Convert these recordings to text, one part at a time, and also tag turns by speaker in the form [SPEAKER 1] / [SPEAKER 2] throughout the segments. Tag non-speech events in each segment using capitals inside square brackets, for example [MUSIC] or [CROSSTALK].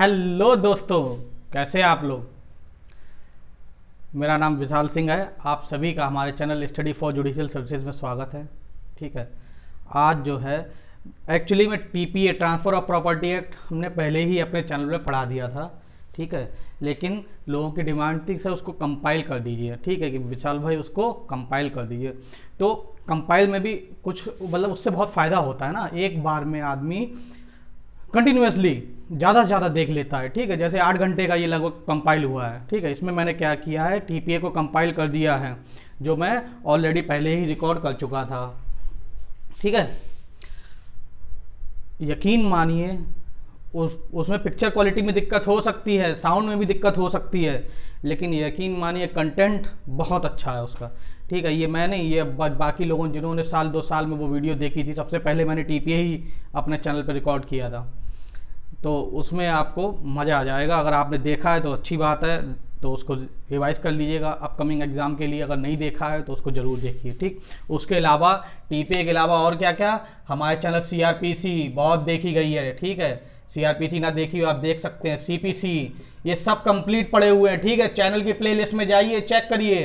[SPEAKER 1] Hello दोस्तों कैसे आप लोग मेरा नाम विशाल सिंह है आप सभी का हमारे channel study for judicial services में स्वागत है ठीक है आज जो है एक्चुअली में TPA transfer of property act हमने पहले ही अपने चैनल में पढ़ा दिया था ठीक है लेकिन लोगों की डिमांड थी सर उसको कंपाइल कर दीजिए ठीक है कि विशाल भाई उसको कंपाइल कर दीजिए तो कंपाइल में भी कुछ मतलब उससे बहुत फ़ायदा होता है ना एक बार में आदमी कंटिन्यूसली ज़्यादा से ज़्यादा देख लेता है ठीक है जैसे आठ घंटे का ये लगभग कंपाइल हुआ है ठीक है इसमें मैंने क्या किया है टी को कंपाइल कर दिया है जो मैं ऑलरेडी पहले ही रिकॉर्ड कर चुका था ठीक है यकीन मानिए उस उसमें पिक्चर क्वालिटी में दिक्कत हो सकती है साउंड में भी दिक्कत हो सकती है लेकिन यकीन मानिए कंटेंट बहुत अच्छा है उसका ठीक है ये मैंने ये बा, बाकी लोगों जिन्होंने साल दो साल में वो वीडियो देखी थी सबसे पहले मैंने टी ही अपने चैनल पर रिकॉर्ड किया था तो उसमें आपको मज़ा आ जाएगा अगर आपने देखा है तो अच्छी बात है तो उसको रिवाइज कर लीजिएगा अपकमिंग एग्ज़ाम के लिए अगर नहीं देखा है तो उसको ज़रूर देखिए ठीक उसके अलावा टीपीए के अलावा और क्या क्या हमारे चैनल सीआरपीसी बहुत देखी गई है ठीक है सीआरपीसी ना देखी हो आप देख सकते हैं सीपीसी ये सब कंप्लीट पड़े हुए हैं ठीक है चैनल की प्लेलिस्ट में जाइए चेक करिए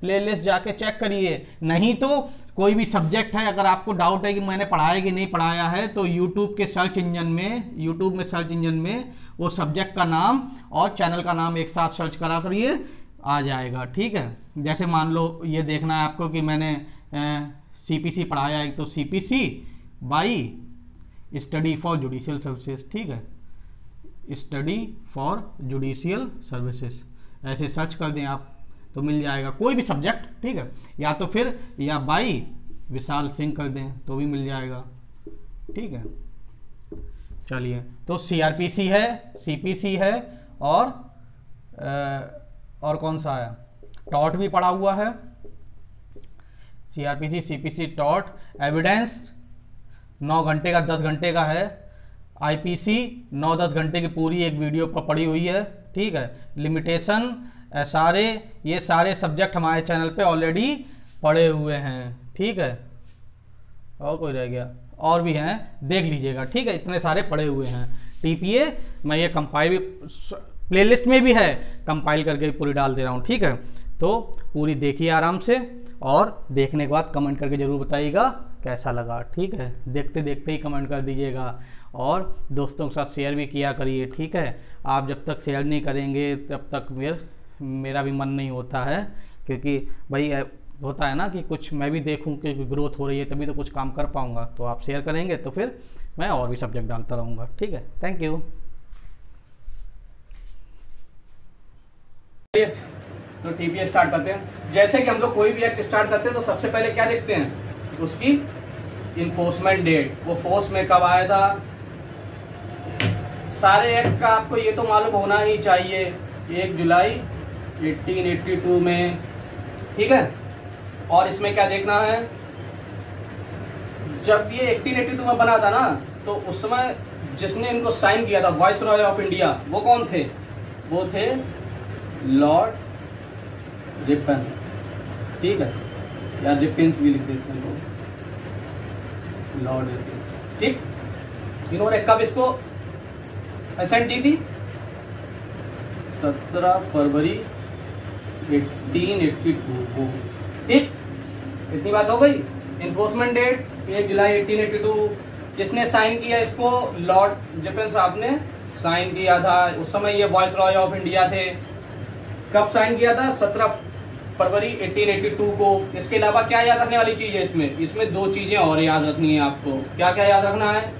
[SPEAKER 1] प्लेलिस्ट जाके चेक करिए नहीं तो कोई भी सब्जेक्ट है अगर आपको डाउट है कि मैंने पढ़ाया कि नहीं पढ़ाया है तो यूट्यूब के सर्च इंजन में यूट्यूब में सर्च इंजन में वो सब्जेक्ट का नाम और चैनल का नाम एक साथ सर्च करा करिए आ जाएगा ठीक है जैसे मान लो ये देखना है आपको कि मैंने सी पी सी पढ़ाया है तो C P C by study for judicial services ठीक है स्टडी फॉर जुडिशियल सर्विसेज ऐसे सर्च कर दें आप तो मिल जाएगा कोई भी सब्जेक्ट ठीक है या तो फिर या बाई विशाल सिंह कर दें तो भी मिल जाएगा ठीक है चलिए तो सीआरपीसी है सीपीसी है और आ, और कौन सा है टॉट भी पड़ा हुआ है सीआरपीसी सीपीसी टॉट एविडेंस नौ घंटे का दस घंटे का है आईपीसी नौ दस घंटे की पूरी एक वीडियो पर पड़ी हुई है ठीक है लिमिटेशन सारे ये सारे सब्जेक्ट हमारे चैनल पे ऑलरेडी पढ़े हुए हैं ठीक है और कोई रह गया और भी हैं देख लीजिएगा ठीक है इतने सारे पढ़े हुए हैं टीपीए मैं ये कंपाइल प्लेलिस्ट में भी है कंपाइल करके पूरी डाल दे रहा हूँ ठीक है तो पूरी देखिए आराम से और देखने के बाद कमेंट करके ज़रूर बताइएगा कैसा लगा ठीक है देखते देखते ही कमेंट कर दीजिएगा और दोस्तों के साथ शेयर भी किया करिए ठीक है आप जब तक शेयर नहीं करेंगे तब तक मेरे मेरा भी मन नहीं होता है क्योंकि भाई होता है ना कि कुछ मैं भी देखूं कि ग्रोथ हो रही है तभी तो कुछ काम कर पाऊंगा तो आप शेयर करेंगे तो फिर मैं और भी सब्जेक्ट डालता रहूँगा ठीक है थैंक यू तो टीपीए स्टार्ट करते हैं जैसे कि हम लोग कोई भी एक्ट स्टार्ट करते हैं तो सबसे पहले क्या देखते हैं उसकी इन्फोर्समेंट डेट वो फोर्स में कब आया था सारे एक्ट का आपको ये तो मालूम होना ही चाहिए एक जुलाई 1882 में ठीक है और इसमें क्या देखना है जब ये 1882 में बना था ना तो उस समय जिसने इनको साइन किया था वॉइस रॉय ऑफ इंडिया वो कौन थे वो थे लॉर्ड रिपन ठीक है या रिपिन भी लिख देते हैं लॉर्ड रिपेंस ठीक इन्होंने कब इसको एसेंट दी थी सत्रह फरवरी एटीन एट्टी टू को ठीक इतनी बात हो गई इन्फोर्समेंट डेट एक जुलाई एटीन एट्टी टू किसने साइन किया इसको लॉर्ड जिपिन साहब ने साइन किया था उस समय ये वॉइस रॉय ऑफ इंडिया थे कब साइन किया था सत्रह फरवरी 1882 को इसके अलावा क्या याद रखने वाली चीज है इसमें इसमें दो चीजें और याद रखनी है आपको क्या क्या याद रखना है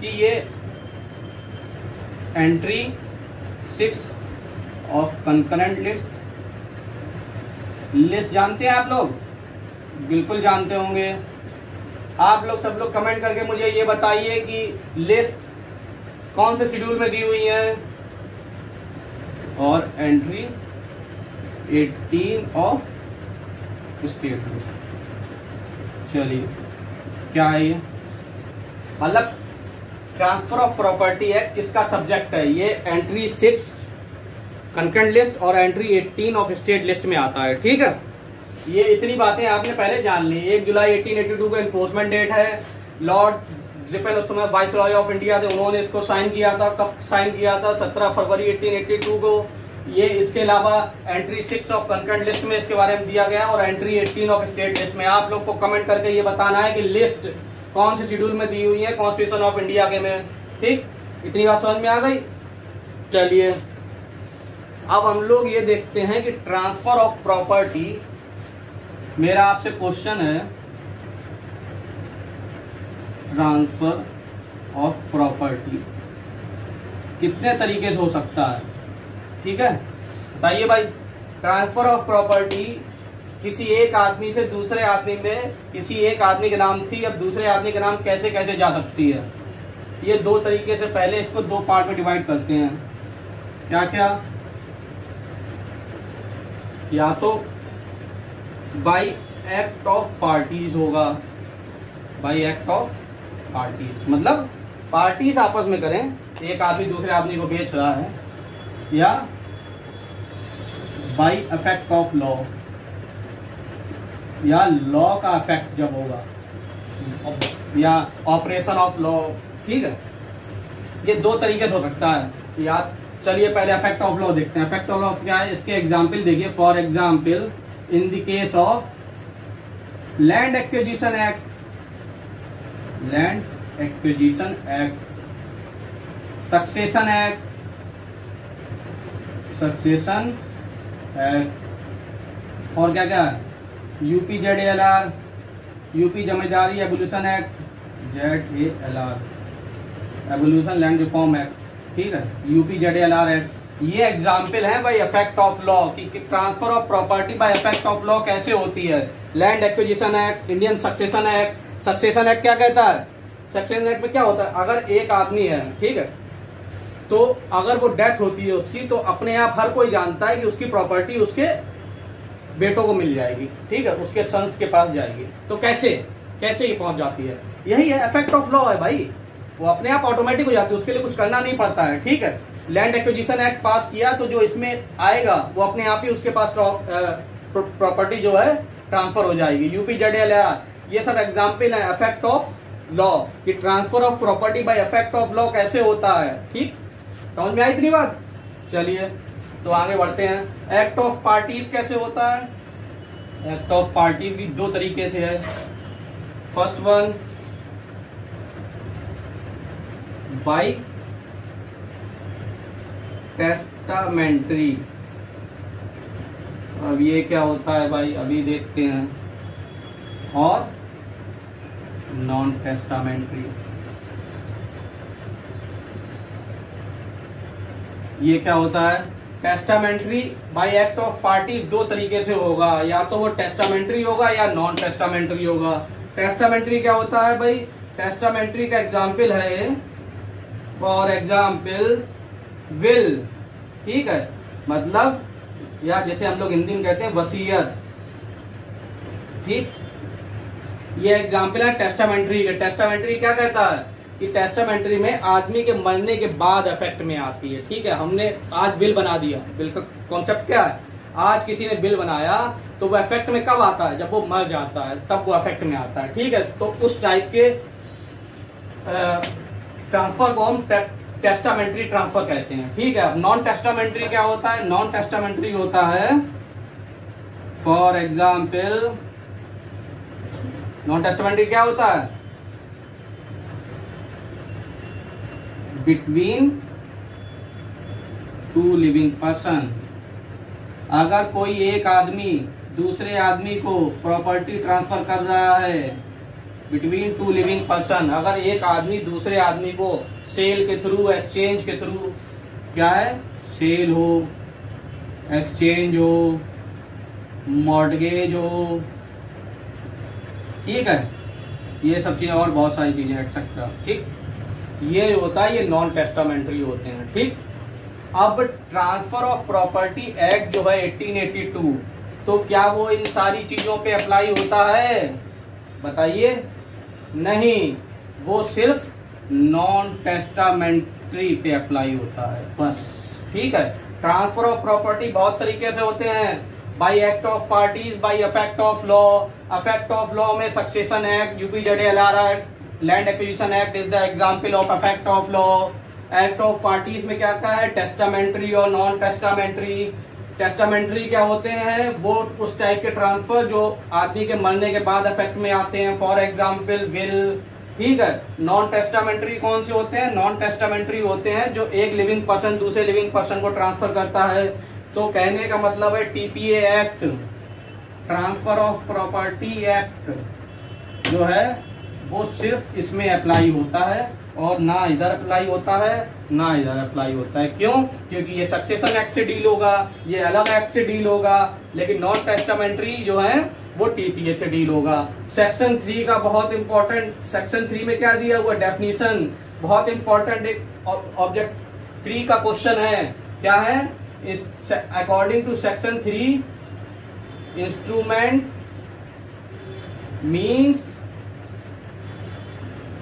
[SPEAKER 1] कि ये entry six of concurrent list list जानते हैं आप लोग बिल्कुल जानते होंगे आप लोग सब लोग कमेंट करके मुझे ये बताइए कि लिस्ट कौन से शेड्यूल में दी हुई है और एंट्री 18 ऑफ स्टेट चलिए क्या है ये मतलब ट्रांसफर ऑफ प्रॉपर्टी है किसका सब्जेक्ट है ये एंट्री सिक्स कंकरेंट लिस्ट और एंट्री 18 ऑफ स्टेट लिस्ट में आता है ठीक है ये इतनी बातें आपने पहले जान ली एक जुलाई 1882 का इन्फोर्समेंट डेट है लॉर्ड रिपेल उस समय वाइस रॉय ऑफ इंडिया थे उन्होंने इसको साइन किया था कब साइन किया था सत्रह फरवरी 1882 को ये इसके अलावा entry six of concurrent list में इसके बारे में दिया गया और entry eighteen of state list में आप लोग को कमेंट करके ये बताना है कि लिस्ट कौन से शेड्यूल में दी हुई है कॉन्स्टिट्यूशन ऑफ इंडिया के में ठीक इतनी बात समझ में आ गई चलिए अब हम लोग ये देखते हैं कि ट्रांसफर ऑफ प्रॉपर्टी मेरा आपसे क्वेश्चन है ट्रांसफर ऑफ प्रॉपर्टी कितने तरीके से हो सकता है ठीक है बताइए भाई ट्रांसफर ऑफ प्रॉपर्टी किसी एक आदमी से दूसरे आदमी में किसी एक आदमी का नाम थी अब दूसरे आदमी का नाम कैसे कैसे जा सकती है ये दो तरीके से पहले इसको दो पार्ट में डिवाइड करते हैं क्या क्या या तो बाई एक्ट ऑफ पार्टीज होगा बाई एक्ट ऑफ पार्टीज मतलब पार्टीज आपस में करें एक आदमी दूसरे आदमी को बेच रहा है या बाई अफेक्ट ऑफ लॉ या लॉ का अफेक्ट जब होगा या ऑपरेशन ऑफ लॉ ठीक है ये दो तरीके से हो सकता है या चलिए पहले इफेक्ट ऑफ लॉ देखते हैं इफेक्ट ऑफ लॉ क्या है इसके एग्जाम्पल देखिए for example in the case of land acquisition act land acquisition act succession act succession act और क्या क्या UP Z L R UP Zamindari abolition act Z A L R abolition land reform act ठीक है UP Z L R act ये example है by effect of law की, कि transfer of property by effect of law कैसे होती है land acquisition act Indian succession act succession act क्या कहता है सक्सेशन एक्ट में क्या होता है अगर एक आदमी है ठीक है तो अगर वो डेथ होती है उसकी तो अपने आप हर कोई जानता है कि उसकी प्रॉपर्टी उसके बेटों को मिल जाएगी ठीक है उसके सन्स के पास जाएगी तो कैसे कैसे ये पहुंच जाती है यही है इफेक्ट ऑफ लॉ है भाई वो अपने आप ऑटोमेटिक हो जाती है उसके लिए कुछ करना नहीं पड़ता है ठीक है लैंड एक्विजिशन एक्ट पास किया तो जो इसमें आएगा वो अपने आप ही उसके पास प्रॉपर्टी जो है ट्रांसफर हो जाएगी यूपी जेड एल आर ये सब एग्जाम्पल है अफेक्ट ऑफ लॉ कि transfer of property by affect of law कैसे होता है ठीक समझ में आई इतनी बात चलिए तो आगे बढ़ते हैं एक्ट ऑफ पार्टीज कैसे होता है एक्ट ऑफ पार्टी भी दो तरीके से है फर्स्ट वन बाई टेस्टामेंट्री अब ये क्या होता है भाई अभी देखते हैं और नॉन टेस्टामेंट्री ये क्या होता है testamentary by act of party दो तरीके से होगा या तो वो टेस्टामेंट्री होगा या नॉन टेस्टामेंट्री होगा टेस्टामेंट्री क्या होता है भाई टेस्टामेंट्री का एग्जाम्पल है फॉर एग्जाम्पल विल ठीक है मतलब या जैसे हम लोग हिंदी में कहते हैं वसीयत ठीक ये एग्जाम्पल है टेस्टामेंट्री का टेस्टामेंट्री क्या कहता है कि टेस्टामेंट्री में आदमी के मरने के बाद इफेक्ट में आती है ठीक है हमने आज बिल बना दिया बिल का कॉन्सेप्ट क्या है आज किसी ने बिल बनाया तो वो इफेक्ट में कब आता है जब वो मर जाता है तब वो इफेक्ट में आता है ठीक है तो उस टाइप के आ, ट्रांसफर को हम टेस्टामेंट्री ट्रांसफर कहते हैं ठीक है नॉन टेस्टामेंट्री क्या होता है नॉन टेस्टामेंट्री होता है फॉर एग्जाम्पल नॉन टेस्टामेंट्री क्या होता है बिटवीन टू लिविंग पर्सन अगर कोई एक आदमी दूसरे आदमी को प्रॉपर्टी ट्रांसफर कर रहा है बिटवीन टू लिविंग पर्सन अगर एक आदमी दूसरे आदमी को सेल के थ्रू एक्सचेंज के थ्रू क्या है सेल हो एक्सचेंज हो मॉडगेज हो ठीक है ये सब चीजें और बहुत सारी चीजें एक्सेट्रा ठीक ये होता है ये नॉन टेस्टामेंट्री होते हैं ठीक अब ट्रांसफर ऑफ प्रॉपर्टी एक्ट जो है 1882 तो क्या वो इन सारी चीजों पे अप्लाई होता है बताइए नहीं वो सिर्फ नॉन टेस्टामेंट्री पे अप्लाई होता है बस ठीक है ट्रांसफर ऑफ प्रॉपर्टी बहुत तरीके से होते हैं by act of parties by affect of law affect of law में succession act UP Z L R act land acquisition act is the example of affect of law act of parties में क्या क्या है testamentary और non testamentary testamentary क्या होते हैं वो उस टाइप के ट्रांसफर जो आदमी के मरने के बाद इफेक्ट में आते हैं फॉर एग्जाम्पल विल ठीक है नॉन टेस्टामेंट्री कौन से होते हैं नॉन टेस्टामेंट्री होते हैं जो एक लिविंग पर्सन दूसरे लिविंग पर्सन को ट्रांसफर करता है तो कहने का मतलब है TPA act transfer of property act जो है वो सिर्फ इसमें अप्लाई होता है और ना इधर अप्लाई होता है ना इधर अप्लाई होता है क्यों क्योंकि ये सक्सेशन एक्ट से डील होगा ये अलग एक्ट से डील होगा लेकिन नॉन टेस्टामेंट्री जो है वो टीपीए से डील होगा सेक्शन थ्री का बहुत इंपॉर्टेंट सेक्शन थ्री में क्या दिया हुआ डेफिनेशन बहुत इंपॉर्टेंट एक ऑब्जेक्ट थ्री का क्वेश्चन है क्या है according to section three instrument means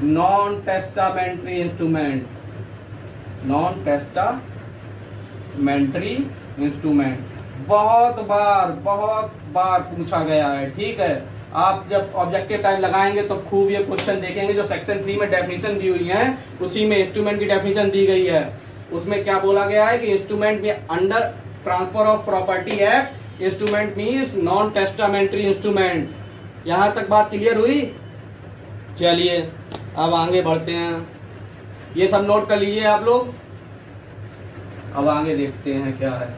[SPEAKER 1] non testamentary instrument non testamentary instrument बहुत बार बहुत बार पूछा गया है ठीक है आप जब ऑब्जेक्टिव टाइप लगाएंगे तो खूब ये क्वेश्चन देखेंगे जो सेक्शन थ्री में डेफिनेशन दी हुई है उसी में इंस्ट्रूमेंट की डेफिनेशन दी गई है उसमें क्या बोला गया है कि इंस्ट्रूमेंट में under transfer of property act instrument means non testamentary instrument यहां तक बात क्लियर हुई चलिए अब आगे बढ़ते हैं ये सब नोट कर लीजिए आप लोग अब आगे देखते हैं क्या है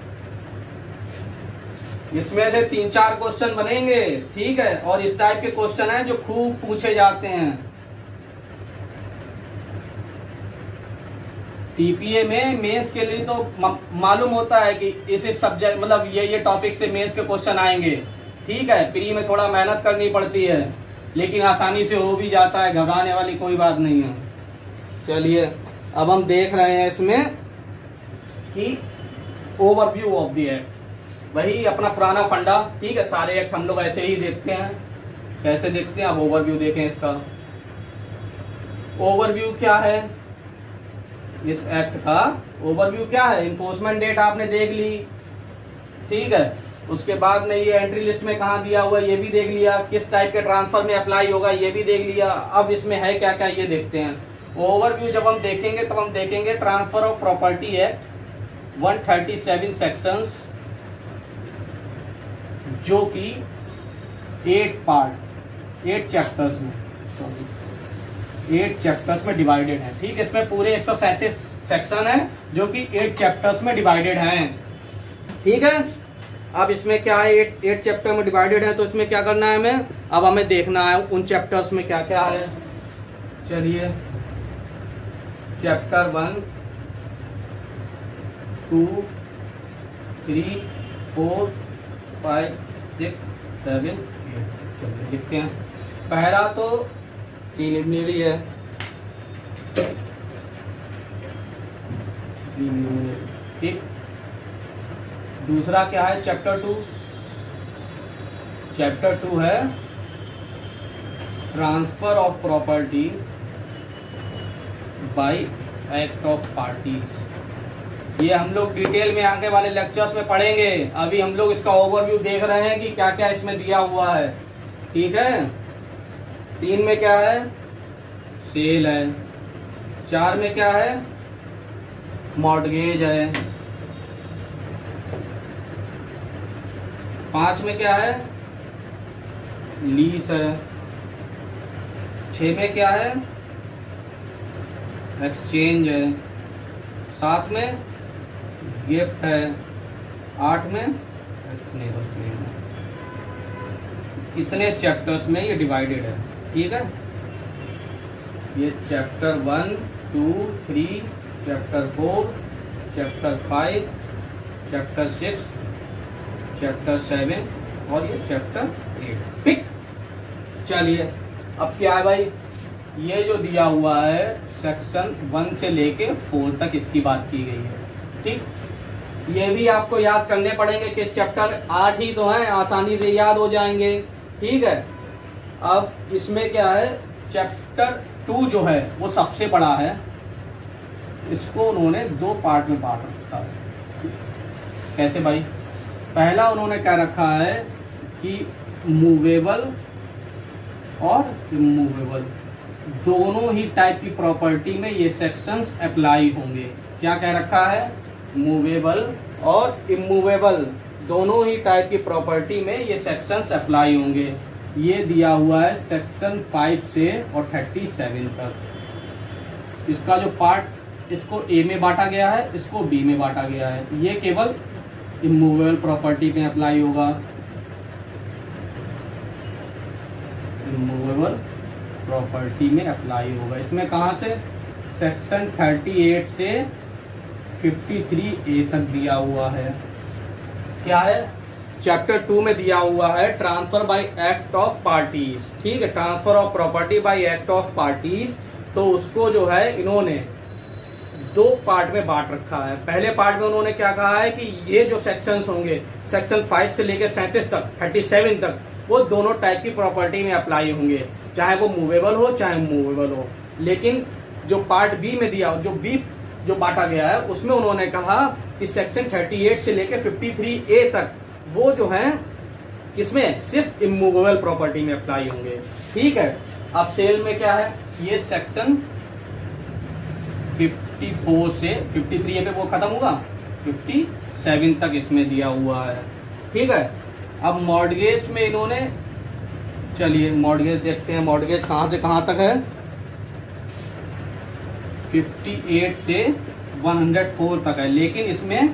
[SPEAKER 1] इसमें से तीन चार क्वेश्चन बनेंगे ठीक है और इस टाइप के क्वेश्चन है जो खूब पूछे जाते हैं टीपीए में मेंस के लिए तो मालूम होता है कि इस इस सब्जेक्ट मतलब ये ये टॉपिक से मेंस के क्वेश्चन आएंगे ठीक है प्री में थोड़ा मेहनत करनी पड़ती है लेकिन आसानी से हो भी जाता है घबराने वाली कोई बात नहीं है चलिए अब हम देख रहे हैं इसमें कि ओवरव्यू ऑफ दी एक्ट वही अपना पुराना फंडा ठीक है सारे एक्ट हम लोग ऐसे ही देखते हैं कैसे देखते हैं अब ओवरव्यू देखें इसका ओवरव्यू क्या है इस एक्ट का ओवरव्यू क्या है इन्फोर्समेंट डेट आपने देख ली ठीक है उसके बाद में ये एंट्री लिस्ट में कहा दिया हुआ ये भी देख लिया किस टाइप के ट्रांसफर में अप्लाई होगा ये भी देख लिया अब इसमें है क्या क्या ये देखते हैं ओवरव्यू जब हम देखेंगे तब हम देखेंगे transfer of property act 137 section जो कि एट पार्ट एट चैप्टर्स में सॉरी एट चैप्टर्स में डिवाइडेड है ठीक इसमें पूरे एक सेक्शन है जो कि एट चैप्टर्स में डिवाइडेड है ठीक है अब इसमें क्या है एट एट चैप्टर में डिवाइडेड है तो इसमें क्या करना है हमें अब हमें देखना है उन चैप्टर्स में क्या क्या है चलिए chapter one two three four five six seven eight लिखते हैं पहला तो इलिमिनेटरी है ठीक दूसरा क्या है चैप्टर टू चैप्टर टू है transfer of property by act of parties ये हम लोग डिटेल में आगे वाले लेक्चर्स में पढ़ेंगे अभी हम लोग इसका ओवरव्यू देख रहे हैं कि क्या क्या इसमें दिया हुआ है ठीक है तीन में क्या है सेल है चार में क्या है मॉडगेज है पांच में क्या है लीस है छ में क्या है एक्सचेंज है सात में गिफ्ट है आठ में इतने चैप्टर्स में ये डिवाइडेड है ठीक है ये chapter one two three chapter four chapter five chapter six chapter seven और ये चैप्टर एट ठीक चलिए अब क्या है भाई ये जो दिया हुआ है सेक्शन वन से लेके फोर तक इसकी बात की गई है ठीक ये भी आपको याद करने पड़ेंगे किस चैप्टर आठ ही तो हैं आसानी से याद हो जाएंगे ठीक है अब इसमें क्या है चैप्टर टू जो है वो सबसे बड़ा है इसको उन्होंने दो पार्ट में बांट रखा है कैसे भाई पहला उन्होंने क्या रखा है कि मूवेबल और रिमूवेबल दोनों ही टाइप की प्रॉपर्टी में ये सेक्शंस अप्लाई होंगे क्या कह रखा है मूवेबल और इमूवेबल दोनों ही टाइप की प्रॉपर्टी में ये सेक्शंस अप्लाई होंगे ये दिया हुआ है सेक्शन 5 से और 37 तक इसका जो पार्ट इसको ए में बांटा गया है इसको बी में बांटा गया है ये केवल इमूवेबल प्रॉपर्टी में अप्लाई होगा इमूवेबल प्रॉपर्टी में अप्लाई होगा इसमें कहाँ से सेक्शन 38 से 53 ए तक दिया हुआ है क्या है चैप्टर टू में दिया हुआ है transfer by act of parties ठीक है transfer of property by act of parties तो उसको जो है इन्होंने दो पार्ट में बांट रखा है पहले पार्ट में उन्होंने क्या कहा है कि ये जो सेक्शंस होंगे सेक्शन फाइव से लेकर सैंतीस तक थर्टी सेवन तक वो दोनों टाइप की प्रॉपर्टी में अप्लाई होंगे चाहे वो मूवेबल हो चाहे मूवेबल हो लेकिन जो पार्ट बी में दिया जो बी जो बांटा गया है उसमें उन्होंने कहा कि सेक्शन 38 से लेकर 53 ए तक वो जो है किसमें सिर्फ इमूवेबल प्रॉपर्टी में अप्लाई होंगे ठीक है अब सेल में क्या है ये सेक्शन 54 से 53 ए पे वो खत्म होगा 57 तक इसमें दिया हुआ है ठीक है अब मॉडगेज में इन्होंने चलिए मॉडगेज देखते हैं मॉडगेज कहाँ से कहाँ तक है 58 से 104 तक है लेकिन इसमें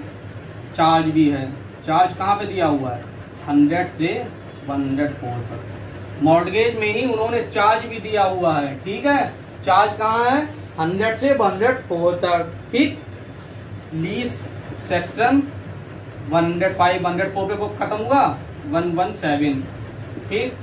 [SPEAKER 1] चार्ज भी है चार्ज कहाँ पे दिया हुआ है 100 से 104 तक मॉडगेज में ही उन्होंने चार्ज भी दिया हुआ है ठीक है चार्ज कहाँ है 100 से 104 तक ठीक लीज सेक्शन 105 104 पे वो खत्म हुआ 117 ठीक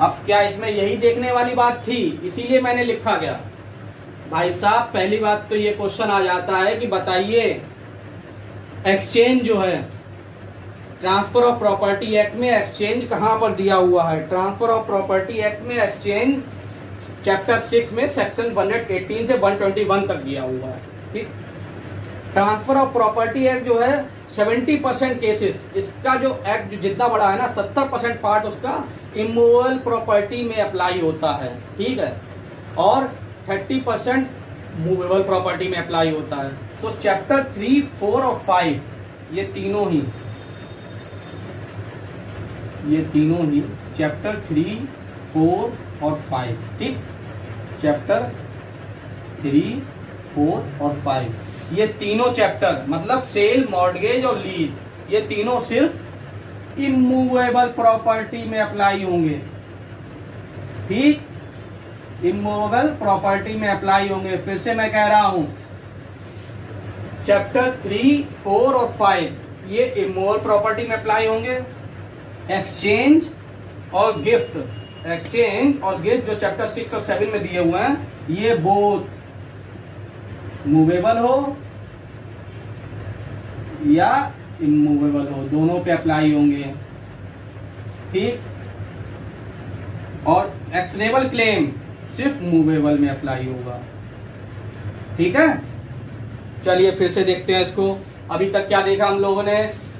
[SPEAKER 1] अब क्या इसमें यही देखने वाली बात थी इसीलिए मैंने लिखा गया भाई साहब पहली बात तो ये क्वेश्चन आ जाता है कि बताइए एक्सचेंज जो है ट्रांसफर ऑफ प्रॉपर्टी एक्ट में एक्सचेंज कहां पर दिया हुआ है ट्रांसफर ऑफ प्रॉपर्टी एक्ट में एक्सचेंज चैप्टर सिक्स में सेक्शन वन से वन तक दिया हुआ है ठीक ट्रांसफर ऑफ प्रॉपर्टी एक्ट जो है सेवेंटी परसेंट केसेस इसका जो एक्ट जितना बड़ा है ना सत्तर परसेंट पार्ट उसका इमोवल प्रॉपर्टी में अप्लाई होता है ठीक है और थर्टी परसेंट मूवेबल प्रॉपर्टी में अप्लाई होता है तो चैप्टर थ्री फोर और फाइव ये तीनों ही ये तीनों ही चैप्टर थ्री फोर और फाइव ठीक चैप्टर थ्री फोर और फाइव ये तीनों चैप्टर मतलब सेल मॉडगेज और लीज ये तीनों सिर्फ इमूवेबल प्रॉपर्टी में अप्लाई होंगे ठीक इमूवेबल प्रॉपर्टी में अप्लाई होंगे फिर से मैं कह रहा हूं चैप्टर थ्री फोर और फाइव ये इमोवल प्रॉपर्टी में अप्लाई होंगे एक्सचेंज और गिफ्ट एक्सचेंज और गिफ्ट जो चैप्टर सिक्स और सेवन में दिए हुए हैं ये बोथ मूवेबल हो या इमूवेबल हो दोनों पे अप्लाई होंगे ठीक और एक्सनेबल क्लेम सिर्फ मूवेबल में अप्लाई होगा ठीक है चलिए फिर से देखते हैं इसको अभी तक क्या देखा हम लोगों ने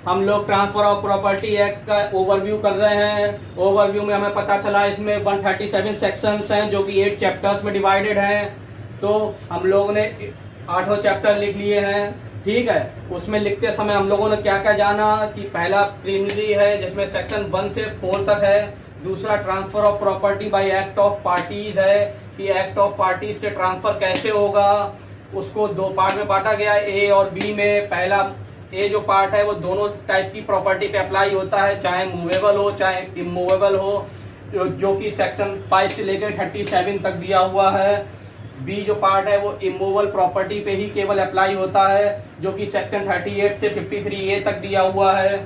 [SPEAKER 1] हम लोग ट्रांसफर ऑफ प्रॉपर्टी एक्ट का ओवरव्यू कर रहे हैं ओवरव्यू में हमें पता चला इसमें 137 सेक्शंस हैं जो कि एट चैप्टर्स में डिवाइडेड हैं तो हम लोगों ने आठों चैप्टर लिख लिए हैं ठीक है उसमें लिखते समय हम लोगों ने क्या क्या जाना कि पहला प्रीमरी है जिसमें सेक्शन वन से फोर तक है दूसरा transfer of property by act of parties है कि एक्ट ऑफ पार्टीज से ट्रांसफर कैसे होगा उसको दो पार्ट में बांटा गया ए और बी में पहला ए जो पार्ट है वो दोनों टाइप की प्रॉपर्टी पे अप्लाई होता है चाहे मूवेबल हो चाहे इमूवेबल हो जो कि सेक्शन फाइव से लेकर थर्टी सेवन तक दिया हुआ है बी जो पार्ट है वो इमूवल प्रॉपर्टी पे ही केवल अप्लाई होता है जो कि सेक्शन 38 से 53 ए तक दिया हुआ है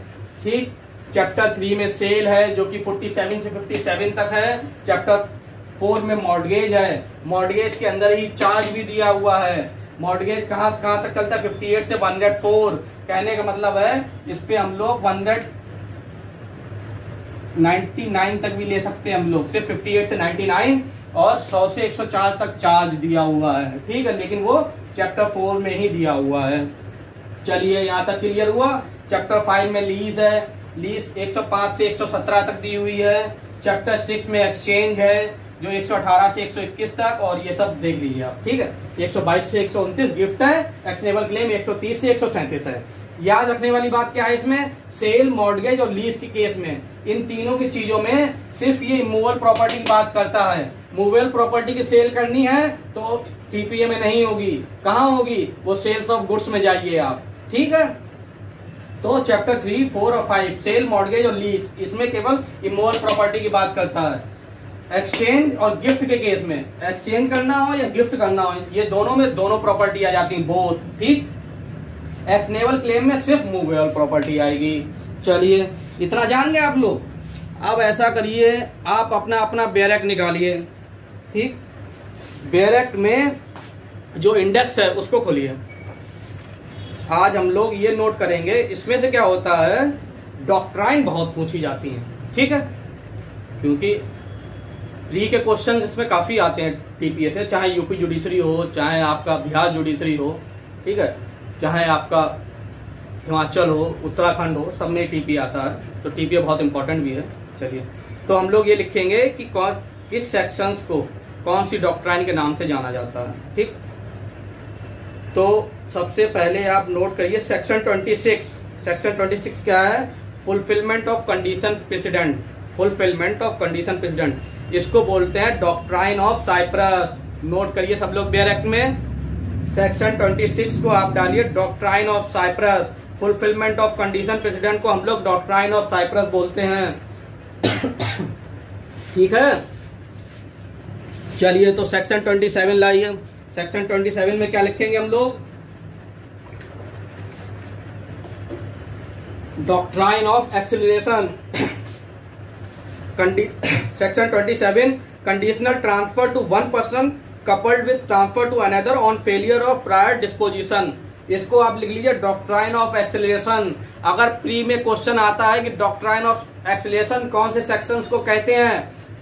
[SPEAKER 1] ठीक चैप्टर थ्री में सेल है जो कि 47 से 57 तक है चैप्टर फोर में मॉडगेज है मॉडगेज के अंदर ही चार्ज भी दिया हुआ है मॉडगेज कहाँ से कहाँ तक चलता है 58 से 104 कहने का मतलब है इस पे हम लोग वन 99 तक भी ले सकते हैं हम लोग सिर्फ 58 से 99 और 100 से 104 तक चार्ज दिया हुआ है ठीक है लेकिन वो चैप्टर फोर में ही दिया हुआ है चलिए यहाँ तक क्लियर हुआ चैप्टर फाइव में लीज है लीज 105 से 117 तक दी हुई है चैप्टर सिक्स में एक्सचेंज है जो 118 से 121 तक और ये सब देख लीजिए आप ठीक है 122 से 129 गिफ्ट है एक्सनेबल क्लेम 130 से एक है याद रखने वाली बात क्या है इसमें सेल मॉडगेज और लीज के केस में इन तीनों की चीजों में सिर्फ ये इमूवल प्रॉपर्टी की बात करता है मूवेबल प्रॉपर्टी की सेल करनी है तो टीपीए में नहीं होगी कहाँ होगी वो सेल्स ऑफ गुड्स में जाइए आप ठीक है तो चैप्टर थ्री फोर और फाइव सेल मॉडगेज और लीज इसमें केवल इमोवल प्रॉपर्टी की बात करता है एक्सचेंज और गिफ्ट के केस में एक्सचेंज करना हो या गिफ्ट करना हो ये दोनों में दोनों प्रॉपर्टी आ जाती है बोथ ठीक एक्सनेबल क्लेम में सिर्फ मूवेबल प्रॉपर्टी आएगी चलिए इतना जान गए आप लोग अब ऐसा करिए आप अपना अपना बैरक निकालिए ठीक बैरेक्ट में जो इंडेक्स है उसको खोलिए आज हम लोग ये नोट करेंगे इसमें से क्या होता है डॉक्ट्राइन बहुत पूछी जाती है ठीक है क्योंकि प्री के क्वेश्चन इसमें काफी आते हैं टीपीए से चाहे यूपी जुडिशरी हो चाहे आपका बिहार जुडिशरी हो ठीक है चाहे आपका हिमाचल हो उत्तराखंड हो सब में टीपी आता है तो टीपीए बहुत इंपॉर्टेंट भी है चलिए तो हम लोग ये लिखेंगे कि कौन किस सेक्शंस को कौन सी डॉक्ट्राइन के नाम से जाना जाता है ठीक तो सबसे पहले आप नोट करिए सेक्शन 26 सेक्शन 26 क्या है fulfilment of condition precedent fulfilment of condition precedent इसको बोलते हैं डॉक्ट्राइन ऑफ साइप्रस नोट करिए सब लोग बेयर एक्ट में सेक्शन 26 को आप डालिए doctrine of cy pres fulfilment of condition precedent को हम लोग डॉक्ट्राइन ऑफ साइप्रस बोलते हैं [COUGHS] ठीक है चलिए तो सेक्शन ट्वेंटी सेवन लाइए सेक्शन ट्वेंटी सेवन में क्या लिखेंगे हम लोग doctrine of acceleration section twenty seven conditional transfer to one person coupled with transfer to another on failure of prior disposition इसको आप लिख लीजिए डॉक्ट्राइन ऑफ एक्सिलेशन अगर प्री में क्वेश्चन आता है कि डॉक्ट्राइन ऑफ एक्सिलेशन कौन से सेक्शन को कहते हैं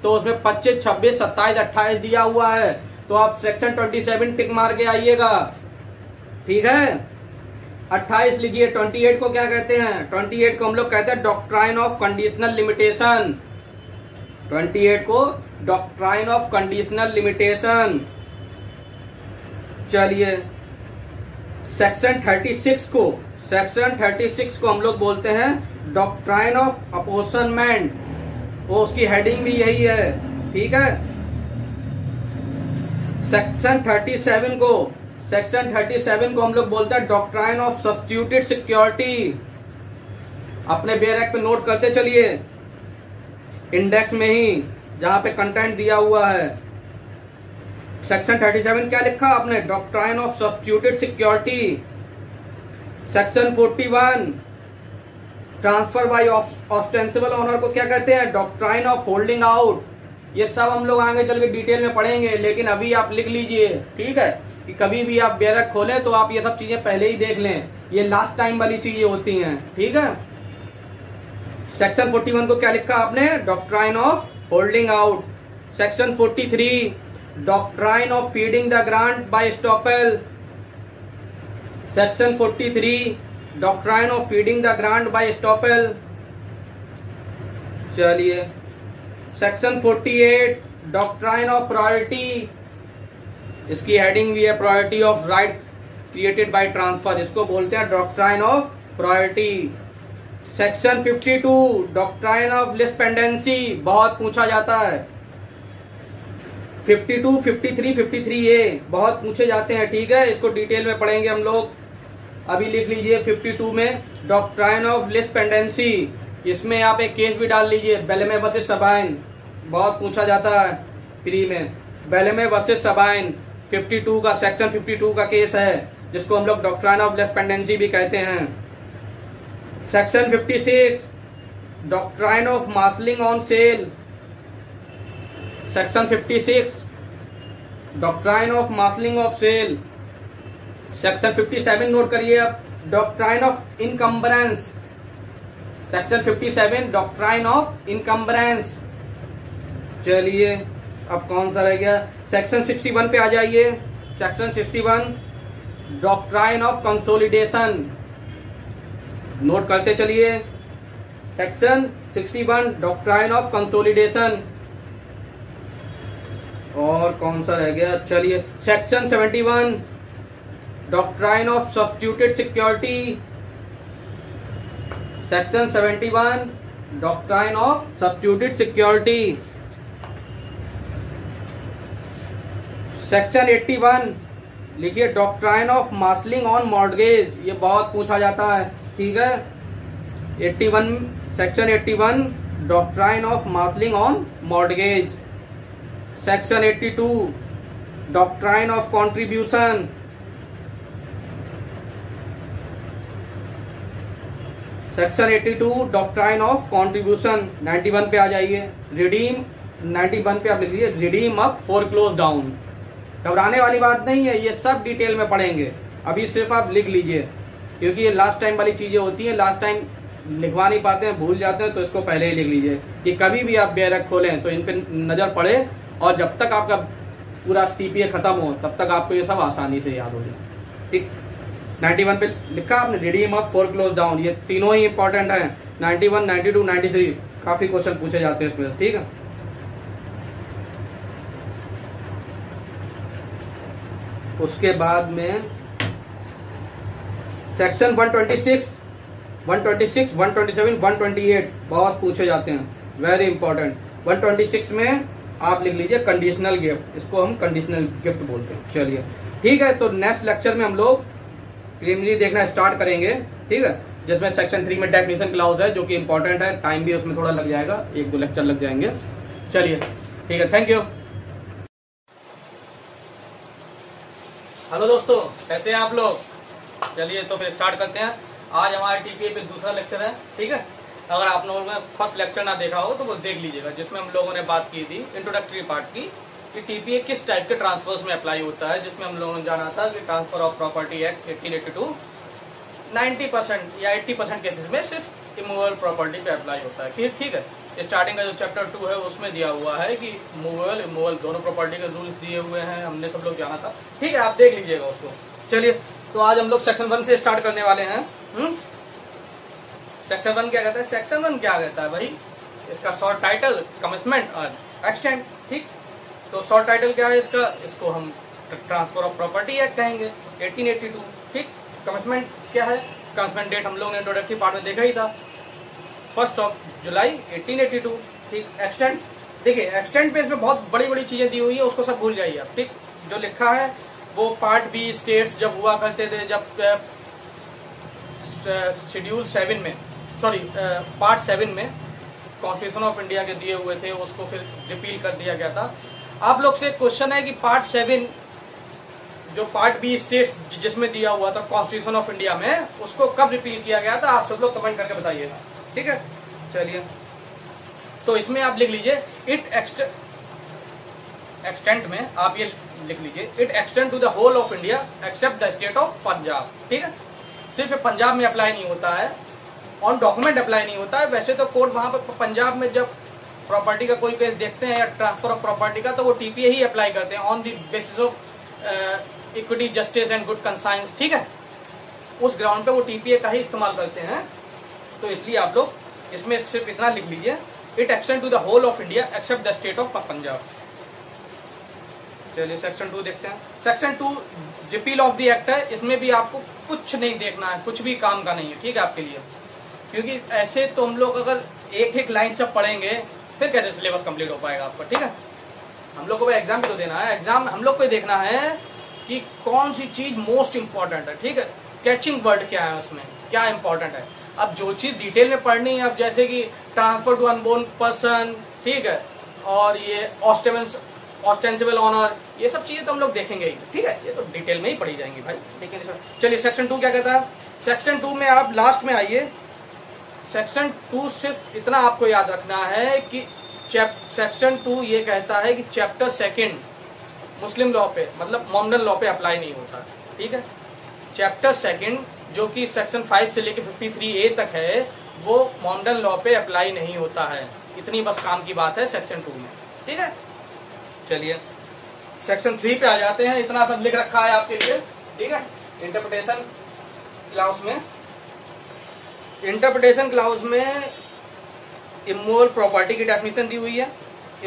[SPEAKER 1] तो उसमें पच्चीस छब्बीस सत्ताईस अट्ठाईस दिया हुआ है तो आप सेक्शन ट्वेंटी सेवन टिक मार के आइएगा ठीक है अट्ठाईस लिखिए ट्वेंटी एट को क्या कहते हैं ट्वेंटी एट को हम लोग कहते हैं doctrine of conditional limitation twenty eight को डॉक्ट्राइन ऑफ कंडीशनल लिमिटेशन चलिए सेक्शन थर्टी सिक्स को सेक्शन थर्टी सिक्स को हम लोग बोलते हैं डॉक्ट्राइन ऑफ अपोसनमेंट और उसकी हेडिंग भी यही है ठीक है सेक्शन 37 को सेक्शन 37 को हम लोग बोलते हैं डॉक्ट्राइन ऑफ सब्सटीट्यूटेड सिक्योरिटी अपने बेरैक पे नोट करते चलिए इंडेक्स में ही जहां पे कंटेंट दिया हुआ है सेक्शन 37 क्या लिखा आपने doctrine of substituted security section 41 transfer by ostensible owner को क्या कहते हैं डॉक्ट्राइन ऑफ होल्डिंग आउट ये सब हम लोग आगे चल के डिटेल में पढ़ेंगे लेकिन अभी आप लिख लीजिए ठीक है कि कभी भी आप बैरक खोलें तो आप ये सब चीजें पहले ही देख लें ये लास्ट टाइम वाली चीजें होती हैं ठीक है सेक्शन 41 को क्या लिखा आपने doctrine of holding out section 43 doctrine of feeding the grant by estoppel section 43 doctrine of feeding the grant by estoppel चलिए सेक्शन 48 डॉक्ट्राइन ऑफ प्रायोरिटी इसकी हेडिंग भी है priority of right created by transfer इसको बोलते हैं doctrine of priority section 52 doctrine of लिस्पेंडेंसी बहुत पूछा जाता है 52, 53, 53 ए बहुत पूछे जाते हैं ठीक है इसको डिटेल में पढ़ेंगे हम लोग अभी लिख लीजिए 52 में डॉक्ट्राइन ऑफ लिस्ट पेंडेंसी इसमें आप एक केस भी डाल लीजिए बेलमे वर्सेज सबाइन बहुत पूछा जाता है फ्री में बेलेमे वर्सेज सबाइन 52 का सेक्शन 52 का केस है जिसको हम लोग डॉक्ट्राइन ऑफ लेस पेंडेंसी भी कहते हैं section 56 doctrine of marshalling on sale section 56 doctrine of marshalling of sale section 57 note करिए आप doctrine of encumbrance section 57 doctrine of encumbrance चलिए अब कौन सा रह गया सेक्शन 61 पे आ जाइए section 61 doctrine of consolidation note करते चलिए सेक्शन 61 डॉक्ट्राइन ऑफ कंसोलिडेशन और कौन सा रह गया चलिए section 71 doctrine of substituted security section 71 doctrine of substituted security section 81 लिखिए doctrine of marshalling on mortgage ये बहुत पूछा जाता है ठीक है 81 section eighty one doctrine of marshalling on mortgage section 82 doctrine of contribution section 82 doctrine of contribution 91 पे आ जाइए रिडीम 91 पे आप लिख लीजिए redeem up foreclose down घबराने वाली बात नहीं है ये सब डिटेल में पढ़ेंगे अभी सिर्फ आप लिख लीजिए क्योंकि ये लास्ट टाइम वाली चीजें होती हैं लास्ट टाइम लिखवा नहीं पाते हैं भूल जाते हैं तो इसको पहले ही लिख लीजिए कि कभी भी आप बेरक खोलें तो इन पर नजर पड़े और जब तक आपका पूरा टीपीए खत्म हो तब तक आपको ये सब आसानी से याद हो जाए ठीक 91 पे लिखा आपने redeem of foreclose down ये तीनों ही इंपॉर्टेंट है 91, 92, 93 काफी क्वेश्चन पूछे जाते हैं इसमें ठीक है उसके बाद में सेक्शन 126, 126, 127, 128 बहुत पूछे जाते हैं वेरी इंपॉर्टेंट 126 में आप लिख लीजिए कंडीशनल गिफ्ट इसको हम कंडीशनल गिफ्ट बोलते हैं चलिए ठीक है तो नेक्स्ट लेक्चर में हम लोग प्रीमली देखना स्टार्ट करेंगे ठीक है जिसमें सेक्शन थ्री में डेफिनेशन क्लाउज है जो कि इंपॉर्टेंट है टाइम भी उसमें थोड़ा लग जाएगा एक दो लेक्चर लग जाएंगे चलिए ठीक है थैंक यू हेलो दोस्तों कैसे हैं आप लोग चलिए तो फिर स्टार्ट करते हैं आज हमारे टीपीए पे दूसरा लेक्चर है ठीक है अगर आप लोगों ने फर्स्ट लेक्चर ना देखा हो तो वो देख लीजिएगा जिसमें हम लोगों ने बात की थी इंट्रोडक्टरी पार्ट की कि टीपीए किस टाइप के ट्रांसफर्स में अप्लाई होता है जिसमें हम लोगों ने जाना था कि transfer of property act eighteen eighty two ninety percent या एट्टी परसेंट केसेस में सिर्फ इमूवेबल प्रॉपर्टी पे अप्लाई होता है ठीक है स्टार्टिंग का जो चैप्टर टू है उसमें दिया हुआ है कि मूवेबल इमूवेबल दोनों प्रॉपर्टी के रूल्स दिए हुए हैं हमने सब लोग जाना था ठीक है आप देख लीजिएगा उसको चलिए तो आज हम लोग सेक्शन वन से स्टार्ट करने वाले हैं सेक्शन हम्म? वन क्या कहता है सेक्शन वन क्या कहता है भाई इसका शॉर्ट टाइटल कमिटमेंट और एक्सटेंड ठीक तो शॉर्ट टाइटल क्या है इसका इसको हम ट्रांसफर ऑफ प्रॉपर्टी एक्ट कहेंगे 1882 ठीक कमिटमेंट क्या है कमिटमेंट डेट हम लोग ने इंट्रोडक्टिव पार्ट में देखा ही था फर्स्ट ऑफ जुलाई 1882 ठीक एक्सटेंट देखिए एक्सटेंट पे इसमें बहुत बड़ी बड़ी चीजें दी हुई है उसको सब भूल जाइए ठीक जो लिखा है वो पार्ट बी स्टेट जब हुआ करते थे जब शेड्यूल सेवन में सॉरी पार्ट सेवन में कॉन्स्टिट्यूशन ऑफ इंडिया के दिए हुए थे उसको फिर रिपील कर दिया गया था आप लोग से क्वेश्चन है कि पार्ट सेवन जो पार्ट बी स्टेट जिसमें दिया हुआ था कॉन्स्टिट्यूशन ऑफ इंडिया में उसको कब रिपील किया गया था आप सब लोग कमेंट करके बताइएगा ठीक है चलिए तो इसमें आप लिख लीजिए इट एक्सटेंट में आप ये लिख लीजिए it extend to the whole of India except the state of Punjab ठीक है सिर्फ पंजाब में अप्लाई नहीं होता है ऑन डॉक्यूमेंट अप्लाई नहीं होता है वैसे तो कोर्ट वहां पर पंजाब में जब प्रॉपर्टी का कोई केस देखते हैं या ट्रांसफर ऑफ प्रॉपर्टी का तो वो टीपीए ही अप्लाई करते हैं on the basis of equity justice and good conscience ठीक है उस ग्राउंड पे वो टीपीए का ही इस्तेमाल करते हैं तो इसलिए आप लोग इसमें सिर्फ इतना लिख लीजिए it extend to the whole of India except the state of Punjab चलिए सेक्शन टू देखते हैं section two repeal of the act है इसमें भी आपको कुछ नहीं देखना है कुछ भी काम का नहीं है ठीक है आपके लिए क्योंकि ऐसे तो हम लोग अगर एक एक लाइन से पढ़ेंगे फिर कैसे सिलेबस कंप्लीट हो पाएगा आपका ठीक है हम लोग को भी एग्जाम भी तो देना है एग्जाम हम लोग को देखना है कि कौन सी चीज मोस्ट इंपॉर्टेंट है ठीक है कैचिंग वर्ड क्या है उसमें क्या इंपॉर्टेंट है अब जो चीज डिटेल में पढ़नी है अब जैसे कि ट्रांसफर टू अनबोर्न पर्सन ठीक है और ये ऑस्टेंसिबल ऑनर ये सब चीजें तो हम लोग देखेंगे ही ठीक है ये तो डिटेल में ही पढ़ी जाएंगी भाई लेकिन चलिए सेक्शन टू क्या कहता है सेक्शन टू में आप लास्ट में आइए सेक्शन टू सिर्फ इतना आपको याद रखना है कि सेक्शन टू ये कहता है कि चैप्टर सेकंड मुस्लिम लॉ पे मतलब मॉमडन लॉ पे अप्लाई नहीं होता ठीक है चैप्टर सेकंड जो कि सेक्शन फाइव से लेकर फिफ्टी थ्री ए तक है वो मॉमडन लॉ पे अप्लाई नहीं होता है इतनी बस काम की बात है सेक्शन टू में ठीक है चलिए सेक्शन थ्री पे आ जाते हैं इतना सब लिख रखा है आपके लिए ठीक है इंटरप्रिटेशन क्लास में इंटरप्रिटेशन क्लाउज में इमोल प्रॉपर्टी की डेफिनेशन दी हुई है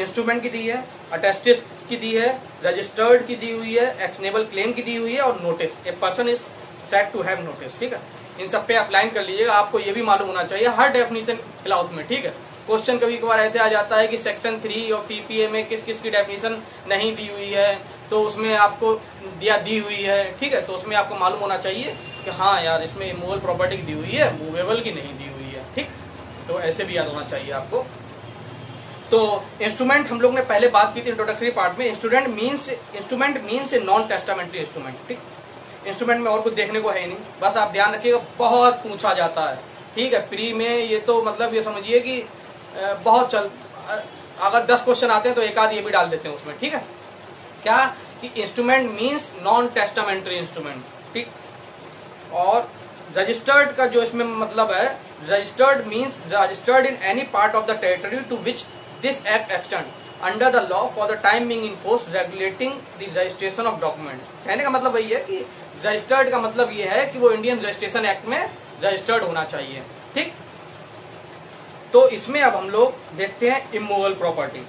[SPEAKER 1] इंस्ट्रूमेंट की दी है अटेस्टेड की दी है रजिस्टर्ड की दी हुई है एक्सनेबल क्लेम की दी हुई है और notice a person is said to have notice ठीक है इन सब पे अप्लाइन कर लीजिएगा आपको ये भी मालूम होना चाहिए हर डेफिनेशन क्लाउज में ठीक है क्वेश्चन कभी कभार ऐसे आ जाता है कि सेक्शन थ्री और पीपीए में किस किस की डेफिनेशन नहीं दी हुई है तो उसमें आपको दिया दी हुई है ठीक है तो उसमें आपको मालूम होना चाहिए कि हाँ यार इसमें मूवेबल प्रॉपर्टी दी हुई है मूवेबल की नहीं दी हुई है ठीक तो ऐसे भी याद होना चाहिए आपको तो इंस्ट्रूमेंट हम लोग ने पहले बात की थी इंट्रोडक्टरी पार्ट में instrument means instrument means a non testamentary instrument ठीक इंस्ट्रूमेंट में और कुछ देखने को है नहीं बस आप ध्यान रखिएगा बहुत पूछा जाता है ठीक है प्री में ये तो मतलब ये समझिए कि बहुत चल अगर दस क्वेश्चन आते हैं तो एक आध ये भी डाल देते हैं उसमें ठीक है क्या कि instrument means non testamentary instrument ठीक और रजिस्टर्ड का जो इसमें मतलब है registered means registered in any part of the territory to which this act extend under the law for the time being in force regulating the registration of document कहने का मतलब वही है कि रजिस्टर्ड का मतलब ये है कि वो इंडियन रजिस्ट्रेशन एक्ट में रजिस्टर्ड होना चाहिए ठीक तो इसमें अब हम लोग देखते हैं इमोवल प्रॉपर्टी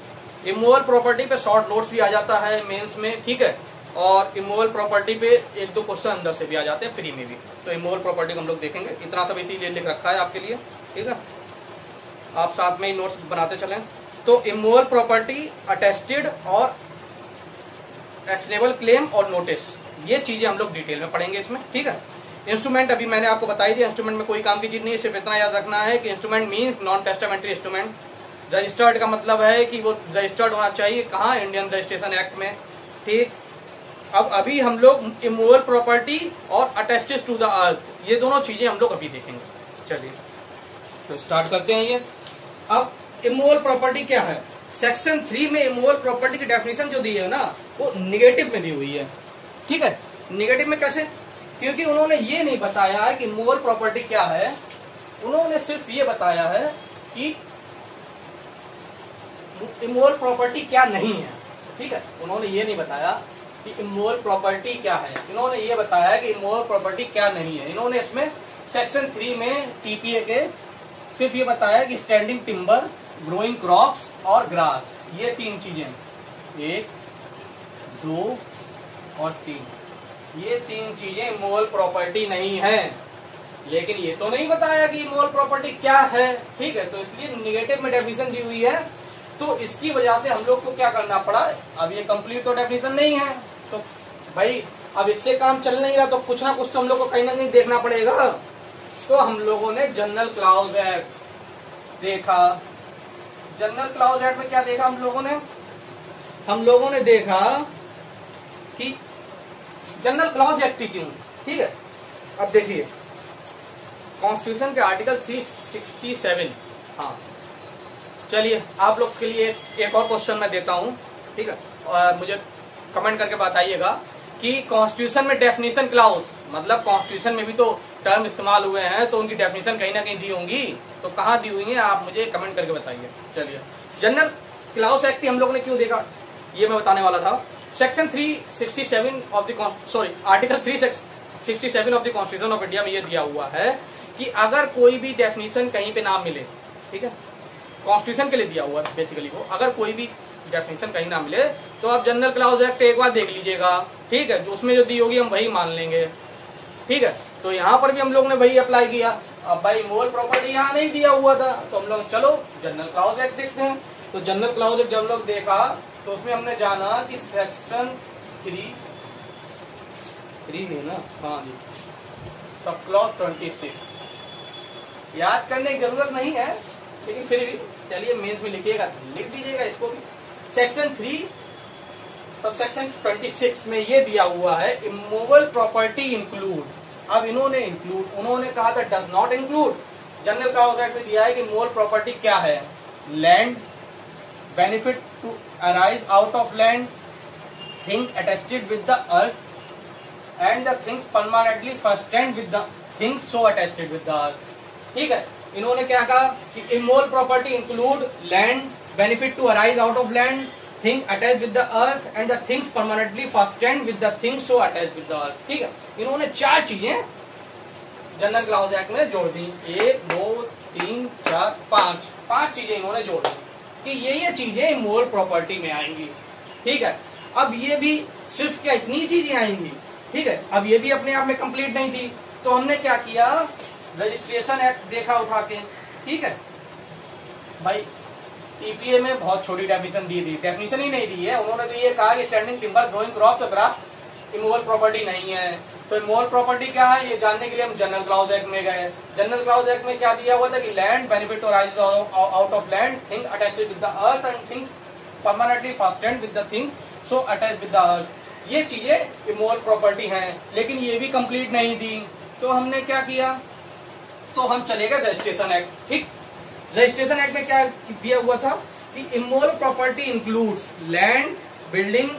[SPEAKER 1] इमोवल प्रॉपर्टी पे शॉर्ट नोट्स भी आ जाता है मेन्स में ठीक है और इमोवल प्रॉपर्टी पे एक दो क्वेश्चन अंदर से भी आ जाते हैं फ्री में भी तो इमोवल प्रॉपर्टी को हम लोग देखेंगे इतना सब इसीलिए लिख रखा है आपके लिए ठीक है आप साथ में ही नोट्स बनाते चले तो इमोवल प्रॉपर्टी अटेस्टेड और एक्सनेबल क्लेम और नोटिस ये चीजें हम लोग डिटेल में पढ़ेंगे इसमें ठीक है इंस्ट्रूमेंट अभी मैंने आपको बताई थी इंस्ट्रूमेंट में कोई काम की चीज नहीं है सिर्फ इतना याद रखना है कि instrument means non testamentary instrument registered का मतलब है कि वो रजिस्टर्ड होना चाहिए कहा इंडियन रजिस्ट्रेशन एक्ट में ठीक अब अभी हम लोग इमोवल प्रॉपर्टी और अटेस्टेड टू द अर्थ ये दोनों चीजें हम लोग अभी देखेंगे चलिए तो स्टार्ट करते हैं ये अब इमोवल प्रॉपर्टी क्या है सेक्शन थ्री में इमोवल प्रॉपर्टी की डेफिनेशन जो दी है ना वो निगेटिव में दी हुई है ठीक है निगेटिव में कैसे क्योंकि उन्होंने ये नहीं बताया कि इमोवल प्रॉपर्टी क्या है उन्होंने सिर्फ ये बताया है कि इमोवल प्रॉपर्टी क्या नहीं है ठीक है उन्होंने ये नहीं बताया कि इमोल प्रॉपर्टी क्या है इन्होंने ये बताया कि इमोल प्रॉपर्टी क्या नहीं है इन्होंने इसमें सेक्शन थ्री में टीपीए के सिर्फ ये बताया कि स्टैंडिंग टिम्बर ग्रोइंग क्रॉप्स और ग्रास ये तीन चीजें एक दो और तीन ये तीन चीजें इमोल प्रॉपर्टी नहीं है लेकिन ये तो नहीं बताया कि मोल प्रॉपर्टी क्या है ठीक है तो इसलिए निगेटिव में डेफिनेशन दी हुई है तो इसकी वजह से हम लोग को क्या करना पड़ा अब ये कंप्लीट तो डेफिनेशन नहीं है तो भाई अब इससे काम चल नहीं रहा तो कुछ ना कुछ तो हम लोग को कहीं ना कहीं देखना पड़ेगा तो हम लोगों ने जनरल क्लाउज एक्ट देखा जनरल क्लाउज एक्ट में क्या देखा हम लोगों ने हम लोगों ने देखा कि जनरल क्लाउज एक्ट क्यों ठीक है अब देखिए कॉन्स्टिट्यूशन के आर्टिकल 367 हाँ चलिए आप लोग के लिए एक और क्वेश्चन मैं देता हूं ठीक है और मुझे कमेंट करके बताइएगा कि कॉन्स्टिट्यूशन में डेफिनेशन क्लाउज मतलब कॉन्स्टिट्यूशन में भी तो टर्म इस्तेमाल हुए हैं तो उनकी डेफिनेशन कहीं ना कहीं दी होंगी तो कहाँ दी हुई है आप मुझे कमेंट करके बताइए चलिए जनरल क्लाउस एक्ट हम लोग ने क्यों देखा ये मैं बताने वाला था section 367 of the sorry article 367 of the constitution of India में ये दिया हुआ है कि अगर कोई भी डेफिनेशन कहीं पे ना मिले ठीक है कॉन्स्टिट्यूशन के लिए दिया हुआ है बेसिकली वो अगर कोई भी डेफिनेशन कहीं ना मिले तो आप जनरल क्लाउज एक्ट एक बार देख लीजिएगा ठीक है उसमें जो दी होगी हम वही मान लेंगे ठीक है तो यहाँ पर भी हम लोग ने वही अप्लाई किया अब भाई मोल प्रॉपर्टी यहाँ नहीं दिया हुआ था तो हम लोग चलो जनरल क्लाउज एक्ट देखते हैं तो जनरल क्लाउज एक्ट जब लोग देखा तो उसमें हमने जाना कि सेक्शन थ्री थ्री में ना हाँ जी सब क्लॉज ट्वेंटी सिक्स याद करने की जरूरत नहीं है लेकिन फिर भी चलिए मेंस में लिखिएगा लिख दीजिएगा इसको भी section three sub section twenty six में ये दिया हुआ है इमोवल प्रॉपर्टी इंक्लूड अब इन्होंने इंक्लूड उन्होंने कहा था does not include general contract में दिया है कि मोबल प्रॉपर्टी क्या है land benefit to arise out of land thing attested with the earth and the things permanently फर्स्ट and with the things so attested with the earth ठीक है इन्होंने क्या कहा कि immovable property include land benefit to arise out of land thing attach with the earth and the things permanently fastened with the things so attach with the earth ठीक है इन्होंने चार चीजें जनरल क्लाउज एक्ट में जोड़ दी एक दो तीन चार पांच पांच चीजें इन्होंने जोड़ दी कि ये ये चीजें मोर प्रॉपर्टी में आएंगी ठीक है अब ये भी सिर्फ क्या इतनी चीजें आएंगी ठीक है अब ये भी अपने आप में कंप्लीट नहीं थी तो हमने क्या किया रजिस्ट्रेशन एक्ट देखा उठा के ठीक है भाई टीपीए में बहुत छोटी डेफिनेशन दी थी डेफिनेशन ही नहीं दी है उन्होंने तो ये कहा कि स्टैंडिंग टिम्बर ग्रोइंग क्रॉप और ग्रास इमोवल प्रॉपर्टी नहीं है तो इमोवल प्रॉपर्टी क्या है ये जानने के लिए हम जनरल क्लाउज एक्ट में गए जनरल क्लाउज एक्ट में क्या दिया हुआ था कि land benefit out of land thing attach with the earth and thing permanently fastened with the thing so attach with the earth ये चीजें इमोवल प्रॉपर्टी है लेकिन ये भी कम्प्लीट नहीं दी तो हमने क्या किया तो हम चले गए रजिस्ट्रेशन एक्ट ठीक रजिस्ट्रेशन एक्ट में क्या दिया हुआ था कि immovable property includes land building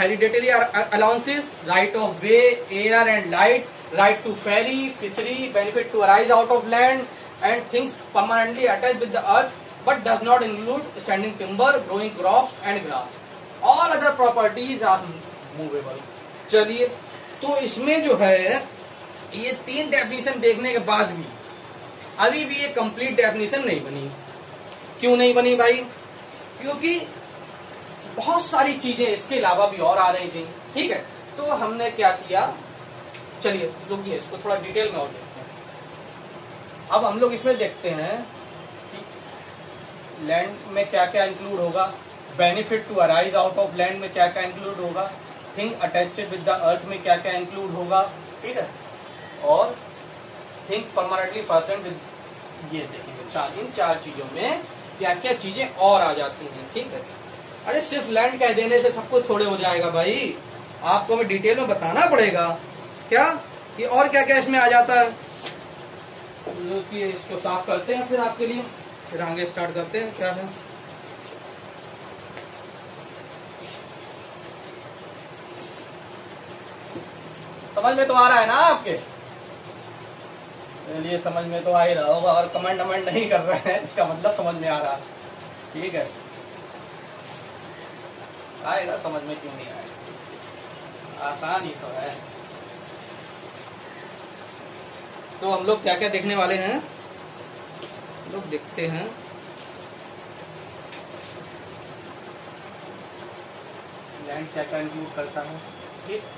[SPEAKER 1] hereditary allowances right of way air and light right to ferry fishery benefit to arise out of land and things permanently attach with the earth but does not include standing timber growing crop and grass all other properties are movable चलिए तो इसमें जो है ये तीन definition देखने के बाद भी अभी भी ये कंप्लीट डेफिनेशन नहीं बनी क्यों नहीं बनी भाई क्योंकि बहुत सारी चीजें इसके अलावा भी और आ रही थी ठीक है तो हमने क्या किया चलिए रुकिए इसको थोड़ा डिटेल में और देखते हैं अब हम लोग इसमें देखते हैं कि लैंड में क्या क्या इंक्लूड होगा benefit to arise out of land में क्या क्या इंक्लूड होगा thing attach with the earth में क्या क्या इंक्लूड होगा ठीक है और थिंग्स परमानेंटली फर्स्ट विद ये देखेंगे चार इन चार चीजों में क्या क्या चीजें और आ जाती हैं ठीक है अरे सिर्फ लैंड कह देने से सब कुछ थोड़े हो जाएगा भाई आपको हमें डिटेल में बताना पड़ेगा क्या कि और क्या क्या इसमें आ जाता है इसको साफ करते हैं फिर आपके लिए फिर आगे स्टार्ट करते हैं क्या है समझ में तो आ रहा है ना आपके लिए समझ में तो आ ही रहा होगा और कमेंट वमेंट नहीं कर रहे हैं इसका मतलब समझ में आ रहा ठीक है आएगा समझ में क्यों नहीं आएगा आसान ही तो है तो हम लोग क्या क्या देखने वाले हैं लोग देखते हैं लैंड क्या क्या इंक्लूड करता है ठीक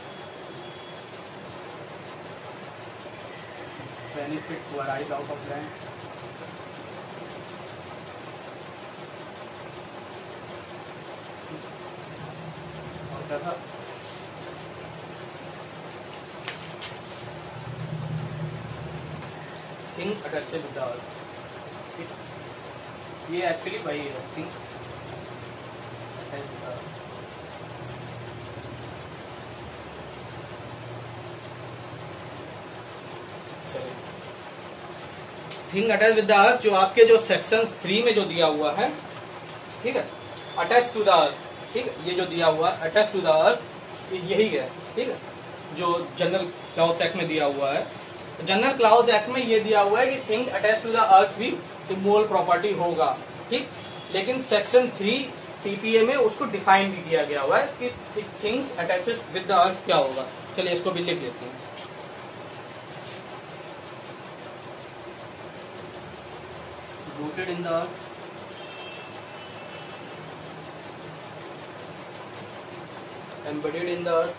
[SPEAKER 1] benefit to arise out of land? और क्या था थिंग्स विद ये एक्चुअली वही है things thing attach with the earth जो आपके जो सेक्शन थ्री में जो दिया हुआ है ठीक है अटैच टू द अर्थ ठीक है ये जो दिया हुआ है अटैच टू द अर्थ यही है ठीक है जो जनरल क्लाउस एक्ट में दिया हुआ है जनरल क्लाउस एक्ट में ये दिया हुआ है कि thing attach to the earth भी इमोल प्रॉपर्टी होगा ठीक लेकिन सेक्शन थ्री टीपीए में उसको डिफाइन भी किया गया हुआ है कि things attach with the earth क्या होगा चलिए इसको भी लिख लेते हैं coated in the earth embedded in the earth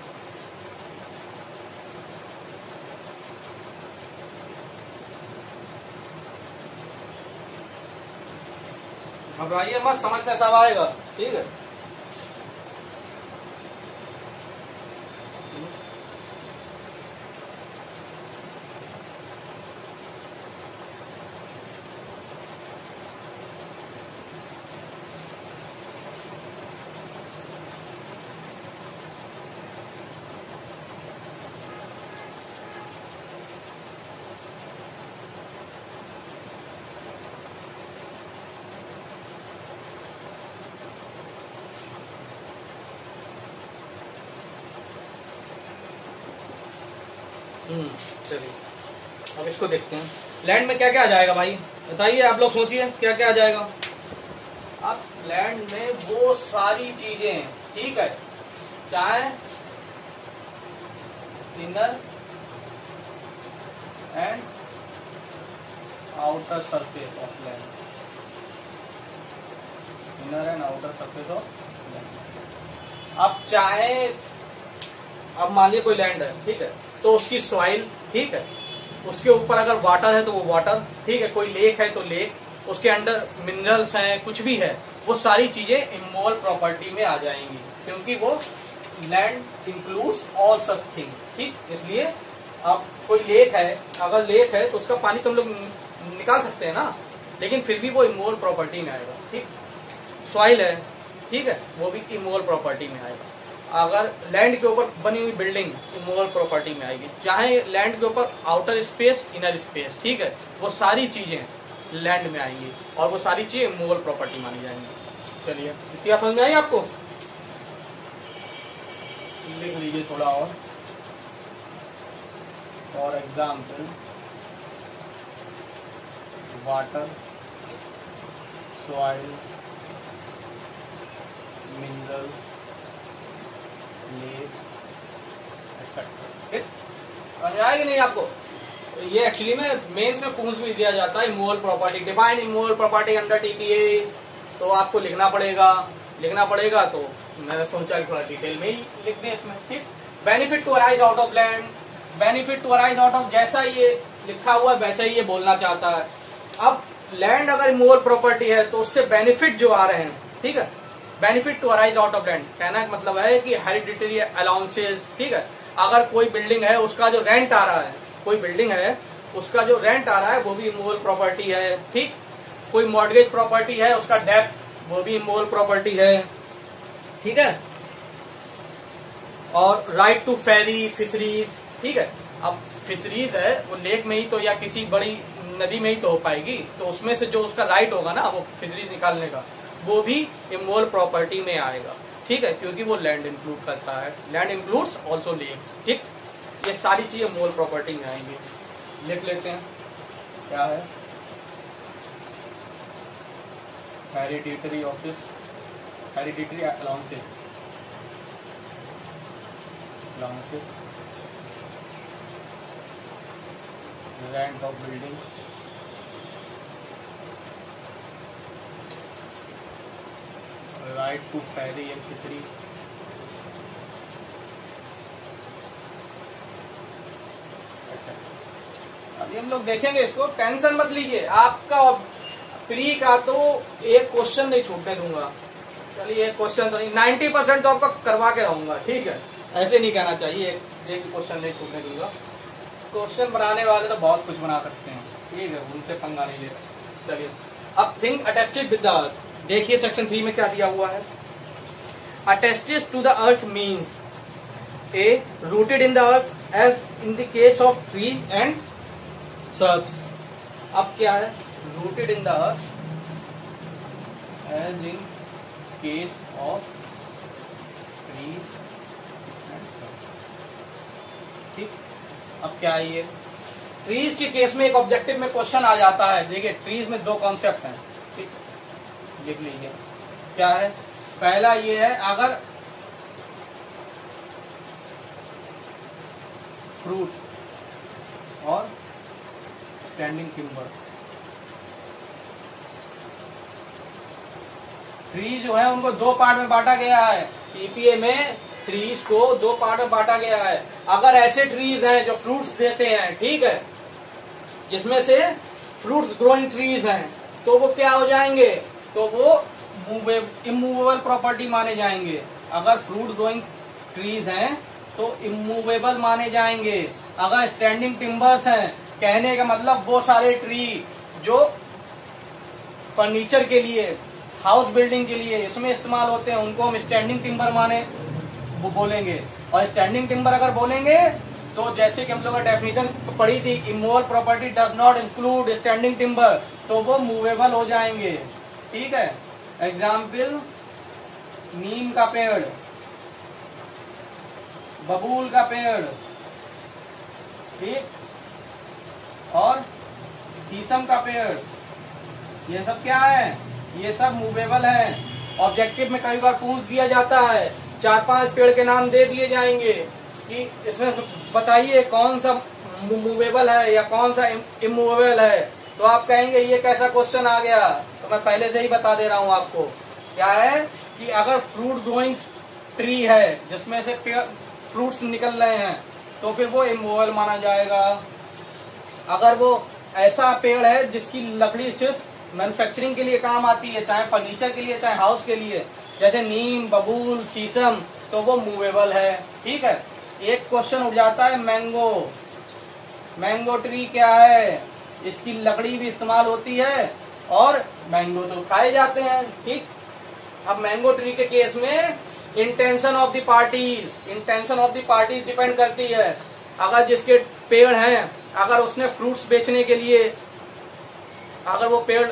[SPEAKER 1] घबराइए मत समझ में सब आएगा ठीक है इसको देखते हैं लैंड में क्या क्या आ जाएगा भाई बताइए आप लोग सोचिए क्या क्या आ जाएगा अब लैंड में वो सारी चीजें ठीक है चाहे inner and outer surface of land inner and outer surface of land अब चाहे अब मान लीजिए कोई लैंड है ठीक है तो उसकी सॉइल ठीक है उसके ऊपर अगर वाटर है तो वो वाटर ठीक है कोई लेक है तो लेक उसके अंडर मिनरल्स हैं कुछ भी है वो सारी चीजें इमोल प्रॉपर्टी में आ जाएंगी क्योंकि वो land includes all such thing ठीक इसलिए अब कोई लेक है अगर लेक है तो उसका पानी तो हम लोग निकाल सकते हैं ना लेकिन फिर भी वो इमोल प्रॉपर्टी में आएगा ठीक सॉइल है ठीक है वो भी इमोल प्रॉपर्टी में आएगा अगर लैंड के ऊपर बनी हुई बिल्डिंग मोगल प्रॉपर्टी में आएगी चाहे लैंड के ऊपर आउटर स्पेस इनर स्पेस ठीक है वो सारी चीजें लैंड में आएंगी और वो सारी चीजें मुगल प्रॉपर्टी मानी जाएंगी चलिए इतिहास समझ में आई आपको लिख लीजिए थोड़ा और for example water soil minerals आएगी नहीं आपको ये एक्चुअली में मेंस में पूछ भी दिया जाता है immovable property define immovable property under TPA तो आपको लिखना पड़ेगा लिखना पड़ेगा तो मैंने सोचा थोड़ा डिटेल में ही लिख दें इसमें ठीक benefit to arise out of land benefit to arise out of जैसा ये लिखा हुआ है वैसा ही ये बोलना चाहता है अब लैंड अगर इमोअल प्रॉपर्टी है तो उससे बेनिफिट जो आ रहे हैं ठीक है benefit to arise out of rent कहना मतलब है कि हेरिडिटरी अलाउंसेज ठीक है अगर कोई बिल्डिंग है उसका जो रेंट आ रहा है कोई बिल्डिंग है उसका जो रेंट आ रहा है वो भी इमोल प्रॉपर्टी है ठीक कोई मॉडगेज प्रॉपर्टी है उसका डेप्थ वो भी इमोल प्रॉपर्टी है ठीक है और राइट टू फेरी फिशरीज ठीक है अब फिशरीज है वो लेक में ही तो या किसी बड़ी नदी में ही तो हो पाएगी तो उसमें से जो उसका राइट होगा ना वो फिशरीज निकालने का वो भी इमोल प्रॉपर्टी में आएगा ठीक है क्योंकि वो लैंड इंक्लूड करता है लैंड इंक्लूड्स ऑल्सो लेक ठीक ये सारी चीजें मोल प्रॉपर्टी में आएंगी लिख लेते हैं क्या है hereditary office hereditary allowances allowances rent of building to ferry ferry and अच्छा अभी हम लोग देखेंगे इसको टेंशन मत लीजिए आपका प्री का तो एक क्वेश्चन नहीं छूटने दूंगा चलिए एक क्वेश्चन तो नहीं नाइन्टी परसेंट तो आपका करवा के रहूंगा ठीक है ऐसे नहीं कहना चाहिए एक क्वेश्चन नहीं छूटने दूंगा क्वेश्चन बनाने वाले तो बहुत कुछ बना सकते हैं ठीक है उनसे पंगा नहीं ले चलिए अब thing attached with the earth देखिए सेक्शन थ्री में क्या दिया हुआ है attested to the earth means a rooted in the earth as in the case of trees and shrubs अब क्या है rooted in the earth as in case of trees ठीक अब क्या है ये ट्रीज के केस में एक ऑब्जेक्टिव में क्वेश्चन आ जाता है देखिए ट्रीज में दो कॉन्सेप्ट हैं सब्जेक्ट लीजिए क्या है पहला ये है अगर फ्रूट और स्टैंडिंग टिम्बर ट्री जो है उनको दो पार्ट में बांटा गया है ईपीए में ट्रीज को दो पार्ट में बांटा गया है अगर ऐसे ट्रीज हैं जो फ्रूट्स देते हैं ठीक है जिसमें से फ्रूट्स ग्रोइंग ट्रीज हैं तो वो क्या हो जाएंगे तो वो इमूवेबल प्रॉपर्टी माने जाएंगे अगर फ्रूट ग्रोइंग ट्रीज हैं तो इमूवेबल माने जाएंगे अगर स्टैंडिंग टिम्बर्स हैं कहने का मतलब वो सारे ट्री जो फर्नीचर के लिए हाउस बिल्डिंग के लिए इसमें इस्तेमाल होते हैं उनको हम स्टैंडिंग टिम्बर माने वो बोलेंगे और स्टैंडिंग टिम्बर अगर बोलेंगे तो जैसे कि हम लोगों ने डेफिनेशन पढ़ी थी immovable property does not include standing timber तो वो मूवेबल हो जाएंगे ठीक है एग्जाम्पल नीम का पेड़ बबूल का पेड़ ठीक और शीशम का पेड़ ये सब क्या है ये सब मूवेबल है ऑब्जेक्टिव में कई बार पूछ दिया जाता है चार पांच पेड़ के नाम दे दिए जाएंगे कि इसमें बताइए कौन सा मूवेबल है या कौन सा इमूवेबल है तो आप कहेंगे ये कैसा क्वेश्चन आ गया तो मैं पहले से ही बता दे रहा हूं आपको क्या है कि अगर फ्रूट ग्रोइंग ट्री है जिसमें से फ्रूट्स निकल रहे हैं तो फिर वो इमोवल माना जाएगा अगर वो ऐसा पेड़ है जिसकी लकड़ी सिर्फ मैन्युफैक्चरिंग के लिए काम आती है चाहे फर्नीचर के लिए चाहे हाउस के लिए जैसे नीम बबूल शीशम तो वो मूवेबल है ठीक है एक क्वेश्चन उठ जाता है मैंगो मैंगो ट्री क्या है इसकी लकड़ी भी इस्तेमाल होती है और मैंगो तो खाए जाते हैं ठीक अब मैंगो ट्री के केस में intention of the parties intention of the parties depend करती है अगर जिसके पेड़ हैं अगर उसने फ्रूट्स बेचने के लिए अगर वो पेड़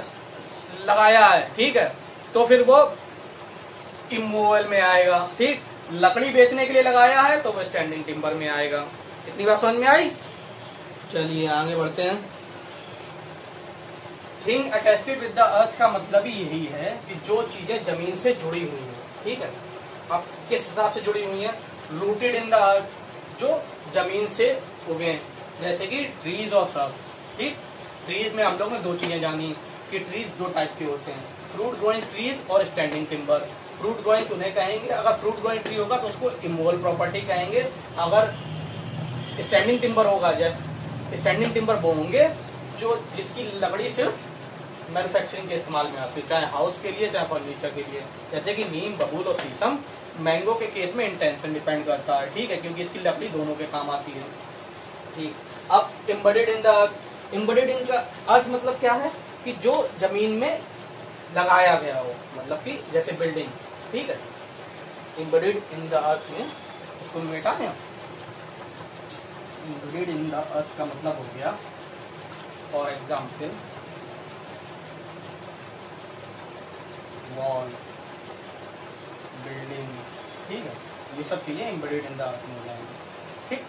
[SPEAKER 1] लगाया है ठीक है तो फिर वो इमोवल में आएगा ठीक लकड़ी बेचने के लिए लगाया है तो वो स्टैंडिंग टिम्बर में आएगा इतनी बात समझ में आई चलिए आगे बढ़ते हैं thing attested with the earth का मतलब ही यही है कि जो चीजें जमीन से जुड़ी हुई है ठीक है अब किस हिसाब से जुड़ी हुई है रूटेड इन द अर्थ जो जमीन से उगे जैसे कि ट्रीज और सब ठीक ट्रीज में हम लोग ने दो चीजें जानी कि ट्रीज दो टाइप के होते हैं फ्रूट ग्रोइंग ट्रीज और स्टैंडिंग टिम्बर फ्रूट ग्रोइंग उन्हें कहेंगे अगर फ्रूट ग्रोइंग ट्री होगा तो उसको इमोल प्रॉपर्टी कहेंगे अगर स्टैंडिंग टिम्बर होगा जस्ट स्टैंडिंग टिम्बर वो होंगे जो जिसकी लकड़ी सिर्फ मैन्युफैक्चरिंग के इस्तेमाल में आती है चाहे हाउस के लिए चाहे फर्नीचर के लिए जैसे कि नीम बबूल और शीशम मैंगो के केस में इंटेंशन डिपेंड करता है ठीक है क्योंकि इसकी लकड़ी दोनों के काम आती है ठीक अब embedded in the embedded in का अर्थ मतलब क्या है कि जो जमीन में लगाया गया हो मतलब कि जैसे बिल्डिंग ठीक है एम्बेडेड इन द अर्थ में उसको मेटा दें एम्बेडेड इन द अर्थ का मतलब हो गया फॉर एग्जाम्पल वॉल बिल्डिंग ठीक है ये सब चीजें एम्बेडेड इन द अर्थ ठीक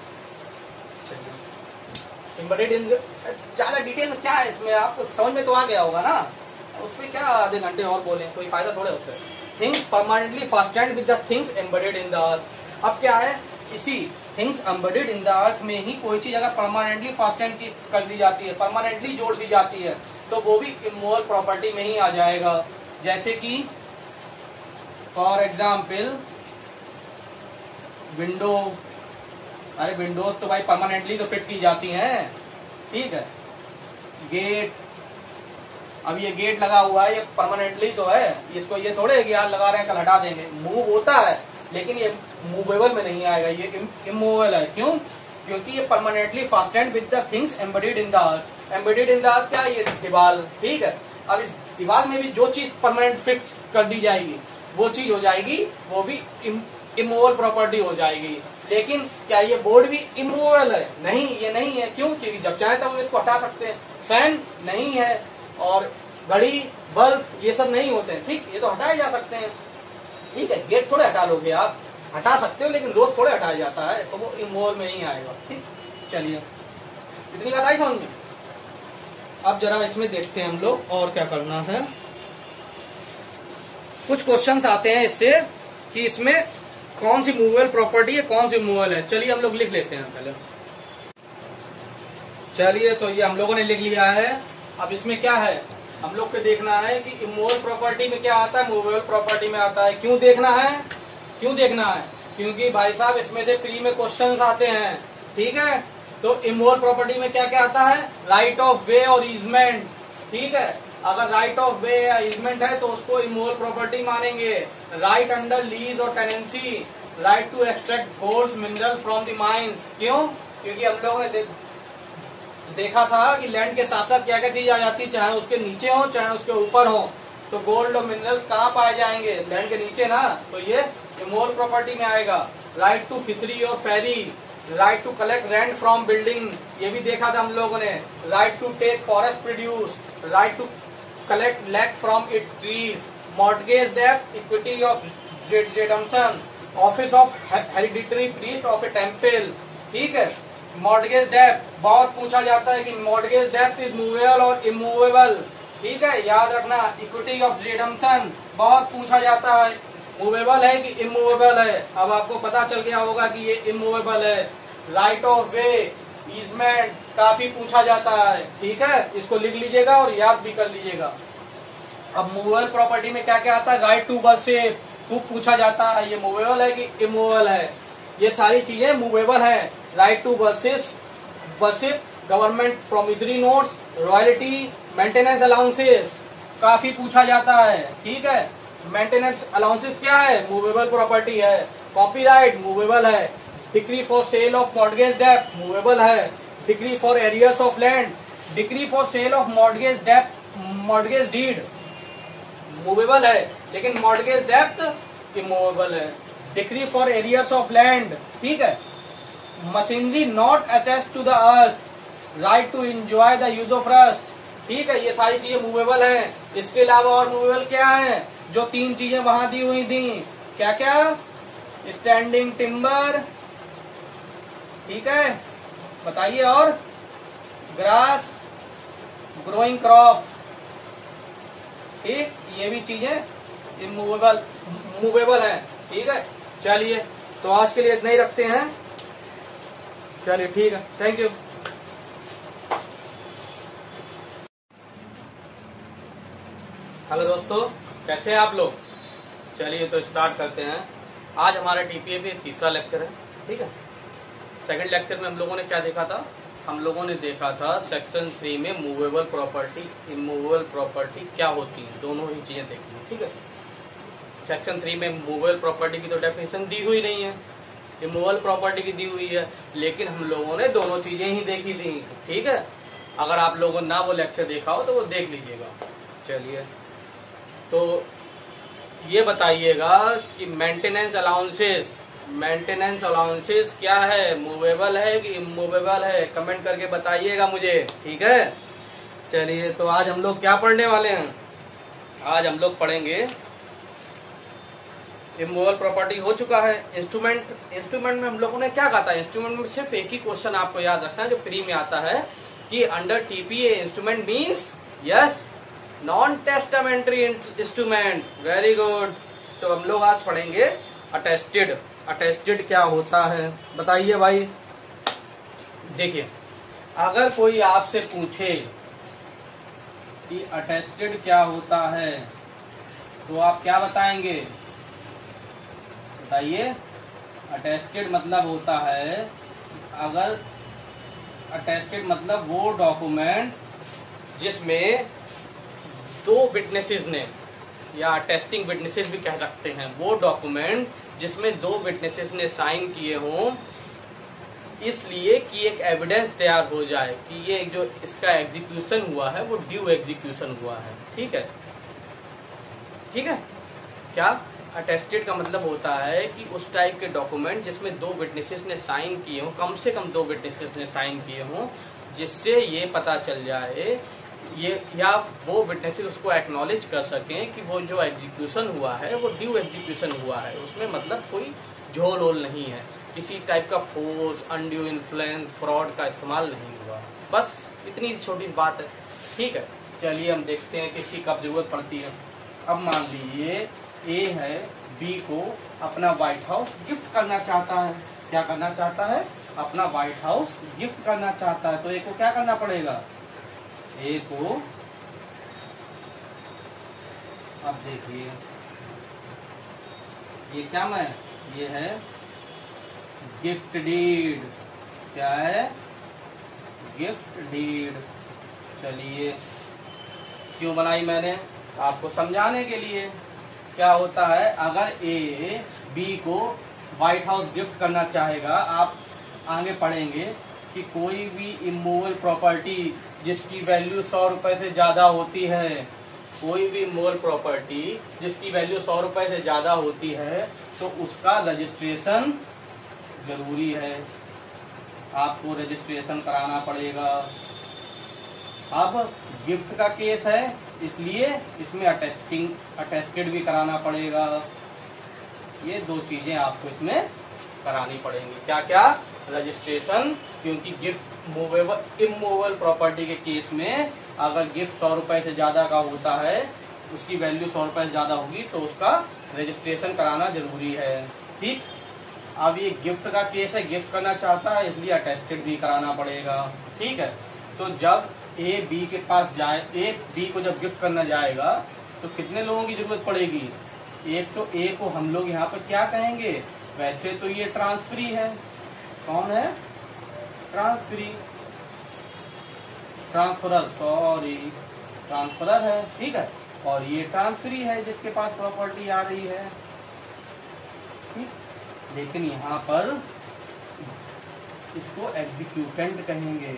[SPEAKER 1] चलिए इन ज्यादा डिटेल में क्या है इसमें आपको समझ में तो आ गया होगा ना उस पर क्या आधे घंटे और बोले कोई फायदा थोड़े उससे things permanently and with the things embedded in the earth अब क्या है इसी things embedded in the earth में ही कोई चीज अगर परमानेंटली एंड की कर दी जाती है परमानेंटली जोड़ दी जाती है तो वो भी इमोअल प्रॉपर्टी में ही आ जाएगा जैसे कि फॉर एग्जाम्पल विंडो अरे विंडोज तो भाई परमानेंटली तो फिट की जाती हैं ठीक है गेट अब ये गेट लगा हुआ है ये परमानेंटली तो है इसको ये थोड़े कि यार लगा रहे हैं कल हटा देंगे मूव होता है लेकिन ये मूवेबल में नहीं आएगा ये इमूवेबल है क्यों क्योंकि ये permanently fastened with the things embedded in the earth embedded in the क्या ये दीवार ठीक है अब इस दीवार में भी जो चीज परमानेंट फिक्स कर दी जाएगी वो चीज हो जाएगी वो भी इमोवल प्रॉपर्टी हो जाएगी लेकिन क्या ये बोर्ड भी इमोवल है नहीं ये नहीं है क्यों क्योंकि जब चाहे तब हम इसको हटा सकते हैं फैन नहीं है और घड़ी बल्ब ये सब नहीं होते हैं ठीक ये तो हटाए जा सकते हैं ठीक है गेट थोड़े हटा लोगे आप हटा सकते हो लेकिन रोज थोड़े हटाया जाता है तो वो इमोवल में ही आएगा ठीक चलिए इतनी बात आई समझ में अब जरा इसमें देखते हैं हम लोग और क्या करना है कुछ क्वेश्चंस आते हैं इससे कि इसमें कौन सी मूवेबल प्रॉपर्टी है कौन सी मूवेबल है चलिए हम लोग लिख लेते हैं पहले चलिए तो ये हम लोगों ने लिख लिया है अब इसमें क्या है हम लोग को देखना है कि इमोवल प्रॉपर्टी में क्या आता है मूवेबल प्रॉपर्टी में आता है क्यों देखना है क्यों देखना है क्योंकि भाई साहब इसमें से प्री में क्वेश्चंस आते हैं ठीक है तो इमोल प्रॉपर्टी में क्या क्या आता है राइट ऑफ वे और इजमेंट ठीक है अगर राइट ऑफ वे या इजमेंट है तो उसको इमोल प्रॉपर्टी मानेंगे राइट अंडर लीज और tenancy right to extract gold mineral from the mines क्यों क्योंकि हम लोगों ने दे, देखा था कि लैंड के साथ साथ क्या क्या चीज आ जाती है चाहे उसके नीचे हो चाहे उसके ऊपर हो तो गोल्ड और मिनरल्स कहाँ पाए जाएंगे लैंड के नीचे ना तो ये इमोल प्रॉपर्टी में आएगा राइट टू फिशरी और ferry right to collect rent from building ये भी देखा था हम लोगों ने right to take forest produce right to collect lac from its trees mortgage डेप्ट equity of redemption office of hereditary priest of a temple ठीक है मॉडगेज डेप्ट बहुत पूछा जाता है कि मॉडगेज डेप्ट इज मूवेबल और इमूवेबल ठीक है याद रखना इक्विटी ऑफ रिडम्सन बहुत पूछा जाता है मूवेबल है कि इमूवेबल है अब आपको पता चल गया होगा कि ये इमूवेबल है राइट ऑफ वे इजमेंट काफी पूछा जाता है ठीक है इसको लिख लीजिएगा और याद भी कर लीजिएगा अब मूवेबल प्रॉपर्टी में क्या क्या आता है राइट टू बस से खूब पूछा जाता है ये मूवेबल है कि इमूवेबल है ये सारी चीजें मूवेबल है right to buses buses government promissory notes royalty maintenance allowances काफी पूछा जाता है ठीक है मेंटेनेंस अलाउंसेस क्या है मूवेबल प्रॉपर्टी है कॉपीराइट मूवेबल है decree for sale of mortgage डेप्ट मूवेबल है decree for arrears of land decree for sale of mortgage डेप्ट मॉडगेज डीड मूवेबल है लेकिन मॉडगेज डेप्थ इमूवेबल है decree for arrears of land ठीक है machinery not attach to the earth right to enjoy the use of rust ठीक है ये सारी चीजें मूवेबल हैं इसके अलावा और मूवेबल क्या है जो तीन चीजें वहां दी हुई थी क्या क्या स्टैंडिंग टिम्बर ठीक है बताइए और ग्रास ग्रोइंग क्रॉप ठीक ये भी चीजें मूवेबल मूवेबल है ठीक है चलिए तो आज के लिए इतना ही रखते हैं चलिए ठीक है थैंक यू हेलो दोस्तों कैसे आप लोग चलिए तो स्टार्ट करते हैं आज हमारा डीपीए पे तीसरा लेक्चर है ठीक है सेकंड लेक्चर में हम लोगों ने क्या देखा था हम लोगों ने देखा था सेक्शन थ्री में मूवेबल प्रॉपर्टी इमूवेबल प्रॉपर्टी क्या होती है दोनों ही चीजें देखी ठीक है सेक्शन थ्री में मूवेबल प्रॉपर्टी की तो डेफिनेशन दी हुई नहीं है इमूवेबल प्रॉपर्टी की दी हुई है लेकिन हम लोगों ने दोनों चीजें ही देखी थी ठीक है अगर आप लोगों ने ना वो लेक्चर देखा हो तो वो देख लीजिएगा चलिए तो ये बताइएगा कि मेंटेनेंस अलाउंसेस मेंटेनेंस अलाउंसेस क्या है मूवेबल है कि इमूवेबल है कमेंट करके बताइएगा मुझे ठीक है चलिए तो आज हम लोग क्या पढ़ने वाले हैं आज हम लोग पढ़ेंगे इमूवेबल प्रॉपर्टी हो चुका है इंस्ट्रूमेंट इंस्ट्रूमेंट में हम लोगों ने क्या कहा था इंस्ट्रूमेंट में सिर्फ एक ही क्वेश्चन आपको याद रखना है जो फ्री में आता है कि under TPA instrument means yes non testamentary instrument very good तो हम लोग आज पढ़ेंगे अटेस्टेड अटेस्टेड क्या होता है बताइए भाई देखिए अगर कोई आपसे पूछे कि अटेस्टेड क्या होता है तो आप क्या बताएंगे बताइए अटेस्टेड मतलब होता है अगर अटेस्टेड मतलब वो डॉक्यूमेंट जिसमें दो विटनेसेस ने या टेस्टिंग विटनेसेस भी कह सकते हैं वो डॉक्यूमेंट जिसमें दो विटनेसेस ने साइन किए हों इसलिए कि एक एविडेंस तैयार हो जाए कि ये जो इसका एग्जीक्यूशन हुआ है वो ड्यू एग्जीक्यूशन हुआ है ठीक है ठीक है क्या अटेस्टेड का मतलब होता है कि उस टाइप के डॉक्यूमेंट जिसमें दो विटनेसेस ने साइन किए हों कम से कम दो विटनेसेस ने साइन किए हों जिससे ये पता चल जाए ये या वो विटनेसेस उसको एक्नॉलेज कर सकें कि वो जो एग्जीक्यूशन हुआ है वो ड्यू एग्जीक्यूशन हुआ है उसमें मतलब कोई झोल ओल नहीं है किसी टाइप का फोर्स अनड्यू इन्फ्लुएंस फ्रॉड का इस्तेमाल नहीं हुआ बस इतनी छोटी बात है ठीक है चलिए हम देखते हैं किसकी कब जरूरत पड़ती है अब मान लीजिए ए है बी को अपना व्हाइट हाउस गिफ्ट करना चाहता है क्या करना चाहता है अपना व्हाइट हाउस गिफ्ट करना चाहता है तो ए को क्या करना पड़ेगा ए को अब देखिए ये क्या है ये है गिफ्ट डीड क्या है गिफ्ट डीड चलिए क्यों बनाई मैंने आपको समझाने के लिए क्या होता है अगर ए बी को व्हाइट हाउस गिफ्ट करना चाहेगा आप आगे पढ़ेंगे कि कोई भी इमोवल प्रॉपर्टी जिसकी वैल्यू सौ रुपए से ज्यादा होती है कोई भी मोल प्रॉपर्टी जिसकी वैल्यू सौ रुपए से ज्यादा होती है तो उसका रजिस्ट्रेशन जरूरी है आपको रजिस्ट्रेशन कराना पड़ेगा अब गिफ्ट का केस है इसलिए इसमें अटेस्टिंग अटेस्टेड भी कराना पड़ेगा ये दो चीजें आपको इसमें करानी पड़ेंगी क्या क्या रजिस्ट्रेशन क्योंकि गिफ्ट मूवेबल इमूवेबल प्रॉपर्टी के केस में अगर गिफ्ट सौ रुपए से ज्यादा का होता है उसकी वैल्यू सौ रुपए ज्यादा होगी तो उसका रजिस्ट्रेशन कराना जरूरी है ठीक अब ये गिफ्ट का केस है गिफ्ट करना चाहता है इसलिए अटेस्टेड भी कराना पड़ेगा ठीक है तो जब ए बी के पास जाए ए बी को जब गिफ्ट करना जाएगा तो कितने लोगों की जरूरत पड़ेगी एक तो ए को हम लोग यहाँ पर क्या कहेंगे वैसे तो ये ट्रांसफ्री है कौन है ट्रांसफरी ट्रांसफरर सॉरी ट्रांसफरर है ठीक है और ये ट्रांसफरी है जिसके पास प्रॉपर्टी आ रही है ठीक लेकिन यहाँ पर इसको एग्जीक्यूटेंट कहेंगे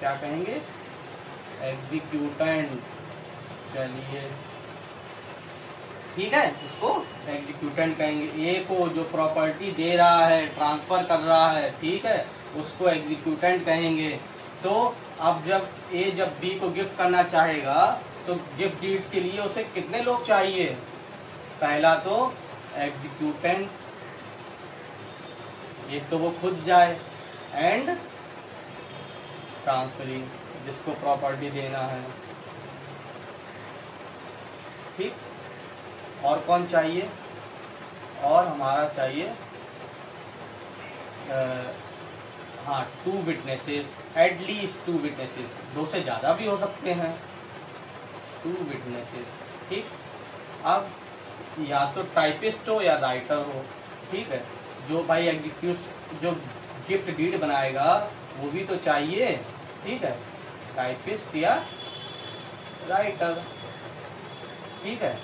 [SPEAKER 1] क्या कहेंगे एग्जीक्यूटेंट चलिए ठीक है इसको एग्जीक्यूटेंट कहेंगे ए को जो प्रॉपर्टी दे रहा है ट्रांसफर कर रहा है ठीक है उसको एग्जीक्यूटेंट कहेंगे तो अब जब ए जब बी को गिफ्ट करना चाहेगा तो गिफ्ट डीड के लिए उसे कितने लोग चाहिए पहला तो एग्जीक्यूटेंट एक तो वो खुद जाए एंड ट्रांसफरिंग जिसको प्रॉपर्टी देना है ठीक और कौन चाहिए और हमारा चाहिए आ, हाँ two witnesses at least two witnesses दो से ज्यादा भी हो सकते हैं टू विटनेसेस ठीक अब या तो टाइपिस्ट हो या राइटर हो ठीक है जो भाई एग्जीक्यूट जो गिफ्ट डीड बनाएगा वो भी तो चाहिए ठीक है टाइपिस्ट या राइटर ठीक है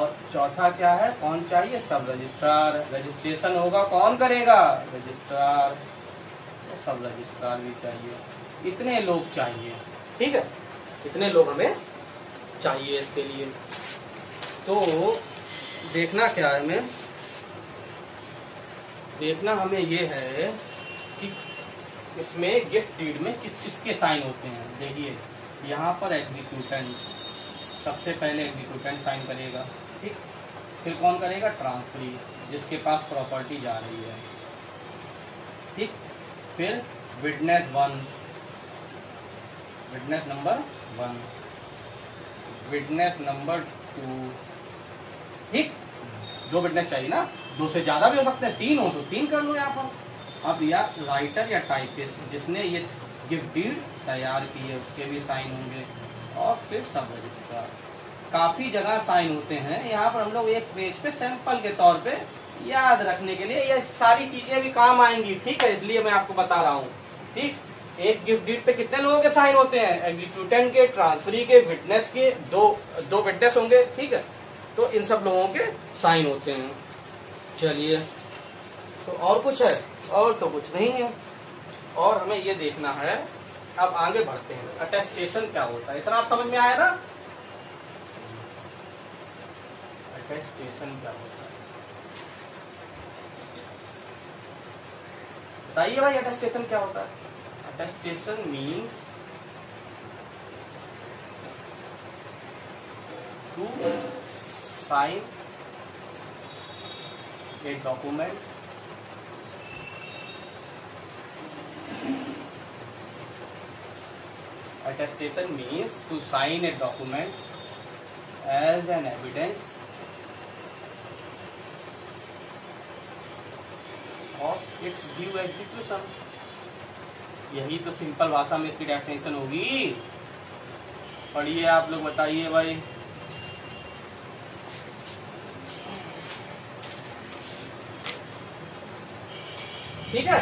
[SPEAKER 1] और चौथा क्या है कौन चाहिए सब रजिस्ट्रार रजिस्ट्रेशन होगा कौन करेगा रजिस्ट्रार सब रजिस्ट्रार भी चाहिए इतने लोग चाहिए ठीक है इतने लोग हमें चाहिए इसके लिए तो देखना क्या है हमें देखना हमें ये है कि इसमें गिफ्ट डीड में किस किसके साइन होते हैं देखिए यहाँ पर एग्जीक्यूटेंट सबसे पहले एग्जीक्यूटेंट साइन करेगा ठीक फिर कौन करेगा ट्रांसफरी जिसके पास प्रॉपर्टी जा रही है ठीक फिर witness one witness number one witness number two ठीक दो विटनेस चाहिए ना दो से ज्यादा भी हो सकते हैं तीन हो तो तीन कर लो यहाँ पर अब या राइटर या टाइपिस्ट जिसने ये गिफ्ट डीड तैयार की है उसके भी साइन होंगे और फिर सब रजिस्टर काफी जगह साइन होते हैं यहाँ पर हम लोग एक पेज पे सैंपल के तौर पे याद रखने के लिए ये सारी चीजें भी काम आएंगी ठीक है इसलिए मैं आपको बता रहा हूँ ठीक एक गिफ्ट डीट पे कितने लोगों के साइन होते हैं एग्जीक्यूटेंट के ट्रांसफरी के विटनेस के दो दो विटनेस होंगे ठीक है तो इन सब लोगों के साइन होते हैं चलिए तो और कुछ है और तो कुछ नहीं है और हमें ये देखना है अब आगे बढ़ते हैं अटेस्टेशन क्या होता है इतना आप समझ में आया ना अटेस्टेशन क्या होता है बताइए भाई अटेस्टेशन क्या होता है attestation means to sign a document attestation means to sign a document as an evidence और इट्स ड्यू एग्जीक्यूशन यही तो सिंपल भाषा में इसकी डेफिनेशन होगी पढ़िए आप लोग बताइए भाई ठीक है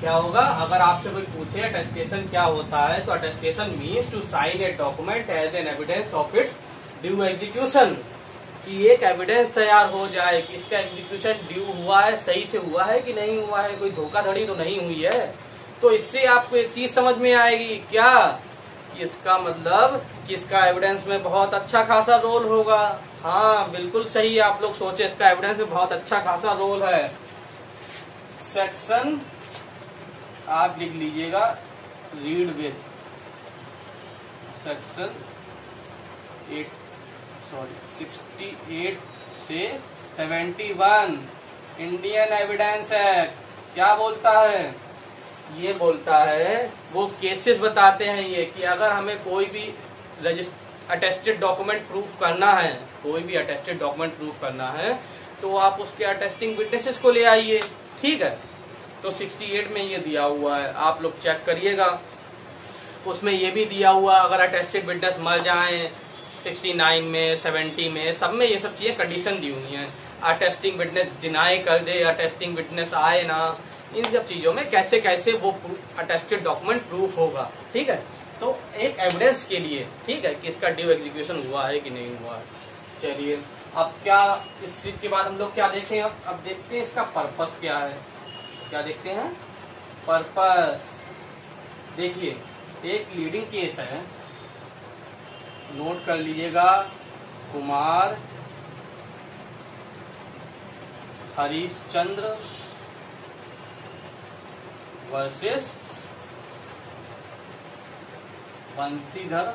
[SPEAKER 1] क्या होगा अगर आपसे कोई पूछे अटेस्टेशन क्या होता है तो attestation means to sign a document as an evidence of its due execution कि एक एविडेंस तैयार हो जाए कि इसका एग्जीक्यूशन ड्यू हुआ है सही से हुआ है कि नहीं हुआ है कोई धोखाधड़ी तो नहीं हुई है तो इससे आपको एक चीज समझ में आएगी क्या इसका मतलब कि इसका एविडेंस में बहुत अच्छा खासा रोल होगा हाँ बिल्कुल सही आप लोग सोचे इसका एविडेंस में बहुत अच्छा खासा रोल है सेक्शन आप लिख लीजिएगा read with section eight sorry 58 से 71 इंडियन एविडेंस एक्ट क्या बोलता है ये बोलता है वो केसेस बताते हैं ये कि अगर हमें कोई भी अटेस्टेड डॉक्यूमेंट प्रूफ करना है कोई भी अटेस्टेड डॉक्यूमेंट प्रूफ करना है तो आप उसके अटेस्टिंग विटनेसेस को ले आइए ठीक है तो 68 में ये दिया हुआ है आप लोग चेक करिएगा उसमें ये भी दिया हुआ अगर अटेस्टेड विटनेस मर जाए 69 में 70 में सब में ये सब चीजें कंडीशन दी हुई है अटेस्टिंग विटनेस डिनाई कर दे अटेस्टिंग विटनेस आए ना इन सब चीजों में कैसे कैसे वो अटेस्टेड डॉक्यूमेंट प्रूफ होगा ठीक है तो एक एविडेंस के लिए ठीक है कि इसका ड्यू एग्जीक्यूशन हुआ है कि नहीं हुआ है चलिए अब क्या इस चीज के बाद हम लोग क्या देखें अब अब देखते हैं इसका पर्पस क्या है क्या देखते हैं पर्पस देखिए एक लीडिंग केस है नोट कर लीजिएगा कुमार हरीश चंद्र वर्सेस बंसीधर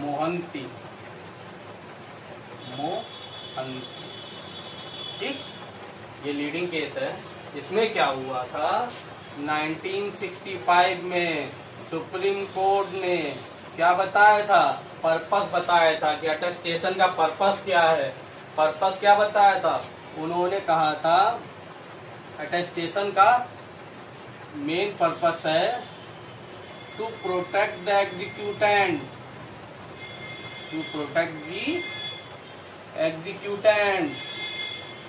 [SPEAKER 1] मोहंती मोहंती ठीक ये लीडिंग केस है इसमें क्या हुआ था 1965 में सुप्रीम कोर्ट ने क्या बताया था पर्पस बताया था कि अटेस्टेशन का पर्पस क्या है पर्पस क्या बताया था उन्होंने कहा था अटेस्टेशन का मेन पर्पस है to protect the executant to protect the executant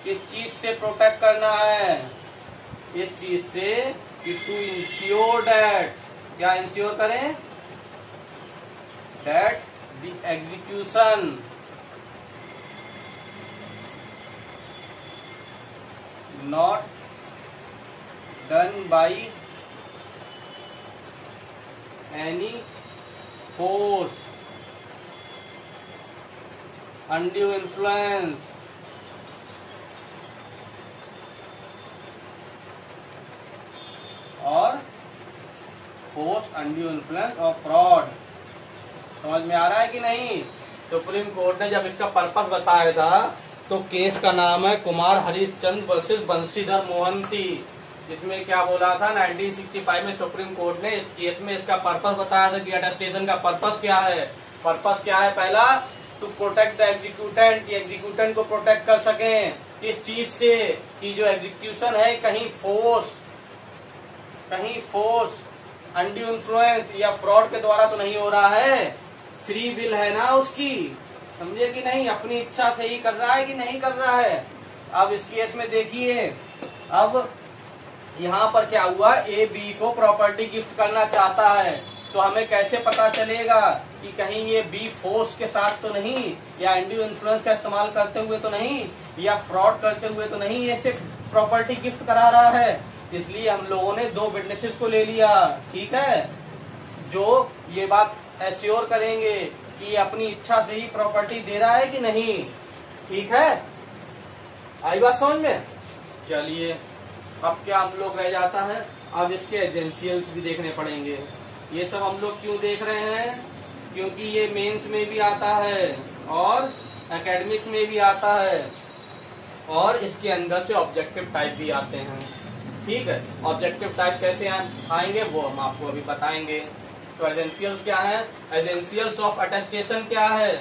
[SPEAKER 1] किस चीज से प्रोटेक्ट करना है इस चीज से कि टू इंश्योर डेट क्या इंश्योर करें that the execution not done by any force undue influence और फोर्स अंड्यू इन्फ्लुएंस और फ्रॉड समझ में आ रहा है कि नहीं सुप्रीम कोर्ट ने जब इसका पर्पस बताया था तो केस का नाम है कुमार हरीश चंद वर्सेज बंशीधर मोहंती जिसमें क्या बोला था 1965 में सुप्रीम कोर्ट ने इस केस में इसका पर्पस बताया था कि अटेस्टेशन का पर्पस क्या है पर्पस क्या है पहला टू प्रोटेक्ट द एग्जीक्यूटेंट की एग्जीक्यूटेंट को प्रोटेक्ट कर सके किस चीज से कि जो एग्जीक्यूशन है कहीं फोर्स कहीं फोर्स अंडी इन्फ्लुएंस या फ्रॉड के द्वारा तो नहीं हो रहा है फ्री विल है ना उसकी समझे कि नहीं अपनी इच्छा से ही कर रहा है कि नहीं कर रहा है अब इस केस में देखिए अब यहाँ पर क्या हुआ ए बी को प्रॉपर्टी गिफ्ट करना चाहता है तो हमें कैसे पता चलेगा कि कहीं ये बी फोर्स के साथ तो नहीं या इंडियो इन्फ्लुएंस का इस्तेमाल करते हुए तो नहीं या फ्रॉड करते हुए तो नहीं ये सिर्फ प्रॉपर्टी गिफ्ट करा रहा है इसलिए हम लोगों ने दो विटनेसेस को ले लिया ठीक है जो ये बात एश्योर करेंगे कि अपनी इच्छा से ही प्रॉपर्टी दे रहा है कि नहीं ठीक है आई बात समझ में चलिए अब क्या हम लोग रह जाता है अब इसके एजेंसियल्स भी देखने पड़ेंगे ये सब हम लोग क्यों देख रहे हैं क्योंकि ये मेंस में भी आता है और एकेडमिक्स में भी आता है और इसके अंदर से ऑब्जेक्टिव टाइप भी आते हैं ठीक है ऑब्जेक्टिव टाइप कैसे आएंगे वो हम आपको अभी बताएंगे तो एजेंसियल्स क्या है एजेंसियल्स ऑफ अटेस्टेशन क्या है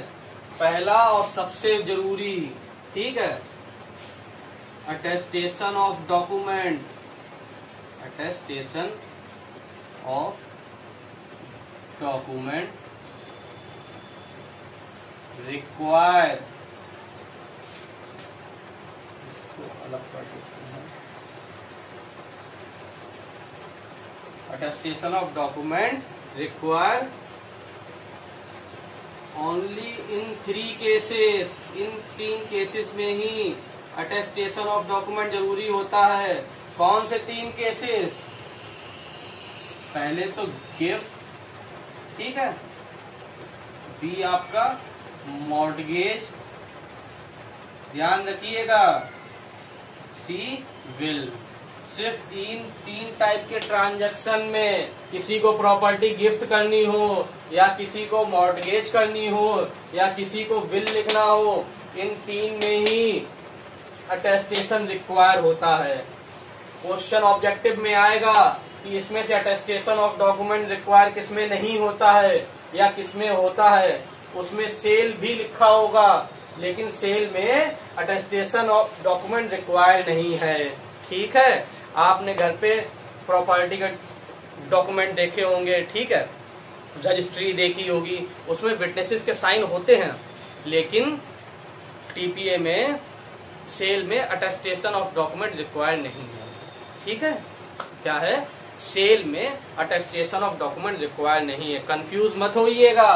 [SPEAKER 1] पहला और सबसे जरूरी ठीक है attestation of document attestation of document require attestation of document require only in three cases इन तीन केसेस में ही अटेस्टेशन ऑफ डॉक्यूमेंट जरूरी होता है कौन से तीन केसेस पहले तो गिफ्ट ठीक है बी आपका मॉडगेज ध्यान रखिएगा सी विल सिर्फ तीन तीन टाइप के ट्रांजैक्शन में किसी को प्रॉपर्टी गिफ्ट करनी हो या किसी को मॉडगेज करनी हो या किसी को बिल लिखना हो इन तीन में ही अटेस्टेशन रिक्वायर होता है क्वेश्चन ऑब्जेक्टिव में आएगा कि इसमें से अटेस्टेशन ऑफ डॉक्यूमेंट रिक्वायर किसमें नहीं होता है या किसमें होता है उसमें सेल भी लिखा होगा लेकिन सेल में अटेस्टेशन ऑफ डॉक्यूमेंट रिक्वायर नहीं है ठीक है आपने घर पे प्रॉपर्टी का डॉक्यूमेंट देखे होंगे ठीक है रजिस्ट्री देखी होगी उसमें विटनेसेस के साइन होते हैं लेकिन टीपीए में सेल में अटेस्टेशन ऑफ डॉक्यूमेंट रिक्वायर्ड नहीं है ठीक है क्या है सेल में अटेस्टेशन ऑफ डॉक्यूमेंट रिक्वायर्ड नहीं है कंफ्यूज मत होइएगा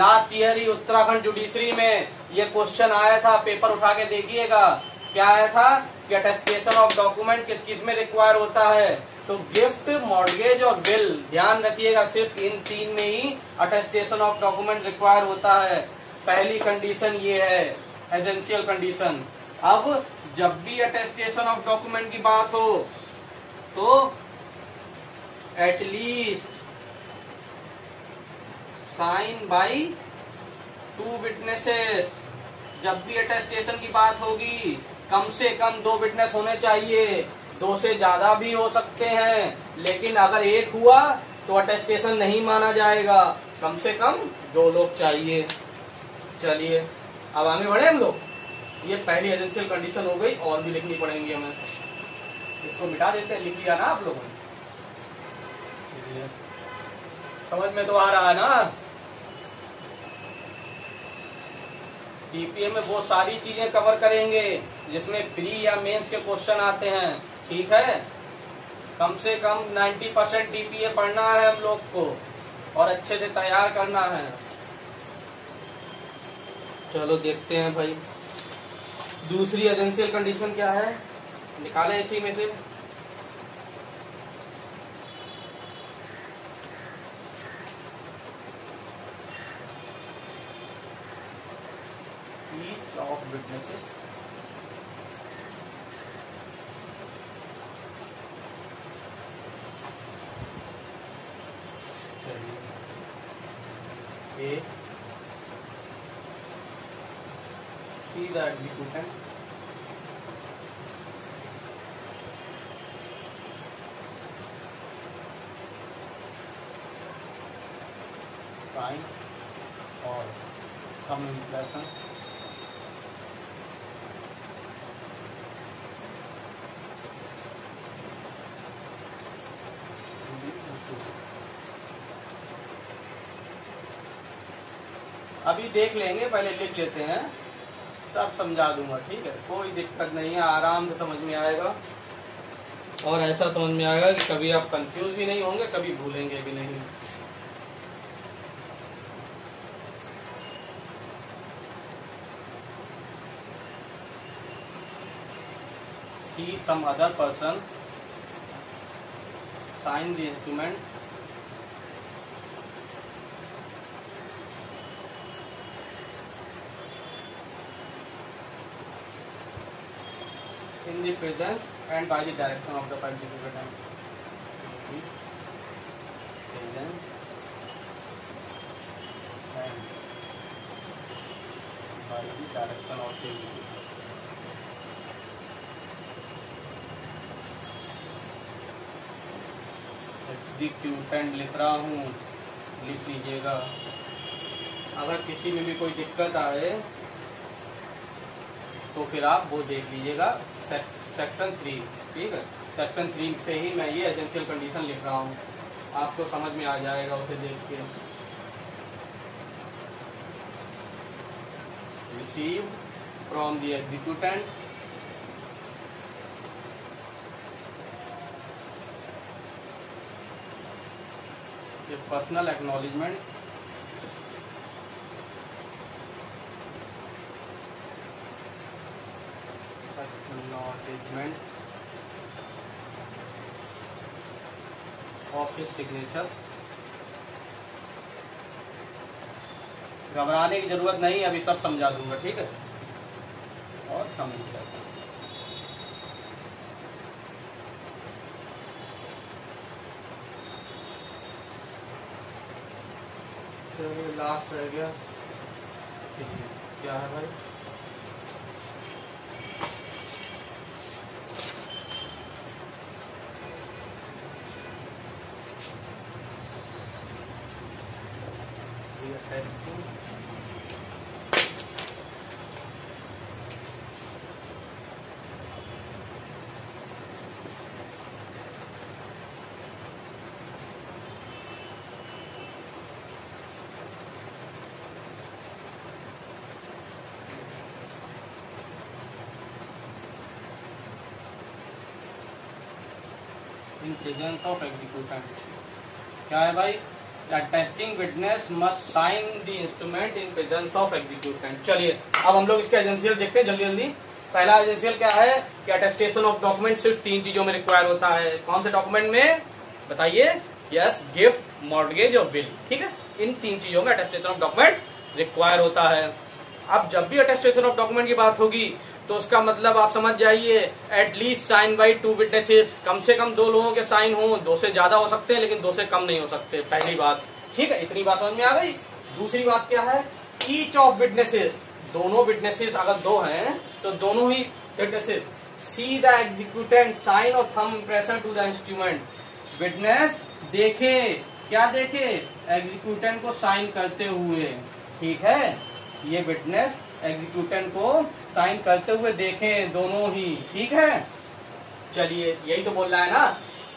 [SPEAKER 1] लास्ट ईयर ही उत्तराखंड जुडिशरी में ये क्वेश्चन आया था पेपर उठा के देखिएगा क्या आया था कि अटेस्टेशन ऑफ डॉक्यूमेंट किस किस में रिक्वायर होता है तो गिफ्ट मॉर्गेज और बिल ध्यान रखिएगा सिर्फ इन तीन में ही अटेस्टेशन ऑफ डॉक्यूमेंट रिक्वायर होता है पहली कंडीशन ये है एजेंशियल कंडीशन अब जब भी अटेस्टेशन ऑफ डॉक्यूमेंट की बात हो तो at least sign by two witnesses जब भी अटेस्टेशन की बात होगी कम से कम दो विटनेस होने चाहिए दो से ज्यादा भी हो सकते हैं लेकिन अगर एक हुआ तो अटेस्टेशन नहीं माना जाएगा कम से कम दो लोग चाहिए चलिए अब आगे बढ़े हम लोग ये पहली एजेंशियल कंडीशन हो गई और भी लिखनी पड़ेंगी हमें इसको मिटा देते हैं लिख लिया ना आप लोगों ने समझ में तो आ रहा है ना डीपीए में बहुत सारी चीजें कवर करेंगे जिसमें प्री या मेंस के क्वेश्चन आते हैं ठीक है कम से कम 90 परसेंट डीपीए पढ़ना है हम लोग को और अच्छे से तैयार करना है चलो देखते हैं भाई दूसरी एजेंशियल कंडीशन क्या है निकालें इसी में से of witnesses A. See the executant. Sign or some impression. अभी देख लेंगे पहले लिख लेते हैं सब समझा दूंगा ठीक है कोई दिक्कत नहीं है आराम से समझ में आएगा और ऐसा समझ में आएगा कि कभी आप कंफ्यूज भी नहीं होंगे कभी भूलेंगे भी नहीं see some other person sign the instrument in the presence and by the direction of the particular time. Presence and by the direction of the particular executant लिख रहा हूँ लिख लीजिएगा अगर किसी में भी कोई दिक्कत आए तो फिर आप वो देख लीजिएगा सेक्शन थ्री ठीक है सेक्शन थ्री से ही मैं ये एजेंशियल कंडीशन लिख रहा हूँ आपको समझ में आ जाएगा उसे देख के receive from the executant personal acknowledgement attachment office signature घबराने की जरूरत नहीं अभी सब समझा दूंगा ठीक है और समझ लास्ट रह गया क्या है भाई प्रेजेंस ऑफ एग्जीक्यूटेंट क्या है भाई testing witness must sign the instrument in presence of executant चलिए अब हम लोग इसके एजेंसियल देखते हैं जल्दी जल्दी पहला एजेंसियल क्या है कि अटेस्टेशन ऑफ डॉक्यूमेंट सिर्फ तीन चीजों में रिक्वायर होता है कौन से डॉक्यूमेंट में बताइए यस गिफ्ट मॉर्गेज और बिल ठीक है इन तीन चीजों में अटेस्टेशन ऑफ डॉक्यूमेंट रिक्वायर होता है अब जब भी अटेस्टेशन ऑफ डॉक्यूमेंट की बात होगी तो उसका मतलब आप समझ जाइए at least sign by two witnesses कम से कम दो लोगों के साइन हो दो से ज्यादा हो सकते हैं लेकिन दो से कम नहीं हो सकते पहली बात ठीक है इतनी बात समझ में आ गई दूसरी बात क्या है ईच ऑफ विटनेसेस दोनों विटनेसेस अगर दो हैं तो दोनों ही witnesses see the executant sign और thumb impression to the instrument witness देखे क्या देखे एग्जीक्यूटेंट को साइन करते हुए ठीक है ये विटनेस एग्जीक्यूटन को साइन करते हुए देखें दोनों ही ठीक है चलिए यही तो बोल रहा है ना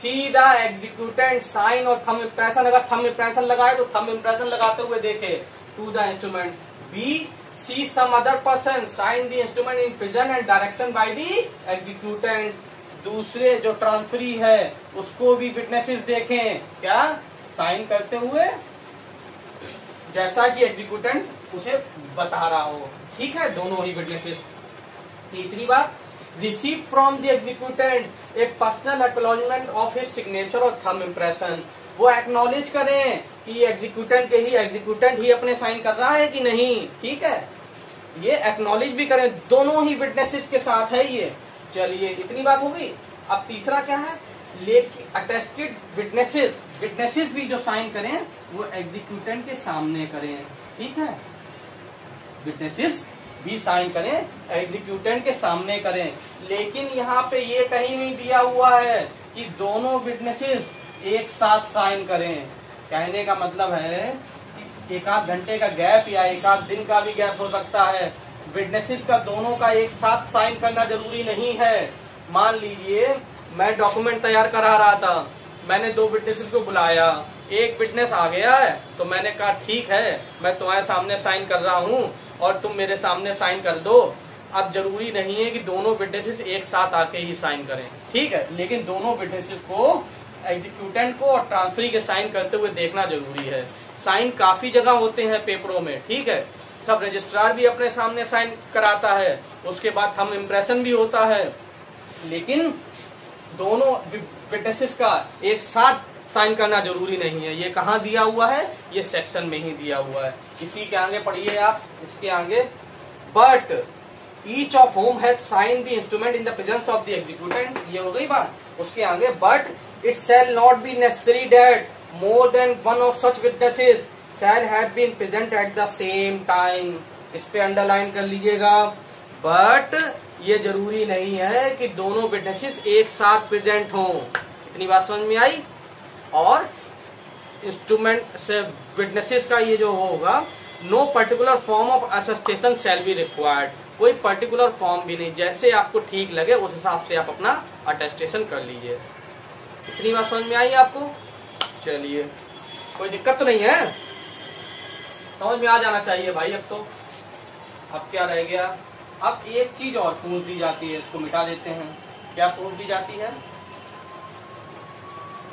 [SPEAKER 1] सीधा एग्जीक्यूटेंट साइन और थम इम्प्रेशन अगर थम इम्प्रेशन लगाए तो थम इम्प्रेशन लगाते हुए देखे to the instrument B see some other person sign the instrument in presence and direction by the executant दूसरे जो ट्रांसफरी है उसको भी विटनेसेस देखें क्या साइन करते हुए जैसा कि एग्जीक्यूटेंट उसे बता रहा हो ठीक है दोनों ही विटनेसेस तीसरी बात receive from the executant a personal acknowledgement of his signature और थम इम्प्रेशन वो एक्नोलेज करें कि एग्जीक्यूटेंट के ही एग्जीक्यूटेंट ही अपने साइन कर रहा है कि नहीं ठीक है ये एक्नोलेज भी करें दोनों ही विटनेसेस के साथ है ये चलिए इतनी बात होगी अब तीसरा क्या है लेकिन अटेस्टेड विटनेसेस विटनेसेस भी जो साइन करें वो एग्जीक्यूटेंट के सामने करें ठीक है विटनेसेस भी साइन करें एग्जीक्यूटेंट के सामने करें लेकिन यहाँ पे ये कहीं नहीं दिया हुआ है कि दोनों विटनेसेस एक साथ साइन करें कहने का मतलब है कि एक आध घंटे का गैप या एक आध दिन का भी गैप हो सकता है विटनेसेस का दोनों का एक साथ साइन करना जरूरी नहीं है मान लीजिए मैं डॉक्यूमेंट तैयार करा रहा था मैंने दो विटनेसेस को बुलाया एक विटनेस आ गया है तो मैंने कहा ठीक है मैं तुम्हारे सामने साइन कर रहा हूँ और तुम मेरे सामने साइन कर दो अब जरूरी नहीं है कि दोनों विटनेसेस एक साथ आके ही साइन करें ठीक है लेकिन दोनों विटनेसेस को एग्जीक्यूटेंट को और ट्रांसफरी के साइन करते हुए देखना जरूरी है साइन काफी जगह होते हैं पेपरों में ठीक है सब रजिस्ट्रार भी अपने सामने साइन कराता है उसके बाद हम इम्प्रेशन भी होता है लेकिन दोनों विटनेसेस का एक साथ साइन करना जरूरी नहीं है ये कहाँ दिया हुआ है ये सेक्शन में ही दिया हुआ है इसी के आगे पढ़िए आप इसके आगे but each of whom has signed the instrument in the presence of the executant ये हो गई बात उसके आगे but it shall not be necessary that more than one of such witnesses shall have been present at the same time इस पे underline कर लीजिएगा बट ये जरूरी नहीं है कि दोनों विटनेसेस एक साथ प्रेजेंट हों इतनी बात समझ में आई और इंस्ट्रूमेंट से विटनेसेस का ये जो होगा no particular form of association shall be required कोई पर्टिकुलर फॉर्म भी नहीं जैसे आपको ठीक लगे उस हिसाब से आप अपना अटेस्टेशन कर लीजिए इतनी बात समझ में आई आपको चलिए कोई दिक्कत तो नहीं है समझ में आ जाना चाहिए भाई अब तो अब क्या रह गया अब एक चीज और पूछ दी जाती है इसको मिटा देते हैं क्या पूछ दी जाती है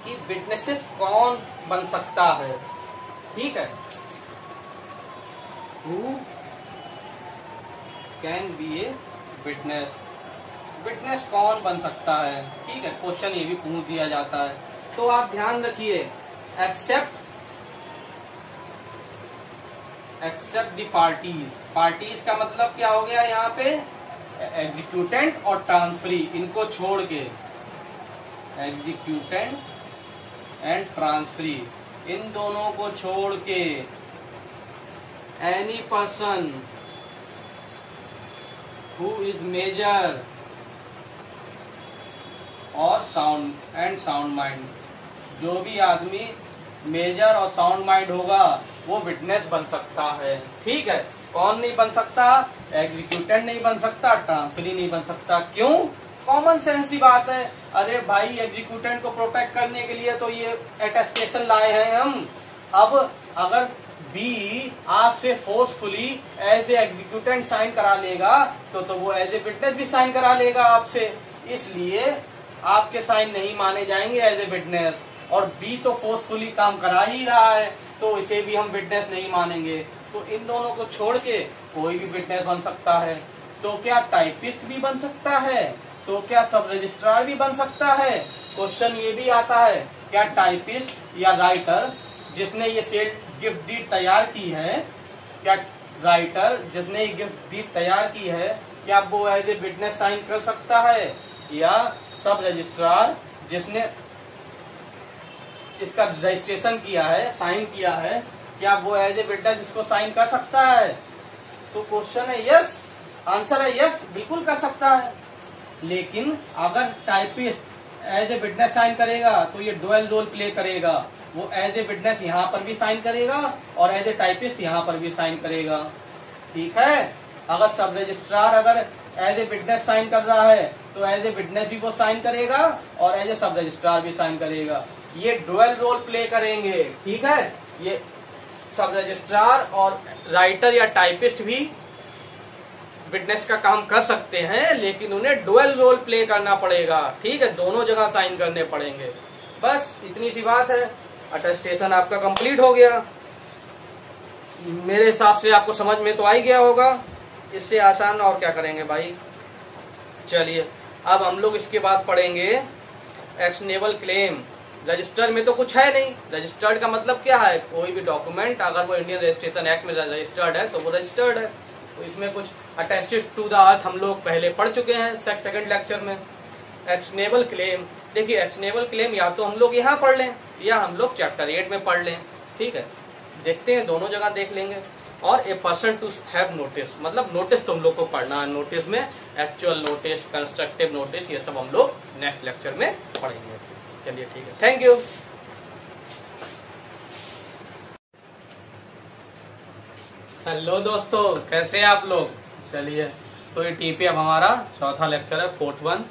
[SPEAKER 1] कि विटनेसेस कौन बन सकता है ठीक है who can be a witness witness कौन बन सकता है ठीक है क्वेश्चन ये भी पूछ दिया जाता है तो आप ध्यान रखिए except except the parties parties का मतलब क्या हो गया यहाँ पे एग्जीक्यूटेंट और ट्रांसफरी इनको छोड़ के एग्जीक्यूटेंट एंड ट्रांसफ्री इन दोनों को छोड़ के any person who is major और साउंड एंड साउंड माइंड जो भी आदमी मेजर और साउंड माइंड होगा वो विटनेस बन सकता है ठीक है कौन नहीं बन सकता एग्जीक्यूटिव नहीं बन सकता ट्रांसफरी नहीं बन सकता क्यों कॉमन सेंस ही बात है अरे भाई एग्जीक्यूटेंट को प्रोटेक्ट करने के लिए तो ये एटेस्टेशन लाए हैं हम अब अगर बी आपसे forcefully as a executant sign करा लेगा तो तो वो एज ए विटनेस भी साइन करा लेगा आपसे इसलिए आपके साइन नहीं माने जाएंगे एज ए विटनेस और बी तो फोर्सफुली काम करा ही रहा है तो इसे भी हम विटनेस नहीं मानेंगे तो इन दोनों को छोड़ के कोई भी विटनेस बन सकता है तो क्या टाइपिस्ट भी बन सकता है तो क्या सब रजिस्ट्रार भी बन सकता है क्वेश्चन ये भी आता है क्या टाइपिस्ट या राइटर जिसने ये सेट गिफ्ट डीट तैयार की है क्या राइटर जिसने ये गिफ्ट डीट तैयार की है क्या वो एज ए विटनेस साइन कर सकता है या सब रजिस्ट्रार जिसने इसका रजिस्ट्रेशन किया है साइन किया है क्या वो एज ए विटनेस इसको साइन कर सकता है तो क्वेश्चन है यस आंसर है यस बिल्कुल कर सकता है लेकिन अगर typist as a witness sign करेगा तो ये डुअल रोल प्ले करेगा वो एज ए विटनेस यहाँ पर भी साइन करेगा और एज ए टाइपिस्ट यहाँ पर भी साइन करेगा ठीक है अगर सब रजिस्ट्रार अगर एज ए विटनेस साइन कर रहा है तो एज ए विटनेस भी वो साइन करेगा और एज ए सब रजिस्ट्रार भी साइन करेगा ये डुअल रोल प्ले करेंगे ठीक है ये सब रजिस्ट्रार और राइटर या टाइपिस्ट भी फिटनेस का काम कर सकते हैं लेकिन उन्हें डुअल रोल प्ले करना पड़ेगा ठीक है दोनों जगह साइन करने पड़ेंगे बस इतनी सी बात है अटेस्टेशन आपका कंप्लीट हो गया मेरे हिसाब से आपको समझ में तो आ ही गया होगा इससे आसान और क्या करेंगे भाई चलिए अब हम लोग इसके बाद पढ़ेंगे एक्शनेबल क्लेम रजिस्टर में तो कुछ है नहीं रजिस्टर्ड का मतलब क्या है कोई भी डॉक्यूमेंट अगर वो इंडियन रजिस्ट्रेशन एक्ट में रजिस्टर्ड है तो वो रजिस्टर्ड है तो इसमें कुछ अटेस्टेड टू द अर्थ हम लोग पहले पढ़ चुके हैं सेकंड लेक्चर में एक्सनेबल क्लेम देखिए एक्सनेबल क्लेम या तो हम लोग यहाँ पढ़ लें या हम लोग चैप्टर एट में पढ़ लें ठीक है देखते हैं दोनों जगह देख लेंगे और a person to have notice मतलब नोटिस तुम तो लोग को पढ़ना है नोटिस में एक्चुअल नोटिस कंस्ट्रक्टिव नोटिस ये सब हम लोग नेक्स्ट लेक्चर में पढ़ेंगे चलिए ठीक है थैंक यू हेलो दोस्तों कैसे आप लोग चलिए तो ये टीपी अब हमारा चौथा लेक्चर है फोर्थ वन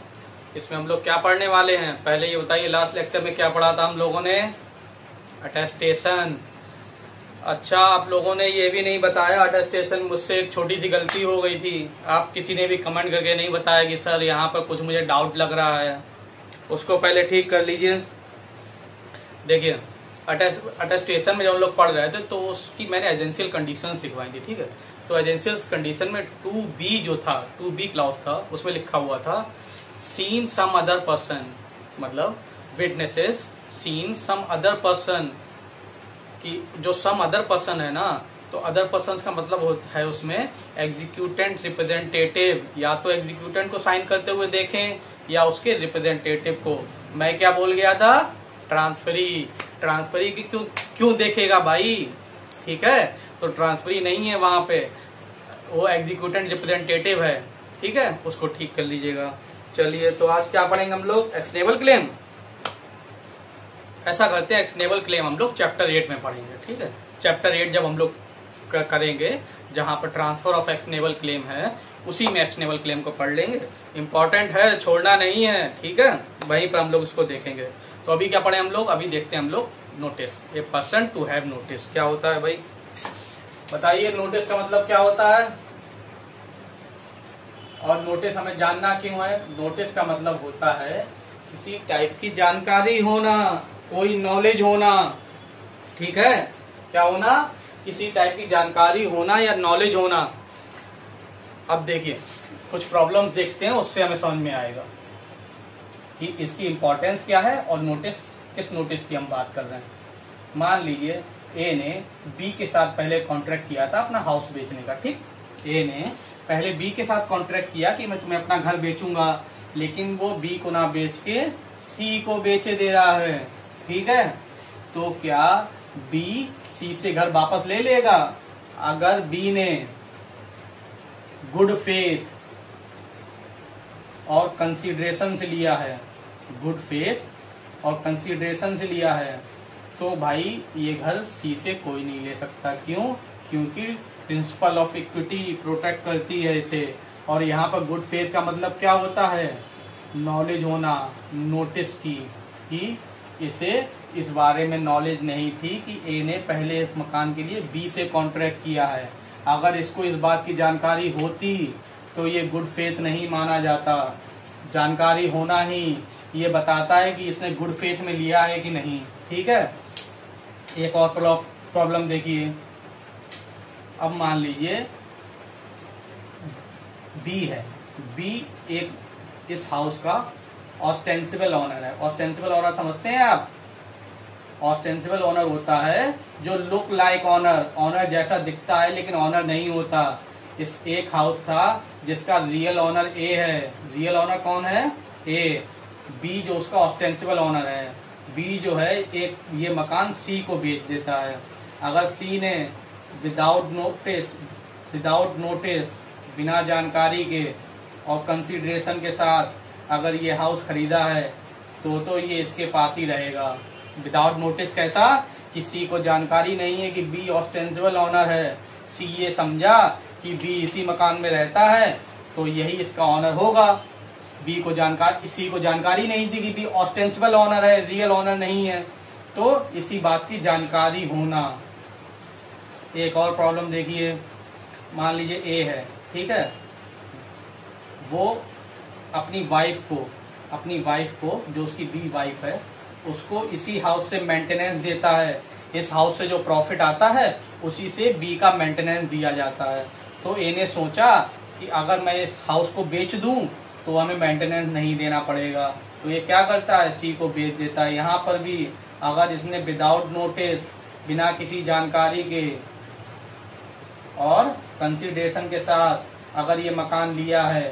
[SPEAKER 1] इसमें हम लोग क्या पढ़ने वाले हैं पहले ये बताइए लास्ट लेक्चर में क्या पढ़ा था हम लोगों ने अटेस्टेशन अच्छा आप लोगों ने ये भी नहीं बताया अटेस्टेशन मुझसे एक छोटी सी गलती हो गई थी आप किसी ने भी कमेंट करके नहीं बताया कि सर यहाँ पर कुछ मुझे डाउट लग रहा है उसको पहले ठीक कर लीजिए देखिए अटेस्टेशन में जब हम लोग पढ़ रहे थे तो उसकी मैंने एजेंशियल कंडीशंस लिखवाई थी ठीक है तो एजेंशियल कंडीशन में टू बी जो था टू बी क्लाउस था उसमें लिखा हुआ था सीन सम अदर पर्सन मतलब witnesses seen some other person कि जो सम अदर पर्सन है ना तो अदर पर्सन का मतलब होता है उसमें एग्जीक्यूटेंट रिप्रेजेंटेटिव या तो एग्जीक्यूटेंट को साइन करते हुए देखें या उसके रिप्रेजेंटेटिव को मैं क्या बोल गया था ट्रांसफरी ट्रांसफरी की क्यों क्यों देखेगा भाई ठीक है तो ट्रांसफरी नहीं है वहां पे वो एग्जीक्यूटेंट रिप्रेजेंटेटिव है ठीक है उसको ठीक कर लीजिएगा चलिए तो आज क्या पढ़ेंगे हम लोग एक्सनेबल क्लेम ऐसा करते हैं एक्सनेबल क्लेम हम लोग चैप्टर एट में पढ़ेंगे ठीक है चैप्टर एट जब हम लोग करेंगे जहां पर ट्रांसफर ऑफ एक्सनेबल क्लेम है उसी में एक्सनेबल क्लेम को पढ़ लेंगे इंपॉर्टेंट है छोड़ना नहीं है ठीक है वहीं पर हम लोग उसको देखेंगे तो अभी क्या पढ़े हम लोग अभी देखते हैं हम लोग notice a person to have notice क्या होता है भाई बताइए नोटिस का मतलब क्या होता है और नोटिस हमें जानना क्यों है नोटिस का मतलब होता है किसी टाइप की जानकारी होना कोई नॉलेज होना ठीक है क्या होना किसी टाइप की जानकारी होना या नॉलेज होना अब देखिए कुछ प्रॉब्लम्स देखते हैं उससे हमें समझ में आएगा कि इसकी इम्पोर्टेंस क्या है और नोटिस किस नोटिस की हम बात कर रहे हैं मान लीजिए ए ने बी के साथ पहले कॉन्ट्रैक्ट किया था अपना हाउस बेचने का ठीक ए ने पहले बी के साथ कॉन्ट्रैक्ट किया कि मैं तुम्हें अपना घर बेचूंगा लेकिन वो बी को ना बेच के सी को बेचे दे रहा है ठीक है तो क्या बी सी से घर वापस ले लेगा अगर बी ने गुड फेथ और कंसीडरेशन से लिया है गुड फेथ और कंसीडरेशन से लिया है तो भाई ये घर सी से कोई नहीं ले सकता क्यों क्योंकि प्रिंसिपल ऑफ इक्विटी प्रोटेक्ट करती है इसे और यहाँ पर गुड फेथ का मतलब क्या होता है नॉलेज होना नोटिस की कि इसे इस बारे में नॉलेज नहीं थी कि ए ने पहले इस मकान के लिए बी से कॉन्ट्रैक्ट किया है अगर इसको इस बात की जानकारी होती तो ये गुड फेथ नहीं माना जाता जानकारी होना ही ये बताता है कि इसने गुड फेथ में लिया है कि नहीं ठीक है एक और प्रॉब्लम देखिए अब मान लीजिए बी है बी एक इस हाउस का ऑस्टेंसिबल ऑनर है ऑस्टेंसिबल ऑनर समझते हैं आप ऑस्टेंसिबल ऑनर होता है जो लुक लाइक ऑनर ऑनर जैसा दिखता है लेकिन ऑनर नहीं होता इस एक हाउस था जिसका रियल ऑनर ए है रियल ऑनर कौन है ए बी जो उसका ऑस्टेंसिबल ऑनर है बी जो है एक ये मकान सी को बेच देता है अगर सी ने विदाउट नोटिस विदाउट नोटिस बिना जानकारी के और कंसीडरेशन के साथ अगर ये हाउस खरीदा है तो तो ये इसके पास ही रहेगा विदाउट नोटिस कैसा कि सी को जानकारी नहीं है कि बी ऑस्टेंसिबल ऑनर है सी ये समझा कि बी इसी मकान में रहता है तो यही इसका ऑनर होगा बी को जानकारी सी को जानकारी नहीं दी कि बी ऑस्टेंसिबल ऑनर है रियल ऑनर नहीं है तो इसी बात की जानकारी होना एक और प्रॉब्लम देखिए मान लीजिए ए है ठीक है वो अपनी वाइफ को अपनी वाइफ को जो उसकी बी वाइफ है उसको इसी हाउस से मेंटेनेंस देता है इस हाउस से जो प्रॉफिट आता है उसी से बी का मेंटेनेंस दिया जाता है तो ए ने सोचा कि अगर मैं इस हाउस को बेच दूं तो हमें मेंटेनेंस नहीं देना पड़ेगा तो ये क्या करता है सी को बेच देता है यहाँ पर भी अगर इसने विदाउट नोटिस बिना किसी जानकारी के और कंसिडरेशन के साथ अगर ये मकान लिया है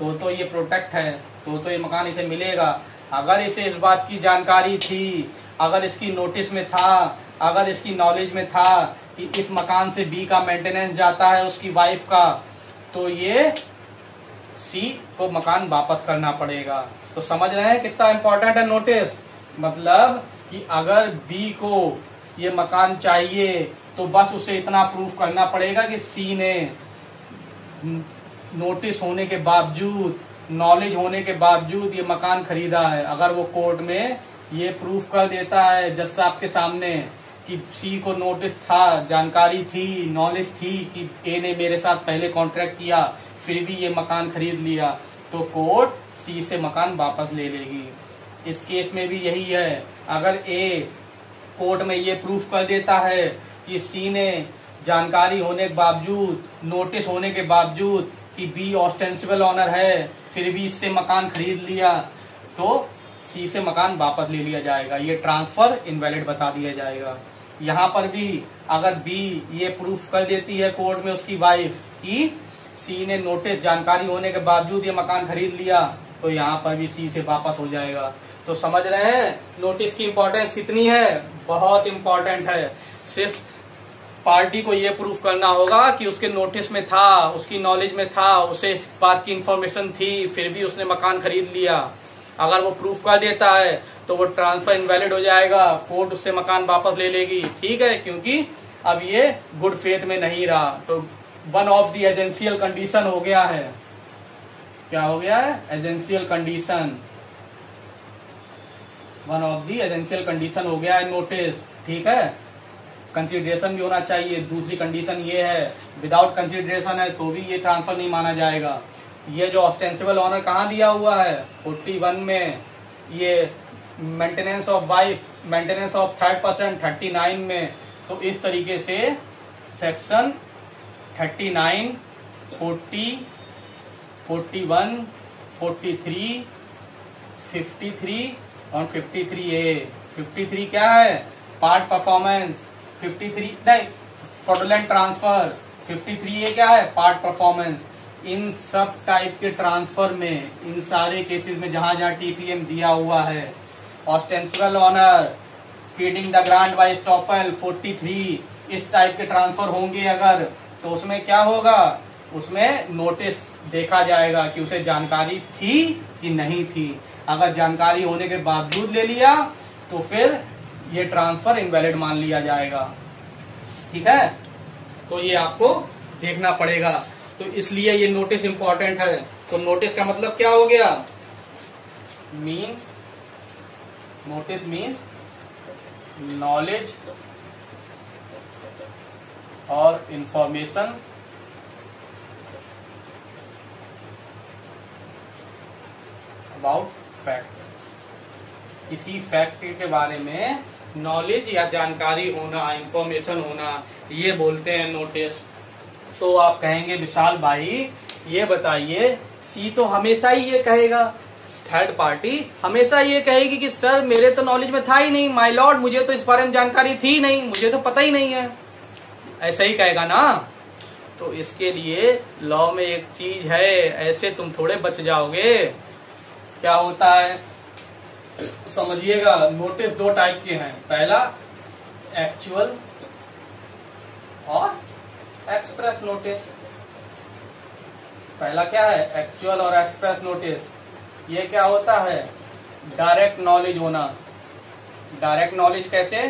[SPEAKER 1] तो तो ये प्रोटेक्ट है तो तो ये मकान इसे मिलेगा अगर इसे इस बात की जानकारी थी अगर इसकी नोटिस में था अगर इसकी नॉलेज में था कि इस मकान से बी का मेंटेनेंस जाता है उसकी वाइफ का तो ये सी को मकान वापस करना पड़ेगा तो समझ रहे हैं कितना इम्पोर्टेंट है नोटिस मतलब कि अगर बी को ये मकान चाहिए तो बस उसे इतना प्रूफ करना पड़ेगा कि सी ने नोटिस होने के बावजूद नॉलेज होने के बावजूद ये मकान खरीदा है अगर वो कोर्ट में ये प्रूफ कर देता है जज साहब के सामने कि सी को नोटिस था जानकारी थी नॉलेज थी कि ए ने मेरे साथ पहले कॉन्ट्रैक्ट किया फिर भी ये मकान खरीद लिया तो कोर्ट सी से मकान वापस ले लेगी इस केस में भी यही है अगर ए कोर्ट में ये प्रूफ कर देता है कि सी ने जानकारी होने के बावजूद नोटिस होने के बावजूद कि बी ऑस्टेंसिबल ऑनर है फिर भी इससे मकान खरीद लिया तो सी से मकान वापस ले लिया जाएगा ये ट्रांसफर इनवैलिड बता दिया जाएगा यहाँ पर भी अगर बी ये प्रूफ कर देती है कोर्ट में उसकी वाइफ की सी ने नोटिस जानकारी होने के बावजूद ये मकान खरीद लिया तो यहाँ पर भी सी से वापस हो जाएगा तो समझ रहे हैं नोटिस की इम्पोर्टेंस कितनी है बहुत इम्पोर्टेंट है सिर्फ पार्टी को ये प्रूफ करना होगा कि उसके नोटिस में था उसकी नॉलेज में था उसे इस बात की इंफॉर्मेशन थी फिर भी उसने मकान खरीद लिया अगर वो प्रूफ कर देता है तो वो ट्रांसफर इनवैलिड हो जाएगा कोर्ट उससे मकान वापस ले लेगी ठीक है क्योंकि अब ये गुड फेथ में नहीं रहा तो one of the essential condition हो गया है क्या हो गया है essential condition one of the essential condition हो गया है नोटिस ठीक है कंसिडरेशन भी होना चाहिए दूसरी कंडीशन ये है विदाउट कंसिडरेशन है तो भी ये ट्रांसफर नहीं माना जाएगा ये जो ऑस्टेंसिबल ऑनर कहाँ दिया हुआ है फोर्टी वन में ये maintenance of wife maintenance of third person thirty nine में तो इस तरीके से section thirty nine forty forty one forty three fifty three और fifty three A fifty three क्या है पार्ट परफॉर्मेंस फिफ्टी थ्री नहीं फोटोलैंड ट्रांसफर फिफ्टी थ्री ए क्या है पार्ट परफॉर्मेंस इन सब टाइप के ट्रांसफर में इन सारे केसेस में जहां जहां टीपीएम दिया हुआ है ostensible owner feeding the grant by estoppel 43 इस टाइप के ट्रांसफर होंगे अगर तो उसमें क्या होगा उसमें नोटिस देखा जाएगा कि उसे जानकारी थी कि नहीं थी अगर जानकारी होने के बावजूद ले लिया तो फिर ये ट्रांसफर इनवैलिड मान लिया जाएगा ठीक है तो ये आपको देखना पड़ेगा तो इसलिए ये नोटिस इंपॉर्टेंट है तो नोटिस का मतलब क्या हो गया मीन्स नोटिस मीन्स नॉलेज और इन्फॉर्मेशन अबाउट फैक्ट किसी फैक्ट के बारे में नॉलेज या जानकारी होना इन्फॉर्मेशन होना ये बोलते हैं नोटिस तो आप कहेंगे विशाल भाई ये बताइए सी तो हमेशा ही ये कहेगा थर्ड पार्टी हमेशा ये कहेगी कि सर मेरे तो नॉलेज में था ही नहीं माय लॉर्ड मुझे तो इस बारे में जानकारी थी नहीं मुझे तो पता ही नहीं है ऐसा ही कहेगा ना तो इसके लिए लॉ में एक चीज है ऐसे तुम थोड़े बच जाओगे क्या होता है समझिएगा नोटिस दो टाइप के हैं पहला एक्चुअल और एक्सप्रेस नोटिस पहला क्या है एक्चुअल और एक्सप्रेस नोटिस ये क्या होता है डायरेक्ट नॉलेज होना डायरेक्ट नॉलेज कैसे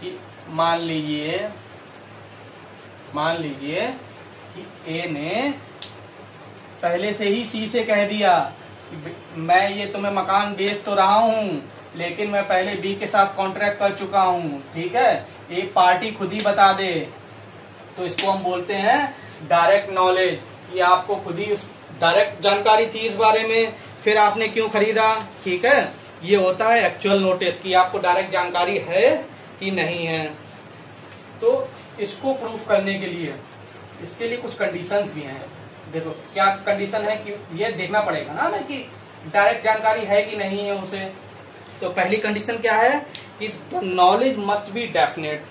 [SPEAKER 1] कि मान लीजिए मान लीजिए कि ए ने पहले से ही सी से कह दिया कि मैं ये तुम्हें मकान बेच तो रहा हूँ लेकिन मैं पहले बी के साथ कॉन्ट्रैक्ट कर चुका हूँ ठीक है एक पार्टी खुद ही बता दे तो इसको हम बोलते हैं डायरेक्ट नॉलेज कि आपको खुद ही डायरेक्ट जानकारी थी इस बारे में फिर आपने क्यों खरीदा ठीक है ये होता है एक्चुअल नोटिस कि आपको डायरेक्ट जानकारी है कि नहीं है तो इसको प्रूफ करने के लिए इसके लिए कुछ कंडीशंस भी हैं देखो क्या कंडीशन है कि ये देखना पड़ेगा ना हमें कि डायरेक्ट जानकारी है कि नहीं है उसे तो पहली कंडीशन क्या है कि the knowledge must be definite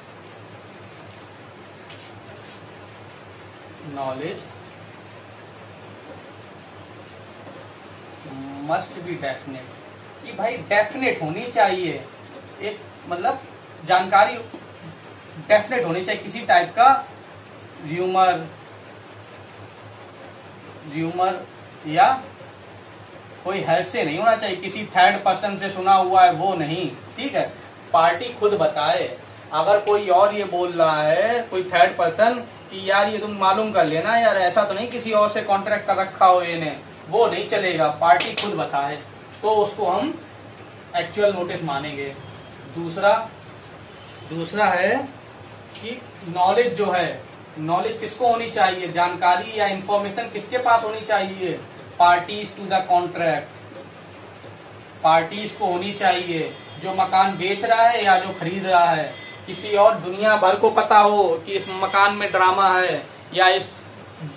[SPEAKER 1] knowledge must be definite कि भाई डेफिनेट होनी चाहिए एक मतलब जानकारी डेफिनेट होनी चाहिए किसी टाइप का र्यूमर र्यूमर या कोई हेल्थ से नहीं होना चाहिए किसी थर्ड पर्सन से सुना हुआ है वो नहीं ठीक है पार्टी खुद बताए अगर कोई और ये बोल रहा है कोई थर्ड पर्सन कि यार ये तुम मालूम कर लेना यार ऐसा तो नहीं किसी और से कॉन्ट्रैक्ट कर रखा हो इन्हें वो नहीं चलेगा पार्टी खुद बताए तो उसको हम एक्चुअल नोटिस मानेंगे दूसरा दूसरा है कि नॉलेज जो है नॉलेज किसको होनी चाहिए जानकारी या इन्फॉर्मेशन किसके पास होनी चाहिए parties to the contract parties को होनी चाहिए जो मकान बेच रहा है या जो खरीद रहा है किसी और दुनिया भर को पता हो कि इस मकान में ड्रामा है या इस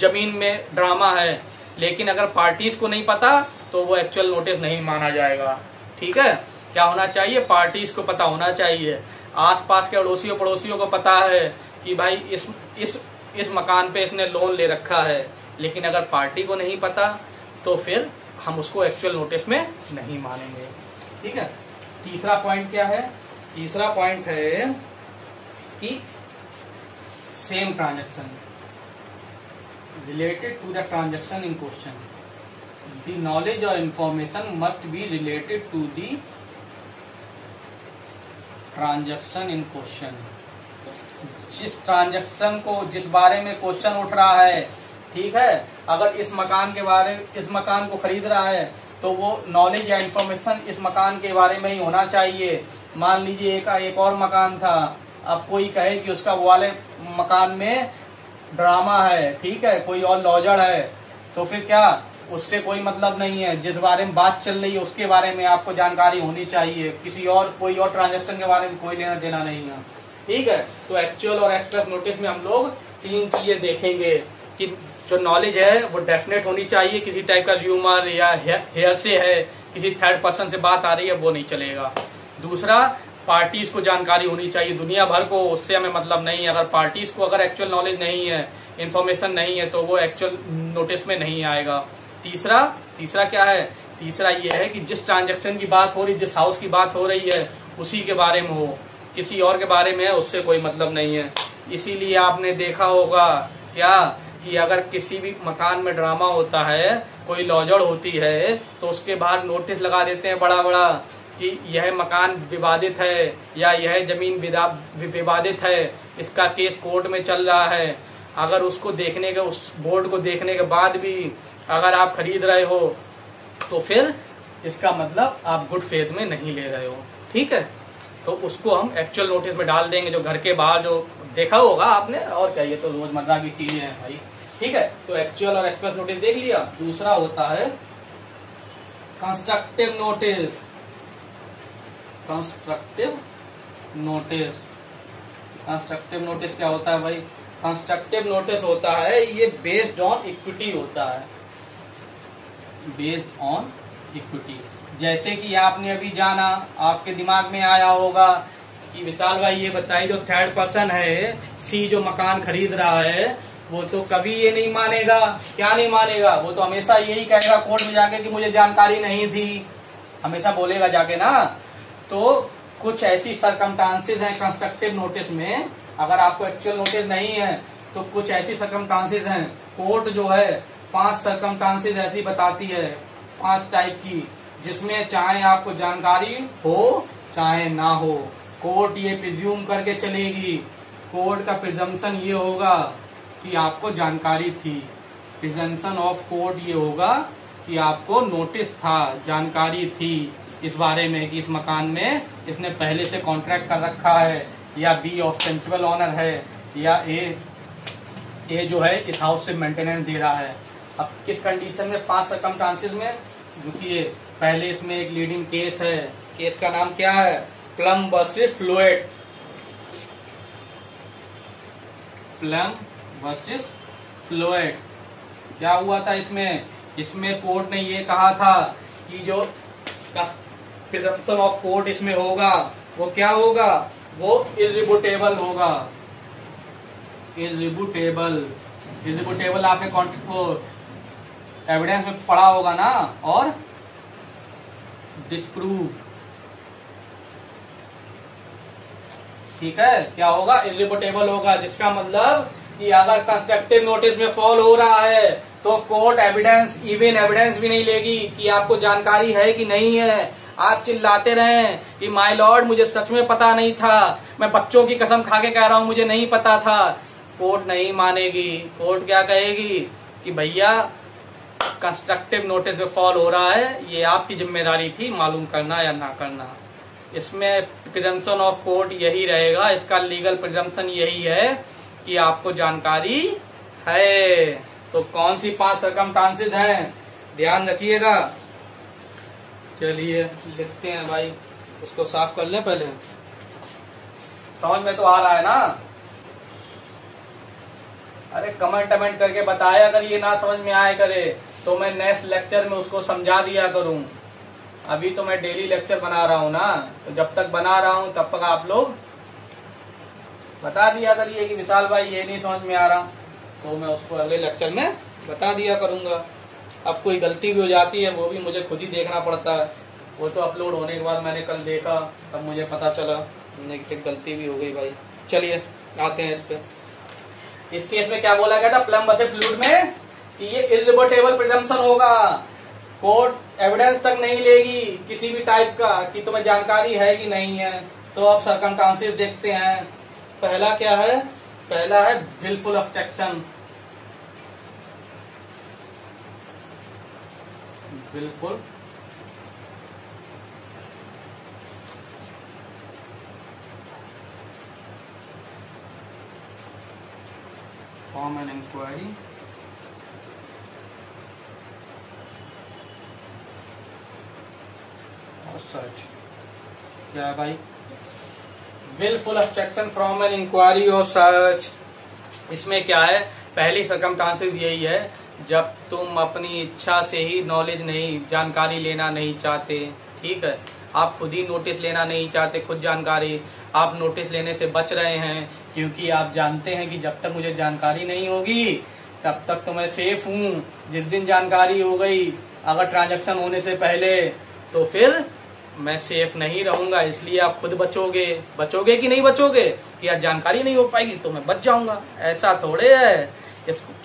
[SPEAKER 1] जमीन में ड्रामा है लेकिन अगर पार्टीज को नहीं पता तो वो एक्चुअल नोटिस नहीं माना जाएगा ठीक है क्या होना चाहिए पार्टीज को पता होना चाहिए आसपास के अड़ोसियों पड़ोसियों को पता है कि भाई इस इस इस मकान पे इसने लोन ले रखा है लेकिन अगर पार्टी को नहीं पता तो फिर हम उसको एक्चुअल नोटिस में नहीं मानेंगे ठीक है तीसरा पॉइंट क्या है तीसरा पॉइंट है कि same transaction related to the transaction in question The knowledge और information must be related to the transaction in question जिस ट्रांजेक्शन को जिस बारे में क्वेश्चन उठ रहा है ठीक है अगर इस मकान के बारे इस मकान को खरीद रहा है तो वो नॉलेज या इन्फॉर्मेशन इस मकान के बारे में ही होना चाहिए मान लीजिए एक, एक और मकान था अब कोई कहे कि उसका वाले मकान में ड्रामा है ठीक है कोई और लॉजर है तो फिर क्या उससे कोई मतलब नहीं है जिस बारे में बात चल रही है उसके बारे में आपको जानकारी होनी चाहिए किसी और कोई और ट्रांजेक्शन के बारे में कोई लेना देना नहीं है ठीक है तो एक्चुअल और एक्सप्रेस नोटिस में हम लोग तीन चीजें देखेंगे कि जो नॉलेज है वो डेफिनेट होनी चाहिए किसी टाइप का र्यूमर या हेयर से है किसी थर्ड पर्सन से बात आ रही है वो नहीं चलेगा दूसरा पार्टीज को जानकारी होनी चाहिए दुनिया भर को उससे हमें मतलब नहीं है अगर पार्टीज को अगर एक्चुअल नॉलेज नहीं है इन्फॉर्मेशन नहीं है तो वो एक्चुअल नोटिस में नहीं आएगा तीसरा तीसरा क्या है तीसरा ये है कि जिस ट्रांजेक्शन की बात हो रही जिस हाउस की बात हो रही है उसी के बारे में हो किसी और के बारे में है उससे कोई मतलब नहीं है इसीलिए आपने देखा होगा क्या कि अगर किसी भी मकान में ड्रामा होता है कोई लौजड़ होती है तो उसके बाहर नोटिस लगा देते हैं बड़ा बड़ा कि यह मकान विवादित है या यह जमीन विवादित है इसका केस कोर्ट में चल रहा है अगर उसको देखने के उस बोर्ड को देखने के बाद भी अगर आप खरीद रहे हो तो फिर इसका मतलब आप गुड फेथ में नहीं ले रहे हो ठीक है तो उसको हम एक्चुअल नोटिस में डाल देंगे जो घर के बाहर जो देखा होगा आपने और क्या ये तो रोजमर्रा की चीजें हैं भाई ठीक है तो एक्चुअल और एक्सप्रेस नोटिस देख लिया दूसरा होता है constructive notice constructive notice constructive notice क्या होता है भाई कंस्ट्रक्टिव नोटिस होता है ये बेस्ड ऑन इक्विटी होता है बेस्ड ऑन इक्विटी जैसे कि आपने अभी जाना आपके दिमाग में आया होगा कि विशाल भाई ये बताइए जो थर्ड पर्सन है सी जो मकान खरीद रहा है वो तो कभी ये नहीं मानेगा क्या नहीं मानेगा वो तो हमेशा यही कहेगा कोर्ट में जाके कि मुझे जानकारी नहीं थी हमेशा बोलेगा जाके ना तो कुछ ऐसी सरकमटांसेज हैं कंस्ट्रक्टिव नोटिस में अगर आपको एक्चुअल नोटिस नहीं है तो कुछ ऐसी सरकमटांसेज हैं कोर्ट जो है पांच सरकम ऐसी बताती है पांच टाइप की जिसमें चाहे आपको जानकारी हो चाहे ना हो कोर्ट ये प्रिज्यूम करके चलेगी कोर्ट का प्रिजम्पन ये होगा कि आपको जानकारी थी प्रिजम्पन ऑफ कोर्ट ये होगा कि आपको नोटिस था जानकारी थी इस बारे में कि इस मकान में इसने पहले से कॉन्ट्रैक्ट कर रखा है या बी प्रिंसिपल ऑनर है या ए ए जो है इस हाउस से मेंटेनेंस दे रहा है अब किस कंडीशन में पांच चांसेस में देखिए पहले इसमें एक लीडिंग केस है केस का नाम क्या है Plumb versus Fluitt Plumb versus Fluitt क्या हुआ था इसमें इसमें कोर्ट ने ये कहा था कि जो प्रिजम्पन ऑफ कोर्ट इसमें होगा वो क्या होगा वो इरिबुटेबल होगा इरिबुटेबल इरिबुटेबल आपने को एविडेंस में पड़ा होगा ना और डिस्प्रूव ठीक है क्या होगा इलिबोटेबल होगा जिसका मतलब कि अगर कंस्ट्रक्टिव नोटिस में फॉल हो रहा है तो कोर्ट एविडेंस इवन एविडेंस भी नहीं लेगी कि आपको जानकारी है कि नहीं है आप चिल्लाते रहे कि माय लॉर्ड मुझे सच में पता नहीं था मैं बच्चों की कसम खा के कह रहा हूं मुझे नहीं पता था कोर्ट नहीं मानेगी कोर्ट क्या कहेगी कि भैया कंस्ट्रक्टिव नोटिस में फॉल हो रहा है ये आपकी जिम्मेदारी थी मालूम करना या ना करना इसमें प्रिजम्पन ऑफ कोर्ट यही रहेगा इसका लीगल प्रिजम्पन यही है कि आपको जानकारी है तो कौन सी पांच सरकमटांसेज है ध्यान रखिएगा चलिए लिखते हैं भाई इसको साफ कर ले पहले समझ में तो आ रहा है ना अरे कमेंट टमेंट करके बताया अगर ये ना समझ में आया करे तो मैं नेक्स्ट लेक्चर में उसको समझा दिया करूँ अभी तो मैं डेली लेक्चर बना रहा हूँ ना तो जब तक बना रहा हूँ तब तक आप लोग बता दिया करिए कि विशाल भाई ये नहीं समझ में आ रहा तो मैं उसको अगले लेक्चर में बता दिया करूंगा अब कोई गलती भी हो जाती है वो भी मुझे खुद ही देखना पड़ता है वो तो अपलोड होने के बाद मैंने कल देखा तब मुझे पता चला गलती भी हो गई भाई चलिए आते हैं इस पर इस केस में क्या बोला गया था प्लम बसे फ्लूड में कि ये इरिबोटेबल प्रिडम्पन होगा कोर्ट एविडेंस तक नहीं लेगी किसी भी टाइप का कि तुम्हें जानकारी है कि नहीं है तो अब सरकमटांसिस देखते हैं पहला क्या है पहला है wilful obstruction wilful form an inquiry or search क्या है भाई wilful obstruction from an inquiry और सर्च इसमें क्या है पहली सकम यही है जब तुम अपनी इच्छा से ही नॉलेज नहीं जानकारी लेना नहीं चाहते ठीक है आप खुद ही नोटिस लेना नहीं चाहते खुद जानकारी आप नोटिस लेने से बच रहे हैं क्योंकि आप जानते हैं कि जब तक मुझे जानकारी नहीं होगी तब तक तो मैं सेफ हूँ जिस दिन जानकारी हो गई अगर ट्रांजेक्शन होने से पहले तो फिर मैं सेफ नहीं रहूंगा इसलिए आप खुद बचोगे बचोगे कि नहीं बचोगे कि आज जानकारी नहीं हो पाएगी तो मैं बच जाऊंगा ऐसा थोड़े है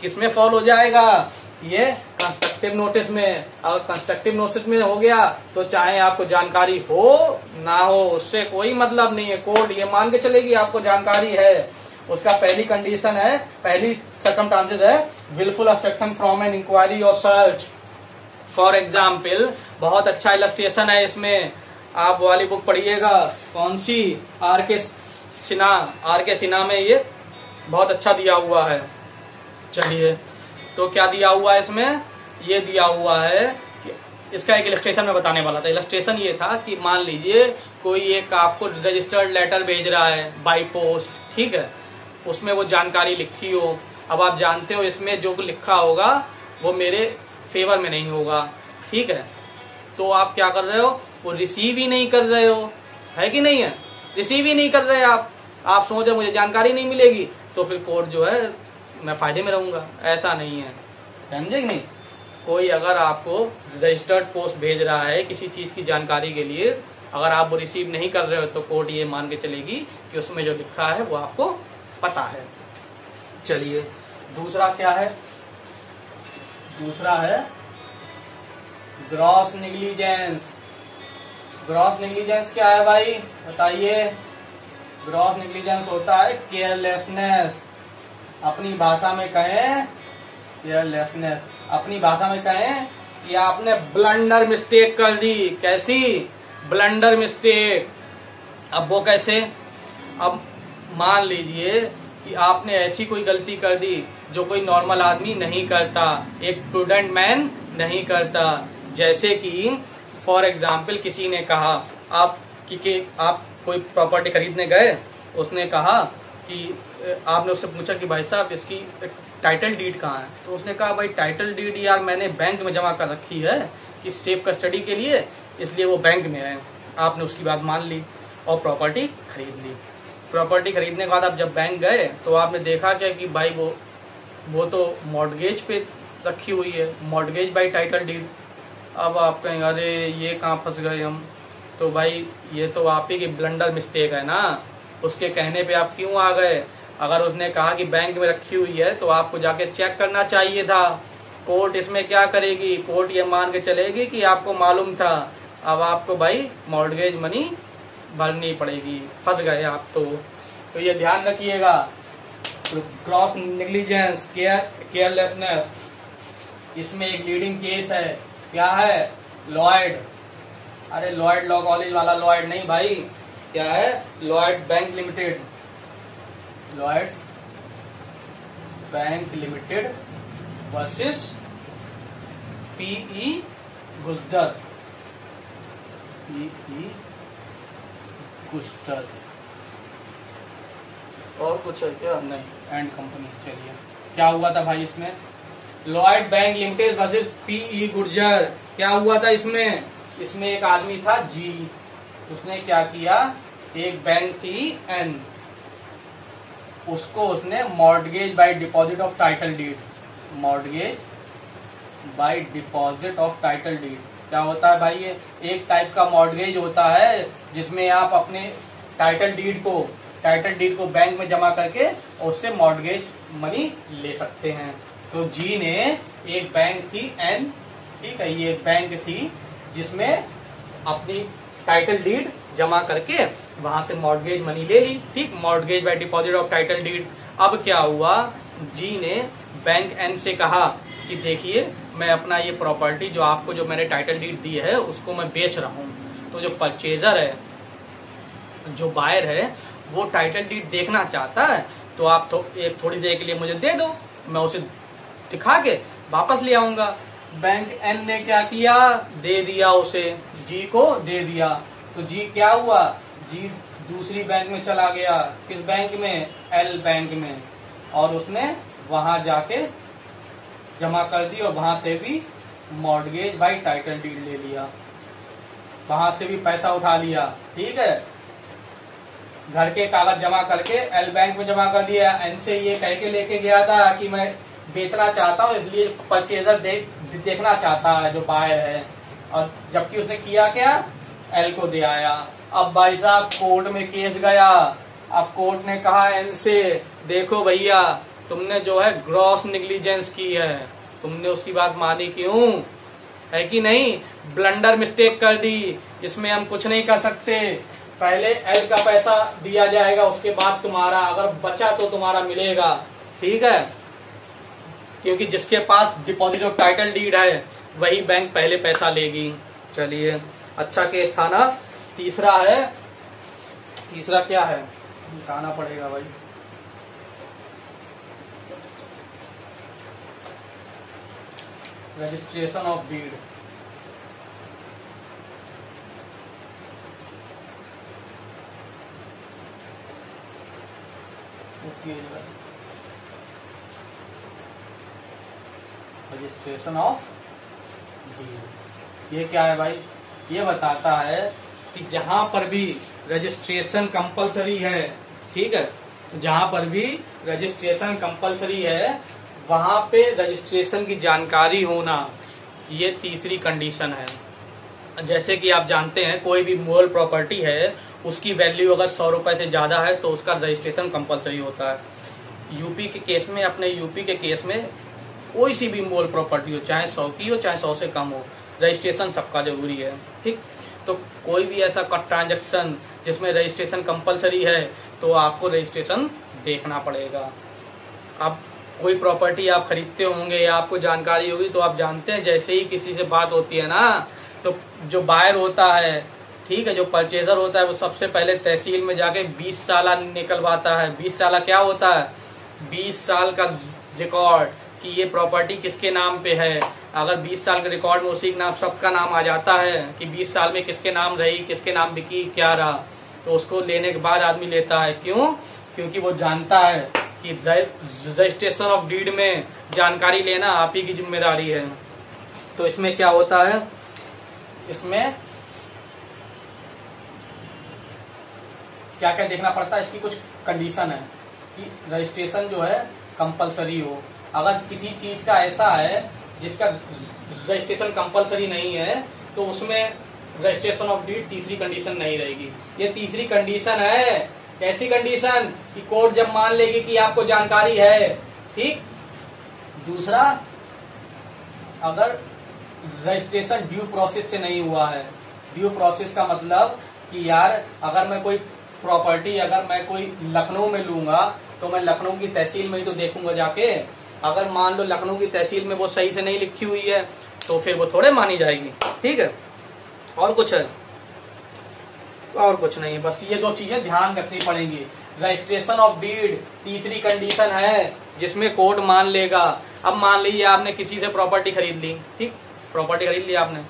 [SPEAKER 1] किस में फॉल हो जाएगा ये कंस्ट्रक्टिव नोटिस में अगर कंस्ट्रक्टिव नोटिस में हो गया तो चाहे आपको जानकारी हो ना हो उससे कोई मतलब नहीं है कोर्ट ये मान के चलेगी आपको जानकारी है उसका पहली कंडीशन है पहली सकम है wilful affection from an inquiry और सर्च फॉर एग्जाम्पल बहुत अच्छा इलस्ट्रेशन है इसमें आप वाली बुक पढ़िएगा कौन सी आर के सिन्हा आर के सिन्हा में ये बहुत अच्छा दिया हुआ है चलिए तो क्या दिया हुआ है इसमें ये दिया हुआ है इसका एक इलेक्ट्रेशन में बताने वाला था इलेक्ट्रेशन ये था कि मान लीजिए कोई एक आपको रजिस्टर्ड लेटर भेज रहा है बाई पोस्ट ठीक है उसमें वो जानकारी लिखी हो अब आप जानते हो इसमें जो लिखा होगा वो मेरे फेवर में नहीं होगा ठीक है तो आप क्या कर रहे हो वो रिसीव ही नहीं कर रहे हो है कि नहीं है रिसीव ही नहीं कर रहे आप आप सोच रहे मुझे जानकारी नहीं मिलेगी तो फिर कोर्ट जो है मैं फायदे में रहूंगा ऐसा नहीं है समझे कि नहीं कोई अगर आपको रजिस्टर्ड पोस्ट भेज रहा है किसी चीज की जानकारी के लिए अगर आप वो रिसीव नहीं कर रहे हो तो कोर्ट ये मान के चलेगी कि उसमें जो लिखा है वो आपको पता है चलिए दूसरा क्या है दूसरा है ग्रॉस निग्लिजेंस ग्रॉस निग्लिजेंस क्या है भाई बताइए ग्रॉस निग्लिजेंस होता है केयरलेसनेस अपनी भाषा में कहें केयरलेसनेस अपनी भाषा में कहें कि आपने ब्लंडर मिस्टेक कर दी कैसी ब्लंडर मिस्टेक अब वो कैसे अब मान लीजिए कि आपने ऐसी कोई गलती कर दी जो कोई नॉर्मल आदमी नहीं करता एक स्टूडेंट मैन नहीं करता जैसे कि फॉर एग्जाम्पल किसी ने कहा आप कि, कि आप कोई प्रॉपर्टी खरीदने गए उसने कहा कि आपने उससे पूछा कि भाई साहब इसकी टाइटल डीड कहाँ है तो उसने कहा भाई टाइटल डीड यार मैंने बैंक में जमा कर रखी है कि सेफ कस्टडी के लिए इसलिए वो बैंक में है आपने उसकी बात मान ली और प्रॉपर्टी खरीद ली प्रॉपर्टी खरीदने के बाद आप जब बैंक गए तो आपने देखा क्या कि भाई वो वो तो मॉडगेज पे रखी हुई है मॉडगेज बाई टाइटल डीड अब आप कहेंगे अरे ये कहाँ फंस गए हम तो भाई ये तो आप ही की ब्लंडर मिस्टेक है ना उसके कहने पे आप क्यों आ गए अगर उसने कहा कि बैंक में रखी हुई है तो आपको जाके चेक करना चाहिए था कोर्ट इसमें क्या करेगी कोर्ट ये मान के चलेगी कि आपको मालूम था अब आपको भाई मॉर्गेज मनी भरनी पड़ेगी फंस गए आप तो तो ये ध्यान रखिएगा क्रॉस निग्लिजेंस केयरलेसनेस इसमें एक लीडिंग केस है क्या है लॉयड अरे लॉयड लॉ कॉलेज वाला लॉयड नहीं भाई क्या है Lloyd bank limited Lloyds bank limited versus PE Guzdar PE Guzdar और कुछ है क्या नहीं एंड कंपनी चलिए क्या हुआ था भाई इसमें Lloyd bank limited versus PE Gurjar क्या हुआ था इसमें इसमें एक आदमी था जी उसने क्या किया एक बैंक थी एन उसको उसने mortgage by deposit of title deed mortgage by deposit of title deed क्या होता है भाई ये एक टाइप का मॉर्डगेज होता है जिसमें आप अपने टाइटल डीड को टाइटल डीड को बैंक में जमा करके उससे मॉर्डगेज मनी ले सकते हैं तो जी ने एक बैंक थी एन ठीक है ये बैंक थी जिसमें अपनी टाइटल डीड जमा करके वहां से मॉडगेज मनी ले ली ठीक mortgage by deposit of title deed अब क्या हुआ जी ने बैंक एन से कहा कि देखिए मैं अपना ये प्रॉपर्टी जो आपको जो मैंने टाइटल डीड दी है उसको मैं बेच रहा हूं तो जो परचेजर है जो बायर है वो टाइटल डीड देखना चाहता है तो आप थो, एक थोड़ी देर के लिए मुझे दे दो मैं उसे दिखा के वापस ले आऊंगा बैंक एन ने क्या किया दे दिया उसे जी को दे दिया तो जी क्या हुआ जी दूसरी बैंक में चला गया किस बैंक में एल बैंक में और उसने वहां जाके जमा कर दी और वहां से भी मॉडगेज बाई टाइटल डील ले लिया वहां से भी पैसा उठा लिया ठीक है घर के कागज जमा करके एल बैंक में जमा कर दिया एन से ये कह के लेके गया था कि मैं बेचना चाहता हूँ इसलिए परचेजर दे, देखना चाहता है जो बायर है और जबकि उसने किया क्या एल को दे आया अब भाई साहब कोर्ट में केस गया अब कोर्ट ने कहा एल से देखो भैया तुमने जो है ग्रॉस निग्लिजेंस की है तुमने उसकी बात मानी क्यों है कि नहीं ब्लंडर मिस्टेक कर दी इसमें हम कुछ नहीं कर सकते पहले एल का पैसा दिया जाएगा उसके बाद तुम्हारा अगर बचा तो तुम्हारा मिलेगा ठीक है क्योंकि जिसके पास डिपॉजिट और टाइटल डीड है वही बैंक पहले पैसा लेगी चलिए अच्छा केस था ना तीसरा है तीसरा क्या है बताना पड़ेगा भाई registration of deed okay registration of deed ये क्या है भाई ये बताता है कि जहां पर भी रजिस्ट्रेशन कंपलसरी है ठीक है तो जहां पर भी रजिस्ट्रेशन कंपलसरी है वहां पे रजिस्ट्रेशन की जानकारी होना ये तीसरी कंडीशन है जैसे कि आप जानते हैं कोई भी मोल प्रॉपर्टी है उसकी वैल्यू अगर सौ रुपए से ज्यादा है तो उसका रजिस्ट्रेशन कंपलसरी होता है यूपी के केस में अपने यूपी के केस में कोई सी भी मोल प्रॉपर्टी हो चाहे सौ की हो चाहे सौ से कम हो रजिस्ट्रेशन सबका जरूरी है ठीक तो कोई भी ऐसा ट्रांजेक्शन जिसमें रजिस्ट्रेशन कंपलसरी है तो आपको रजिस्ट्रेशन देखना पड़ेगा आप कोई प्रॉपर्टी आप खरीदते होंगे या आपको जानकारी होगी तो आप जानते हैं जैसे ही किसी से बात होती है ना तो जो बायर होता है ठीक है जो परचेजर होता है वो सबसे पहले तहसील में जाके 20 साल निकलवाता है 20 साल क्या होता है 20 साल का रिकॉर्ड कि ये प्रॉपर्टी किसके नाम पे है अगर 20 साल के रिकॉर्ड में उसी के नाम सबका नाम आ जाता है कि 20 साल में किसके नाम रही किसके नाम बिकी क्या रहा तो उसको लेने के बाद आदमी लेता है क्यों क्योंकि वो जानता है कि रजिस्ट्रेशन ऑफ डीड में जानकारी लेना आप ही की जिम्मेदारी है तो इसमें क्या होता है इसमें क्या क्या देखना पड़ता है इसकी कुछ कंडीशन है कि रजिस्ट्रेशन जो है कंपलसरी हो अगर किसी चीज का ऐसा है जिसका रजिस्ट्रेशन कंपलसरी नहीं है तो उसमें रजिस्ट्रेशन ऑफ डीड तीसरी कंडीशन नहीं रहेगी ये तीसरी कंडीशन है कैसी कंडीशन कि कोर्ट जब मान लेगी कि आपको जानकारी है ठीक दूसरा अगर रजिस्ट्रेशन ड्यू प्रोसेस से नहीं हुआ है ड्यू प्रोसेस का मतलब कि यार अगर मैं कोई प्रॉपर्टी अगर मैं कोई लखनऊ में लूंगा तो मैं लखनऊ की तहसील में ही तो देखूंगा जाके अगर मान लो लखनऊ की तहसील में वो सही से नहीं लिखी हुई है तो फिर वो थोड़े मानी जाएगी ठीक है और कुछ है और कुछ नहीं है बस ये दो चीजें ध्यान रखनी पड़ेंगी रजिस्ट्रेशन ऑफ डीड तीसरी कंडीशन है जिसमें कोर्ट मान लेगा अब मान लीजिए आपने किसी से प्रॉपर्टी खरीद ली ठीक प्रॉपर्टी खरीद ली आपने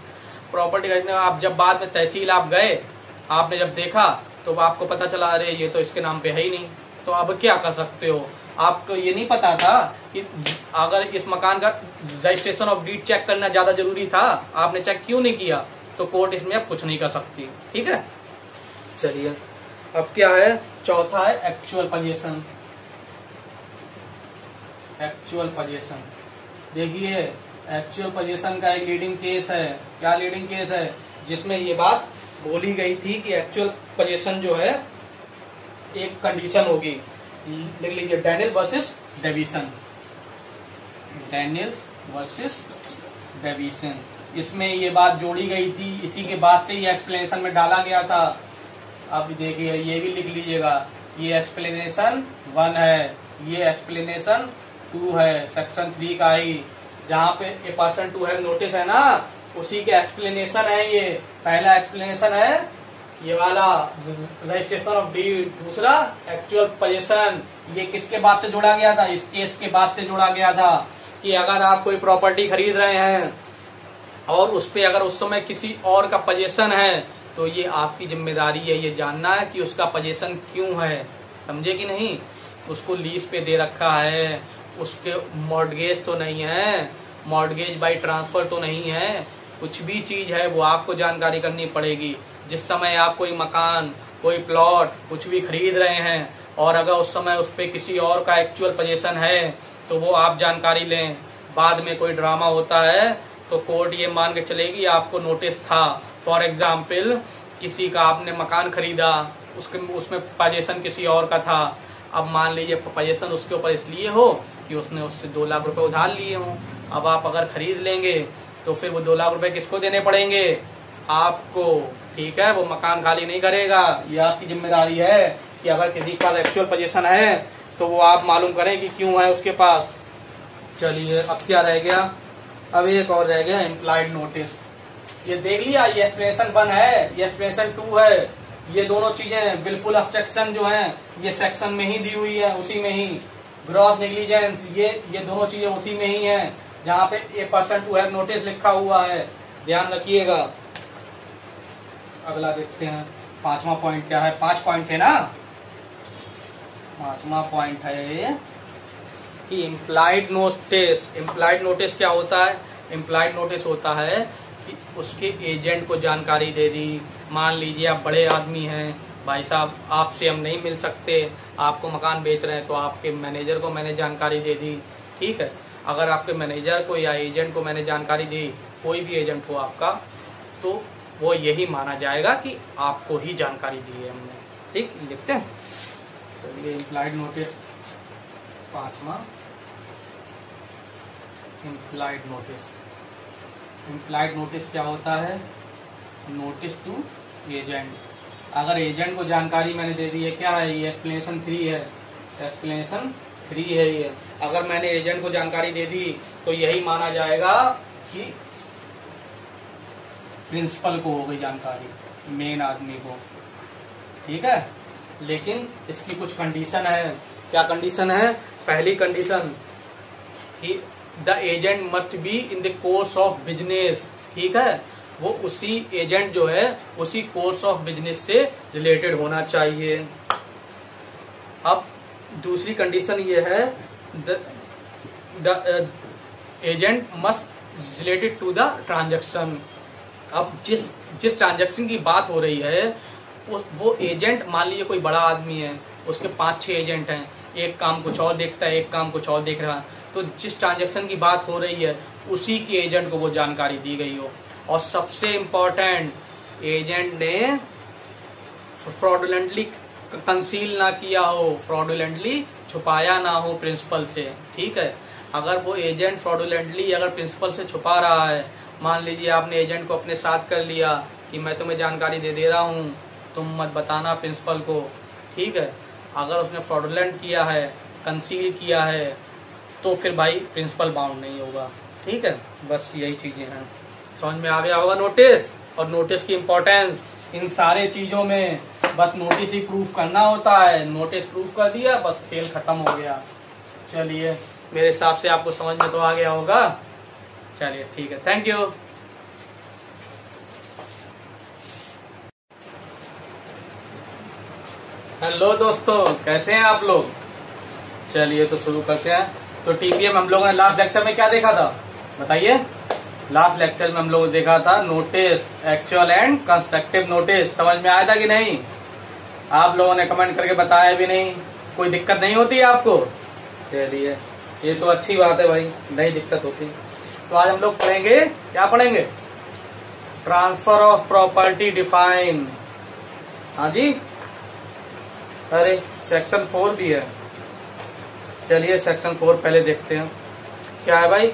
[SPEAKER 1] प्रॉपर्टी खरीदने आप जब बाद में तहसील आप गए आपने जब देखा तो आपको पता चला अरे ये तो इसके नाम पे है ही नहीं तो अब क्या कर सकते हो आपको ये नहीं पता था कि अगर इस मकान का रजिस्ट्रेशन ऑफ डीड चेक करना ज्यादा जरूरी था आपने चेक क्यों नहीं किया तो कोर्ट इसमें अब कुछ नहीं कर सकती ठीक है चलिए अब क्या है चौथा है एक्चुअल पजेशन एक्चुअल पजेशन देखिए एक्चुअल पजेशन का एक लीडिंग केस है क्या लीडिंग केस है जिसमें ये बात बोली गई थी कि एक्चुअल पजेशन जो है एक कंडीशन होगी लिख लीजिए Daniel versus Davison Daniel versus Davison इसमें ये बात जोड़ी गई थी इसी के बाद से ये एक्सप्लेनेशन में डाला गया था अब देखिए ये भी लिख लीजिएगा ये एक्सप्लेनेशन वन है ये एक्सप्लेनेशन टू है सेक्शन थ्री का ही जहाँ पे ए पर्सन टू है नोटिस है ना उसी के एक्सप्लेनेशन है ये पहला एक्सप्लेनेशन है ये वाला रजिस्ट्रेशन ऑफ डी दूसरा एक्चुअल पोजेशन ये किसके बाद से जोड़ा गया था इस केस के बाद से जोड़ा गया था कि अगर आप कोई प्रॉपर्टी खरीद रहे हैं और उस पर अगर उस समय किसी और का पजेशन है तो ये आपकी जिम्मेदारी है ये जानना है कि उसका पजेशन क्यों है समझे कि नहीं उसको लीज पे दे रखा है उसके मॉडगेज तो नहीं है मॉडगेज बाई ट्रांसफर तो नहीं है कुछ भी चीज है वो आपको जानकारी करनी पड़ेगी जिस समय आप कोई मकान कोई प्लॉट कुछ भी खरीद रहे हैं और अगर उस समय उस पर किसी और का एक्चुअल पोजेशन है तो वो आप जानकारी लें बाद में कोई ड्रामा होता है तो कोर्ट ये मान के चलेगी आपको नोटिस था फॉर एग्जाम्पल किसी का आपने मकान खरीदा उसके उसमें पोजेशन किसी और का था अब मान लीजिए पोजेशन उसके ऊपर इसलिए हो कि उसने उससे दो लाख रुपए उधार लिए हों अब आप अगर खरीद लेंगे तो फिर वो दो लाख रुपए किसको देने पड़ेंगे आपको ठीक है वो मकान खाली नहीं करेगा ये आपकी जिम्मेदारी है कि अगर किसी के पास एक्चुअल पोजिशन है तो वो आप मालूम करें कि क्यों है उसके पास चलिए अब क्या रह गया अब एक और रह गया एम्प्लॉयड नोटिस ये देख लिया ये एक्सप्रेशन वन है ये एक्सप्रेशन टू है ये दोनों चीजें बिल्कुल अब्स्ट्रक्शन जो है ये सेक्शन में ही दी हुई है उसी में ही ग्रॉस नेग्लिजेंस ये ये दोनों चीजें उसी में ही है जहाँ पे ए पर्सन टू है नोटिस लिखा हुआ है ध्यान रखिएगा अगला देखते हैं पांचवा पॉइंट क्या है पांच पॉइंट है ना पांचवा पॉइंट है कि इम्प्लाइड नोटिस इम्प्लाइड नोटिस क्या होता है इम्प्लाइड नोटिस होता है कि उसके एजेंट को जानकारी दे दी मान लीजिए आप बड़े आदमी हैं भाई साहब आपसे हम नहीं मिल सकते आपको मकान बेच रहे हैं तो आपके मैनेजर को मैंने जानकारी दे दी ठीक है अगर आपके मैनेजर को या एजेंट को मैंने जानकारी दी कोई भी एजेंट हो आपका तो वो यही माना जाएगा कि आपको ही जानकारी दी है हमने ठीक लिखते हैं चलिए इम्प्लाइड नोटिस पांचवा इम्प्लाइड नोटिस इम्प्लाइड नोटिस क्या होता है नोटिस टू एजेंट अगर एजेंट को जानकारी मैंने दे दी है क्या है ये एक्सप्लेनेशन थ्री है एक्सप्लेनेशन थ्री है ये अगर मैंने एजेंट को जानकारी दे दी तो यही माना जाएगा कि प्रिंसिपल को हो गई जानकारी मेन आदमी को ठीक है लेकिन इसकी कुछ कंडीशन है क्या कंडीशन है पहली कंडीशन कि the agent must be in the course of business ठीक है वो उसी एजेंट जो है उसी कोर्स ऑफ बिजनेस से रिलेटेड होना चाहिए अब दूसरी कंडीशन ये है the agent must related to the transaction अब जिस जिस ट्रांजेक्शन की बात हो रही है उस वो एजेंट मान लीजिए कोई बड़ा आदमी है उसके पांच छह एजेंट हैं एक काम कुछ और देखता है एक काम कुछ और देख रहा तो जिस ट्रांजेक्शन की बात हो रही है उसी के एजेंट को वो जानकारी दी गई हो और सबसे इम्पोर्टेंट एजेंट ने फ्रॉडुलेंटली कंसील ना किया हो फ्रॉडुलेंटली छुपाया ना हो प्रिंसिपल से ठीक है अगर वो एजेंट फ्रॉडुलेंटली अगर प्रिंसिपल से छुपा रहा है मान लीजिए आपने एजेंट को अपने साथ कर लिया कि मैं तुम्हें जानकारी दे दे रहा हूँ तुम मत बताना प्रिंसिपल को ठीक है अगर उसने फ्रॉडलेंट किया है कंसील किया है तो फिर भाई प्रिंसिपल बाउंड नहीं होगा ठीक है बस यही चीजें हैं समझ में आ गया होगा नोटिस और नोटिस की इम्पोर्टेंस इन सारे चीजों में बस नोटिस ही प्रूफ करना होता है नोटिस प्रूफ कर दिया बस खेल खत्म हो गया चलिए मेरे हिसाब से आपको समझ में तो आ गया होगा चलिए ठीक है थैंक यू हेलो दोस्तों कैसे हैं आप लोग चलिए तो शुरू करते हैं तो टीपीएम हम लोगों ने लास्ट लेक्चर में क्या देखा था बताइए लास्ट लेक्चर में हम लोग देखा था notice actual and constructive notice समझ में आया था कि नहीं आप लोगों ने कमेंट करके बताया भी नहीं कोई दिक्कत नहीं होती आपको चलिए ये तो अच्छी बात है भाई नहीं दिक्कत होती तो आज हम लोग पढ़ेंगे क्या पढ़ेंगे ट्रांसफर ऑफ प्रॉपर्टी डिफाइन हाँ जी अरे सेक्शन फोर भी है चलिए सेक्शन फोर पहले देखते हैं क्या है भाई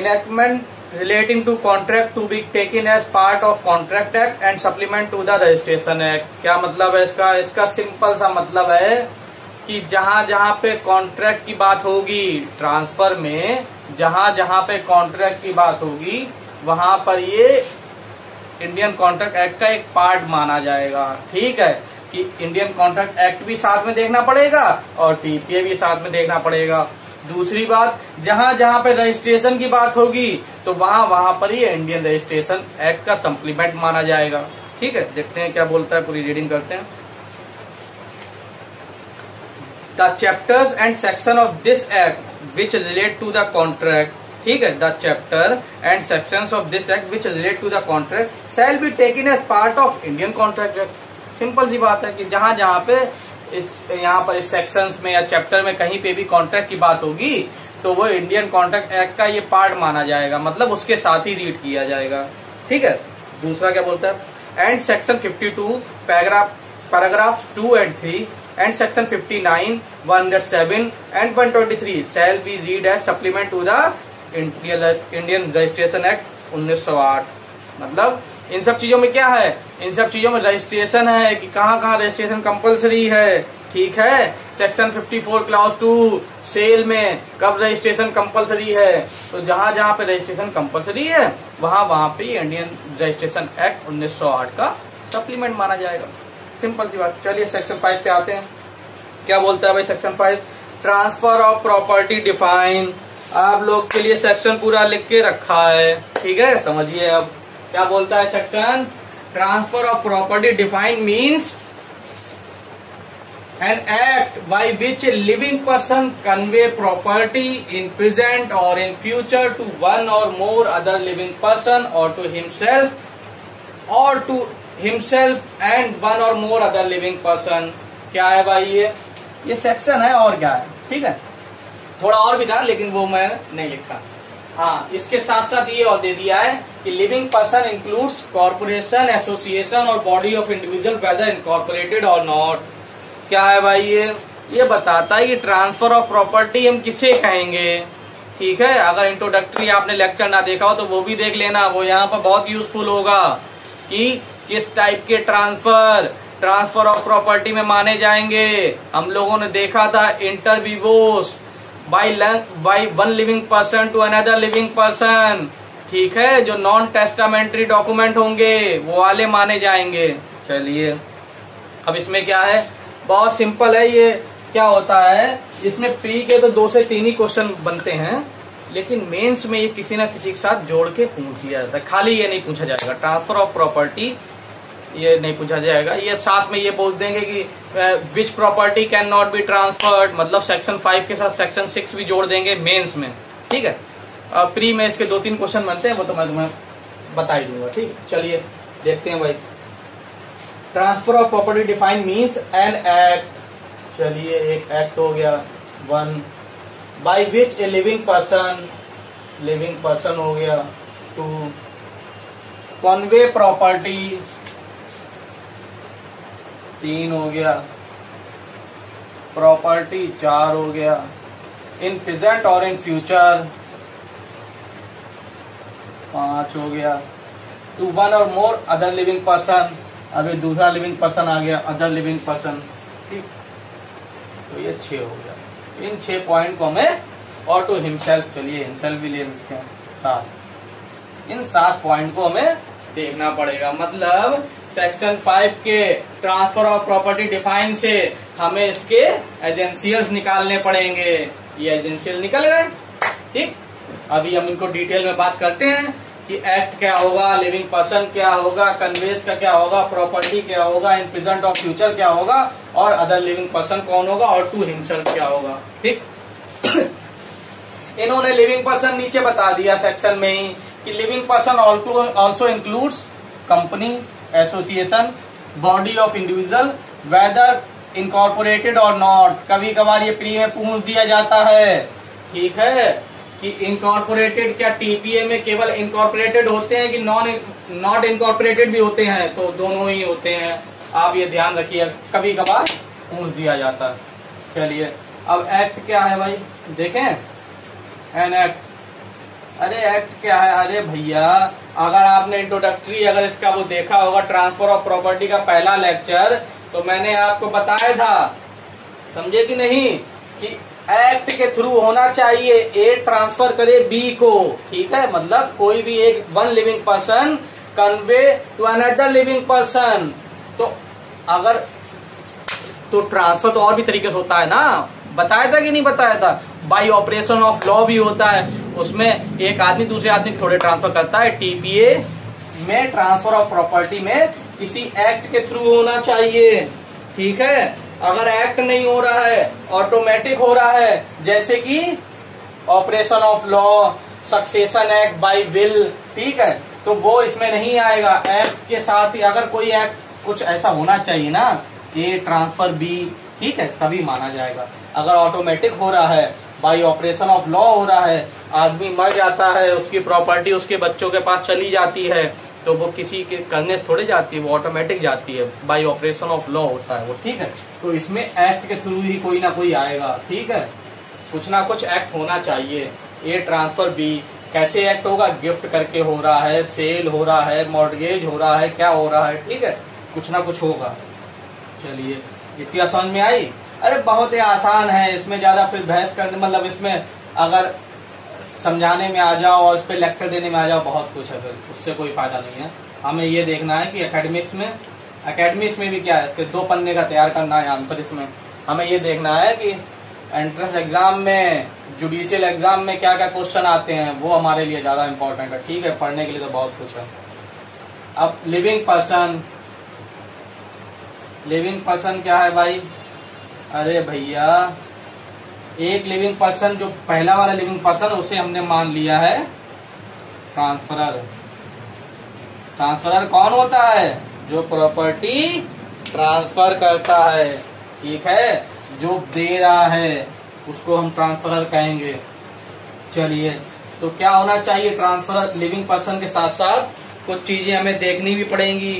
[SPEAKER 1] enactment relating to contract to be taken as part of contract act and supplement to the registration act क्या मतलब है इसका इसका सिंपल सा मतलब है कि जहां जहां पे कॉन्ट्रैक्ट की बात होगी ट्रांसफर में जहां जहां पे कॉन्ट्रैक्ट की बात होगी वहां पर ये इंडियन कॉन्ट्रैक्ट एक्ट का एक पार्ट माना जाएगा ठीक है कि इंडियन कॉन्ट्रैक्ट एक्ट भी साथ में देखना पड़ेगा और टीपीए भी साथ में देखना पड़ेगा दूसरी बात जहां जहां पे रजिस्ट्रेशन की बात होगी तो वहां वहां पर ही इंडियन रजिस्ट्रेशन एक्ट का सप्लीमेंट माना जाएगा ठीक है देखते हैं क्या बोलता है पूरी रीडिंग करते हैं the chapters and section of this act which relate to the contract ठीक है the chapter and section of this act which relate to the contract shall be taken as part of Indian contract act simple सी बात है कि जहां जहां पे इस यहाँ पर इस सेक्शन में या चैप्टर में कहीं पे भी कॉन्ट्रैक्ट की बात होगी तो वो इंडियन कॉन्ट्रैक्ट एक्ट का ये पार्ट माना जाएगा मतलब उसके साथ ही रीड किया जाएगा ठीक है दूसरा क्या बोलता है and section 52 paragraph paragraph two and three hundred seven 59 107 twenty three shall be read as supplement to the Indian registration act 1908 मतलब इन सब चीजों में क्या है इन सब चीजों में रजिस्ट्रेशन है कि कहाँ कहाँ रजिस्ट्रेशन कंपलसरी है ठीक है सेक्शन 54 क्लास टू सेल में कब रजिस्ट्रेशन कंपलसरी है तो जहां जहां पे रजिस्ट्रेशन कंपलसरी है वहां वहां पे इंडियन रजिस्ट्रेशन एक्ट 1908 का सप्लीमेंट माना जाएगा सिंपल सी बात चलिए सेक्शन फाइव पे आते हैं क्या बोलता है भाई section five transfer of property define आप लोग के लिए सेक्शन पूरा लिख के रखा है ठीक है समझिए अब क्या बोलता है section transfer of property define means an act by which a living person convey property in present और इन फ्यूचर टू वन और मोर अदर लिविंग पर्सन और टू हिमसेल्फ और टू हिमसेल्फ एंड वन और more other living person क्या है भाई ये ये सेक्शन है और क्या है ठीक है थोड़ा और भी था लेकिन वो मैं नहीं लिखा हाँ इसके साथ साथ ये और दे दिया है कि living person includes corporation association और body of individual whether incorporated और नॉट क्या है भाई ये ये बताता है कि ट्रांसफर ऑफ प्रॉपर्टी हम किसे कहेंगे ठीक है अगर इंट्रोडक्टरी आपने लेक्चर ना देखा हो तो वो भी देख लेना वो यहाँ पर बहुत यूजफुल होगा कि किस टाइप के ट्रांसफर ट्रांसफर ऑफ प्रॉपर्टी में माने जाएंगे हम लोगों ने देखा था inter vivos by by one living person to another living person ठीक है जो नॉन टेस्टामेंट्री डॉक्यूमेंट होंगे वो वाले माने जाएंगे चलिए अब इसमें क्या है बहुत सिंपल है ये क्या होता है इसमें प्री के तो दो से तीन ही क्वेश्चन बनते हैं लेकिन मेंस में ये किसी ना किसी के साथ जोड़ के पूछ लिया जाता है खाली ये नहीं पूछा जाएगा ट्रांसफर ऑफ प्रॉपर्टी ये नहीं पूछा जाएगा ये साथ में ये बोल देंगे कि which property can not be transferred मतलब सेक्शन फाइव के साथ सेक्शन सिक्स भी जोड़ देंगे मेंस में ठीक है प्री में इसके दो तीन क्वेश्चन बनते हैं वो तो मैं तुम्हें बता ही दूंगा ठीक चलिए देखते हैं भाई transfer of property define means an act चलिए एक एक्ट हो गया one by which a living person living person हो गया टू कॉन्वे प्रॉपर्टी तीन हो गया प्रॉपर्टी चार हो गया इन प्रेजेंट और इन फ्यूचर पांच हो गया टू वन और मोर अदर लिविंग पर्सन अभी दूसरा लिविंग पर्सन आ गया अदर लिविंग पर्सन ठीक तो ये छ हो गया इन छह पॉइंट को हमें ऑटो हिमसेल्फ चलिए हिमसेल्फ भी ले लेते हैं सात इन सात पॉइंट को हमें देखना पड़ेगा मतलब सेक्शन फाइव के ट्रांसफर ऑफ प्रॉपर्टी डिफाइन से हमें इसके एजेंसियल निकालने पड़ेंगे ये एजेंसियल निकल गए ठीक अभी हम इनको डिटेल में बात करते हैं कि एक्ट क्या होगा लिविंग पर्सन क्या होगा कन्वेस का क्या होगा प्रॉपर्टी क्या होगा इन प्रेजेंट और फ्यूचर क्या होगा और अदर लिविंग पर्सन कौन होगा और टू हिमसेल्फ क्या होगा ठीक इन्होंने लिविंग पर्सन नीचे बता दिया सेक्शन में ही कि living person also includes company association body of individual whether incorporated और नॉट कभी कभार ये प्री में पूछ दिया जाता है ठीक है कि इनकॉर्पोरेटेड क्या टीपीए में केवल इनकॉर्पोरेटेड होते हैं कि नॉन नॉट इनकॉर्पोरेटेड भी होते हैं तो दोनों ही होते हैं आप ये ध्यान रखिए कभी कभार पूछ दिया जाता है चलिए अब एक्ट क्या है भाई देखें एन एक्ट अरे एक्ट क्या है अरे भैया अगर आपने इंट्रोडक्टरी अगर इसका वो देखा होगा ट्रांसफर ऑफ प्रॉपर्टी का पहला लेक्चर तो मैंने आपको बताया था समझे कि नहीं कि एक्ट के थ्रू होना चाहिए ए ट्रांसफर करे बी को ठीक है मतलब कोई भी एक one living person convey to another living person तो अगर तो ट्रांसफर तो और भी तरीके से होता है ना बताया था कि नहीं बताया था बाई ऑपरेशन ऑफ लॉ भी होता है उसमें एक आदमी दूसरे आदमी थोड़े ट्रांसफर करता है टीपीए में ट्रांसफर ऑफ प्रॉपर्टी में किसी एक्ट के थ्रू होना चाहिए ठीक है अगर एक्ट नहीं हो रहा है ऑटोमेटिक हो रहा है जैसे कि operation of law succession act by will ठीक है तो वो इसमें नहीं आएगा एक्ट के साथ ही अगर कोई एक्ट कुछ ऐसा होना चाहिए ना ए ट्रांसफर बी ठीक है तभी माना जाएगा अगर ऑटोमेटिक हो रहा है बाई ऑपरेशन ऑफ लॉ हो रहा है आदमी मर जाता है उसकी प्रॉपर्टी उसके बच्चों के पास चली जाती है तो वो किसी के करने से थोड़ी जाती है वो ऑटोमेटिक जाती है बाई ऑपरेशन ऑफ लॉ होता है वो ठीक है तो इसमें एक्ट के थ्रू ही कोई ना कोई आएगा ठीक है कुछ ना कुछ एक्ट होना चाहिए ए ट्रांसफर बी कैसे एक्ट होगा गिफ्ट करके हो रहा है सेल हो रहा है मॉडगेज हो रहा है क्या हो रहा है ठीक है कुछ ना कुछ होगा चलिए इतना समझ में आई अरे बहुत ही आसान है इसमें ज्यादा फिर बहस करने मतलब इसमें अगर समझाने में आ जाओ और इस पर लेक्चर देने में आ जाओ बहुत कुछ है फिर उससे कोई फायदा नहीं है हमें ये देखना है कि अकेडमिक्स में अकेडमिक्स में भी क्या है इसके दो पन्ने का तैयार करना है आंसर इसमें हमें ये देखना है कि एंट्रेंस एग्जाम में जुडिशियल एग्जाम में क्या क्या क्वेश्चन आते हैं वो हमारे लिए ज्यादा इम्पोर्टेंट है ठीक है पढ़ने के लिए तो बहुत कुछ है अब लिविंग पर्सन लिविंग पर्सन क्या है भाई अरे भैया एक लिविंग पर्सन जो पहला वाला लिविंग पर्सन उसे हमने मान लिया है ट्रांसफरर ट्रांसफरर कौन होता है जो प्रॉपर्टी ट्रांसफर करता है ठीक है जो दे रहा है उसको हम ट्रांसफरर कहेंगे चलिए तो क्या होना चाहिए ट्रांसफरर लिविंग पर्सन के साथ साथ कुछ चीजें हमें देखनी भी पड़ेंगी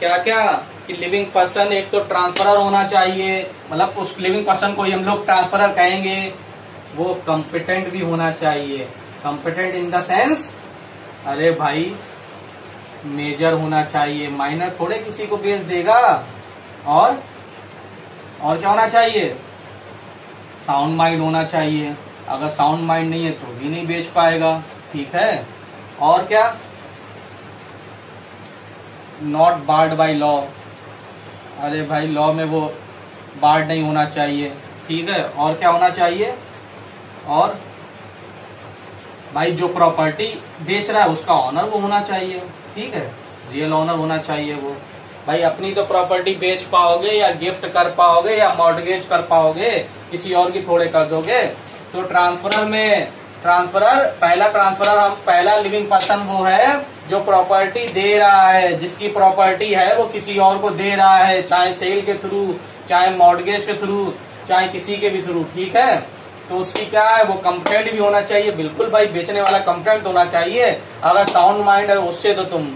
[SPEAKER 1] क्या क्या कि लिविंग पर्सन एक तो ट्रांसफरर होना चाहिए मतलब उस लिविंग पर्सन को हम लोग ट्रांसफरर कहेंगे वो कम्पिटेंट भी होना चाहिए कम्पिटेंट इन द सेंस अरे भाई मेजर होना चाहिए माइनर थोड़े किसी को बेच देगा और और क्या होना चाहिए साउंड माइंड होना चाहिए अगर साउंड माइंड नहीं है तो भी नहीं बेच पाएगा ठीक है और क्या नॉट बार्ड बाय लॉ अरे भाई लॉ में वो बाढ़ नहीं होना चाहिए ठीक है और क्या होना चाहिए और भाई जो प्रॉपर्टी बेच रहा है उसका ऑनर वो होना चाहिए ठीक है रियल ऑनर होना चाहिए वो भाई अपनी तो प्रॉपर्टी बेच पाओगे या गिफ्ट कर पाओगे या मॉडगेज कर पाओगे किसी और की थोड़े कर दोगे तो ट्रांसफरर में ट्रांसफरर पहला ट्रांसफरर हम पहला लिविंग पर्सन वो है जो प्रॉपर्टी दे रहा है जिसकी प्रॉपर्टी है वो किसी और को दे रहा है चाहे सेल के थ्रू चाहे मॉडगेज के थ्रू चाहे किसी के भी थ्रू ठीक है तो उसकी क्या है वो कंप्लेंट भी होना चाहिए बिल्कुल भाई बेचने वाला कंप्लेंट होना चाहिए अगर साउंड माइंड है उससे तो तुम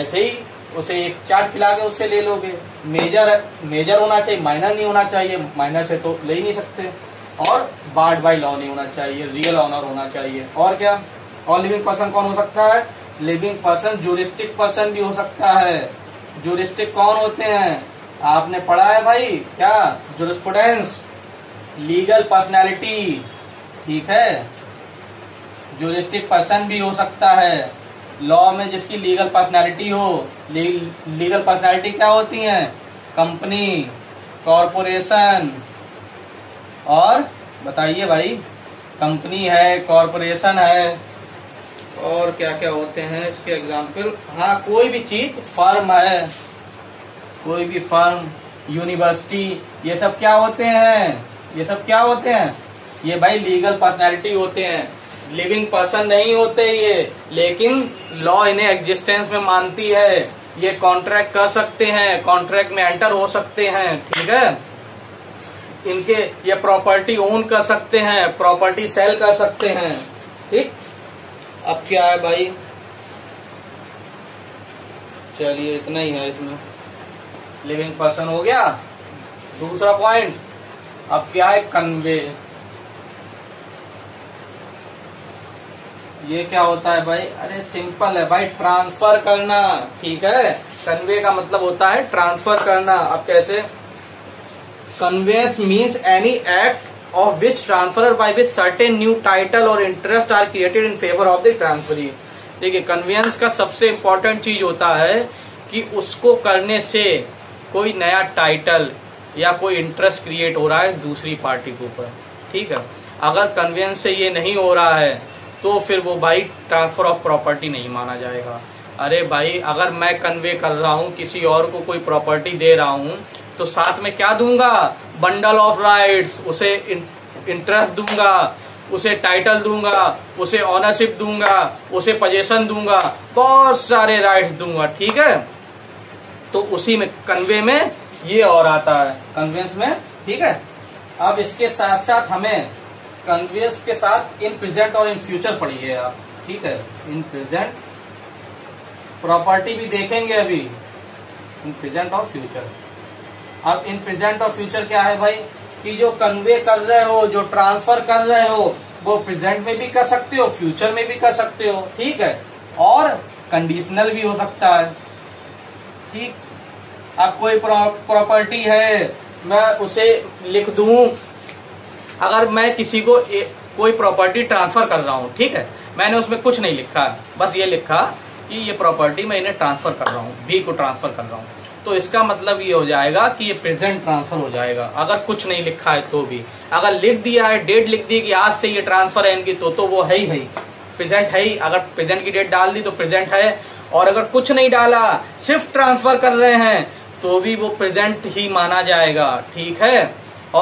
[SPEAKER 1] ऐसे ही उसे एक चार्ट खिला के उससे ले लोगे मेजर मेजर होना चाहिए माइनर नहीं होना चाहिए माइनर से तो ले ही नहीं सकते और बार्ड बाई लॉ नहीं होना चाहिए रियल ऑनर होना चाहिए और क्या और लिविंग पर्सन कौन हो सकता है लिविंग पर्सन जूरिस्टिक पर्सन भी हो सकता है जूरिस्टिक कौन होते हैं आपने पढ़ा है भाई क्या जुरिस्पुडेंस लीगल पर्सनैलिटी ठीक है जूरिस्टिक पर्सन भी हो सकता है लॉ में जिसकी लीगल पर्सनैलिटी हो लीगल पर्सनैलिटी क्या होती है कंपनी कॉरपोरेशन और बताइए भाई कंपनी है कॉरपोरेशन है और क्या क्या होते हैं इसके एग्जाम्पल हाँ कोई भी चीज फर्म है कोई भी फर्म यूनिवर्सिटी ये सब क्या होते हैं ये सब क्या होते हैं ये भाई लीगल पर्सनैलिटी होते हैं लिविंग पर्सन नहीं होते ये लेकिन लॉ इन्हें एग्जिस्टेंस में मानती है ये कॉन्ट्रैक्ट कर सकते हैं कॉन्ट्रैक्ट में एंटर हो सकते हैं ठीक है इनके ये प्रॉपर्टी ओन कर सकते हैं प्रॉपर्टी सेल कर सकते हैं ठीक अब क्या है भाई चलिए इतना ही है इसमें लिविंग पर्सन हो गया दूसरा पॉइंट अब क्या है कन्वे ये क्या होता है भाई अरे सिंपल है भाई ट्रांसफर करना ठीक है कन्वे का मतलब होता है ट्रांसफर करना अब कैसे conveys means any act of which transfer by which certain new title और interest are created in favour of the transfer देखिए कन्वेंस का सबसे इम्पोर्टेंट चीज होता है कि उसको करने से कोई नया टाइटल या कोई इंटरेस्ट क्रिएट हो रहा है दूसरी पार्टी के ऊपर ठीक है अगर कन्वेंस से ये नहीं हो रहा है तो फिर वो भाई ट्रांसफर ऑफ प्रॉपर्टी नहीं माना जाएगा अरे भाई अगर मैं कन्वे कर रहा हूँ किसी और को कोई प्रॉपर्टी दे रहा हूँ तो साथ में क्या दूंगा बंडल ऑफ राइट्स उसे इंटरेस्ट दूंगा उसे टाइटल दूंगा उसे ऑनरशिप दूंगा उसे पजेशन दूंगा बहुत सारे राइट्स दूंगा ठीक है तो उसी में कन्वे में ये और आता है कन्वेंस में ठीक है अब इसके साथ साथ हमें कन्वेंस के साथ इन प्रेजेंट और इन फ्यूचर पढ़िए आप ठीक है इन प्रेजेंट प्रॉपर्टी भी देखेंगे अभी इन प्रेजेंट और फ्यूचर अब इन प्रेजेंट और फ्यूचर क्या है भाई कि जो कन्वे कर रहे हो जो ट्रांसफर कर रहे हो वो प्रेजेंट में भी कर सकते हो फ्यूचर में भी कर सकते हो ठीक है और कंडीशनल भी हो सकता है ठीक अब कोई प्रॉपर्टी है मैं उसे लिख दू अगर मैं किसी को ए, कोई प्रॉपर्टी ट्रांसफर कर रहा हूँ ठीक है मैंने उसमें कुछ नहीं लिखा बस ये लिखा कि ये प्रॉपर्टी मैं इन्हें ट्रांसफर कर रहा हूँ बी को ट्रांसफर कर रहा हूँ तो इसका मतलब ये हो जाएगा कि ये प्रेजेंट ट्रांसफर हो जाएगा अगर कुछ नहीं लिखा है तो भी अगर लिख दिया है डेट लिख दी कि आज से ये ट्रांसफर है इनकी तो तो वो है ही है प्रेजेंट है ही अगर प्रेजेंट की डेट डाल दी तो प्रेजेंट है और अगर कुछ नहीं डाला सिर्फ ट्रांसफर कर रहे हैं तो भी वो प्रेजेंट ही माना जाएगा ठीक है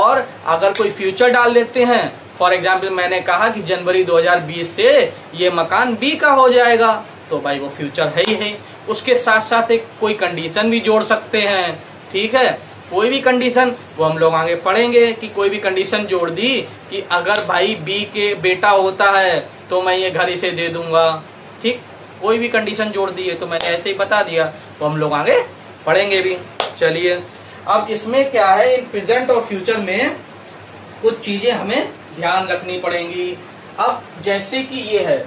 [SPEAKER 1] और अगर कोई फ्यूचर डाल देते हैं फॉर एग्जाम्पल मैंने कहा कि जनवरी 2020 से ये मकान बी का हो जाएगा तो भाई वो फ्यूचर है ही है उसके साथ साथ एक कोई कंडीशन भी जोड़ सकते हैं ठीक है कोई भी कंडीशन वो हम लोग आगे पढ़ेंगे कि कोई भी कंडीशन जोड़ दी कि अगर भाई बी के बेटा होता है तो मैं ये घर इसे दे दूंगा ठीक कोई भी कंडीशन जोड़ दी है तो मैंने ऐसे ही बता दिया तो हम लोग आगे पढ़ेंगे भी चलिए अब इसमें क्या है इन प्रेजेंट और फ्यूचर में कुछ चीजें हमें ध्यान रखनी पड़ेंगी अब जैसे कि ये है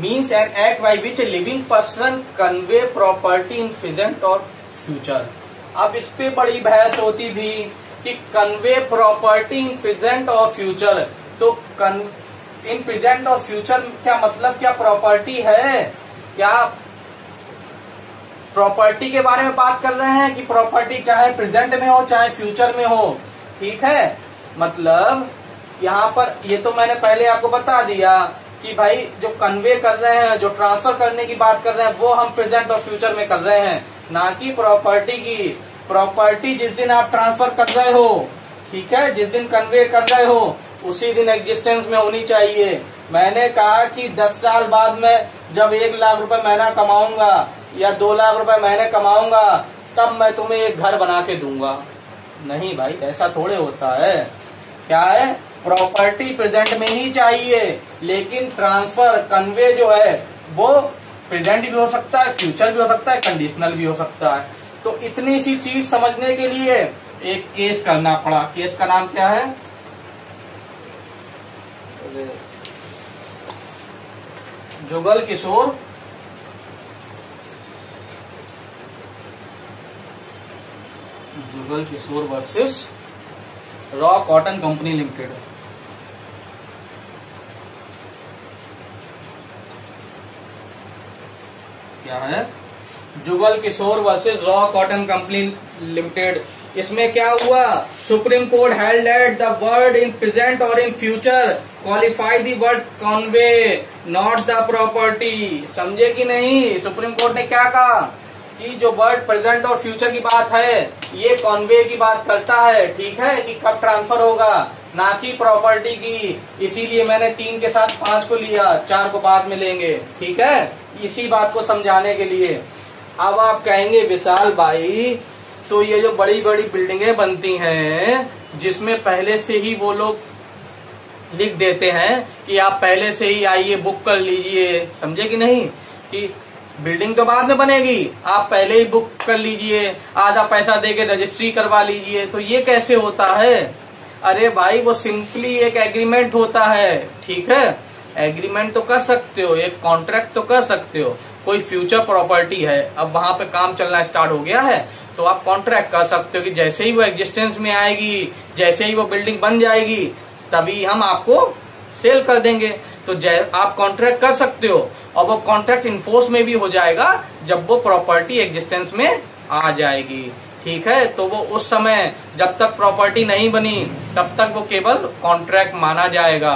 [SPEAKER 1] means an act by which a living person convey property in present और फ्यूचर अब इस पे बड़ी बहस होती थी कि कन्वे प्रॉपर्टी इन प्रेजेंट और फ्यूचर तो कन इन प्रेजेंट और फ्यूचर क्या मतलब क्या प्रॉपर्टी है क्या प्रॉपर्टी के बारे में बात कर रहे हैं कि प्रॉपर्टी चाहे प्रेजेंट में हो चाहे फ्यूचर में हो ठीक है मतलब यहाँ पर ये तो मैंने पहले आपको बता दिया कि भाई जो कन्वे कर रहे हैं जो ट्रांसफर करने की बात कर रहे हैं वो हम प्रेजेंट और फ्यूचर में कर रहे हैं ना कि प्रॉपर्टी की प्रॉपर्टी जिस दिन आप ट्रांसफर कर रहे हो ठीक है जिस दिन कन्वे कर रहे हो उसी दिन एग्जिस्टेंस में होनी चाहिए मैंने कहा कि दस साल बाद में जब एक लाख रुपए महीना कमाऊंगा या दो लाख रुपए महीने कमाऊंगा तब मैं तुम्हें एक घर बना के दूंगा नहीं भाई ऐसा थोड़े होता है क्या है प्रॉपर्टी प्रेजेंट में ही चाहिए लेकिन ट्रांसफर कन्वे जो है वो प्रेजेंट भी हो सकता है फ्यूचर भी हो सकता है कंडीशनल भी हो सकता है तो इतनी सी चीज समझने के लिए एक केस करना पड़ा केस का नाम क्या है Jugal Kishore Jugal Kishore versus raw cotton company limited क्या है Jugal Kishore versus raw cotton company limited इसमें क्या हुआ supreme court held at the word in present और in future qualify the word convey not the property समझे कि नहीं सुप्रीम कोर्ट ने क्या कहा कि जो वर्ड प्रेजेंट और फ्यूचर की बात है ये कॉन्वे की बात करता है ठीक है कि कब ट्रांसफर होगा ना कि प्रॉपर्टी की इसीलिए मैंने तीन के साथ पांच को लिया चार को बाद में लेंगे ठीक है इसी बात को समझाने के लिए अब आप कहेंगे विशाल भाई तो ये जो बड़ी बड़ी बिल्डिंगे बनती हैं जिसमें पहले से ही वो लोग लिख देते हैं कि आप पहले से ही आइए बुक कर लीजिए समझे कि नहीं कि बिल्डिंग तो बाद में बनेगी आप पहले ही बुक कर लीजिए आधा पैसा दे के रजिस्ट्री करवा लीजिए तो ये कैसे होता है अरे भाई वो सिंपली एक एग्रीमेंट होता है ठीक है एग्रीमेंट तो कर सकते हो एक कॉन्ट्रैक्ट तो कर सकते हो कोई फ्यूचर प्रॉपर्टी है अब वहां पे काम चलना स्टार्ट हो गया है तो आप कॉन्ट्रैक्ट कर सकते हो कि जैसे ही वो एग्जिस्टेंस में आएगी जैसे ही वो बिल्डिंग बन जाएगी तभी हम आपको सेल कर देंगे तो आप कॉन्ट्रैक्ट कर सकते हो और वो कॉन्ट्रैक्ट इन्फोर्स में भी हो जाएगा जब वो प्रॉपर्टी एग्जिस्टेंस में आ जाएगी ठीक है तो वो उस समय जब तक प्रॉपर्टी नहीं बनी तब तक वो केवल कॉन्ट्रैक्ट माना जाएगा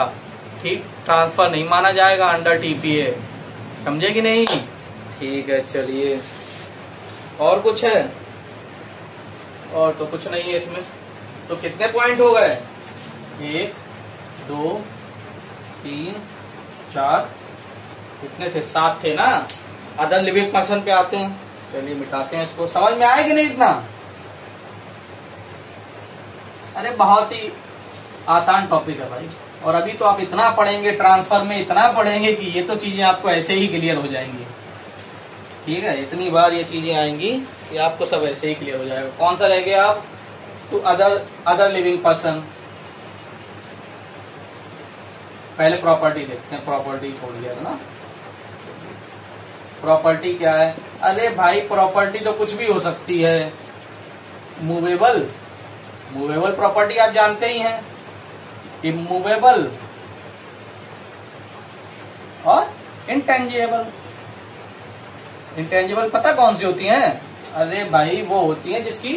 [SPEAKER 1] ठीक ट्रांसफर नहीं माना जाएगा अंडर टीपीए समझे कि नहीं ठीक है चलिए और कुछ है और तो कुछ नहीं है इसमें तो कितने पॉइंट हो गए एक दो तीन चार कितने थे सात थे ना अदर लिविंग पर्सन पे आते हैं चलिए मिटाते हैं इसको समझ में आएगी नहीं इतना अरे बहुत ही आसान टॉपिक है भाई और अभी तो आप इतना पढ़ेंगे ट्रांसफर में इतना पढ़ेंगे कि ये तो चीजें आपको ऐसे ही क्लियर हो जाएंगी ठीक है इतनी बार ये चीजें आएंगी कि आपको सब ऐसे ही क्लियर हो जाएगा कौन सा रह गया आप to other other living person पहले प्रॉपर्टी देखते हैं प्रॉपर्टी छोड़ दिया था ना प्रॉपर्टी क्या है अरे भाई प्रॉपर्टी तो कुछ भी हो सकती है मूवेबल मूवेबल प्रॉपर्टी आप जानते ही हैं इमूवेबल और इंटेंजिबल इंटेंजिबल पता कौन सी होती हैं अरे भाई वो होती है जिसकी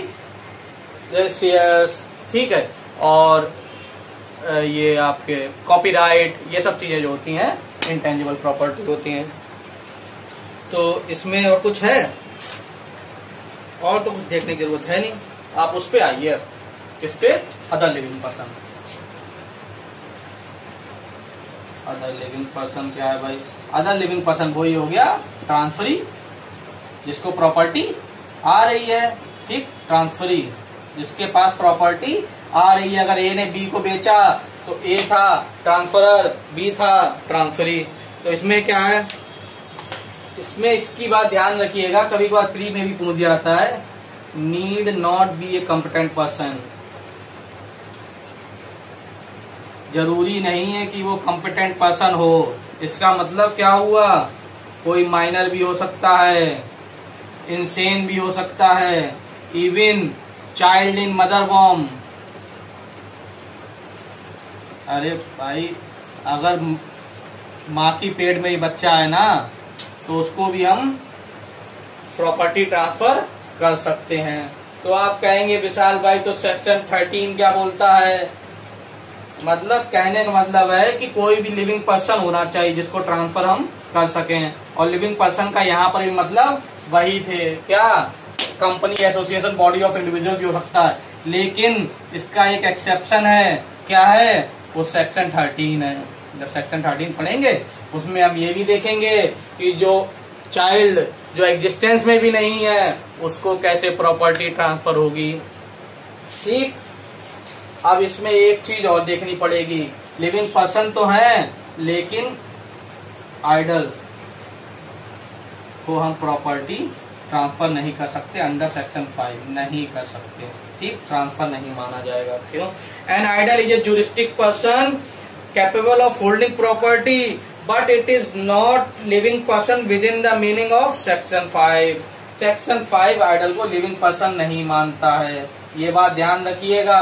[SPEAKER 1] ठीक है और ये आपके कॉपीराइट ये सब चीजें जो होती हैं इंटेंजिबल प्रॉपर्टी होती हैं तो इसमें और कुछ है और तो कुछ देखने की जरूरत है नहीं आप उस पर आइए किस पे other living person other living person क्या है भाई अदर लिविंग पर्सन वही हो गया ट्रांसफरी जिसको प्रॉपर्टी आ रही है ठीक ट्रांसफरी जिसके पास प्रॉपर्टी आ रही है अगर ए ने बी को बेचा तो ए था ट्रांसफरर बी था ट्रांसफरी तो इसमें क्या है इसमें इसकी बात ध्यान रखिएगा कभी कभार प्री में भी पूछ दिया जाता है need not be a competent person जरूरी नहीं है कि वो कॉम्पिटेंट पर्सन हो इसका मतलब क्या हुआ कोई माइनर भी हो सकता है इंसेन भी हो सकता है even child in mother womb अरे भाई अगर माँ की पेट में ही बच्चा है ना तो उसको भी हम प्रॉपर्टी ट्रांसफर कर सकते हैं तो आप कहेंगे विशाल भाई तो सेक्शन थर्टीन क्या बोलता है मतलब कहने का मतलब है कि कोई भी लिविंग पर्सन होना चाहिए जिसको ट्रांसफर हम कर सकें और लिविंग पर्सन का यहाँ पर भी मतलब वही थे क्या company association body of individual भी हो सकता है लेकिन इसका एक एक्सेप्शन है क्या है वो सेक्शन थर्टीन है जब सेक्शन थर्टीन पढ़ेंगे उसमें हम ये भी देखेंगे कि जो चाइल्ड जो एग्जिस्टेंस में भी नहीं है उसको कैसे प्रॉपर्टी ट्रांसफर होगी ठीक अब इसमें एक चीज और देखनी पड़ेगी लिविंग पर्सन तो है लेकिन आइडल को हम प्रॉपर्टी ट्रांसफर नहीं कर सकते अंडर सेक्शन फाइव नहीं कर सकते ठीक ट्रांसफर नहीं माना जाएगा क्यों an idol is a juristic person capable of holding property but it is not living person within the meaning of section five section five idol को लिविंग पर्सन नहीं मानता है ये बात ध्यान रखिएगा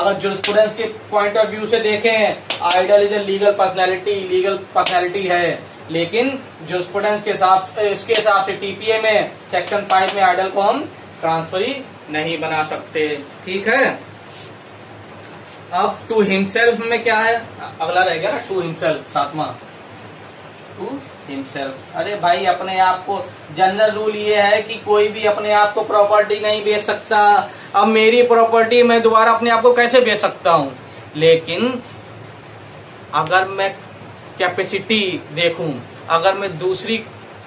[SPEAKER 1] अगर जो स्टूडेंट्स के पॉइंट ऑफ व्यू से देखें idol is a legal personality legal personality है लेकिन जो स्टूडेंट्स के हिसाब इसके हिसाब से टीपीए में सेक्शन फाइव में आइडल को हम ट्रांसफरी नहीं बना सकते ठीक है अब टू हिमसेल्फ में क्या है अगला रह गया टू हिमसेल्फ सातवा टू हिमसेल्फ अरे भाई अपने आप को जनरल रूल ये है कि कोई भी अपने आप को प्रॉपर्टी नहीं बेच सकता अब मेरी प्रॉपर्टी मैं दोबारा अपने आप को कैसे बेच सकता हूँ लेकिन अगर मैं कैपेसिटी देखू अगर मैं दूसरी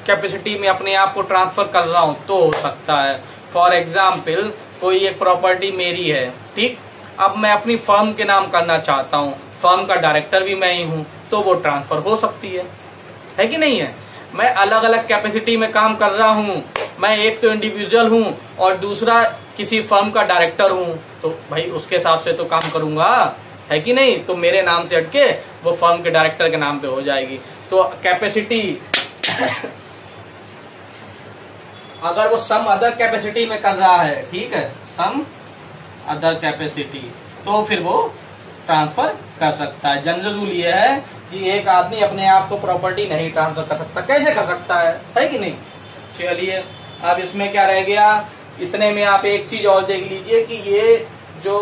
[SPEAKER 1] कैपेसिटी में अपने आप को ट्रांसफर कर रहा हूं तो हो सकता है फॉर एग्जाम्पल कोई एक प्रॉपर्टी मेरी है ठीक अब मैं अपनी फर्म के नाम करना चाहता हूँ फर्म का डायरेक्टर भी मैं ही हूँ तो वो ट्रांसफर हो सकती है है कि नहीं है मैं अलग अलग कैपेसिटी में काम कर रहा हूँ मैं एक तो इंडिविजुअल हूँ और दूसरा किसी फर्म का डायरेक्टर हूँ तो भाई उसके हिसाब से तो काम करूंगा है कि नहीं तो मेरे नाम से हटके वो फर्म के डायरेक्टर के नाम पे हो जाएगी तो कैपेसिटी [COUGHS] अगर वो सम अदर कैपेसिटी में कर रहा है ठीक है सम अदर कैपेसिटी तो फिर वो ट्रांसफर कर सकता है जनरल रूल ये है कि एक आदमी अपने आप को प्रॉपर्टी नहीं ट्रांसफर कर सकता कैसे कर सकता है है कि नहीं चलिए अब इसमें क्या रह गया इतने में आप एक चीज और देख लीजिए कि ये जो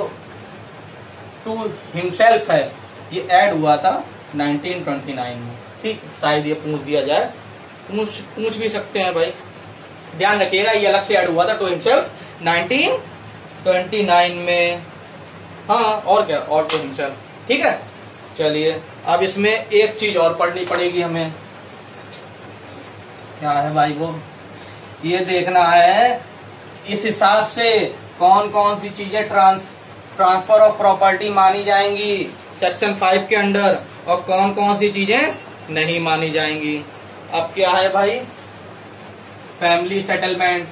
[SPEAKER 1] टू हिमसेल्फ है ये ऐड हुआ था 1929 में ठीक शायद ये पूछ दिया जाए पूछ पूछ भी सकते हैं भाई ध्यान रखिएगा ये अलग से ऐड हुआ था टू हिमसेल्फ 19 ट्वेंटी नाइन में हाँ और क्या और तो सर ठीक है चलिए अब इसमें एक चीज और पढ़नी पड़ेगी हमें क्या है भाई वो ये देखना है इस हिसाब से कौन कौन सी चीजें ट्रांस ट्रांसफर ऑफ प्रॉपर्टी मानी जाएंगी सेक्शन फाइव के अंडर और कौन कौन सी चीजें नहीं मानी जाएंगी अब क्या है भाई फैमिली सेटलमेंट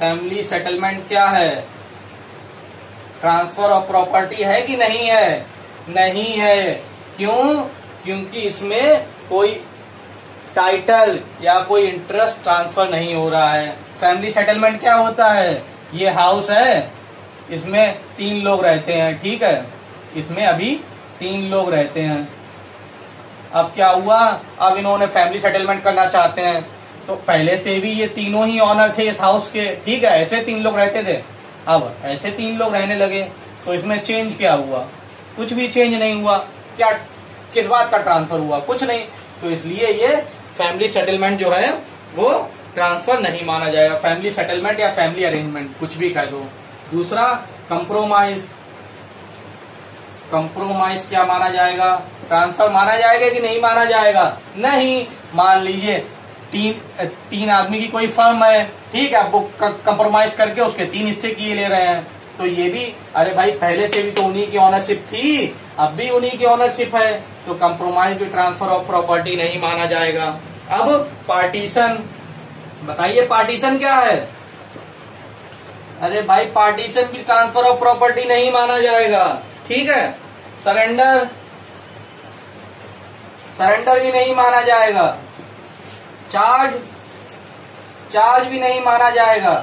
[SPEAKER 1] फैमिली सेटलमेंट क्या है ट्रांसफर ऑफ प्रॉपर्टी है कि नहीं है नहीं है क्यों क्योंकि इसमें कोई टाइटल या कोई इंटरेस्ट ट्रांसफर नहीं हो रहा है फैमिली सेटलमेंट क्या होता है ये हाउस है इसमें तीन लोग रहते हैं ठीक है इसमें अभी तीन लोग रहते हैं अब क्या हुआ अब इन्होंने फैमिली सेटलमेंट करना चाहते हैं तो पहले से भी ये तीनों ही ऑनर थे इस हाउस के ठीक है ऐसे तीन लोग रहते थे अब ऐसे तीन लोग रहने लगे तो इसमें चेंज क्या हुआ कुछ भी चेंज नहीं हुआ क्या किस बात का ट्रांसफर हुआ कुछ नहीं तो इसलिए ये फैमिली सेटलमेंट जो है वो ट्रांसफर नहीं माना जाएगा फैमिली सेटलमेंट या फैमिली अरेंजमेंट कुछ भी कह दो दूसरा कंप्रोमाइज कंप्रोमाइज क्या माना जाएगा ट्रांसफर माना जाएगा कि नहीं माना जाएगा नहीं मान लीजिए तीन तीन आदमी की कोई फर्म है ठीक है वो कंप्रोमाइज करके उसके तीन हिस्से किए ले रहे हैं तो ये भी अरे भाई पहले से भी तो उन्हीं की ऑनरशिप थी अब भी उन्हीं की ऑनरशिप है तो कंप्रोमाइज भी ट्रांसफर ऑफ प्रॉपर्टी नहीं माना जाएगा अब पार्टीशन बताइए पार्टीशन क्या है अरे भाई पार्टीशन भी ट्रांसफर ऑफ प्रॉपर्टी नहीं माना जाएगा ठीक है सरेंडर सरेंडर भी नहीं माना जाएगा चार्ज चार्ज भी नहीं माना जाएगा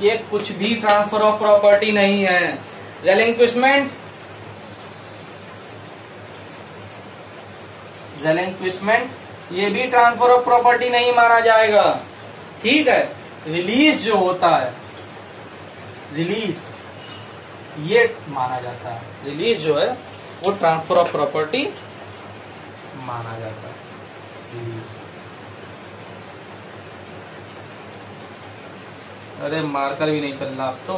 [SPEAKER 1] ये कुछ भी ट्रांसफर ऑफ प्रॉपर्टी नहीं है रेलिंक्विशमेंट रेलिंक्विशमेंट ये भी ट्रांसफर ऑफ प्रॉपर्टी नहीं माना जाएगा ठीक है रिलीज जो होता है रिलीज ये माना जाता है रिलीज जो है वो ट्रांसफर ऑफ प्रॉपर्टी माना जाता है अरे मार्कर भी नहीं चल रहा तो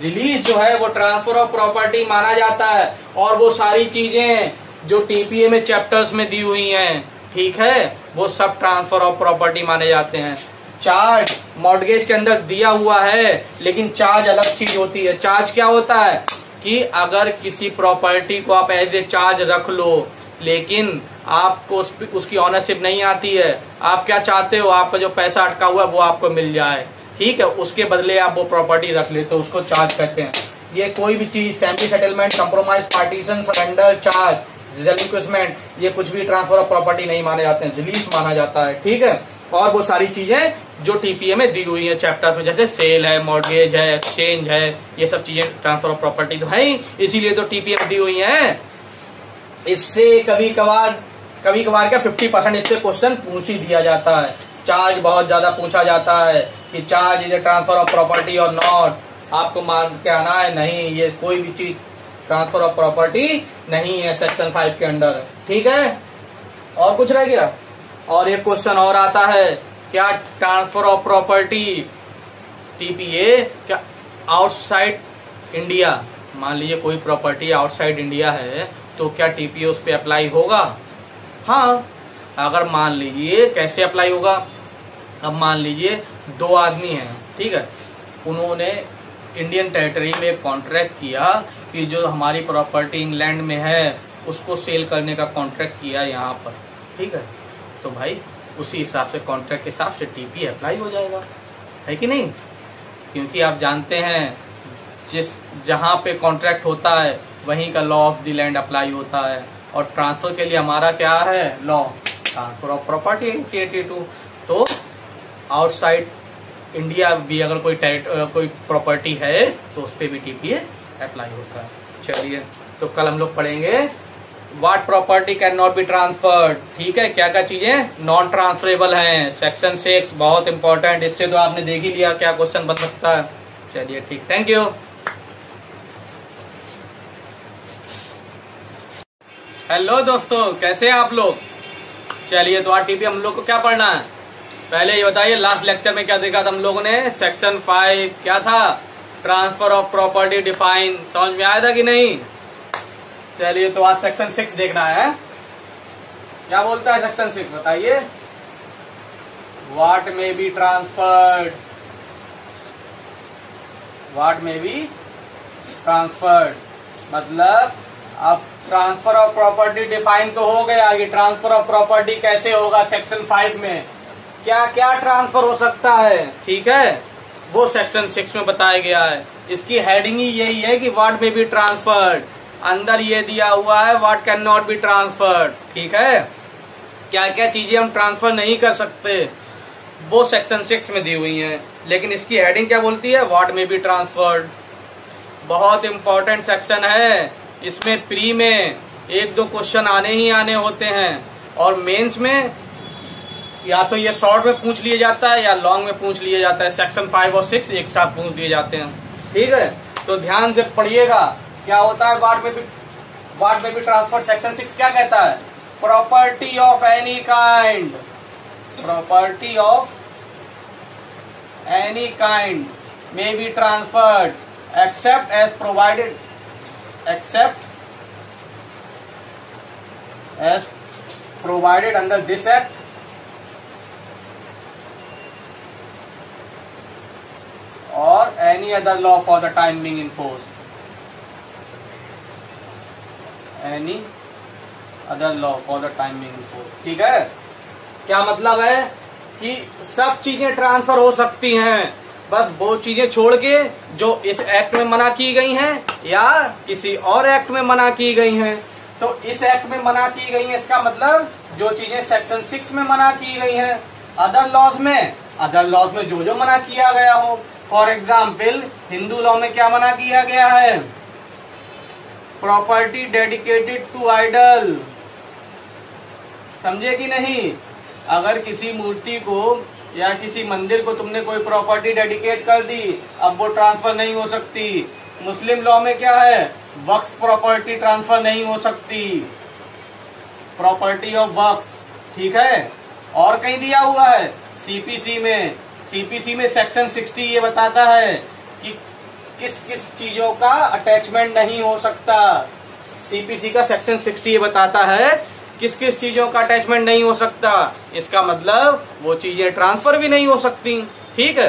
[SPEAKER 1] रिलीज जो है वो ट्रांसफर ऑफ प्रॉपर्टी माना जाता है और वो सारी चीजें जो टीपीए में चैप्टर्स में दी हुई हैं ठीक है वो सब ट्रांसफर ऑफ प्रॉपर्टी माने जाते हैं चार्ज मॉडगेज के अंदर दिया हुआ है लेकिन चार्ज अलग चीज होती है चार्ज क्या होता है कि अगर किसी प्रॉपर्टी को आप एज ए चार्ज रख लो लेकिन आपको उसकी ऑनरशिप नहीं आती है आप क्या चाहते हो आपका जो पैसा अटका हुआ है वो आपको मिल जाए ठीक है उसके बदले आप वो प्रॉपर्टी रख लेते हो उसको चार्ज करते हैं ये कोई भी चीज family settlement compromise partition surrender charge relinquishment ये कुछ भी ट्रांसफर ऑफ प्रॉपर्टी नहीं माने जाते हैं रिलीज माना जाता है ठीक है और वो सारी चीजें जो टीपीए में दी हुई है चैप्टर्स में जैसे सेल है मॉर्गेज है एक्सचेंज है ये सब चीजें ट्रांसफर ऑफ प्रॉपर्टी तो है इसीलिए तो टीपीए में दी हुई है इससे कभी कभार कभी कभार क्या फिफ्टी परसेंट इससे क्वेश्चन पूछ ही दिया जाता है चार्ज बहुत ज्यादा पूछा जाता है कि charge is a transfer of property और नॉट आपको मान के आना है नहीं ये कोई भी चीज ट्रांसफर ऑफ प्रॉपर्टी नहीं है सेक्शन फाइव के अंडर ठीक है और कुछ रह गया और एक क्वेश्चन और आता है क्या ट्रांसफर ऑफ प्रॉपर्टी टीपीए क्या आउटसाइड इंडिया मान लीजिए कोई प्रॉपर्टी आउटसाइड इंडिया है तो क्या टीपीए उस पर अप्लाई होगा हाँ अगर मान लीजिए कैसे अप्लाई होगा अब मान लीजिए दो आदमी हैं ठीक है उन्होंने इंडियन टेरिटरी में कॉन्ट्रैक्ट किया कि जो हमारी प्रॉपर्टी इंग्लैंड में है उसको सेल करने का कॉन्ट्रैक्ट किया यहाँ पर ठीक है तो भाई उसी हिसाब से कॉन्ट्रैक्ट के हिसाब से टीपी अप्लाई हो जाएगा है कि नहीं क्योंकि आप जानते हैं जिस जहाँ पे कॉन्ट्रैक्ट होता है वहीं का law of the land apply होता है और ट्रांसफर के लिए हमारा क्या है law transfer of property in के टी टू तो आउटसाइड इंडिया भी अगर कोई कोई प्रॉपर्टी है तो उस पर भी टीपीए अप्लाई होता है चलिए तो कल हम लोग पढ़ेंगे what property can not be transferred ठीक है क्या क्या चीजें नॉन ट्रांसफरेबल हैं सेक्शन सिक्स बहुत इंपॉर्टेंट इससे तो आपने देख ही लिया क्या क्वेश्चन बन सकता है चलिए ठीक थैंक यू हेलो दोस्तों कैसे आप लोग चलिए तो आरटीपी हम लोग को क्या पढ़ना है पहले ये बताइए लास्ट लेक्चर में क्या देखा था हम लोगों ने सेक्शन फाइव क्या था ट्रांसफर ऑफ प्रॉपर्टी डिफाइन समझ में आया था कि नहीं चलिए तो आज सेक्शन सिक्स देखना है क्या बोलता है सेक्शन सिक्स बताइए वाट में बी ट्रांसफर्ड वाट में बी ट्रांसफर्ड मतलब अब ट्रांसफर ऑफ प्रॉपर्टी डिफाइन तो हो गया कि ट्रांसफर ऑफ प्रॉपर्टी कैसे होगा सेक्शन फाइव में क्या क्या ट्रांसफर हो सकता है ठीक है वो सेक्शन सिक्स में बताया गया है इसकी हेडिंग ही यही है कि वाट में भी ट्रांसफर्ड अंदर ये दिया हुआ है what can not be transferred ठीक है क्या क्या चीजें हम ट्रांसफर नहीं कर सकते वो सेक्शन सिक्स में दी हुई है लेकिन इसकी हेडिंग क्या बोलती है वाट में भी ट्रांसफर्ड बहुत इंपॉर्टेंट सेक्शन है इसमें प्री में एक दो क्वेश्चन आने ही आने होते हैं और मेंस में या तो ये शॉर्ट में पूछ लिया जाता है या लॉन्ग में पूछ लिया जाता है सेक्शन फाइव और सिक्स एक साथ पूछ दिए जाते हैं ठीक है तो ध्यान से पढ़िएगा क्या होता है वार्ड में भी वार्ड में भी ट्रांसफर सेक्शन सिक्स क्या कहता है property of any kind property of any kind may be transferred except as provided except as provided under this act और any other law for the time being force any other law for the time being force ठीक है क्या मतलब है कि सब चीजें transfer हो सकती हैं बस वो चीजें छोड़ के जो इस एक्ट में मना की गई हैं या किसी और एक्ट में मना की गई हैं तो इस एक्ट में मना की गई है इसका मतलब जो चीजें सेक्शन सिक्स में मना की गई हैं अदर लॉज मतलब में अदर लॉज में जो जो मना किया गया हो फॉर एग्जाम्पल हिंदू लॉ में क्या मना किया गया है प्रॉपर्टी डेडिकेटेड टू आइडल समझे कि नहीं अगर किसी मूर्ति को या किसी मंदिर को तुमने कोई प्रॉपर्टी डेडिकेट कर दी अब वो ट्रांसफर नहीं हो सकती मुस्लिम लॉ में क्या है वक्स प्रॉपर्टी ट्रांसफर नहीं हो सकती प्रॉपर्टी ऑफ वक्स ठीक है और कहीं दिया हुआ है सीपीसी में सीपीसी में सेक्शन 60 ये बताता है कि किस किस चीजों का अटैचमेंट नहीं हो सकता सीपीसी का सेक्शन 60 ये बताता है किस किस चीजों का अटैचमेंट नहीं हो सकता इसका मतलब वो चीजें ट्रांसफर भी नहीं हो सकती ठीक है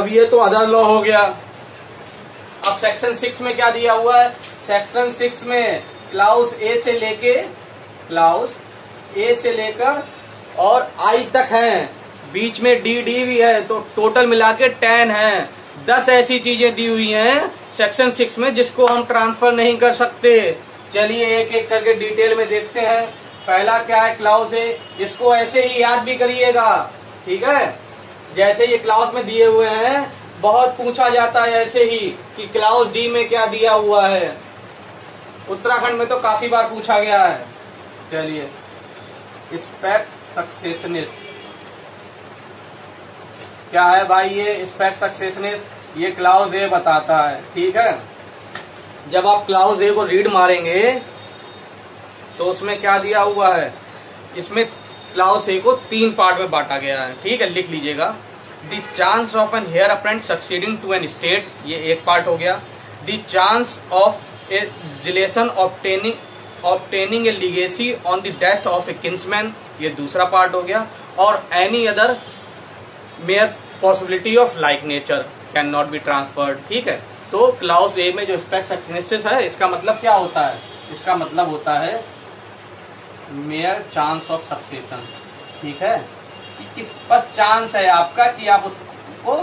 [SPEAKER 1] अब ये तो अदर लॉ हो गया अब सेक्शन सिक्स में क्या दिया हुआ है सेक्शन सिक्स में क्लाउस ए से लेके क्लाउस ए से लेकर और आई तक है बीच में डी डी भी है तो टोटल मिला के टेन है दस ऐसी चीजें दी हुई हैं सेक्शन सिक्स में जिसको हम ट्रांसफर नहीं कर सकते चलिए एक एक करके डिटेल में देखते हैं पहला क्या है क्लाउस है इसको ऐसे ही याद भी करिएगा ठीक है जैसे ये क्लाउस में दिए हुए हैं बहुत पूछा जाता है ऐसे ही कि क्लाउस डी में क्या दिया हुआ है उत्तराखंड में तो काफी बार पूछा गया है चलिए स्पैक सक्सेसनेस क्या है भाई ये स्पैक सक्सेसनेस ये क्लाउस ए बताता है ठीक है जब आप क्लाउज ए को रीड मारेंगे तो उसमें क्या दिया हुआ है इसमें क्लाउज ए को तीन पार्ट में बांटा गया है ठीक है लिख लीजिएगा the chance of an heir apparent succeeding to an state ये एक पार्ट हो गया the chance of a relation obtaining obtaining a legacy on the death of a kinsman ये दूसरा पार्ट हो गया और any other mere possibility of like nature can not be transferred ठीक है तो क्लाउस ए में जो स्पेक्स एक्सनेसिस है इसका मतलब क्या होता है इसका मतलब होता है मेयर चांस ऑफ सक्सेशन ठीक है कि किस बस चांस है आपका कि आप उसको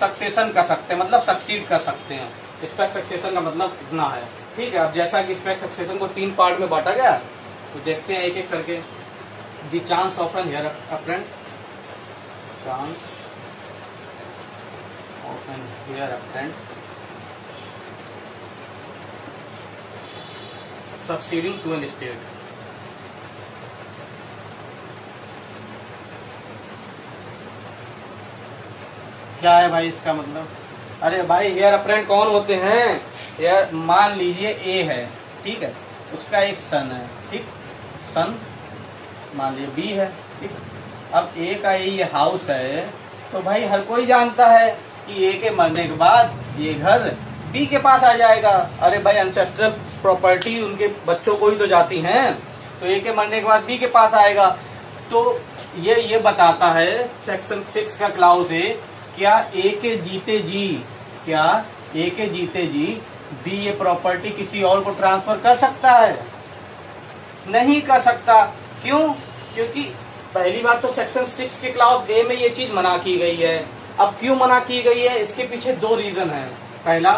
[SPEAKER 1] सक्सेशन कर सकते हैं मतलब सक्सीड कर सकते हैं स्पेक्स सक्सेशन का मतलब इतना है ठीक है अब जैसा कि स्पेक्स सक्सेशन को तीन पार्ट में बांटा गया तो देखते हैं एक एक करके the chance of an heir apparent chance of an heir apparent succeeding to an state. क्या है भाई इसका मतलब अरे भाई हेयर अपरेंट कौन होते हैं यार मान लीजिए ए है ठीक है उसका एक सन है ठीक सन मान लीजिए बी है ठीक अब ए का ये हाउस है तो भाई हर कोई जानता है कि ए के मरने के बाद ये घर बी के पास आ जाएगा अरे भाई अनसेस्ट्रल प्रॉपर्टी उनके बच्चों को ही तो जाती है तो ए के मरने के बाद बी के पास आएगा तो ये ये बताता है सेक्शन सिक्स का क्लाउज है क्या ए के जीते जी क्या ए के जीते जी बी ये प्रॉपर्टी किसी और को ट्रांसफर कर सकता है नहीं कर सकता क्यों क्योंकि पहली बात तो सेक्शन सिक्स के क्लाउज ए में ये चीज मना की गई है अब क्यों मना की गई है इसके पीछे दो रीजन है पहला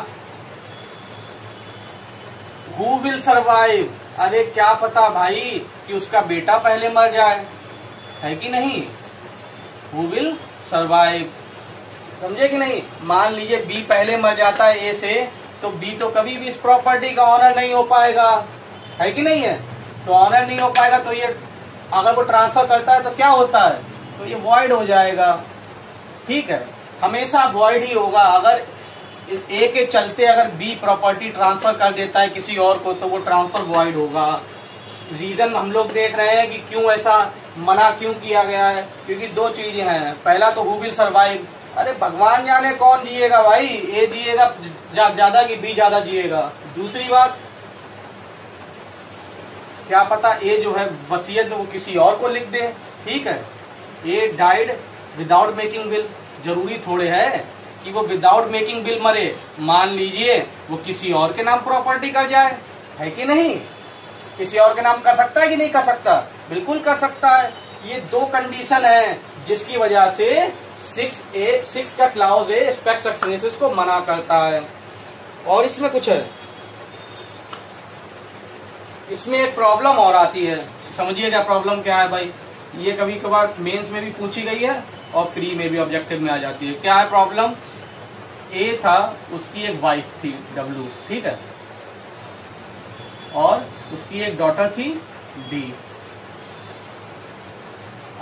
[SPEAKER 1] हु विल सर्वाइव अरे क्या पता भाई कि उसका बेटा पहले मर जाए है कि नहीं हु विल सर्वाइव समझे कि नहीं मान लीजिए बी पहले मर जाता है ए से तो बी तो कभी भी इस प्रॉपर्टी का ऑनर नहीं हो पाएगा है कि नहीं है तो ऑनर नहीं हो पाएगा तो ये अगर वो ट्रांसफर करता है तो क्या होता है तो ये वॉइड हो जाएगा ठीक है हमेशा वॉइड ही होगा अगर ए के चलते अगर बी प्रॉपर्टी ट्रांसफर कर देता है किसी और को तो वो ट्रांसफर वॉइड होगा रीजन हम लोग देख रहे हैं कि क्यों ऐसा मना क्यों किया गया है क्योंकि दो चीजें हैं पहला तो हु विल सरवाइव अरे भगवान जाने कौन जिएगा भाई ए जिएगा ज्यादा कि बी ज्यादा जिएगा दूसरी बात क्या पता ए जो है वसीयत वो किसी और को लिख दे ठीक है A died without making will जरूरी थोड़े है कि वो विदाउट मेकिंग बिल मरे मान लीजिए वो किसी और के नाम प्रॉपर्टी कर जाए है कि नहीं किसी और के नाम कर सकता है कि नहीं कर सकता बिल्कुल कर सकता है ये दो कंडीशन है जिसकी वजह से सिक्स ए सिक्स का क्लाउज ए स्पेक्ट को मना करता है और इसमें कुछ है इसमें एक प्रॉब्लम और आती है समझिए क्या प्रॉब्लम क्या है भाई ये कभी कभार मेंस में भी पूछी गई है और प्री में भी ऑब्जेक्टिव में आ जाती है क्या है प्रॉब्लम ए था उसकी एक वाइफ थी डब्लू ठीक है और उसकी एक डॉटर थी डी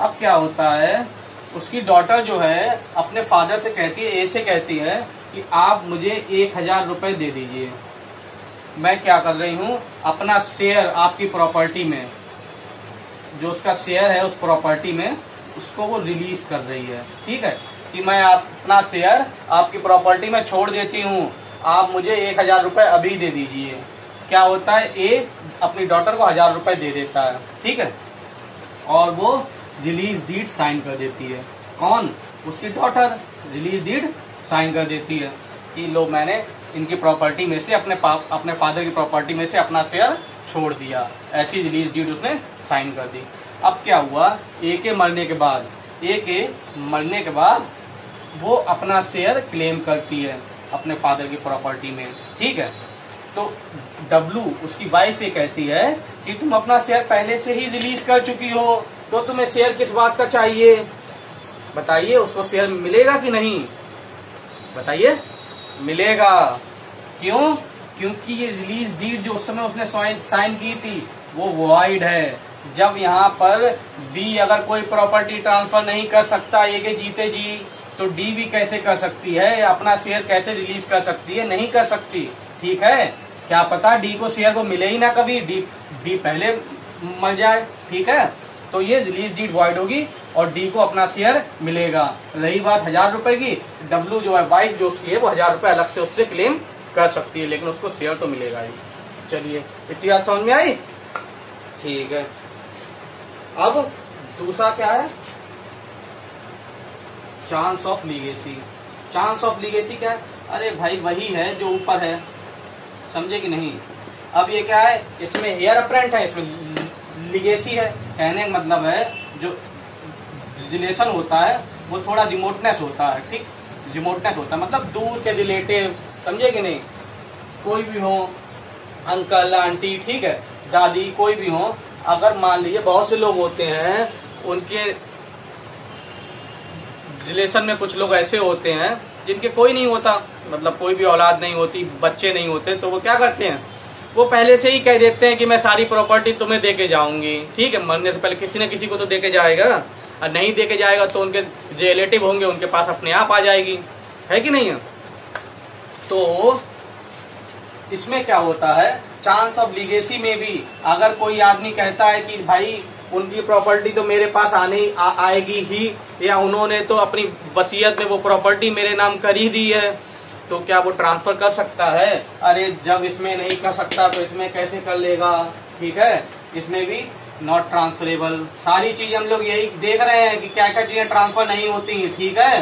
[SPEAKER 1] अब क्या होता है उसकी डॉटर जो है अपने फादर से कहती है ए से कहती है कि आप मुझे एक हजार रुपए दे दीजिए मैं क्या कर रही हूं अपना शेयर आपकी प्रॉपर्टी में जो उसका शेयर है उस प्रॉपर्टी में उसको वो रिलीज कर रही है ठीक है कि मैं अपना शेयर आपकी प्रॉपर्टी में छोड़ देती हूँ आप मुझे एक हजार रूपए अभी दे दीजिए क्या होता है ए अपनी डॉटर को हजार रूपए दे देता है ठीक है और वो रिलीज डीड साइन कर देती है कौन उसकी डॉटर रिलीज डीड साइन कर देती है कि लो मैंने इनकी प्रॉपर्टी में से अपने अपने फादर की प्रॉपर्टी में से अपना शेयर छोड़ दिया ऐसी रिलीज डीड उसने साइन कर दी अब क्या हुआ ए के मरने के बाद ए के मरने के बाद वो अपना शेयर क्लेम करती है अपने फादर की प्रॉपर्टी में ठीक है तो डब्लू उसकी वाइफ ये कहती है कि तुम अपना शेयर पहले से ही रिलीज कर चुकी हो तो तुम्हें शेयर किस बात का चाहिए बताइए उसको शेयर मिलेगा कि नहीं बताइए मिलेगा क्यों क्योंकि ये रिलीज डीट जो उस समय उसने साइन की थी वो वाइड है जब यहाँ पर बी अगर कोई प्रॉपर्टी ट्रांसफर नहीं कर सकता ये के जीते जी तो डी भी कैसे कर सकती है अपना शेयर कैसे रिलीज कर सकती है नहीं कर सकती ठीक है क्या पता डी को शेयर को मिले ही ना कभी डी डी पहले मर जाए ठीक है तो ये रिलीज डी वॉइड होगी और डी को अपना शेयर मिलेगा रही बात हजार रूपए की डब्ल्यू जो है बाइक जो उसकी है वो हजार रूपए अलग से उससे क्लेम कर सकती है लेकिन उसको शेयर तो मिलेगा ही चलिए इतनी बात समझ में आई ठीक है अब दूसरा क्या है chance of legacy chance of legacy क्या है अरे भाई वही है जो ऊपर है समझे कि नहीं अब ये क्या है इसमें हेयर अप्रेंट है इसमें लिगेसी है कहने का मतलब है जो रिलेशन होता है वो थोड़ा रिमोटनेस होता है ठीक रिमोटनेस होता है मतलब दूर के रिलेटिव समझे कि नहीं कोई भी हो अंकल आंटी ठीक है दादी कोई भी हो अगर मान लीजिए बहुत से लोग होते हैं उनके रिलेशन में कुछ लोग ऐसे होते हैं जिनके कोई नहीं होता मतलब कोई भी औलाद नहीं होती बच्चे नहीं होते तो वो क्या करते हैं वो पहले से ही कह देते हैं कि मैं सारी प्रॉपर्टी तुम्हें दे के जाऊंगी ठीक है मरने से पहले किसी न किसी को तो दे के जाएगा और नहीं दे के जाएगा तो उनके जो रिलेटिव होंगे उनके पास अपने आप आ जाएगी है कि नहीं है तो इसमें क्या होता है चांस ऑफ लीगेसी में भी अगर कोई आदमी कहता है कि भाई उनकी प्रॉपर्टी तो मेरे पास आने आ, आएगी ही या उन्होंने तो अपनी वसीयत में वो प्रॉपर्टी मेरे नाम कर ही दी है तो क्या वो ट्रांसफर कर सकता है अरे जब इसमें नहीं कर सकता तो इसमें कैसे कर लेगा ठीक है इसमें भी नॉट ट्रांसफरेबल सारी चीज हम लोग यही देख रहे हैं कि क्या क्या चीजें ट्रांसफर नहीं होती ठीक है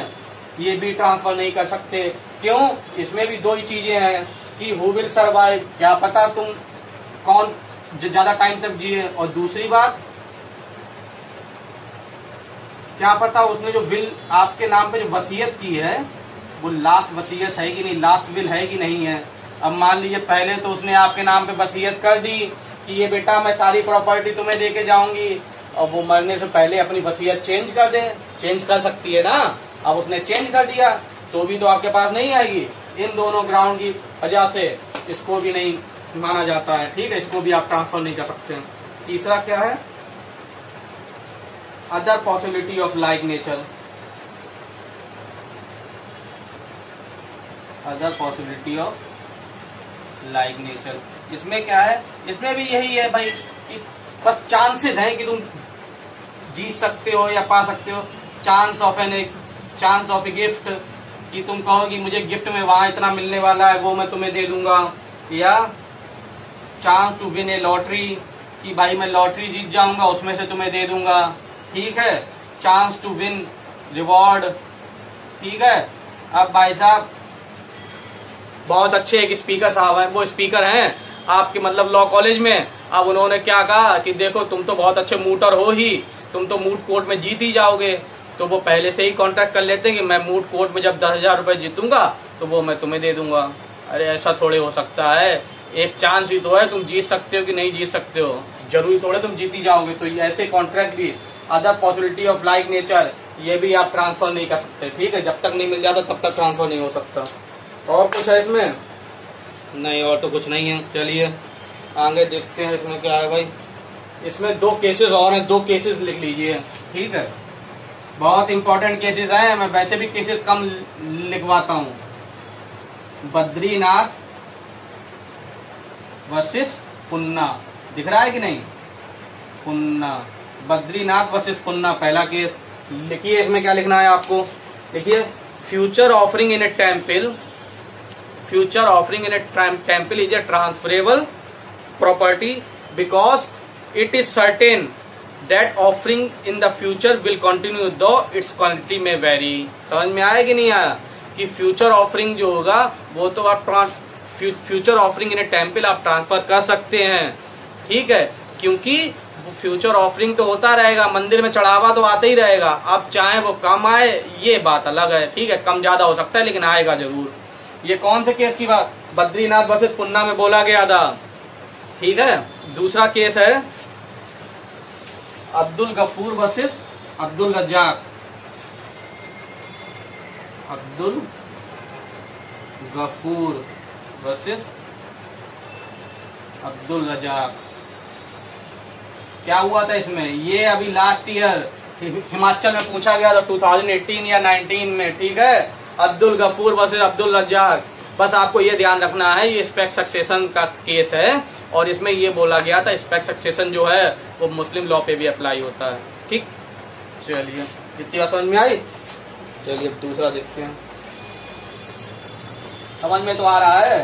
[SPEAKER 1] ये भी ट्रांसफर नहीं कर सकते क्यों इसमें भी दो ही चीजें हैं कि हु विल सरवाइव क्या पता तुम कौन ज्यादा टाइम तक जिए और दूसरी बात क्या पता उसने जो विल आपके नाम पे जो वसीयत की है वो लास्ट वसीयत है कि नहीं लास्ट विल है कि नहीं है अब मान लीजिए पहले तो उसने आपके नाम पे वसीयत कर दी कि ये बेटा मैं सारी प्रॉपर्टी तुम्हें लेके जाऊंगी और वो मरने से पहले अपनी वसीयत चेंज कर दे चेंज कर सकती है ना अब उसने चेंज कर दिया तो भी तो आपके पास नहीं आएगी इन दोनों ग्राउंड की वजह से इसको भी नहीं माना जाता है ठीक है इसको भी आप ट्रांसफर नहीं कर सकते हैं तीसरा क्या है other possibility of like nature other possibility of like nature इसमें क्या है इसमें भी यही है भाई कि बस चांसेस हैं कि तुम जीत सकते हो या पा सकते हो chance of an chance of a gift कि तुम कहो कि मुझे गिफ्ट में वहां इतना मिलने वाला है वो मैं तुम्हें दे दूंगा या chance to win a lottery कि भाई मैं लॉटरी जीत जाऊंगा उसमें से तुम्हें दे दूंगा ठीक है चांस टू विन रिवॉर्ड ठीक है अब भाई साहब बहुत अच्छे एक स्पीकर साहब है वो स्पीकर हैं आपके मतलब लॉ कॉलेज में अब उन्होंने क्या कहा कि देखो तुम तो बहुत अच्छे मूटर हो ही तुम तो मूट कोर्ट में जीत ही जाओगे तो वो पहले से ही कॉन्ट्रैक्ट कर लेते हैं कि मैं मूड कोर्ट में जब दस हजार रूपये जीतूंगा तो वो मैं तुम्हें दे दूंगा अरे ऐसा थोड़े हो सकता है एक चांस भी तो है तुम जीत सकते हो कि नहीं जीत सकते हो जरूरी थोड़े तुम जीती जाओगे तो ऐसे कॉन्ट्रैक्ट भी other possibility of like nature ये भी आप ट्रांसफर नहीं कर सकते ठीक है जब तक नहीं मिल जाता तब तक ट्रांसफर नहीं हो सकता और कुछ है इसमें नहीं और तो कुछ नहीं है चलिए आगे देखते हैं इसमें क्या है भाई इसमें दो केसेस और हैं दो केसेस लिख लीजिए ठीक है बहुत इंपॉर्टेंट केसेस हैं मैं वैसे भी केसेस कम लिखवाता हूं बद्रीनाथ वर्सेस पुन्ना दिख रहा है कि नहीं पुन्ना बद्रीनाथ वर्सेस पुन्ना पहला केस लिखिए इसमें क्या लिखना है आपको देखिए future offering in a temple future offering in a temple is a transferable property because it is certain that offering in the future will continue though its quality may vary समझ में आया कि नहीं आया कि फ्यूचर ऑफरिंग जो होगा वो तो आप future offering in a temple आप ट्रांसफर कर सकते हैं ठीक है क्योंकि फ्यूचर ऑफरिंग तो होता रहेगा मंदिर में चढ़ावा तो आता ही रहेगा अब चाहे वो कम आए ये बात अलग है ठीक है कम ज्यादा हो सकता है लेकिन आएगा जरूर ये कौन से केस की बात बद्रीनाथ वर्सेज पुन्ना में बोला गया था ठीक है दूसरा केस है अब्दुल गफूर वर्सेस अब्दुल रज्जाक अब्दुल गफूर वर्सेस अब्दुल रजाक क्या हुआ था इसमें ये अभी लास्ट ईयर हिमाचल में पूछा गया था 2018 या 19 में ठीक है अब्दुल गफूर वर्सेस अब्दुल रजाक बस आपको ये ध्यान रखना है ये स्पेक सक्सेशन का केस है और इसमें ये बोला गया था स्पेक सक्सेशन जो है वो मुस्लिम लॉ पे भी अप्लाई होता है ठीक चलिए कितनी बात समझ में आई चलिए अब दूसरा देखते हैं समझ में तो आ रहा है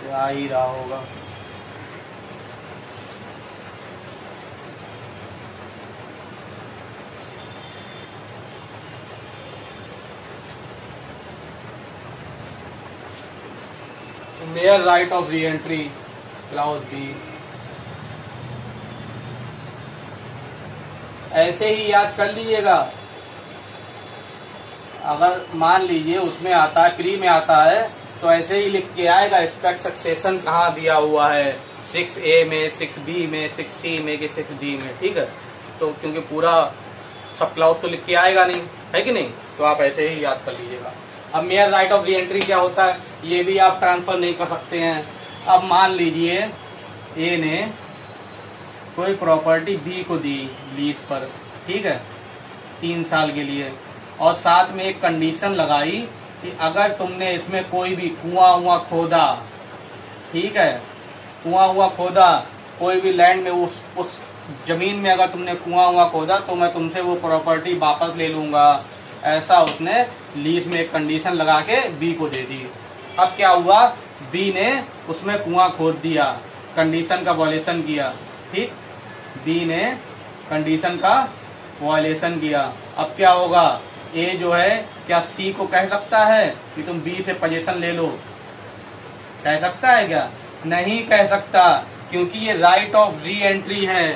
[SPEAKER 1] तो आ ही रहा होगा in their right of re-entry clause B ऐसे ही याद कर लीजिएगा अगर मान लीजिए उसमें आता है प्री में आता है तो ऐसे ही लिख के आएगा स्पेक्ट सक्सेशन कहाँ दिया हुआ है सिक्स ए में सिक्स बी में सिक्स सी में कि सिक्स डी में ठीक है तो क्योंकि पूरा सब क्लाउज तो लिख के आएगा नहीं है कि नहीं तो आप ऐसे ही याद कर लीजिएगा अब mere right of reentry entry क्या होता है ये भी आप ट्रांसफर नहीं कर सकते हैं अब मान लीजिए ए ने कोई प्रॉपर्टी बी को दी लीज पर ठीक है तीन साल के लिए और साथ में एक कंडीशन लगाई कि अगर तुमने इसमें कोई भी कुआं हुआ खोदा ठीक है कुआं हुआ खोदा कोई भी लैंड में उस उस जमीन में अगर तुमने कुआं हुआ खोदा तो मैं तुमसे वो प्रॉपर्टी वापस ले लूंगा ऐसा उसने लीज में कंडीशन लगा के बी को दे दी अब क्या हुआ बी ने उसमें कुआं खोद दिया कंडीशन का वॉलेशन किया ठीक बी ने कंडीशन का वॉलेशन किया अब क्या होगा ए जो है क्या सी को कह सकता है कि तुम बी से पोजेशन ले लो कह सकता है क्या नहीं कह सकता क्योंकि ये राइट ऑफ री एंट्री है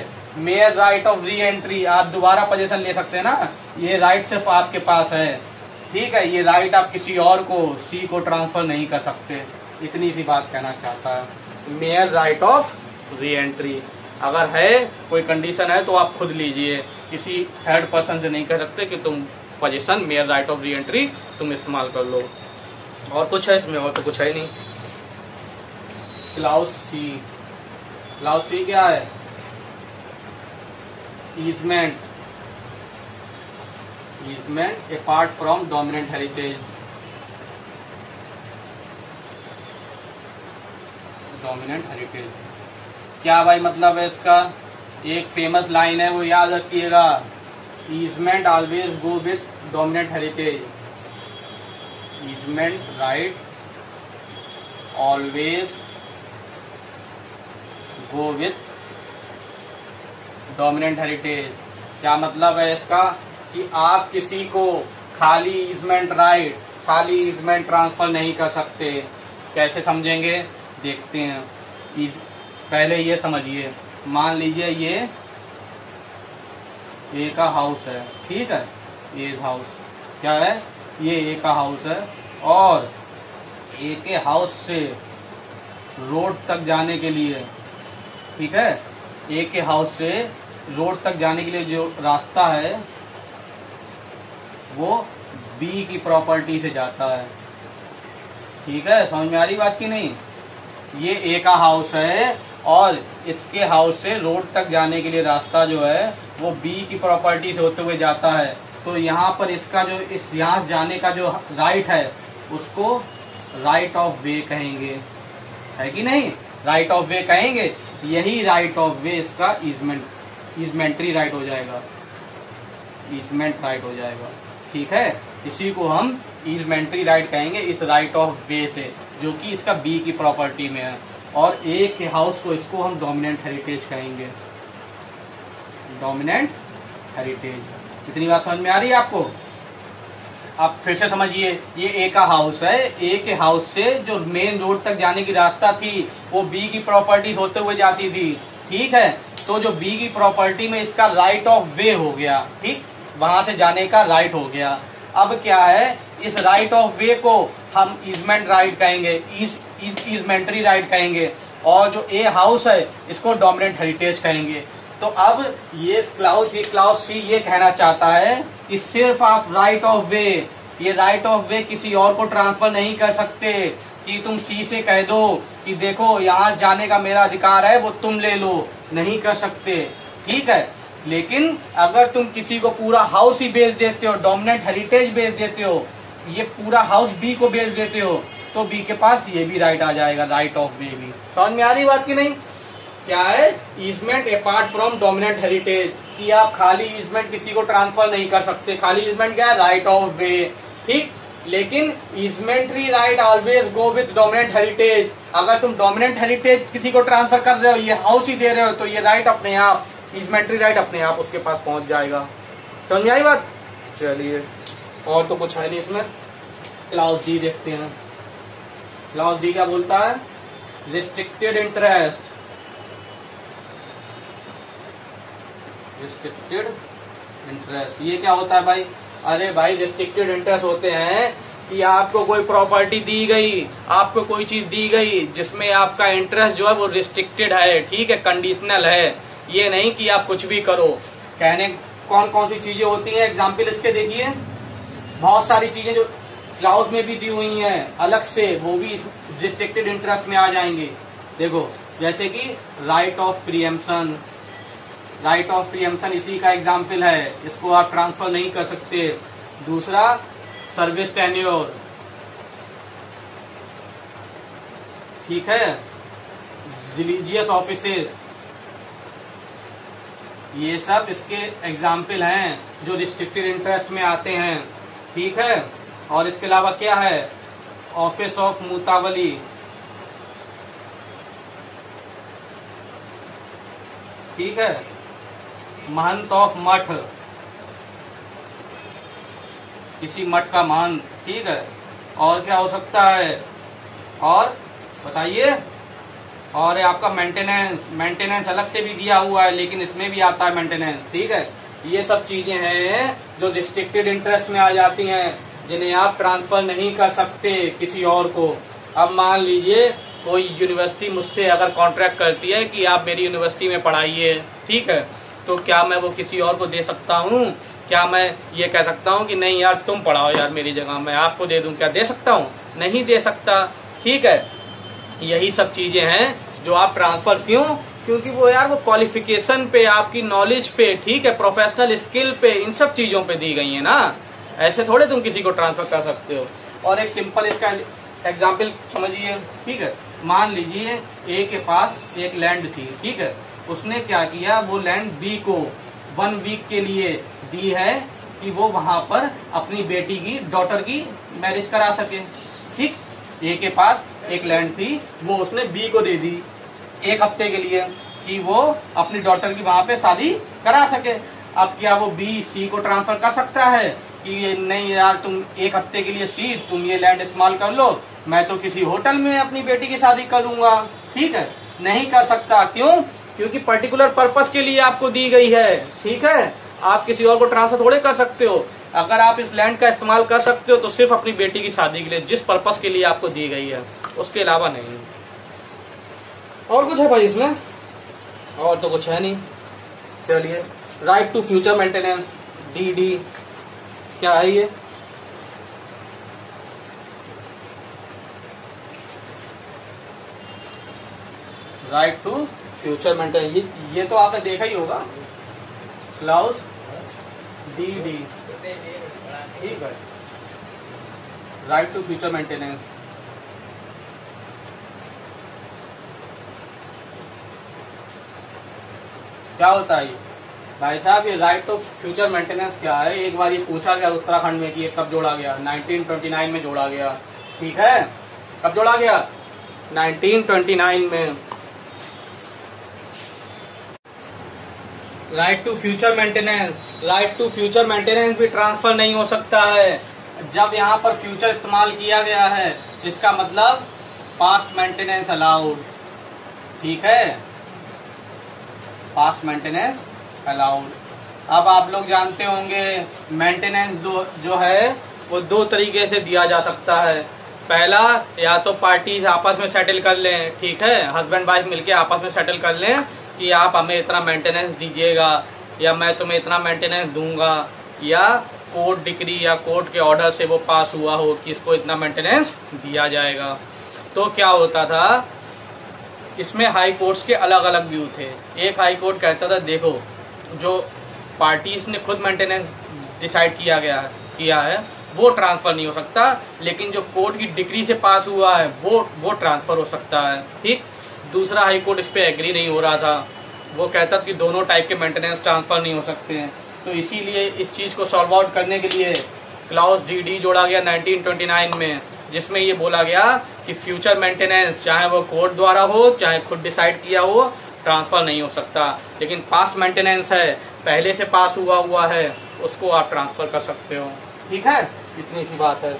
[SPEAKER 1] mere right of reentry आप दोबारा पोजेशन ले सकते हैं ना ये राइट सिर्फ आपके पास है ठीक है ये राइट आप किसी और को सी को ट्रांसफर नहीं कर सकते इतनी सी बात कहना चाहता है mere right of reentry अगर है कोई कंडीशन है तो आप खुद लीजिए किसी थर्ड पर्सन से नहीं कह सकते कि तुम possession mere right of reentry तुम इस्तेमाल कर लो और कुछ है इसमें और तो कुछ है नहीं क्लाउस सी क्लाउस सी क्या है easement easement apart from dominant heritage dominant heritage क्या भाई मतलब है इसका एक फेमस लाइन है वो याद रखिएगा easement always go with dominant heritage easement right always go with dominant heritage क्या मतलब है इसका कि आप किसी को खाली इजमेंट राइट खाली इजमेंट ट्रांसफर नहीं कर सकते कैसे समझेंगे देखते हैं पहले ये समझिए मान लीजिए ये ए का हाउस है ठीक है ए हाउस क्या है ये ए का हाउस है और ए के हाउस से रोड तक जाने के लिए ठीक है ए के हाउस से रोड तक जाने के लिए जो रास्ता है वो बी की प्रॉपर्टी से जाता है ठीक है समझ में आ रही बात की नहीं ये ए का हाउस है और इसके हाउस से रोड तक जाने के लिए रास्ता जो है वो बी की प्रॉपर्टी से होते हुए जाता है तो यहाँ पर इसका जो इस यहाँ जाने का जो राइट है उसको राइट ऑफ वे कहेंगे है कि नहीं राइट ऑफ वे कहेंगे यही राइट ऑफ वे इसका इजमेंट इजमेंट्री राइट हो जाएगा इजमेंट राइट हो जाएगा ठीक है इसी को हम इजमेंट्री राइट कहेंगे इस राइट ऑफ वे से जो कि इसका बी की प्रॉपर्टी में है और ए के हाउस को इसको हम डोमिनेंट हेरिटेज कहेंगे डोमिनेंट हेरिटेज इतनी बात समझ में आ रही है आपको आप फिर से समझिए ये ए का हाउस है ए के हाउस से जो मेन रोड तक जाने की रास्ता थी वो बी की प्रॉपर्टी होते हुए जाती थी ठीक है तो जो बी की प्रॉपर्टी में इसका राइट ऑफ वे हो गया ठीक वहां से जाने का राइट हो गया अब क्या है इस राइट ऑफ वे को हम इजमेंट राइट कहेंगे इजमेंट्री राइट कहेंगे और जो ए हाउस है इसको डोमिनेंट हेरिटेज कहेंगे तो अब ये क्लाउस ये क्लाउस सी ये कहना चाहता है कि सिर्फ आप राइट ऑफ वे ये राइट ऑफ वे किसी और को ट्रांसफर नहीं कर सकते कि तुम सी से कह दो कि देखो यहाँ जाने का मेरा अधिकार है वो तुम ले लो नहीं कर सकते ठीक है लेकिन अगर तुम किसी को पूरा हाउस ही बेच देते हो डोमिनेंट हेरिटेज बेच देते हो ये पूरा हाउस बी को बेच देते हो तो बी के पास ये भी राइट आ जाएगा राइट ऑफ वे भी समझ में आ रही बात की नहीं क्या है easement apart from dominant heritage कि आप खाली ईजमेंट किसी को ट्रांसफर नहीं कर सकते खाली ईजमेंट क्या है राइट ऑफ वे ठीक लेकिन easementary right always go with dominant heritage अगर तुम डोमिनेंट हेरिटेज किसी को ट्रांसफर कर रहे हो ये हाउस ही दे रहे हो तो ये राइट अपने आप इजमेंट्री राइट अपने आप उसके पास पहुंच जाएगा समझ आई बात चलिए और तो कुछ है नहीं इसमें क्लाउस डी देखते हैं क्लाउस डी क्या बोलता है रिस्ट्रिक्टेड इंटरेस्ट रिस्ट्रिक्टेड इंटरेस्ट ये क्या होता है भाई अरे भाई रिस्ट्रिक्टेड इंटरेस्ट होते हैं कि आपको कोई प्रॉपर्टी दी गई आपको कोई चीज दी गई जिसमें आपका इंटरेस्ट जो है वो रिस्ट्रिक्टेड है ठीक है कंडीशनल है ये नहीं कि आप कुछ भी करो कहने कौन कौन सी चीजें होती हैं एग्जाम्पल इसके देखिए बहुत सारी चीजें जो क्लाउज में भी दी हुई हैं अलग से वो भी रिस्ट्रिक्टेड इंटरेस्ट में आ जाएंगे देखो जैसे कि right of preemption right of preemption इसी का एग्जाम्पल है इसको आप ट्रांसफर नहीं कर सकते दूसरा सर्विस टेन्योर ठीक है रिलीजियस ऑफिस ये सब इसके एग्जाम्पल हैं जो रिस्ट्रिक्टेड इंटरेस्ट में आते हैं ठीक है और इसके अलावा क्या है ऑफिस ऑफ मुतावली ठीक है महंत ऑफ मठ किसी मठ का महंत ठीक है और क्या हो सकता है और बताइए और आपका मेंटेनेंस मेंटेनेंस अलग से भी दिया हुआ है लेकिन इसमें भी आता है मेंटेनेंस ठीक है ये सब चीजें हैं जो रिस्ट्रिक्टेड इंटरेस्ट में आ जाती हैं जिन्हें आप ट्रांसफर नहीं कर सकते किसी और को अब मान लीजिए कोई यूनिवर्सिटी मुझसे अगर कॉन्ट्रैक्ट करती है कि आप मेरी यूनिवर्सिटी में पढ़ाइए ठीक है तो क्या मैं वो किसी और को दे सकता हूँ क्या मैं ये कह सकता हूँ कि नहीं यार तुम पढ़ाओ यार मेरी जगह मैं आपको दे दूँ क्या दे सकता हूँ नहीं दे सकता ठीक है यही सब चीजें हैं जो आप ट्रांसफर क्यों क्योंकि वो यार वो क्वालिफिकेशन पे आपकी नॉलेज पे ठीक है प्रोफेशनल स्किल पे इन सब चीजों पे दी गई है ना ऐसे थोड़े तुम किसी को ट्रांसफर कर सकते हो और एक सिंपल इसका एग्जाम्पल समझिए ठीक है मान लीजिए ए के पास एक लैंड थी ठीक है उसने क्या किया वो लैंड बी को वन वीक के लिए दी है कि वो वहां पर अपनी बेटी की डॉटर की मैरिज करा सके ठीक ए के पास एक लैंड थी वो उसने बी को दे दी एक हफ्ते के लिए कि वो अपनी डॉटर की वहां पे शादी करा सके अब क्या वो बी सी को ट्रांसफर कर सकता है कि ये नहीं यार तुम एक हफ्ते के लिए सी तुम ये लैंड इस्तेमाल कर लो मैं तो किसी होटल में अपनी बेटी की शादी करूंगा ठीक है नहीं कर सकता क्यों क्योंकि पर्टिकुलर पर्पस के लिए आपको दी गई है ठीक है आप किसी और को ट्रांसफर थोड़े कर सकते हो अगर आप इस लैंड का इस्तेमाल कर सकते हो तो सिर्फ अपनी बेटी की शादी के लिए जिस पर्पस के लिए आपको दी गई है उसके अलावा नहीं और कुछ है भाई इसमें और तो कुछ है नहीं चलिए right to future maintenance D D क्या है ये राइट टू फ्यूचर मेंटेन ये, ये तो आपने देखा ही होगा क्लाउस डी डी ठीक है राइट टू फ्यूचर मेंटेनेंस क्या होता है भाई साहब ये राइट टू फ्यूचर मेंटेनेंस क्या है एक बार ये पूछा गया उत्तराखंड में कि ये कब जोड़ा गया 1929 में जोड़ा गया ठीक है कब जोड़ा गया 1929 में right to future maintenance right to future maintenance भी ट्रांसफर नहीं हो सकता है जब यहाँ पर फ्यूचर इस्तेमाल किया गया है इसका मतलब पास्ट मेंटेनेंस अलाउड ठीक है पास्ट मेंटेनेंस अलाउड अब आप लोग जानते होंगे मेंटेनेंस जो जो है वो दो तरीके से दिया जा सकता है पहला या तो पार्टी आपस में सेटल कर लें ठीक है हस्बैंड वाइफ मिलके आपस में सेटल कर लें कि आप हमें इतना मेंटेनेंस दीजिएगा या मैं तुम्हें इतना मेंटेनेंस दूंगा या कोर्ट डिग्री या कोर्ट के ऑर्डर से वो पास हुआ हो कि इसको इतना मेंटेनेंस दिया जाएगा तो क्या होता था इसमें हाई कोर्ट्स के अलग अलग व्यू थे एक हाई कोर्ट कहता था देखो जो पार्टीज ने खुद मेंटेनेंस डिसाइड किया गया किया है वो ट्रांसफर नहीं हो सकता लेकिन जो कोर्ट की डिग्री से पास हुआ है वो वो ट्रांसफर हो सकता है ठीक दूसरा हाई कोर्ट इस पर एग्री नहीं हो रहा था वो कहता कि दोनों टाइप के मेंटेनेंस ट्रांसफर नहीं हो सकते हैं तो इसीलिए इस चीज को सॉल्व आउट करने के लिए क्लाउस डी जोड़ा गया 1929 में जिसमें ये बोला गया कि फ्यूचर मेंटेनेंस चाहे वो कोर्ट द्वारा हो चाहे खुद डिसाइड किया हो ट्रांसफर नहीं हो सकता लेकिन पास्ट मेंटेनेंस है पहले से पास हुआ हुआ है उसको आप ट्रांसफर कर सकते हो ठीक है इतनी सी बात है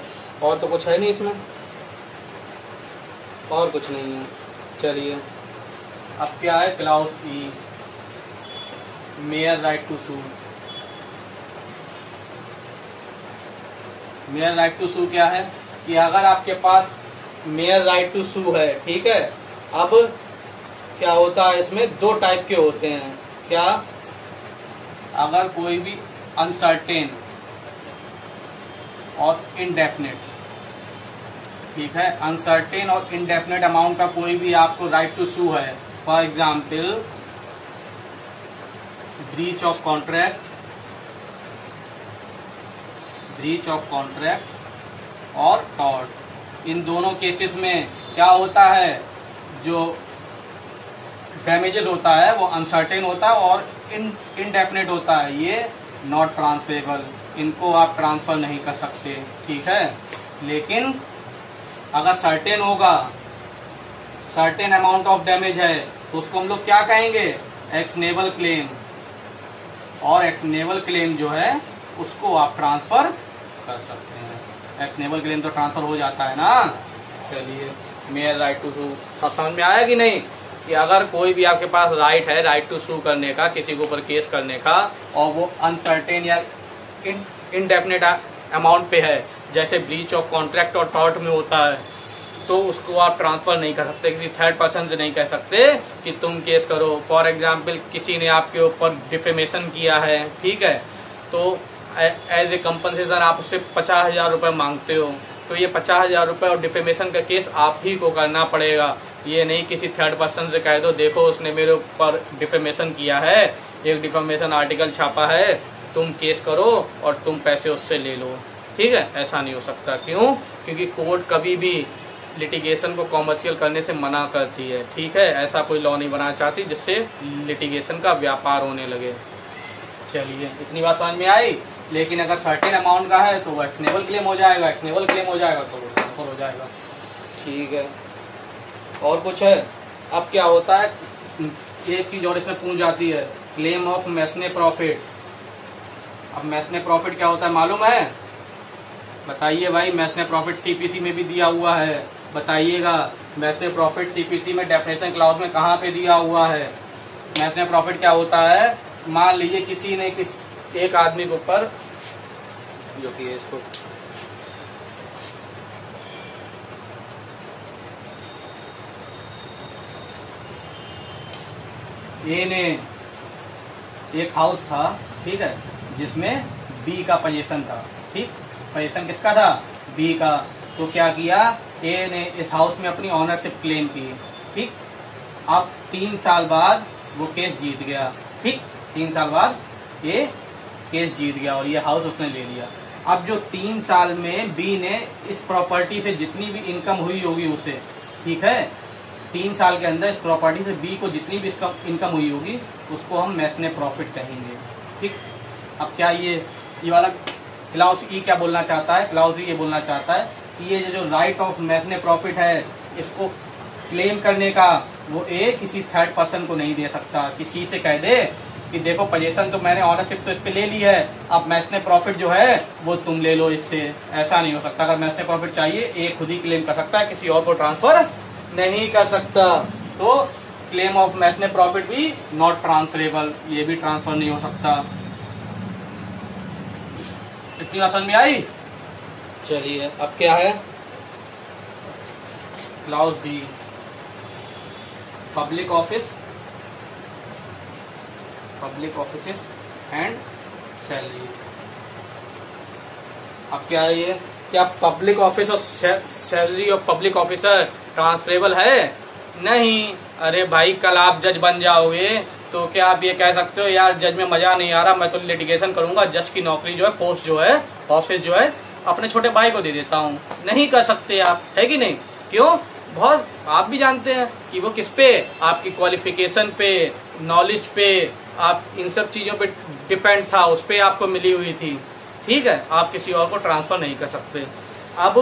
[SPEAKER 1] और तो कुछ है नहीं इसमें और कुछ नहीं है चलिए अब क्या है clause E mere right to sue mere right to sue क्या है कि अगर आपके पास मेयर राइट टू सू है ठीक है अब क्या होता है इसमें दो टाइप के होते हैं क्या अगर कोई भी अनसर्टेन और इनडेफिनेट ठीक है अनसर्टेन और इनडेफिनेट अमाउंट का कोई भी आपको राइट टू सू है for example breach of contract breach of contract और टॉर्ट इन दोनों केसेस में क्या होता है जो डैमेजेज होता है वो अनसर्टेन होता है और इनडेफिनेट होता है ये नॉट ट्रांसफेबल इनको आप ट्रांसफर नहीं कर सकते ठीक है लेकिन अगर सर्टेन होगा सर्टेन अमाउंट ऑफ डैमेज है तो उसको हम लोग क्या कहेंगे एक्सनेबल क्लेम और एक्सनेबल क्लेम जो है उसको आप ट्रांसफर कर सकते हैं एक्सनेबल क्लेम तो ट्रांसफर हो जाता है ना चलिए मेयर राइट टू सू सब समझ में आया कि नहीं कि अगर कोई भी आपके पास राइट है राइट टू सू करने का किसी के ऊपर केस करने का और वो अनसर्टेन या इनडेफिनेट अमाउंट पे है जैसे ब्रीच ऑफ कॉन्ट्रैक्ट और टॉर्ट में होता है तो उसको आप ट्रांसफर नहीं कर सकते किसी थर्ड पर्सन से नहीं कह सकते कि तुम केस करो फॉर एग्जाम्पल किसी ने आपके ऊपर डिफेमेशन किया है ठीक है तो एज ए कंपनसेशन आप उससे पचास हजार रुपये मांगते हो तो ये पचास हजार रुपये और डिफेमेशन का केस आप ही को करना पड़ेगा ये नहीं किसी थर्ड पर्सन से कह दो देखो उसने मेरे ऊपर डिफेमेशन किया है एक डिफेमेशन आर्टिकल छापा है तुम केस करो और तुम पैसे उससे ले लो ठीक है ऐसा नहीं हो सकता क्यों क्योंकि कोर्ट कभी भी लिटिगेशन को कॉमर्शियल करने से मना करती है ठीक है ऐसा कोई लॉ नहीं बनाना चाहती जिससे लिटिगेशन का व्यापार होने लगे चलिए इतनी बात समझ में आई लेकिन अगर सर्टेन अमाउंट का है तो वो एक्सनेबल क्लेम हो जाएगा एक्सनेबल क्लेम हो जाएगा तो वो हो जाएगा ठीक है और कुछ है अब क्या होता है एक चीज और इसमें पूछ जाती है क्लेम ऑफ मैसने प्रॉफिट अब मैसने प्रॉफिट क्या होता है मालूम है बताइए भाई ने प्रॉफिट सीपीसी में भी दिया हुआ है बताइएगा ने प्रॉफिट सीपीसी में डेफिनेशन क्लाउज में कहाँ पे दिया हुआ है मैथने प्रॉफिट क्या होता है मान लीजिए किसी ने किस एक आदमी के ऊपर जो कि इसको ए ने एक हाउस था ठीक है जिसमें बी का पोजीशन था ठीक परीक्षण किसका था बी का तो क्या किया ए ने इस हाउस में अपनी ऑनरशिप क्लेम की ठीक अब तीन साल बाद वो केस जीत गया ठीक तीन साल बाद ए केस जीत गया और ये हाउस उसने ले लिया अब जो तीन साल में बी ने इस प्रॉपर्टी से जितनी भी इनकम हुई होगी उसे ठीक है तीन साल के अंदर इस प्रॉपर्टी से बी को जितनी भी इनकम हुई होगी उसको हम मैसने प्रॉफिट कहेंगे ठीक अब क्या ये ये वाला क्लाउस ई क्या बोलना चाहता है क्लाउस ई ये बोलना चाहता है कि ये जो राइट ऑफ मैथने प्रॉफिट है इसको क्लेम करने का वो ए किसी थर्ड पर्सन को नहीं दे सकता किसी से कह दे कि देखो पजेशन तो मैंने ऑनरशिप तो इस पे ले ली है अब मैसने प्रॉफिट जो है वो तुम ले लो इससे ऐसा नहीं हो सकता अगर मैसने प्रॉफिट चाहिए ए खुद ही क्लेम कर सकता है किसी और को ट्रांसफर नहीं कर सकता तो क्लेम ऑफ मैसने प्रॉफिट भी नॉट ट्रांसफरेबल ये भी ट्रांसफर नहीं हो सकता इतनी आसान में आई चलिए अब क्या है clause d public office public office and salary अब क्या है ये क्या पब्लिक ऑफिस और सैलरी और पब्लिक ऑफिसर ट्रांसफरेबल है नहीं अरे भाई कल आप जज बन जाओगे तो क्या आप ये कह सकते हो यार जज में मजा नहीं आ रहा मैं तो लिटिगेशन करूंगा जज की नौकरी जो है पोस्ट जो है ऑफिस जो है अपने छोटे भाई को दे देता हूँ नहीं कर सकते आप है कि नहीं क्यों बहुत आप भी जानते हैं कि वो किस पे आपकी क्वालिफिकेशन पे नॉलेज पे आप इन सब चीजों पे डिपेंड था उस पर आपको मिली हुई थी ठीक है आप किसी और को ट्रांसफर नहीं कर सकते अब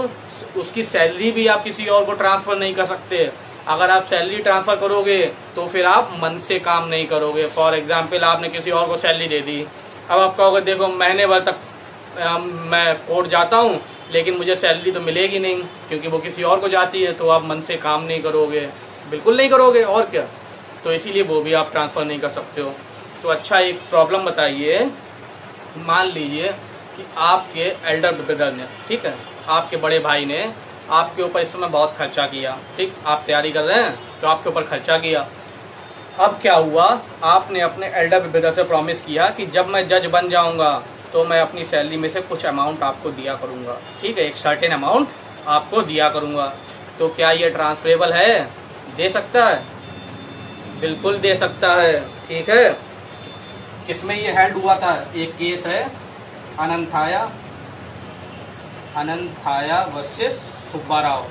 [SPEAKER 1] उसकी सैलरी भी आप किसी और को ट्रांसफर नहीं कर सकते अगर आप सैलरी ट्रांसफर करोगे तो फिर आप मन से काम नहीं करोगे फॉर एग्जाम्पल आपने किसी और को सैलरी दे दी अब आप कहोगे देखो महीने भर तक मैं कोर्ट जाता हूँ लेकिन मुझे सैलरी तो मिलेगी नहीं क्योंकि वो किसी और को जाती है तो आप मन से काम नहीं करोगे बिल्कुल नहीं करोगे और क्या तो इसीलिए वो भी आप ट्रांसफर नहीं कर सकते हो तो अच्छा एक प्रॉब्लम बताइए मान लीजिए कि आपके एल्डर ब्रदर ने ठीक है आपके बड़े भाई ने आपके ऊपर इस समय बहुत खर्चा किया ठीक आप तैयारी कर रहे हैं तो आपके ऊपर खर्चा किया अब क्या हुआ आपने अपने एल्डर ब्रदर से प्रॉमिस किया कि जब मैं जज बन जाऊंगा तो मैं अपनी सैलरी में से कुछ अमाउंट आपको दिया करूंगा ठीक है एक सर्टेन अमाउंट आपको दिया करूंगा तो क्या ये ट्रांसफरेबल है दे सकता है बिल्कुल दे सकता है ठीक है किसमें ये हैंड हुआ था एक केस है अनंथाया अनंथाया वर्सेस सुब्बाराव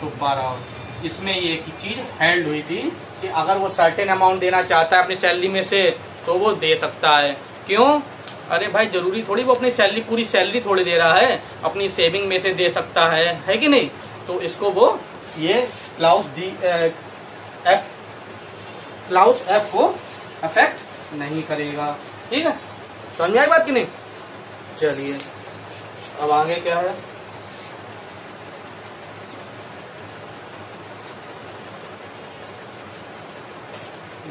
[SPEAKER 1] सुब्बाराव इसमें ये की चीज हैंड हुई थी कि अगर वो सर्टेन अमाउंट देना चाहता है अपनी सैलरी में से तो वो दे सकता है क्यों अरे भाई जरूरी थोड़ी वो अपनी सैलरी पूरी सैलरी थोड़ी दे रहा है अपनी सेविंग में से दे सकता है है कि नहीं तो इसको वो ये clause D F clause F को अफेक्ट नहीं करेगा ठीक है समझ आई बात की नहीं चलिए अब आगे क्या है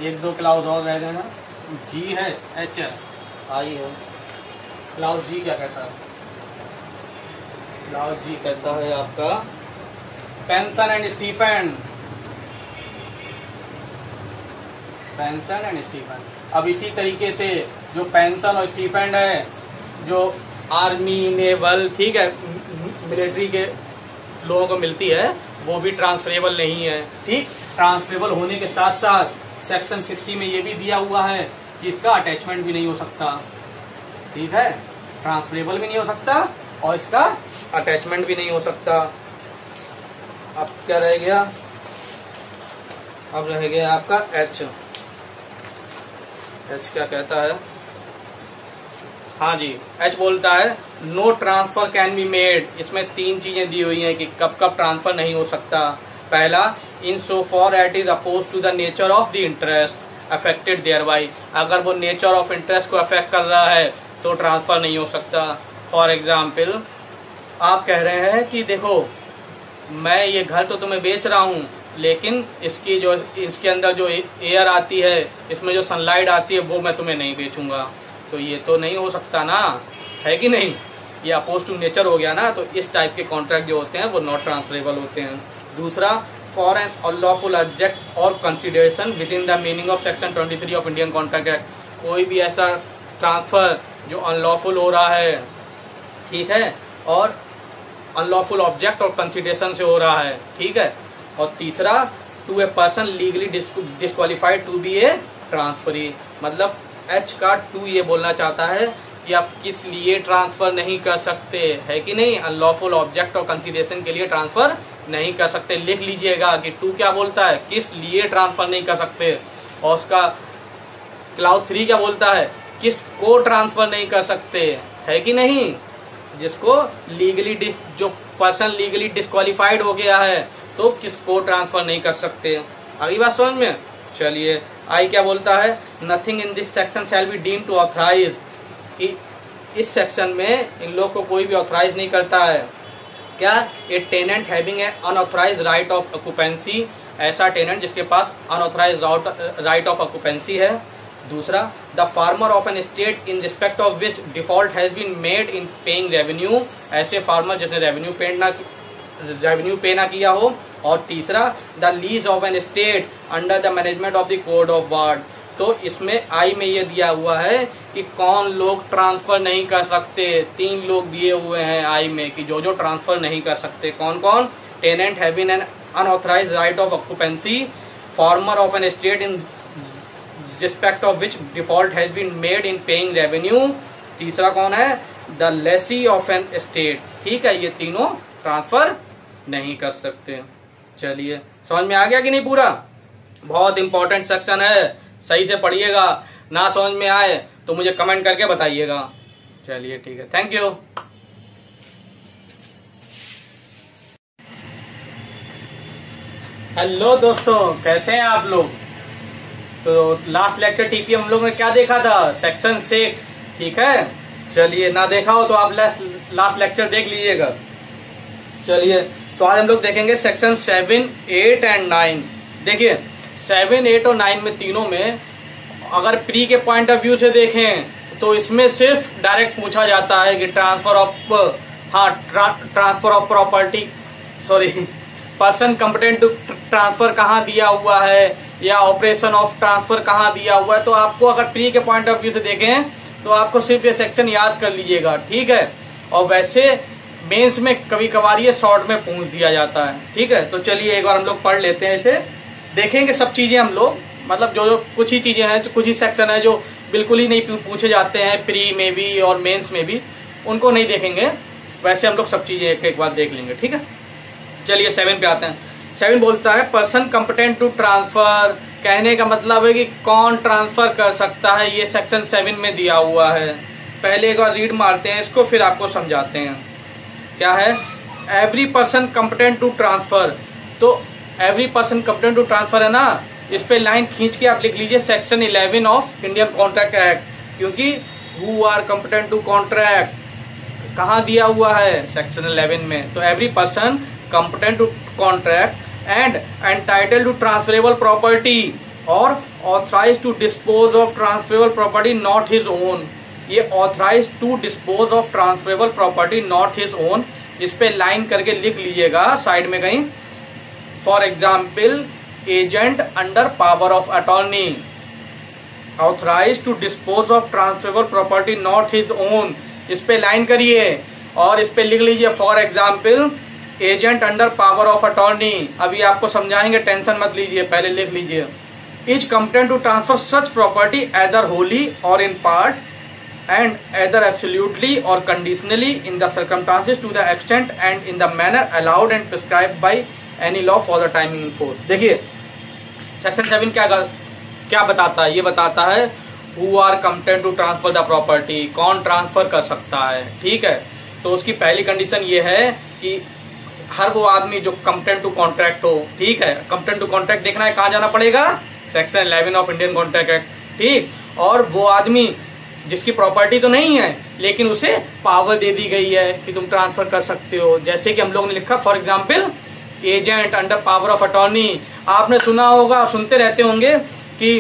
[SPEAKER 1] एक दो क्लाउज और रह गए ना जी है एच है आई है क्लाउज जी क्या कहता है क्लाउज जी कहता है आपका pension and stipend pension and stipend अब इसी तरीके से जो पेंशन और स्टीफेंड है जो आर्मी नेवल ठीक है मिलिट्री के लोगों को मिलती है वो भी ट्रांसफरेबल नहीं है ठीक ट्रांसफरेबल होने के साथ साथ सेक्शन 60 में ये भी दिया हुआ है कि इसका अटैचमेंट भी नहीं हो सकता ठीक है ट्रांसफरेबल भी नहीं हो सकता और इसका अटैचमेंट भी नहीं हो सकता अब क्या रह गया अब रह गया आपका एच एच क्या कहता है हाँ जी एच बोलता है no transfer can be made इसमें तीन चीजें दी हुई हैं कि कब कब ट्रांसफर नहीं हो सकता पहला insofar it is opposed to the nature of the interest affected thereby अगर वो नेचर ऑफ इंटरेस्ट को अफेक्ट कर रहा है तो ट्रांसफर नहीं हो सकता फॉर एग्जाम्पल आप कह रहे हैं कि देखो मैं ये घर तो तुम्हें बेच रहा हूँ लेकिन इसकी जो इसके अंदर जो एयर आती है इसमें जो सनलाइट आती है वो मैं तुम्हें नहीं बेचूंगा तो ये तो नहीं हो सकता ना है कि नहीं ये अपोज टू नेचर हो गया ना तो इस टाइप के कॉन्ट्रैक्ट जो होते हैं वो नॉट ट्रांसफरेबल होते हैं दूसरा for an unlawful object or consideration within the meaning of section twenty three of Indian contract Act कोई भी ऐसा ट्रांसफर जो अनलॉफुल हो रहा है ठीक है और अनलॉफुल ऑब्जेक्ट और कंसिडरेशन से हो रहा है ठीक है और तीसरा to a person legally disqualified to be a transferee मतलब एच का टू ये बोलना चाहता है कि आप किस लिए ट्रांसफर नहीं कर सकते है कि नहीं अनलॉफुल ऑब्जेक्ट और कंसिडरेशन के लिए ट्रांसफर नहीं कर सकते लिख लीजिएगा कि टू क्या बोलता है किस लिए ट्रांसफर नहीं कर सकते और उसका क्लाउड थ्री क्या बोलता है किस को ट्रांसफर नहीं कर सकते है कि नहीं जिसको लीगली जो पर्सन लीगली डिस्कालीफाइड हो गया है तो किसको ट्रांसफर नहीं कर सकते अगली बात समझ में चलिए आई क्या बोलता है nothing in this section shall be deem to authorise इस सेक्शन में इन लोग को कोई भी ऑथराइज नहीं करता है क्या a tenant having unauthorised right of occupancy ऐसा टेनेंट जिसके पास अनऑथराइज राइट ऑफ ऑक्यूपेंसी है दूसरा the farmer of an estate in respect of which default has been made in paying revenue ऐसे फार्मर जिसने रेवेन्यू पेड ना revenue pay ना किया हो और तीसरा the lease of an estate under the management of the court of ward तो इसमें आई में ये दिया हुआ है कि कौन लोग ट्रांसफर नहीं कर सकते तीन लोग दिए हुए हैं आई में कि जो जो ट्रांसफर नहीं कर सकते कौन कौन टेनेंट है an unauthorised right of occupancy farmer of an estate in respect of which default has been made in paying revenue तीसरा कौन है the lessee of an estate ठीक है ये तीनों ट्रांसफर नहीं कर सकते चलिए समझ में आ गया कि नहीं पूरा बहुत इंपॉर्टेंट सेक्शन है सही से पढ़िएगा ना समझ में आए तो मुझे कमेंट करके बताइएगा चलिए ठीक है थैंक यू हेलो दोस्तों कैसे हैं आप लोग तो लास्ट लेक्चर टीपी हम लोग ने क्या देखा था सेक्शन सिक्स ठीक है चलिए ना देखा हो तो आप लास्ट लेक्चर देख लीजिएगा चलिए तो आज हम लोग देखेंगे section seven eight and nine देखिए सेवन एट और नाइन में तीनों में अगर प्री के पॉइंट ऑफ व्यू से देखें तो इसमें सिर्फ डायरेक्ट पूछा जाता है कि ट्रांसफर ऑफ हाँ transfer of property sorry person competent to transfer कहाँ दिया हुआ है या ऑपरेशन ऑफ ट्रांसफर कहाँ दिया हुआ है तो आपको अगर प्री के पॉइंट ऑफ व्यू से देखें तो आपको सिर्फ ये सेक्शन याद कर लीजिएगा ठीक है और वैसे मेंस में कभी कभार ये शॉर्ट में पूछ दिया जाता है ठीक है तो चलिए एक बार हम लोग पढ़ लेते हैं इसे देखेंगे सब चीजें हम लोग मतलब जो जो कुछ ही चीजें हैं कुछ ही सेक्शन है जो बिल्कुल ही नहीं पूछे जाते हैं प्री में भी और मेंस में भी उनको नहीं देखेंगे वैसे हम लोग सब चीजें एक एक बार देख लेंगे ठीक है चलिए सेवन पे आते हैं सेवन बोलता है पर्सन कंपटेंट टू ट्रांसफर कहने का मतलब है कि कौन ट्रांसफर कर सकता है ये सेक्शन सेवन में दिया हुआ है पहले एक बार रीड मारते हैं इसको फिर आपको समझाते हैं क्या है every person competent to transfer तो every person competent to transfer है ना इस पे लाइन खींच के आप लिख लीजिए section eleven of Indian contract Act क्योंकि who are competent to contract कहा दिया हुआ है सेक्शन इलेवन में तो every person competent to contract and entitled to transferable property or authorised to dispose of transferable property not his own ये authorised to dispose of transferable property not his own इस पे line करके लिख लीजिएगा side में कहीं for example agent under power of attorney authorise to dispose of transferable property not his own इस पे लाइन करिए और इस पे लिख लीजिए for example agent under power of attorney अभी आपको समझाएंगे टेंशन मत लीजिए पहले लिख लीजिए is competent to transfer such property either wholly or in part and either absolutely or conditionally in the circumstances to the extent and in the manner allowed and prescribed by any law for the time being four force देखिए section seven क्या क्या बताता है ये बताता है who are competent to transfer the property कौन transfer कर सकता है ठीक है तो उसकी पहली कंडीशन ये है कि हर वो आदमी जो कंपेटेंट टू कॉन्ट्रैक्ट हो ठीक है कंपेटेंट टू कॉन्ट्रैक्ट देखना है कहा जाना पड़ेगा section eleven of Indian contract Act ठीक और वो आदमी जिसकी प्रॉपर्टी तो नहीं है लेकिन उसे पावर दे दी गई है कि तुम ट्रांसफर कर सकते हो जैसे कि हम लोग ने लिखा for example agent under power of attorney आपने सुना होगा सुनते रहते होंगे कि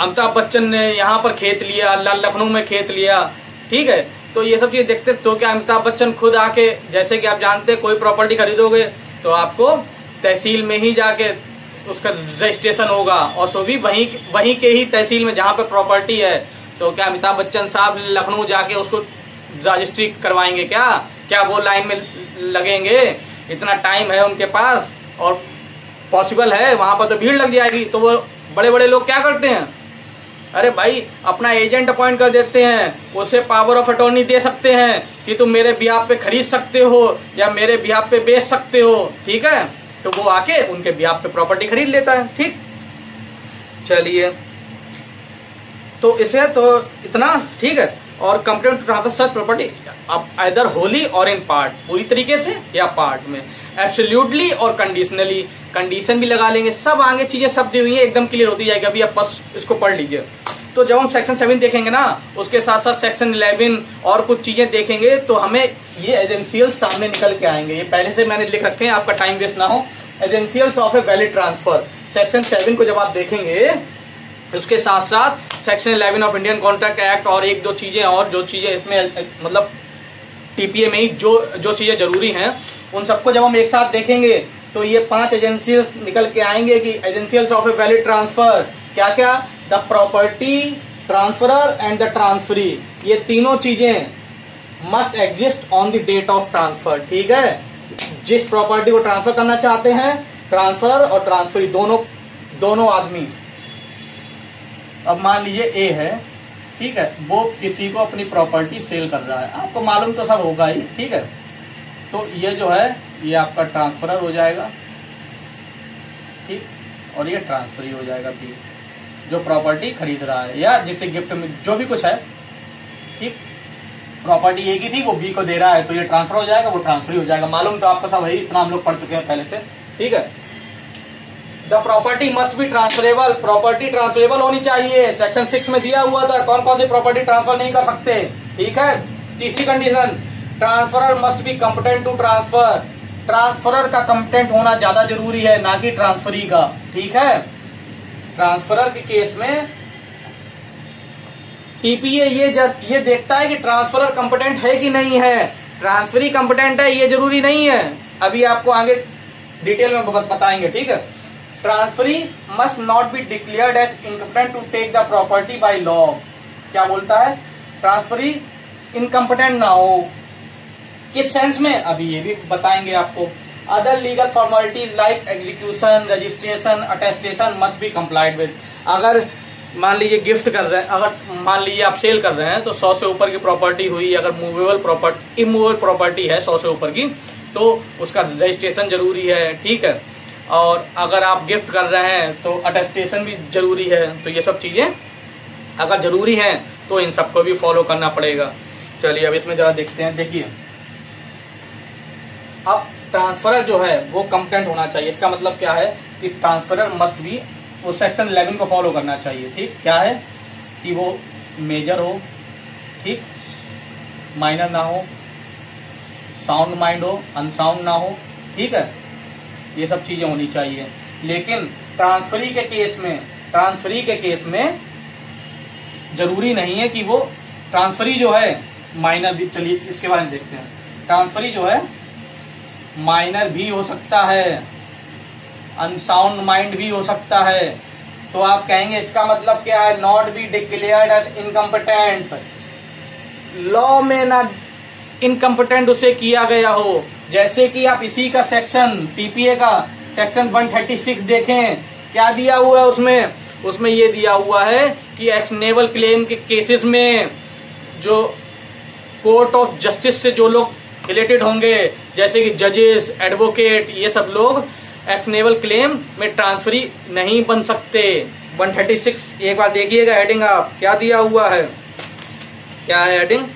[SPEAKER 1] अमिताभ बच्चन ने यहाँ पर खेत लिया लाल लखनऊ में खेत लिया ठीक है तो ये सब चीज देखते तो क्या अमिताभ बच्चन खुद आके जैसे कि आप जानते हैं कोई प्रॉपर्टी खरीदोगे तो आपको तहसील में ही जाके उसका रजिस्ट्रेशन होगा और सो भी वहीं वहीं के ही तहसील में जहाँ पे प्रॉपर्टी है तो क्या अमिताभ बच्चन साहब लखनऊ जाके उसको रजिस्ट्री करवाएंगे क्या क्या वो लाइन में लगेंगे इतना टाइम है उनके पास और पॉसिबल है वहां पर तो भीड़ लग जाएगी तो वो बड़े बड़े लोग क्या करते हैं अरे भाई अपना एजेंट अपॉइंट कर देते हैं उसे पावर ऑफ अटोर्नी दे सकते हैं कि तुम मेरे बिहार पे खरीद सकते हो या मेरे बिहार पे बेच सकते हो ठीक है तो वो आके उनके बिहार पे प्रॉपर्टी खरीद लेता है ठीक चलिए तो इसे तो इतना ठीक है और competent to transfer such property अब either wholly or in part पूरी तरीके से या पार्ट में एब्सोल्यूटली और कंडीशनली कंडीशन भी लगा लेंगे सब आगे चीजें सब दी हुई है एकदम क्लियर होती जाएगी अभी आप बस इसको पढ़ लीजिए तो जब हम सेक्शन सेवन देखेंगे ना उसके साथ साथ सेक्शन इलेवन और कुछ चीजें देखेंगे तो हमें ये एजेंसियल सामने निकल के आएंगे ये पहले से मैंने लिख रखे हैं आपका टाइम वेस्ट ना हो essentials of a valid transfer section seven को जब आप देखेंगे उसके साथ साथ section eleven of Indian contract Act और एक दो चीजें और जो चीजें इसमें मतलब टीपीए में ही जो जो चीजें जरूरी हैं उन सबको जब हम एक साथ देखेंगे तो ये पांच एजेंसी निकल के आएंगे कि essentials of a valid transfer क्या क्या the property transferor and the transferee ये तीनों चीजें must exist on the date of transfer ठीक है जिस प्रॉपर्टी को ट्रांसफर करना चाहते हैं ट्रांसफर और ट्रांसफरी दोनों दोनों आदमी अब मान लीजिए ए है ठीक है वो किसी को अपनी प्रॉपर्टी सेल कर रहा है आपको मालूम तो सब होगा ही ठीक है तो ये जो है ये आपका ट्रांसफरर हो जाएगा ठीक और ये ट्रांसफर ही हो जाएगा बी जो प्रॉपर्टी खरीद रहा है या जिसे गिफ्ट में जो भी कुछ है ठीक प्रॉपर्टी ए की थी वो बी को दे रहा है तो ये ट्रांसफर हो जाएगा वो ट्रांसफर ही हो जाएगा मालूम तो आपको सब वही इतना हम लोग पढ़ चुके हैं पहले से ठीक है the property must be transferable property transferable होनी चाहिए सेक्शन सिक्स में दिया हुआ था कौन कौन सी प्रॉपर्टी ट्रांसफर नहीं कर सकते ठीक है तीसरी condition transferor must be competent to transfer transferor का कंपटेंट होना ज्यादा जरूरी है ना कि ट्रांसफरी का ठीक है ट्रांसफरर के केस में टीपीए e ये जब ये देखता है कि ट्रांसफरर कंपटेंट है कि नहीं है ट्रांसफरी कंपटेंट है ये जरूरी नहीं है अभी आपको आगे डिटेल में बताएंगे ठीक है transferee must not be declared as incompetent to take the property by law क्या बोलता है ट्रांसफरी इनकम्पेटेंट ना हो किस सेंस में अभी ये भी बताएंगे आपको other legal formalities like execution registration attestation must be complied with अगर मान लीजिए गिफ्ट कर रहे हैं अगर मान लीजिए आप सेल कर रहे हैं तो सौ से ऊपर की प्रॉपर्टी हुई अगर मूवेबल प्रॉपर्टी इमूवेबल प्रॉपर्टी है सौ से ऊपर की तो उसका रजिस्ट्रेशन जरूरी है ठीक है और अगर आप गिफ्ट कर रहे हैं तो अटेस्टेशन भी जरूरी है तो ये सब चीज़ें अगर जरूरी हैं तो इन सबको भी फॉलो करना पड़ेगा चलिए अब इसमें जरा देखते हैं देखिए अब ट्रांसफरर जो है वो कंप्लेंट होना चाहिए इसका मतलब क्या है कि ट्रांसफरर मस्ट भी वो सेक्शन इलेवन को फॉलो करना चाहिए ठीक क्या है कि वो मेजर हो ठीक माइनर ना हो साउंड माइंड हो अनसाउंड ना हो ठीक है ये सब चीजें होनी चाहिए लेकिन ट्रांसफरी के केस में ट्रांसफरी के केस में जरूरी नहीं है कि वो ट्रांसफरी जो है माइनर भी चलिए इसके बारे में देखते हैं ट्रांसफरी जो है माइनर भी हो सकता है अनसाउंड माइंड भी हो सकता है तो आप कहेंगे इसका मतलब क्या है not be declared as incompetent law में ना इनकम्पिटेंट उसे किया गया हो जैसे कि आप इसी का सेक्शन पीपीए का सेक्शन 136 देखें क्या दिया हुआ है उसमें उसमें ये दिया हुआ है कि एक्शनेबल क्लेम के केसेस में जो कोर्ट ऑफ जस्टिस से जो लोग रिलेटेड होंगे जैसे कि जजेस एडवोकेट ये सब लोग एक्शनेबल क्लेम में ट्रांसफरी नहीं बन सकते 136 एक बार देखिएगा हेडिंग आप क्या दिया हुआ है क्या है heading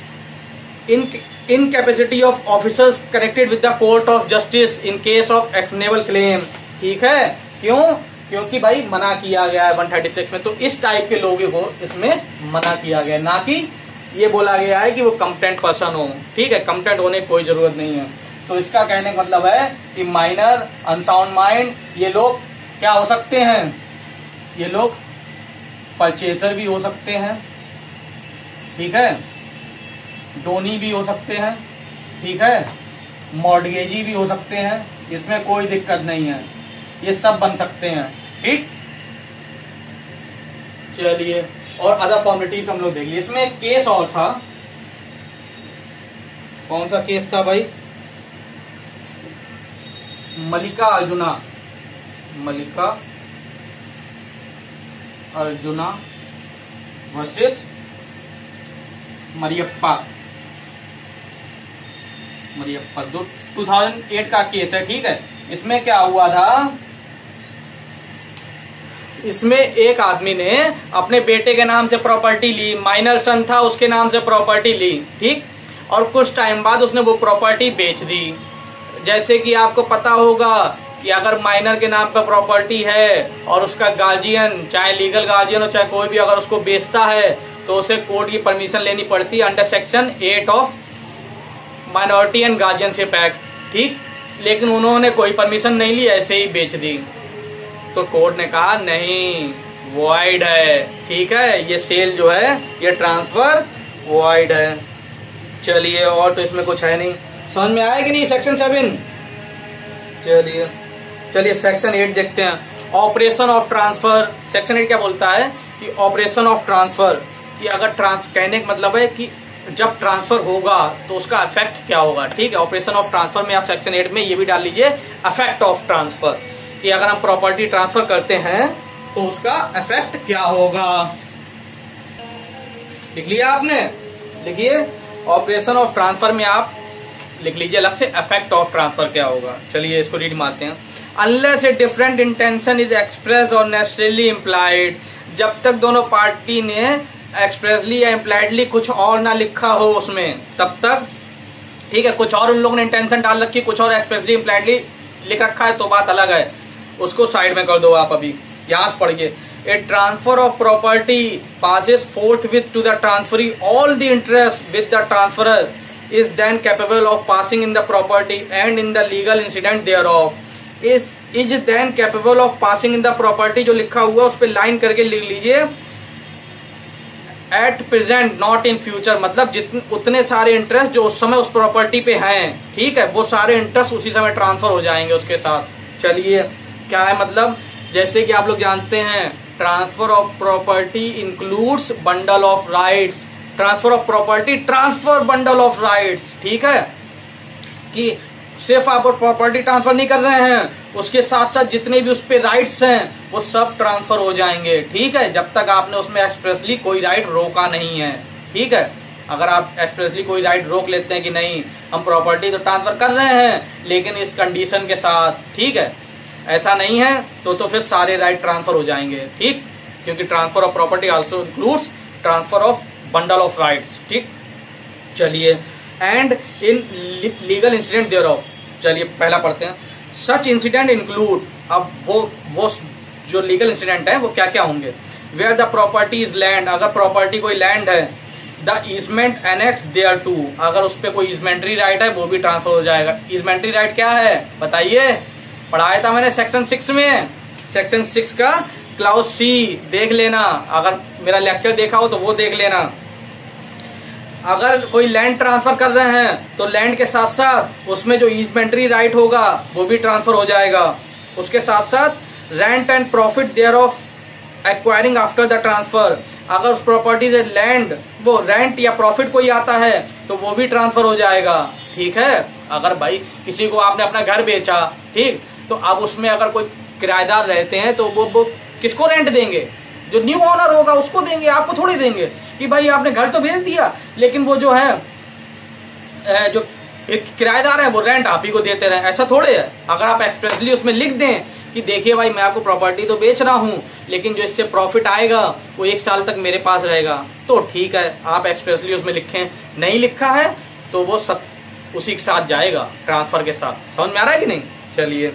[SPEAKER 1] in incapacity of officers connected with the court of justice in case of actionable claim ठीक है क्यों क्योंकि भाई मना किया गया है 136 में तो इस टाइप के लोगों को इसमें मना किया गया ना कि ये बोला गया है कि वो कंपेटेंट पर्सन हो ठीक है कंपेटेंट होने की कोई जरूरत नहीं है तो इसका कहने का मतलब है कि माइनर अनसाउंड माइंड ये लोग क्या हो सकते हैं ये लोग परचेजर भी हो सकते हैं ठीक है डोनी भी हो सकते हैं ठीक है मॉडगेजी भी हो सकते हैं इसमें कोई दिक्कत नहीं है ये सब बन सकते हैं ठीक चलिए और अदर फॉर्मेलिटीज हम लोग देखिए इसमें एक केस और था कौन सा केस था भाई मलिका अर्जुना मलिका अर्जुना वर्सेस मरियप्पा मुजफ्फरपुर 2008 का केस है ठीक है इसमें क्या हुआ था इसमें एक आदमी ने अपने बेटे के नाम से प्रॉपर्टी ली माइनर सन था उसके नाम से प्रॉपर्टी ली ठीक और कुछ टाइम बाद उसने वो प्रॉपर्टी बेच दी जैसे कि आपको पता होगा कि अगर माइनर के नाम पर प्रॉपर्टी है और उसका गार्जियन चाहे लीगल गार्जियन हो चाहे कोई भी अगर उसको बेचता है तो उसे कोर्ट की परमिशन लेनी पड़ती है under section eight of minority and guardianship act ठीक लेकिन उन्होंने कोई परमिशन नहीं ली ऐसे ही बेच दी तो कोर्ट ने कहा नहीं वाइड है ठीक है ये सेल जो है ये ट्रांसफर वाइड है चलिए और तो इसमें कुछ है नहीं समझ में आया कि नहीं सेक्शन सेवन चलिए चलिए सेक्शन एट देखते हैं operation of transfer section eight क्या बोलता है कि ऑपरेशन ऑफ ट्रांसफर कि अगर ट्रांस कहने का मतलब है कि जब ट्रांसफर होगा तो उसका इफेक्ट क्या होगा ठीक है ऑपरेशन ऑफ ट्रांसफर में आप सेक्शन एट में ये भी डाल लीजिए इफेक्ट ऑफ ट्रांसफर कि अगर हम प्रॉपर्टी ट्रांसफर करते हैं तो उसका इफेक्ट क्या होगा लिख लिया आपने लिखिए ऑपरेशन ऑफ ट्रांसफर में आप लिख लीजिए अलग से इफेक्ट ऑफ ट्रांसफर क्या होगा चलिए इसको रीड मारते हैं unless a different intention is express or naturally implied जब तक दोनों पार्टी ने एक्सप्रेसली या इम्प्लाइडली कुछ और ना लिखा हो उसमें तब तक ठीक है कुछ और उन लोगों ने इंटेंशन डाल रखी कुछ और एक्सप्रेसली इम्प्लाइडली लिख रखा है तो बात अलग है उसको साइड में कर दो आप अभी यहां से पढ़िए a transfer of property passes forthwith to the transferee all the interest with the transfer is then capable of passing in the property and in the legal incident thereof is is then capable of passing in the property जो लिखा हुआ उस पर line करके लिख लीजिए at present not in future मतलब जितने उतने सारे इंटरेस्ट जो उस समय उस प्रॉपर्टी पे हैं ठीक है वो सारे इंटरेस्ट उसी समय ट्रांसफर हो जाएंगे उसके साथ चलिए क्या है मतलब जैसे कि आप लोग जानते हैं transfer of property includes bundle of rights transfer of property transfer bundle of rights ठीक है कि सिर्फ आप प्रॉपर्टी ट्रांसफर नहीं कर रहे हैं उसके साथ साथ जितने भी उस पर राइट हैं वो सब ट्रांसफर हो जाएंगे ठीक है जब तक आपने उसमें एक्सप्रेसली कोई राइट रोका नहीं है ठीक है अगर आप एक्सप्रेसली कोई राइट रोक लेते हैं कि नहीं हम प्रॉपर्टी तो ट्रांसफर कर रहे हैं लेकिन इस कंडीशन के साथ ठीक है ऐसा नहीं है तो तो फिर सारे राइट ट्रांसफर हो जाएंगे ठीक क्योंकि transfer of property also includes transfer of bundle of rights ठीक चलिए and in legal incident thereof चलिए पहला पढ़ते हैं सच इंसिडेंट इंक्लूड अब वो वो जो लीगल इंसिडेंट है वो क्या क्या होंगे where the property is land अगर प्रॉपर्टी कोई लैंड है the easement annex are to अगर उस पर कोई इजमेंट्री राइट है वो भी ट्रांसफर हो जाएगा इजमेंट्री राइट क्या है बताइए पढ़ाया था मैंने सेक्शन सिक्स में सेक्शन सिक्स का क्लाउस सी देख लेना अगर मेरा लेक्चर देखा हो तो वो देख लेना अगर कोई लैंड ट्रांसफर कर रहे हैं तो लैंड के साथ साथ उसमें जो इजमेंट्री राइट होगा वो भी ट्रांसफर हो जाएगा उसके साथ साथ rent and profit thereof acquiring after the transfer अगर उस प्रॉपर्टी से लैंड वो रेंट या प्रॉफिट कोई आता है तो वो भी ट्रांसफर हो जाएगा ठीक है अगर भाई किसी को आपने अपना घर बेचा ठीक तो अब उसमें अगर कोई किराएदार रहते हैं तो वो वो किसको रेंट देंगे जो न्यू ऑनर होगा उसको देंगे आपको थोड़ी देंगे कि भाई आपने घर तो भेज दिया लेकिन वो जो है जो किराएदार है वो रेंट आप ही को देते रहे ऐसा थोड़े है अगर आप एक्सप्रेसली उसमें लिख दें कि देखिए भाई मैं आपको प्रॉपर्टी तो बेच रहा हूँ लेकिन जो इससे प्रॉफिट आएगा वो एक साल तक मेरे पास रहेगा तो ठीक है आप एक्सप्रेसली उसमें लिखें नहीं लिखा है तो वो सब उसी के साथ जाएगा ट्रांसफर के साथ समझ में आ रहा है कि नहीं चलिए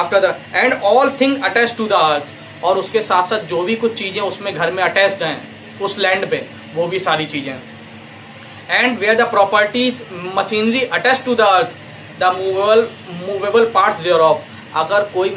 [SPEAKER 1] after the and all thing attach to the earth और उसके साथ साथ जो भी कुछ चीज़ें उसमें घर में अटैच्ड हैं उस लैंड पे वो भी सारी चीज़ें and where the properties machinery attach to the earth the movable movable part thereof अगर कोई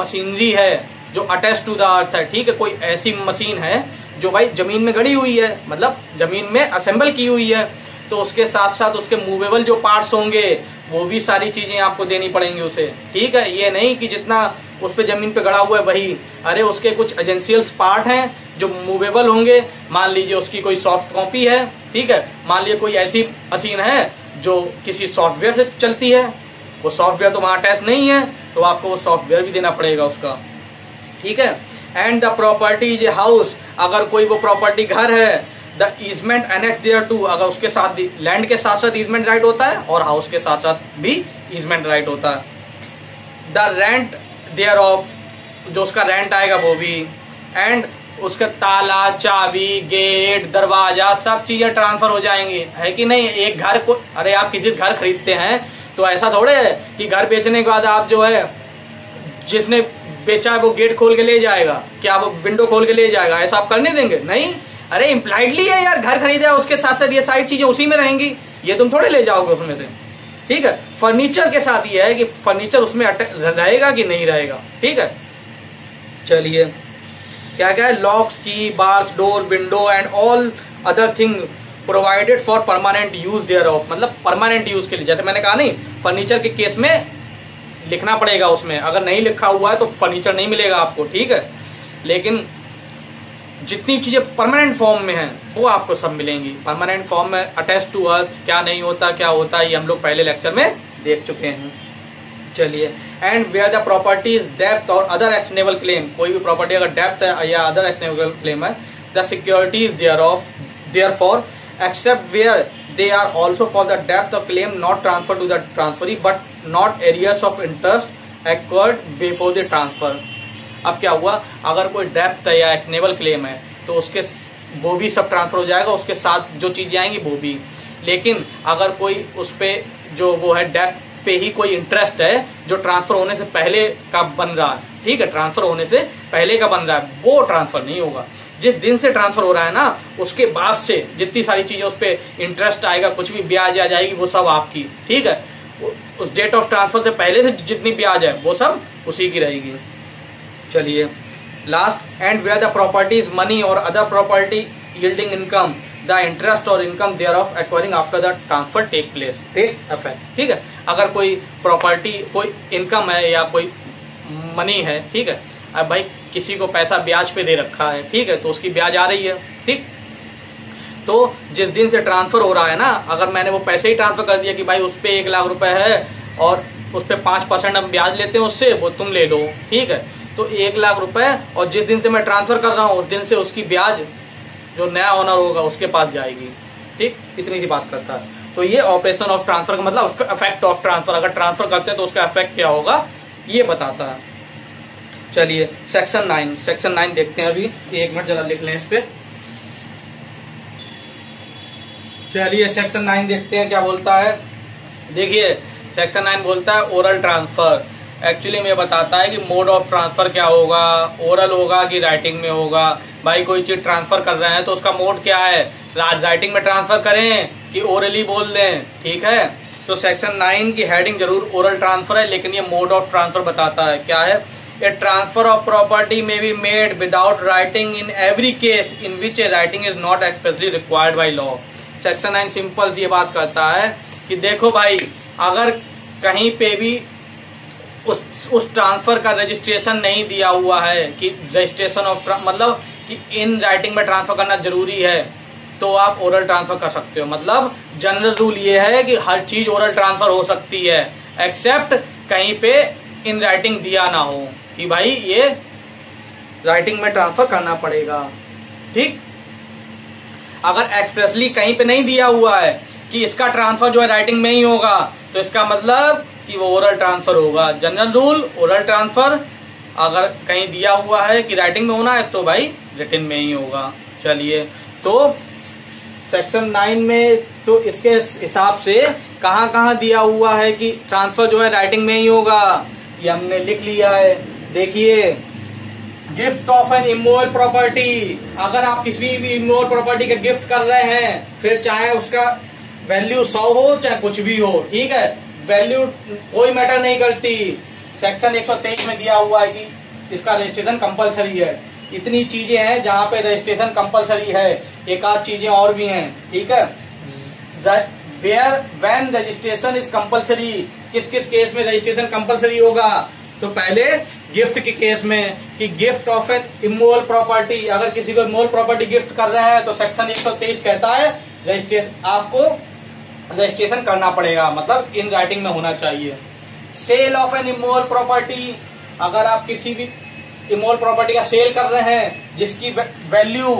[SPEAKER 1] मशीनरी है जो अटैच टू द अर्थ है ठीक है कोई ऐसी मशीन है जो भाई जमीन में गड़ी हुई है मतलब जमीन में असेंबल की हुई है तो उसके साथ साथ उसके मूवेबल जो पार्ट्स होंगे वो भी सारी चीजें आपको देनी पड़ेंगी उसे ठीक है ये नहीं कि जितना उस पर जमीन पे गड़ा हुआ है वही अरे उसके कुछ एजेंसियल्स पार्ट हैं जो मूवेबल होंगे मान लीजिए उसकी कोई सॉफ्ट कॉपी है ठीक है मान लीजिए कोई ऐसी मशीन है जो किसी सॉफ्टवेयर से चलती है वो सॉफ्टवेयर तो वहां अटैच नहीं है तो आपको वो सॉफ्टवेयर भी देना पड़ेगा उसका ठीक है and the property is a house अगर कोई वो प्रॉपर्टी घर है the easement annex thereto अगर उसके साथ लैंड के साथ साथ इजमेंट राइट होता है और हाउस के साथ साथ भी इजमेंट राइट होता है द रेंट देयर ऑफ जो उसका रेंट आएगा वो भी एंड उसका ताला चाबी गेट दरवाजा सब चीजें ट्रांसफर हो जाएंगी है कि नहीं एक घर को अरे आप किसी घर खरीदते हैं तो ऐसा थोड़े है कि घर बेचने के बाद आप जो है जिसने बेचा है वो गेट खोल के ले जाएगा क्या वो विंडो खोल के ले जाएगा ऐसा आप करने देंगे नहीं अरे इम्प्लाइडली है यार घर खरीदा है उसके साथ साथ ये सारी चीजें उसी में रहेंगी ये तुम थोड़े ले जाओगे उसमें से ठीक है फर्नीचर के साथ ये है कि फर्नीचर उसमें रहेगा कि नहीं रहेगा ठीक है चलिए क्या क्या है locks key bars door window and all other thing provided for permanent use thereof मतलब परमानेंट यूज के लिए जैसे मैंने कहा नहीं फर्नीचर के केस में लिखना पड़ेगा उसमें अगर नहीं लिखा हुआ है तो फर्नीचर नहीं मिलेगा आपको ठीक है लेकिन जितनी चीजें परमानेंट फॉर्म में हैं वो आपको सब मिलेंगी परमानेंट फॉर्म में अटैच टू अर्थ क्या नहीं होता क्या होता ये हम लोग पहले लेक्चर में देख चुके हैं चलिए एंड वेयर द प्रॉपर्टीज डेप्थ और अदर एक्सनेबल क्लेम कोई भी प्रॉपर्टी अगर डेप्थ है या अदर एक्सनेबल क्लेम है the securities thereof therefor except where they are also for the डेप्थ of claim not transfer to the transferee but not arrears of interest accrued before the transfer अब क्या हुआ अगर कोई depth या एक्सनेबल claim है तो उसके वो भी सब ट्रांसफर हो जाएगा उसके साथ जो चीज़ें आएंगी वो भी लेकिन अगर कोई उस पर जो वो है डेप्थ पे ही कोई इंटरेस्ट है जो ट्रांसफर होने से पहले का बन रहा है ठीक है ट्रांसफर होने से पहले का बन रहा है वो ट्रांसफर नहीं होगा जिस दिन से ट्रांसफर हो रहा है ना उसके बाद से जितनी सारी चीजें उस पर इंटरेस्ट आएगा कुछ भी ब्याज आ जाएगी वो सब आपकी ठीक है उस डेट ऑफ ट्रांसफर से पहले से जितनी ब्याज है वो सब उसी की रहेगी चलिए last and where the properties money और other property yielding income the interest और income thereof acquiring after the transfer take place take affect ठीक है अगर कोई प्रॉपर्टी कोई इनकम है या कोई मनी है ठीक है अब भाई किसी को पैसा ब्याज पे दे रखा है ठीक है तो उसकी ब्याज आ रही है ठीक तो जिस दिन से ट्रांसफर हो रहा है ना अगर मैंने वो पैसे ही ट्रांसफर कर दिया कि भाई उस पर एक लाख रुपए है और उस पर पांच परसेंट हम ब्याज लेते हैं उससे वो तुम ले लो ठीक है तो एक लाख रुपए और जिस दिन से मैं ट्रांसफर कर रहा हूँ उस दिन से उसकी ब्याज जो नया ओनर होगा उसके पास जाएगी ठीक इतनी सी बात करता है तो ये ऑपरेशन ऑफ ट्रांसफर का मतलब इफेक्ट ऑफ ट्रांसफर अगर ट्रांसफर करते हैं तो उसका इफेक्ट क्या होगा ये बताता है चलिए सेक्शन नाइन सेक्शन नाइन देखते हैं अभी एक मिनट जरा लिख लें इस पे चलिए सेक्शन नाइन देखते हैं क्या बोलता है देखिए सेक्शन नाइन बोलता है ओरल ट्रांसफर एक्चुअली में बताता है कि मोड ऑफ ट्रांसफर क्या होगा ओरल होगा कि राइटिंग में होगा भाई कोई चीज ट्रांसफर कर रहे हैं तो उसका मोड क्या है राइटिंग में ट्रांसफर करें कि ओरली बोल दें ठीक है तो सेक्शन नाइन की हेडिंग जरूर ओरल ट्रांसफर है लेकिन ये मोड ऑफ ट्रांसफर बताता है क्या है a transfer of property may be made without writing in every case in which a writing is not expressly required by law section nine simple ये बात करता है कि देखो भाई अगर कहीं पे भी उस ट्रांसफर का रजिस्ट्रेशन नहीं दिया हुआ है कि रजिस्ट्रेशन ऑफ मतलब कि इन राइटिंग में ट्रांसफर करना जरूरी है तो आप ओरल ट्रांसफर कर सकते हो मतलब जनरल रूल ये है कि हर चीज ओरल ट्रांसफर हो सकती है एक्सेप्ट कहीं पे इन राइटिंग दिया ना हो कि भाई ये राइटिंग में ट्रांसफर करना पड़ेगा ठीक अगर एक्सप्रेसली कहीं पे नहीं दिया हुआ है कि इसका ट्रांसफर जो है राइटिंग में ही होगा तो इसका मतलब कि वो ओरल ट्रांसफर होगा जनरल रूल ओरल ट्रांसफर अगर कहीं दिया हुआ है कि राइटिंग में होना है तो भाई रिटिन में ही होगा चलिए तो सेक्शन नाइन में तो इसके हिसाब से कहाँ कहाँ दिया हुआ है कि ट्रांसफर जो है राइटिंग में ही होगा ये हमने लिख लिया है देखिए gift of an immovable property अगर आप किसी भी इमोल प्रॉपर्टी का गिफ्ट कर रहे हैं फिर चाहे उसका वैल्यू सौ हो चाहे कुछ भी हो ठीक है वैल्यू कोई मैटर नहीं करती सेक्शन 123 में दिया हुआ है कि इसका रजिस्ट्रेशन कंपलसरी है इतनी चीजें हैं जहाँ पे रजिस्ट्रेशन कंपलसरी है एक आध चीजें और भी हैं ठीक है where when registration is compulsory किस किस केस में रजिस्ट्रेशन कंपलसरी होगा तो पहले गिफ्ट के केस में कि gift of a immovable property अगर किसी को इमोल प्रॉपर्टी गिफ्ट कर रहे हैं तो सेक्शन 123 कहता है रजिस्ट्रेशन आपको रजिस्ट्रेशन करना पड़ेगा मतलब इन राइटिंग में होना चाहिए sale of an immovable property अगर आप किसी भी इमोल प्रॉपर्टी का सेल कर रहे हैं जिसकी वैल्यू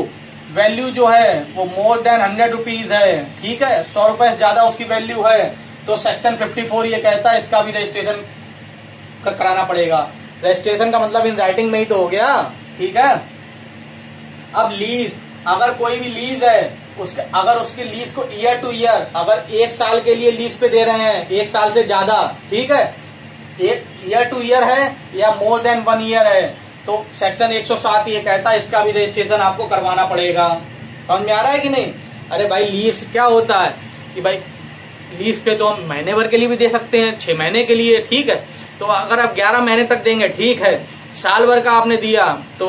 [SPEAKER 1] वैल्यू जो है वो मोर देन हंड्रेड रुपीज है ठीक है सौ रुपए ज्यादा उसकी वैल्यू है तो सेक्शन फिफ्टी फोर ये कहता है इसका भी रजिस्ट्रेशन कराना पड़ेगा रजिस्ट्रेशन का मतलब इन राइटिंग में ही तो हो गया ठीक है अब लीज अगर कोई भी लीज है उसके अगर उसकी लीज को ईयर टू ईयर अगर एक साल के लिए लीज पे दे रहे हैं एक साल से ज्यादा ठीक है एक ईयर टू ईयर है या मोर देन वन ईयर है तो सेक्शन 107 ये कहता है इसका भी रजिस्ट्रेशन आपको करवाना पड़ेगा समझ में आ रहा है कि नहीं अरे भाई लीज क्या होता है कि भाई लीज पे तो हम महीने भर के लिए भी दे सकते हैं छह महीने के लिए ठीक है तो अगर आप ग्यारह महीने तक देंगे ठीक है साल भर का आपने दिया तो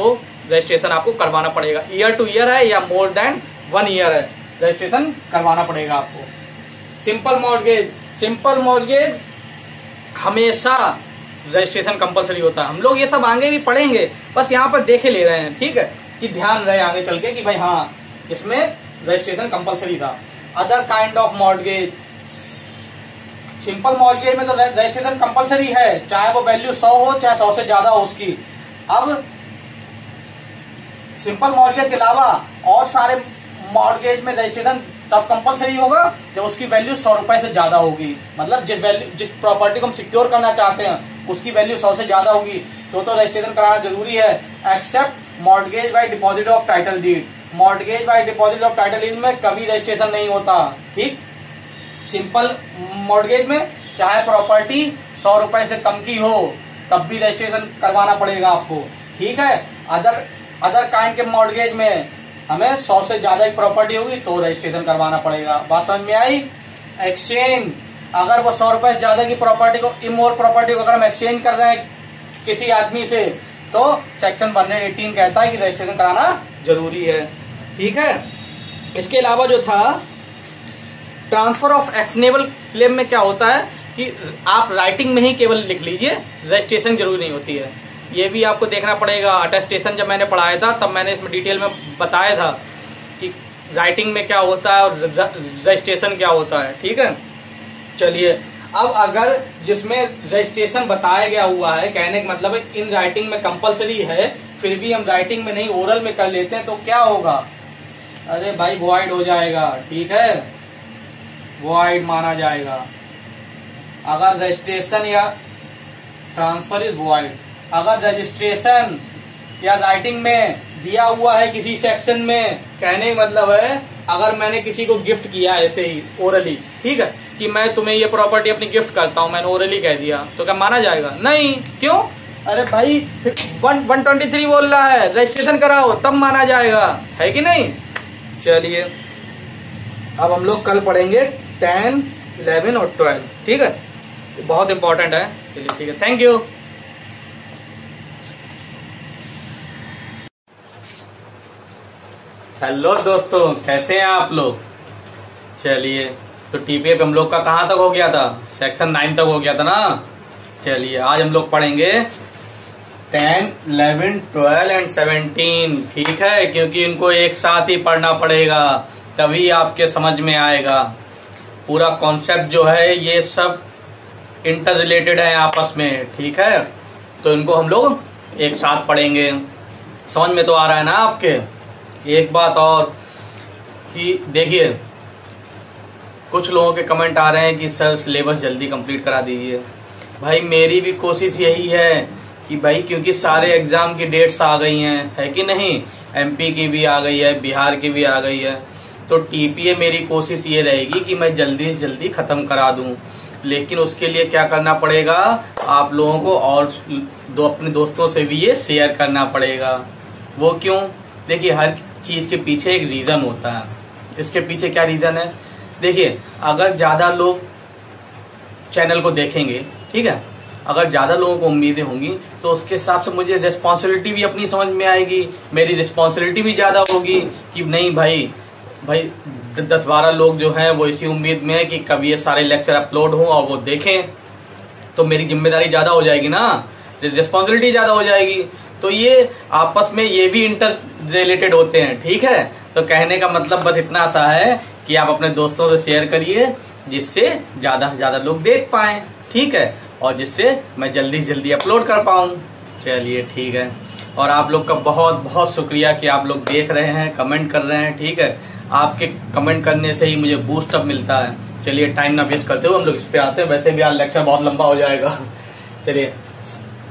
[SPEAKER 1] रजिस्ट्रेशन आपको करवाना पड़ेगा ईयर टू ईयर है या मोर देन वन ईयर है रजिस्ट्रेशन करवाना पड़ेगा आपको सिंपल मॉर्गेज सिंपल मॉर्गेज हमेशा रजिस्ट्रेशन कंपलसरी होता है हम लोग ये सब आगे भी पढ़ेंगे बस यहाँ पर देखे ले रहे हैं ठीक है कि ध्यान रहे आगे चल के कि भाई हाँ इसमें रजिस्ट्रेशन कंपलसरी था other kind of mortgage simple mortgage में तो रजिस्ट्रेशन कंपलसरी है चाहे वो वैल्यू सौ हो चाहे सौ से ज्यादा हो उसकी अब सिंपल मॉर्गेज के अलावा और सारे मॉर्गेज में रजिस्ट्रेशन तब कंपलसरी होगा जब उसकी वैल्यू सौ रुपए से ज्यादा होगी मतलब जिस वैल्यू जिस प्रॉपर्टी को हम सिक्योर करना चाहते हैं उसकी वैल्यू सौ से ज्यादा होगी तो तो रजिस्ट्रेशन कराना जरूरी है except mortgage by deposit of title deed mortgage by deposit of title deed में कभी रजिस्ट्रेशन नहीं होता ठीक सिंपल मॉर्गेज में चाहे प्रॉपर्टी सौ रुपए से कम की हो तब भी रजिस्ट्रेशन करवाना पड़ेगा आपको ठीक है अदर अदर काइंड के मॉर्गेज में हमें सौ से ज्यादा की प्रॉपर्टी होगी तो रजिस्ट्रेशन करवाना पड़ेगा बात समझ में आई एक्सचेंज अगर वो सौ रुपए ज्यादा की प्रॉपर्टी को इमोर प्रॉपर्टी को अगर हम एक्सचेंज कर रहे हैं किसी आदमी से तो सेक्शन वन एटीन कहता है कि रजिस्ट्रेशन कराना जरूरी है ठीक है इसके अलावा जो था ट्रांसफर ऑफ एक्सनेबल क्लेम में क्या होता है कि आप राइटिंग में ही केवल लिख लीजिए रजिस्ट्रेशन जरूरी नहीं होती है ये भी आपको देखना पड़ेगा अटेस्टेशन जब मैंने पढ़ाया था तब मैंने इसमें डिटेल में बताया था कि राइटिंग में क्या होता है और रजिस्ट्रेशन क्या होता है ठीक है चलिए अब अगर जिसमें रजिस्ट्रेशन बताया गया हुआ है कहने का मतलब है इन राइटिंग में कंपलसरी है फिर भी हम राइटिंग में नहीं ओरल में कर लेते हैं तो क्या होगा अरे भाई वॉइड हो जाएगा ठीक है वॉइड माना जाएगा अगर रजिस्ट्रेशन या ट्रांसफर इज वॉइड अगर रजिस्ट्रेशन या राइटिंग में दिया हुआ है किसी सेक्शन में कहने का मतलब है अगर मैंने किसी को गिफ्ट किया ऐसे ही ओरली ठीक है कि मैं तुम्हें ये प्रॉपर्टी अपनी गिफ्ट करता हूँ मैंने ओरली कह दिया तो क्या माना जाएगा नहीं क्यों अरे भाई वन वन ट्वेंटी थ्री बोल रहा है रजिस्ट्रेशन कराओ तब माना जाएगा है कि नहीं चलिए अब हम लोग कल पढ़ेंगे टेन इलेवन और ट्वेल्व ठीक है बहुत इंपॉर्टेंट है चलिए ठीक है थैंक यू हेलो दोस्तों कैसे हैं आप लोग चलिए तो टीपीएफ हम लोग का कहाँ तक हो गया था सेक्शन नाइन तक हो गया था ना चलिए आज हम लोग पढ़ेंगे ten eleven twelve and seventeen ठीक है क्योंकि इनको एक साथ ही पढ़ना पड़ेगा तभी आपके समझ में आएगा पूरा कॉन्सेप्ट जो है ये सब इंटर रिलेटेड है आपस में ठीक है तो इनको हम लोग एक साथ पढ़ेंगे समझ में तो आ रहा है ना आपके एक बात और कि देखिए कुछ लोगों के कमेंट आ रहे हैं कि सर सिलेबस जल्दी कंप्लीट करा दीजिए भाई मेरी भी कोशिश यही है कि भाई क्योंकि सारे एग्जाम की डेट्स आ गई हैं है कि नहीं एमपी की भी आ गई है बिहार की भी आ गई है तो टीपीए मेरी कोशिश ये रहेगी कि मैं जल्दी से जल्दी खत्म करा दू लेकिन उसके लिए क्या करना पड़ेगा आप लोगों को और दो अपने दोस्तों से भी ये शेयर करना पड़ेगा वो क्यों देखिए हर चीज के पीछे एक रीजन होता है इसके पीछे क्या रीजन है देखिए अगर ज्यादा लोग चैनल को देखेंगे ठीक है अगर ज्यादा लोगों को उम्मीदें होंगी तो उसके हिसाब से मुझे रिस्पॉन्सिबिलिटी भी अपनी समझ में आएगी मेरी रिस्पॉन्सिबिलिटी भी ज्यादा होगी कि नहीं भाई भाई दस बारह लोग जो हैं वो इसी उम्मीद में है कि कब ये सारे लेक्चर अपलोड हों और वो देखें तो मेरी जिम्मेदारी ज्यादा हो जाएगी ना रिस्पॉन्सिबिलिटी ज्यादा हो जाएगी तो ये आपस में ये भी इंटर रिलेटेड होते हैं ठीक है तो कहने का मतलब बस इतना सा है कि आप अपने दोस्तों से शेयर करिए जिससे ज्यादा से ज्यादा लोग देख पाए ठीक है और जिससे मैं जल्दी से जल्दी अपलोड कर पाऊ चलिए ठीक है और आप लोग का बहुत बहुत शुक्रिया कि आप लोग देख रहे हैं कमेंट कर रहे हैं ठीक है आपके कमेंट करने से ही मुझे बूस्टअप मिलता है चलिए टाइम ना वेस्ट करते हुए हम लोग इस पे आते हैं वैसे भी आज लेक्चर बहुत लंबा हो जाएगा [LAUGHS] चलिए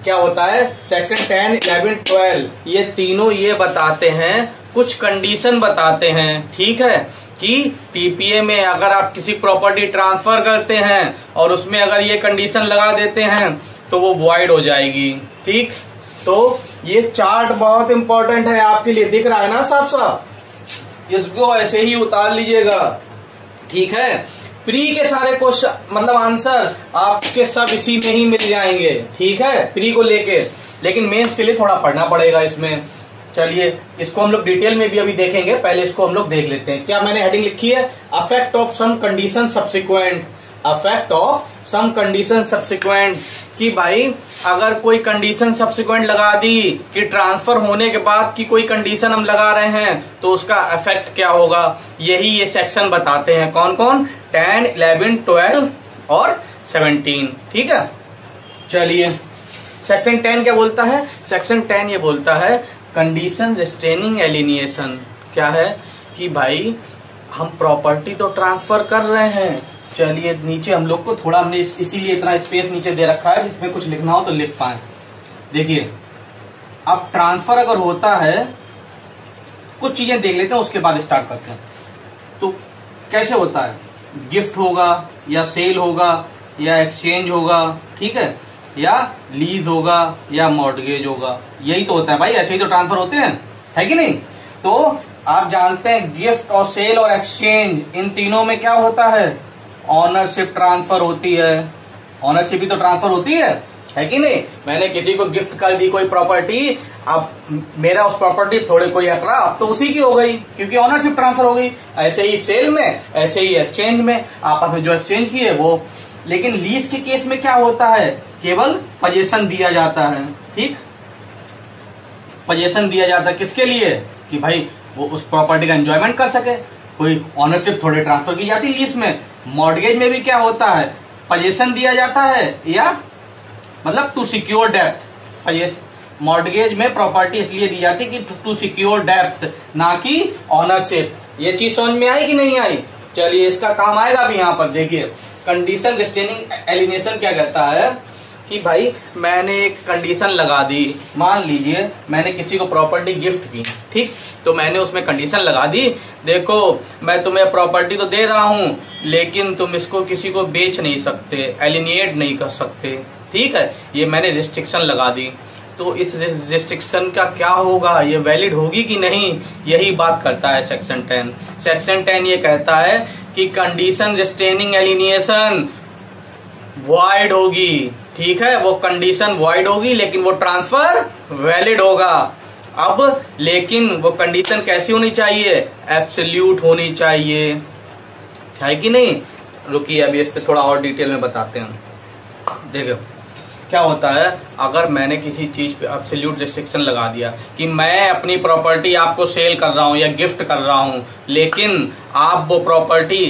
[SPEAKER 1] क्या होता है सेक्शन टेन इलेवन ट्वेल्व ये तीनों ये बताते हैं कुछ कंडीशन बताते हैं ठीक है कि टीपीए में अगर आप किसी प्रॉपर्टी ट्रांसफर करते हैं और उसमें अगर ये कंडीशन लगा देते हैं तो वो वॉइड हो जाएगी ठीक तो ये चार्ट बहुत इंपॉर्टेंट है आपके लिए दिख रहा है ना साफ साफ इसको ऐसे ही उतार लीजिएगा ठीक है प्री के सारे क्वेश्चन मतलब आंसर आपके सब इसी में ही मिल जाएंगे ठीक है प्री को लेके लेकिन मेंस के लिए थोड़ा पढ़ना पड़ेगा इसमें चलिए इसको हम लोग डिटेल में भी अभी देखेंगे पहले इसको हम लोग देख लेते हैं क्या मैंने हेडिंग लिखी है affect of some condition subsequent affect of some condition subsequent कि भाई अगर कोई कंडीशन सब्सिक्वेंट लगा दी कि ट्रांसफर होने के बाद की कोई कंडीशन हम लगा रहे हैं तो उसका इफेक्ट क्या होगा यही ये सेक्शन बताते हैं कौन कौन टेन इलेवन ट्वेल्व और सेवनटीन ठीक है चलिए सेक्शन टेन क्या बोलता है सेक्शन टेन ये बोलता है कंडीशन रिस्टेनिंग एलिनिएशन क्या है कि भाई हम प्रॉपर्टी तो ट्रांसफर कर रहे हैं चलिए नीचे हम लोग को थोड़ा हमने इसीलिए इतना स्पेस नीचे दे रखा है जिसमें कुछ लिखना हो तो लिख पाए देखिए अब ट्रांसफर अगर होता है कुछ चीजें देख लेते हैं उसके बाद स्टार्ट करते हैं तो कैसे होता है गिफ्ट होगा या सेल होगा या एक्सचेंज होगा ठीक है या लीज होगा या मॉडगेज होगा यही तो होता है भाई ऐसे ही तो ट्रांसफर होते हैं है कि नहीं तो आप जानते हैं गिफ्ट और सेल और एक्सचेंज इन तीनों में क्या होता है ऑनरशिप ट्रांसफर होती है ऑनरशिप ही तो ट्रांसफर होती है है कि नहीं मैंने किसी को गिफ्ट कर दी कोई प्रॉपर्टी अब मेरा उस प्रॉपर्टी थोड़े कोई हक अब तो उसी की हो गई क्योंकि ऑनरशिप ट्रांसफर हो गई ऐसे ही सेल में ऐसे ही एक्सचेंज में आपस में जो एक्सचेंज किए वो लेकिन लीज के केस में क्या होता है केवल पजेशन दिया जाता है ठीक पजेशन दिया जाता है किसके लिए कि भाई वो उस प्रॉपर्टी का एंजॉयमेंट कर सके कोई ऑनरशिप थोड़े ट्रांसफर की जाती लीज में मॉडगेज में भी क्या होता है पजेशन दिया जाता है या मतलब टू सिक्योर डेप्थ मॉडगेज में प्रॉपर्टी इसलिए दी जाती है कि टू सिक्योर डेप्थ ना कि ऑनरशिप ये चीज समझ में आई कि नहीं आई चलिए इसका काम आएगा भी यहाँ पर देखिए कंडीशन रिस्टेनिंग एलिनेशन क्या कहता है कि भाई मैंने एक कंडीशन लगा दी मान लीजिए मैंने किसी को प्रॉपर्टी गिफ्ट की ठीक तो मैंने उसमें कंडीशन लगा दी देखो मैं तुम्हें प्रॉपर्टी तो दे रहा हूँ लेकिन तुम इसको किसी को बेच नहीं सकते एलिनिएट नहीं कर सकते ठीक है ये मैंने रिस्ट्रिक्शन लगा दी तो इस रिस्ट्रिक्शन का क्या होगा ये वैलिड होगी कि नहीं यही बात करता है सेक्शन टेन सेक्शन टेन ये कहता है कि कंडीशन रिस्टेनिंग एलिनिएशन वाइड होगी ठीक है वो कंडीशन वाइड होगी लेकिन वो ट्रांसफर वैलिड होगा अब लेकिन वो कंडीशन कैसी होनी चाहिए एप्सल्यूट होनी चाहिए है कि नहीं रुकिए अभी इस पर थोड़ा और डिटेल में बताते हैं देखो क्या होता है अगर मैंने किसी चीज पे एप्सल्यूट रिस्ट्रिक्शन लगा दिया कि मैं अपनी प्रॉपर्टी आपको सेल कर रहा हूं या गिफ्ट कर रहा हूं लेकिन आप वो प्रॉपर्टी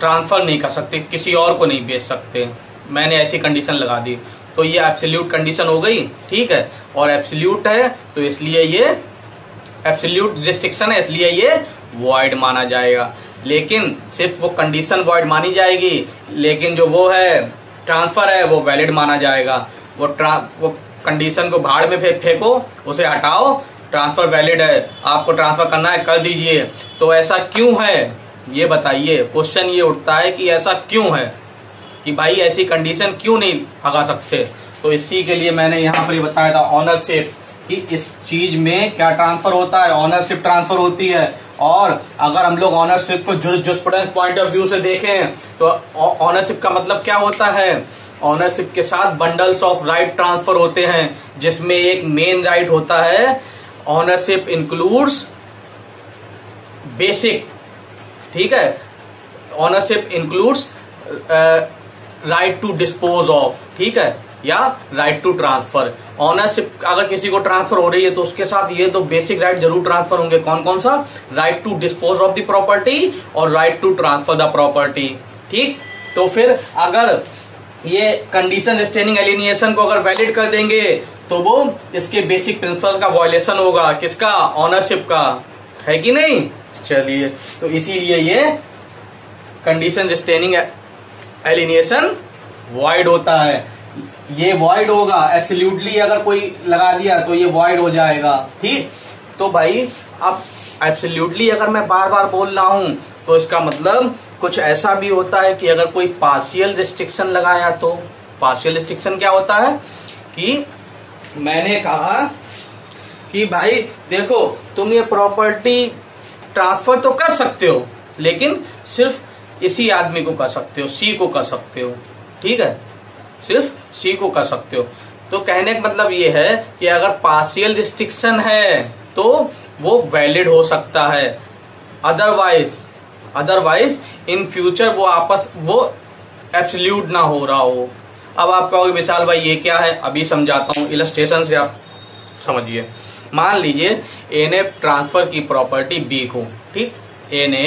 [SPEAKER 1] ट्रांसफर नहीं कर सकते किसी और को नहीं बेच सकते मैंने ऐसी कंडीशन लगा दी तो ये एब्सोल्यूट कंडीशन हो गई ठीक है और एब्सोल्यूट है तो इसलिए ये एब्सोल्यूट रिस्ट्रिक्शन है इसलिए ये वॉइड माना जाएगा लेकिन सिर्फ वो कंडीशन वॉइड मानी जाएगी लेकिन जो वो है ट्रांसफर है वो वैलिड माना जाएगा वो वो कंडीशन को भाड़ में फेंको उसे हटाओ ट्रांसफर वैलिड है आपको ट्रांसफर करना है कर दीजिए तो ऐसा क्यों है ये बताइए क्वेश्चन ये उठता है कि ऐसा क्यों है कि भाई ऐसी कंडीशन क्यों नहीं भगा सकते तो इसी के लिए मैंने यहाँ पर बताया था ऑनरशिप कि इस चीज में क्या ट्रांसफर होता है ऑनरशिप ट्रांसफर होती है और अगर हम लोग ऑनरशिप को जुस्प्रूडेंस पॉइंट ऑफ व्यू से देखें तो ऑनरशिप का मतलब क्या होता है ऑनरशिप के साथ बंडल्स ऑफ राइट ट्रांसफर होते हैं जिसमें एक मेन राइट होता है ऑनरशिप इंक्लूड्स बेसिक ठीक है ownership includes right to dispose of ठीक है या राइट टू ट्रांसफर ऑनरशिप अगर किसी को ट्रांसफर हो रही है तो उसके साथ ये दो बेसिक राइट जरूर ट्रांसफर होंगे कौन कौन सा right to dispose of the property और right to transfer the property ठीक तो फिर अगर ये कंडीशन स्टेनिंग एलिनिएशन को अगर वैलिड कर देंगे तो वो इसके बेसिक प्रिंसिपल का वॉयलेशन होगा किसका ऑनरशिप का है कि नहीं चलिए तो इसीलिए ये कंडीशन स्टेनिंग एलिनिएशन वॉइड होता है ये वॉइड होगा एब्सोल्युटली अगर कोई लगा दिया तो ये वॉइड हो जाएगा ठीक तो भाई अब एब्सोल्युटली अगर मैं बार बार बोल रहा हूं तो इसका मतलब कुछ ऐसा भी होता है कि अगर कोई पार्शियल रिस्ट्रिक्शन लगाया तो पार्शियल रिस्ट्रिक्शन क्या होता है कि मैंने कहा कि भाई देखो तुम ये प्रॉपर्टी ट्रांसफर तो कर सकते हो लेकिन सिर्फ इसी आदमी को कर सकते हो सी को कर सकते हो ठीक है सिर्फ सी को कर सकते हो तो कहने का मतलब ये है कि अगर पार्शियल रिस्ट्रिक्शन है तो वो वैलिड हो सकता है अदरवाइज अदरवाइज इन फ्यूचर वो आपस वो एब्सल्यूट ना हो रहा हो अब आप कहोगे विशाल भाई ये क्या है अभी समझाता हूँ इलस्ट्रेशन से आप समझिए मान लीजिए ए ने ट्रांसफर की प्रॉपर्टी बी को ठीक ए ने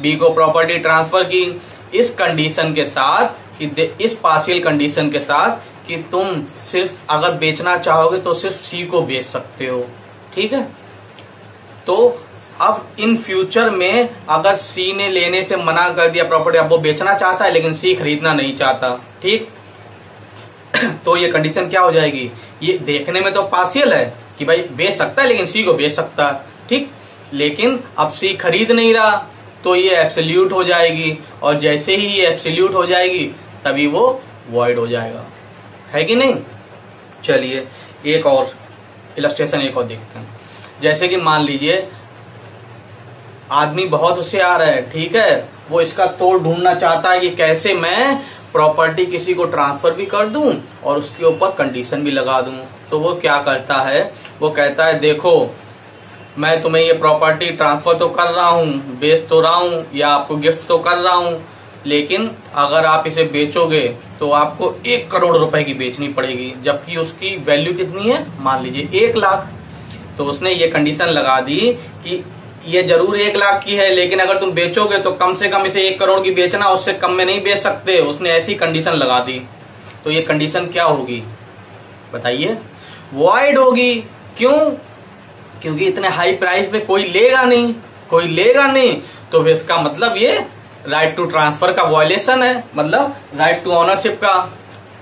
[SPEAKER 1] बी को प्रॉपर्टी ट्रांसफर की इस कंडीशन के साथ कि इस पार्शियल कंडीशन के साथ कि तुम सिर्फ अगर बेचना चाहोगे तो सिर्फ सी को बेच सकते हो ठीक है तो अब इन फ्यूचर में अगर सी ने लेने से मना कर दिया प्रॉपर्टी अब वो बेचना चाहता है लेकिन सी खरीदना नहीं चाहता ठीक [COUGHS] तो ये कंडीशन क्या हो जाएगी ये देखने में तो पार्शियल है कि भाई बेच सकता है लेकिन सी को बेच सकता ठीक लेकिन अब सी खरीद नहीं रहा तो ये एप्सल्यूट हो जाएगी और जैसे ही ये एप्सल्यूट हो जाएगी तभी वो वॉइड हो जाएगा है कि नहीं चलिए एक और इलस्ट्रेशन एक और देखते हैं जैसे कि मान लीजिए आदमी बहुत आ रहा है ठीक है वो इसका तोड़ ढूंढना चाहता है कि कैसे मैं प्रॉपर्टी किसी को ट्रांसफर भी कर दूं और उसके ऊपर कंडीशन भी लगा दूं तो वो क्या करता है वो कहता है देखो मैं तुम्हें ये प्रॉपर्टी ट्रांसफर तो कर रहा हूँ बेच तो रहा हूँ या आपको गिफ्ट तो कर रहा हूँ लेकिन अगर आप इसे बेचोगे तो आपको एक करोड़ रुपए की बेचनी पड़ेगी जबकि उसकी वैल्यू कितनी है मान लीजिए एक लाख तो उसने ये कंडीशन लगा दी कि ये जरूर एक लाख की है लेकिन अगर तुम बेचोगे तो कम से कम इसे एक करोड़ की बेचना उससे कम में नहीं बेच सकते उसने ऐसी कंडीशन लगा दी तो ये कंडीशन क्या होगी बताइए वॉइड होगी क्यों क्योंकि इतने हाई प्राइस पे कोई लेगा नहीं कोई लेगा नहीं तो फिर इसका मतलब ये राइट टू ट्रांसफर का वॉयलेशन है मतलब राइट टू ऑनरशिप का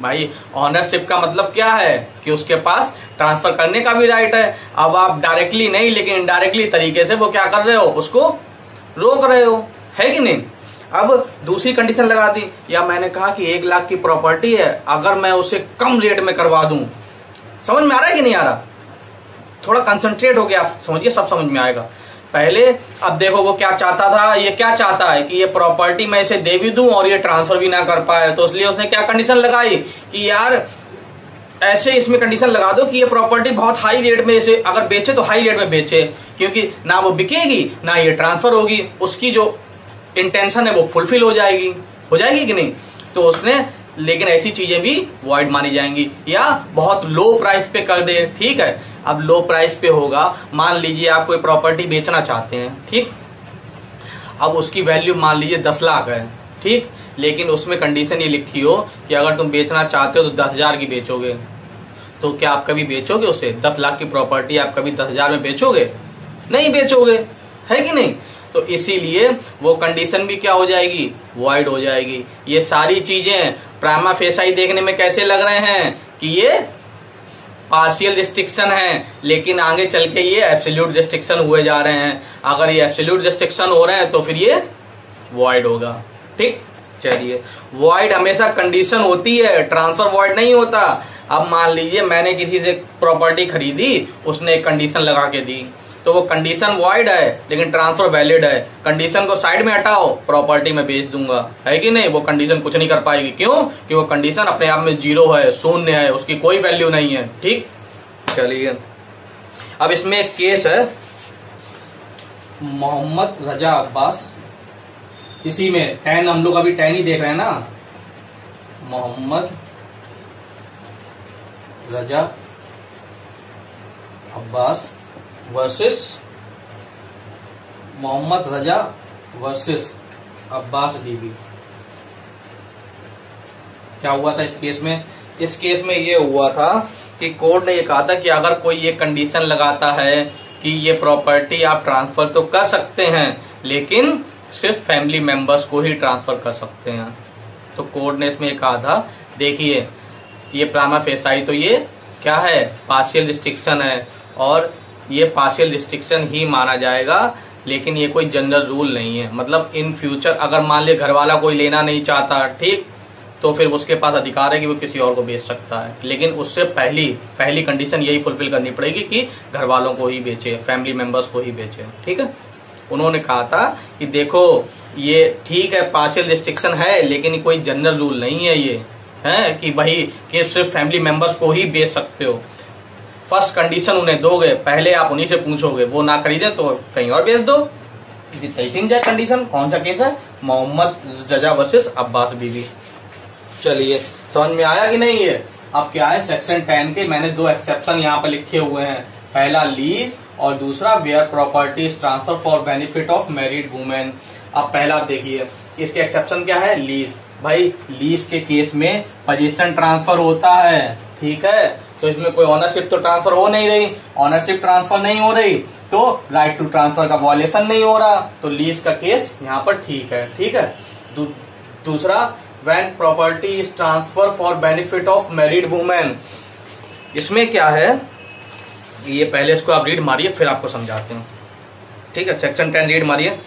[SPEAKER 1] भाई ऑनरशिप का मतलब क्या है कि उसके पास ट्रांसफर करने का भी राइट है अब आप डायरेक्टली नहीं लेकिन इनडायरेक्टली तरीके से वो क्या कर रहे हो उसको रोक रहे हो है कि नहीं अब दूसरी कंडीशन लगा दी या मैंने कहा कि एक लाख की प्रॉपर्टी है अगर मैं उसे कम रेट में करवा दूं समझ में आ रहा है कि नहीं आ रहा थोड़ा कंसंट्रेट हो गया आप समझिए सब समझ में आएगा पहले अब देखो वो क्या चाहता था ये क्या चाहता है कि ये प्रॉपर्टी मैं इसे दे भी दू और ये ट्रांसफर भी ना कर पाए तो इसलिए उसने क्या कंडीशन लगाई कि यार ऐसे इसमें कंडीशन लगा दो कि ये प्रॉपर्टी बहुत हाई रेट में इसे अगर बेचे तो हाई रेट में बेचे क्योंकि ना वो बिकेगी ना ये ट्रांसफर होगी उसकी जो इंटेंशन है वो फुलफिल हो जाएगी हो जाएगी कि नहीं तो उसने लेकिन ऐसी चीजें भी वॉइड मानी जाएंगी या बहुत लो प्राइस पे कर दे ठीक है अब लो प्राइस पे होगा मान लीजिए आप कोई प्रॉपर्टी बेचना चाहते हैं ठीक अब उसकी वैल्यू मान लीजिए दस लाख है ठीक लेकिन उसमें कंडीशन ये लिखी हो कि अगर तुम बेचना चाहते हो तो दस हजार की बेचोगे तो क्या आप कभी बेचोगे उसे दस लाख की प्रॉपर्टी आप कभी दस हजार में बेचोगे नहीं बेचोगे है कि नहीं तो इसीलिए वो कंडीशन भी क्या हो जाएगी वॉइड हो जाएगी ये सारी चीजें प्रामा फेसाई देखने में कैसे लग रहे हैं कि ये पार्शियल रिस्ट्रिक्शन है लेकिन आगे चल के ये एब्सोल्यूट रिस्ट्रिक्शन हुए जा रहे हैं अगर ये एब्सोल्यूट रिस्ट्रिक्शन हो रहे हैं तो फिर ये वॉइड होगा ठीक चलिए वॉइड हमेशा कंडीशन होती है ट्रांसफर वॉइड नहीं होता अब मान लीजिए मैंने किसी से प्रॉपर्टी खरीदी उसने एक कंडीशन लगा के दी तो वो कंडीशन वॉइड है लेकिन ट्रांसफर वैलिड है कंडीशन को साइड में हटाओ प्रॉपर्टी में बेच दूंगा है कि नहीं वो कंडीशन कुछ नहीं कर पाएगी क्यों कि वो कंडीशन अपने आप में जीरो है शून्य है उसकी कोई वैल्यू नहीं है ठीक चलिए अब इसमें एक केस है मोहम्मद रजा अब्बास इसी में टेन हम लोग अभी टेन ही देख रहे हैं ना मोहम्मद रजा अब्बास वर्सेस मोहम्मद रजा वर्सेस अब्बास बीबी क्या हुआ था इस केस में इस केस में ये हुआ था कि कोर्ट ने ये कहा था कि अगर कोई ये कंडीशन लगाता है कि ये प्रॉपर्टी आप ट्रांसफर तो कर सकते हैं लेकिन सिर्फ फैमिली मेंबर्स को ही ट्रांसफर कर सकते हैं तो कोर्ट ने इसमें कहा था देखिए ये प्रामा फेसाई तो ये क्या है पार्शियल रिस्ट्रिक्शन है और ये पार्शियल रिस्ट्रिक्शन ही माना जाएगा लेकिन ये कोई जनरल रूल नहीं है मतलब इन फ्यूचर अगर मान लिया घर वाला कोई लेना नहीं चाहता ठीक तो फिर उसके पास अधिकार है कि वो किसी और को बेच सकता है लेकिन उससे पहली पहली कंडीशन यही फुलफिल करनी पड़ेगी कि घर वालों को ही बेचे फैमिली मेंबर्स को ही बेचे ठीक है उन्होंने कहा था कि देखो ये ठीक है पार्शियल रिस्ट्रिक्शन है लेकिन कोई जनरल रूल नहीं है ये है कि भाई कि सिर्फ फैमिली मेंबर्स को ही बेच सकते हो फर्स्ट कंडीशन उन्हें दोगे पहले आप उन्हीं से पूछोगे वो ना खरीदे तो कहीं और बेच दो जय कंडीशन कौन सा केस है मोहम्मद जजा वर्सेस अब्बास बीबी चलिए समझ में आया कि नहीं है अब क्या है सेक्शन टेन के मैंने दो एक्सेप्शन यहाँ पर लिखे हुए हैं पहला लीज और दूसरा where property transfer for benefit of married women अब पहला देखिए इसके एक्सेप्शन क्या है लीज भाई लीज के केस में पोजिशन ट्रांसफर होता है ठीक है तो इसमें कोई ऑनरशिप तो ट्रांसफर हो नहीं रही ऑनरशिप ट्रांसफर नहीं हो रही तो राइट टू ट्रांसफर का वॉलेशन नहीं हो रहा तो लीज का केस यहाँ पर ठीक है ठीक है दू, दूसरा when property is transfer for benefit of married women इसमें क्या है ये पहले इसको आप रीड मारिए फिर आपको समझाते हैं ठीक है सेक्शन टेन रीड मारिए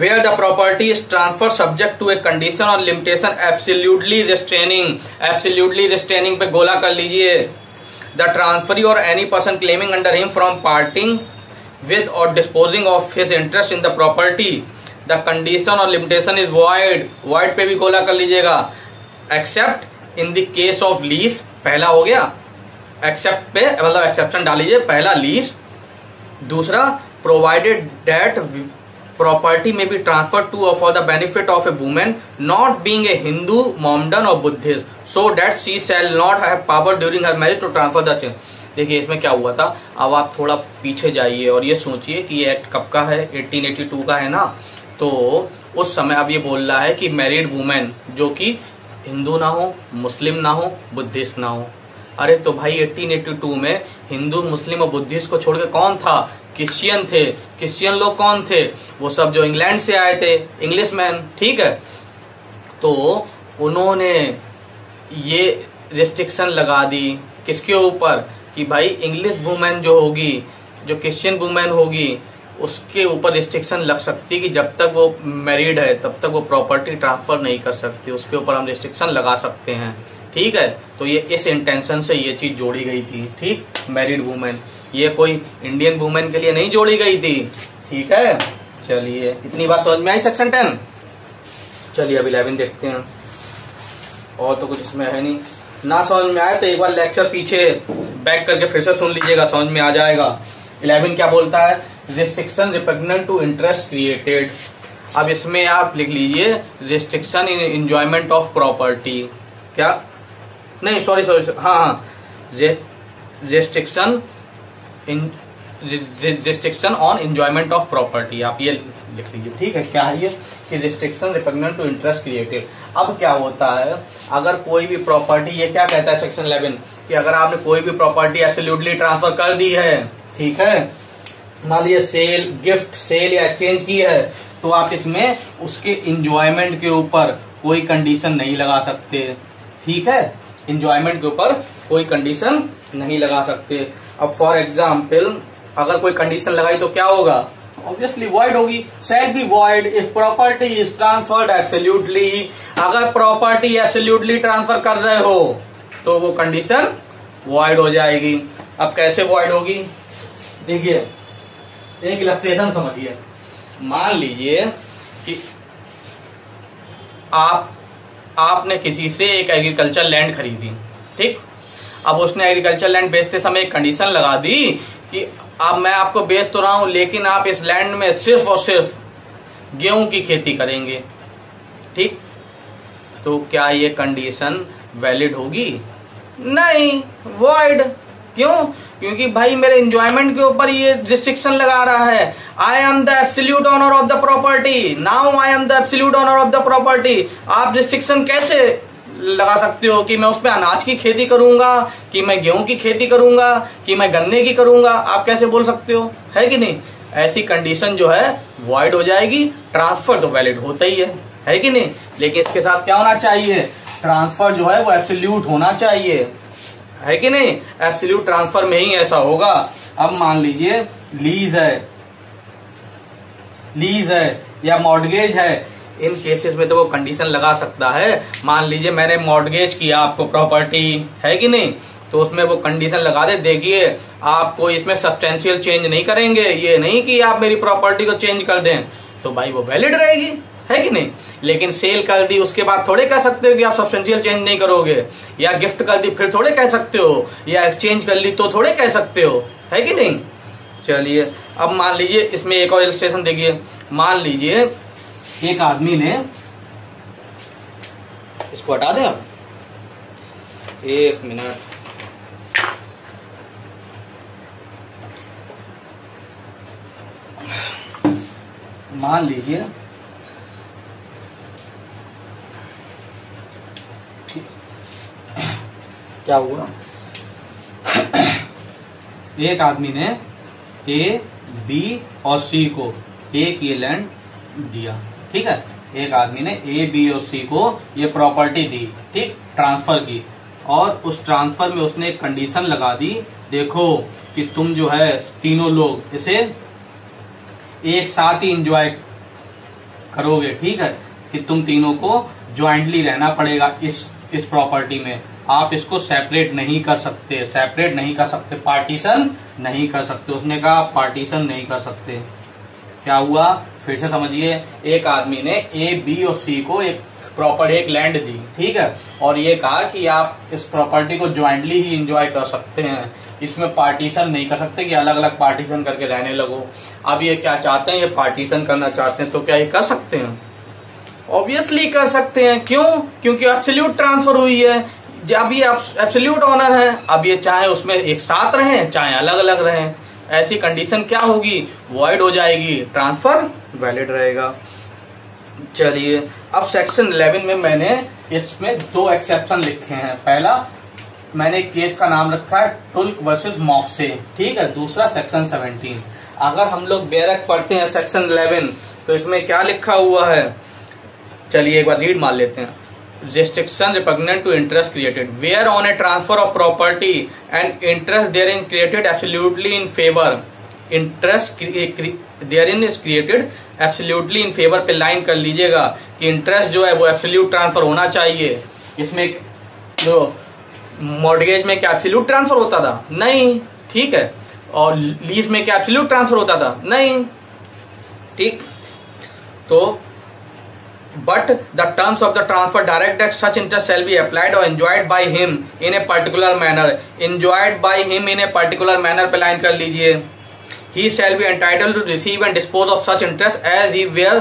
[SPEAKER 1] where the property is transfer subject to a condition और limitation absolutely restraining absolutely restraining पे गोला कर लीजिए द ट्रांसफरी और any person claiming under him from parting with और disposing of his interest in the property the condition और limitation is void void पे भी गोला कर लीजिएगा except in the case of lease पहला हो गया एक्सेप्ट पे मतलब एक्सेप्शन डालीजिए पहला लीज दूसरा provided that property may be transfer to of for the benefit of a women not being a Hindu Mohammedan और Buddhist so that she shall not have power during her marriage to transfer the change देखिए इसमें क्या हुआ था अब आप थोड़ा पीछे जाइए और ये सोचिए कि ये एक्ट कब का है एटीन टू का है ना तो उस समय अब ये बोल रहा है कि मैरिड वुमेन जो कि हिंदू ना हो मुस्लिम ना हो बुद्धिस्ट ना हो अरे तो भाई 1882 में हिंदू मुस्लिम और बुद्धिस्ट को छोड़कर कौन था क्रिश्चियन थे क्रिश्चियन लोग कौन थे वो सब जो इंग्लैंड से आए थे इंग्लिश मैन ठीक है तो उन्होंने ये रिस्ट्रिक्शन लगा दी किसके ऊपर कि भाई इंग्लिश वुमेन जो होगी जो क्रिश्चियन वुमेन होगी उसके ऊपर रिस्ट्रिक्शन लग सकती है कि जब तक वो मैरिड है तब तक वो प्रॉपर्टी ट्रांसफर नहीं कर सकती उसके ऊपर हम रिस्ट्रिक्शन लगा सकते हैं ठीक है तो ये इस इंटेंशन से ये चीज जोड़ी गई थी ठीक मैरिड वुमेन ये कोई इंडियन वुमेन के लिए नहीं जोड़ी गई थी ठीक है चलिए इतनी बात समझ में आई सेक्शन टेन चलिए अब इलेवन देखते हैं और तो कुछ इसमें है नहीं ना समझ में आए तो एक बार लेक्चर पीछे बैक करके फिर से सुन लीजिएगा समझ में आ जाएगा इलेवन क्या बोलता है restriction repugnant to interest created अब इसमें आप लिख लीजिए restriction in enjoyment of property क्या नहीं सॉरी सॉरी हाँ हाँ restriction restriction on enjoyment of property आप ये लिख लीजिए ठीक है क्या है ये कि restriction repugnant to interest created अब क्या होता है अगर कोई भी प्रॉपर्टी ये क्या कहता है सेक्शन इलेवन कि अगर आपने कोई भी प्रॉपर्टी एब्सोल्युटली ट्रांसफर कर दी है ठीक है मान लीजिए सेल गिफ्ट सेल या एक्सचेंज की है तो आप इसमें उसके इंजॉयमेंट के ऊपर कोई कंडीशन नहीं लगा सकते ठीक है इंजॉयमेंट के ऊपर कोई कंडीशन नहीं लगा सकते अब फॉर एग्जाम्पल अगर कोई कंडीशन लगाई तो क्या होगा ऑब्वियसली वॉइड होगी set be void if property is transferred absolutely अगर प्रॉपर्टी एब्सोल्यूटली ट्रांसफर कर रहे हो तो वो कंडीशन वॉइड हो जाएगी अब कैसे वॉइड होगी देखिए एक इलेक्ट्रेशन समझिए मान लीजिए कि आप आपने किसी से एक एग्रीकल्चर लैंड खरीदी ठीक अब उसने एग्रीकल्चर लैंड बेचते समय एक कंडीशन लगा दी कि अब मैं आपको बेच तो रहा हूं लेकिन आप इस लैंड में सिर्फ और सिर्फ गेहूं की खेती करेंगे ठीक तो क्या ये कंडीशन वैलिड होगी नहीं वॉइड क्यों क्योंकि भाई मेरे एंजॉयमेंट के ऊपर ये रिस्ट्रिक्शन लगा रहा है I am the absolute owner of the property now I am the absolute owner of the property आप रिस्ट्रिक्शन कैसे लगा सकते हो कि मैं उसमें अनाज की खेती करूंगा कि मैं गेहूं की खेती करूंगा कि मैं गन्ने की करूंगा आप कैसे बोल सकते हो है कि नहीं ऐसी कंडीशन जो है वॉइड हो जाएगी ट्रांसफर तो वैलिड होता ही है है कि नहीं लेकिन इसके साथ क्या होना चाहिए ट्रांसफर जो है वो एब्सोल्यूट होना चाहिए है कि नहीं एब्सोल्यूट ट्रांसफर में ही ऐसा होगा अब मान लीजिए लीज है लीज है या मॉडगेज है इन केसेस में तो वो कंडीशन लगा सकता है मान लीजिए मैंने मॉडगेज किया आपको प्रॉपर्टी है कि नहीं तो उसमें वो कंडीशन लगा दे देखिए आपको इसमें सब्सटेंशियल चेंज नहीं करेंगे ये नहीं कि आप मेरी प्रॉपर्टी को चेंज कर दें तो भाई वो वैलिड रहेगी है कि नहीं लेकिन सेल कर दी उसके बाद थोड़े कह सकते हो कि आप सब्सटेंशियल चेंज नहीं करोगे या गिफ्ट कर दी फिर थोड़े कह सकते हो या एक्सचेंज कर ली तो थोड़े कह सकते हो है कि नहीं चलिए अब मान लीजिए इसमें एक और स्टेशन देखिए मान लीजिए एक आदमी ने इसको हटा दें आप एक मिनट मान लीजिए क्या हुआ एक आदमी ने ए बी और सी को एक ये लैंड दिया ठीक है एक आदमी ने ए बी और सी को ये प्रॉपर्टी दी ठीक ट्रांसफर की और उस ट्रांसफर में उसने एक कंडीशन लगा दी देखो कि तुम जो है तीनों लोग इसे एक साथ ही इंजॉय करोगे ठीक है कि तुम तीनों को ज्वाइंटली रहना पड़ेगा इस इस प्रॉपर्टी में आप इसको सेपरेट नहीं कर सकते सेपरेट नहीं कर सकते पार्टीशन नहीं कर सकते उसने कहा पार्टीशन नहीं कर सकते क्या हुआ फिर से समझिए एक आदमी ने ए बी और सी को एक प्रॉपर एक लैंड दी ठीक है और ये कहा कि आप इस प्रॉपर्टी को ज्वाइंटली ही इंजॉय कर सकते हैं इसमें पार्टीशन नहीं कर सकते कि अलग अलग पार्टीशन करके रहने लगो अब ये क्या चाहते हैं ये पार्टीशन करना चाहते हैं तो क्या ये कर सकते हैं ऑब्वियसली कर सकते हैं क्यों क्योंकि एब्सोल्यूट ट्रांसफर हुई है अब ये एब्सोल्यूट ऑनर है अब ये चाहे उसमें एक साथ रहें चाहे अलग अलग रहें ऐसी कंडीशन क्या होगी वॉइड हो जाएगी ट्रांसफर वैलिड रहेगा चलिए अब सेक्शन 11 में मैंने इसमें दो एक्सेप्शन लिखे हैं पहला मैंने केस का नाम रखा है टुल्क वर्सेज मॉक्से ठीक है दूसरा सेक्शन 17 अगर हम लोग बेरक पढ़ते हैं सेक्शन 11 तो इसमें क्या लिखा हुआ है चलिए एक बार रीड मार लेते हैं restriction repugnant to interest created where on a transfer of property and interest therein created absolutely in favor interest therein is created absolutely in favour पे लाइन कर लीजिएगा कि इंटरेस्ट जो है वो एब्सोल्यूट ट्रांसफर होना चाहिए इसमें जो मॉडगेज में क्या एब्सोल्यूट ट्रांसफर होता था नहीं ठीक है और लीज में क्या एब्सोल्यूट ट्रांसफर होता था नहीं ठीक तो but the terms of the transfer direct that such interest shall be applied or enjoyed by him in a particular manner enjoyed by him in a particular manner पे line कर लीजिए he shall be entitled to receive and dispose of such interest as he were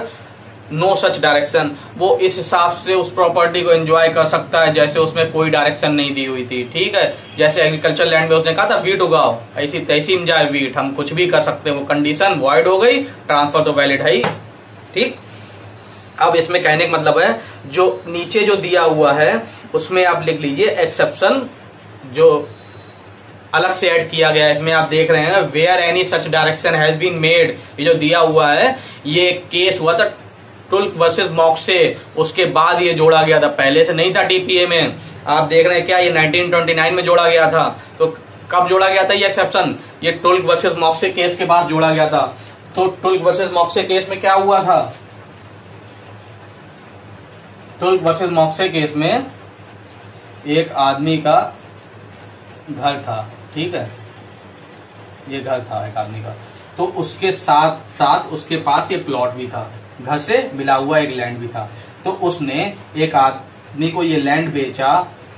[SPEAKER 1] no such direction वो इस हिसाब से उस property को enjoy कर सकता है जैसे उसमें कोई डायरेक्शन नहीं दी हुई थी ठीक है जैसे एग्रीकल्चर लैंड में उसने कहा था वीट उगाओ ऐसी तैसी इंजॉय वीट हम कुछ भी कर सकते हैं वो कंडीशन वॉइड हो गई ट्रांसफर तो वैलिड है ही ठीक अब इसमें कहने का मतलब है जो नीचे जो दिया हुआ है उसमें आप लिख लीजिए एक्सेप्शन जो अलग से ऐड किया गया है इसमें आप देख रहे हैं where any such direction has been made ये जो दिया हुआ है ये केस हुआ था टुल्क वर्सेज मॉक से उसके बाद ये जोड़ा गया था पहले से नहीं था टीपीए में आप देख रहे हैं क्या ये 1929 में जोड़ा गया था तो कब जोड़ा गया था ये एक्सेप्शन ये टुल्क वर्सेस मॉक्से केस के बाद जोड़ा गया था तो टुल्क वर्सेज मॉक्से केस में क्या हुआ था टुल्क तो वर्सेज मोक्से केस में एक आदमी का घर था ठीक है ये घर था एक आदमी का तो उसके साथ साथ उसके पास ये प्लॉट भी था घर से मिला हुआ एक लैंड भी था तो उसने एक आदमी को ये लैंड बेचा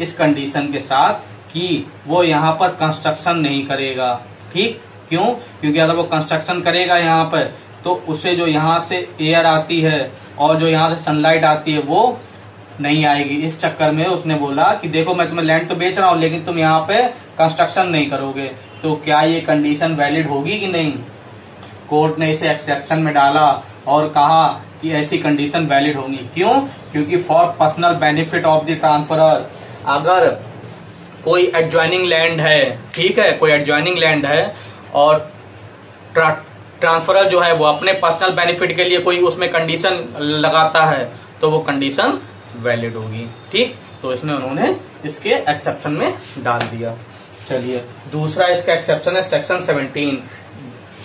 [SPEAKER 1] इस कंडीशन के साथ कि वो यहाँ पर कंस्ट्रक्शन नहीं करेगा ठीक क्यों क्योंकि अगर वो कंस्ट्रक्शन करेगा यहाँ पर तो उसे जो यहाँ से एयर आती है और जो यहाँ से सनलाइट आती है वो नहीं आएगी इस चक्कर में उसने बोला कि देखो मैं तुम्हें लैंड तो बेच रहा हूँ लेकिन तुम यहाँ पे कंस्ट्रक्शन नहीं करोगे तो क्या ये कंडीशन वैलिड होगी कि नहीं कोर्ट ने इसे एक्सेप्शन में डाला और कहा कि ऐसी कंडीशन वैलिड होगी क्यों क्योंकि for personal benefit of the transferor अगर कोई एडजॉइनिंग लैंड है ठीक है कोई एडजॉइनिंग लैंड है और ट्रांसफर ट्रांसफरर जो है वो अपने पर्सनल बेनिफिट के लिए कोई उसमें कंडीशन लगाता है तो वो कंडीशन वैलिड होगी ठीक तो इसमें उन्होंने इसके एक्सेप्शन में डाल दिया चलिए दूसरा इसका एक्सेप्शन है सेक्शन सेवनटीन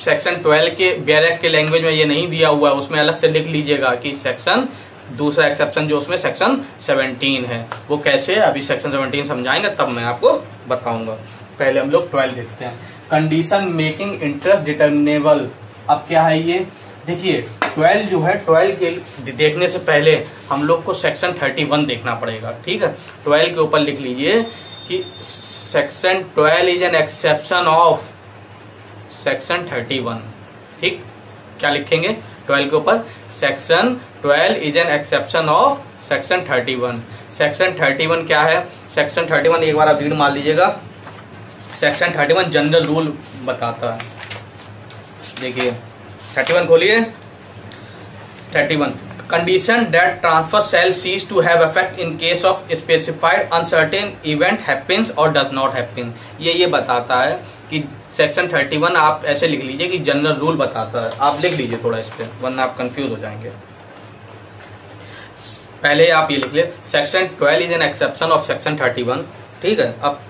[SPEAKER 1] सेक्शन ट्वेल्व के बैरक के लैंग्वेज में ये नहीं दिया हुआ है उसमें अलग से लिख लीजिएगा कि सेक्शन दूसरा एक्सेप्शन जो उसमें सेक्शन 17 है वो कैसे अभी सेक्शन 17 समझाएंगे तब मैं आपको बताऊंगा पहले हम लोग 12 देखते हैं कंडीशन मेकिंग इंटरेस्ट डिटर्मिनेबल अब क्या है ये देखिए ट्वेल्व जो है ट्वेल्व के देखने से पहले हम लोग को सेक्शन थर्टी वन देखना पड़ेगा ठीक है ट्वेल्व के ऊपर लिख लीजिए कि section twelve is an exception of section thirty one ठीक क्या लिखेंगे ट्वेल्व के ऊपर section twelve is an exception of section thirty one section thirty one क्या है सेक्शन थर्टी वन एक बार आप भीड़ मान लीजिएगा section thirty one general rule बताता है देखिए थर्टी वन खोलिए thirty one condition that transfer shall cease to have effect in case of specified uncertain event happens और डज नॉट हैपन ये ये बताता है कि सेक्शन थर्टी वन आप ऐसे लिख लीजिए कि जनरल रूल बताता है आप लिख लीजिए थोड़ा इस पर वरना आप कंफ्यूज हो जाएंगे पहले आप ये लिख ले section twelve is an exception of section thirty one ठीक है अब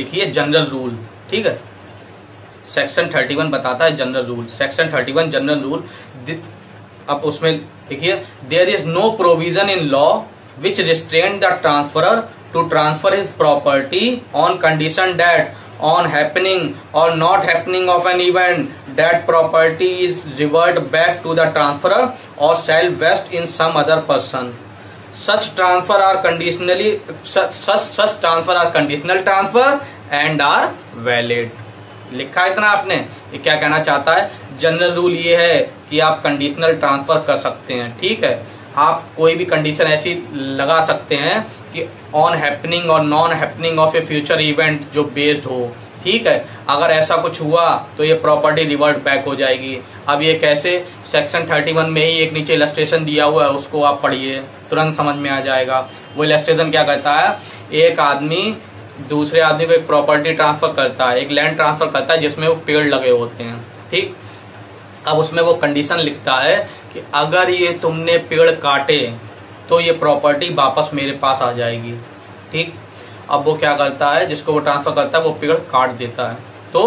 [SPEAKER 1] लिखिए जनरल रूल ठीक है सेक्शन थर्टी वन बताता है general rule section thirty one general rule अब उसमें देखिए there is no provision in law which restrain the transfer to transfer his property on condition that on happening और not happening of an event that property is revert back to the transfer और shall vest in some other person such transfer are conditionally such transfer are conditional transfer and are valid लिखा है इतना आपने ये क्या कहना चाहता है जनरल रूल ये है कि आप कंडीशनल ट्रांसफर कर सकते हैं ठीक है आप कोई भी कंडीशन ऐसी लगा सकते हैं कि ऑन हैपनिंग और non happening of a future event जो बेस्ड हो ठीक है अगर ऐसा कुछ हुआ तो ये प्रॉपर्टी रिवर्ट बैक हो जाएगी अब ये कैसे सेक्शन थर्टी वन में ही एक नीचे इलेस्ट्रेशन दिया हुआ है उसको आप पढ़िए तुरंत समझ में आ जाएगा वो इलेस्ट्रेशन क्या कहता है एक आदमी दूसरे आदमी को एक प्रॉपर्टी ट्रांसफर करता है एक लैंड ट्रांसफर करता है जिसमें वो पेड़ लगे होते हैं ठीक अब उसमें वो कंडीशन लिखता है कि अगर ये तुमने पेड़ काटे तो ये प्रॉपर्टी वापस मेरे पास आ जाएगी ठीक अब वो क्या करता है जिसको वो ट्रांसफर करता है वो पेड़ काट देता है तो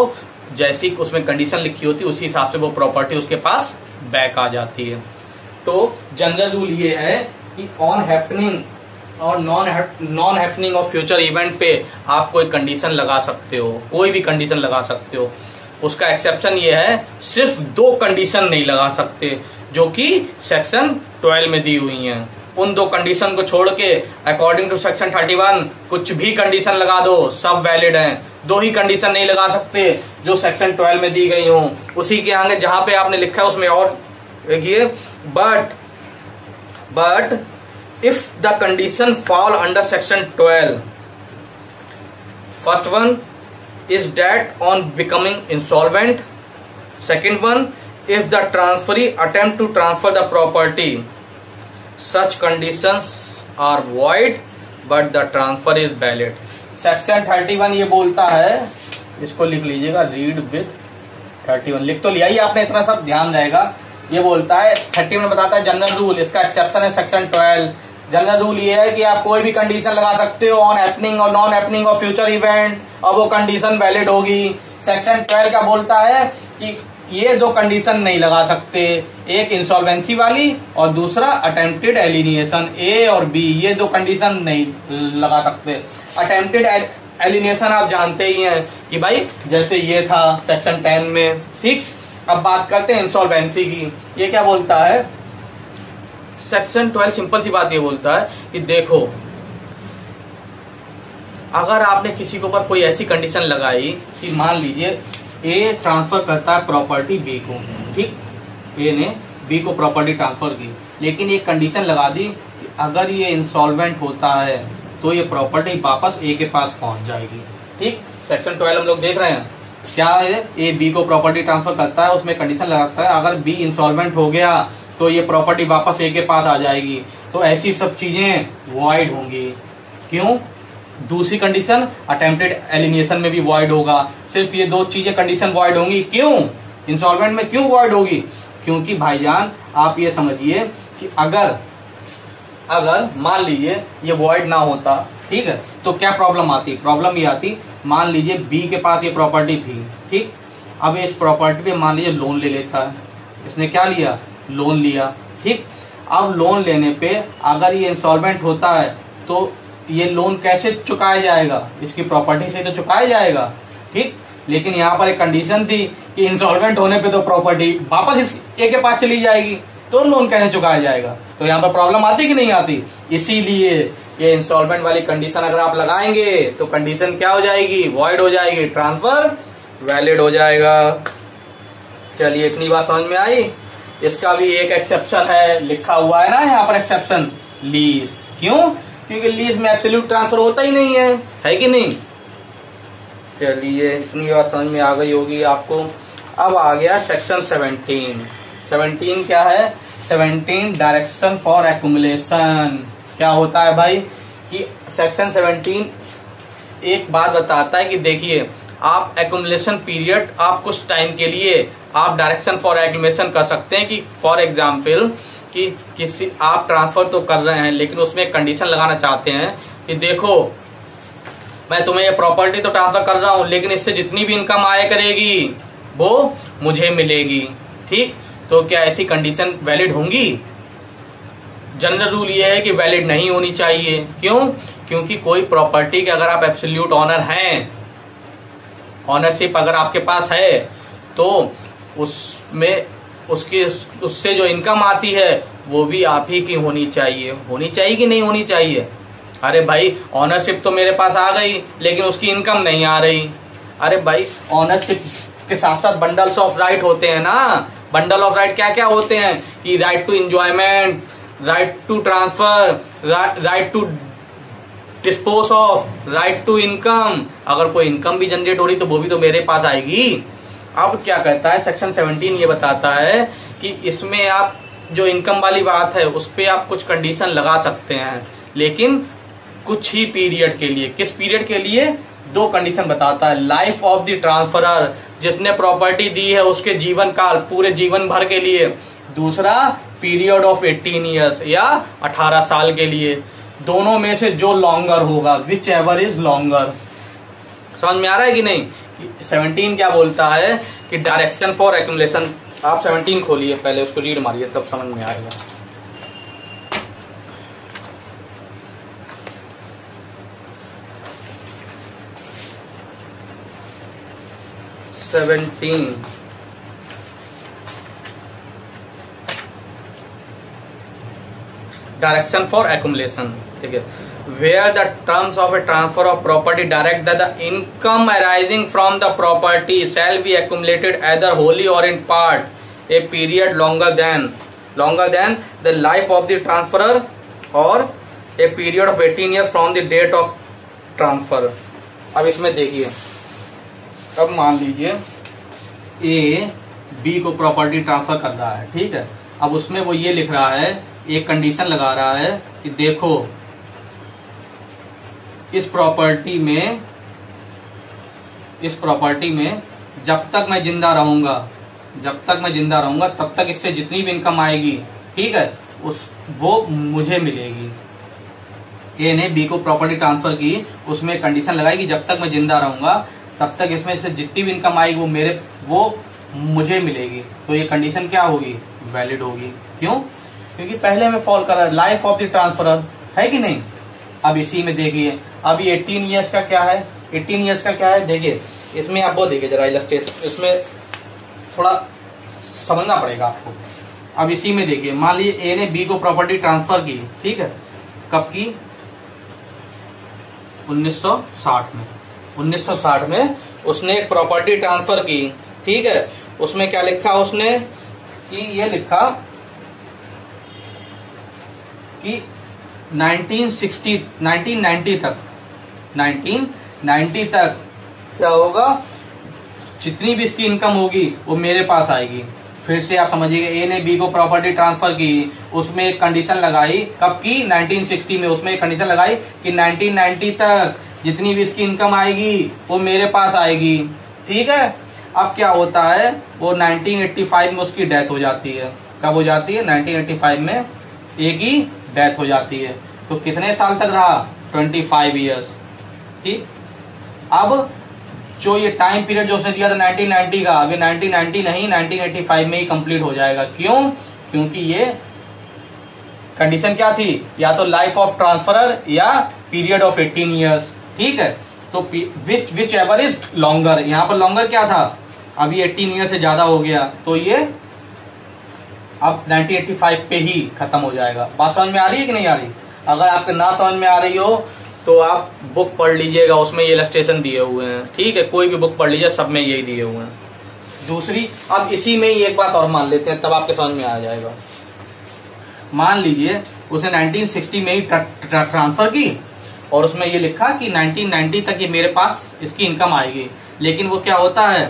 [SPEAKER 1] जैसी उसमें कंडीशन लिखी होती है उसी हिसाब से वो प्रॉपर्टी उसके पास बैक आ जाती है तो जनरल रूल ये है कि ऑन हैपनिंग और non non happening of future event पे आप कोई कंडीशन लगा सकते हो कोई भी कंडीशन लगा सकते हो उसका एक्सेप्शन ये है सिर्फ दो कंडीशन नहीं लगा सकते जो कि सेक्शन ट्वेल्व में दी हुई हैं उन दो कंडीशन को छोड़ के according to section thirty one कुछ भी कंडीशन लगा दो सब वैलिड हैं दो ही कंडीशन नहीं लगा सकते जो सेक्शन ट्वेल्व में दी गई हो उसी के आगे जहां पे आपने लिखा है उसमें और देखिए but but if the condition fall under section twelve first one is that on becoming insolvent second one if the transferee attempt to transfer the property such condition are void but the transfer is valid section thirty one ये बोलता है इसको लिख लीजिएगा read with thirty one लिख तो लिया ही आपने इतना सब ध्यान जाएगा ये बोलता है थर्टी में बताता है जनरल रूल इसका एक्सेप्शन है सेक्शन ट्वेल्व जनरल रूल ये है कि आप कोई भी कंडीशन लगा सकते हो ऑन एपनिंग और नॉन एपनिंग और फ्यूचर इवेंट और वो कंडीशन वैलिड होगी सेक्शन ट्वेल्व क्या बोलता है कि ये दो कंडीशन नहीं लगा सकते एक इंसॉल्वेंसी वाली और दूसरा attempted alienation A or B ये दो कंडीशन नहीं लगा सकते अटेम्प्टेड एलिनेशन आप जानते ही हैं कि भाई जैसे ये था सेक्शन टेन में ठीक अब बात करते हैं इंसॉल्वेंसी की ये क्या बोलता है सेक्शन ट्वेल्व सिंपल सी बात ये बोलता है कि देखो अगर आपने किसी के ऊपर कोई ऐसी कंडीशन लगाई कि मान लीजिए ए ट्रांसफर करता है प्रॉपर्टी बी को ठीक ए ने बी को प्रॉपर्टी ट्रांसफर की लेकिन ये कंडीशन लगा दी कि अगर ये इंसॉल्वेंट होता है तो ये प्रॉपर्टी वापस ए के पास पहुंच जाएगी ठीक सेक्शन ट्वेल्व हम लोग देख रहे हैं क्या है ए बी को प्रॉपर्टी ट्रांसफर करता है उसमें कंडीशन लगाता है अगर बी इंस्टॉलमेंट हो गया तो ये प्रॉपर्टी वापस ए के पास आ जाएगी तो ऐसी सब चीजें वॉइड होंगी क्यों दूसरी कंडीशन अटेम्प्टेड एलिनेशन में भी वॉइड होगा सिर्फ ये दो चीजें कंडीशन वॉइड होंगी क्यों इंस्टॉलमेंट में क्यों वॉइड होगी क्योंकि भाईजान आप ये समझिए कि अगर अगर मान लीजिए ये वॉइड ना होता ठीक है तो क्या प्रॉब्लम आती प्रॉब्लम ये आती मान लीजिए बी के पास ये प्रॉपर्टी थी ठीक अब इस प्रॉपर्टी पे मान लीजिए लोन ले लेता है इसने क्या लिया लोन लिया ठीक अब लोन लेने पे अगर ये इंस्टॉलमेंट होता है तो ये लोन कैसे चुकाया जाएगा इसकी प्रॉपर्टी से तो चुकाया जाएगा ठीक लेकिन यहाँ पर एक कंडीशन थी कि इंस्टॉलमेंट होने पे तो प्रॉपर्टी वापस इस ए के पास चली जाएगी तो लोन कैसे चुकाया जाएगा तो यहाँ पर प्रॉब्लम आती कि नहीं आती इसीलिए ये इंस्टॉलमेंट वाली कंडीशन अगर आप लगाएंगे तो कंडीशन क्या हो जाएगी वॉइड हो जाएगी ट्रांसफर वैलिड हो जाएगा चलिए इतनी बात समझ में आई इसका भी एक एक्सेप्शन है लिखा हुआ है ना यहाँ पर एक्सेप्शन लीज क्यों क्योंकि लीज में एब्सोल्यूट ट्रांसफर होता ही नहीं है है कि नहीं चलिए इतनी बात समझ में आ गई होगी आपको अब आ गया सेक्शन सेवनटीन सेवनटीन क्या है सेवनटीन डायरेक्शन फॉर एक्मुलेशन क्या होता है भाई कि सेक्शन सेवनटीन एक बात बताता है कि देखिए आप एकुमुलेशन पीरियड आप कुछ टाइम के लिए आप डायरेक्शन फॉर एक्मुलेशन कर सकते हैं कि फॉर एग्जाम्पल कि किसी आप ट्रांसफर तो कर रहे हैं लेकिन उसमें कंडीशन लगाना चाहते हैं कि देखो मैं तुम्हें ये प्रॉपर्टी तो ट्रांसफर कर रहा हूं लेकिन इससे जितनी भी इनकम आया करेगी वो मुझे मिलेगी ठीक तो क्या ऐसी कंडीशन वैलिड होंगी जनरल रूल ये है कि वैलिड नहीं होनी चाहिए क्यों क्योंकि कोई प्रॉपर्टी के अगर आप एब्सोल्यूट ऑनर हैं ऑनरशिप अगर आपके पास है तो उसमें उसकी उससे जो इनकम आती है वो भी आप ही की होनी चाहिए होनी चाहिए कि नहीं होनी चाहिए अरे भाई ऑनरशिप तो मेरे पास आ गई लेकिन उसकी इनकम नहीं आ रही अरे भाई ऑनरशिप के साथ साथ बंडल्स ऑफ राइट होते हैं ना बंडल ऑफ राइट क्या क्या होते हैं कि right to enjoyment right to transfer right to dispose of right to income अगर कोई इनकम भी जनरेट हो रही तो वो भी तो मेरे पास आएगी अब क्या कहता है सेक्शन 17 ये बताता है कि इसमें आप जो इनकम वाली बात है उस पर आप कुछ कंडीशन लगा सकते हैं लेकिन कुछ ही पीरियड के लिए किस पीरियड के लिए दो कंडीशन बताता है लाइफ ऑफ द ट्रांसफरर जिसने प्रॉपर्टी दी है उसके जीवन काल पूरे जीवन भर के लिए दूसरा पीरियड ऑफ 18 इयर्स या 18 साल के लिए दोनों में से जो लॉन्गर होगा विच एवर इज लॉन्गर समझ में आ रहा है कि नहीं 17 क्या बोलता है कि डायरेक्शन फॉर एक्मलेशन आप 17 खोलिए पहले उसको रीड मारिए तब समझ में आएगा सेवेंटीन डायरेक्शन फॉर एकुमलेशन ठीक है where the terms of a transfer of property direct the income arising from the property shall be accumulated either wholly or in part a period longer than longer than the life of the transfer or a period of eighteen year from the date of transfer अब इसमें देखिए अब मान लीजिए A B को property transfer कर रहा है ठीक है अब उसमें वो ये लिख रहा है एक कंडीशन लगा रहा है कि देखो इस प्रॉपर्टी में इस प्रॉपर्टी में जब तक मैं जिंदा रहूंगा जब तक मैं जिंदा रहूंगा तब तक इससे जितनी भी इनकम आएगी ठीक है उस वो मुझे मिलेगी ए ने बी को प्रॉपर्टी ट्रांसफर की उसमें कंडीशन लगाई कि जब तक मैं जिंदा रहूंगा तब तक इसमें से जितनी भी इनकम आएगी वो मेरे वो मुझे मिलेगी तो ये कंडीशन क्या होगी वैलिड होगी क्यों क्योंकि पहले में फॉल कर लाइफ ऑफ द ट्रांसफर है कि नहीं अब इसी में देखिए अब ये एटीन ईयर्स का क्या है एटीन ईयर्स का क्या है देखिए इसमें आप वो देखिए जरा इलस्ट्रेशन इसमें थोड़ा समझना पड़ेगा आपको अब इसी में देखिए मान लीजिए ए ने बी को प्रॉपर्टी ट्रांसफर की ठीक है कब की 1960 में 1960 में उसने एक प्रॉपर्टी ट्रांसफर की ठीक है उसमें क्या लिखा उसने कि ये लिखा कि 1960 1990 तक 1990 तक क्या होगा जितनी भी इसकी इनकम होगी वो मेरे पास आएगी फिर से आप समझिएगा ए ने बी को प्रॉपर्टी ट्रांसफर की उसमें एक कंडीशन लगाई कब की 1960 में उसमें एक कंडीशन लगाई कि 1990 तक जितनी भी इसकी इनकम आएगी वो मेरे पास आएगी ठीक है अब क्या होता है वो 1985 में उसकी डेथ हो जाती है कब हो जाती है 1985 में एक ही डेथ हो जाती है तो कितने साल तक रहा 25 फाइव ईयर्स ठीक अब जो ये टाइम पीरियड जो उसने दिया था 1990 का अभी 1990 नहीं 1985 में ही कंप्लीट हो जाएगा क्यों क्योंकि ये कंडीशन क्या थी या तो लाइफ ऑफ ट्रांसफरर या पीरियड ऑफ 18 इयर्स ठीक है तो which whichever is longer यहां पर लॉन्गर क्या था अभी एट्टीन ईयर से ज्यादा हो गया तो ये अब 1985 पे ही खत्म हो जाएगा बात समझ में आ रही है कि नहीं आ रही अगर आपके ना समझ में आ रही हो तो आप बुक पढ़ लीजिएगा उसमें ये इलस्ट्रेशन दिए हुए हैं ठीक है कोई भी बुक पढ़ लीजिए सब में यही दिए हुए हैं दूसरी अब इसी में ही एक बात और मान लेते हैं तब आपके समझ में आ जाएगा मान लीजिए उसे 1960 में ही ट्रांसफर की और उसमें ये लिखा कि 1990 तक ये मेरे पास इसकी इनकम आएगी लेकिन वो क्या होता है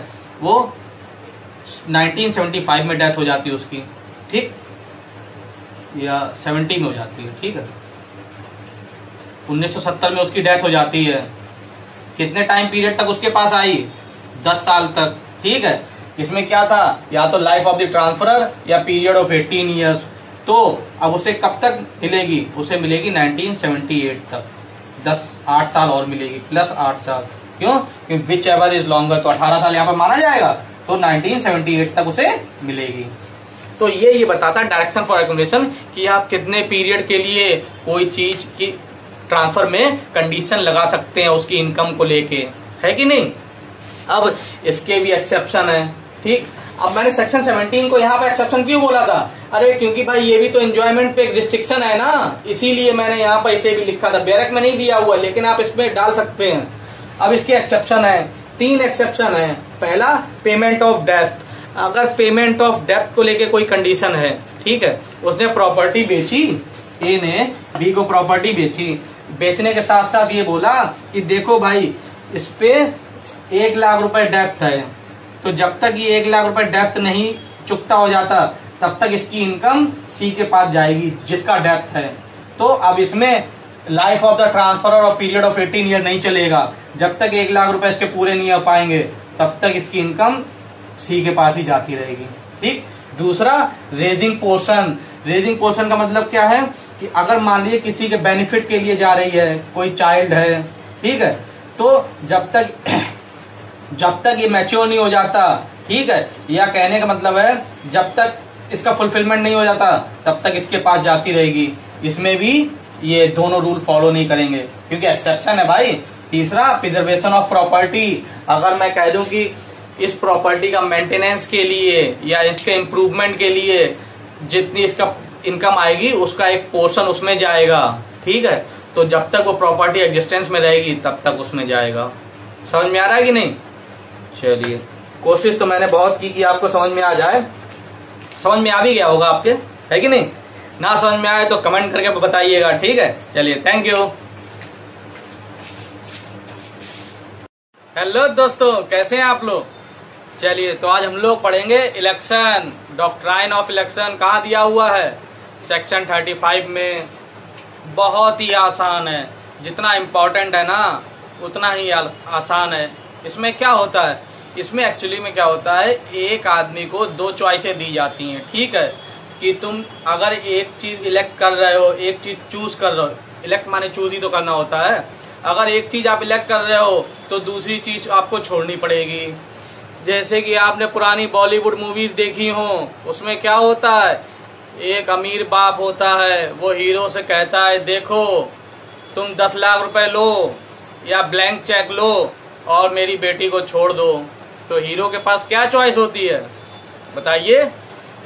[SPEAKER 1] वो 1975 में डेथ हो जाती है उसकी ठीक या 70 में हो जाती है ठीक है 1970 में उसकी डेथ हो जाती है कितने टाइम पीरियड तक उसके पास आई 10 साल तक ठीक है इसमें क्या था या तो लाइफ ऑफ द ट्रांसफर या पीरियड ऑफ 18 इयर्स तो अब उसे कब तक मिलेगी उसे मिलेगी 1978 तक दस आठ साल और मिलेगी प्लस आठ साल क्यों क्योंकि विच एवर इज लॉन्गर तो अठारह साल यहाँ पर माना जाएगा तो 1978 तक उसे मिलेगी तो ये ये बताता है डायरेक्शन फॉर एकोमोडेशन कि आप कितने पीरियड के लिए कोई चीज की ट्रांसफर में कंडीशन लगा सकते हैं उसकी इनकम को लेके है कि नहीं अब इसके भी एक्सेप्शन है ठीक अब मैंने सेक्शन 17 को यहाँ पे एक्सेप्शन क्यों बोला था अरे क्योंकि भाई ये भी तो एंजॉयमेंट पे एक रिस्ट्रिक्शन है ना इसीलिए मैंने यहाँ पर इसे भी लिखा था बैरक में नहीं दिया हुआ लेकिन आप इसमें डाल सकते हैं अब इसके एक्सेप्शन है तीन एक्सेप्शन है पहला पेमेंट ऑफ डेप्थ अगर पेमेंट ऑफ डेप्थ को लेके कोई कंडीशन है ठीक है उसने प्रॉपर्टी बेची ए ने बी को प्रॉपर्टी बेची बेचने के साथ साथ ये बोला कि देखो भाई इस पे एक लाख रुपए डेप्थ है तो जब तक ये एक लाख रुपए डेप्थ नहीं चुकता हो जाता तब तक इसकी इनकम सी के पास जाएगी जिसका डेप्थ है तो अब इसमें लाइफ ऑफ द ट्रांसफर और पीरियड ऑफ एटीन ईयर नहीं चलेगा जब तक एक लाख रुपए इसके पूरे नहीं आ पाएंगे तब तक इसकी इनकम सी के पास ही जाती रहेगी ठीक दूसरा रेजिंग पोर्शन रेजिंग पोर्शन का मतलब क्या है कि अगर मान लीजिए किसी के बेनिफिट के लिए जा रही है कोई चाइल्ड है ठीक है तो जब तक जब तक ये मैच्योर नहीं हो जाता ठीक है या कहने का मतलब है जब तक इसका फुलफिलमेंट नहीं हो जाता तब तक इसके पास जाती रहेगी इसमें भी ये दोनों रूल फॉलो नहीं करेंगे क्योंकि एक्सेप्शन है भाई तीसरा प्रिजर्वेशन ऑफ प्रॉपर्टी अगर मैं कह दूं कि इस प्रॉपर्टी का मेंटेनेंस के लिए या इसके इम्प्रूवमेंट के लिए जितनी इसका इनकम आएगी उसका एक पोर्शन उसमें जाएगा ठीक है तो जब तक वो प्रॉपर्टी एग्जिस्टेंस में रहेगी तब तक उसमें जाएगा समझ में आ रहा है कि नहीं चलिए कोशिश तो मैंने बहुत की कि आपको समझ में आ जाए समझ में आ भी गया होगा आपके है कि नहीं ना समझ में आए तो कमेंट करके बताइएगा ठीक है चलिए थैंक यू हेलो दोस्तों कैसे हैं आप लोग चलिए तो आज हम लोग पढ़ेंगे इलेक्शन डॉक्ट्राइन ऑफ इलेक्शन कहा दिया हुआ है सेक्शन 35 में बहुत ही आसान है जितना इम्पोर्टेंट है ना उतना ही आसान है इसमें क्या होता है इसमें एक्चुअली में क्या होता है एक आदमी को दो च्वाइसें दी जाती हैं ठीक है कि तुम अगर एक चीज इलेक्ट कर रहे हो एक चीज चूज कर रहे हो इलेक्ट माने चूज ही तो करना होता है अगर एक चीज आप इलेक्ट कर रहे हो तो दूसरी चीज आपको छोड़नी पड़ेगी जैसे कि आपने पुरानी बॉलीवुड मूवीज देखी हो उसमें क्या होता है एक अमीर बाप होता है वो हीरो से कहता है देखो तुम दस लाख रुपए लो या ब्लैंक चेक लो और मेरी बेटी को छोड़ दो तो हीरो के पास क्या चॉइस होती है बताइए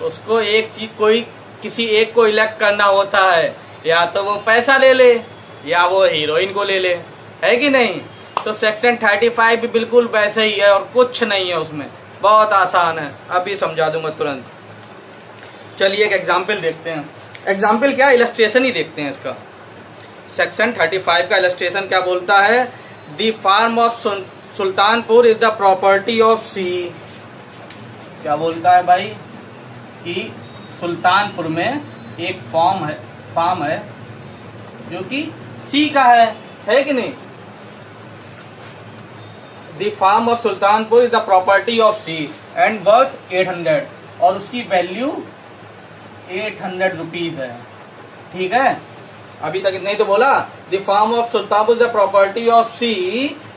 [SPEAKER 1] उसको एक चीज कोई किसी एक को इलेक्ट करना होता है या तो वो पैसा ले ले या वो हीरोइन को ले ले है कि नहीं तो सेक्शन थर्टी फाइव भी बिल्कुल वैसे ही है और कुछ नहीं है उसमें बहुत आसान है अभी समझा दूंगा तुरंत चलिए एक एग्जाम्पल देखते हैं एग्जाम्पल क्या इलस्ट्रेशन ही देखते हैं इसका सेक्शन थर्टी फाइव का इलस्ट्रेशन क्या बोलता है the farm of Sultanpur is the property of C क्या बोलता है भाई कि सुल्तानपुर में एक फॉर्म है फार्म है जो कि सी का है है कि नहीं the farm of Sultanpur is the property of C and worth hundred और उसकी वैल्यू एट हंड्रेड रुपीज है ठीक है अभी तक नहीं तो बोला the farm of Sultan is the property of C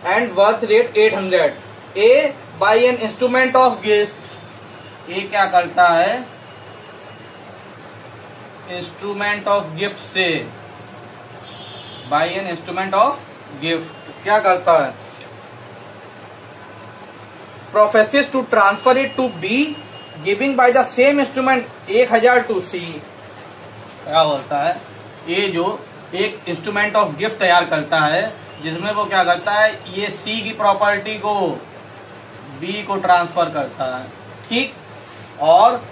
[SPEAKER 1] and worth rate eight hundred A by an instrument of gift A क्या करता है इंस्ट्रूमेंट ऑफ गिफ्ट से by an instrument of gift क्या करता है professes to transfer it to B giving by the same instrument एक हजार to सी क्या बोलता है ये जो एक इंस्ट्रूमेंट ऑफ गिफ्ट तैयार करता है जिसमें वो क्या करता है ये सी की प्रॉपर्टी को बी को ट्रांसफर करता है ठीक और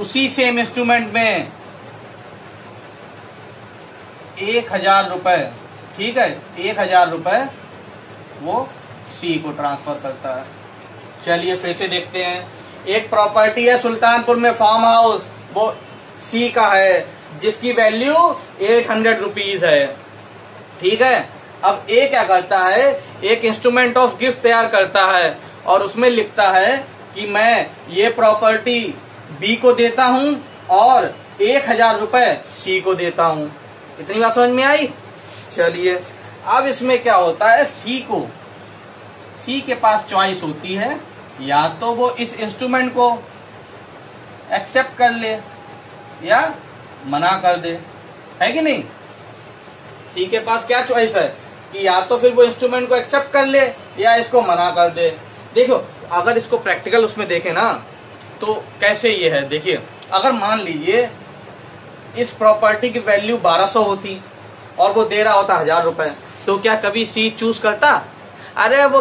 [SPEAKER 1] उसी सेम इंस्ट्रूमेंट में एक हजार रुपए ठीक है एक हजार रुपए वो सी को ट्रांसफर करता है चलिए फिर से देखते हैं एक प्रॉपर्टी है सुल्तानपुर में फार्म हाउस वो सी का है जिसकी वैल्यू एट हंड्रेड रुपीज है ठीक है अब ए क्या करता है एक इंस्ट्रूमेंट ऑफ गिफ्ट तैयार करता है और उसमें लिखता है कि मैं ये प्रॉपर्टी बी को देता हूँ और एक हजार रूपए सी को देता हूँ इतनी बात समझ में आई चलिए अब इसमें क्या होता है सी को सी के पास चॉइस होती है या तो वो इस इंस्ट्रूमेंट को एक्सेप्ट कर ले या मना कर दे है कि नहीं सी के पास क्या चॉइस है कि या तो फिर वो इंस्ट्रूमेंट को एक्सेप्ट कर ले या इसको मना कर दे देखो अगर इसको प्रैक्टिकल उसमें देखे ना तो कैसे ये है देखिए अगर मान लीजिए इस प्रॉपर्टी की वैल्यू 1200 होती और वो दे रहा होता हजार रुपए तो क्या कभी सी चूज करता अरे वो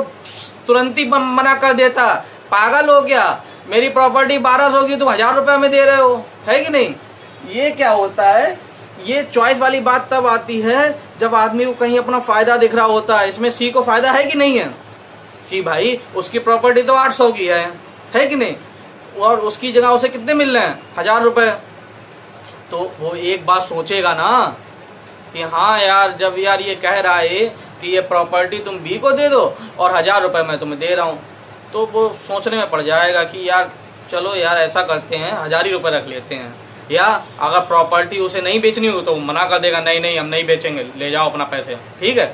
[SPEAKER 1] तुरंत ही मना कर देता पागल हो गया मेरी प्रॉपर्टी बारह सौ की तुम हजार रुपए में दे रहे हो है कि नहीं ये क्या होता है ये चॉइस वाली बात तब आती है जब आदमी को कहीं अपना फायदा दिख रहा होता है इसमें सी को फायदा है कि नहीं है कि भाई उसकी प्रॉपर्टी तो आठ सौ की है है कि नहीं और उसकी जगह उसे कितने मिल रहे हैं हजार रुपए तो वो एक बात सोचेगा ना कि हाँ यार जब यार ये कह रहा है कि ये प्रॉपर्टी तुम बी को दे दो और हजार रुपए मैं तुम्हें दे रहा हूँ तो वो सोचने में पड़ जाएगा कि यार चलो यार ऐसा करते हैं हजार ही रुपए रख लेते हैं या अगर प्रॉपर्टी उसे नहीं बेचनी हो तो मना कर देगा नहीं नहीं हम नहीं बेचेंगे ले जाओ अपना पैसे ठीक है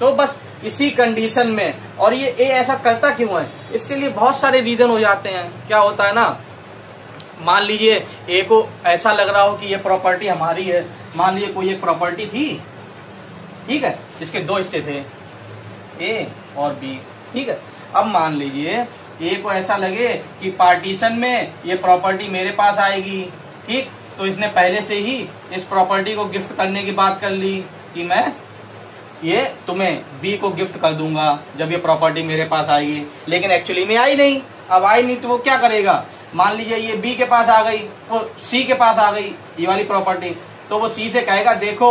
[SPEAKER 1] तो बस इसी कंडीशन में और ये ए ऐसा करता क्यों है इसके लिए बहुत सारे रीजन हो जाते हैं क्या होता है ना मान लीजिए ए को ऐसा लग रहा हो कि ये प्रॉपर्टी हमारी है मान लीजिए कोई एक प्रॉपर्टी थी ठीक है जिसके दो हिस्से थे ए और बी ठीक है अब मान लीजिए ए को ऐसा लगे कि पार्टीशन में ये प्रॉपर्टी मेरे पास आएगी ठीक तो इसने पहले से ही इस प्रॉपर्टी को गिफ्ट करने की बात कर ली कि मैं ये तुम्हें बी को गिफ्ट कर दूंगा जब ये प्रॉपर्टी मेरे पास आएगी लेकिन एक्चुअली में आई नहीं अब आई नहीं तो वो क्या करेगा मान लीजिए ये बी के पास आ गई वो सी के पास आ गई ये वाली प्रॉपर्टी तो वो सी से कहेगा देखो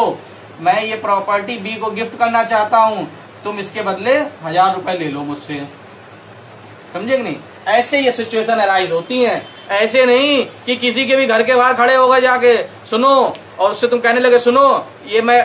[SPEAKER 1] मैं ये प्रॉपर्टी बी को गिफ्ट करना चाहता हूं तुम इसके बदले हजार रुपए ले लो मुझसे समझे नहीं ऐसे ये सिचुएशन अराइज होती हैं ऐसे नहीं कि किसी के भी घर के बाहर खड़े होगा जाके सुनो और उससे तुम कहने लगे सुनो ये मैं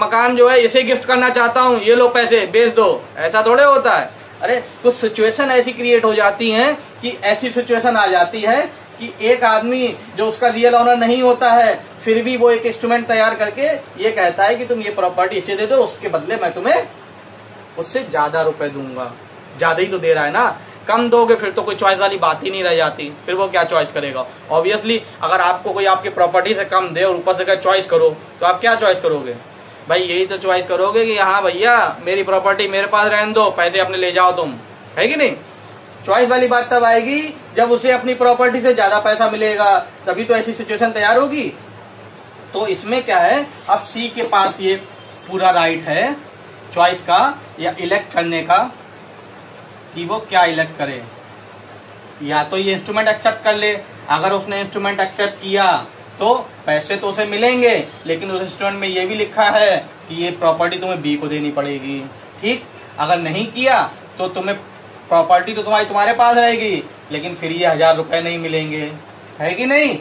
[SPEAKER 1] मकान जो है इसे गिफ्ट करना चाहता हूँ ये लो पैसे बेच दो ऐसा थोड़े होता है अरे कुछ सिचुएशन ऐसी क्रिएट हो जाती है कि ऐसी सिचुएशन आ जाती है कि एक आदमी जो उसका रियल ऑनर नहीं होता है फिर भी वो एक इंस्ट्रूमेंट तैयार करके ये कहता है कि तुम ये प्रॉपर्टी इसे दे दो उसके बदले मैं तुम्हें उससे ज्यादा रुपए दूंगा ज्यादा ही तो दे रहा है ना कम दोगे फिर तो कोई चॉइस वाली बात ही नहीं रह जाती फिर वो क्या चॉइस करेगा ऑब्वियसली अगर आपको कोई आपकी प्रॉपर्टी से कम दे और ऊपर से चॉइस करो तो आप क्या चॉइस करोगे भाई यही तो चॉइस करोगे कि हाँ भैया मेरी प्रॉपर्टी मेरे पास रहने दो पैसे अपने ले जाओ तुम है कि नहीं चॉइस वाली बात तब आएगी जब उसे अपनी प्रॉपर्टी से ज्यादा पैसा मिलेगा तभी तो ऐसी सिचुएशन तैयार होगी तो इसमें क्या है अब सी के पास ये पूरा राइट है चॉइस का या इलेक्ट करने का कि वो क्या इलेक्ट करे या तो ये इंस्ट्रूमेंट एक्सेप्ट कर ले अगर उसने इंस्ट्रूमेंट एक्सेप्ट किया तो पैसे तो उसे मिलेंगे लेकिन उस इंस्ट्रूमेंट में ये भी लिखा है कि ये प्रॉपर्टी तुम्हें बी को देनी पड़ेगी ठीक अगर नहीं किया तो तुम्हें प्रॉपर्टी तो तुम्हारी तुम्हारे पास रहेगी लेकिन फिर ये हजार रुपए नहीं मिलेंगे है कि नहीं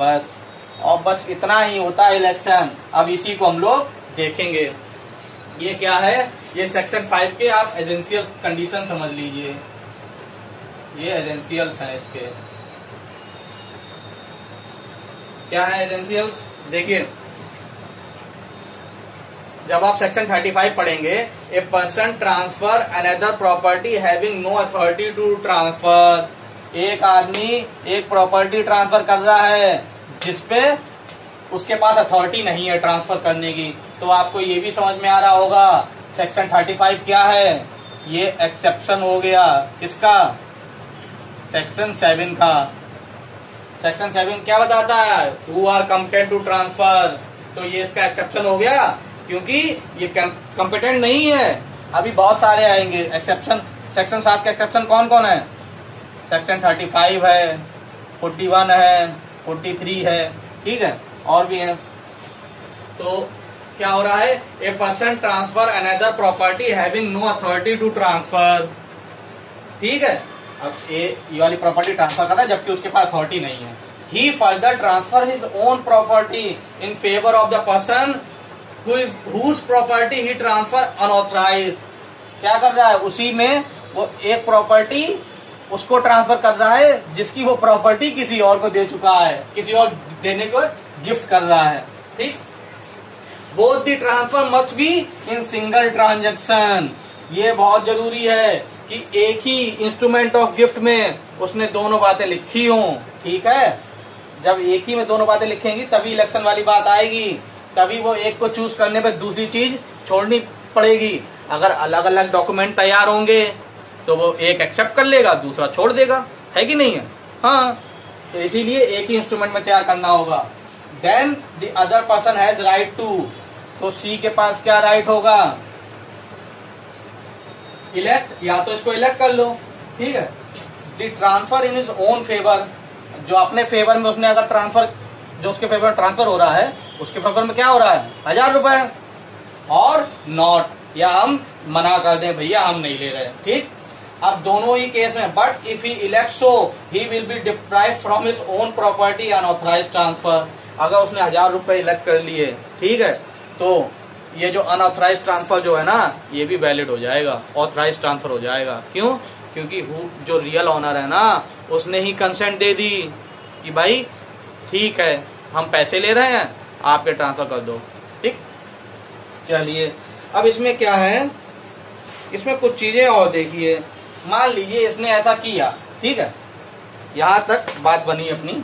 [SPEAKER 1] बस और बस इतना ही होता है इलेक्शन अब इसी को हम लोग देखेंगे ये क्या है ये सेक्शन फाइव के आप एजेंसियल कंडीशन समझ लीजिए ये एजेंसियल्स हैं इसके क्या है एजेंसियल्स देखिए जब आप सेक्शन 35 पढ़ेंगे a person transfer another property having no authority to transfer एक आदमी एक प्रॉपर्टी ट्रांसफर कर रहा है जिसपे उसके पास अथॉरिटी नहीं है ट्रांसफर करने की तो आपको ये भी समझ में आ रहा होगा सेक्शन 35 क्या है ये एक्सेप्शन हो गया किसका सेक्शन सेवन का सेक्शन सेवन क्या बताता है who are competent to transfer तो ये इसका एक्सेप्शन हो गया क्योंकि ये कम्पिटेंट नहीं है अभी बहुत सारे आएंगे एक्सेप्शन सेक्शन सात का एक्सेप्शन कौन कौन है सेक्शन थर्टी फाइव है फोर्टी वन है फोर्टी थ्री है ठीक है और भी हैं तो क्या हो रहा है a person transfer another property having no authority to transfer ठीक है अब ए ये वाली प्रॉपर्टी ट्रांसफर कर रहा है जबकि उसके पास अथॉरिटी नहीं है he further transfer his own property in favour of the person whose property he transfer unauthorise क्या कर रहा है उसी में वो एक प्रॉपर्टी उसको ट्रांसफर कर रहा है जिसकी वो प्रॉपर्टी किसी और को दे चुका है किसी और देने को गिफ्ट कर रहा है ठीक both the transfer must be in single transaction ये बहुत जरूरी है कि एक ही इंस्ट्रूमेंट ऑफ गिफ्ट में उसने दोनों बातें लिखी हों ठीक है जब एक ही में दोनों बातें लिखेंगी तभी इलेक्शन वाली बात आएगी तभी वो एक को चूज करने पर दूसरी चीज छोड़नी पड़ेगी अगर अलग अलग डॉक्यूमेंट तैयार होंगे तो वो एक एक्सेप्ट कर लेगा दूसरा छोड़ देगा है कि नहीं है हाँ तो इसीलिए एक ही इंस्ट्रूमेंट में तैयार करना होगा then the other person has right to तो सी के पास क्या राइट होगा इलेक्ट या तो इसको इलेक्ट कर लो ठीक है the transfer in his own favour जो अपने फेवर में उसने अगर ट्रांसफर जो उसके फेवर में ट्रांसफर हो रहा है उसके फेवर में क्या हो रहा है हजार रुपए और नॉट या हम मना कर दें भैया हम नहीं ले रहे ठीक अब दोनों ही केस में but if he elect so he will be deprive from his own property unauthorise transfer अगर उसने हजार रूपये इलेक्ट कर लिए ठीक है तो ये जो अनऑथराइज ट्रांसफर जो है ना ये भी वैलिड हो जाएगा ऑथराइज ट्रांसफर हो जाएगा क्यों क्योंकि जो रियल ऑनर है ना उसने ही कंसेंट दे दी कि भाई ठीक है हम पैसे ले रहे हैं आपके ट्रांसफर कर दो ठीक चलिए अब इसमें क्या है इसमें कुछ चीजें और देखिए मान लीजिए इसने ऐसा किया ठीक है यहां तक बात बनी अपनी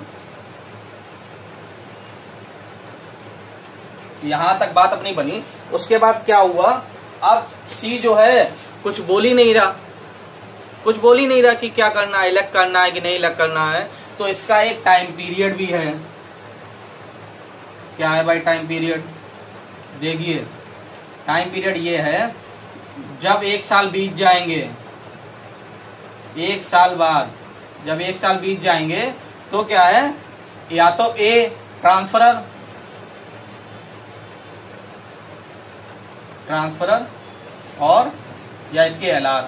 [SPEAKER 1] यहां तक बात अपनी बनी उसके बाद क्या हुआ अब सी जो है कुछ बोल ही नहीं रहा कुछ बोल ही नहीं रहा कि क्या करना है इलेक्ट करना है कि नहीं इलेक्ट करना है तो इसका एक टाइम पीरियड भी है क्या है भाई टाइम पीरियड देखिए टाइम पीरियड ये है जब एक साल बीत जाएंगे एक साल बाद जब एक साल बीत जाएंगे तो क्या है या तो ए ट्रांसफर ट्रांसफरर और या इसके L R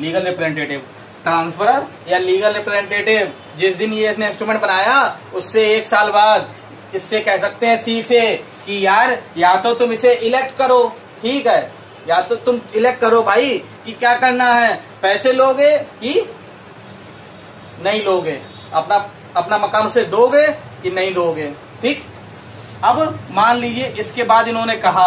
[SPEAKER 1] legal representative transferor या लीगल रिप्रेजेंटेटिव जिस दिन ये इसने इंस्ट्रूमेंट बनाया उससे एक साल बाद इससे कह सकते हैं सी से कि यार या तो तुम इसे इलेक्ट करो ठीक है या तो तुम इलेक्ट करो भाई कि क्या करना है पैसे लोगे कि नहीं लोगे अपना अपना मकान उसे दोगे कि नहीं दोगे ठीक अब मान लीजिए इसके बाद इन्होंने कहा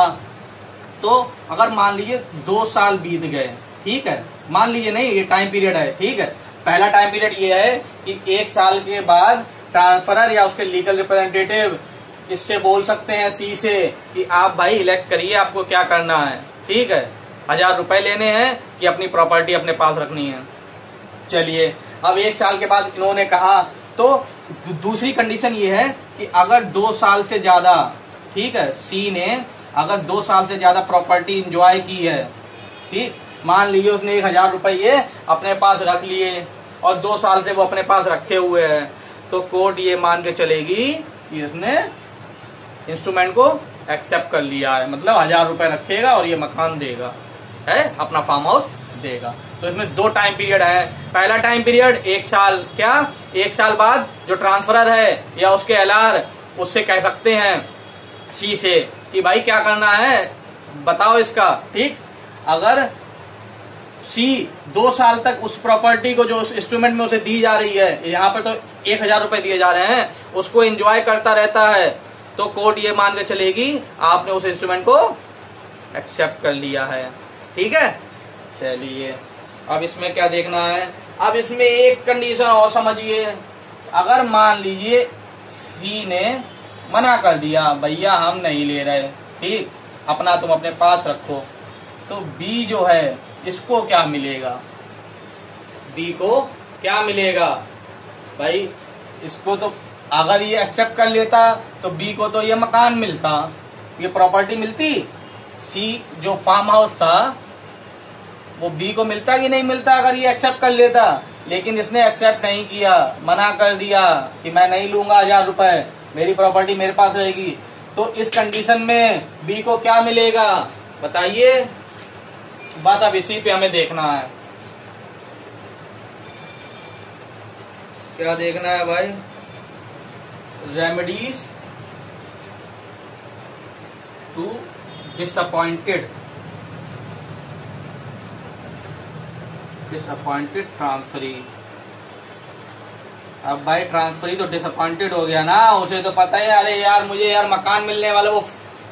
[SPEAKER 1] तो अगर मान लीजिए दो साल बीत गए ठीक है मान लीजिए नहीं ये टाइम पीरियड है ठीक है पहला टाइम पीरियड ये है कि एक साल के बाद ट्रांसफरर या उसके लीगल रिप्रेजेंटेटिव इससे बोल सकते हैं सी से कि आप भाई इलेक्ट करिए आपको क्या करना है ठीक है हजार रुपए लेने हैं कि अपनी प्रॉपर्टी अपने पास रखनी है चलिए अब एक साल के बाद इन्होंने कहा तो दूसरी कंडीशन ये है कि अगर दो साल से ज्यादा ठीक है सी ने अगर दो साल से ज्यादा प्रॉपर्टी इंजॉय की है ठीक मान लीजिए उसने एक हजार रुपये अपने पास रख लिए और दो साल से वो अपने पास रखे हुए हैं तो कोर्ट ये मान के चलेगी कि उसने इंस्ट्रूमेंट को एक्सेप्ट कर लिया है मतलब हजार रुपए रखेगा और ये मकान देगा है अपना फार्म हाउस देगा तो इसमें दो टाइम पीरियड है पहला टाइम पीरियड एक साल क्या एक साल बाद जो ट्रांसफर है या उसके एल उससे कह सकते हैं सी से कि भाई क्या करना है बताओ इसका ठीक अगर सी दो साल तक उस प्रॉपर्टी को जो उस इंस्ट्रूमेंट में उसे दी जा रही है यहाँ पर तो एक हजार रूपये दिए जा रहे हैं उसको एंजॉय करता रहता है तो कोर्ट ये मान के चलेगी आपने उस इंस्ट्रूमेंट को एक्सेप्ट कर लिया है ठीक है चलिए अब इसमें क्या देखना है अब इसमें एक कंडीशन और समझिए अगर मान लीजिए सी ने मना कर दिया भैया हम नहीं ले रहे ठीक अपना तुम अपने पास रखो तो बी जो है इसको क्या मिलेगा बी को क्या मिलेगा भाई इसको तो अगर ये एक्सेप्ट कर लेता तो बी को तो ये मकान मिलता ये प्रॉपर्टी मिलती सी जो फार्म हाउस था वो बी को मिलता कि नहीं मिलता अगर ये एक्सेप्ट कर लेता लेकिन इसने एक्सेप्ट नहीं किया मना कर दिया कि मैं नहीं लूंगा हजार रुपए मेरी प्रॉपर्टी मेरे पास रहेगी तो इस कंडीशन में बी को क्या मिलेगा बताइए बस अब इसी पे हमें देखना है क्या देखना है भाई remedies to disappointed disappointed transferee अब भाई ट्रांसफर ही तो डिसअपॉइंटेड हो गया ना उसे तो पता ही अरे यार मुझे यार मकान मिलने वाला वो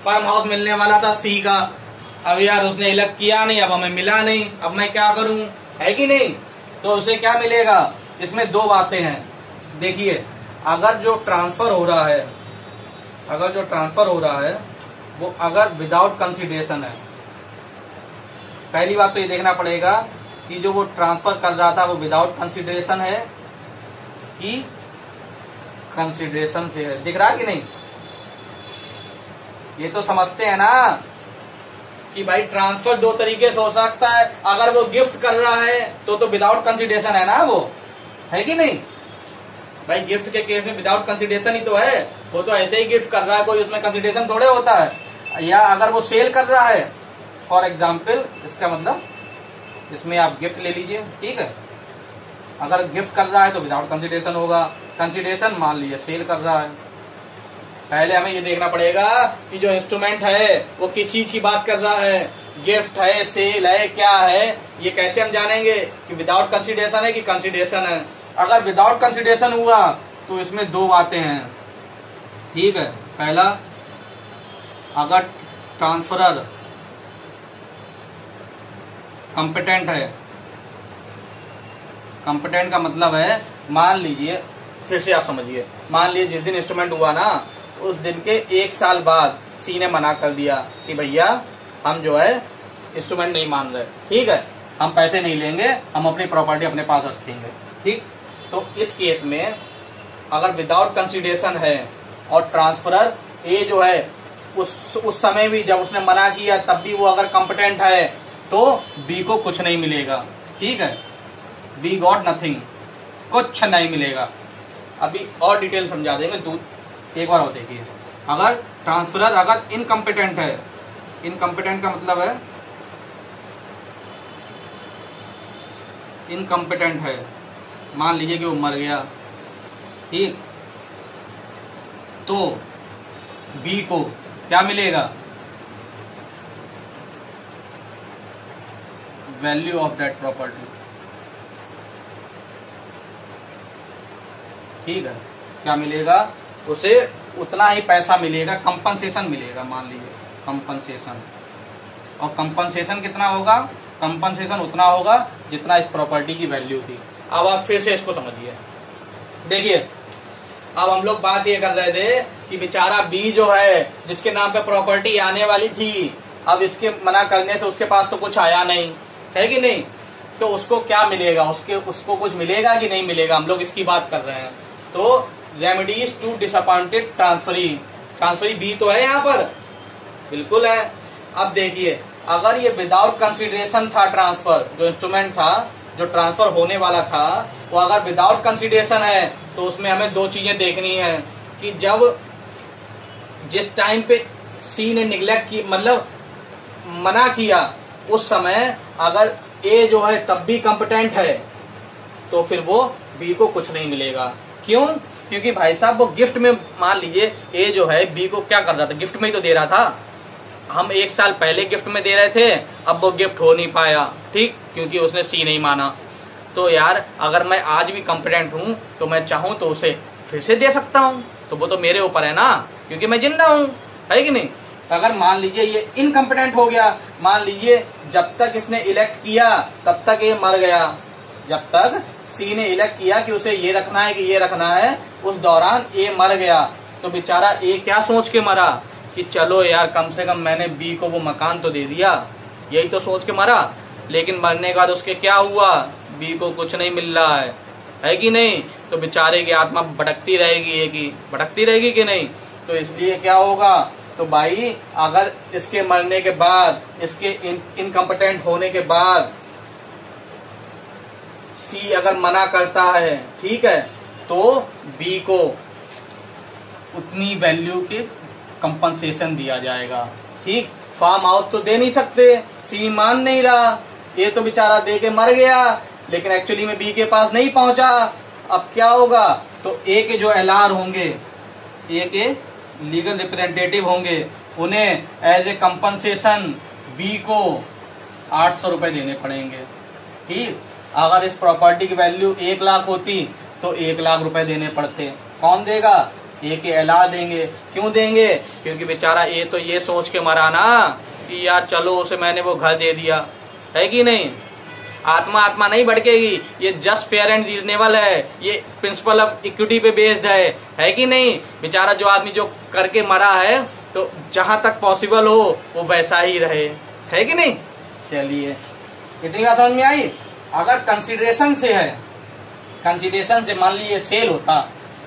[SPEAKER 1] फार्म हाउस मिलने वाला था सी का अब यार उसने इलेक्ट किया नहीं अब हमें मिला नहीं अब मैं क्या करूं है कि नहीं तो उसे क्या मिलेगा इसमें दो बातें हैं देखिए अगर जो ट्रांसफर हो रहा है अगर जो ट्रांसफर हो रहा है वो अगर विदाउट कंसिडरेशन है पहली बात तो ये देखना पड़ेगा कि जो वो ट्रांसफर कर रहा था वो विदाउट कंसिडरेशन है की कंसिडरेशन से दिख रहा कि नहीं ये तो समझते हैं ना कि भाई ट्रांसफर दो तरीके से हो सकता है अगर वो गिफ्ट कर रहा है तो तो विदाउट कंसिडरेशन है ना वो है कि नहीं भाई गिफ्ट के केस में विदाउट कंसिडरेशन ही तो है वो तो ऐसे ही गिफ्ट कर रहा है कोई उसमें कंसिडरेशन थोड़े होता है या अगर वो सेल कर रहा है फॉर एग्जाम्पल इसका मतलब इसमें आप गिफ्ट ले लीजिए ठीक है अगर गिफ्ट कर रहा है तो विदाउट कंसिडेशन होगा कंसिडेशन मान लीजिए सेल कर रहा है पहले हमें ये देखना पड़ेगा कि जो इंस्ट्रूमेंट है वो किस चीज की बात कर रहा है गिफ्ट है सेल है क्या है ये कैसे हम जानेंगे कि विदाउट कंसिडेशन है कि कंसिडेशन है अगर विदाउट कंसिडेशन हुआ तो इसमें दो बातें हैं ठीक है पहला अगर ट्रांसफरर कंपिटेंट है कॉम्पिटेंट का मतलब है मान लीजिए फिर से आप समझिए मान लीजिए जिस दिन इंस्ट्रूमेंट हुआ ना उस दिन के एक साल बाद सी ने मना कर दिया कि भैया हम जो है इंस्ट्रूमेंट नहीं मान रहे ठीक है हम पैसे नहीं लेंगे हम अपनी प्रॉपर्टी अपने पास रखेंगे ठीक तो इस केस में अगर विदाउट कंसिडरेशन है और ट्रांसफरर ए जो है उस उस समय भी जब उसने मना किया तब भी वो अगर कॉम्पिटेंट है तो बी को कुछ नहीं मिलेगा ठीक है वी गॉट नथिंग कुछ नहीं मिलेगा अभी और डिटेल समझा देंगे दूध एक बार और देखिए अगर ट्रांसफरर अगर इनकम्पिटेंट है इनकम्पिटेंट का मतलब है इनकम्पिटेंट है मान लीजिए कि वो मर गया ठीक तो बी को क्या मिलेगा वैल्यू ऑफ डेट प्रॉपर्टी ठीक है क्या मिलेगा उसे उतना ही पैसा मिलेगा कंपनसेशन मिलेगा मान लीजिए कंपनसेशन और कंपनसेशन कितना होगा कंपनसेशन उतना होगा जितना इस प्रॉपर्टी की वैल्यू थी अब आप फिर से इसको समझिए देखिए अब हम लोग बात ये कर रहे थे कि बेचारा बी जो है जिसके नाम पे प्रॉपर्टी आने वाली थी अब इसके मना करने से उसके पास तो कुछ आया नहीं है कि नहीं तो उसको क्या मिलेगा उसके उसको कुछ मिलेगा कि नहीं मिलेगा हम लोग इसकी बात कर रहे हैं तो remedies to disappointed transferee transferee B तो है यहाँ पर बिल्कुल है अब देखिए अगर ये विदाउट कंसिडरेशन था ट्रांसफर जो इंस्ट्रूमेंट था जो ट्रांसफर होने वाला था वो अगर विदाउट कंसिडरेशन है तो उसमें हमें दो चीजें देखनी है कि जब जिस टाइम पे सी ने निग्लेक्ट की मतलब मना किया उस समय अगर ए जो है तब भी कॉम्पिटेंट है तो फिर वो बी को कुछ नहीं मिलेगा क्यों क्योंकि भाई साहब वो गिफ्ट में मान लीजिए ए जो है बी को क्या कर रहा था गिफ्ट में ही तो दे रहा था हम एक साल पहले गिफ्ट में दे रहे थे अब वो गिफ्ट हो नहीं पाया ठीक क्योंकि उसने सी नहीं माना तो यार अगर मैं आज भी कॉम्पिटेंट हूं तो मैं चाहूँ तो उसे फिर से दे सकता हूँ तो वो तो मेरे ऊपर है ना क्योंकि मैं जिंदा हूं है कि नहीं अगर मान लीजिए ये इनकम्पिटेंट हो गया मान लीजिए जब तक इसने इलेक्ट किया तब तक ये मर गया जब तक सी ने इलेक्ट किया कि उसे ये रखना है कि ये रखना है उस दौरान ए मर गया तो बेचारा ए क्या सोच के मरा कि चलो यार कम से कम मैंने बी को वो मकान तो दे दिया यही तो सोच के मरा लेकिन मरने के बाद उसके क्या हुआ बी को कुछ नहीं मिल रहा है है कि नहीं तो बेचारे की आत्मा भटकती रहेगी ये की भटकती रहेगी कि नहीं तो इसलिए क्या होगा तो भाई अगर इसके मरने के बाद इसके इनकम्पटेंट होने के बाद सी अगर मना करता है ठीक है तो बी को उतनी वैल्यू के कंपनसेशन दिया जाएगा ठीक फार्म हाउस तो दे नहीं सकते सी मान नहीं रहा ये तो बेचारा दे के मर गया लेकिन एक्चुअली में बी के पास नहीं पहुंचा अब क्या होगा तो ए के जो एल होंगे ए के लीगल रिप्रेजेंटेटिव होंगे उन्हें एज ए कंपनसेशन बी को आठ सौ रूपये देने पड़ेंगे ठीक अगर इस प्रॉपर्टी की वैल्यू एक लाख होती तो एक लाख रुपए देने पड़ते कौन देगा ए के एला देंगे क्यों देंगे क्योंकि बेचारा ए तो ये सोच के मरा ना कि यार चलो उसे मैंने वो घर दे दिया है कि नहीं आत्मा आत्मा नहीं भड़केगी ये जस्ट फेयर एंड रीजनेबल है ये प्रिंसिपल ऑफ इक्विटी पे बेस्ड है है कि नहीं बेचारा जो आदमी जो करके मरा है तो जहां तक पॉसिबल हो वो वैसा ही रहे है कि नहीं चलिए इतनी बात समझ में आई अगर कंसिडरेशन से है कंसिडरेशन से मान लीजिए सेल होता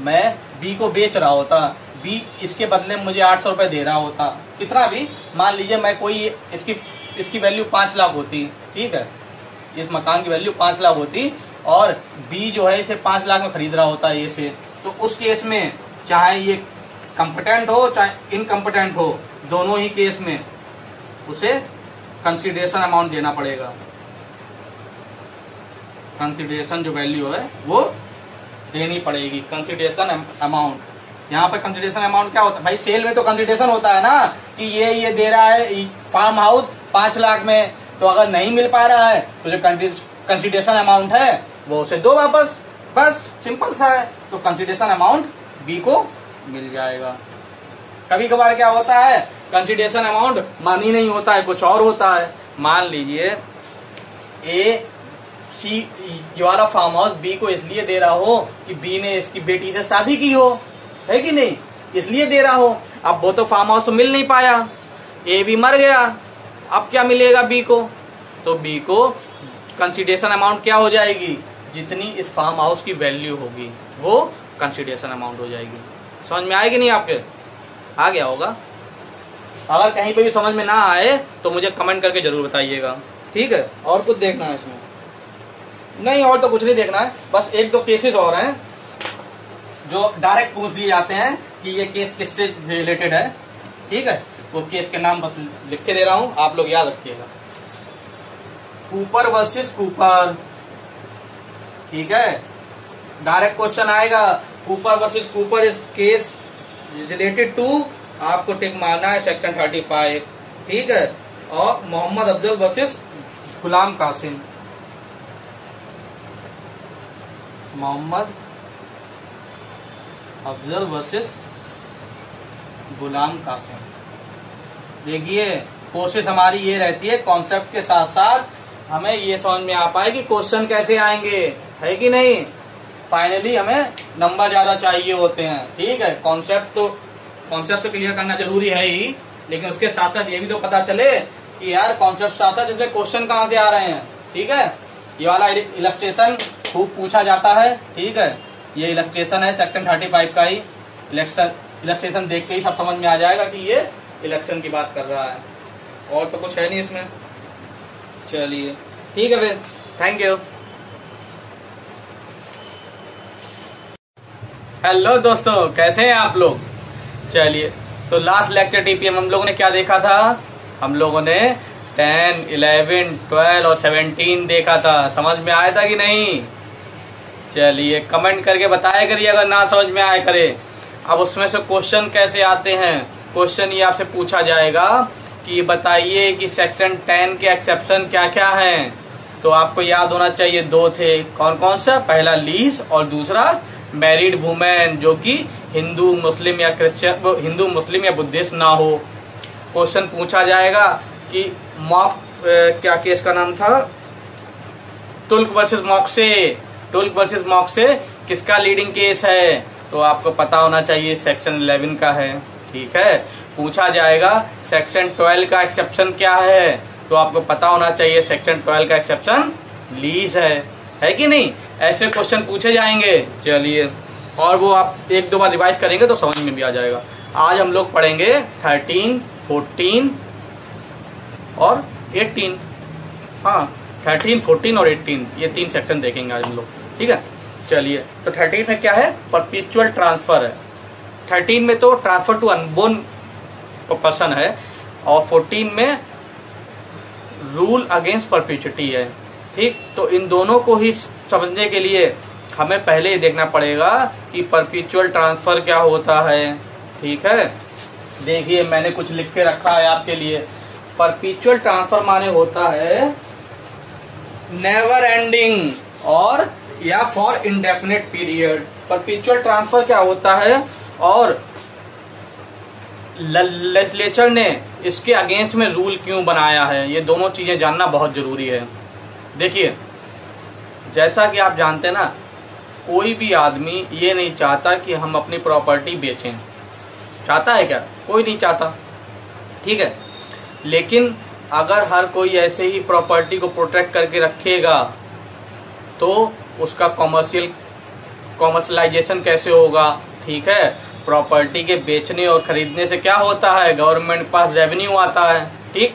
[SPEAKER 1] मैं बी को बेच रहा होता बी इसके बदले मुझे आठ सौ रूपये दे रहा होता कितना भी मान लीजिए मैं कोई इसकी इसकी वैल्यू पांच लाख होती ठीक है इस मकान की वैल्यू पांच लाख होती और बी जो है इसे पांच लाख में खरीद रहा होता है इसे तो उस केस में चाहे ये कंपटेंट हो चाहे इनकम्पटेंट हो दोनों ही केस में उसे कंसिडरेशन अमाउंट देना पड़ेगा कंसिडरेशन जो वैल्यू है वो देनी पड़ेगी कंसिडरेशन अमाउंट यहाँ पे कंसिडरेशन अमाउंट क्या होता है भाई सेल में तो कंसिडरेशन होता है ना कि ये ये दे रहा है फार्म हाउस पांच लाख में तो अगर नहीं मिल पा रहा है तो जो कंसिडरेशन अमाउंट है वो उसे दो वापस बस सिंपल सा है तो कंसिडरेशन अमाउंट बी को मिल जाएगा कभी कभार क्या होता है कंसिडरेशन अमाउंट मनी नहीं होता है कुछ और होता है मान लीजिए ए सी ये वाला फार्म हाउस बी को इसलिए दे रहा हो कि बी ने इसकी बेटी से शादी की हो है कि नहीं इसलिए दे रहा हो अब वो तो फार्म हाउस तो मिल नहीं पाया ए भी मर गया अब क्या मिलेगा बी को तो बी को कंसिडेशन अमाउंट क्या हो जाएगी जितनी इस फार्म हाउस की वैल्यू होगी वो कंसिडेशन अमाउंट हो जाएगी समझ में आएगी नहीं आपके आ गया होगा अगर कहीं पर भी समझ में ना आए तो मुझे कमेंट करके जरूर बताइएगा ठीक है और कुछ देखना है इसमें नहीं और तो कुछ नहीं देखना है बस एक दो केसेस और हैं जो डायरेक्ट पूछ दिए जाते हैं कि ये केस किससे रिलेटेड है ठीक है वो केस के नाम बस लिख के दे रहा हूं आप लोग याद रखिएगा कूपर वर्सेस कूपर ठीक है डायरेक्ट क्वेश्चन आएगा कूपर वर्सेस कूपर इस केस रिलेटेड टू आपको टिक मारना है सेक्शन थर्टी फाइव ठीक है और मोहम्मद अफजल वर्सेस गुलाम कासिम मोहम्मद अफजल वर्सेस गुलाम कासिम देखिए कोशिश हमारी ये रहती है कॉन्सेप्ट के साथ साथ हमें ये समझ में आ पाए कि क्वेश्चन कैसे आएंगे है कि नहीं फाइनली हमें नंबर ज्यादा चाहिए होते हैं ठीक है कॉन्सेप्ट तो कॉन्सेप्ट तो क्लियर करना जरूरी है ही लेकिन उसके साथ साथ ये भी तो पता चले कि यार कॉन्सेप्ट साथ साथ इसमें क्वेश्चन कहाँ से आ रहे हैं ठीक है ये वाला इलस्ट्रेशन खूब पूछा जाता है ठीक है ये इलस्ट्रेशन है सेक्शन थर्टी फाइव का ही इलेक्शन इलस्ट्रेशन देख के ही सब समझ में आ जाएगा कि ये इलेक्शन की बात कर रहा है और तो कुछ है नहीं इसमें चलिए ठीक है फिर थैंक यू हेलो दोस्तों कैसे हैं आप लोग चलिए तो लास्ट लेक्चर टीपीएम हम लोगों ने क्या देखा था हम लोगों ने टेन इलेवन ट्वेल्व और सेवनटीन देखा था समझ में आया था कि नहीं चलिए कमेंट करके बताया करिए अगर ना समझ में आया करे अब उसमें से क्वेश्चन कैसे आते हैं क्वेश्चन ये आपसे पूछा जाएगा कि बताइए कि सेक्शन टेन के एक्सेप्शन क्या क्या हैं तो आपको याद होना चाहिए दो थे कौन कौन सा पहला लीज और दूसरा मैरिड वुमेन जो कि हिंदू मुस्लिम या क्रिश्चियन हिंदू मुस्लिम या बुद्धिस्ट ना हो क्वेश्चन पूछा जाएगा कि मॉक क्या केस का नाम था टुल्क वर्सेस से टुल्क वर्सेस मॉक्से किसका लीडिंग केस है तो आपको पता होना चाहिए सेक्शन इलेवन का है ठीक है पूछा जाएगा सेक्शन ट्वेल्व का एक्सेप्शन क्या है तो आपको पता होना चाहिए सेक्शन ट्वेल्व का एक्सेप्शन लीज है है कि नहीं ऐसे क्वेश्चन पूछे जाएंगे चलिए और वो आप एक दो बार रिवाइज करेंगे तो समझ में भी आ जाएगा आज हम लोग पढ़ेंगे थर्टीन फोर्टीन और 18 हाँ 13, 14 और 18 ये तीन सेक्शन देखेंगे आज हम लोग ठीक है चलिए तो 13 में क्या है परपिचुअल ट्रांसफर है 13 में तो ट्रांसफर टू अनबोर्न पर्सन है और 14 में रूल अगेंस्ट परपिचुटी है ठीक तो इन दोनों को ही समझने के लिए हमें पहले ही देखना पड़ेगा कि परपिचुअल ट्रांसफर क्या होता है ठीक है देखिए मैंने कुछ लिख के रखा है आपके लिए परपिचुअल ट्रांसफर माने होता है नेवर एंडिंग और या for indefinite period perpetual transfer क्या होता है और लेजिस्लेचर ने इसके अगेंस्ट में रूल क्यों बनाया है ये दोनों चीजें जानना बहुत जरूरी है देखिए जैसा कि आप जानते हैं ना कोई भी आदमी ये नहीं चाहता कि हम अपनी प्रॉपर्टी बेचें चाहता है क्या कोई नहीं चाहता ठीक है लेकिन अगर हर कोई ऐसे ही प्रॉपर्टी को प्रोटेक्ट करके रखेगा तो उसका कॉमर्शियल कॉमर्शलाइजेशन कैसे होगा ठीक है प्रॉपर्टी के बेचने और खरीदने से क्या होता है गवर्नमेंट के पास रेवेन्यू आता है ठीक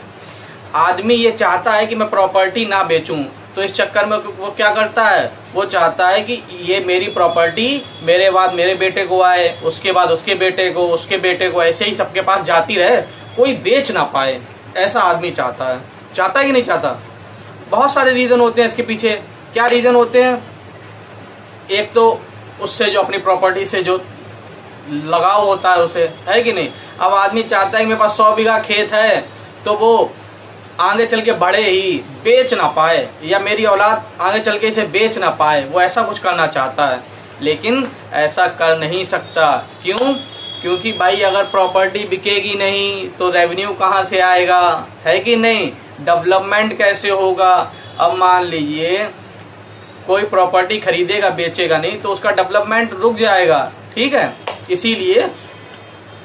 [SPEAKER 1] आदमी ये चाहता है कि मैं प्रॉपर्टी ना बेचूं तो इस चक्कर में वो क्या करता है वो चाहता है कि ये मेरी प्रॉपर्टी मेरे बाद मेरे बेटे को आए उसके बाद उसके बेटे को उसके बेटे को ऐसे ही सबके पास जाती रहे कोई बेच ना पाए ऐसा आदमी चाहता है चाहता कि नहीं चाहता बहुत सारे रीजन होते हैं इसके पीछे क्या रीजन होते हैं एक तो उससे जो अपनी प्रॉपर्टी से जो लगाव होता है उसे है कि नहीं अब आदमी चाहता है कि मेरे पास सौ बीघा खेत है तो वो आगे चल के बढ़े ही बेच ना पाए या मेरी औलाद आगे चल के इसे बेच ना पाए वो ऐसा कुछ करना चाहता है लेकिन ऐसा कर नहीं सकता क्यों क्योंकि भाई अगर प्रॉपर्टी बिकेगी नहीं तो रेवेन्यू कहाँ से आएगा है कि नहीं डेवलपमेंट कैसे होगा अब मान लीजिए कोई प्रॉपर्टी खरीदेगा बेचेगा नहीं तो उसका डेवलपमेंट रुक जाएगा ठीक है इसीलिए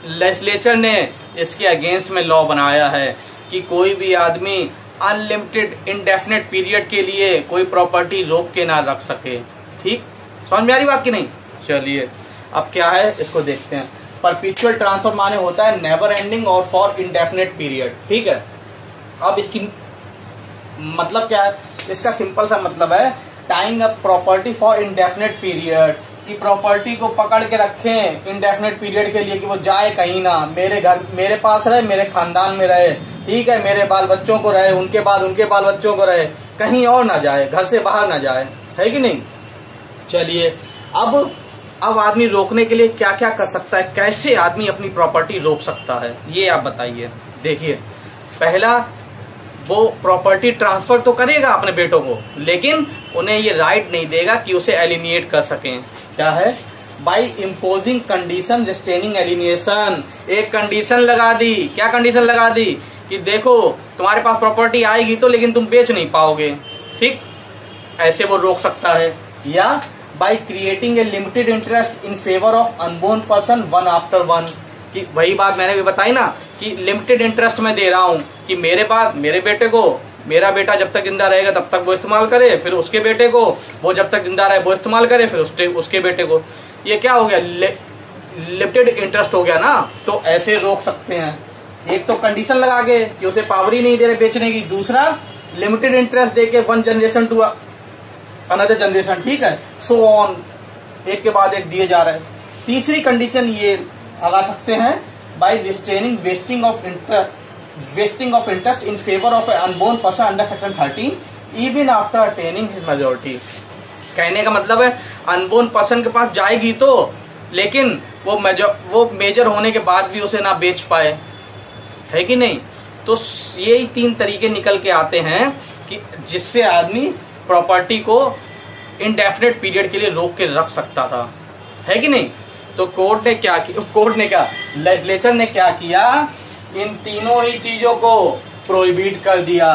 [SPEAKER 1] लेजिस्लेचर ने इसके अगेंस्ट में लॉ बनाया है कि कोई भी आदमी अनलिमिटेड इनडेफिनेट पीरियड के लिए कोई प्रॉपर्टी रोक के ना रख सके ठीक समझ में आ रही बात की नहीं चलिए अब क्या है इसको देखते हैं परपिचुअल ट्रांसफर माने होता है never ending or for indefinite period ठीक है अब इसकी मतलब क्या है इसका सिंपल सा मतलब है tying up property for indefinite period की प्रॉपर्टी को पकड़ के रखें इंडेफिनेट पीरियड के लिए कि वो जाए कहीं ना मेरे घर मेरे पास रहे मेरे खानदान में रहे ठीक है मेरे बाल बच्चों को रहे उनके बाद उनके बाल बच्चों को रहे कहीं और ना जाए घर से बाहर ना जाए है कि नहीं चलिए अब अब आदमी रोकने के लिए क्या क्या कर सकता है कैसे आदमी अपनी प्रॉपर्टी रोक सकता है ये आप बताइए देखिए पहला वो प्रॉपर्टी ट्रांसफर तो करेगा अपने बेटों को लेकिन उन्हें ये राइट नहीं देगा कि उसे एलिनिएट कर सके क्या है by imposing condition restraining alienation एक कंडीशन लगा दी क्या कंडीशन लगा दी कि देखो तुम्हारे पास प्रॉपर्टी आएगी तो लेकिन तुम बेच नहीं पाओगे ठीक ऐसे वो रोक सकता है या by creating a limited interest in favour of unborn person one after one कि वही बात मैंने भी बताई ना कि लिमिटेड इंटरेस्ट में दे रहा हूँ कि मेरे पास मेरे बेटे को मेरा बेटा जब तक जिंदा रहेगा तब तक वो इस्तेमाल करे फिर उसके बेटे को वो जब तक जिंदा रहे वो इस्तेमाल करे फिर उसके उसके बेटे को ये क्या हो गया लिमिटेड इंटरेस्ट हो गया ना तो ऐसे रोक सकते हैं एक तो कंडीशन लगा के कि उसे पावर ही नहीं दे रहे बेचने की दूसरा लिमिटेड इंटरेस्ट दे के one generation to another generation ठीक है सो ऑन एक के बाद एक दिए जा रहे हैं तीसरी कंडीशन ये लगा सकते हैं by restraining vesting of interest vesting of interest in favour of unborn person under section thirteen even after attaining his majority कहने का मतलब है अनबोर्न पर्सन के पास जाएगी तो लेकिन वो मेजर वो मेजर होने के बाद भी उसे ना बेच पाए है कि नहीं तो यही तीन तरीके निकल के आते हैं कि जिससे आदमी प्रॉपर्टी को इनडेफिनेट पीरियड के लिए रोक के रख सकता था है कि नहीं तो कोर्ट ने क्या किया कोर्ट ने क्या लेजिस्लेचर ने क्या किया इन तीनों ही चीजों को प्रोहिबिट कर दिया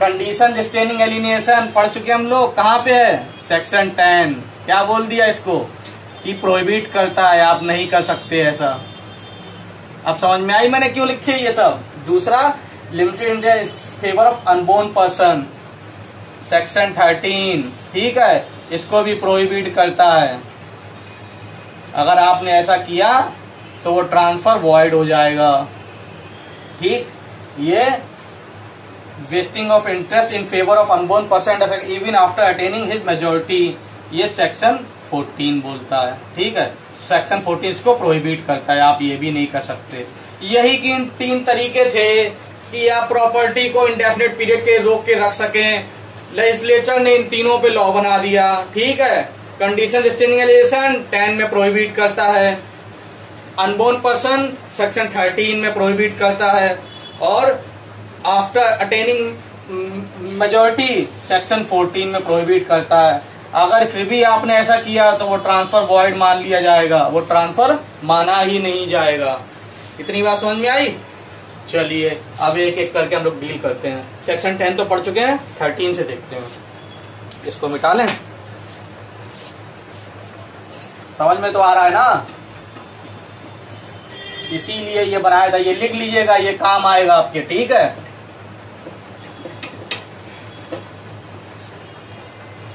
[SPEAKER 1] कंडीशन रिस्टेनिंग एलिनेशन पढ़ चुके हम लोग कहाँ पे है सेक्शन टेन क्या बोल दिया इसको कि प्रोहिबिट करता है आप नहीं कर सकते ऐसा अब समझ में आई मैंने क्यों लिखी ये सब दूसरा limited India favour of unborn person section thirteen ठीक है इसको भी प्रोहिबिट करता है अगर आपने ऐसा किया तो वो ट्रांसफर वॉइड हो जाएगा ठीक ये vesting of interest in favour of unborn percent even after attaining his majority ये सेक्शन 14 बोलता है ठीक है सेक्शन 14 इसको प्रोहिबिट करता है आप ये भी नहीं कर सकते यही कि तीन तरीके थे कि आप प्रॉपर्टी को इंडेफिनेट पीरियड के रोक के रख सकें लेजिस्लेचर ने इन तीनों पे लॉ बना दिया ठीक है कंडीशन स्टेनिलाइजेशन टेन में प्रोहिबिट करता है अनबोर्न पर्सन सेक्शन थर्टीन में प्रोहिबिट करता है और after attaining majority section fourteen में प्रोहिबिट करता है अगर फिर भी आपने ऐसा किया तो वो ट्रांसफर वॉइड मान लिया जाएगा वो ट्रांसफर माना ही नहीं जाएगा इतनी बात समझ में आई चलिए अब एक एक करके हम लोग डील करते हैं सेक्शन टेन तो पढ़ चुके हैं थर्टीन से देखते हैं इसको मिटा लें समझ में तो आ रहा है ना इसीलिए ये बनाया था ये लिख लीजिएगा ये काम आएगा आपके ठीक है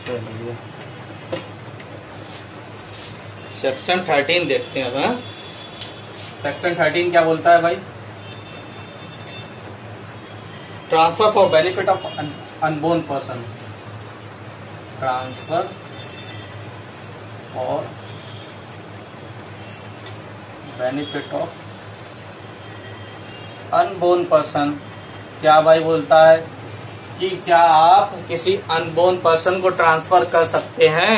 [SPEAKER 1] चलिए सेक्शन थर्टीन देखते हैं सेक्शन थर्टीन हाँ? क्या बोलता है भाई transfer for benefit of unborn person transfer और बेनिफिट ऑफ अनबोर्न पर्सन क्या भाई बोलता है कि क्या आप किसी अनबोर्न पर्सन को ट्रांसफर कर सकते हैं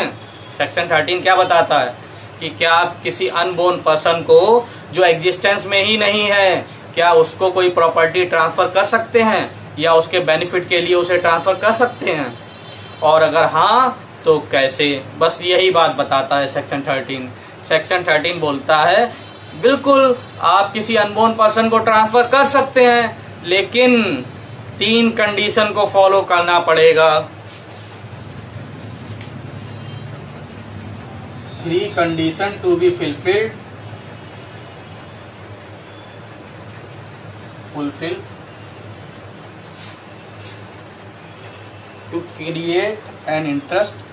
[SPEAKER 1] सेक्शन थर्टीन क्या बताता है कि क्या आप किसी अनबोर्न पर्सन को जो एग्जिस्टेंस में ही नहीं है क्या उसको कोई प्रॉपर्टी ट्रांसफर कर सकते हैं या उसके बेनिफिट के लिए उसे ट्रांसफर कर सकते हैं और अगर हाँ तो कैसे बस यही बात बताता है सेक्शन थर्टीन सेक्शन थर्टीन बोलता है बिल्कुल आप किसी अनबोर्न पर्सन को ट्रांसफर कर सकते हैं लेकिन तीन कंडीशन को फॉलो करना पड़ेगा three condition to be fulfilled fulfilled to create an interest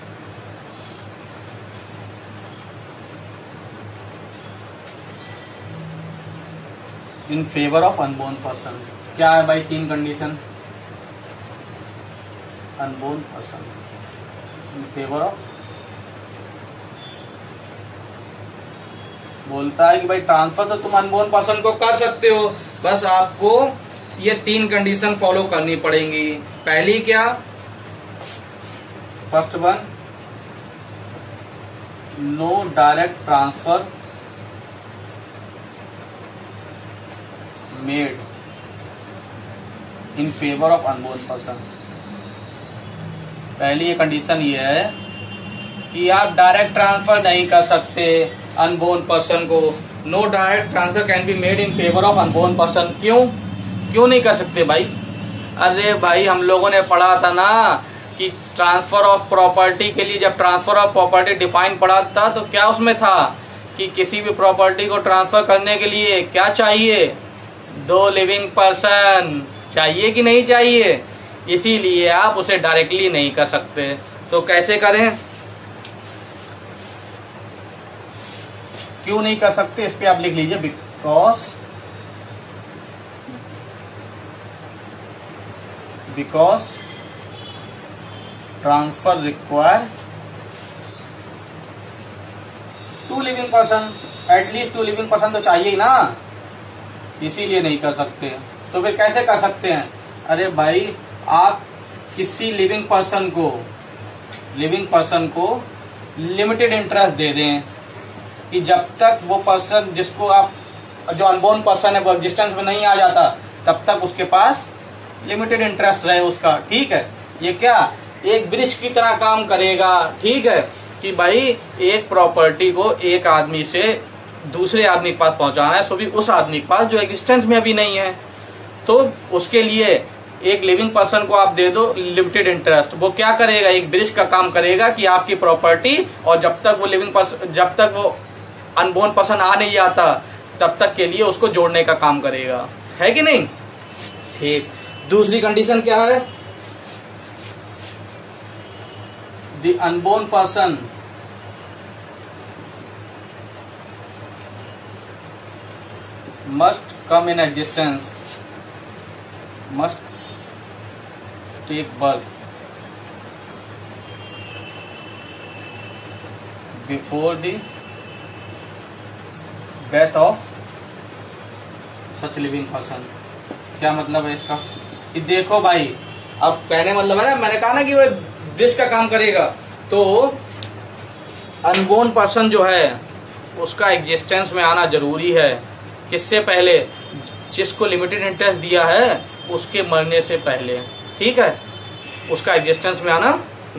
[SPEAKER 1] in favour of unborn person क्या है भाई तीन condition unborn person in favour of बोलता है कि भाई ट्रांसफर तो तुम अनबोर्न पर्सन को कर सकते हो बस आपको ये तीन कंडीशन फॉलो करनी पड़ेंगी पहली क्या first one no direct transfer made in favour of unborn person पहली ये कंडीशन ये है कि आप डायरेक्ट ट्रांसफर नहीं कर सकते अनबोर्न पर्सन को no direct transfer can be made in favour of unborn person क्यों क्यों नहीं कर सकते भाई अरे भाई हम लोगों ने पढ़ा था ना कि ट्रांसफर ऑफ प्रॉपर्टी के लिए जब ट्रांसफर ऑफ प्रॉपर्टी डिफाइन पड़ा था तो क्या उसमें था कि किसी भी प्रॉपर्टी को ट्रांसफर करने के लिए क्या चाहिए दो लिविंग पर्सन चाहिए कि नहीं चाहिए इसीलिए आप उसे डायरेक्टली नहीं कर सकते तो कैसे करें क्यों नहीं कर सकते इस पर आप लिख लीजिए because because transfer require to living person at least to living person तो चाहिए ही ना इसीलिए नहीं कर सकते तो फिर कैसे कर सकते हैं अरे भाई आप किसी लिविंग पर्सन को लिविंग पर्सन को लिमिटेड इंटरेस्ट दे दें कि जब तक वो पर्सन जिसको आप जो अनबोर्न पर्सन है वो एग्जिस्टेंस में नहीं आ जाता तब तक उसके पास लिमिटेड इंटरेस्ट रहे उसका ठीक है ये क्या एक वृक्ष की तरह काम करेगा ठीक है कि भाई एक प्रॉपर्टी को एक आदमी से दूसरे आदमी के पास पहुंचाना है सो भी उस आदमी के पास जो एग्जिस्टेंस में अभी नहीं है तो उसके लिए एक लिविंग पर्सन को आप दे दो लिमिटेड इंटरेस्ट वो क्या करेगा एक ब्रिज का काम करेगा कि आपकी प्रॉपर्टी और जब तक वो लिविंग पर्सन जब तक वो अनबोर्न पर्सन आ नहीं आता तब तक के लिए उसको जोड़ने का काम करेगा है कि नहीं ठीक दूसरी कंडीशन क्या है the unborn person must come in existence must take birth before the birth of such living person क्या मतलब है इसका कि देखो भाई अब कहने मतलब है ना मैंने कहा ना कि वो विष का काम करेगा तो अनबोर्न पर्सन जो है उसका एग्जिस्टेंस में आना जरूरी है किससे पहले जिसको लिमिटेड इंटरेस्ट दिया है उसके मरने से पहले ठीक है उसका एग्जिस्टेंस में आना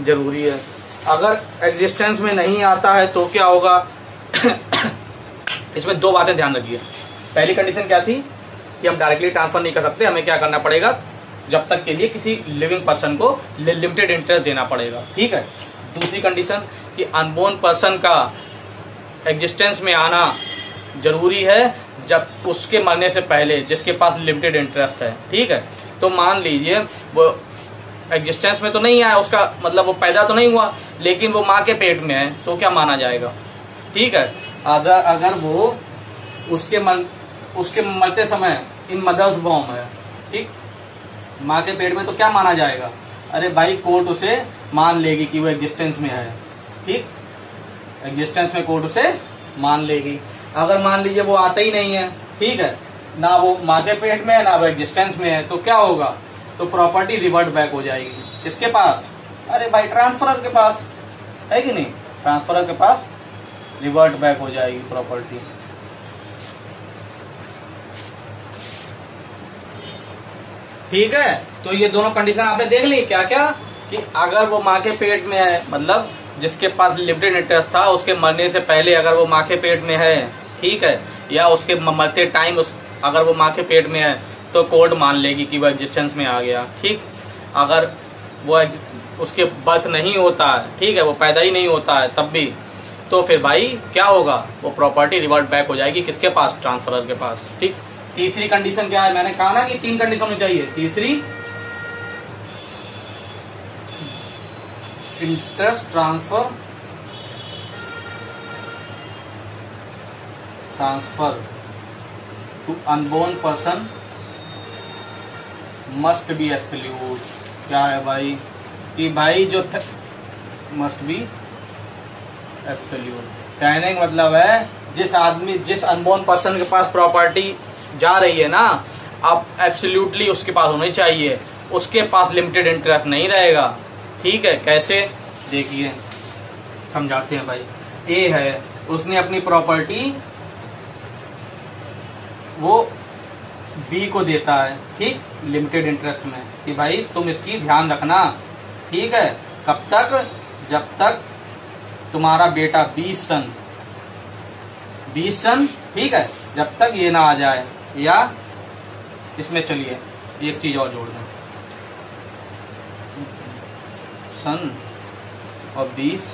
[SPEAKER 1] जरूरी है अगर एग्जिस्टेंस में नहीं आता है तो क्या होगा [COUGHS] इसमें दो बातें ध्यान रखिए पहली कंडीशन क्या थी कि हम डायरेक्टली ट्रांसफर नहीं कर सकते हमें क्या करना पड़ेगा जब तक के लिए किसी लिविंग पर्सन को लिमिटेड इंटरेस्ट देना पड़ेगा ठीक है दूसरी कंडीशन कि अनबोर्न पर्सन का एग्जिस्टेंस में आना जरूरी है जब उसके मरने से पहले जिसके पास लिमिटेड इंटरेस्ट है ठीक है तो मान लीजिए वो एग्जिस्टेंस में तो नहीं आया उसका मतलब वो पैदा तो नहीं हुआ लेकिन वो माँ के पेट में है तो क्या माना जाएगा ठीक है अगर अगर वो उसके मन उसके मरते समय इन मदर्स बॉम है ठीक माँ के पेट में तो क्या माना जाएगा अरे भाई कोर्ट उसे मान लेगी कि वो एग्जिस्टेंस में है ठीक एग्जिस्टेंस में कोर्ट उसे मान लेगी अगर मान लीजिए वो आता ही नहीं है ठीक है ना वो माँ के पेट में है ना वो एग्जिस्टेंस में है तो क्या होगा तो प्रॉपर्टी रिवर्ट बैक हो जाएगी किसके पास अरे भाई ट्रांसफरर के पास है कि नहीं ट्रांसफरर के पास रिवर्ट बैक हो जाएगी प्रॉपर्टी ठीक है तो ये दोनों कंडीशन आपने देख ली क्या क्या कि अगर वो माँ के पेट में है मतलब जिसके पास लिमिटेड इंटरेस्ट था उसके मरने से पहले अगर वो माँ के पेट में है ठीक है या उसके मरते टाइम उस अगर वो माँ के पेट में है तो कोर्ट मान लेगी कि वो एग्जिस्टेंस में आ गया ठीक अगर वो उसके बर्थ नहीं होता है ठीक है वो पैदा ही नहीं होता है तब भी तो फिर भाई क्या होगा वो प्रॉपर्टी रिवर्ट बैक हो जाएगी किसके पास ट्रांसफर के पास ठीक तीसरी कंडीशन क्या है मैंने कहा ना कि तीन कंडीशन होनी चाहिए तीसरी interest transfer transfer to unborn person must be absolute क्या है भाई कि भाई जो मस्ट बी एक्सल्यूट कहने का मतलब है जिस आदमी जिस अनबोर्न पर्सन के पास प्रॉपर्टी जा रही है ना आप एब्सोल्युटली उसके पास होनी चाहिए उसके पास लिमिटेड इंटरेस्ट नहीं रहेगा ठीक है कैसे देखिए समझाते हैं भाई ए है उसने अपनी प्रॉपर्टी वो बी को देता है ठीक लिमिटेड इंटरेस्ट में कि भाई तुम इसकी ध्यान रखना ठीक है कब तक जब तक तुम्हारा बेटा बीस सन बीस सन ठीक है जब तक ये ना आ जाए या इसमें चलिए एक चीज और जोड़ दें सन और बीस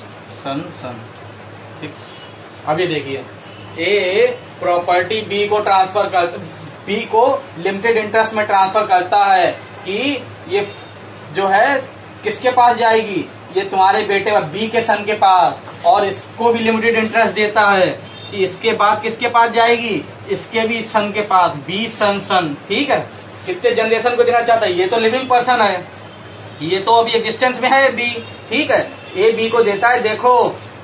[SPEAKER 1] सन सन ठीक अभी देखिए ए प्रॉपर्टी बी को ट्रांसफर कर बी को लिमिटेड इंटरेस्ट में ट्रांसफर करता है कि ये जो है किसके पास जाएगी ये तुम्हारे बेटे बी के सन के पास और इसको भी लिमिटेड इंटरेस्ट देता है इसके बाद किसके पास जाएगी इसके भी सन के पास बी सन सन ठीक है कितने जनरेशन को देना चाहता है ये तो लिविंग पर्सन है ये तो अभी एग्जिस्टेंस में है बी ठीक है ए बी को देता है देखो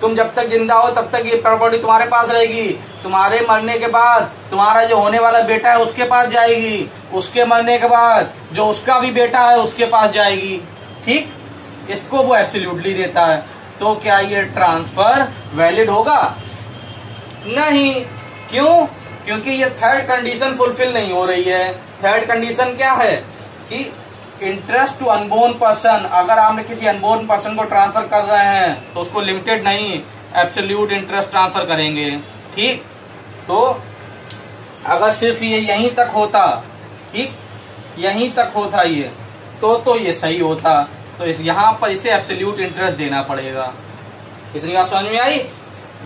[SPEAKER 1] तुम जब तक जिंदा हो तब तक ये प्रॉपर्टी तुम्हारे पास रहेगी तुम्हारे मरने के बाद तुम्हारा जो होने वाला बेटा है उसके पास जाएगी उसके मरने के बाद जो उसका भी बेटा है उसके पास जाएगी ठीक इसको वो एब्सोल्युटली देता है तो क्या ये ट्रांसफर वैलिड होगा नहीं क्यों क्योंकि ये थर्ड कंडीशन फुलफिल नहीं हो रही है थर्ड कंडीशन क्या है कि इंटरेस्ट टू अनबोर्न पर्सन अगर आपने किसी अनबोर्न पर्सन को ट्रांसफर कर रहे हैं तो उसको लिमिटेड नहीं एब्सोल्यूट इंटरेस्ट ट्रांसफर करेंगे ठीक तो अगर सिर्फ ये यहीं तक होता ठीक यहीं तक होता ये तो तो ये सही होता तो यहां यहाँ पर इसे एब्सोल्यूट इंटरेस्ट देना पड़ेगा इतनी बात समझ में आई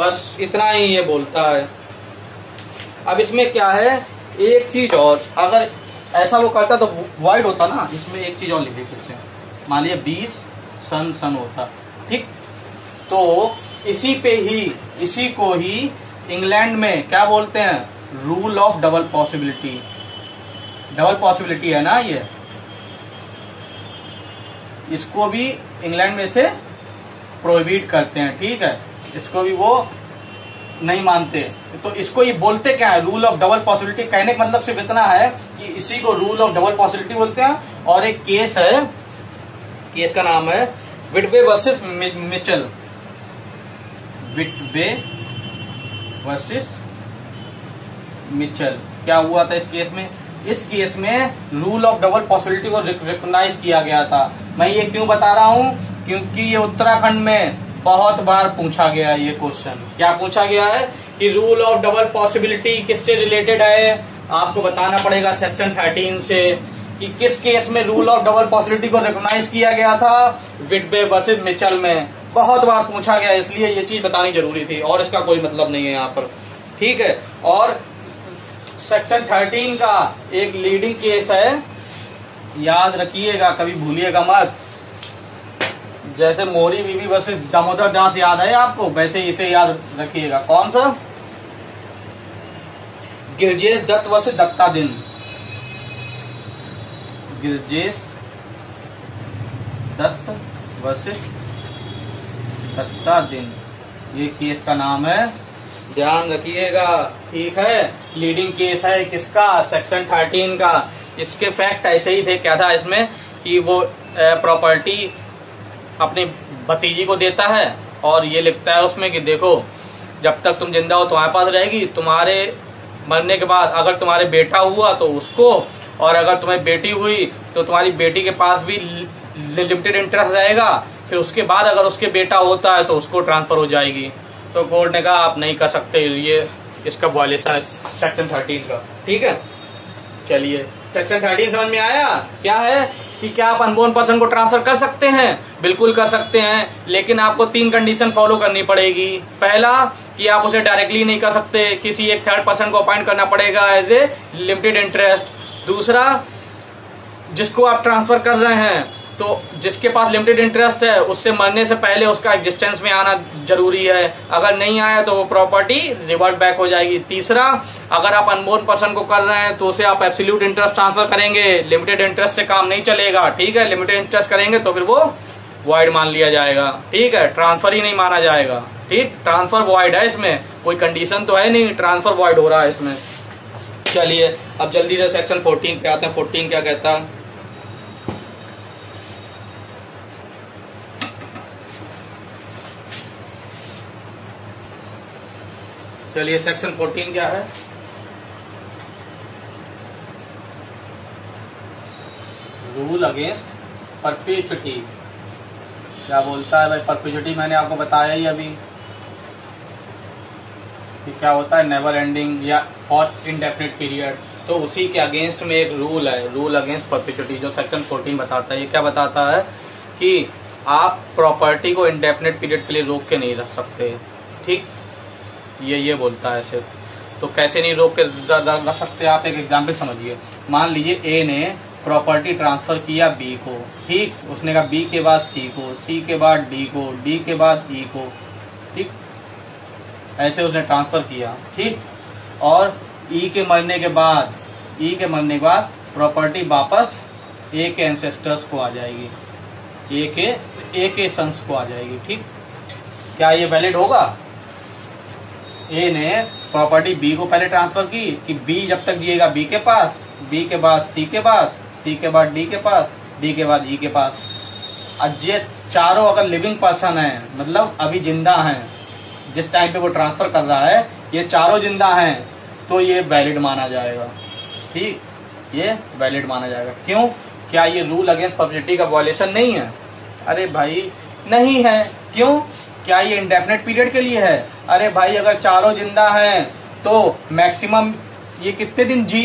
[SPEAKER 1] बस इतना ही ये बोलता है अब इसमें क्या है एक चीज और अगर ऐसा वो करता तो वाइड होता ना इसमें एक चीज और लिखिए फिर से मान लिया बीस सन सन होता ठीक तो इसी पे ही इसी को ही इंग्लैंड में क्या बोलते हैं rule of double possibility double possibility है ना ये इसको भी इंग्लैंड में से प्रोहिबिट करते हैं ठीक है जिसको भी वो नहीं मानते तो इसको ये बोलते क्या है रूल ऑफ डबल पॉसिबिलिटी कहने का मतलब सिर्फ इतना है कि इसी को रूल ऑफ डबल पॉसिबिलिटी बोलते हैं और एक केस है केस का नाम है Whitby versus Mitchell Whitby versus Mitchell क्या हुआ था इस केस में इस केस में रूल ऑफ डबल पॉसिबिलिटी को रिकोगनाइज किया गया था मैं ये क्यों बता रहा हूं क्योंकि ये उत्तराखंड में बहुत बार पूछा गया ये क्वेश्चन क्या पूछा गया है कि रूल ऑफ डबल पॉसिबिलिटी किससे रिलेटेड है आपको बताना पड़ेगा सेक्शन थर्टीन से कि किस केस में रूल ऑफ डबल पॉसिबिलिटी को रिकोगनाइज किया गया था विडबे बसिद मिचल में बहुत बार पूछा गया इसलिए ये चीज बतानी जरूरी थी और इसका कोई मतलब नहीं है यहाँ पर ठीक है और सेक्शन थर्टीन का एक लीडिंग केस है याद रखिएगा कभी भूलिएगा मत जैसे मोरी बीवी बस दामोदर दास याद है आपको वैसे इसे याद रखिएगा कौन सा गिरजेश दत्त वर्ष दत्ता दिन गिरजेश दत्त वर्ष दत्ता दिन ये केस का नाम है ध्यान रखिएगा ठीक है लीडिंग केस है किसका सेक्शन थर्टीन का इसके फैक्ट ऐसे ही थे क्या था इसमें कि वो प्रॉपर्टी अपनी भतीजी को देता है और ये लिखता है उसमें कि देखो जब तक तुम जिंदा हो तुम्हारे पास रहेगी तुम्हारे मरने के बाद अगर तुम्हारे बेटा हुआ तो उसको और अगर तुम्हें बेटी हुई तो तुम्हारी बेटी के पास भी लिमिटेड इंटरेस्ट रहेगा फिर उसके बाद अगर उसके बेटा होता है तो उसको ट्रांसफर हो जाएगी तो कोर्ट ने कहा आप नहीं कर सकते ये इसका वॉयलेशन सेक्शन थर्टीन का ठीक है चलिए सेक्शन थर्टीन समझ में आया क्या है कि क्या आप अनबोर्न पर्सन को ट्रांसफर कर सकते हैं बिल्कुल कर सकते हैं लेकिन आपको तीन कंडीशन फॉलो करनी पड़ेगी पहला कि आप उसे डायरेक्टली नहीं कर सकते किसी एक थर्ड पर्सन को अपॉइंट करना पड़ेगा एज ए लिमिटेड इंटरेस्ट दूसरा जिसको आप ट्रांसफर कर रहे हैं तो जिसके पास लिमिटेड इंटरेस्ट है उससे मरने से पहले उसका एग्जिस्टेंस में आना जरूरी है अगर नहीं आया तो वो प्रॉपर्टी रिवर्ट बैक हो जाएगी तीसरा अगर आप अनबोर्न पर्सन को कर रहे हैं तो उसे आप एब्सोल्यूट इंटरेस्ट ट्रांसफर करेंगे लिमिटेड इंटरेस्ट से काम नहीं चलेगा ठीक है लिमिटेड इंटरेस्ट करेंगे तो फिर वो वाइड मान लिया जाएगा ठीक है ट्रांसफर ही नहीं माना जाएगा ठीक ट्रांसफर वाइड है इसमें कोई कंडीशन तो है नहीं ट्रांसफर वाइड हो रहा है इसमें चलिए अब जल्दी से सेक्शन 14 पे आते हैं 14 क्या कहता है चलिए सेक्शन फोर्टीन क्या है रूल अगेंस्ट परपिचुटी क्या बोलता है भाई परपिचुटी मैंने आपको बताया ही अभी कि क्या होता है नेवर एंडिंग या फॉर इनडेफिनेट पीरियड तो उसी के अगेंस्ट में एक रूल है रूल अगेंस्ट परपिचुटी जो सेक्शन 14 बताता है ये क्या बताता है कि आप प्रॉपर्टी को इनडेफिनेट पीरियड के लिए रोक के नहीं रख सकते ठीक ये ये बोलता है सिर्फ तो कैसे नहीं रोक के रख सकते आप एक एग्जाम्पल समझिए मान लीजिए ए ने प्रॉपर्टी ट्रांसफर किया बी को ठीक उसने कहा बी के बाद सी को सी के बाद डी को डी के बाद ई e को ठीक ऐसे उसने ट्रांसफर किया ठीक और ई e के मरने के बाद ई e के मरने के बाद प्रॉपर्टी वापस ए के एंसेस्टर्स को आ जाएगी ए के ए के सन्स को आ जाएगी ठीक क्या ये वैलिड होगा ए ने प्रॉपर्टी बी को पहले ट्रांसफर की कि बी जब तक दिएगा बी के पास बी के बाद सी के पास सी के बाद डी के पास डी के बाद ई e के पास और ये चारों अगर लिविंग पर्सन है मतलब अभी जिंदा है जिस टाइम पे वो ट्रांसफर कर रहा है ये चारों जिंदा हैं तो ये वैलिड माना जाएगा ठीक ये वैलिड माना जाएगा क्यों क्या ये रूल अगेंस्ट पब्लिटी का वॉयलेशन नहीं है अरे भाई नहीं है क्यों क्या ये इंडेफिनेट पीरियड के लिए है अरे भाई अगर चारों जिंदा हैं तो मैक्सिमम ये कितने दिन जी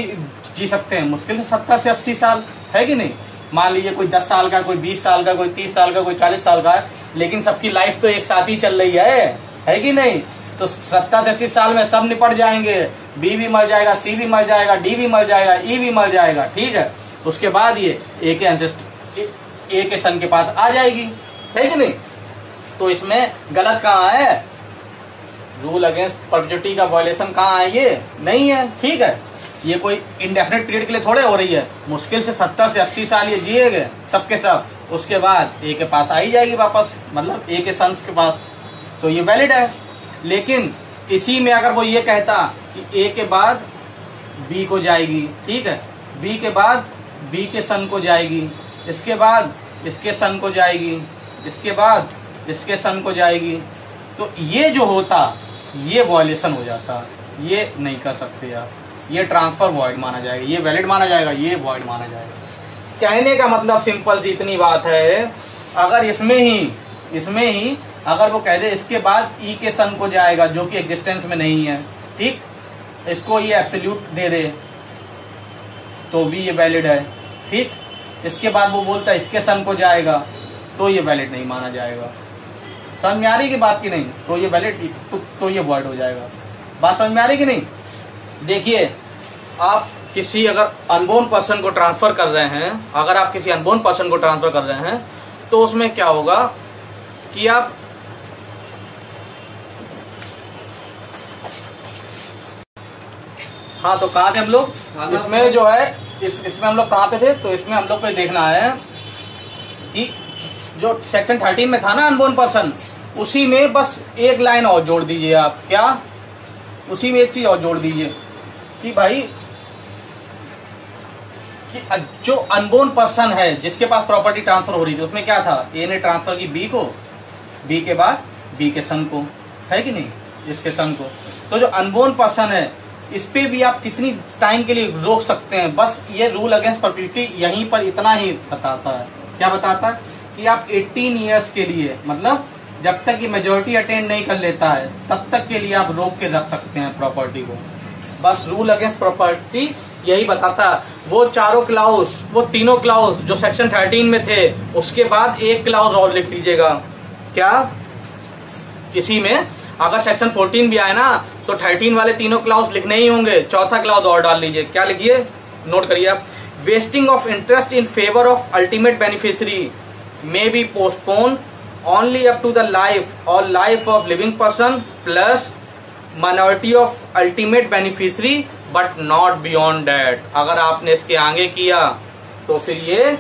[SPEAKER 1] जी सकते हैं मुश्किल से सत्तर से अस्सी साल है कि नहीं मान लीजिए कोई दस साल का कोई बीस साल का कोई तीस साल का कोई चालीस साल का है लेकिन सबकी लाइफ तो एक साथ ही चल रही है है कि नहीं तो सत्तर से अस्सी साल में सब निपट जाएंगे बी भी मर जाएगा सी भी मर जाएगा डी भी मर जाएगा ई e भी मर जाएगा ठीक है उसके बाद ये ए के एंसेस्ट ए के सन के पास आ जाएगी है कि नहीं तो इसमें गलत कहाँ है रूल अगेंस्ट परपिटी का वायलेशन कहाँ है ये नहीं है ठीक है ये कोई इंडेफिनेट पीरियड के लिए थोड़े हो रही है मुश्किल से सत्तर से अस्सी साल ये जिए गए सबके सब उसके बाद ए के पास आई जाएगी वापस मतलब ए के सन्स के पास तो ये वैलिड है लेकिन इसी में अगर वो ये कहता कि ए के बाद बी को जाएगी ठीक है बी के बाद बी के सन को जाएगी इसके बाद इसके सन को जाएगी इसके बाद इसके सन को जाएगी तो ये जो होता ये वॉयलेशन हो जाता ये नहीं कर सकते आप ये ट्रांसफर वॉइड माना जाएगा ये वैलिड माना जाएगा ये वॉइड माना जाएगा कहने का मतलब सिंपल सी इतनी बात है अगर इसमें ही इसमें ही अगर वो कह दे इसके बाद ई e के सन को जाएगा जो कि एग्जिस्टेंस में नहीं है ठीक इसको ये एब्सोल्यूट दे दे तो भी ये वैलिड है ठीक इसके बाद वो बोलता है इसके सन को जाएगा तो ये वैलिड नहीं माना जाएगा समझ में आ रही की बात की नहीं तो ये वैलिड तो, तो ये वर्ड हो जाएगा बात समझ में आ रही की नहीं देखिए आप किसी अगर अनबोन पर्सन को ट्रांसफर कर रहे हैं अगर आप किसी अनबोन पर्सन को ट्रांसफर कर रहे हैं तो उसमें क्या होगा कि आप हाँ तो कहा थे हम लोग इसमें जो है इस, इसमें हम लोग कहां पे थे तो इसमें हम लोग को देखना है कि जो सेक्शन थर्टीन में था ना अनबोर्न पर्सन उसी में बस एक लाइन और जोड़ दीजिए आप क्या उसी में एक चीज और जोड़ दीजिए कि भाई कि जो अनबोर्न पर्सन है जिसके पास प्रॉपर्टी ट्रांसफर हो रही थी उसमें क्या था ए ने ट्रांसफर की बी को बी के बाद बी के सन को है कि नहीं इसके सन को तो जो अनबोर्न पर्सन है इस पे भी आप कितनी टाइम के लिए रोक सकते हैं बस ये रूल अगेंस्ट प्रॉपर्टी यहीं पर इतना ही बताता है क्या बताता है कि आप 18 इयर्स के लिए मतलब जब तक ये मेजोरिटी अटेंड नहीं कर लेता है तब तक के लिए आप रोक के रख सकते हैं प्रॉपर्टी को बस रूल अगेंस्ट प्रॉपर्टी यही बताता वो चारों क्लाउस वो तीनों क्लाउस जो सेक्शन थर्टीन में थे उसके बाद एक क्लाउस और लिख लीजिएगा क्या इसी में अगर सेक्शन फोर्टीन भी आए ना तो थर्टीन वाले तीनों क्लाउस लिखने ही होंगे चौथा क्लाउस और डाल लीजिए क्या लिखिए नोट करिए आप vesting of interest in favour of ultimate beneficiary may be postponed only up to the life or life of living person plus minority of ultimate beneficiary but not beyond that अगर आपने इसके आगे किया तो फिर ये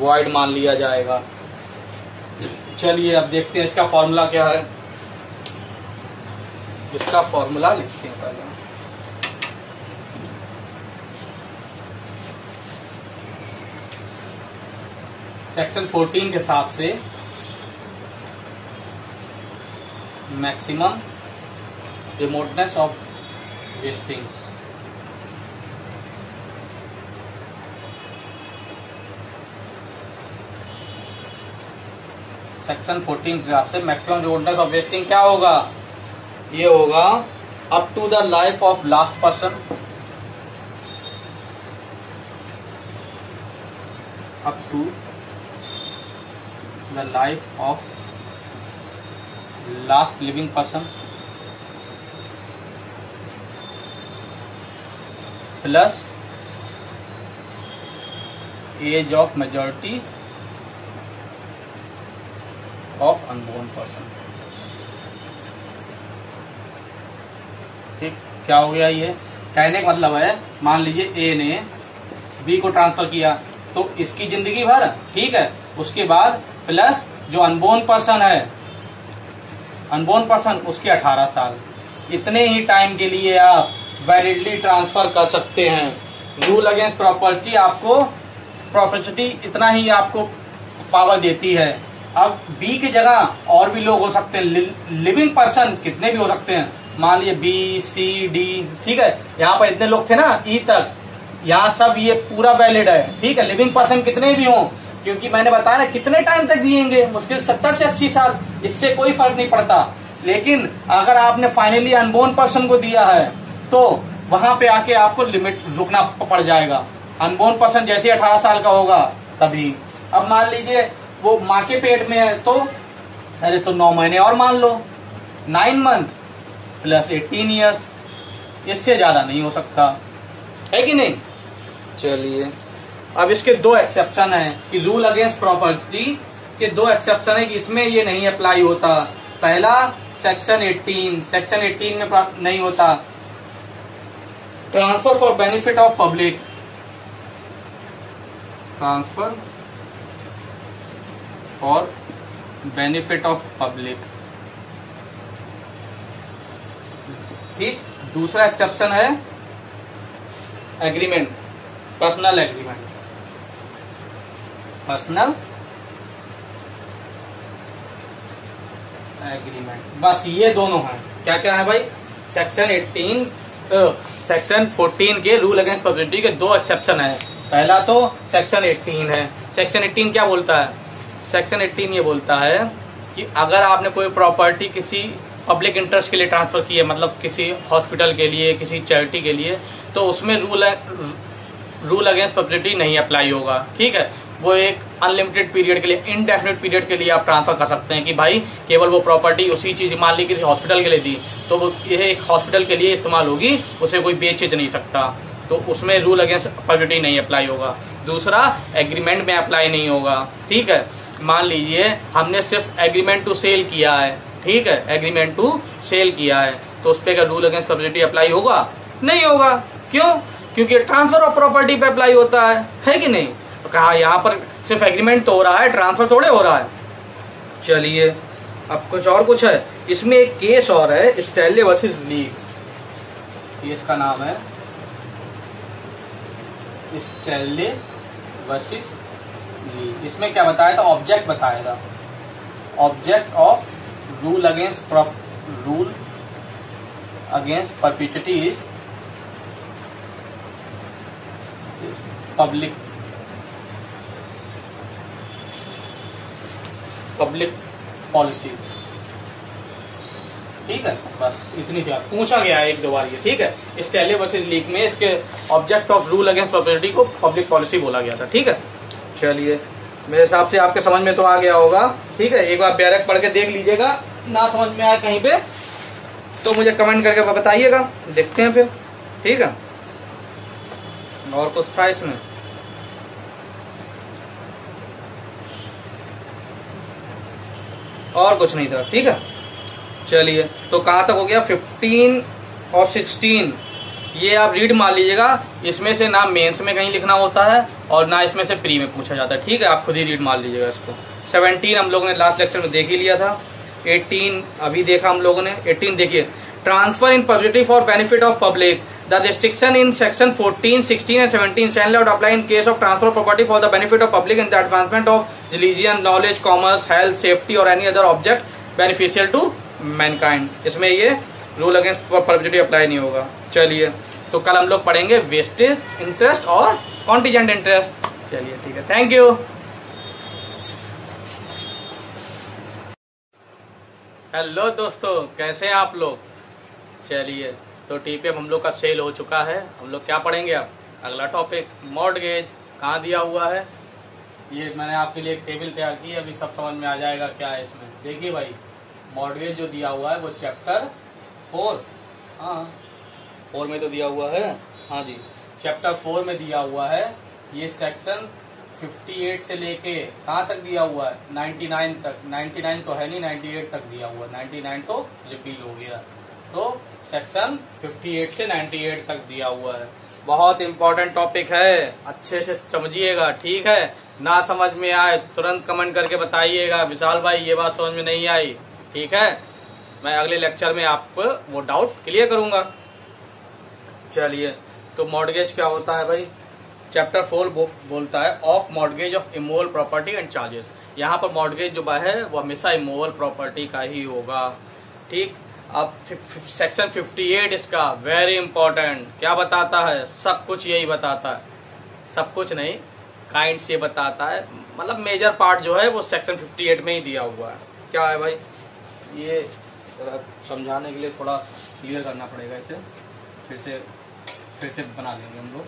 [SPEAKER 1] void मान लिया जाएगा चलिए अब देखते हैं इसका फॉर्मूला क्या है इसका फॉर्मूला लिखते हैं पहले सेक्शन 14 के हिसाब से maximum remoteness of vesting section 14 के हिसाब से मैक्सिमम रिमोटनेस ऑफ वेस्टिंग क्या होगा ये होगा up to the life of last person up to the life of last living person plus age of majority of unborn person ठीक क्या हो गया ये कहने का मतलब है मान लीजिए ए ने बी को ट्रांसफर किया तो इसकी जिंदगी भर ठीक है उसके बाद प्लस जो अनबोर्न पर्सन है अनबोर्न पर्सन उसके 18 साल इतने ही टाइम के लिए आप वैलिडली ट्रांसफर कर सकते हैं रूल अगेंस्ट प्रॉपर्टी आपको प्रॉपर्टी इतना ही आपको पावर देती है अब बी की जगह और भी लोग हो सकते हैं लिविंग पर्सन कितने भी हो सकते हैं मान लीजिए बी सी डी ठीक है यहाँ पर इतने लोग थे ना ई e तक यहाँ सब ये पूरा वैलिड है ठीक है लिविंग पर्सन कितने भी हों क्योंकि मैंने बताया ना कितने टाइम तक जियेंगे मुश्किल सत्तर से अस्सी साल इससे कोई फर्क नहीं पड़ता लेकिन अगर आपने फाइनली अनबोर्न पर्सन को दिया है तो वहां पे आके आपको लिमिट रुकना पड़ जाएगा अनबोर्न पर्सन जैसे अठारह साल का होगा तभी अब मान लीजिए वो माँ के पेट में है तो अरे तो नौ महीने और मान लो nine month plus eighteen years इससे ज्यादा नहीं हो सकता है कि नहीं चलिए अब इसके दो एक्सेप्शन है कि रूल अगेंस्ट प्रॉपर्टी के दो एक्सेप्शन है कि इसमें ये नहीं अप्लाई होता पहला सेक्शन 18 सेक्शन 18 में नहीं होता transfer for benefit of public transfer for benefit of public ठीक दूसरा एक्सेप्शन है agreement personal agreement personal agreement बस ये दोनों हैं क्या क्या है भाई सेक्शन एटीन सेक्शन फोर्टीन के रूल अगेंस्ट पब्लिसिटी के दो एक्सेप्शन है पहला तो सेक्शन एटीन है सेक्शन एटीन क्या बोलता है सेक्शन एटीन ये बोलता है कि अगर आपने कोई प्रॉपर्टी किसी पब्लिक इंटरेस्ट के लिए ट्रांसफर की है मतलब किसी हॉस्पिटल के लिए किसी चैरिटी के लिए तो उसमें रूल रूल अगेंस्ट पब्लिसिटी नहीं अप्लाई होगा ठीक है वो एक अनलिमिटेड पीरियड के लिए इनडेफिनेट पीरियड के लिए आप ट्रांसफर कर सकते हैं कि भाई केवल वो प्रॉपर्टी उसी चीज मान ली किसी हॉस्पिटल के लिए दी तो वो ये एक हॉस्पिटल के लिए इस्तेमाल होगी उसे कोई बेच नहीं सकता तो उसमें रूल अगेंस्ट प्रॉपर्टी नहीं अप्लाई होगा दूसरा एग्रीमेंट में अप्लाई नहीं होगा ठीक है मान लीजिए हमने सिर्फ एग्रीमेंट टू सेल किया है ठीक है एग्रीमेंट टू सेल किया है तो उस पर रूल अगेंस्ट प्रॉपर्टी अप्लाई होगा नहीं होगा क्यों क्योंकि ट्रांसफर ऑफ प्रॉपर्टी पे अप्लाई होता है है कि नहीं तो कहा यहाँ पर सिर्फ एग्रीमेंट तो हो रहा है ट्रांसफर थोड़े हो रहा है चलिए अब कुछ और कुछ है इसमें एक केस और है स्टेले वर्सिज लीग केस का नाम है स्टेले वर्सिज लीग इसमें क्या बताया था ऑब्जेक्ट बताया था object of rule against rule against perpetuity is public public policy ठीक है बस इतनी सी बात पूछा गया है एक दो बार ये ठीक है इस टेले वर्सेज लीग में इसके object of rule against property को पब्लिक पॉलिसी बोला गया था ठीक है चलिए मेरे हिसाब से आपके समझ में तो आ गया होगा ठीक है एक बार बैरक पढ़ के देख लीजिएगा ना समझ में आया कहीं पे तो मुझे कमेंट करके बताइएगा देखते हैं फिर ठीक है और कुछ था इसमें और कुछ नहीं था ठीक है चलिए तो कहाँ तक हो गया फिफ्टीन और सिक्सटीन ये आप रीड मान लीजिएगा इसमें से ना मेंस में कहीं लिखना होता है और ना इसमें से प्री में पूछा जाता है ठीक है आप खुद ही रीड मान लीजिएगा इसको सेवनटीन हम लोगों ने लास्ट लेक्चर में देख ही लिया था एटीन अभी देखा हम लोगों ने एटीन देखिए transfer in perpetuity for benefit of public the restriction in section 14, 16 and 17 shall not apply in case of transfer property for the benefit of public in the advancement of religion knowledge commerce health safety और any other object beneficial to mankind इसमें ये rule against पब्लिटी apply नहीं होगा चलिए तो कल हम लोग पढ़ेंगे वेस्टेज इंटरेस्ट और कॉन्टीजेंट इंटरेस्ट चलिए ठीक है थैंक यू हेलो दोस्तों कैसे हैं आप लोग चलिए तो टीपीएफ हम लोग का सेल हो चुका है हम लोग क्या पढ़ेंगे अब अगला टॉपिक मॉडगेज कहाँ दिया हुआ है ये मैंने आपके लिए एक टेबल तैयार की अभी सब समझ में आ जाएगा क्या है इसमें देखिए भाई मॉडगेज जो दिया हुआ है वो चैप्टर फोर हाँ फोर में तो दिया हुआ है हाँ जी चैप्टर फोर में दिया हुआ है ये सेक्शन 58 से लेके कहाँ तक दिया हुआ है 99 तक 99 तो है नहीं 98 तक दिया हुआ 99 तो रिपील हो गया तो सेक्शन 58 से 98 तक दिया हुआ है बहुत इम्पोर्टेंट टॉपिक है अच्छे से समझिएगा ठीक है ना समझ में आए तुरंत कमेंट करके बताइएगा विशाल भाई ये बात समझ में नहीं आई ठीक है मैं अगले लेक्चर में आपको वो डाउट क्लियर करूंगा चलिए तो मॉडगेज क्या होता है भाई चैप्टर फोर बो, बोलता है of mortgage of immovable property and charges यहाँ पर मॉडगेज जो है वो हमेशा इमोवल प्रॉपर्टी का ही होगा ठीक अब सेक्शन 58 इसका वेरी इंपॉर्टेंट क्या बताता है सब कुछ यही बताता है सब कुछ नहीं काइंड से बताता है मतलब मेजर पार्ट जो है वो सेक्शन 58 में ही दिया हुआ है क्या है भाई ये समझाने के लिए थोड़ा क्लियर करना पड़ेगा इसे फिर से फिर से बना लेंगे हम लोग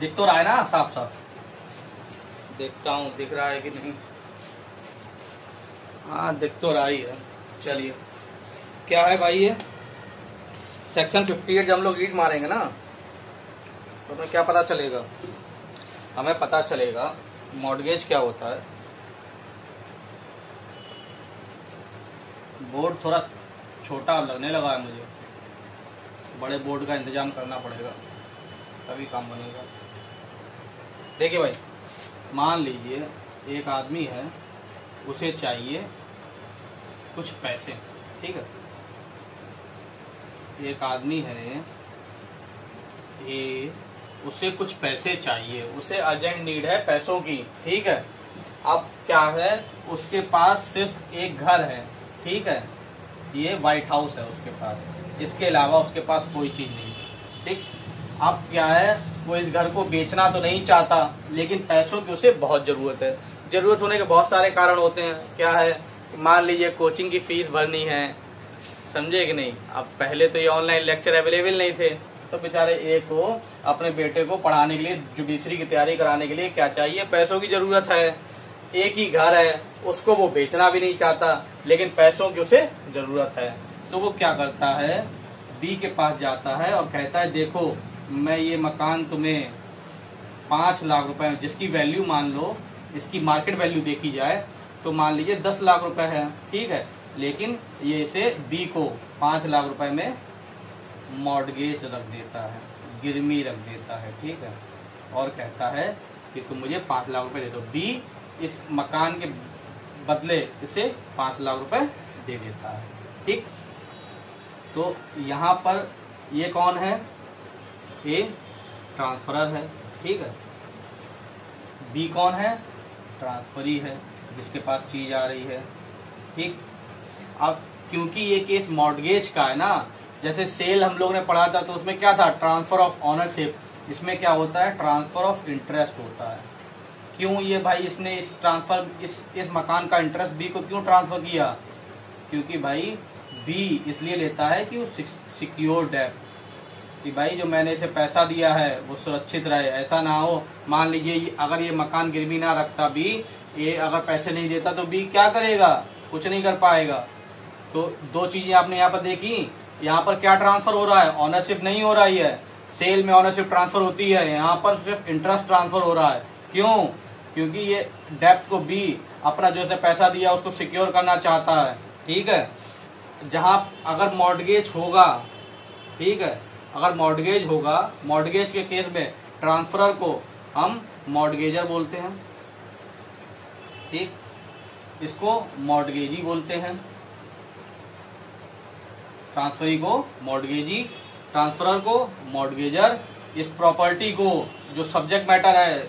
[SPEAKER 1] दिख तो रहा है ना साफ साफ देखता हूँ दिख रहा है कि नहीं हाँ दिख तो रहा ही है चलिए क्या है भाई ये सेक्शन 58 जब हम लोग ईट मारेंगे ना तो हमें क्या पता चलेगा हमें पता चलेगा मॉडगेज क्या होता है बोर्ड थोड़ा छोटा लगने लगा है मुझे बड़े बोर्ड का इंतजाम करना पड़ेगा तभी काम बनेगा देखिए भाई मान लीजिए एक आदमी है उसे चाहिए कुछ पैसे ठीक है एक आदमी है ये उसे कुछ पैसे चाहिए उसे अर्जेंट नीड है पैसों की ठीक है अब क्या है उसके पास सिर्फ एक घर है ठीक है ये व्हाइट हाउस है उसके पास इसके अलावा उसके पास कोई चीज नहीं ठीक अब क्या है वो इस घर को बेचना तो नहीं चाहता लेकिन पैसों की उसे बहुत जरूरत है जरूरत होने के बहुत सारे कारण होते हैं क्या है मान लीजिए कोचिंग की फीस भरनी है समझे कि नहीं अब पहले तो ये ऑनलाइन लेक्चर अवेलेबल नहीं थे तो बेचारे एक को अपने बेटे को पढ़ाने के लिए जुडिशरी की तैयारी कराने के लिए क्या चाहिए पैसों की जरूरत है एक ही घर है उसको वो बेचना भी नहीं चाहता लेकिन पैसों की उसे जरूरत है तो वो क्या करता है बी के पास जाता है और कहता है देखो मैं ये मकान तुम्हें पांच लाख रुपए जिसकी वैल्यू मान लो इसकी मार्केट वैल्यू देखी जाए तो मान लीजिए दस लाख रुपए है ठीक है लेकिन ये इसे बी को पांच लाख रुपए में मॉडगेज रख देता है गिरमी रख देता है ठीक है और कहता है कि तुम मुझे पांच लाख रुपए दे दो बी इस मकान के बदले इसे पांच लाख रुपए दे देता है ठीक तो यहां पर ये कौन है ए ट्रांसफरर है ठीक है बी कौन है ट्रांसफर ही है जिसके पास चीज आ रही है ठीक अब क्योंकि ये केस मॉडगेज का है ना जैसे सेल हम लोग ने पढ़ा था तो उसमें क्या था ट्रांसफर ऑफ ऑनरशिप इसमें क्या होता है ट्रांसफर ऑफ इंटरेस्ट होता है क्यों ये भाई इसने इस ट्रांसफर इस इस मकान का इंटरेस्ट बी को क्यों ट्रांसफर किया क्योंकि भाई बी इसलिए लेता है कि वो सिक्योर डेप कि भाई जो मैंने इसे पैसा दिया है वो सुरक्षित रहे ऐसा ना हो मान लीजिए अगर ये मकान गिरवी ना रखता बी ये अगर पैसे नहीं देता तो बी क्या करेगा कुछ नहीं कर पाएगा तो दो चीजें आपने यहाँ पर देखी यहाँ पर क्या ट्रांसफर हो रहा है ऑनरशिप नहीं हो रही है सेल में ऑनरशिप ट्रांसफर होती है यहाँ पर सिर्फ इंटरेस्ट ट्रांसफर हो रहा है क्यों क्योंकि ये डेप्थ को बी अपना जो से पैसा दिया उसको सिक्योर करना चाहता है ठीक है जहां अगर मॉडगेज होगा ठीक है अगर मॉडगेज होगा मॉडगेज के केस में ट्रांसफरर को हम मॉडगेजर बोलते हैं ठीक इसको मॉडगेजी बोलते हैं ट्रांसफरी को मॉडगेजी ट्रांसफरर को मॉडगेजर इस प्रॉपर्टी को जो सब्जेक्ट मैटर है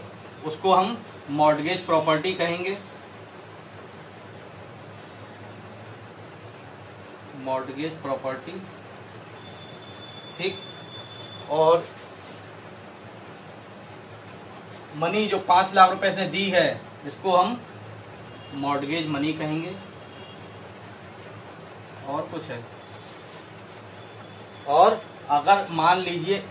[SPEAKER 1] उसको हम मॉडगेज प्रॉपर्टी कहेंगे मॉडगेज प्रॉपर्टी ठीक और मनी जो पांच लाख रुपए इसने दी है इसको हम मॉडगेज मनी कहेंगे और कुछ है और अगर मान लीजिए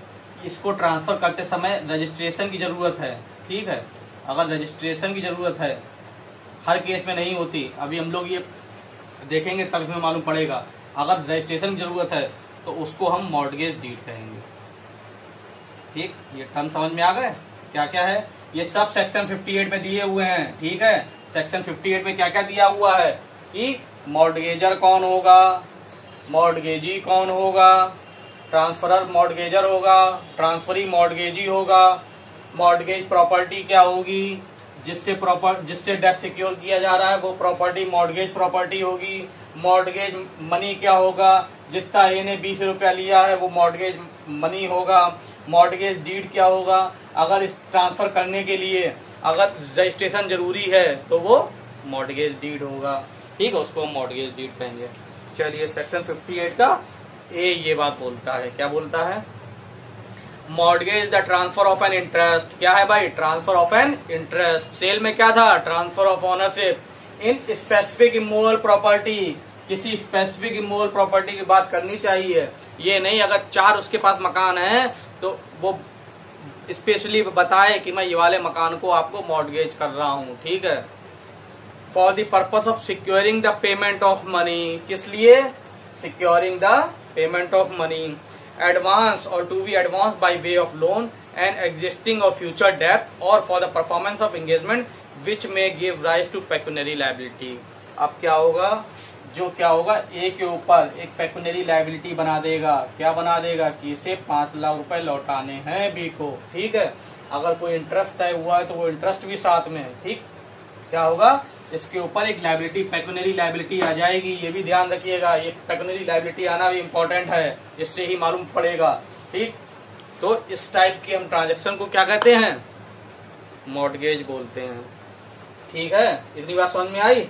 [SPEAKER 1] इसको ट्रांसफर करते समय रजिस्ट्रेशन की जरूरत है ठीक है अगर रजिस्ट्रेशन की जरूरत है हर केस में नहीं होती अभी हम लोग ये देखेंगे तब इसमें मालूम पड़ेगा अगर रजिस्ट्रेशन की जरूरत है तो उसको हम मॉडगेज डीट कहेंगे ठीक ये टर्म समझ में आ गए क्या क्या है ये सब सेक्शन 58 में दिए हुए हैं ठीक है सेक्शन 58 में क्या क्या दिया हुआ है कि मॉडगेजर कौन होगा मॉडगेजी कौन होगा ट्रांसफरर मॉडगेजर होगा ट्रांसफरी मॉडगेजी होगा मॉडगेज प्रॉपर्टी क्या होगी जिससे प्रॉपर जिससे डेट सिक्योर किया जा रहा है वो प्रॉपर्टी मॉडगेज प्रॉपर्टी होगी मॉडगेज मनी क्या होगा जितना ए ने बीस रुपया लिया है वो मॉडगेज मनी होगा मॉडगेज डीड क्या होगा अगर इस ट्रांसफर करने के लिए अगर रजिस्ट्रेशन जरूरी है तो वो मॉडगेज डीड होगा ठीक है उसको हम मॉडगेज डीड कहेंगे चलिए सेक्शन 58 का ए ये बात बोलता है क्या बोलता है mortgage the transfer of an interest क्या है भाई transfer of an interest sale में क्या था transfer of ownership in specific immovable property किसी स्पेसिफिक इमोअल प्रॉपर्टी की बात करनी चाहिए ये नहीं अगर चार उसके पास मकान है तो वो स्पेशली बताए कि मैं ये वाले मकान को आपको मॉडगेज कर रहा हूँ ठीक है for the purpose of securing the payment of money किस लिए securing the payment of money advance और to be advance by way of loan and existing of future debt और for the performance of engagement which may give rise to pecuniary liability अब क्या होगा जो क्या होगा ए के ऊपर एक पेकुनरी लाइबिलिटी बना देगा क्या बना देगा कि इसे पांच लाख रुपए लौटाने हैं बी को ठीक है अगर कोई इंटरेस्ट तय हुआ है तो वो इंटरेस्ट भी साथ में ठीक क्या होगा इसके ऊपर एक लाइबिलिटी पेकुनरी लाइबिलिटी आ जाएगी ये भी ध्यान रखिएगा ये पेकुनरी लाइबिलिटी आना भी इम्पोर्टेंट है इससे ही मालूम पड़ेगा ठीक तो इस टाइप के हम ट्रांजेक्शन को क्या कहते हैं मॉडगेज बोलते हैं ठीक है इतनी बात समझ में आई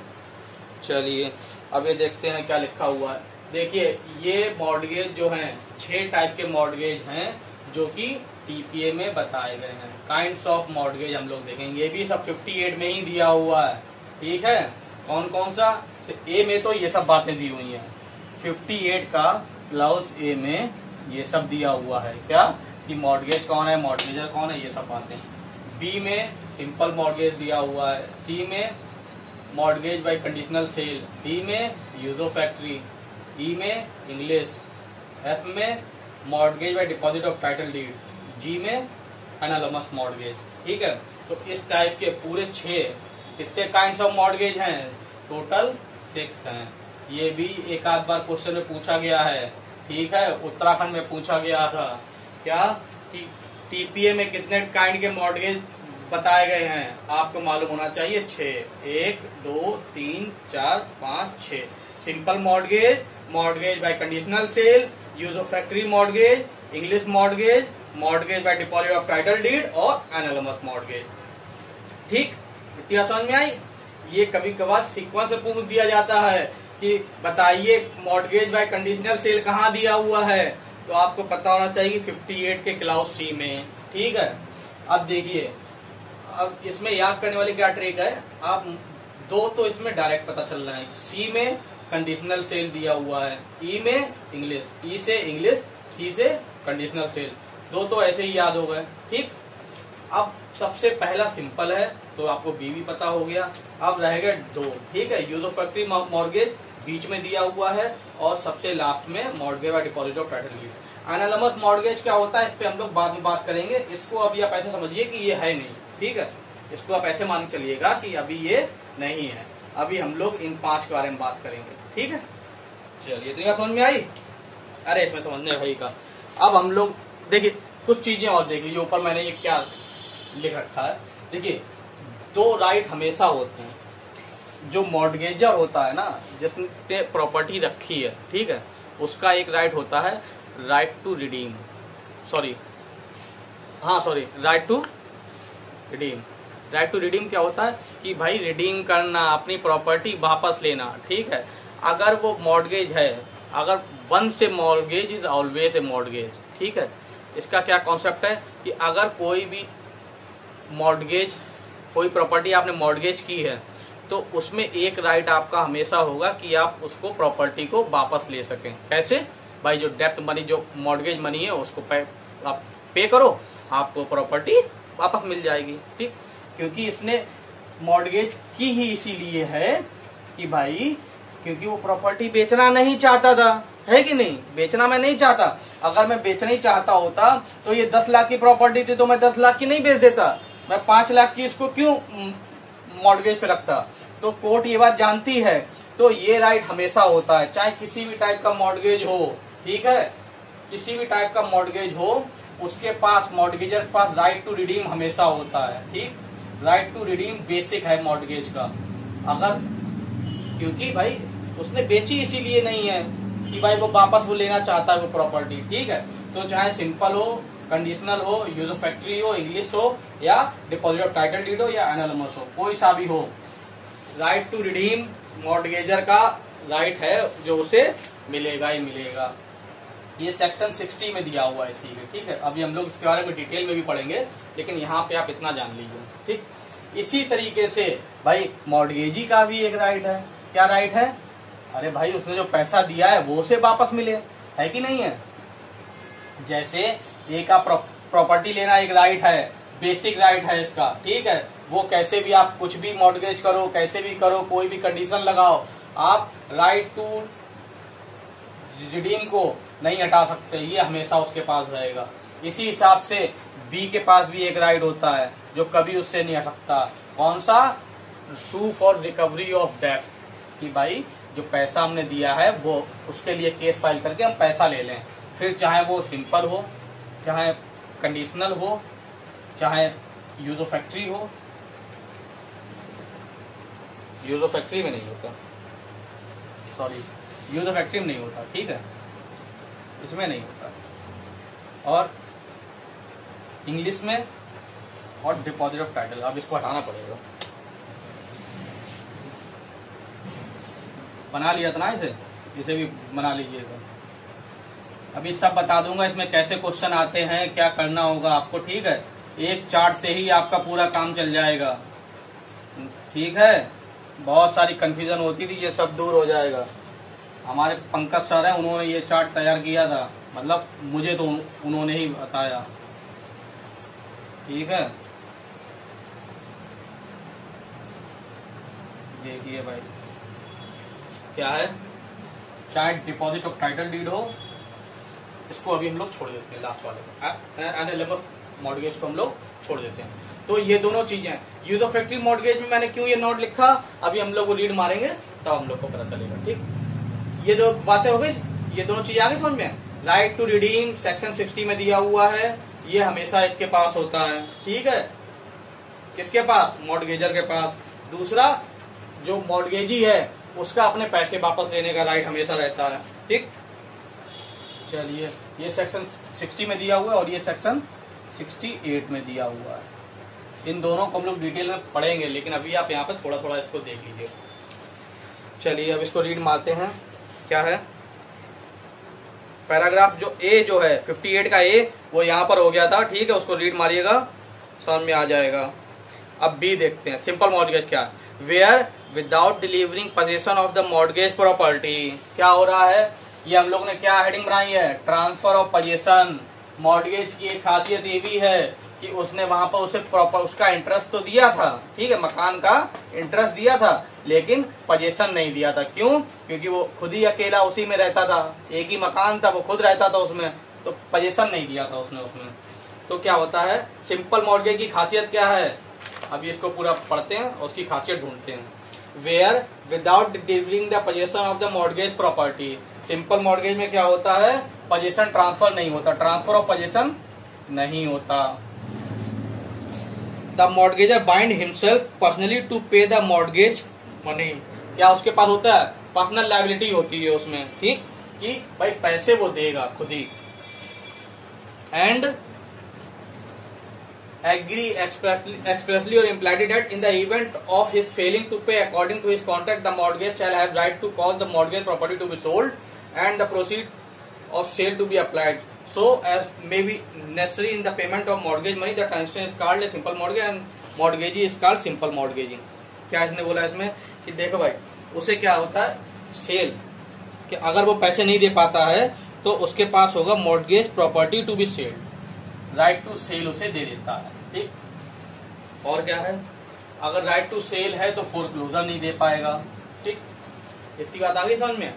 [SPEAKER 1] चलिए अब ये देखते हैं क्या लिखा हुआ है देखिए ये मॉडगेज जो है छह टाइप के मॉडगेज हैं जो कि टीपीए में बताए गए हैं काइंड ऑफ मॉडगेज हम लोग देखेंगे ये भी सब 58 में ही दिया हुआ है ठीक है कौन कौन सा ए में तो ये सब बातें दी हुई हैं 58 का क्लाउस ए में ये सब दिया हुआ है क्या कि मॉडगेज कौन है मॉडगेजर कौन है ये सब बातें बी में सिंपल मॉडगेज दिया हुआ है सी में mortgage by conditional sale D में यूजो फैक्ट्री ई में इंग्लिश एफ में mortgage by deposit of title deed G में एनालमस मॉडगेज ठीक है तो इस टाइप के पूरे छह कितने काइंड ऑफ मॉडगेज हैं टोटल सिक्स हैं ये भी एक आध बार क्वेश्चन में पूछा गया है ठीक है उत्तराखंड में पूछा गया था क्या कि टीपीए में कितने काइंड के मॉडगेज बताए गए हैं आपको मालूम होना चाहिए छ एक दो तीन चार पाँच छ simple mortgage mortgage by conditional sale usufructuary mortgage English mortgage mortgage by deposit of title deed और एनालमस मॉडगेज ठीक इतना समझ में आई ये कभी कभार सिक्वेंस से पूछ दिया जाता है कि बताइए मॉडगेज बाय कंडीशनल सेल कहाँ दिया हुआ है तो आपको पता होना चाहिए 58 के क्लाउस सी में ठीक है अब देखिए अब इसमें याद करने वाली क्या ट्रिक है आप दो तो इसमें डायरेक्ट पता चल रहा है सी में कंडीशनल सेल दिया हुआ है ई e में इंग्लिश ई e से इंग्लिश सी से कंडीशनल सेल दो तो ऐसे ही याद हो गए ठीक अब सबसे पहला सिंपल है तो आपको बी भी पता हो गया अब रह गए दो ठीक है यूजो फैक्ट्री मॉर्गेज बीच में दिया हुआ है और सबसे लास्ट में मॉर्गेज और deposit of pattern deed anomalous mortgage क्या होता है इस पर हम लोग बाद में बात करेंगे इसको अभी आप ऐसा समझिए कि ये है नहीं ठीक है इसको आप ऐसे मान चलिएगा कि अभी ये नहीं है अभी हम लोग इन पांच के बारे में बात करेंगे ठीक है चलिए तो यह समझ में आई अरे इसमें समझ में भाई का अब हम लोग देखिए कुछ चीजें और देखिए ऊपर मैंने ये क्या लिख रखा है देखिए दो राइट हमेशा होते हैं जो मॉडगेजर होता है ना जिसने प्रॉपर्टी रखी है ठीक है उसका एक राइट होता है राइट टू रिडीम सॉरी हाँ sorry right to redeem right to redeem क्या होता है कि भाई रिडीम करना अपनी प्रॉपर्टी वापस लेना ठीक है अगर वो मॉडगेज है अगर once mortgage is always a mortgage ठीक है इसका क्या कॉन्सेप्ट है कि अगर कोई भी मॉडगेज कोई प्रॉपर्टी आपने मॉडगेज की है तो उसमें एक राइट आपका हमेशा होगा कि आप उसको प्रॉपर्टी को वापस ले सकें कैसे भाई जो डेप्ट मनी जो मॉडगेज मनी है उसको पे, आप पे करो आपको प्रॉपर्टी वापस मिल जाएगी ठीक क्योंकि इसने मॉडगेज की ही इसीलिए है कि भाई क्योंकि वो प्रॉपर्टी बेचना नहीं चाहता था है कि नहीं बेचना मैं नहीं चाहता अगर मैं बेचना ही चाहता होता तो ये दस लाख की प्रॉपर्टी थी तो मैं दस लाख की नहीं बेच देता मैं पांच लाख की इसको क्यों मॉडगेज पे रखता तो कोर्ट ये बात जानती है तो ये राइट हमेशा होता है चाहे किसी भी टाइप का मॉडगेज हो ठीक है किसी भी टाइप का मॉडगेज हो उसके पास मॉडगेजर के पास राइट टू रिडीम हमेशा होता है ठीक राइट टू रिडीम बेसिक है मॉडगेज का अगर क्योंकि भाई उसने बेची इसीलिए नहीं है कि भाई वो वापस वो लेना चाहता है वो प्रॉपर्टी ठीक है तो चाहे सिंपल हो कंडीशनल हो यूज ऑफ फैक्ट्री हो इंग्लिश हो या डिपोजिट ऑफ टाइटल डीड हो या एनालमस हो कोई सा भी हो राइट टू रिडीम मॉडगेजर का राइट है जो उसे मिलेगा ही मिलेगा ये सेक्शन 60 में दिया हुआ है इसी में ठीक है अभी हम लोग इसके बारे में डिटेल में भी पढ़ेंगे लेकिन यहाँ पे आप इतना जान लीजिए ठीक इसी तरीके से भाई मॉडगेजी का भी एक राइट है क्या राइट है अरे भाई उसने जो पैसा दिया है वो उसे वापस मिले है कि नहीं है जैसे ए का प्रॉपर्टी लेना एक राइट है बेसिक राइट है इसका ठीक है वो कैसे भी आप कुछ भी मॉडगेज करो कैसे भी करो कोई भी कंडीशन लगाओ आप राइट टू रिडीम को नहीं हटा सकते ये हमेशा उसके पास रहेगा इसी हिसाब से बी के पास भी एक राइट होता है जो कभी उससे नहीं हट सकता कौन सा sue for recovery of debt कि भाई जो पैसा हमने दिया है वो उसके लिए केस फाइल करके हम पैसा ले लें फिर चाहे वो सिंपल हो चाहे कंडीशनल हो चाहे यूजो फैक्ट्री हो यूजो फैक्ट्री में नहीं होता सॉरी यूजो फैक्ट्री में नहीं होता ठीक है इसमें नहीं होता और इंग्लिश में और डिपॉजिट ऑफ टाइटल अब इसको हटाना पड़ेगा बना लिया था इसे इसे भी बना लीजिएगा अभी सब बता दूंगा इसमें कैसे क्वेश्चन आते हैं क्या करना होगा आपको ठीक है एक चार्ट से ही आपका पूरा काम चल जाएगा ठीक है बहुत सारी कंफ्यूजन होती थी ये सब दूर हो जाएगा हमारे पंकज सर हैं उन्होंने ये चार्ट तैयार किया था मतलब मुझे तो उन्होंने ही बताया ठीक है देखिए भाई क्या है चार्ट डिपॉजिट ऑफ टाइटल डीड हो इसको अभी हम लोग छोड़ देते हैं लास्ट वाले अनलेबल मॉडगेज को हम लोग छोड़ देते हैं तो ये दोनों चीजें यूज ऑफ फैक्ट्री मॉडगेज में मैंने क्यों ये नोट लिखा अभी हम लोग वो लीड मारेंगे तब हम लोग को पता चलेगा ठीक ये दो बातें हो गई ये दोनों चीज आ गई समझ में right to redeem section sixty में दिया हुआ है ये हमेशा इसके पास होता है ठीक है किसके पास मॉडगेजर के पास दूसरा जो मॉडगेजी है उसका अपने पैसे वापस लेने का राइट हमेशा रहता है ठीक चलिए ये सेक्शन 60 में दिया हुआ है और ये सेक्शन 68 में दिया हुआ है इन दोनों को हम लोग डिटेल में पढ़ेंगे लेकिन अभी आप यहाँ पर थोड़ा थोड़ा इसको देख लीजिए चलिए अब इसको रीड मारते हैं क्या है पैराग्राफ जो ए जो है 58 का ए वो यहां पर हो गया था ठीक है उसको रीड मारिएगा समझ में आ जाएगा अब बी देखते हैं सिंपल मॉडगेज क्या है where without delivering possession of the mortgage property क्या हो रहा है ये हम लोग ने क्या हेडिंग बनाई है ट्रांसफर ऑफ पोजिशन मॉडगेज की एक खासियत ये भी है कि उसने वहां पर उसे प्रॉपर उसका इंटरेस्ट तो दिया था ठीक है मकान का इंटरेस्ट दिया था लेकिन पजेशन नहीं दिया था क्यों क्योंकि वो खुद ही अकेला उसी में रहता था एक ही मकान था वो खुद रहता था उसमें तो पजेशन नहीं दिया था उसने उसमें तो क्या होता है सिंपल मॉर्गेज की खासियत क्या है अभी इसको पूरा पढ़ते हैं और उसकी खासियत ढूंढते हैं where without delivering the possession of the mortgage property simple mortgage में क्या होता है पजेशन ट्रांसफर नहीं होता ट्रांसफर ऑफ पजेशन नहीं होता the mortgagor bind himself personally to pay the mortgage money क्या उसके पास होता है पर्सनल लाइबिलिटी होती है उसमें ठीक कि भाई पैसे वो देगा खुद ही एंड एग्री एक्सप्रेसली और impliedly in the event of his failing to pay according to his contract the mortgage shall have right to call the mortgage property to be sold and the proceed of sale to be applied so as may be necessary in the payment of mortgage money the transaction is called a simple mortgage and mortgage is called simple mortgaging kya isne bola isme ki dekho bhai use kya hota hai sale कि अगर वो पैसे नहीं दे पाता है तो उसके पास होगा mortgage property to be sold right to sale उसे दे देता है ठीक और क्या है अगर राइट टू सेल है तो फोर क्लोजर नहीं दे पाएगा ठीक इतनी बात आ गई समझ में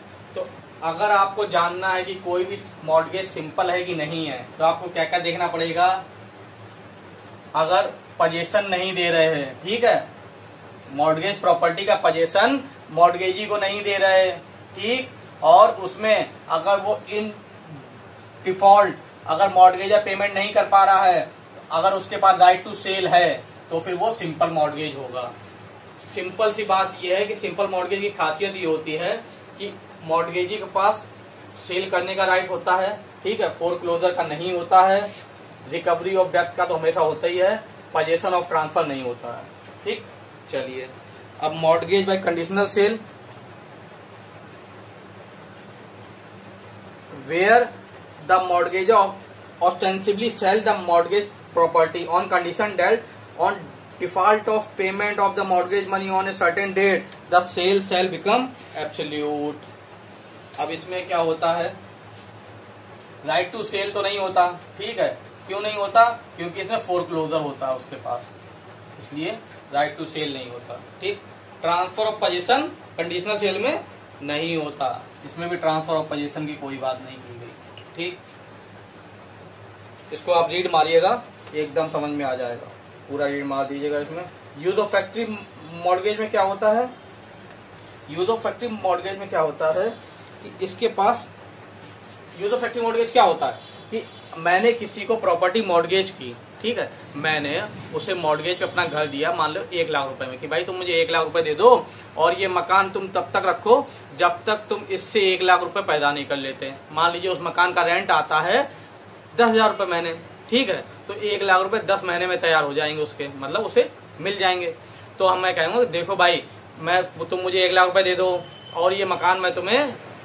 [SPEAKER 1] अगर आपको जानना है कि कोई भी मॉडगेज सिंपल है कि नहीं है तो आपको क्या क्या देखना पड़ेगा अगर पजेशन नहीं दे रहे हैं ठीक है मॉडगेज प्रॉपर्टी का पजेशन मॉडगेजी को नहीं दे रहे ठीक और उसमें अगर वो इन डिफॉल्ट अगर मॉडगेजा पेमेंट नहीं कर पा रहा है अगर उसके पास राइट टू सेल है तो फिर वो सिंपल मॉडगेज होगा सिंपल सी बात यह है कि सिंपल मॉडगेज की खासियत ये होती है कि मॉडगेजी के पास सेल करने का राइट होता है ठीक है फोर क्लोजर का नहीं होता है रिकवरी ऑफ डेथ का तो हमेशा होता ही है पजेशन ऑफ ट्रांसफर नहीं होता है ठीक चलिए अब mortgage by conditional sale where the mortgage of ostensibly sale the mortgage property on condition डेल्ट on default of payment of the mortgage money on a certain date the sale sale become absolute अब इसमें क्या होता है right to cell तो नहीं होता ठीक है क्यों नहीं होता क्योंकि इसमें फोर क्लोजर होता है उसके पास इसलिए राइट टू सेल नहीं होता ठीक transfer of possession conditional sale में नहीं होता इसमें भी ट्रांसफर ऑफ पोजिशन की कोई बात नहीं की गई ठीक इसको आप रीड मारिएगा एकदम समझ में आ जाएगा पूरा रीड मार दीजिएगा इसमें यूज ऑफ फैक्ट्री मॉडगेज में क्या होता है यूज ऑफ फैक्ट्री मॉडगेज में क्या होता है कि इसके पास यूज ऑफ एक्टिव मॉडगेज क्या होता है कि मैंने किसी को प्रॉपर्टी मॉडगेज की ठीक है मैंने उसे मॉडगेज पे अपना घर दिया मान लो एक लाख रुपए में कि भाई तुम मुझे एक लाख रुपए दे दो और ये मकान तुम तब तक रखो जब तक तुम इससे एक लाख रुपए पैदा नहीं कर लेते मान लीजिए उस मकान का रेंट आता है दस हजार रुपए महीने ठीक है तो एक लाख रुपए दस महीने में तैयार हो जाएंगे उसके मतलब उसे मिल जाएंगे तो हम मैं कहूंगा देखो भाई मैं तुम मुझे एक लाख रुपए दे दो और ये मकान मैं तुम्हें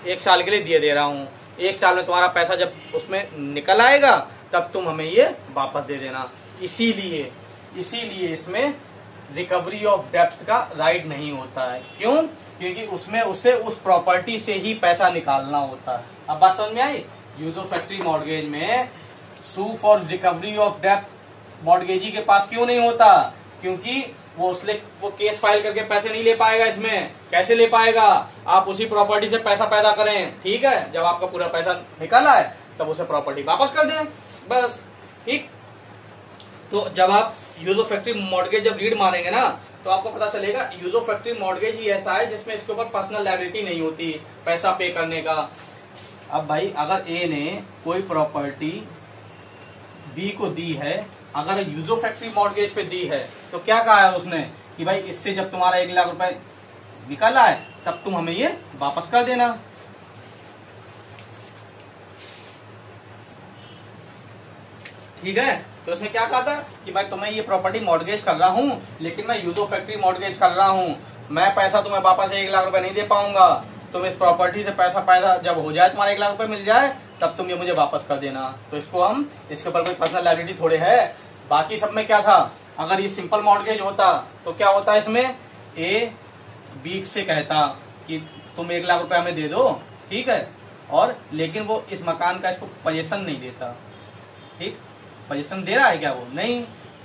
[SPEAKER 1] एक साल के लिए दिए दे रहा हूँ एक साल में तुम्हारा पैसा जब उसमें निकल आएगा तब तुम हमें ये वापस दे देना इसीलिए इसीलिए इसमें रिकवरी ऑफ डेप्थ का राइट नहीं होता है क्यों क्योंकि उसमें उसे उस प्रॉपर्टी से ही पैसा निकालना होता है अब बात समझ में आई यूजो फैक्ट्री मॉडगेज में सू फॉर रिकवरी ऑफ डेप्थ मॉडगेजी के पास क्यों नहीं होता क्योंकि वो उसने वो केस फाइल करके पैसे नहीं ले पाएगा इसमें कैसे ले पाएगा आप उसी प्रॉपर्टी से पैसा पैदा करें ठीक है जब आपका पूरा पैसा निकाला है तब उसे प्रॉपर्टी वापस कर दें बस ठीक तो जब आप यूजो फैक्ट्री मॉडगेज जब रीड मारेंगे ना तो आपको पता चलेगा यूजो फैक्ट्री मॉडगेज ही ऐसा है जिसमें इसके ऊपर पर्सनल लाइबिलिटी नहीं होती पैसा पे करने का अब भाई अगर ए ने कोई प्रॉपर्टी बी को दी है अगर यूजो फैक्ट्री मॉडगेज पे दी है तो क्या कहा है उसने कि भाई इससे जब तुम्हारा एक लाख रुपए निकाला है तब तुम हमें ये वापस कर देना ठीक है तो उसने क्या कहा था कि भाई तुम्हें ये प्रॉपर्टी मॉडगेज कर रहा हूँ लेकिन मैं यूजो फैक्ट्री मॉडगेज कर रहा हूँ मैं पैसा तुम्हें वापस एक लाख रुपए नहीं दे पाऊंगा तुम इस प्रॉपर्टी से पैसा पैसा जब हो जाए तुम्हारा एक लाख रुपए मिल जाए तब तुम ये मुझे वापस कर देना तो इसको हम इसके ऊपर कोई पर्सनल लाइब्रेटी थोड़े है बाकी सब में क्या था अगर ये सिंपल मॉडगेज होता तो क्या होता इसमें ए बी से कहता कि तुम एक लाख रुपया हमें दे दो ठीक है और लेकिन वो इस मकान का इसको पजेशन नहीं देता ठीक पजेशन दे रहा है क्या वो नहीं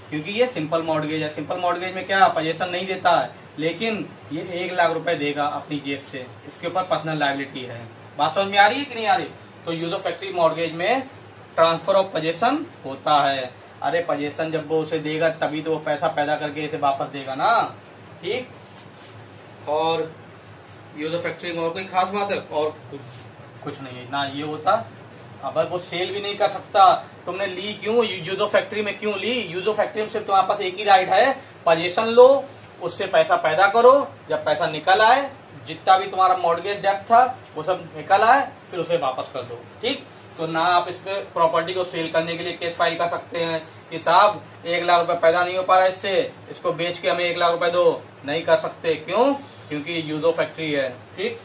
[SPEAKER 1] क्योंकि ये सिंपल मॉडगेज है सिंपल मॉडगेज में क्या पजेशन नहीं देता है लेकिन ये एक लाख रुपए देगा अपनी जेब से इसके ऊपर पर्सनल लाइबिलिटी है बात समझ में आ रही है कि नहीं आ रही तो फैक्ट्री मॉर्गेज में ट्रांसफर ऑफ पजेशन होता है अरे पजेशन जब वो उसे देगा तभी तो वो पैसा पैदा करके इसे वापस देगा ना ठीक और यूजोफैक्ट्री और कोई खास बात है और कुछ कुछ नहीं है ना ये होता अब वो सेल भी नहीं कर सकता तुमने ली क्यों यूजो फैक्ट्री में क्यों ली यूजो फैक्ट्री में सिर्फ तुम्हारे पास एक ही राइट है पजेशन लो उससे पैसा पैदा करो जब पैसा निकल आए जितना भी तुम्हारा मॉडगेज डेप्थ था वो सब निकल आए फिर उसे वापस कर दो ठीक तो ना आप इस पे प्रॉपर्टी को सेल करने के लिए केस फाइल कर सकते हैं कि साहब एक लाख रुपए पैदा नहीं हो पा रहा इससे इसको बेच के हमें एक लाख रुपए दो नहीं कर सकते क्यों क्योंकि यूजो फैक्ट्री है ठीक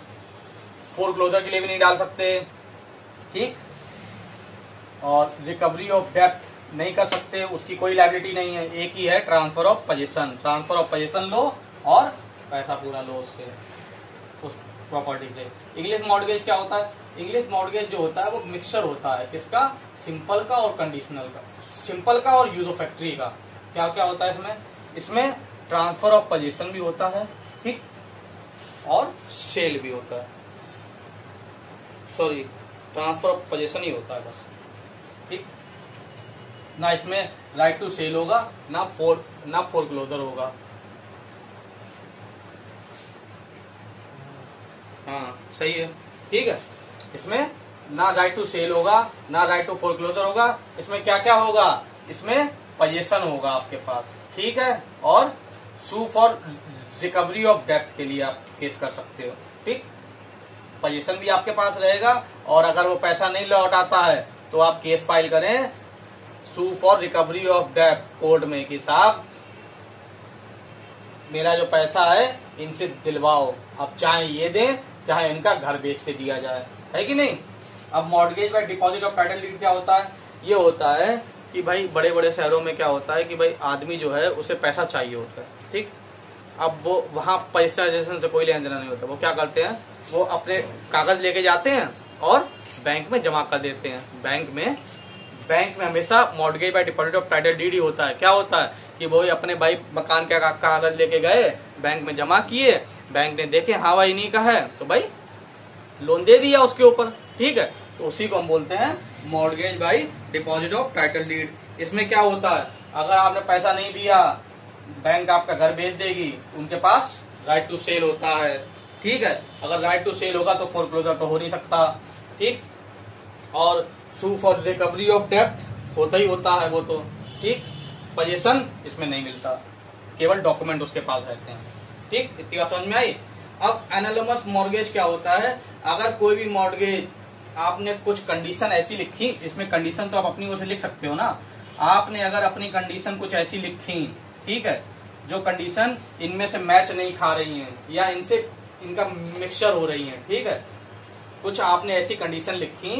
[SPEAKER 1] फोर क्लोजर के लिए भी नहीं डाल सकते ठीक और रिकवरी ऑफ डेप्थ नहीं कर सकते उसकी कोई लाइबिलिटी नहीं है एक ही है transfer of possession transfer of possession लो और पैसा पूरा लो उससे प्रॉपर्टी से इंग्लिश मॉडगेज क्या होता है इंग्लिश मॉडगेज जो होता है वो मिक्सचर होता है किसका सिंपल का और कंडीशनल का सिंपल का और यूजो फैक्ट्री का क्या क्या होता है इसमें इसमें ट्रांसफर ऑफ पोजिशन भी होता है ठीक और सेल भी होता है सॉरी ट्रांसफर ऑफ पोजिशन ही होता है बस ठीक ना इसमें राइट टू सेल होगा ना फोर ना फोर क्लोजर होगा हाँ सही है ठीक है इसमें ना राइट टू सेल होगा ना राइट टू फोरक्लोजर होगा इसमें क्या क्या होगा इसमें पजेशन होगा आपके पास ठीक है और सू फॉर रिकवरी ऑफ डेप्थ के लिए आप केस कर सकते हो ठीक पजेशन भी आपके पास रहेगा और अगर वो पैसा नहीं लौटाता है तो आप केस फाइल करें सू फॉर रिकवरी ऑफ डेप्थ कोर्ट में कि साहब मेरा जो पैसा है इनसे दिलवाओ आप चाहे ये दें चाहे इनका घर बेच के दिया जाए है कि नहीं अब mortgage by deposit of title deed क्या होता है ये होता है कि भाई बड़े बड़े शहरों में क्या होता है कि भाई आदमी जो है उसे पैसा चाहिए होता है ठीक अब वो वहां पैसा से कोई लेन देना नहीं होता वो क्या करते हैं वो अपने कागज लेके जाते हैं और बैंक में जमा कर देते हैं बैंक में बैंक में हमेशा mortgage by deposit of title DD होता है क्या होता है कि भाई अपने भाई मकान के कागज लेके गए बैंक में जमा किए बैंक ने देखे हाँ भाई इन्हीं का है तो भाई लोन दे दिया उसके ऊपर ठीक है तो उसी को हम बोलते हैं mortgage by deposit of title deed इसमें क्या होता है अगर आपने पैसा नहीं दिया बैंक आपका घर बेच देगी उनके पास राइट टू सेल होता है ठीक है अगर राइट टू सेल होगा तो फोरक्लोजर तो हो नहीं सकता ठीक और सू फॉर रिकवरी ऑफ डेप्थ होता ही होता है वो तो ठीक पजेशन इसमें नहीं मिलता केवल डॉक्यूमेंट उसके पास रहते हैं ठीक इतनी समझ में आई अब एनालमस मॉर्गेज क्या होता है अगर कोई भी मॉर्गेज आपने कुछ कंडीशन ऐसी लिखी इसमें कंडीशन तो आप अपनी ओर से लिख सकते हो ना आपने अगर अपनी कंडीशन कुछ ऐसी लिखी ठीक है जो कंडीशन इनमें से मैच नहीं खा रही है या इनसे इनका मिक्सचर हो रही है ठीक है कुछ आपने ऐसी कंडीशन लिखी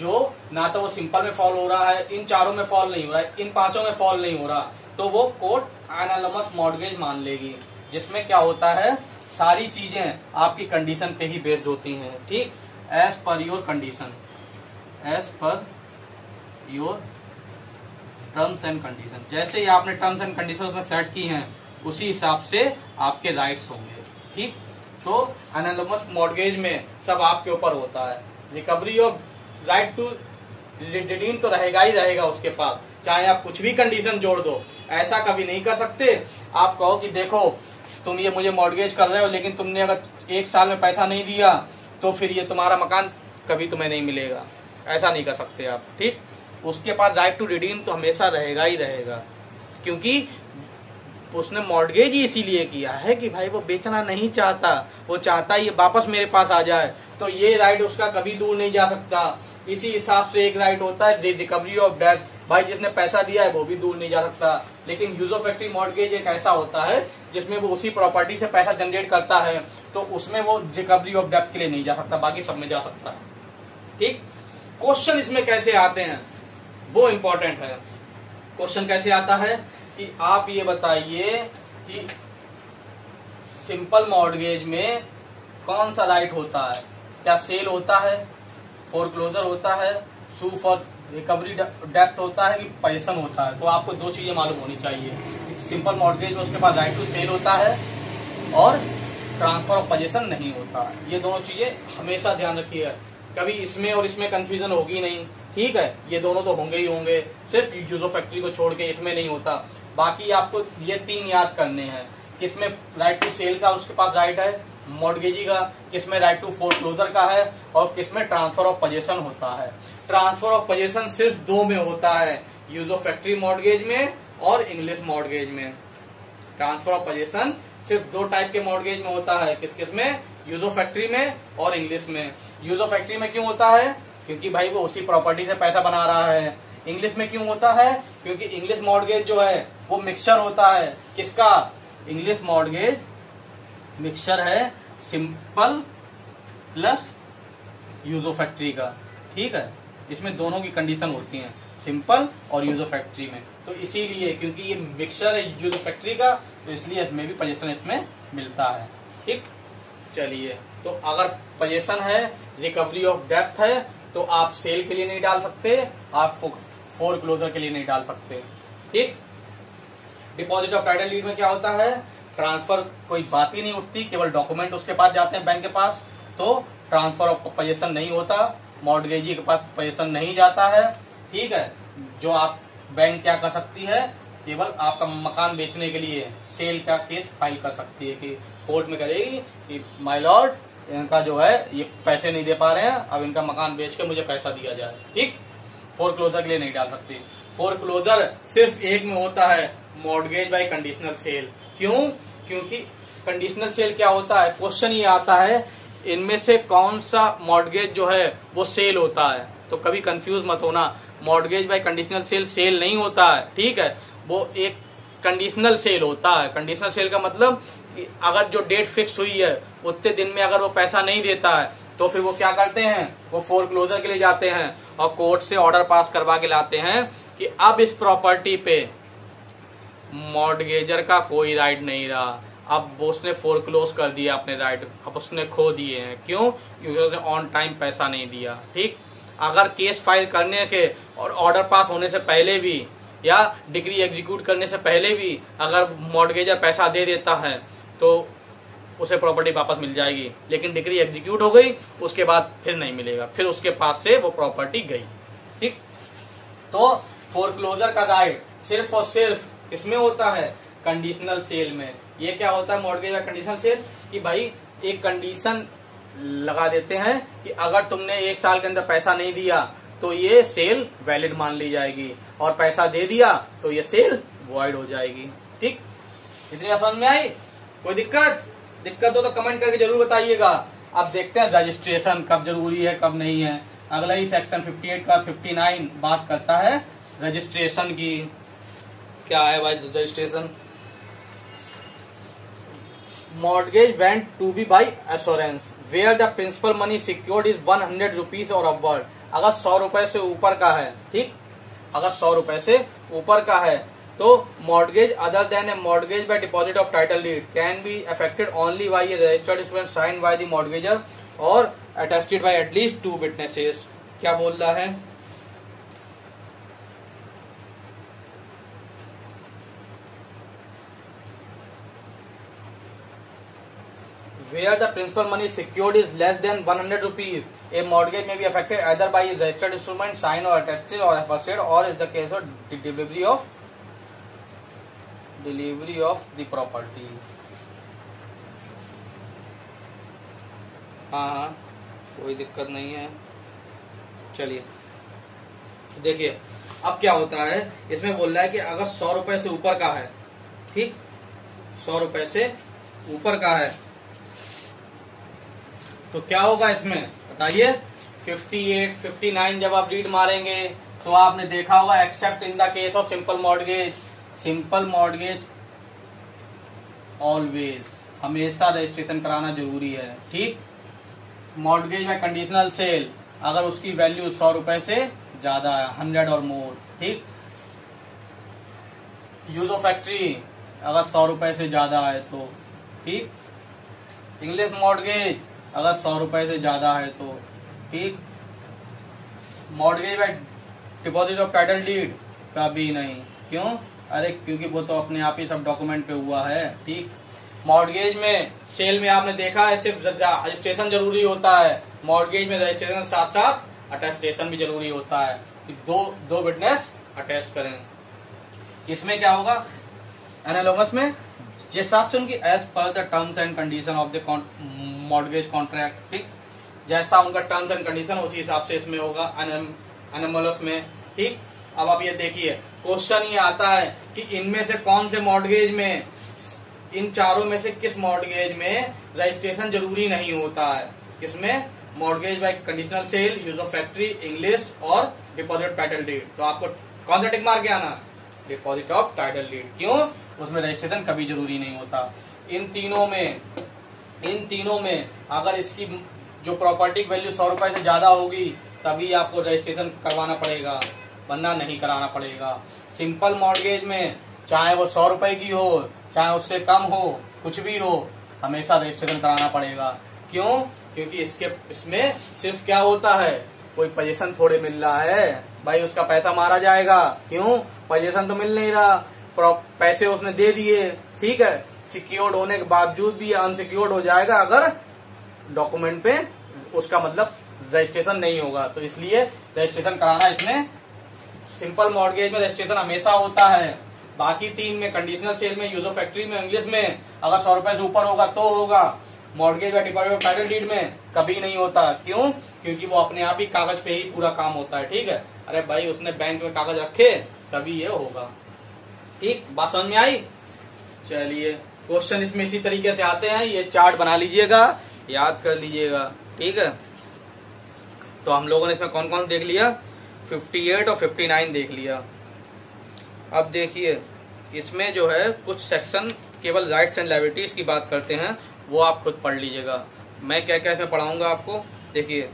[SPEAKER 1] जो ना तो वो सिंपल में फॉल हो रहा है इन चारों में फॉल नहीं हो रहा है इन पांचों में फॉल नहीं हो रहा तो वो कोर्ट एनालमस मॉडगेज मान लेगी जिसमें क्या होता है सारी चीजें आपकी कंडीशन पे ही बेस्ड होती हैं ठीक as per your condition as per your terms and condition जैसे ही आपने टर्म्स एंड कंडीशन में सेट की हैं उसी हिसाब से आपके राइट्स होंगे ठीक तो एनालमस मॉडगेज में सब आपके ऊपर होता है रिकवरी ऑफ राइट टू लिटिडीन तो रहेगा ही रहेगा उसके पास चाहे आप कुछ भी कंडीशन जोड़ दो ऐसा कभी नहीं कर सकते आप कहो कि देखो तुम ये मुझे मॉडगेज कर रहे हो लेकिन तुमने अगर एक साल में पैसा नहीं दिया तो फिर ये तुम्हारा मकान कभी तुम्हें नहीं मिलेगा ऐसा नहीं कर सकते आप ठीक उसके पास राइट टू रिडीम तो हमेशा रहेगा ही रहेगा क्योंकि उसने मॉडगेज ही इसीलिए किया है कि भाई वो बेचना नहीं चाहता वो चाहता ये वापस मेरे पास आ जाए तो ये राइट उसका कभी दूर नहीं जा सकता इसी हिसाब से एक राइट होता है रिकवरी ऑफ डेथ भाई जिसने पैसा दिया है वो भी दूर नहीं जा सकता लेकिन यूजो फैक्ट्री मॉडगेज एक ऐसा होता है जिसमें वो उसी प्रॉपर्टी से पैसा जनरेट करता है तो उसमें वो रिकवरी ऑफ डेथ के लिए नहीं जा सकता बाकी सब में जा सकता है ठीक क्वेश्चन इसमें कैसे आते हैं वो इंपॉर्टेंट है क्वेश्चन कैसे आता है कि आप ये बताइए कि सिंपल मॉडगेज में कौन सा राइट होता है क्या सेल होता है फोर क्लोजर होता है सू फॉर रिकवरी डेप्थ होता है कि पैसन होता है तो आपको दो चीजें मालूम होनी चाहिए सिंपल मॉडगेज में उसके पास राइट टू सेल होता है और ट्रांसफर ऑफ पोजेशन नहीं होता ये दोनों चीजें हमेशा ध्यान रखिए कभी इसमें और इसमें कंफ्यूजन होगी नहीं ठीक है ये दोनों तो होंगे ही होंगे सिर्फ यूजो फैक्ट्री को छोड़ के इसमें नहीं होता बाकी आपको ये तीन याद करने हैं किसमें राइट टू सेल का उसके पास राइट है मोडगेजी का किसमें राइट टू फोर क्लोजर का है और किसमें ट्रांसफर ऑफ पोजेशन होता है ट्रांसफर ऑफ पोजेशन सिर्फ दो में होता है यूज ऑफ फैक्ट्री मॉडगेज में और इंग्लिश मॉडगेज में ट्रांसफर ऑफ पोजेशन सिर्फ दो टाइप के मॉडगेज में होता है किस किस में यूज ऑफ फैक्ट्री में और इंग्लिश में यूज ऑफ फैक्ट्री में क्यों होता है क्योंकि भाई वो उसी प्रॉपर्टी से पैसा बना रहा है इंग्लिश में क्यों होता है क्योंकि इंग्लिश मॉडगेज जो है वो मिक्सचर होता है किसका इंग्लिश मॉडगेज मिक्सचर है सिंपल प्लस यूजो फैक्ट्री का ठीक है इसमें दोनों की कंडीशन होती है सिंपल और यूजो फैक्ट्री में तो इसीलिए क्योंकि ये मिक्सचर है यूजो फैक्ट्री का तो इसलिए इसमें भी पजेशन इसमें मिलता है ठीक चलिए तो अगर पजेशन है रिकवरी ऑफ डेप्थ है तो आप सेल के लिए नहीं डाल सकते आप फोर क्लोजर के लिए नहीं डाल सकते ठीक डिपॉजिट ऑफ टाइटल डीड में क्या होता है ट्रांसफर कोई बात ही नहीं उठती केवल डॉक्यूमेंट उसके पास जाते हैं बैंक के पास तो ट्रांसफर ऑफ पोजेशन नहीं होता मॉडगेजी के पास पोजेशन नहीं जाता है ठीक है जो आप बैंक क्या कर सकती है केवल आपका मकान बेचने के लिए सेल का केस फाइल कर सकती है कि कोर्ट में करेगी कि माई लॉर्ड इनका जो है ये पैसे नहीं दे पा रहे हैं अब इनका मकान बेच के मुझे पैसा दिया जाए ठीक फोर क्लोजर के लिए नहीं डाल सकते फोर क्लोजर सिर्फ एक में होता है मॉडगेज बाय कंडीशनल सेल क्यों क्योंकि कंडीशनल सेल क्या होता है क्वेश्चन ये आता है इनमें से कौन सा मॉडगेज जो है वो सेल होता है तो कभी कंफ्यूज मत होना mortgage by conditional sale sale नहीं होता है ठीक है वो एक कंडीशनल सेल होता है कंडीशनल सेल का मतलब अगर जो डेट फिक्स हुई है उतने दिन में अगर वो पैसा नहीं देता है तो फिर वो क्या करते हैं वो फोर क्लोजर के लिए जाते हैं और कोर्ट से ऑर्डर पास करवा के लाते हैं कि अब इस प्रॉपर्टी पे मॉडगेजर का कोई राइट नहीं रहा अब उसने फोर क्लोज कर दिया अपने राइट अब उसने खो दिए हैं क्यों क्योंकि उसने ऑन टाइम पैसा नहीं दिया ठीक अगर केस फाइल करने के और ऑर्डर पास होने से पहले भी या डिग्री एग्जीक्यूट करने से पहले भी अगर मॉडगेजर पैसा दे देता है तो उसे प्रॉपर्टी वापस मिल जाएगी लेकिन डिग्री एग्जीक्यूट हो गई उसके बाद फिर नहीं मिलेगा फिर उसके पास से वो प्रॉपर्टी गई ठीक तो फोरक्लोजर का राइट सिर्फ और सिर्फ इसमें होता है कंडीशनल सेल में ये क्या होता है मोर्गेज या कंडीशनल सेल कि भाई एक कंडीशन लगा देते हैं कि अगर तुमने एक साल के अंदर पैसा नहीं दिया तो ये सेल वैलिड मान ली जाएगी और पैसा दे दिया तो ये सेल वॉइड हो जाएगी ठीक इतनी समझ में आई कोई दिक्कत दिक्कत हो तो कमेंट करके जरूर बताइएगा अब देखते हैं रजिस्ट्रेशन कब जरूरी है कब नहीं है अगला ही सेक्शन 58 का 59 बात करता है रजिस्ट्रेशन की क्या है भाई registration mortgage when to be by assurance where the principal money secured is one hundred rupees और अपवर्ड अगर सौ रुपए से ऊपर का है ठीक अगर सौ रुपए से ऊपर का है तो mortgage other than a mortgage by deposit of title deed can be effected only by registered student sign by the mortgagor और attested by at least two witnesses क्या बोल रहा है where the principal money secured is less than one hundred rupees a mortgage में भी affected other by registered instrument sign और attested और एफर्सेड और is the case of delivery of delivery of the property हाँ हाँ कोई दिक्कत नहीं है चलिए देखिए अब क्या होता है इसमें बोल रहा है कि अगर सौ रुपए से ऊपर का है ठीक सौ रुपए से ऊपर का है तो क्या होगा इसमें बताइए 58, 59 जब आप रीड मारेंगे तो आपने देखा होगा except in the case of simple mortgage simple mortgage always हमेशा रजिस्ट्रेशन कराना जरूरी है ठीक मॉडगेज में कंडीशनल सेल अगर उसकी वैल्यू सौ रुपए से ज्यादा है हंड्रेड और मोर ठीक यूज ऑफ फैक्ट्री अगर सौ रुपए से ज्यादा है तो ठीक इंग्लिश मॉडगेज अगर सौ रुपए से ज्यादा है तो ठीक मॉडगेज में डिपॉजिट ऑफ टाइटल डीड का भी नहीं क्यों अरे क्योंकि वो तो अपने आप ही सब डॉक्यूमेंट पे हुआ है ठीक मॉडगेज में सेल में आपने देखा है सिर्फ रजिस्ट्रेशन जरूरी होता है मॉडगेज में रजिस्ट्रेशन साथ साथ अटेस्टेशन भी जरूरी होता है कि दो दो विटनेस अटेस्ट करें इसमें क्या होगा एनालोमस में जिस हिसाब से उनकी as per the terms and condition of the mortgage contract ठीक जैसा उनका टर्म्स एंड कंडीशन उसी हिसाब से इसमें होगा एनमोलस में ठीक अब आप ये देखिए क्वेश्चन ये आता है कि इनमें से कौन से मॉडगेज में इन चारों में से किस मॉडगेज में रजिस्ट्रेशन जरूरी नहीं होता है किसमें mortgage by conditional sale usufructuary English और डिपॉजिट टाइटल डीड तो आपको कौन सा टिक मार के आना डिपॉजिट ऑफ टाइटल डीड क्यों उसमें रजिस्ट्रेशन कभी जरूरी नहीं होता इन तीनों में इन तीनों में अगर इसकी जो प्रॉपर्टी वैल्यू सौ रुपए से ज्यादा होगी तभी आपको रजिस्ट्रेशन करवाना पड़ेगा बंदा नहीं कराना पड़ेगा सिंपल मॉर्गेज में चाहे वो सौ रुपए की हो चाहे उससे कम हो कुछ भी हो हमेशा रजिस्ट्रेशन कराना पड़ेगा क्यों क्योंकि इसके इसमें सिर्फ क्या होता है कोई पजेशन थोड़े मिल रहा है भाई उसका पैसा मारा जाएगा क्यों पजेशन तो मिल नहीं रहा पैसे उसने दे दिए ठीक है सिक्योर्ड होने के बावजूद भी अनसिक्योर्ड हो जाएगा अगर डॉक्यूमेंट पे उसका मतलब रजिस्ट्रेशन नहीं होगा तो इसलिए रजिस्ट्रेशन कराना इसमें सिंपल मॉडगेज में रजिस्ट्रेशन हमेशा होता है बाकी तीन में कंडीशनल सेल में यूजो फैक्ट्री में इंग्लिश में अगर सौ रुपए से ऊपर होगा तो होगा मॉडगेज या डिपार्टमेंट टाइटल डीड में कभी नहीं होता क्यों क्योंकि वो अपने आप ही कागज पे ही पूरा काम होता है ठीक है अरे भाई उसने बैंक में कागज रखे तभी ये होगा ठीक बात समझ में आई चलिए क्वेश्चन इसमें इसी तरीके से आते हैं ये चार्ट बना लीजिएगा याद कर लीजिएगा ठीक है तो हम लोगों ने इसमें कौन कौन देख लिया 58 और 59 देख लिया अब देखिए इसमें जो है कुछ सेक्शन केवल राइट्स एंड लाइबिलिटीज की बात करते हैं वो आप खुद पढ़ लीजिएगा मैं क्या क्या इसमें पढ़ाऊंगा आपको देखिए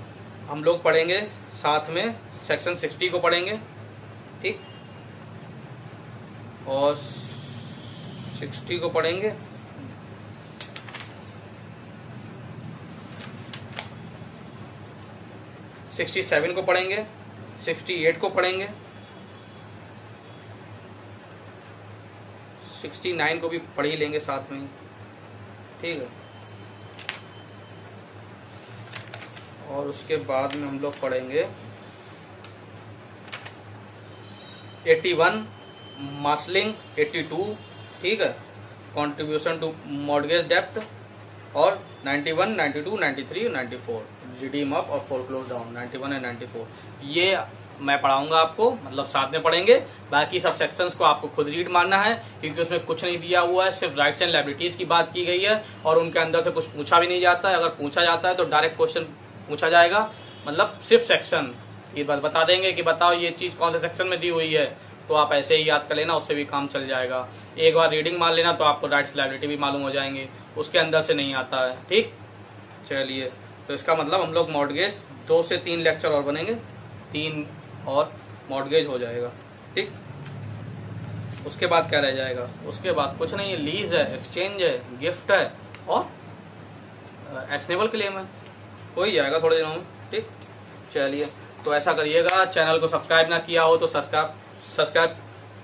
[SPEAKER 1] हम लोग पढ़ेंगे साथ में सेक्शन 60 को पढ़ेंगे ठीक और 60 को पढ़ेंगे सिक्सटी सेवन को पढ़ेंगे सिक्सटी एट को पढ़ेंगे सिक्सटी नाइन को भी पढ़ ही लेंगे साथ में ठीक है और उसके बाद में हम लोग पढ़ेंगे eighty one marshalling eighty two ठीक है कॉन्ट्रीब्यूशन टू मॉडगेज डेप्थ और 91, 92, 93, 94 रिडीम अप और क्लोज डाउन 91 एंड 94 ये मैं पढ़ाऊंगा आपको मतलब साथ में पढ़ेंगे बाकी सब सेक्शन को आपको खुद रीड मानना है क्योंकि उसमें कुछ नहीं दिया हुआ है सिर्फ राइट्स एंड लाइब्रिटीज की बात की गई है और उनके अंदर से कुछ पूछा भी नहीं जाता है अगर पूछा जाता है तो डायरेक्ट क्वेश्चन पूछा जाएगा मतलब सिर्फ सेक्शन ये बस बता देंगे कि बताओ ये चीज कौन से सेक्शन में दी हुई है तो आप ऐसे ही याद कर लेना उससे भी काम चल जाएगा एक बार रीडिंग मान लेना तो आपको राइट्स लाइब्रिटी भी मालूम हो जाएंगे उसके अंदर से नहीं आता है ठीक चलिए तो इसका मतलब हम लोग मॉडगेज दो से तीन लेक्चर और बनेंगे तीन और मॉडगेज हो जाएगा ठीक उसके बाद क्या रह जाएगा उसके बाद कुछ नहीं है लीज है एक्सचेंज है गिफ्ट है और एक्शनेबल क्लेम है हो ही जाएगा थोड़े दिनों में ठीक चलिए तो ऐसा करिएगा चैनल को सब्सक्राइब ना किया हो तो सब्सक्राइब सब्सक्राइब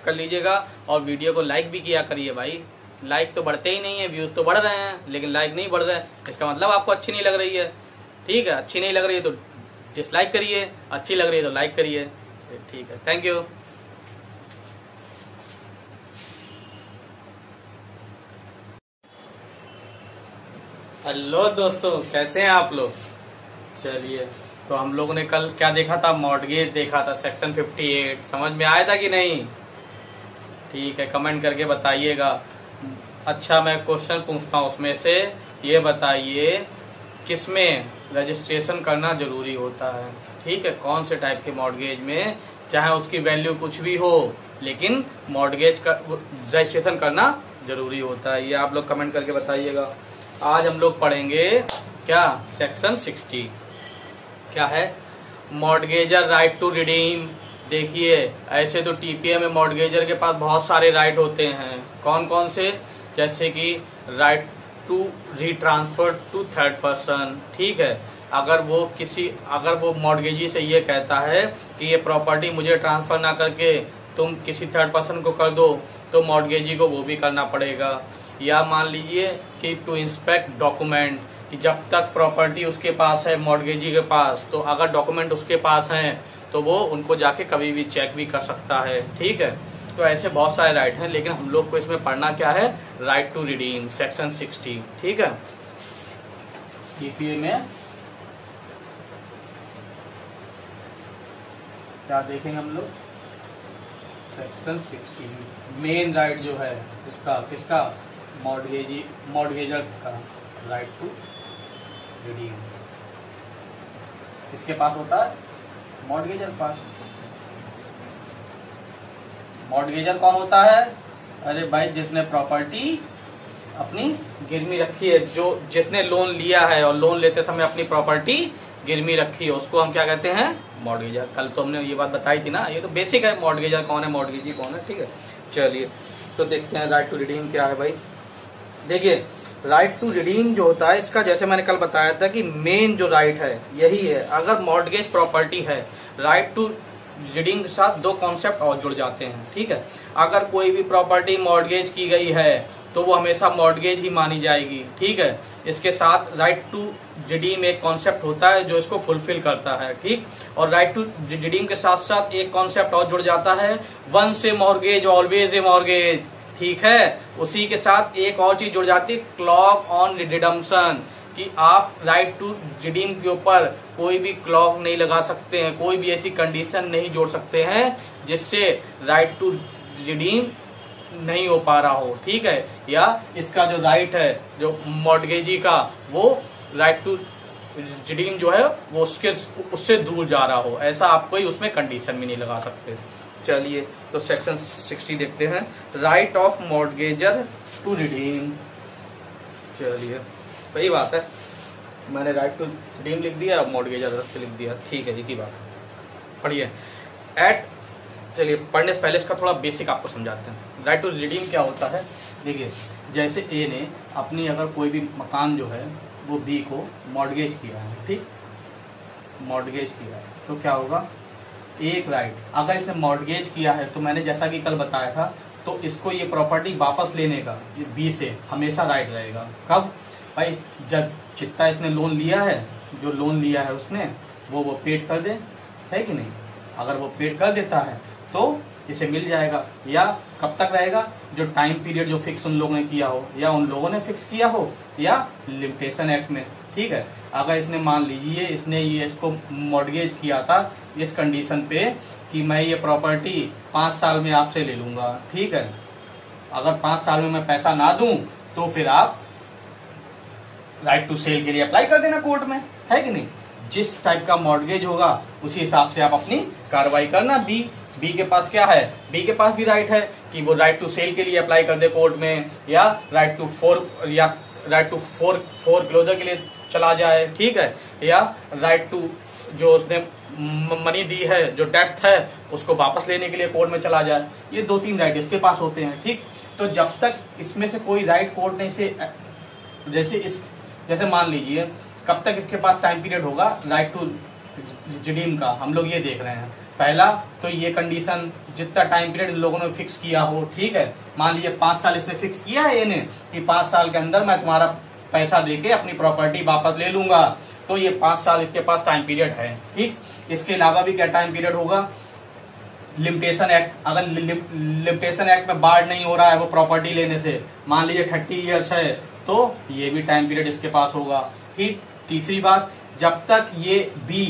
[SPEAKER 1] कर लीजिएगा और वीडियो को लाइक भी किया करिए भाई लाइक तो बढ़ते ही नहीं है व्यूज तो बढ़ रहे हैं लेकिन लाइक नहीं बढ़ रहे हैं इसका मतलब आपको अच्छी नहीं लग रही है ठीक है अच्छी नहीं लग रही है तो डिसलाइक करिए अच्छी लग रही है तो लाइक करिए ठीक है थैंक यू हेलो दोस्तों कैसे हैं आप लोग चलिए तो हम लोगों ने कल क्या देखा था मॉडगेज देखा था सेक्शन 58 समझ में आया था कि नहीं ठीक है कमेंट करके बताइएगा अच्छा मैं क्वेश्चन पूछता हूँ उसमें से ये बताइए किसमें रजिस्ट्रेशन करना जरूरी होता है ठीक है कौन से टाइप के मॉडगेज में चाहे उसकी वैल्यू कुछ भी हो लेकिन मॉडगेज का रजिस्ट्रेशन करना जरूरी होता है ये आप लोग कमेंट करके बताइएगा आज हम लोग पढ़ेंगे क्या सेक्शन सिक्सटी क्या है मॉडगेजर राइट टू रिडीम देखिए ऐसे तो टीपीए में मॉडगेजर के पास बहुत सारे राइट होते हैं कौन कौन से जैसे कि right to retransfer to third person ठीक है अगर वो किसी अगर वो मॉडगेजी से ये कहता है कि ये प्रॉपर्टी मुझे ट्रांसफर ना करके तुम किसी थर्ड पर्सन को कर दो तो मॉडगेजी को वो भी करना पड़ेगा या मान लीजिए कि टू इंस्पेक्ट डॉक्यूमेंट कि जब तक प्रॉपर्टी उसके पास है मॉडगेजी के पास तो अगर डॉक्यूमेंट उसके पास हैं तो वो उनको जाके कभी भी चेक भी कर सकता है ठीक है तो ऐसे बहुत सारे राइट हैं लेकिन हम लोग को इसमें पढ़ना क्या है right to redeem section sixty ठीक है ईपीए में क्या देखेंगे हम लोग सेक्शन सिक्सटी मेन राइट जो है इसका किसका मॉडगेजी मॉडगेजर का राइट टू रिडीम किसके पास होता है मॉडगेजर पास मॉडगेजर कौन होता है अरे भाई जिसने प्रॉपर्टी अपनी गिरमी रखी है जो जिसने लोन लिया है और लोन लेते समय अपनी प्रॉपर्टी गिरमी रखी है उसको हम क्या कहते हैं मॉडगेजर कल तो हमने ये बात बताई थी ना ये तो बेसिक है मॉडगेजर कौन है मॉडगेजी कौन है ठीक है चलिए तो देखते हैं राइट टू रिडीम क्या है भाई देखिए राइट टू रिडीम जो होता है इसका जैसे मैंने कल बताया था कि मेन जो राइट है यही है अगर मॉडगेज प्रॉपर्टी है राइट टू रीडिंग के साथ दो कॉन्सेप्ट और जुड़ जाते हैं ठीक है अगर कोई भी प्रॉपर्टी मॉडगेज की गई है तो वो हमेशा मॉडगेज ही मानी जाएगी ठीक है इसके साथ राइट टू रिडीम एक कॉन्सेप्ट होता है जो इसको फुलफिल करता है ठीक और राइट टू रिडीम के साथ साथ एक कॉन्सेप्ट और जुड़ जाता है वन से मॉर्गेज ऑलवेज ए मॉर्गेज ठीक है उसी के साथ एक और चीज जुड़ जाती है क्लॉक ऑन रिडम्सन कि आप राइट टू रिडीम के ऊपर कोई भी क्लॉक नहीं लगा सकते हैं कोई भी ऐसी कंडीशन नहीं जोड़ सकते हैं जिससे राइट टू रिडीम नहीं हो पा रहा हो ठीक है या इसका जो राइट है जो मोटगेजी का वो राइट टू रिडीम जो है वो उसके उससे दूर जा रहा हो ऐसा आप कोई उसमें कंडीशन भी नहीं लगा सकते चलिए तो सेक्शन 60 देखते हैं right of mortgagor to redeem चलिए सही बात है मैंने राइट टू डीम लिख दिया अब मॉडगेज से लिख दिया ठीक है जी की बात पढ़िए एट चलिए पढ़ने से पहले इसका थोड़ा बेसिक आपको समझाते हैं राइट टू रिडीम क्या होता है देखिए जैसे ए ने अपनी अगर कोई भी मकान जो है वो बी को मॉडगेज किया है ठीक मॉडगेज किया है तो क्या होगा एक राइट अगर इसने मॉडगेज किया है तो मैंने जैसा कि कल बताया था तो इसको ये प्रॉपर्टी वापस लेने का बी से हमेशा राइट रहेगा कब भाई जब चित्ता इसने लोन लिया है जो लोन लिया है उसने वो वो पेड कर दे है कि नहीं अगर वो पेड कर देता है तो इसे मिल जाएगा या कब तक रहेगा जो टाइम पीरियड जो फिक्स उन लोगों ने किया हो या उन लोगों ने फिक्स किया हो या लिमिटेशन एक्ट में ठीक है अगर इसने मान लीजिए इसने ये इसको मॉडगेज किया था इस कंडीशन पे कि मैं ये प्रॉपर्टी पांच साल में आपसे ले लूंगा ठीक है अगर पांच साल में मैं पैसा ना दू तो फिर आप राइट टू सेल के लिए अप्लाई कर देना कोर्ट में है कि नहीं जिस टाइप का मॉडगेज होगा उसी हिसाब से आप अपनी कार्रवाई करना बी बी के पास क्या है बी के पास भी राइट है कि वो राइट टू सेल के लिए अप्लाई कर दे कोर्ट में या राइट टू फोर या right to fore foreclosure के लिए चला जाए ठीक है या राइट टू जो उसने मनी दी है जो डेप्थ है उसको वापस लेने के लिए कोर्ट में चला जाए ये दो तीन राइट इसके पास होते हैं ठीक तो जब तक इसमें से कोई राइट कोर्ट ने इसे जैसे इस जैसे मान लीजिए कब तक इसके पास टाइम पीरियड होगा राइट टू जिडीम का हम लोग ये देख रहे हैं पहला तो ये कंडीशन जितना टाइम पीरियड इन लोगों ने फिक्स किया हो ठीक है मान लीजिए पांच साल इसने फिक्स किया है इन्हें कि पांच साल के अंदर मैं तुम्हारा पैसा देके अपनी प्रॉपर्टी वापस ले लूंगा तो ये पांच साल इसके पास टाइम पीरियड है ठीक इसके अलावा भी क्या टाइम पीरियड होगा लिमिटेशन एक्ट अगर लिमिटेशन एक्ट में बाढ़ नहीं हो रहा है वो प्रॉपर्टी लेने से मान लीजिए थर्टी ईयर्स है तो ये भी टाइम पीरियड इसके पास होगा ठीक तीसरी बात जब तक ये बी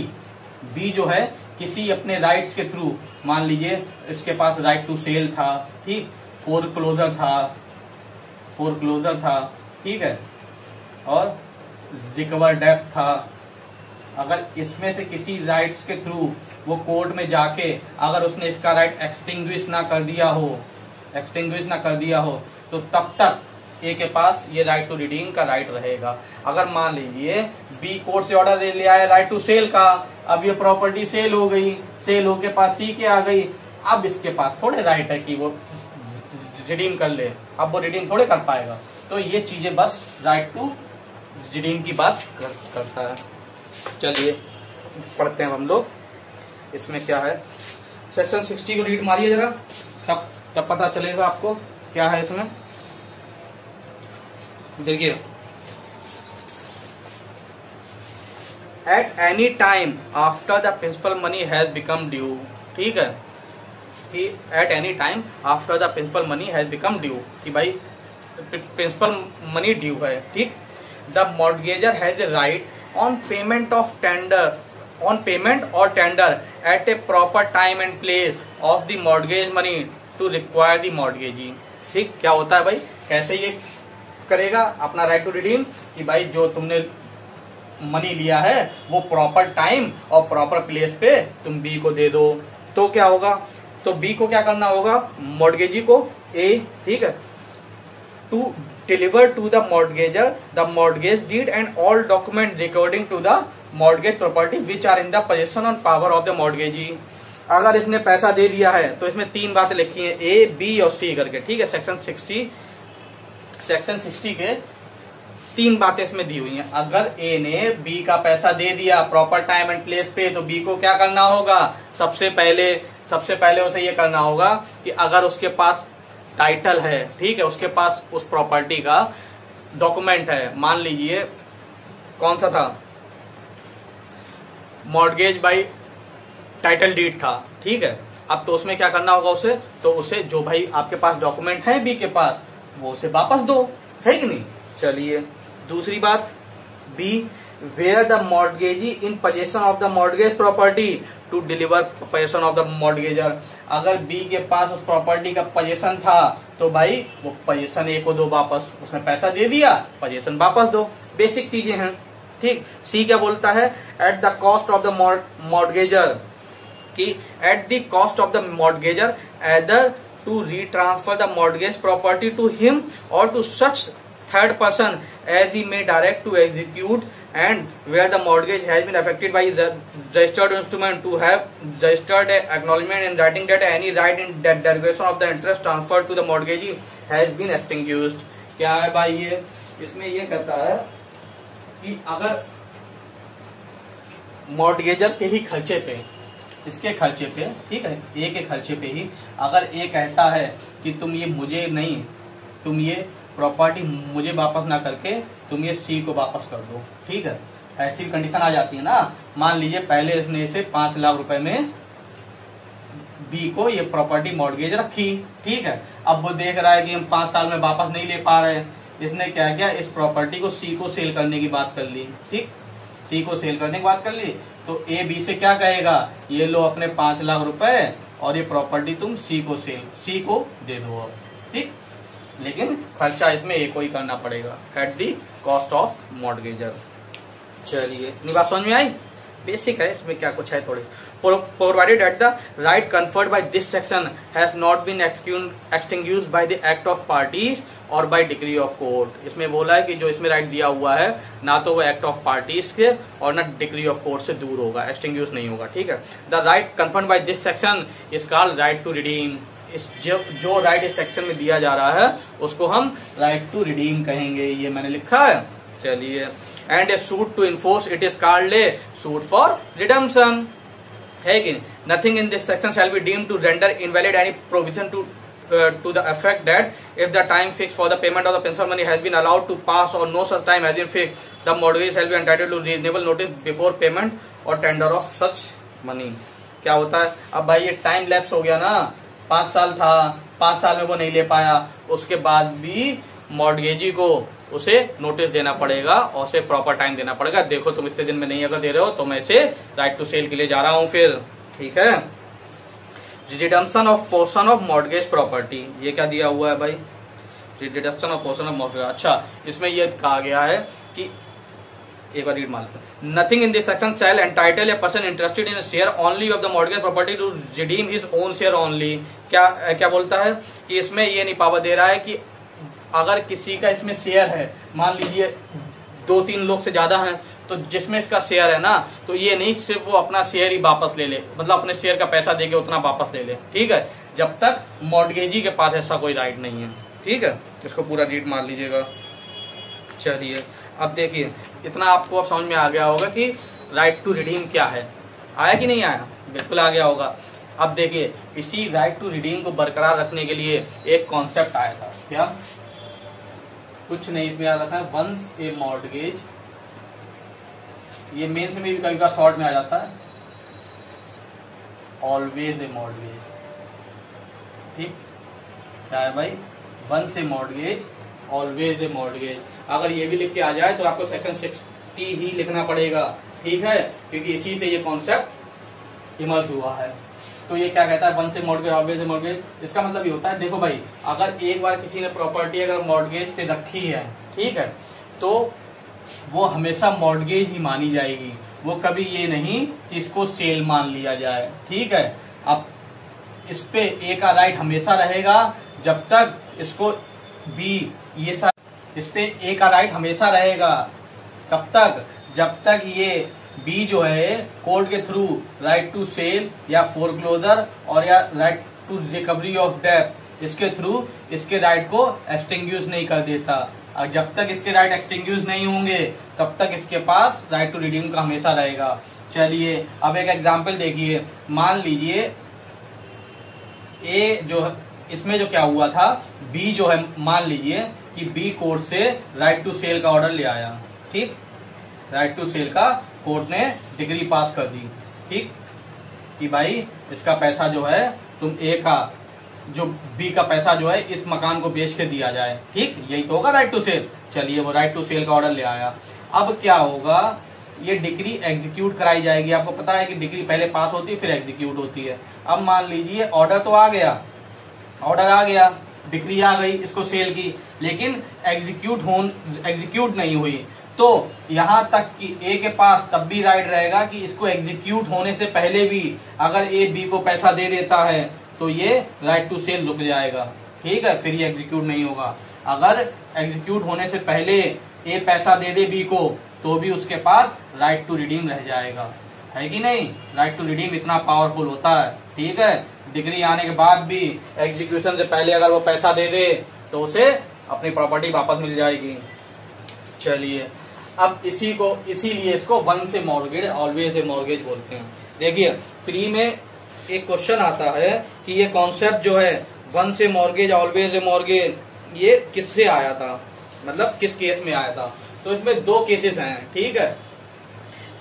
[SPEAKER 1] बी जो है किसी अपने राइट्स के थ्रू मान लीजिए इसके पास राइट टू सेल था ठीक फोर क्लोजर था फोर क्लोजर था ठीक है और रिकवर डेप था अगर इसमें से किसी राइट्स के थ्रू वो कोर्ट में जाके अगर उसने इसका राइट एक्सटिंग्विश ना कर दिया हो एक्सटिंग्विश ना कर दिया हो तो तब तक ए के पास ये राइट टू रिडीम का राइट रहेगा अगर मान लीजिए बी कोर्ट से ऑर्डर ले आया राइट टू सेल का अब ये प्रॉपर्टी सेल हो गई सेल हो के पास सी के आ गई अब इसके पास थोड़े राइट है कि वो रिडीम कर ले अब वो रिडीम थोड़े कर पाएगा तो ये चीजें बस राइट टू रिडीम की बात कर, करता है चलिए पढ़ते हैं हम लोग इसमें क्या है सेक्शन सिक्सटी को रीड मारिए जरा तब तब पता चलेगा आपको क्या है इसमें देखिए at any time after the principal money has become due ठीक है कि at any time after the principal money has become due कि भाई प्रिंसिपल मनी ड्यू है ठीक the mortgagor has right on payment of tender on payment or tender at a proper time and place of the mortgage money to require the mortgagee ठीक क्या होता है भाई कैसे ये करेगा अपना राइट टू रिडीम कि भाई जो तुमने मनी लिया है वो प्रॉपर टाइम और प्रॉपर प्लेस पे तुम बी को दे दो तो क्या होगा तो बी को क्या करना होगा मोर्डगेजी को ए ठीक है to deliver to the mortgagor the mortgage deed and all document recording to the mortgage property which are in the position on power of the mortgagee अगर इसने पैसा दे दिया है तो इसमें तीन बातें लिखी है ए बी और सी करके ठीक है सेक्शन सिक्सटी सेक्शन सिक्सटी के तीन बातें इसमें दी हुई हैं अगर ए ने बी का पैसा दे दिया प्रॉपर टाइम एंड प्लेस पे तो बी को क्या करना होगा सबसे पहले सबसे पहले उसे ये करना होगा कि अगर उसके पास टाइटल है ठीक है उसके पास उस प्रॉपर्टी का डॉक्यूमेंट है मान लीजिए कौन सा था मॉडगेज बाई टाइटल डीड था ठीक है अब तो उसमें क्या करना होगा उसे तो उसे जो भाई आपके पास डॉक्यूमेंट है बी के पास वो उसे वापस दो है कि नहीं चलिए दूसरी बात B where the mortgagee in possession of the mortgage property to deliver possession of the mortgagor अगर बी के पास उस प्रॉपर्टी का पोजेशन था तो भाई वो पोजेशन ए को दो वापस उसने पैसा दे दिया पोजेशन वापस दो बेसिक चीजें हैं ठीक सी क्या बोलता है at the cost of the mortgagor कि at the cost of the mortgagor either to retransfer the mortgage property to him or to such third person as he may direct to execute and where the mortgage has been affected by the registered instrument to have registered acknowledgement in writing that any right in that derivation of the interest transferred to the mortgagee has been extinguished क्या है भाई ये इसमें ये कहता है कि अगर मॉर्टगेजर के ही खर्चे पे इसके खर्चे पे ठीक है ए के खर्चे पे ही अगर ए कहता है कि तुम ये मुझे नहीं तुम ये प्रॉपर्टी मुझे वापस ना करके तुम ये सी को वापस कर दो ठीक है ऐसी कंडीशन आ जाती है ना मान लीजिए पहले इसने इसे पांच लाख रुपए में बी को ये प्रॉपर्टी मॉडगेज रखी ठीक है अब वो देख रहा है कि हम पांच साल में वापस नहीं ले पा रहे इसने क्या किया इस प्रॉपर्टी को सी को सेल करने की बात कर ली ठीक सी को सेल करने की बात कर ली तो ए बी से क्या कहेगा ये लो अपने पांच लाख रुपए और ये प्रॉपर्टी तुम सी को सेल सी को दे दो अब ठीक लेकिन खर्चा इसमें ए को ही करना पड़ेगा at the cost of mortgagor चलिए निवास समझ में आई बेसिक है इसमें क्या कुछ है थोड़ी provided at the right conferred by this section has not been extinguished by the act of parties or by decree of court isme bola hai ki jo isme right diya hua hai na to wo act of parties ke aur na decree of court se dur hoga extinguish nahi hoga theek hai the right conferred by this section is called right to redeem इस जो जो right इस section में दिया जा रहा है उसको हम राइट टू रिडीम कहेंगे ये मैंने लिखा है चलिए and a suit to enforce it is called ले सूट फॉर रिडम्सन है कि nothing in this section shall be deem to render invalid any provision to to the effect that if the time fix for the payment of the pension money has been allowed to pass or no such time has been fix the मोडवी shall be entitled to reasonable notice before payment or tender of such money क्या होता है अब भाई ये time lapse हो गया ना पांच साल था पांच साल में वो नहीं ले पाया उसके बाद भी मॉडगेजी को उसे नोटिस देना पड़ेगा और उसे प्रॉपर टाइम देना पड़ेगा देखो तुम इतने दिन में नहीं अगर दे रहे हो तो मैं इसे राइट टू सेल के लिए जा रहा हूँ फिर ठीक है redemption of portion of mortgage property ये क्या दिया हुआ है भाई deduction of portion of mortgage अच्छा इसमें यह कहा गया है कि एक बार रीड मान nothing in this section shall entitle a person interested in share only of the mortgage property to redeem his own share only क्या क्या बोलता है कि इसमें ये नहीं पावर दे रहा है कि अगर किसी का इसमें शेयर है मान लीजिए दो तीन लोग से ज्यादा है तो जिसमें इसका शेयर है ना तो ये नहीं सिर्फ वो अपना शेयर ही वापस ले ले मतलब अपने शेयर का पैसा देके उतना वापस ले ले ठीक है जब तक मॉडगेजी के पास ऐसा कोई राइट नहीं है ठीक है इसको पूरा रीड मार लीजिएगा चलिए अब देखिए इतना आपको अब समझ में आ गया होगा कि राइट टू रिडीम क्या है आया कि नहीं आया बिल्कुल आ गया होगा अब देखिए इसी राइट टू रिडीम को बरकरार रखने के लिए एक कॉन्सेप्ट आया था क्या कुछ नहीं इसमें याद रखना है वंस ए मॉडगेज ये मेन से भी कभी कभी शॉर्ट में आ जाता है ऑलवेज ए मॉडगेज ठीक क्या है भाई once a mortgage always a mortgage अगर ये भी लिख के आ जाए तो आपको सेक्शन सिक्सटी ही लिखना पड़ेगा ठीक है क्योंकि इसी से ये कॉन्सेप्ट इमर्ज हुआ है तो ये क्या कहता है वन से मॉडगेज ऑब्वियस से मॉडगेज इसका मतलब ये होता है देखो भाई अगर एक बार किसी ने प्रॉपर्टी अगर मॉडगेज पे रखी है ठीक है तो वो हमेशा मॉडगेज ही मानी जाएगी वो कभी ये नहीं कि इसको सेल मान लिया जाए ठीक है अब इस पे ए का राइट हमेशा रहेगा जब तक इसको बी ये इस पे ए का राइट हमेशा रहेगा कब तक जब तक ये बी जो है कोर्ट के थ्रू राइट टू सेल या फोरक्लोजर और या right to recovery of debt इसके थ्रू इसके राइट को एक्सटिंग नहीं कर देता और जब तक इसके राइट एक्सटिंग नहीं होंगे तब तक इसके पास राइट टू रिडीम का हमेशा रहेगा चलिए अब एक एग्जाम्पल देखिए मान लीजिए ए जो इसमें जो क्या हुआ था बी जो है मान लीजिए कि बी कोर्ट से राइट टू सेल का ऑर्डर ले आया ठीक राइट टू सेल का कोर्ट ने डिग्री पास कर दी ठीक कि भाई इसका पैसा जो है तुम ए का जो बी का पैसा जो है इस मकान को बेच के दिया जाए ठीक यही तो होगा राइट टू सेल चलिए वो राइट टू सेल का ऑर्डर ले आया अब क्या होगा ये डिग्री एग्जीक्यूट कराई जाएगी आपको पता है कि डिग्री पहले पास होती है फिर एग्जीक्यूट होती है अब मान लीजिए ऑर्डर तो आ गया ऑर्डर आ गया डिग्री आ गई इसको सेल की लेकिन एग्जीक्यूट हो एग्जीक्यूट नहीं हुई तो यहाँ तक कि ए के पास तब भी राइट रहेगा कि इसको एग्जीक्यूट होने से पहले भी अगर ए बी को पैसा दे देता है तो ये राइट टू सेल रुक जाएगा ठीक है फिर ये एग्जीक्यूट नहीं होगा अगर एग्जीक्यूट होने से पहले ए पैसा दे दे बी को तो भी उसके पास राइट टू रिडीम रह जाएगा है कि नहीं राइट टू रिडीम इतना पावरफुल होता है ठीक है डिग्री आने के बाद भी एग्जीक्यूशन से पहले अगर वो पैसा दे दे तो उसे अपनी प्रॉपर्टी वापस मिल जाएगी चलिए अब इसी को इसीलिए इसको वन से मॉर्गेज ऑलवेज ए मॉर्गेज बोलते हैं देखिए प्री में एक क्वेश्चन आता है कि ये कॉन्सेप्ट जो है वन से मॉर्गेज ऑलवेज ए मॉर्गेज ये किससे आया था मतलब किस केस में आया था तो इसमें दो केसेस हैं ठीक है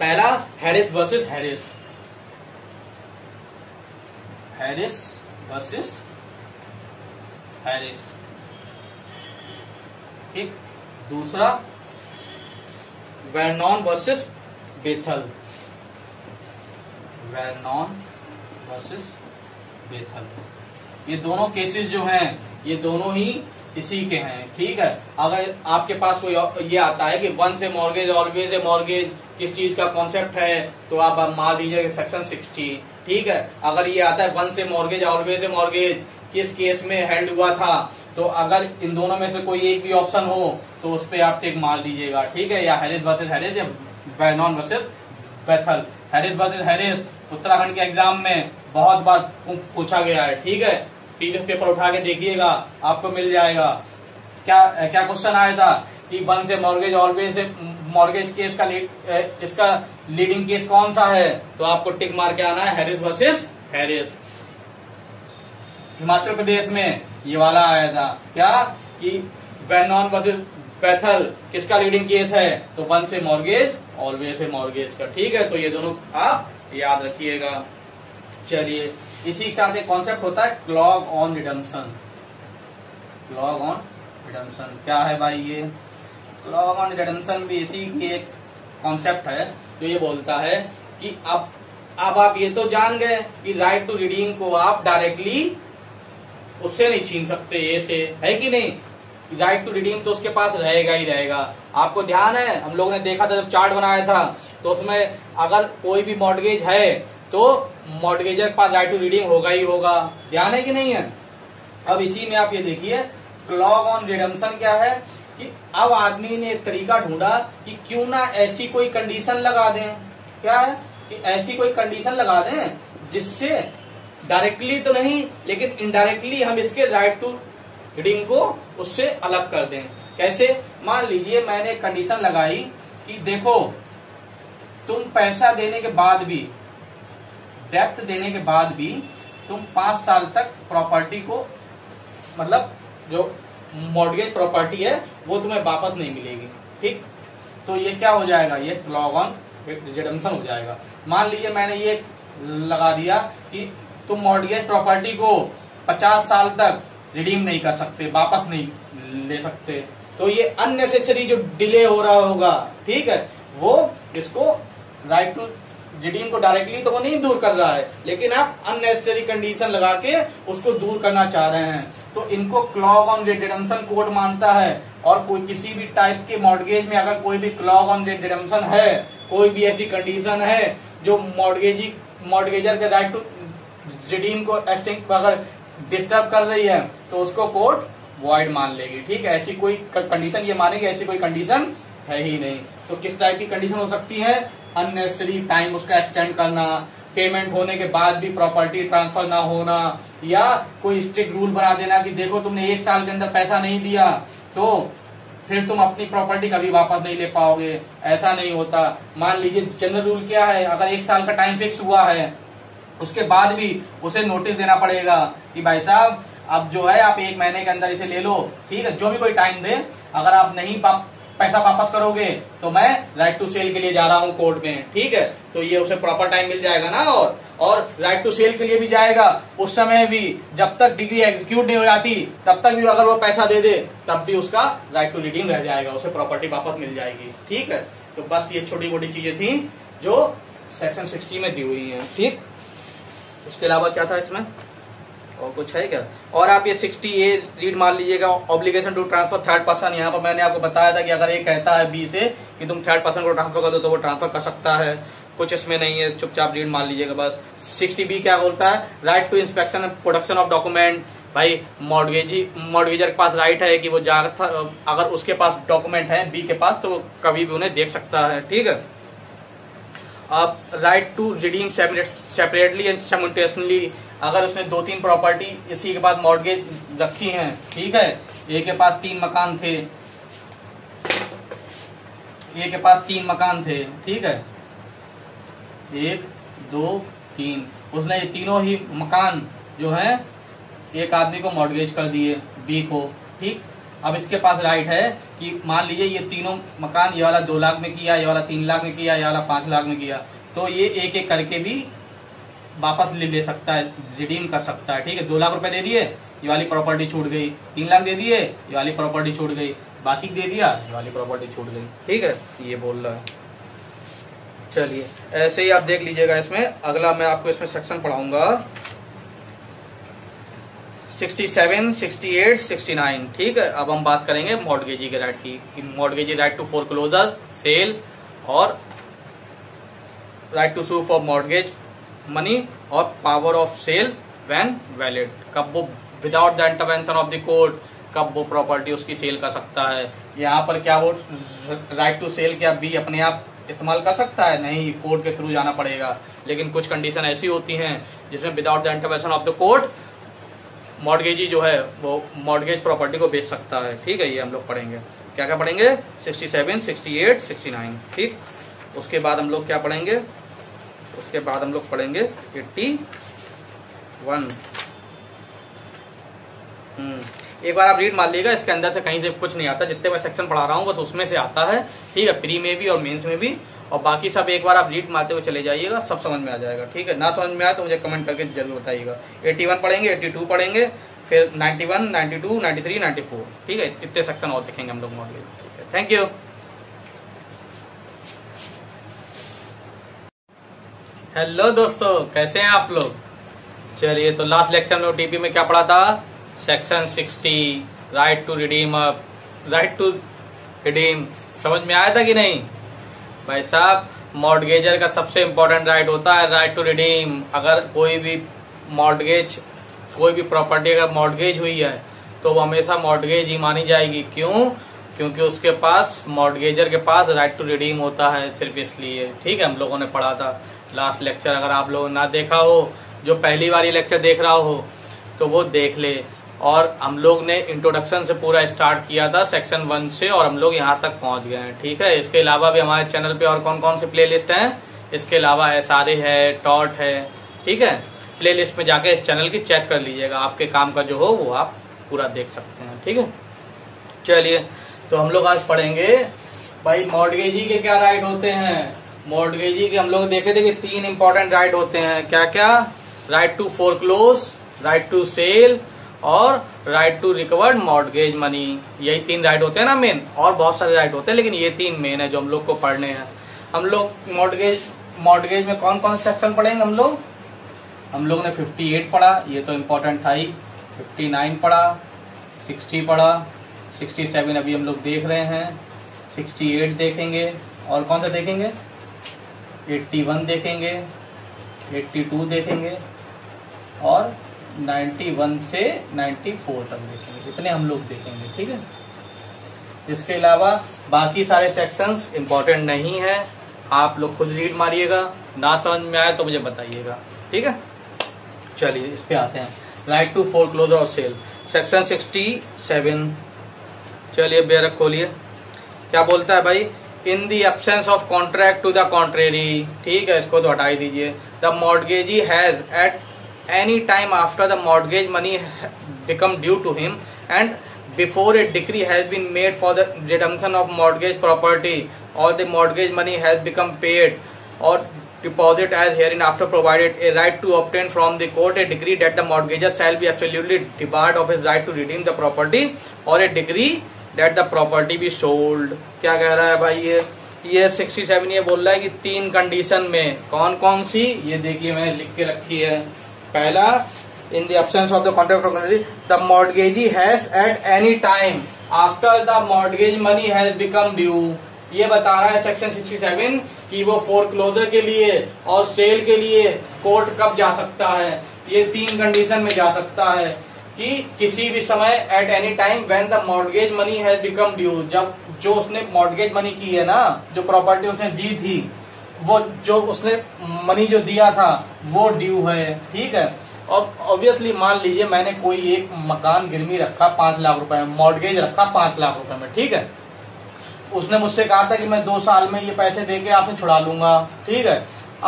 [SPEAKER 1] पहला Harris versus Harris Harris versus Harris ठीक दूसरा Vernon versus Bethell Vernon versus Bethell ये दोनों केसेस जो हैं ये दोनों ही इसी के हैं ठीक है अगर आपके पास कोई ये आता है कि वन से मॉर्गेज ऑलवेज ए मॉर्गेज किस चीज का कॉन्सेप्ट है तो आप मान लीजिए सेक्शन सिक्सटी ठीक है अगर ये आता है वन से मॉर्गेज ऑलवेज ए मॉर्गेज किस केस में हेल्ड हुआ था तो अगर इन दोनों में से कोई एक भी ऑप्शन हो तो उस पर आप टिक मार दीजिएगा ठीक है या हैरिस वर्सेज हैरिस या Vernon versus Bethell Harris versus Harris Uttarakhand के एग्जाम में बहुत बार पूछा गया है ठीक है पीडीएफ पेपर उठा के देखिएगा आपको मिल जाएगा क्या क्या क्वेश्चन आया था कि वन से मॉर्गेज ऑलवेज से मॉर्गेज केस का लीड इसका लीडिंग केस कौन सा है तो आपको टिक मार के आना है Harris versus Harris Himachal Pradesh में ये वाला आया था क्या कि वेनॉन वर्सेज पैथल किसका लीडिंग केस है तो वन से मॉर्गेज ऑलवेज से मॉर्गेज का ठीक है तो ये दोनों आप याद रखिएगा चलिए इसी के साथ एक कॉन्सेप्ट होता है clog on redemption clog on redemption क्या है भाई ये क्लॉग ऑन रिडम्सन भी इसी की एक कॉन्सेप्ट है जो ये बोलता है कि अब अब आप ये तो जान गए कि राइट टू रिडीम को आप डायरेक्टली उससे नहीं छीन सकते ये से है कि नहीं राइट टू रिडीम तो उसके पास रहेगा ही रहेगा आपको ध्यान है हम लोगों ने देखा था जब चार्ट बनाया था तो उसमें अगर कोई भी मॉडगेज है तो मॉडगेजर के पास राइट टू रिडीम होगा ही होगा ध्यान है कि नहीं है अब इसी में आप ये देखिए क्लॉग ऑन रिडम्सन क्या है कि अब आदमी ने एक तरीका ढूंढा कि क्यों ना ऐसी कोई कंडीशन लगा दें क्या है कि ऐसी कोई कंडीशन लगा दें जिससे डायरेक्टली तो नहीं लेकिन इनडायरेक्टली हम इसके राइट टू हिडिंग को उससे अलग कर दें कैसे मान लीजिए मैंने कंडीशन लगाई कि देखो तुम पैसा देने के बाद भी डेप्थ देने के बाद भी तुम पांच साल तक प्रॉपर्टी को मतलब जो मॉडगेज प्रॉपर्टी है वो तुम्हें वापस नहीं मिलेगी ठीक तो ये क्या हो जाएगा ये लॉग ऑन रिडम्सन हो जाएगा मान लीजिए मैंने ये लगा दिया कि तुम मॉडगेज प्रॉपर्टी को पचास साल तक रिडीम नहीं कर सकते वापस नहीं ले सकते तो ये अननेसेसरी जो डिले हो रहा होगा ठीक है वो इसको राइट टू रिडीम को डायरेक्टली तो वो नहीं दूर कर रहा है लेकिन आप अननेसेसरी कंडीशन लगा के उसको दूर करना चाह रहे हैं तो इनको क्लॉग ऑन रिडेम्पशन कोड मानता है और कोई किसी भी टाइप के मॉडगेज में अगर कोई भी क्लॉग ऑन रिडेम्पशन है कोई भी ऐसी कंडीशन है जो मॉडगेजी मॉडगेजर के राइट टू रिडीम को एक्सटिंग अगर डिस्टर्ब कर रही है तो उसको कोर्ट वॉइड मान लेगी ठीक है ऐसी कोई कंडीशन ये मानेगी ऐसी कोई कंडीशन है ही नहीं तो किस टाइप की कंडीशन हो सकती है अननेसेसरी टाइम उसका एक्सटेंड करना पेमेंट होने के बाद भी प्रॉपर्टी ट्रांसफर ना होना या कोई स्ट्रिक्ट रूल बना देना कि देखो तुमने एक साल के अंदर पैसा नहीं दिया तो फिर तुम अपनी प्रॉपर्टी कभी वापस नहीं ले पाओगे ऐसा नहीं होता मान लीजिए जनरल रूल क्या है अगर एक साल का टाइम फिक्स हुआ है उसके बाद भी उसे नोटिस देना पड़ेगा कि भाई साहब अब जो है आप एक महीने के अंदर इसे ले लो ठीक है जो भी कोई टाइम दे अगर आप नहीं पैसा वापस करोगे तो मैं राइट टू सेल के लिए जा रहा हूँ कोर्ट में ठीक है तो ये उसे प्रॉपर टाइम मिल जाएगा ना और और राइट टू सेल के लिए भी जाएगा उस समय भी जब तक डिग्री एग्जीक्यूट नहीं हो जाती तब तक भी अगर वो पैसा दे दे तब भी उसका राइट टू रिडीम रह जाएगा उसे प्रॉपर्टी वापस मिल जाएगी ठीक है तो बस ये छोटी मोटी चीजें थी जो सेक्शन सिक्सटी में दी हुई है ठीक उसके अलावा क्या था इसमें और कुछ है क्या और आप ये सिक्सटी ए रीड मान लीजिएगा obligation to transfer third person यहाँ पर मैंने आपको बताया था कि अगर ये कहता है बी से कि तुम थर्ड पर्सन को ट्रांसफर कर दो तो वो ट्रांसफर कर सकता है कुछ इसमें नहीं है चुपचाप रीड मान लीजिएगा बस सिक्सटी बी क्या बोलता है right to inspection production of document भाई मॉडवेजी मॉडवेजर के पास राइट है कि वो जा अगर उसके पास डॉक्यूमेंट है बी के पास तो वो कभी भी उन्हें देख सकता है ठीक है अब right to redeem separate separately and सेमुटेशनली अगर उसने दो तीन प्रॉपर्टी इसी के बाद मॉडगेज रखी हैं ठीक है ए के पास तीन मकान थे ए के पास तीन मकान थे ठीक है एक दो तीन उसने ये तीनों ही मकान जो है एक आदमी को मॉडगेज कर दिए बी को ठीक अब इसके पास राइट है कि मान लीजिए ये तीनों मकान ये वाला दो लाख में किया ये वाला तीन लाख में किया ये वाला पांच लाख में किया तो ये एक एक करके भी वापस ले ले सकता है रिडीम कर सकता है ठीक है दो लाख रुपए दे दिए ये वाली प्रॉपर्टी छूट गई तीन लाख दे दिए ये वाली प्रॉपर्टी छूट गई बाकी दे दिया ये वाली प्रॉपर्टी छूट गई ठीक है ये बोल रहा है चलिए ऐसे ही आप देख लीजिएगा इसमें अगला मैं आपको इसमें सेक्शन पढ़ाऊंगा 67, 68, 69 ठीक है अब हम बात करेंगे मॉडगेजी के राइट की mortgagee right to foreclosure sale और right to sue for mortgage money और power of sale when valid कब वो without the intervention of the court कब वो प्रॉपर्टी उसकी सेल कर सकता है यहाँ पर क्या वो राइट टू सेल क्या भी अपने आप इस्तेमाल कर सकता है नहीं कोर्ट के थ्रू जाना पड़ेगा लेकिन कुछ कंडीशन ऐसी होती हैं जिसमें without the intervention of the court mortgagee जो है वो मॉडगेज प्रॉपर्टी को बेच सकता है ठीक है ये हम लोग पढ़ेंगे क्या क्या पढ़ेंगे sixty seven sixty eight sixty nine ठीक उसके बाद हम लोग क्या पढ़ेंगे उसके बाद हम लोग पढ़ेंगे एट्टी हम्म, वन एक बार आप रीड मार लीजिएगा इसके अंदर से कहीं से कुछ नहीं आता जितने मैं सेक्शन पढ़ा रहा हूँ बस उसमें से आता है ठीक है प्री में भी और मेंस में भी और बाकी सब एक बार आप रीड मारते हुए चले जाइएगा सब समझ में आ जाएगा ठीक है ना समझ में आए तो मुझे कमेंट करके जरूर बताइएगा 81 पढ़ेंगे 82 पढ़ेंगे फिर 91, 92, 93, 94 ठीक है इतने सेक्शन और देखेंगे हम लोग मॉडल थैंक यू हेलो दोस्तों कैसे हैं आप लोग चलिए तो लास्ट लेक्चर में ओटीपी में क्या पढ़ा था section 60 right to redeem up right to redeem समझ में आया था कि नहीं भाई साहब मॉडगेजर का सबसे इम्पोर्टेंट राइट होता है राइट टू रिडीम अगर कोई भी मॉडगेज कोई भी प्रॉपर्टी अगर मॉडगेज हुई है तो वो हमेशा मॉडगेज ही मानी जाएगी क्यों क्योंकि उसके पास मॉडगेजर के पास राइट टू रिडीम होता है सिर्फ इसलिए ठीक है हम लोगों ने पढ़ा था लास्ट लेक्चर अगर आप लोग ना देखा हो जो पहली बार ये लेक्चर देख रहा हो तो वो देख ले और हम लोग ने इंट्रोडक्शन से पूरा स्टार्ट किया था सेक्शन वन से और हम लोग यहाँ तक पहुँच गए हैं ठीक है इसके अलावा भी हमारे चैनल पे और कौन कौन से प्लेलिस्ट हैं इसके अलावा एस है टॉट है ठीक है प्लेलिस्ट में जाके इस चैनल की चेक कर लीजिएगा आपके काम का जो हो वो आप पूरा देख सकते हैं ठीक है चलिए तो हम लोग आज पढ़ेंगे भाई मॉडगेजी के क्या राइट होते हैं मोर्डगेजी के हम लोग देखे थे कि तीन इंपॉर्टेंट राइट होते हैं क्या क्या right to foreclose right to sale और right to recover mortgage money यही तीन राइट होते हैं ना मेन और बहुत सारे राइट होते हैं लेकिन ये तीन मेन है जो हम लोग को पढ़ने हैं हम लोग मॉडगेज मॉडगेज में कौन कौन सेक्शन पढ़ेंगे हम लोग हम लोग ने 58 पढ़ा ये तो इम्पोर्टेंट था ही 59 पढ़ा 60 पढ़ा 67 अभी हम लोग देख रहे हैं 68 देखेंगे और कौन सा देखेंगे एट्टी वन देखेंगे एट्टी टू देखेंगे और नाइन्टी वन से नाइन्टी फोर तक देखेंगे इतने हम लोग देखेंगे ठीक है इसके अलावा बाकी सारे सेक्शंस इम्पोर्टेंट नहीं है आप लोग खुद रीड मारिएगा ना समझ में आए तो मुझे बताइएगा ठीक है चलिए इस पे आते हैं राइट टू फोर क्लोज और सेल सेक्शन सिक्सटी सेवन चलिए बेरक खोलिए क्या बोलता है भाई in the absence of contract to the contrary ठीक है इसको तो हटाई दीजिए the mortgagee has at any time after the mortgage money become due to him and before a decree has been made for the redemption of mortgage property or the mortgage money has become paid or deposit as hereinafter provided a right to obtain from the court a decree that the mortgagor shall be absolutely debarred of his right to redeem the property or a decree that the property be sold क्या कह रहा है भाई ये ये sixty seven ये बोल रहा है कि तीन कंडीशन में कौन कौन सी ये देखिए मैंने लिख के रखी है पहला in the absence of the contract the mortgagee has at any time after the mortgage money has become due ये बता रहा है सेक्शन सिक्सटी सेवन की वो फोर क्लोजर के लिए और सेल के लिए कोर्ट कब जा सकता है ये तीन कंडीशन में जा सकता है कि किसी भी समय at any time when the mortgage money has become due जब जो उसने मॉर्गेज मनी की है ना जो प्रॉपर्टी उसने दी थी वो जो उसने मनी जो दिया था वो ड्यू है ठीक है और ऑब्वियसली मान लीजिए मैंने कोई एक मकान गिरमी रखा पांच लाख रुपए में मॉर्गेज रखा पांच लाख रुपए में ठीक है उसने मुझसे कहा था कि मैं दो साल में ये पैसे दे के आपसे छुड़ा लूंगा ठीक है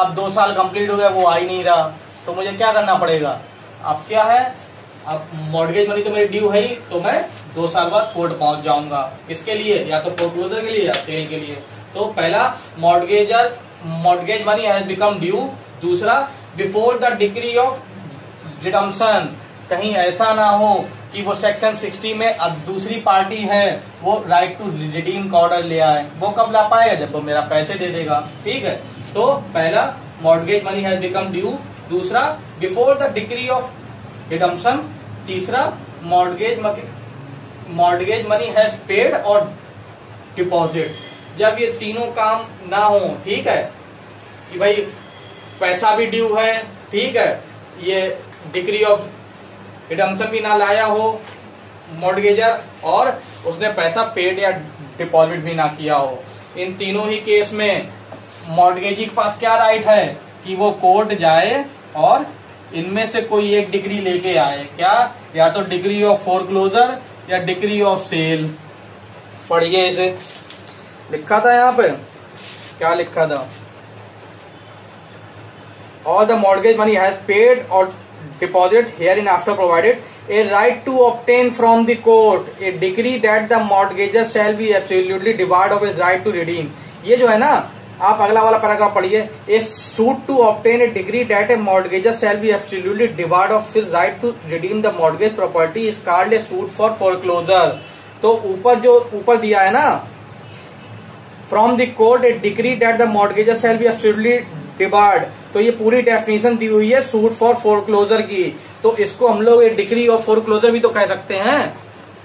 [SPEAKER 1] अब दो साल कंप्लीट हो गया वो आ ही नहीं रहा तो मुझे क्या करना पड़ेगा अब क्या है अब मॉडगेज मनी तो मेरी ड्यू है ही तो मैं दो साल बाद कोर्ट पहुंच जाऊंगा इसके लिए या तो फोर्क्लोजर के लिए या सेल के लिए तो पहला mortgagor mortgage money has become due दूसरा before the decree of redemption कहीं ऐसा ना हो कि वो सेक्शन 60 में अब दूसरी पार्टी है वो राइट टू रिडीम का ऑर्डर ले आए वो कब ला पाएगा जब वो मेरा पैसे दे देगा ठीक है तो पहला mortgage money has become due दूसरा before the decree of redemption तीसरा mortgage mortgage money has paid or deposit जब ये तीनों काम ना हो ठीक है कि भाई पैसा भी ड्यू है ठीक है ये डिग्री ऑफ डिडम्पशन भी ना लाया हो मॉडगेजर और उसने पैसा पेड या डिपॉजिट भी ना किया हो इन तीनों ही केस में मॉडगेजी के पास क्या राइट है कि वो कोर्ट जाए और इनमें से कोई एक डिग्री लेके आए क्या या तो डिग्री ऑफ फोरक्लोजर या डिग्री ऑफ सेल पढ़िए इसे लिखा था यहाँ पे क्या लिखा था और the mortgage money has paid or deposit hereinafter provided a right to obtain from the court a decree that the mortgagor shall be absolutely डिवाइड of his right to redeem ये जो है ना आप अगला वाला paragraph पढ़िए a suit to obtain a decree that a mortgagor shall be absolutely डिवाइड of his right to redeem the mortgage property is called a suit for foreclosure तो ऊपर जो ऊपर दिया है ना from the court a decree that the mortgagor shall be absolutely डिवाइड तो ये पूरी डेफिनेशन दी हुई है सूट फॉर फोरक्लोजर की तो इसको हम लोग डिग्री ऑफ फोरक्लोजर भी तो कह सकते हैं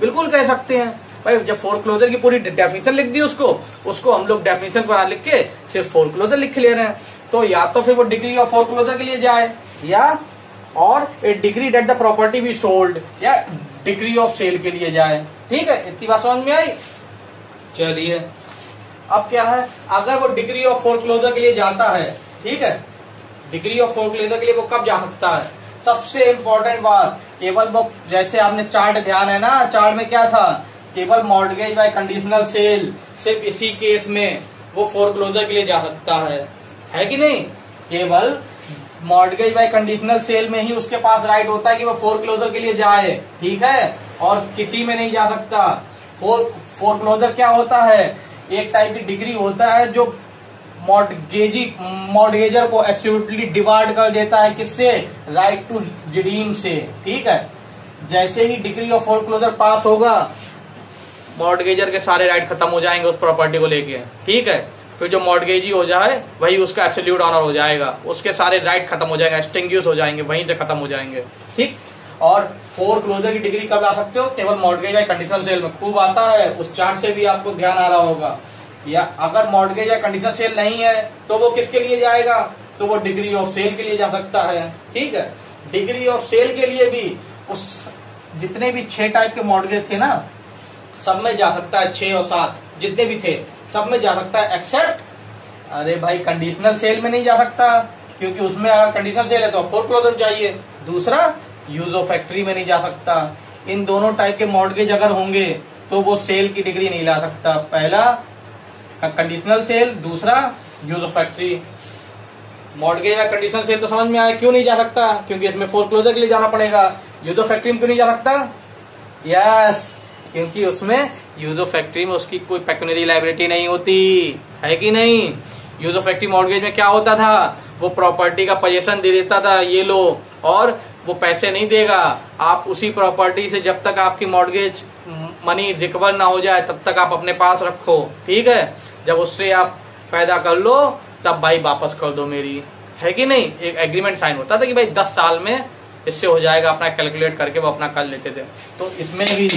[SPEAKER 1] बिल्कुल कह सकते हैं भाई जब फोर क्लोजर की पूरी डेफिनेशन लिख दी उसको उसको हम लोग डेफिनेशन को लिख के सिर्फ फोर क्लोजर लिख ले रहे हैं तो या तो फिर वो डिग्री ऑफ फोर क्लोजर के लिए जाए या or a decree that the property be sold या डिग्री ऑफ सेल के लिए जाए ठीक है इतनी बात समझ में आई चलिए अब क्या है अगर वो डिग्री ऑफ फोर क्लोजर के लिए जाता है ठीक है डिग्री ऑफ फोर क्लोजर के लिए वो कब जा सकता है सबसे इम्पोर्टेंट बात केवल वो जैसे आपने चार्ट ध्यान है ना चार्ट में क्या था केवल मॉडगेज बाय कंडीशनल सेल सिर्फ इसी केस में वो फोर क्लोजर के लिए जा सकता है है कि नहीं केवल मॉडगेज बाय कंडीशनल सेल में ही उसके पास राइट होता है कि वो फोर क्लोजर के लिए जाए ठीक है और किसी में नहीं जा सकता फोर फोर क्लोजर क्या होता है एक टाइप की डिग्री होता है जो मॉडगेजी मॉडगेजर को एब्सोल्युटली डिवाइड कर देता है किससे राइट टू जिडीम से ठीक है जैसे ही decree of foreclosure pass होगा मॉडगेजर के सारे राइट खत्म हो जाएंगे उस प्रॉपर्टी को लेके ठीक है फिर जो मॉडगेजी हो जाए वही उसका एब्सोल्यूट ऑनर हो जाएगा उसके सारे राइट खत्म हो जाएंगे एक्सटिंग्यूस हो जाएंगे वहीं से खत्म हो जाएंगे ठीक और फोर क्लोजर की डिग्री कब ला सकते हो केवल मॉडगेज या कंडीशनल सेल में खूब आता है उस चार्ट से भी आपको ध्यान आ रहा होगा या अगर मॉडगेज या कंडीशनल सेल नहीं है तो वो किसके लिए जाएगा तो वो डिग्री ऑफ सेल के लिए जा सकता है ठीक है डिग्री ऑफ सेल के लिए भी उस जितने भी छह टाइप के मॉडगेज थे ना सब में जा सकता है छह और सात जितने भी थे सब में जा सकता है एक्सेप्ट अरे भाई कंडीशनल सेल में नहीं जा सकता क्योंकि उसमें अगर कंडीशनल सेल है तो फोर क्लोजर चाहिए दूसरा यूज ऑफ फैक्ट्री में नहीं जा सकता इन दोनों टाइप के मॉडगेज अगर होंगे तो वो सेल की डिग्री नहीं ला सकता पहला कंडीशनल सेल दूसरा यूज ऑफ फैक्ट्री मॉडगेज या कंडीशनल सेल तो समझ में आया क्यों नहीं जा सकता क्योंकि इसमें फोर क्लोजर के लिए जाना पड़ेगा यूज ऑफ फैक्ट्री में क्यों नहीं जा सकता यस क्योंकि उसमें यूजो फैक्ट्री में उसकी कोई पेक्यूनरी लाइबिलिटी नहीं होती है कि नहीं यूजो फैक्ट्री मॉडगेज में क्या होता था वो प्रॉपर्टी का पजेशन दे देता था ये लो और वो पैसे नहीं देगा आप उसी प्रॉपर्टी से जब तक आपकी मॉडगेज मनी रिकवर ना हो जाए तब तक आप अपने पास रखो ठीक है जब उससे आप फायदा कर लो तब भाई वापस कर दो मेरी है कि नहीं एक एग्रीमेंट साइन होता था कि भाई दस साल में इससे हो जाएगा अपना कैलकुलेट करके वो अपना कर लेते थे तो इसमें भी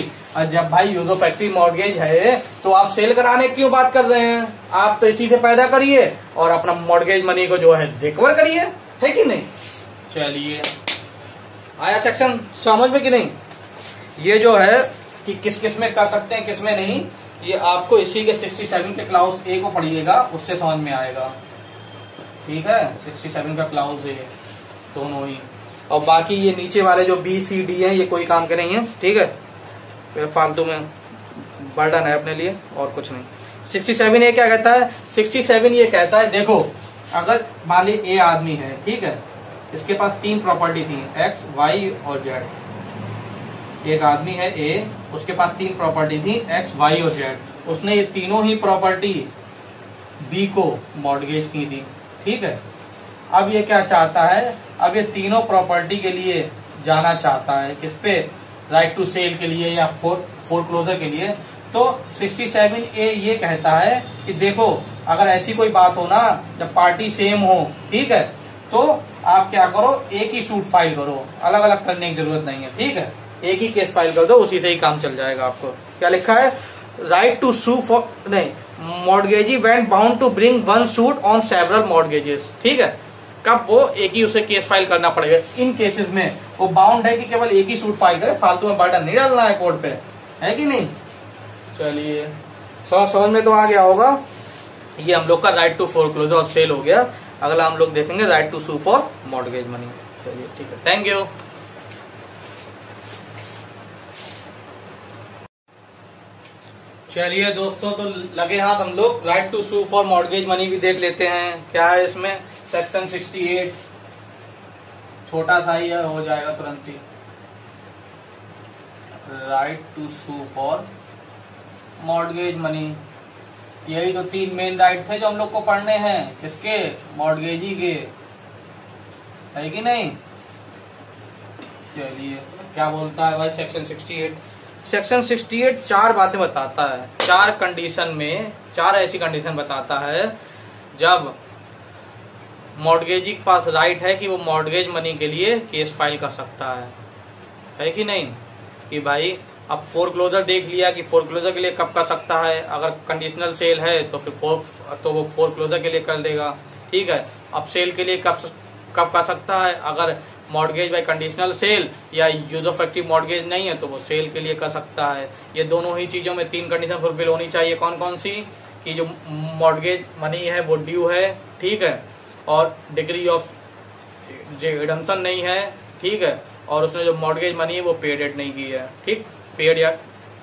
[SPEAKER 1] जब भाई यूजो फैक्ट्री मॉडगेज है तो आप सेल कराने की क्यों बात कर रहे हैं आप तो इसी से पैदा करिए और अपना मॉडगेज मनी को जो है रिकवर करिए है कि नहीं चलिए आया सेक्शन समझ में कि नहीं ये जो है कि किस किस में कर सकते हैं किस में नहीं ये आपको इसी के 67 के क्लाउस ए को पढ़िएगा उससे समझ में आएगा ठीक है 67 का क्लाउस ए दोनों ही और बाकी ये नीचे वाले जो बी सी डी है ये कोई काम के नहीं है ठीक है फालतू में बर्डन है अपने लिए और कुछ नहीं सिक्सटी सेवन ये क्या कहता है सिक्सटी सेवन ये कहता है देखो अगर मान ली ए आदमी है ठीक है इसके पास तीन प्रॉपर्टी थी एक्स वाई और जेड एक आदमी है ए उसके पास तीन प्रॉपर्टी थी एक्स वाई और जेड उसने ये तीनों ही प्रॉपर्टी बी को मॉडगेज की थी ठीक है अब ये क्या चाहता है अब ये तीनों प्रॉपर्टी के लिए जाना चाहता है किस पे राइट टू सेल के लिए या फोर फोर क्लोजर के लिए तो 67 ए ये कहता है कि देखो अगर ऐसी कोई बात हो ना जब पार्टी सेम हो ठीक है तो आप क्या करो एक ही सूट फाइल करो अलग अलग करने की जरूरत नहीं है ठीक है एक ही केस फाइल कर दो उसी से ही काम चल जाएगा आपको क्या लिखा है राइट टू सू फॉर नहीं mortgagee went bound to bring one suit on several mortgages ठीक है कब वो एक ही उसे केस फाइल करना पड़ेगा इन केसेस में वो बाउंड है कि केवल एक ही सूट फाइल करे फालतू में बर्डन नहीं डालना है कोर्ट पे है कि नहीं चलिए समझ में तो आ गया होगा ये हम लोग का right to foreclosure or sale हो गया अगला हम लोग देखेंगे right to sue for mortgage money चलिए ठीक है थैंक यू चलिए दोस्तों तो लगे हाथ हम लोग right to sue for mortgage money भी देख लेते हैं क्या है इसमें सेक्शन 68 छोटा था यह हो जाएगा तुरंत ही right to sue for mortgage money यही तो तीन मेन राइट थे जो हम लोग को पढ़ने हैं किसके मॉडगेजी के है कि नहीं चलिए क्या बोलता है भाई सेक्शन 68 सेक्शन 68 चार बातें बताता है चार कंडीशन में चार ऐसी कंडीशन बताता है जब मॉडगेजी के पास राइट है कि वो मॉडगेज मनी के लिए केस फाइल कर सकता है है कि नहीं कि भाई अब फोर क्लोजर देख लिया कि फोर क्लोजर के लिए कब कर सकता है अगर कंडीशनल सेल है तो फिर फोर तो वो फोर क्लोजर के लिए कर देगा ठीक है अब सेल के लिए कब कब कर सकता है अगर मॉडगेज बाय कंडीशनल सेल या यूज ऑफ एक्टिव मॉडगेज नहीं है तो वो सेल के लिए कर सकता है ये दोनों ही चीजों में तीन कंडीशन फुलफिल होनी चाहिए कौन कौन सी कि जो मॉडगेज मनी है वो ड्यू है ठीक है और डिग्री ऑफ रिडम्सन नहीं है ठीक है और उसने जो मॉडगेज मनी है वो पेड नहीं की है ठीक पेड या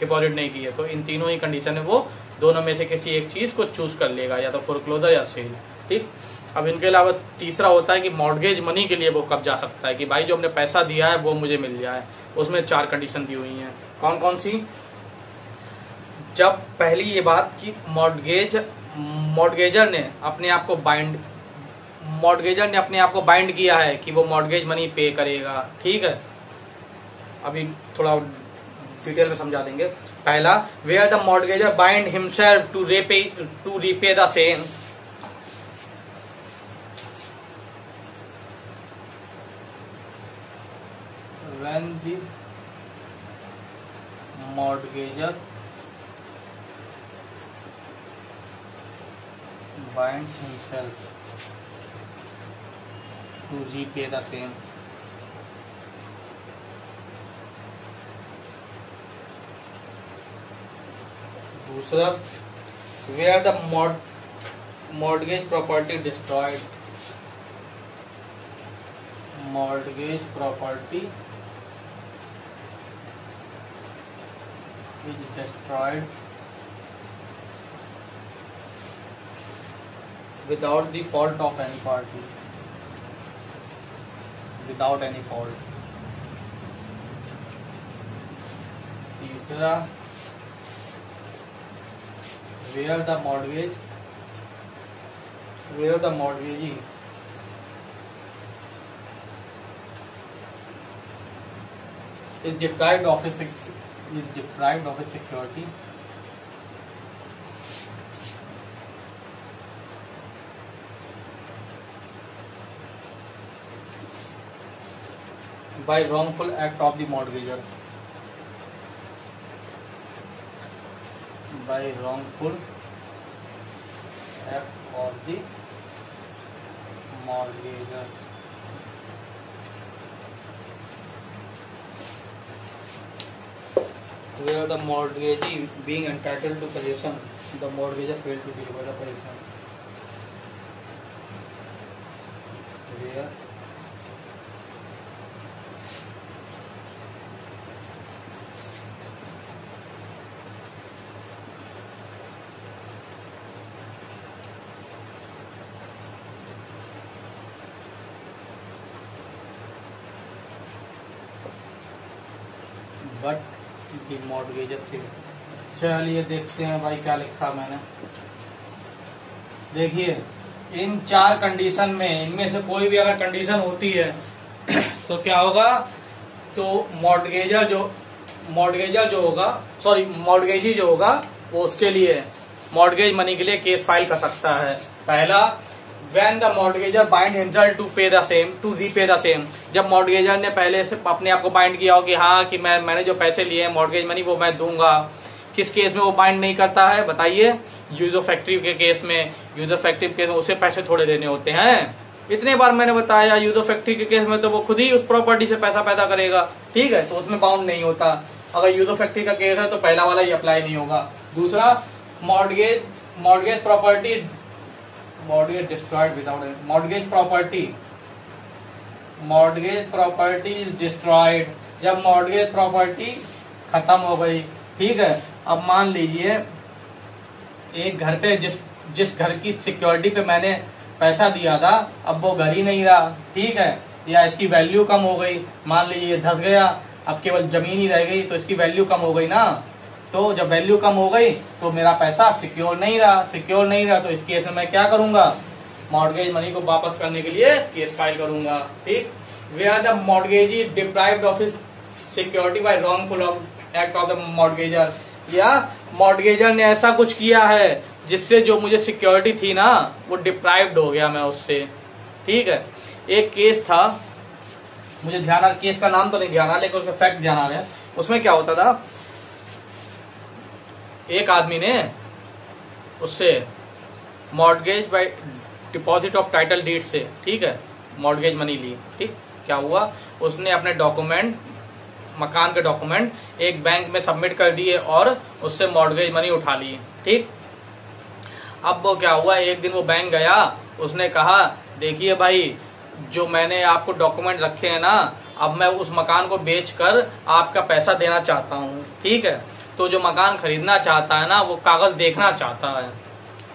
[SPEAKER 1] डिपॉजिट नहीं की है तो इन तीनों ही कंडीशन है वो दोनों में से किसी एक चीज को चूज कर लेगा या तो फोरक्लोजर या सेल ठीक अब इनके अलावा तीसरा होता है कि मॉडगेज मनी के लिए वो कब जा सकता है कि भाई जो हमने पैसा दिया है वो मुझे मिल जाए उसमें चार कंडीशन दी हुई है कौन कौन सी जब पहली ये बात कि मॉडगेज मॉडगेजर ने अपने आप को बाइंड मॉडगेजर ने अपने आप को बाइंड किया है कि वो मॉडगेज मनी पे करेगा ठीक है अभी थोड़ा डिटेल में समझा देंगे पहला where the mortgagor bind himself to repay to repay the same when the mortgager binds himself to जी पे का सेम दूसरा where the mod mortgage property destroyed mortgage property is destroyed without the fault of any party without any fault तीसरा where the mortgage where the mortgage is deprived of a is deprived of a security by wrongful act of the mortgagor by wrongful act of the mortgagor where the mortgagee being entitled to possession the mortgagor failed to deliver the possession where बहुत बेजत थी चलिए देखते हैं भाई क्या लिखा मैंने देखिए इन चार कंडीशन में इनमें से कोई भी अगर कंडीशन होती है तो क्या होगा तो मॉडगेजर जो मॉडगेजर जो होगा सॉरी मॉडगेजी जो होगा वो उसके लिए मॉडगेज मनी के लिए केस फाइल कर सकता है पहला when the mortgagor bind himself to pay the same to pay the same जब मॉडगेजर ने पहले से अपने आप को बाइंड किया हो कि हाँ कि मैं मैंने जो पैसे लिए मॉडगेज मनी वो मैं दूंगा किस केस में वो बाइंड नहीं करता है बताइए यूजो फैक्ट्री के केस में यूजो फैक्ट्री केस में उसे पैसे थोड़े देने होते हैं इतने बार मैंने बताया यूजो फैक्ट्री के केस में तो वो खुद ही उस प्रॉपर्टी से पैसा पैदा करेगा ठीक है तो उसमें बाउंड नहीं होता अगर यूजो फैक्ट्री का केस है तो पहला वाला ही अप्लाई नहीं होगा दूसरा mortgage mortgage property mortgage destroyed without mortgage property mortgage property is destroyed जब मॉडगेज प्रॉपर्टी खत्म हो गई ठीक है अब मान लीजिए एक घर पे जिस जिस घर की सिक्योरिटी पे मैंने पैसा दिया था अब वो घर ही नहीं रहा ठीक है या इसकी वैल्यू कम हो गई मान लीजिए धस गया अब केवल जमीन ही रह गई तो इसकी वैल्यू कम हो गई ना तो जब वैल्यू कम हो गई तो मेरा पैसा सिक्योर नहीं रहा सिक्योर नहीं रहा तो इस केस में मैं क्या करूंगा मॉडगेज मनी को वापस करने के लिए केस फाइल करूंगा ठीक where the mortgage is deprive of his security by full act of the mortgager या मॉडगेजर ने ऐसा कुछ किया है जिससे जो मुझे सिक्योरिटी थी ना वो डिप्राइव्ड हो गया मैं उससे ठीक है एक केस था मुझे ध्यान केस का नाम तो नहीं ध्यान आ लेकिन उसका फैक्ट ध्यान आ रहा है उसमें क्या होता था एक आदमी ने उससे mortgage by deposit of title deed से ठीक है मॉडगेज मनी ली ठीक क्या हुआ उसने अपने डॉक्यूमेंट मकान के डॉक्यूमेंट एक बैंक में सबमिट कर दिए और उससे मॉडगेज मनी उठा ली ठीक अब वो क्या हुआ एक दिन वो बैंक गया उसने कहा देखिए भाई जो मैंने आपको डॉक्यूमेंट रखे हैं ना अब मैं उस मकान को बेचकर आपका पैसा देना चाहता हूँ ठीक है तो जो मकान खरीदना चाहता है ना वो कागज देखना चाहता है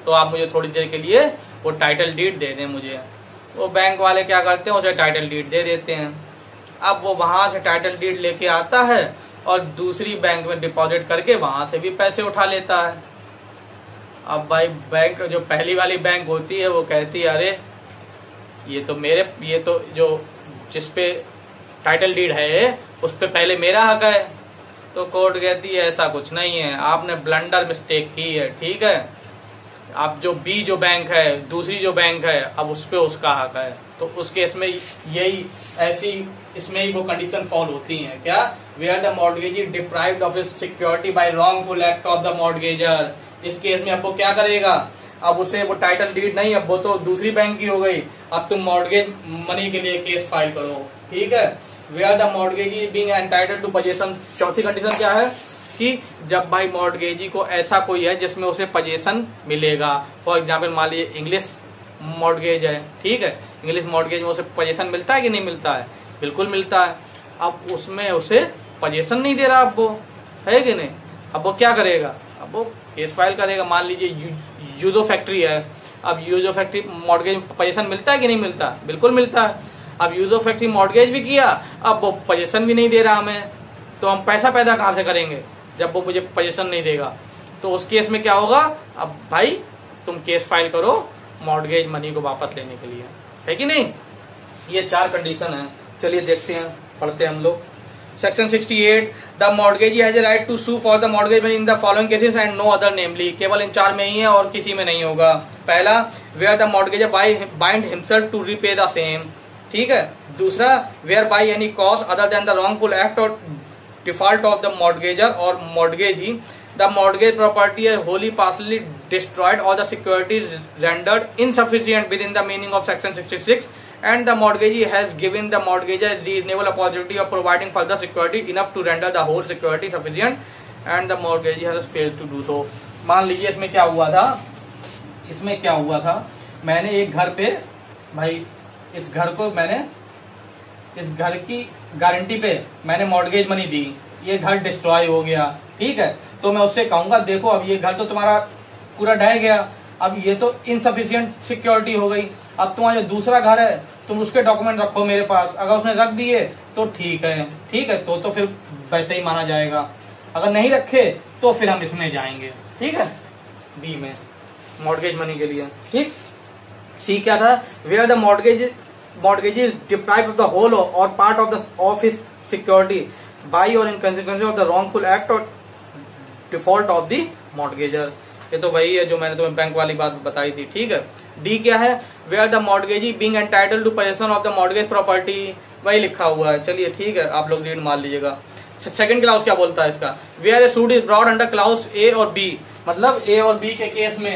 [SPEAKER 1] तो आप मुझे थोड़ी देर के लिए वो टाइटल डीड दे दें मुझे वो बैंक वाले क्या करते हैं उसे टाइटल डीड दे देते हैं अब वो वहां से टाइटल डीड लेके आता है और दूसरी बैंक में डिपॉजिट करके वहां से भी पैसे उठा लेता है अब भाई बैंक जो पहली वाली बैंक होती है वो कहती है अरे ये तो मेरे ये तो जो जिसपे टाइटल डीड है उस पर पहले मेरा हक है तो कोर्ट कहती है ऐसा कुछ नहीं है आपने ब्लंडर मिस्टेक की है ठीक है आप जो बी जो बैंक है दूसरी जो बैंक है अब उस पर उसका हक है तो उस केस में यही ऐसी इसमें ही वो कंडीशन फॉल होती है क्या where the mortgage deprive of his security by full act of the mortgagor इस केस में अब वो क्या करेगा अब उसे वो टाइटल डीड नहीं अब वो तो दूसरी बैंक की हो गई अब तुम मॉडगेज मनी के लिए केस फाइल करो ठीक है where the mortgagee being entitle to possession चौथी कंडीशन क्या है कि जब भाई मॉडगेजी को ऐसा कोई है जिसमें उसे पजेशन मिलेगा फॉर एग्जाम्पल मान लीजिए इंग्लिश मॉडगेज है ठीक है इंग्लिश मॉडगेज में उसे पजेशन मिलता है कि नहीं मिलता है बिल्कुल मिलता है अब उसमें उसे पजेशन नहीं दे रहा अब वो है कि नहीं अब वो क्या करेगा अब वो केस फाइल करेगा मान लीजिए यूजो फैक्ट्री है अब यूजो फैक्ट्री मॉडगेज पजेशन मिलता है कि नहीं मिलता बिल्कुल मिलता है अब यूज ऑफ फैक्ट्री मॉडगेज भी किया अब वो पोजेशन भी नहीं दे रहा हमें तो हम पैसा पैदा कहां से करेंगे जब वो मुझे पोजेशन नहीं देगा तो उस केस में क्या होगा अब भाई तुम केस फाइल करो मॉडगेज मनी को वापस लेने के लिए है कि नहीं ये चार कंडीशन है चलिए देखते हैं पढ़ते हैं हम लोग section 68 the mortgage has a right to sue for the mortgage money in the following cases and no other namely केवल इन चार में ही है और किसी में नहीं होगा पहला where the mortgage bind himself to repay the same ठीक है दूसरा where by any cause other than the wrongful act or default of the mortgager or mortgage ही the mortgage property wholly partially destroyed or the security rendered sufficient within the meaning of section sixty six and the mortgage has given the mortgage reasonable opportunity of providing for the security enough to render the whole security sufficient and the mortgage fail to do so मान लीजिए इसमें क्या हुआ था इसमें क्या हुआ था मैंने एक घर पे भाई इस घर को मैंने इस घर की गारंटी पे मैंने मॉडगेज मनी दी ये घर डिस्ट्रॉय हो गया ठीक है तो मैं उससे कहूंगा देखो अब ये घर तो तुम्हारा पूरा ढह गया अब ये तो इनसफिशियंट सिक्योरिटी हो गई अब तुम्हारा जो दूसरा घर है तुम उसके डॉक्यूमेंट रखो मेरे पास अगर उसने रख दिए तो ठीक है ठीक है तो तो फिर वैसे ही माना जाएगा अगर नहीं रखे तो फिर हम इसमें जाएंगे ठीक है बी में मॉडगेज मनी के लिए ठीक सी क्या था where the mortgage mortgage is deprive of the whole or part of the of his security by or in consequence of the wrongful act or default of the mortgagor ये तो वही है जो मैंने तुम्हें बैंक वाली बात बताई थी ठीक है डी क्या है where the mortgage being entitle to possession of the mortgage property वही लिखा हुआ है चलिए ठीक है आप लोग रीड मार लीजिएगा सेकंड क्लाउस क्या बोलता है इसका where a suit is brought under clause A or B मतलब ए और बी के केस में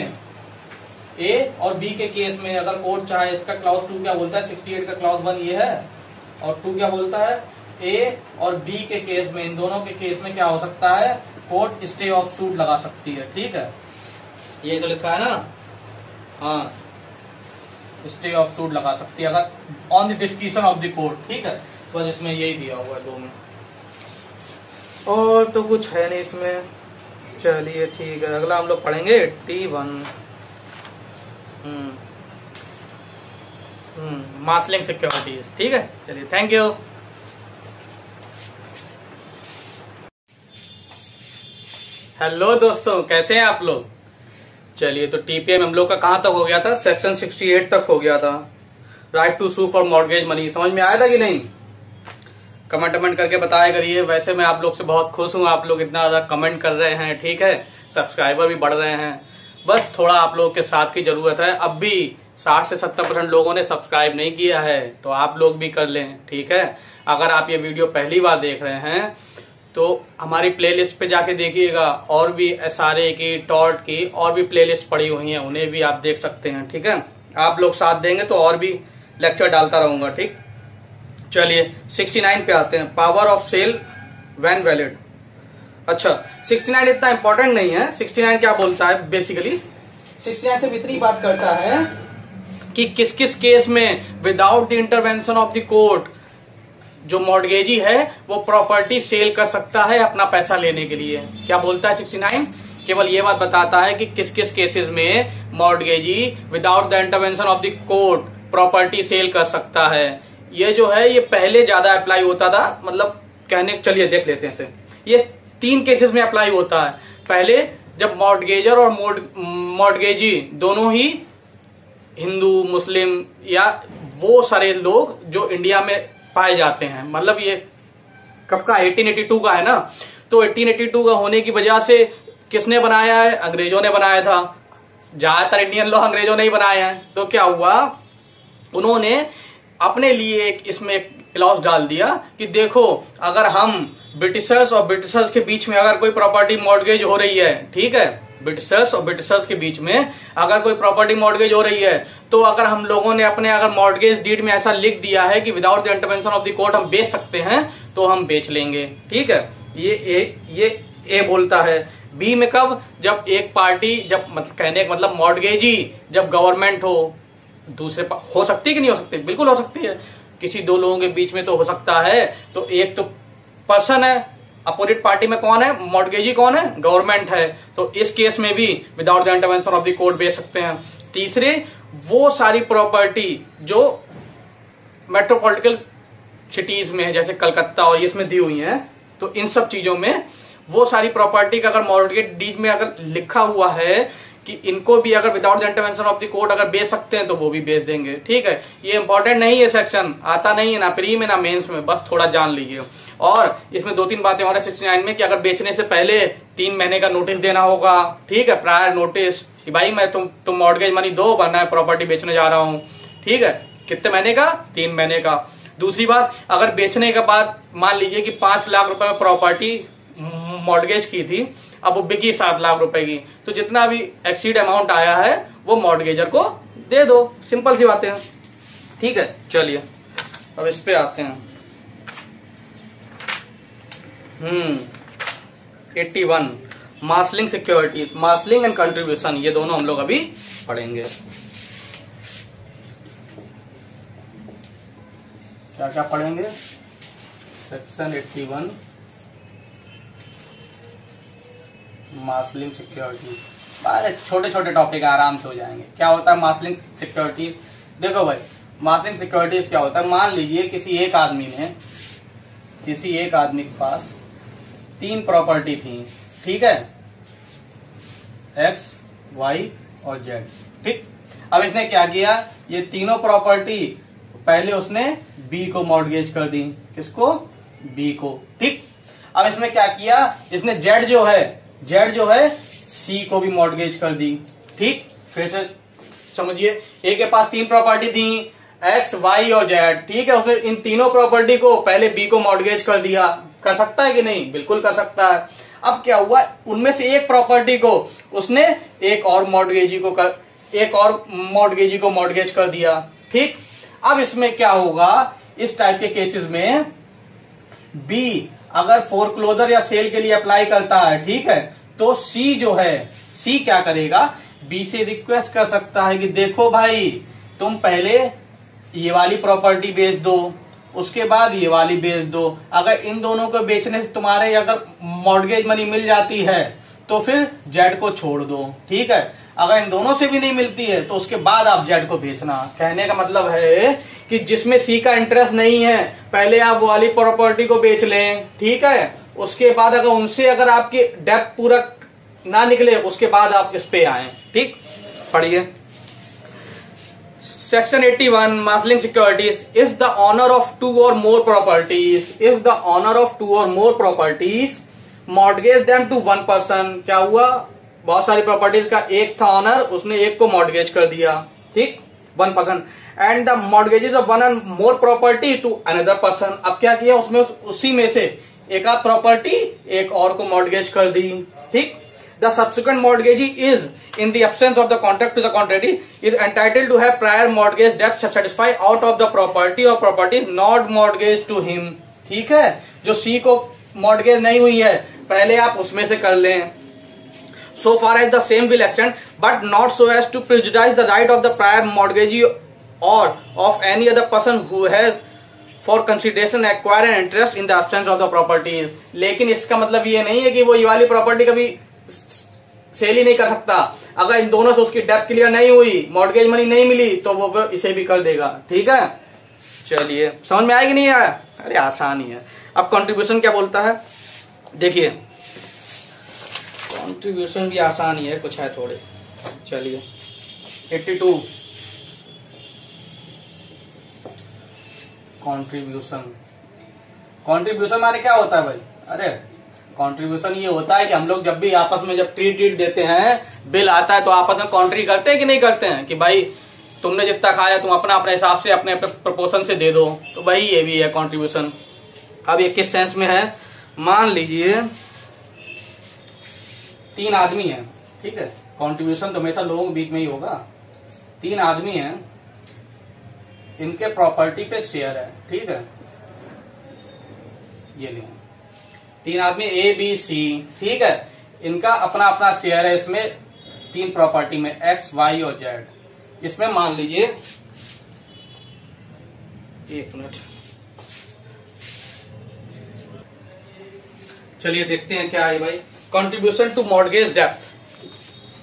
[SPEAKER 1] ए और बी के केस में अगर कोर्ट चाहे इसका क्लास टू क्या बोलता है सिक्सटी एट का क्लास वन ये है और टू क्या बोलता है ए और बी के केस में इन दोनों के केस में क्या हो सकता है कोर्ट स्टे ऑफ सूट लगा सकती है ठीक है ये तो लिखा है ना हाँ स्टे ऑफ सूट लगा सकती है अगर on the description of the court ठीक है बस इसमें यही दिया हुआ है दो में और तो कुछ है नहीं इसमें चलिए ठीक है अगला हम लोग पढ़ेंगे T one hmm. Hmm, marshalling securities ठीक है चलिए थैंक यू हेलो दोस्तों कैसे हैं आप लोग चलिए तो टीपीएम हम लोग का कहां तक हो गया था सेक्शन 68 तक हो गया था right to sue for mortgage money समझ में आया था कि नहीं कमेंट कमेंट करके बताया करिए वैसे मैं आप लोग से बहुत खुश हूं आप लोग इतना ज्यादा कमेंट कर रहे हैं ठीक है सब्सक्राइबर भी बढ़ रहे हैं बस थोड़ा आप लोगों के साथ की जरूरत है अब भी साठ से सत्तर परसेंट लोगों ने सब्सक्राइब नहीं किया है तो आप लोग भी कर लें ठीक है अगर आप ये वीडियो पहली बार देख रहे हैं तो हमारी प्लेलिस्ट पे जाके देखिएगा और भी एस की टॉर्ट की और भी प्लेलिस्ट पड़ी हुई है उन्हें भी आप देख सकते हैं ठीक है आप लोग साथ देंगे तो और भी लेक्चर डालता रहूंगा ठीक चलिए 69 पे आते हैं power of sale when valid अच्छा सिक्सटी नाइन इतना इम्पोर्टेंट नहीं है सिक्सटी नाइन क्या बोलता है बेसिकली सिक्सटी नाइन सिर्फ इतनी बात करता है कि किस किस केस में without the intervention of the court जो मॉडगेजी है वो प्रॉपर्टी सेल कर सकता है अपना पैसा लेने के लिए क्या बोलता है सिक्सटी नाइन केवल ये बात बताता है कि किस किस केसेस में mortgagee without the intervention of the court property sale कर सकता है ये जो है ये पहले ज्यादा अप्लाई होता था मतलब कहने चलिए देख लेते हैं इसे ये तीन केसेस में अप्लाई होता है पहले जब मॉडगेजर और मॉडगेजी दोनों ही हिंदू मुस्लिम या वो सारे लोग जो इंडिया में पाए जाते हैं मतलब ये कब का 1882 का है ना तो 1882 का होने की वजह से किसने बनाया है अंग्रेजों ने बनाया था ज्यादातर इंडियन लोग अंग्रेजों ने ही बनाए हैं तो क्या हुआ उन्होंने अपने लिए एक इसमें एक क्लॉज डाल दिया कि देखो अगर हम ब्रिटिशर्स और ब्रिटिशर्स के बीच में अगर कोई प्रॉपर्टी मॉडगेज हो रही है ठीक है ब्रिटिशर्स और ब्रिटिशर्स के बीच में अगर कोई प्रॉपर्टी मॉडगेज हो रही है तो अगर हम लोगों ने अपने अगर मॉडगेज डीड में ऐसा लिख दिया है कि without the intervention of the court हम बेच सकते हैं तो हम बेच लेंगे ठीक है ये ए ये ए बोलता है बी में कब जब एक पार्टी जब मतलब कहने का मतलब ही जब गवर्नमेंट हो दूसरे हो सकती है कि नहीं हो सकती बिल्कुल हो सकती है किसी दो लोगों के बीच में तो हो सकता है तो एक तो पर्सन है अपोजिट पार्टी में कौन है मॉडगेजी कौन है गवर्नमेंट है तो इस केस में भी without the intervention of the court बेच सकते हैं तीसरे वो सारी प्रॉपर्टी जो मेट्रोपोलिटिकल सिटीज में जैसे कलकत्ता और इसमें दी हुई है तो इन सब चीजों में वो सारी प्रॉपर्टी का अगर मॉडगेट डीज में अगर लिखा हुआ है कि इनको भी अगर without the intervention of the court अगर बेच सकते हैं तो वो भी बेच देंगे ठीक है ये इंपॉर्टेंट नहीं है सेक्शन आता नहीं है ना प्री में ना मेंस में बस थोड़ा जान लीजिए और इसमें दो तीन बातें और सिक्सटी नाइन में कि अगर बेचने से पहले तीन महीने का नोटिस देना होगा ठीक है प्रायर नोटिस कि भाई मैं तुम तुम मॉडगेज मनी दो वरना प्रॉपर्टी बेचने जा रहा हूं ठीक है कितने महीने का तीन महीने का दूसरी बात अगर बेचने के बाद मान लीजिए कि पांच लाख रुपए में प्रॉपर्टी मॉडगेज की थी अब वो बिकी सात लाख रुपए की तो जितना भी एक्सीड अमाउंट आया है वो मॉडगेजर को दे दो सिंपल सी बातें ठीक है चलिए अब इस पे आते हैं hmm eighty one marshalling securities marshalling and contribution ये दोनों हम लोग अभी पढ़ेंगे क्या क्या पढ़ेंगे section eighty one marshalling security अरे छोटे छोटे टॉपिक आराम से हो जाएंगे क्या होता है मार्सलिंग सिक्योरिटी देखो भाई मार्सलिंग सिक्योरिटीज क्या होता है मान लीजिए किसी एक आदमी ने किसी एक आदमी के पास तीन प्रॉपर्टी थी ठीक है एक्स वाई और जेड ठीक अब इसने क्या किया ये तीनों प्रॉपर्टी पहले उसने बी को मॉडगेज कर दी किसको बी को ठीक अब इसमें क्या किया इसने जेड जो है जेड जो है सी को भी मॉडगेज कर दी ठीक फिर से समझिए ए के पास तीन प्रॉपर्टी थी एक्स वाई और जेड ठीक है उसने इन तीनों प्रॉपर्टी को पहले बी को मॉडगेज कर दिया कर सकता है कि नहीं बिल्कुल कर सकता है अब क्या हुआ उनमें से एक प्रॉपर्टी को उसने एक और मॉडगेजी को कर एक और मॉडगेजी को मॉडगेज कर दिया ठीक अब इसमें क्या होगा इस टाइप के केसेस में बी अगर फोरक्लोजर या सेल के लिए अप्लाई करता है ठीक है तो सी जो है सी क्या करेगा बी से रिक्वेस्ट कर सकता है कि देखो भाई तुम पहले ये वाली प्रॉपर्टी बेच दो उसके बाद ये वाली बेच दो अगर इन दोनों को बेचने से तुम्हारे अगर मॉडगेज मनी मिल जाती है तो फिर जेड को छोड़ दो ठीक है अगर इन दोनों से भी नहीं मिलती है तो उसके बाद आप जेड को बेचना कहने का मतलब है कि जिसमें सी का इंटरेस्ट नहीं है पहले आप वो वाली प्रॉपर्टी को बेच लें ठीक है उसके बाद अगर उनसे अगर आपकी डेप पूरा ना निकले उसके बाद आप इस पे आए ठीक पढ़िए section 81 marshalling securities if the owner of two or more properties if the owner of two or more properties mortgage them to one person क्या हुआ बहुत सारी प्रॉपर्टीज का एक था ऑनर उसने एक को मॉडगेज कर दिया ठीक one person and the mortgages of one and more property to another person अब क्या किया उसमें उसी में से एक आध प्रॉपर्टी एक और को मॉडगेज कर दी ठीक the subsequent mortgagee is in the absence of the contract to the contrary is entitle to have prior mortgage डेप्थ satisfy out of the property or property not mortgage to him ठीक है जो सी को mortgage नहीं हुई है पहले आप उसमें से कर लें so far as the same will extend but not so as to prejudice the right of the prior mortgagee or of any other person who has for consideration acquire and interest in the absence of the properties लेकिन इसका मतलब ये नहीं है कि वो ये वाली प्रॉपर्टी कभी सेल ही नहीं कर सकता अगर इन दोनों से उसकी डेप्थ क्लियर नहीं हुई मॉडगेज मनी नहीं मिली तो वो इसे भी कर देगा ठीक है चलिए समझ में आएगी नहीं आया अरे आसान ही है अब कंट्रीब्यूशन क्या बोलता है देखिए कॉन्ट्रीब्यूशन भी आसान ही है कुछ है थोड़े चलिए एट्टी टू कॉन्ट्रीब्यूशन कॉन्ट्रीब्यूशन माने क्या होता है भाई अरे कॉन्ट्रीब्यूशन ये होता है कि हम लोग जब भी आपस में जब ट्रीट ट्रीट देते हैं बिल आता है तो आपस में कॉन्ट्री करते हैं कि नहीं करते हैं कि भाई तुमने जितना खाया तुम अपना अपने हिसाब से अपने अपने प्रपोशन से दे दो तो वही ये भी है कॉन्ट्रीब्यूशन अब ये किस सेंस में है मान लीजिए तीन आदमी है ठीक है कॉन्ट्रीब्यूशन तो हमेशा लोगों के बीच में ही होगा तीन आदमी है इनके प्रॉपर्टी पे शेयर है ठीक है ये लिया तीन आदमी ए बी सी ठीक है इनका अपना अपना शेयर है इसमें तीन प्रॉपर्टी में एक्स वाई और जेड इसमें मान लीजिए एक मिनट चलिए देखते हैं क्या है भाई कंट्रीब्यूशन टू मॉडगेज डेप्थ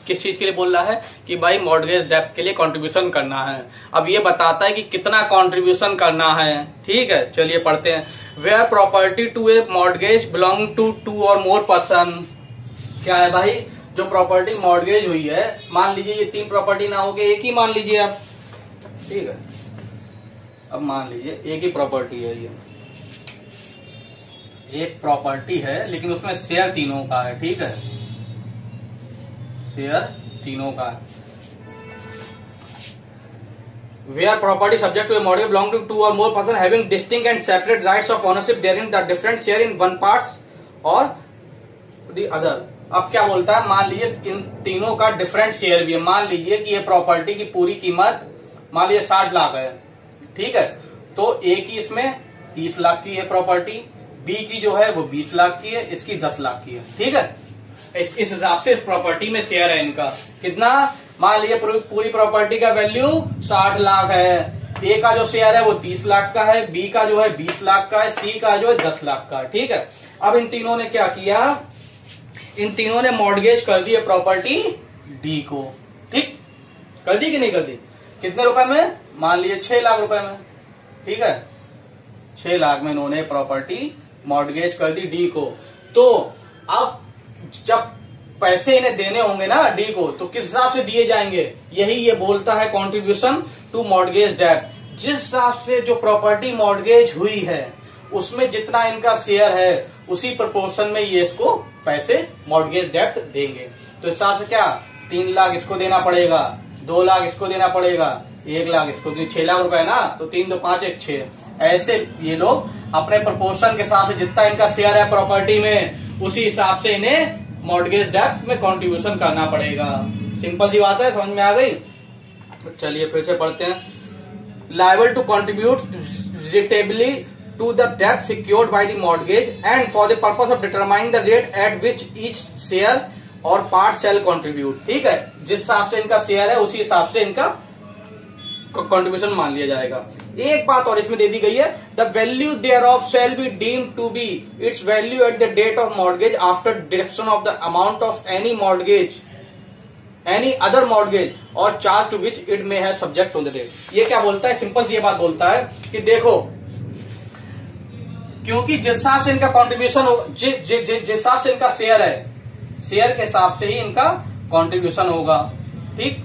[SPEAKER 1] किस चीज के लिए बोल रहा है कि भाई मॉडगेज डेप्थ के लिए कंट्रीब्यूशन करना है अब ये बताता है कि कितना कंट्रीब्यूशन करना है ठीक है चलिए पढ़ते हैं where property to a mortgage belong to two or more person क्या है भाई जो प्रॉपर्टी मॉडगेज हुई है मान लीजिए ये तीन प्रॉपर्टी ना गए एक ही मान लीजिए आप ठीक है अब मान लीजिए एक ही प्रॉपर्टी है ये एक प्रॉपर्टी है लेकिन उसमें शेयर तीनों का है ठीक है शेयर तीनों का where property subject to a model belong to two or more person having distinct and separate rights of ownership therein the different share in one part or the other अब क्या बोलता है मान लीजिए इन तीनों का different share भी है मान लीजिए कि ये प्रॉपर्टी की पूरी कीमत मान लीजिए साठ लाख है ठीक है तो एक ही इसमें तीस लाख की है प्रॉपर्टी बी की जो है वो बीस लाख की है इसकी दस लाख की है ठीक है इस इस हिसाब से इस प्रॉपर्टी में शेयर है इनका कितना मान लीजिए पूरी प्रॉपर्टी का वैल्यू साठ लाख है ए का जो शेयर है वो तीस लाख का है बी का जो है बीस लाख का है सी का जो है दस लाख का है ठीक है अब इन तीनों ने क्या किया इन तीनों ने मॉडगेज कर दी है प्रॉपर्टी डी को ठीक कर दी कि नहीं कर दी कितने रुपए में मान लीजिए छह लाख रुपए में ठीक है छह लाख में इन्होंने प्रॉपर्टी मॉडगेज कर दी डी को तो अब जब पैसे इन्हें देने होंगे ना डी को तो किस हिसाब से दिए जाएंगे यही ये बोलता है कॉन्ट्रीब्यूशन टू मॉडगेज डेट जिस हिसाब से जो प्रॉपर्टी मॉडगेज हुई है उसमें जितना इनका शेयर है उसी प्रपोर्शन में ये इसको पैसे मॉडगेज डेट देंगे तो इस हिसाब से क्या तीन लाख इसको देना पड़ेगा दो लाख इसको देना पड़ेगा एक लाख इसको छह लाख रुपए ना तो तीन दो पांच एक छह ऐसे ये लोग अपने प्रपोर्शन के हिसाब से जितना इनका शेयर है प्रॉपर्टी में उसी हिसाब से इन्हें मॉडगेज डेप में कॉन्ट्रीब्यूशन करना पड़ेगा सिंपल सी बात है समझ में आ गई तो चलिए फिर से पढ़ते हैं liable to contribute रिटेबली to the debt secured by the mortgage and for the purpose of determine the rate at which each share or part shall contribute ठीक है जिस हिसाब से इनका शेयर है उसी हिसाब से इनका कॉन्ट्रीब्यूशन मान लिया जाएगा एक बात और इसमें दे दी गई है the value thereof shall be deem to be its value at the date of mortgage after deduction of the amount of any mortgage any other mortgage or charge to which it may है subject on the date ये क्या बोलता है simple ये बात बोलता है कि देखो क्योंकि जिस हिसाब से इनका कॉन्ट्रीब्यूशन जिस हिसाब से इनका शेयर है शेयर के हिसाब से ही इनका कॉन्ट्रीब्यूशन होगा ठीक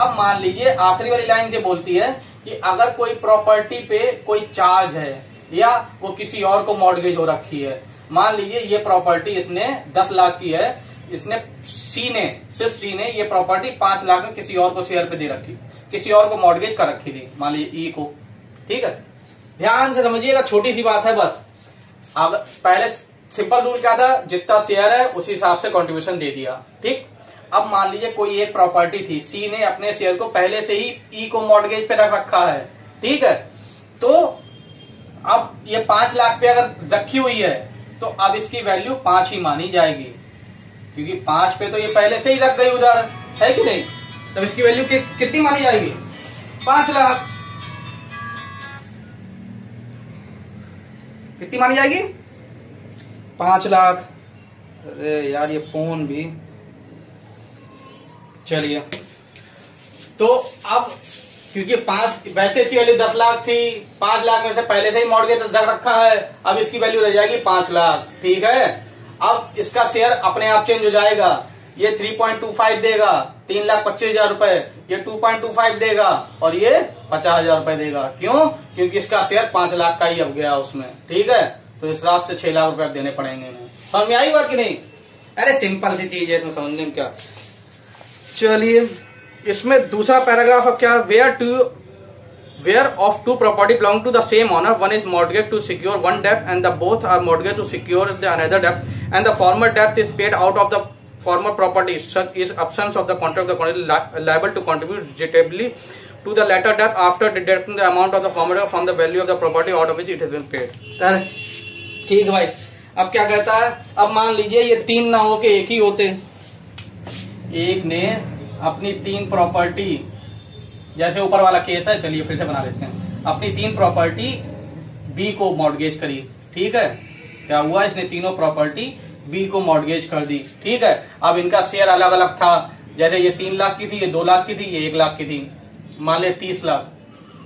[SPEAKER 1] अब मान लीजिए आखिरी वाली लाइन से बोलती है कि अगर कोई प्रॉपर्टी पे कोई चार्ज है या वो किसी और को मॉडगेज हो रखी है मान लीजिए ये प्रॉपर्टी इसने दस लाख की है इसने सी ने सिर्फ सी ने ये प्रॉपर्टी पांच लाख में किसी और को शेयर पे दे रखी किसी और को मॉडगेज कर रखी थी मान लीजिए ई e को ठीक है ध्यान से समझिएगा छोटी सी बात है बस अब पहले सिंपल रूल क्या था जितना शेयर है उसी हिसाब से कॉन्ट्रीब्यूशन दे दिया ठीक अब मान लीजिए कोई एक प्रॉपर्टी थी सी ने अपने शेयर को पहले से ही ई e को मॉडगेज पे रख रखा है ठीक है तो अब ये पांच लाख पे अगर रखी हुई है तो अब इसकी वैल्यू पांच ही मानी जाएगी क्योंकि पांच पे तो ये पहले से ही रख गई उधर है कि नहीं तब इसकी वैल्यू कि, कितनी मानी जाएगी पांच लाख कितनी मानी जाएगी पांच लाख अरे यार ये फोन भी चलिए तो अब क्योंकि पांच वैसे इसकी वैल्यू दस लाख थी पांच लाख में से पहले से ही के दस रखा है अब इसकी वैल्यू रह जाएगी पांच लाख ठीक है अब इसका शेयर अपने आप चेंज हो जाएगा ये थ्री पॉइंट टू फाइव देगा तीन लाख पच्चीस हजार रूपये ये टू पॉइंट टू फाइव देगा और ये पचास हजार रूपये देगा क्यों क्योंकि इसका शेयर पांच लाख का ही अब गया उसमें ठीक है तो इस हिसाब से छह लाख रूपये देने पड़ेंगे समझ में आई बात की नहीं अरे सिंपल सी चीज है इसमें समझने क्या चलिए इसमें दूसरा पैराग्राफ अब क्या where to where of to property belong to the same honour one is मॉडगेट to secure one Depp and the both are मॉडगेट to secure another depth and the former depth is paid out of the former property is absence of the contract liable to contribute डिजिटेबली to the letter Depp after deducting the amount of the former from the value of the property out of which it is been paid ठीक भाई अब क्या कहता है अब मान लीजिए ये तीन ना हो के एक ही होते एक ने अपनी तीन प्रॉपर्टी जैसे ऊपर वाला केस है चलिए फिर से बना लेते हैं अपनी तीन प्रॉपर्टी बी को मॉडगेज करी ठीक है क्या हुआ इसने तीनों प्रॉपर्टी बी को मॉडगेज कर दी ठीक है अब इनका शेयर अलग अलग था जैसे ये तीन लाख की थी ये दो लाख की थी ये एक लाख की थी मान ले तीस लाख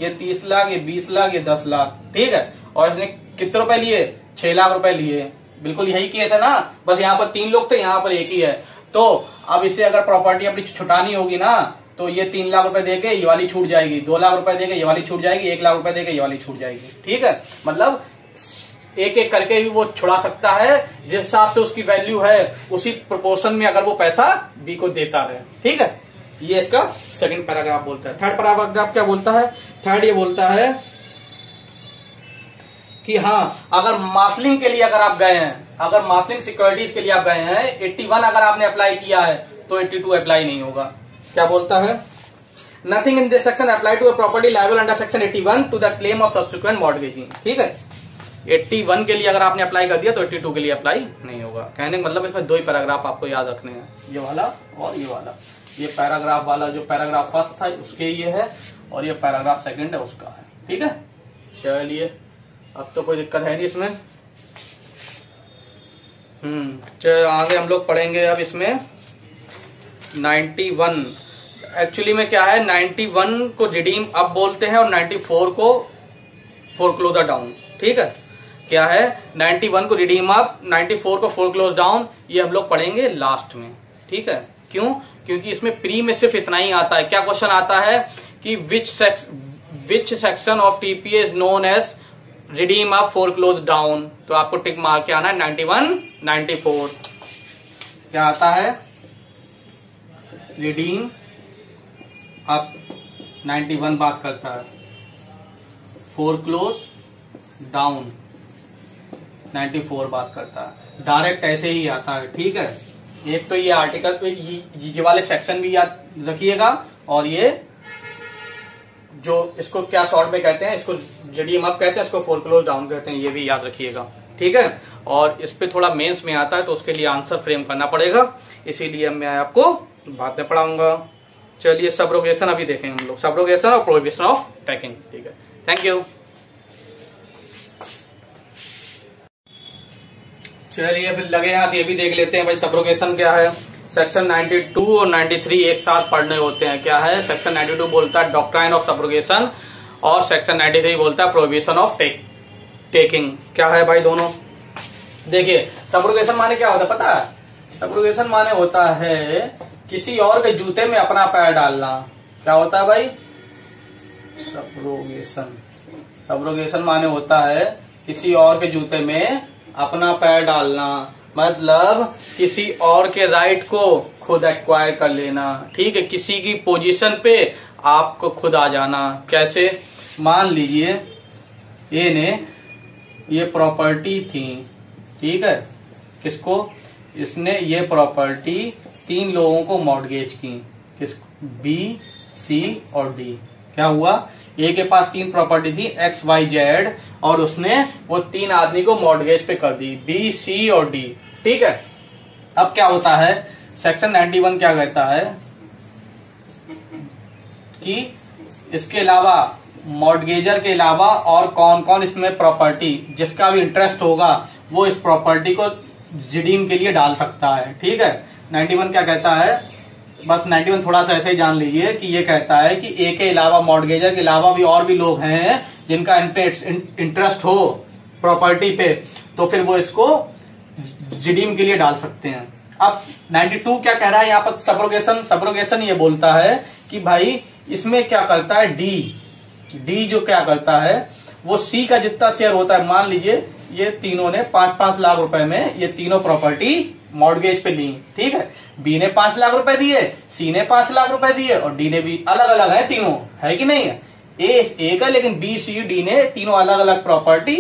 [SPEAKER 1] ये तीस लाख ये बीस लाख ये दस लाख ठीक है और इसने कितने रुपए लिए छह लाख रुपए लिए बिल्कुल यही किए थे ना बस यहाँ पर तीन लोग थे यहाँ पर एक ही है तो अब इसे अगर प्रॉपर्टी अपनी छुटानी होगी ना तो ये तीन लाख रुपए देके ये वाली छूट जाएगी दो लाख रुपए देके ये वाली छूट जाएगी एक लाख रुपए देके ये वाली छूट जाएगी ठीक है मतलब एक एक करके भी वो छुड़ा सकता है जिस हिसाब से उसकी वैल्यू है उसी प्रोपोर्शन में अगर वो पैसा बी को देता रहे ठीक है ये इसका सेकंड पैराग्राफ बोलता है थर्ड पैराग्राफ क्या बोलता है थर्ड ये बोलता है कि हाँ अगर मार्सलिंग के लिए अगर आप गए हैं अगर माफिंग सिक्योरिटीज के लिए आप गए हैं 81 अगर आपने अप्लाई किया है तो 82 अप्लाई नहीं होगा क्या बोलता है nothing in this section apply to a property liable under section eighty one to the claim of subsequent mortgaging ठीक है एट्टी वन के लिए अगर आपने अप्लाई कर दिया तो एट्टी टू के लिए अप्लाई नहीं होगा कहने का मतलब इसमें दो ही पैराग्राफ आपको याद रखने हैं ये वाला और ये वाला ये पैराग्राफ वाला जो पैराग्राफ फर्स्ट था उसके ये है और ये पैराग्राफ सेकेंड है उसका है ठीक है चलिए अब तो कोई दिक्कत है नहीं इसमें हम्म आगे हम लोग पढ़ेंगे अब इसमें 91 एक्चुअली में क्या है 91 को रिडीम अप बोलते हैं और 94 को फोर क्लोजर डाउन ठीक है क्या है 91 को रिडीम अप 94 को फोर क्लोज डाउन ये हम लोग पढ़ेंगे लास्ट में ठीक है क्यों क्योंकि इसमें प्री में सिर्फ इतना ही आता है क्या क्वेश्चन आता है कि which sex which section of TPA is known as redeem up foreclose down तो आपको टिक मार के आना है नाइन्टी वन नाइन्टी फोर क्या आता है रिडीम अप नाइन्टी वन बात करता है foreclose down ninety four बात करता है डायरेक्ट ऐसे ही आता है ठीक है एक तो ये आर्टिकल ये, ये वाले सेक्शन भी याद रखिएगा और ये जो इसको क्या शॉर्ट में कहते हैं इसको जडीएम अप कहते हैं इसको फोर क्लोज डाउन कहते हैं ये भी याद रखिएगा ठीक है और इस पर थोड़ा मेन्स में आता है तो उसके लिए आंसर फ्रेम करना पड़ेगा इसीलिए मैं आपको बाद में पढ़ाऊंगा चलिए सब्रोगेशन अभी देखेंगे हम लोग सब्रोगेशन और प्रोहिबिशन ऑफ पैकिंग ठीक है थैंक यू चलिए फिर लगे हाथ ये भी देख लेते हैं भाई सब्रोगेशन क्या है सेक्शन 92 और 93 एक साथ पढ़ने होते हैं क्या है सेक्शन 92 बोलता है डॉक्ट्राइन ऑफ सब्रोगेशन और सेक्शन 93 बोलता है प्रोविजन ऑफ टेक टेकिंग क्या है भाई दोनों देखिए सब्रोगेशन माने क्या होता है पता है सब्रोगेशन माने होता है किसी और के जूते में अपना पैर डालना क्या होता है भाई सब्रोगेशन सब्रोगेशन माने होता है किसी और के जूते में अपना पैर डालना मतलब किसी और के राइट को खुद एक्वायर कर लेना ठीक है किसी की पोजीशन पे आपको खुद आ जाना कैसे मान लीजिए ये ने ये प्रॉपर्टी थी ठीक है किसको इसने ये प्रॉपर्टी तीन लोगों को मॉडगेज की किस बी सी और डी क्या हुआ ए के पास तीन प्रॉपर्टी थी एक्स वाई जेड और उसने वो तीन आदमी को मॉडगेज पे कर दी बी सी और डी ठीक है अब क्या होता है सेक्शन वन क्या कहता है कि इसके अलावा मॉडगेजर के अलावा और कौन कौन इसमें प्रॉपर्टी जिसका भी इंटरेस्ट होगा वो इस प्रॉपर्टी को जिडीम के लिए डाल सकता है ठीक है वन क्या कहता है बस वन थोड़ा सा ऐसे ही जान लीजिए कि ये कहता है कि ए के अलावा मॉडगेजर के अलावा भी और भी लोग हैं जिनका इंटरेस्ट हो प्रॉपर्टी पे तो फिर वो इसको जिडीम के लिए डाल सकते हैं अब 92 क्या कह रहा है यहाँ पर सब्रोगेशन सब्रोगेशन ये बोलता है कि भाई इसमें क्या करता है डी डी जो क्या करता है वो सी का जितना शेयर होता है मान लीजिए ये तीनों ने पांच पांच लाख रुपए में ये तीनों प्रॉपर्टी मॉडगेज पे ली ठीक है बी ने पांच लाख रुपए दिए सी ने पांच लाख रुपए दिए और डी ने भी अलग अलग है तीनों है कि नहीं है ए ए का लेकिन बी सी डी ने तीनों अलग अलग प्रॉपर्टी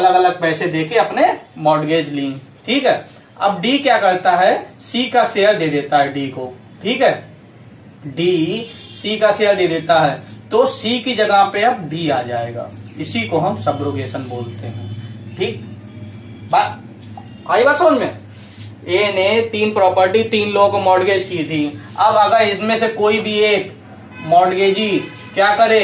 [SPEAKER 1] अलग अलग पैसे देके अपने मॉडगेज ली ठीक है अब डी क्या करता है सी का शेयर दे देता है डी को ठीक है डी सी का शेयर दे देता है तो सी की जगह पे अब डी आ जाएगा इसी को हम सब्रोगेशन बोलते हैं ठीक बात आई बात समझ में ए ने तीन प्रॉपर्टी तीन लोगों को मॉडगेज की थी अब अगर इसमें से कोई भी एक मॉडगेजी क्या करे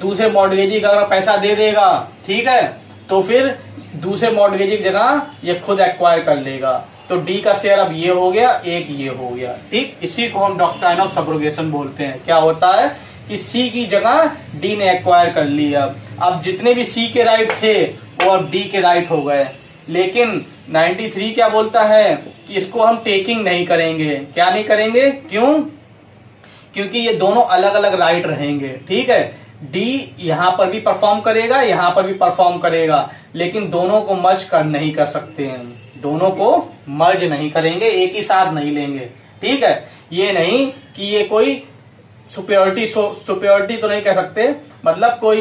[SPEAKER 1] दूसरे मॉडगेजी का अगर पैसा दे देगा ठीक है तो फिर दूसरे मॉडगेज की जगह ये खुद एक्वायर कर लेगा तो डी का शेयर अब ये हो गया एक ये हो गया ठीक इसी को हम डॉक्ट्राइन ऑफ सब्रोगेशन बोलते हैं क्या होता है कि सी की जगह डी ने एक्वायर कर ली अब अब जितने भी सी के राइट थे वो अब डी के राइट हो गए लेकिन 93 क्या बोलता है कि इसको हम टेकिंग नहीं करेंगे क्या नहीं करेंगे क्यों क्योंकि ये दोनों अलग अलग राइट रहेंगे ठीक है डी यहां पर भी परफॉर्म करेगा यहां पर भी परफॉर्म करेगा लेकिन दोनों को मर्ज कर नहीं कर सकते हैं दोनों को मर्ज नहीं करेंगे एक ही साथ नहीं लेंगे ठीक है ये नहीं कि ये कोई सुप्योरिटी सुप्योरिटी तो नहीं कह सकते मतलब कोई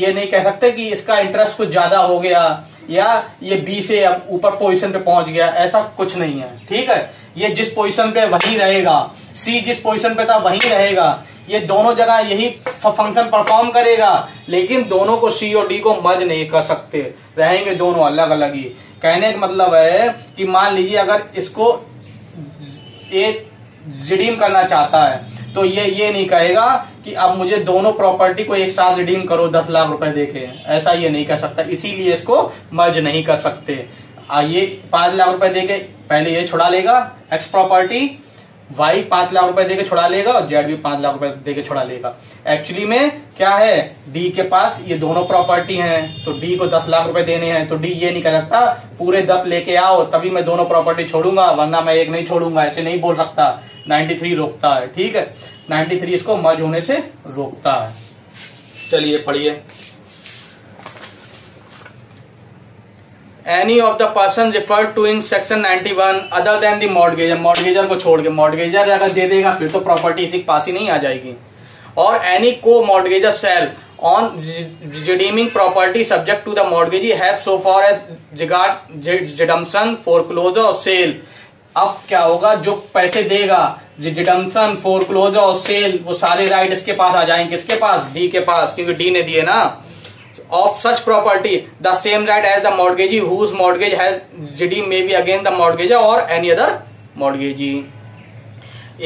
[SPEAKER 1] ये नहीं कह सकते कि इसका इंटरेस्ट कुछ ज्यादा हो गया या ये बी से अब ऊपर पोजीशन पे पहुंच गया ऐसा कुछ नहीं है ठीक है ये जिस पोजीशन पे वही रहेगा सी जिस पोजीशन पे था वही रहेगा ये दोनों जगह यही फंक्शन परफॉर्म करेगा लेकिन दोनों को सी और डी को मर्ज नहीं कर सकते रहेंगे दोनों अलग अलग ही कहने का मतलब है कि मान लीजिए अगर इसको एक रिडीम करना चाहता है तो ये ये नहीं कहेगा कि अब मुझे दोनों प्रॉपर्टी को एक साथ रिडीम करो दस लाख रुपए देके ऐसा ये नहीं कर सकता इसीलिए इसको मर्ज नहीं कर सकते ये पांच लाख रुपए देके पहले ये छुड़ा लेगा एक्स प्रॉपर्टी वाई पांच लाख रुपए देके छुड़ा लेगा और जेड भी पांच लाख रुपए देके छुड़ा लेगा एक्चुअली में क्या है डी के पास ये दोनों प्रॉपर्टी हैं तो डी को दस लाख रुपए देने हैं तो डी ये नहीं कर सकता पूरे दस लेके आओ तभी मैं दोनों प्रॉपर्टी छोड़ूंगा वरना मैं एक नहीं छोड़ूंगा ऐसे नहीं बोल सकता नाइन्टी थ्री रोकता है ठीक है नाइन्टी थ्री इसको मर्ज होने से रोकता है चलिए पढ़िए any of the person refer to in section 91 other than the mortgager mortgager को छोड़ के मॉडगेजर अगर दे देगा फिर तो प्रॉपर्टी इसी पास ही नहीं आ जाएगी और एनी को mortgager shall on redeeming property subject to the mortgagee have so far as regards redemption foreclosure or sale अब क्या होगा जो पैसे देगा डिडम्सन फोरक्लोजर और सेल वो सारे राइट इसके पास आ जाएंगे किसके पास डी के पास क्योंकि डी ने दिए ना of such property the same right as the mortgagee whose mortgage has redeemed may be against the mortgagor or any other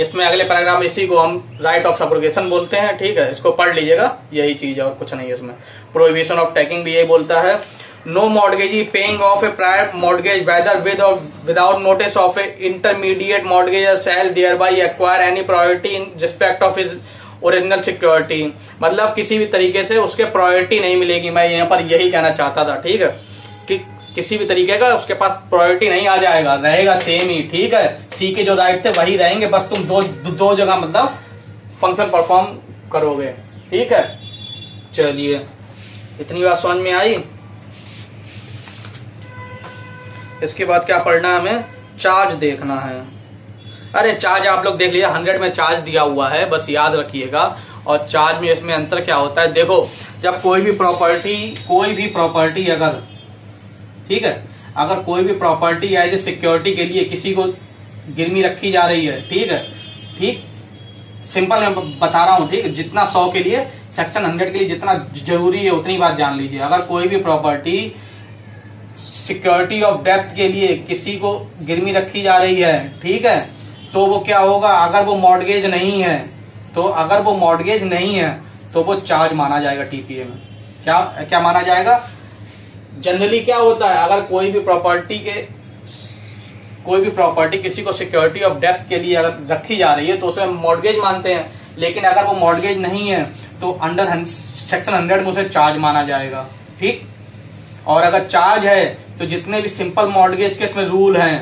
[SPEAKER 1] इसमें अगले पैराग्राफ इसी को हम राइट ऑफ सप्रोगेशन बोलते हैं ठीक है इसको पढ़ लीजिएगा यही चीज है और कुछ नहीं है इसमें प्रोहिबिशन ऑफ टेकिंग भी यही बोलता है no mortgagee paying off a prior mortgage whether with or without notice of a intermediate mortgage shall thereby acquire any property in respect of his original security मतलब किसी भी तरीके से उसके प्रायोरिटी नहीं मिलेगी मैं यहाँ पर यही कहना चाहता था ठीक है कि किसी भी तरीके का उसके पास प्रायोरिटी नहीं आ जाएगा रहेगा सेम ही ठीक है सी के जो राइट थे वही रहेंगे बस तुम दो दो जगह मतलब फंक्शन परफॉर्म करोगे ठीक है चलिए इतनी बात समझ में आई इसके बाद क्या पढ़ना है हमें चार्ज देखना है अरे चार्ज आप लोग देख लीजिए हंड्रेड में चार्ज दिया हुआ है बस याद रखिएगा और चार्ज में इसमें अंतर क्या होता है देखो जब कोई भी प्रॉपर्टी कोई भी प्रॉपर्टी अगर ठीक है अगर कोई भी प्रॉपर्टी एज ए सिक्योरिटी के लिए किसी को गिरवी रखी जा रही है ठीक है ठीक सिंपल मैं बता रहा हूँ ठीक जितना सौ के लिए सेक्शन हंड्रेड के लिए जितना जरूरी है उतनी बात जान लीजिए अगर कोई भी प्रॉपर्टी सिक्योरिटी ऑफ डेप्थ के लिए किसी को गिरवी रखी जा रही है ठीक है तो वो क्या होगा अगर वो मॉडगेज नहीं है तो अगर वो मॉडगेज नहीं है तो वो चार्ज माना जाएगा टीपीए में क्या क्या माना जाएगा जनरली क्या होता है अगर कोई भी प्रॉपर्टी के कोई भी प्रॉपर्टी किसी को सिक्योरिटी ऑफ डेप्थ के लिए अगर रखी जा रही है तो उसमें मॉडगेज मानते हैं लेकिन अगर वो मॉडगेज नहीं है तो अंडर सेक्शन हंड्रेड में उसे चार्ज माना जाएगा ठीक और अगर चार्ज है तो जितने भी सिंपल मॉडगेज के इसमें रूल हैं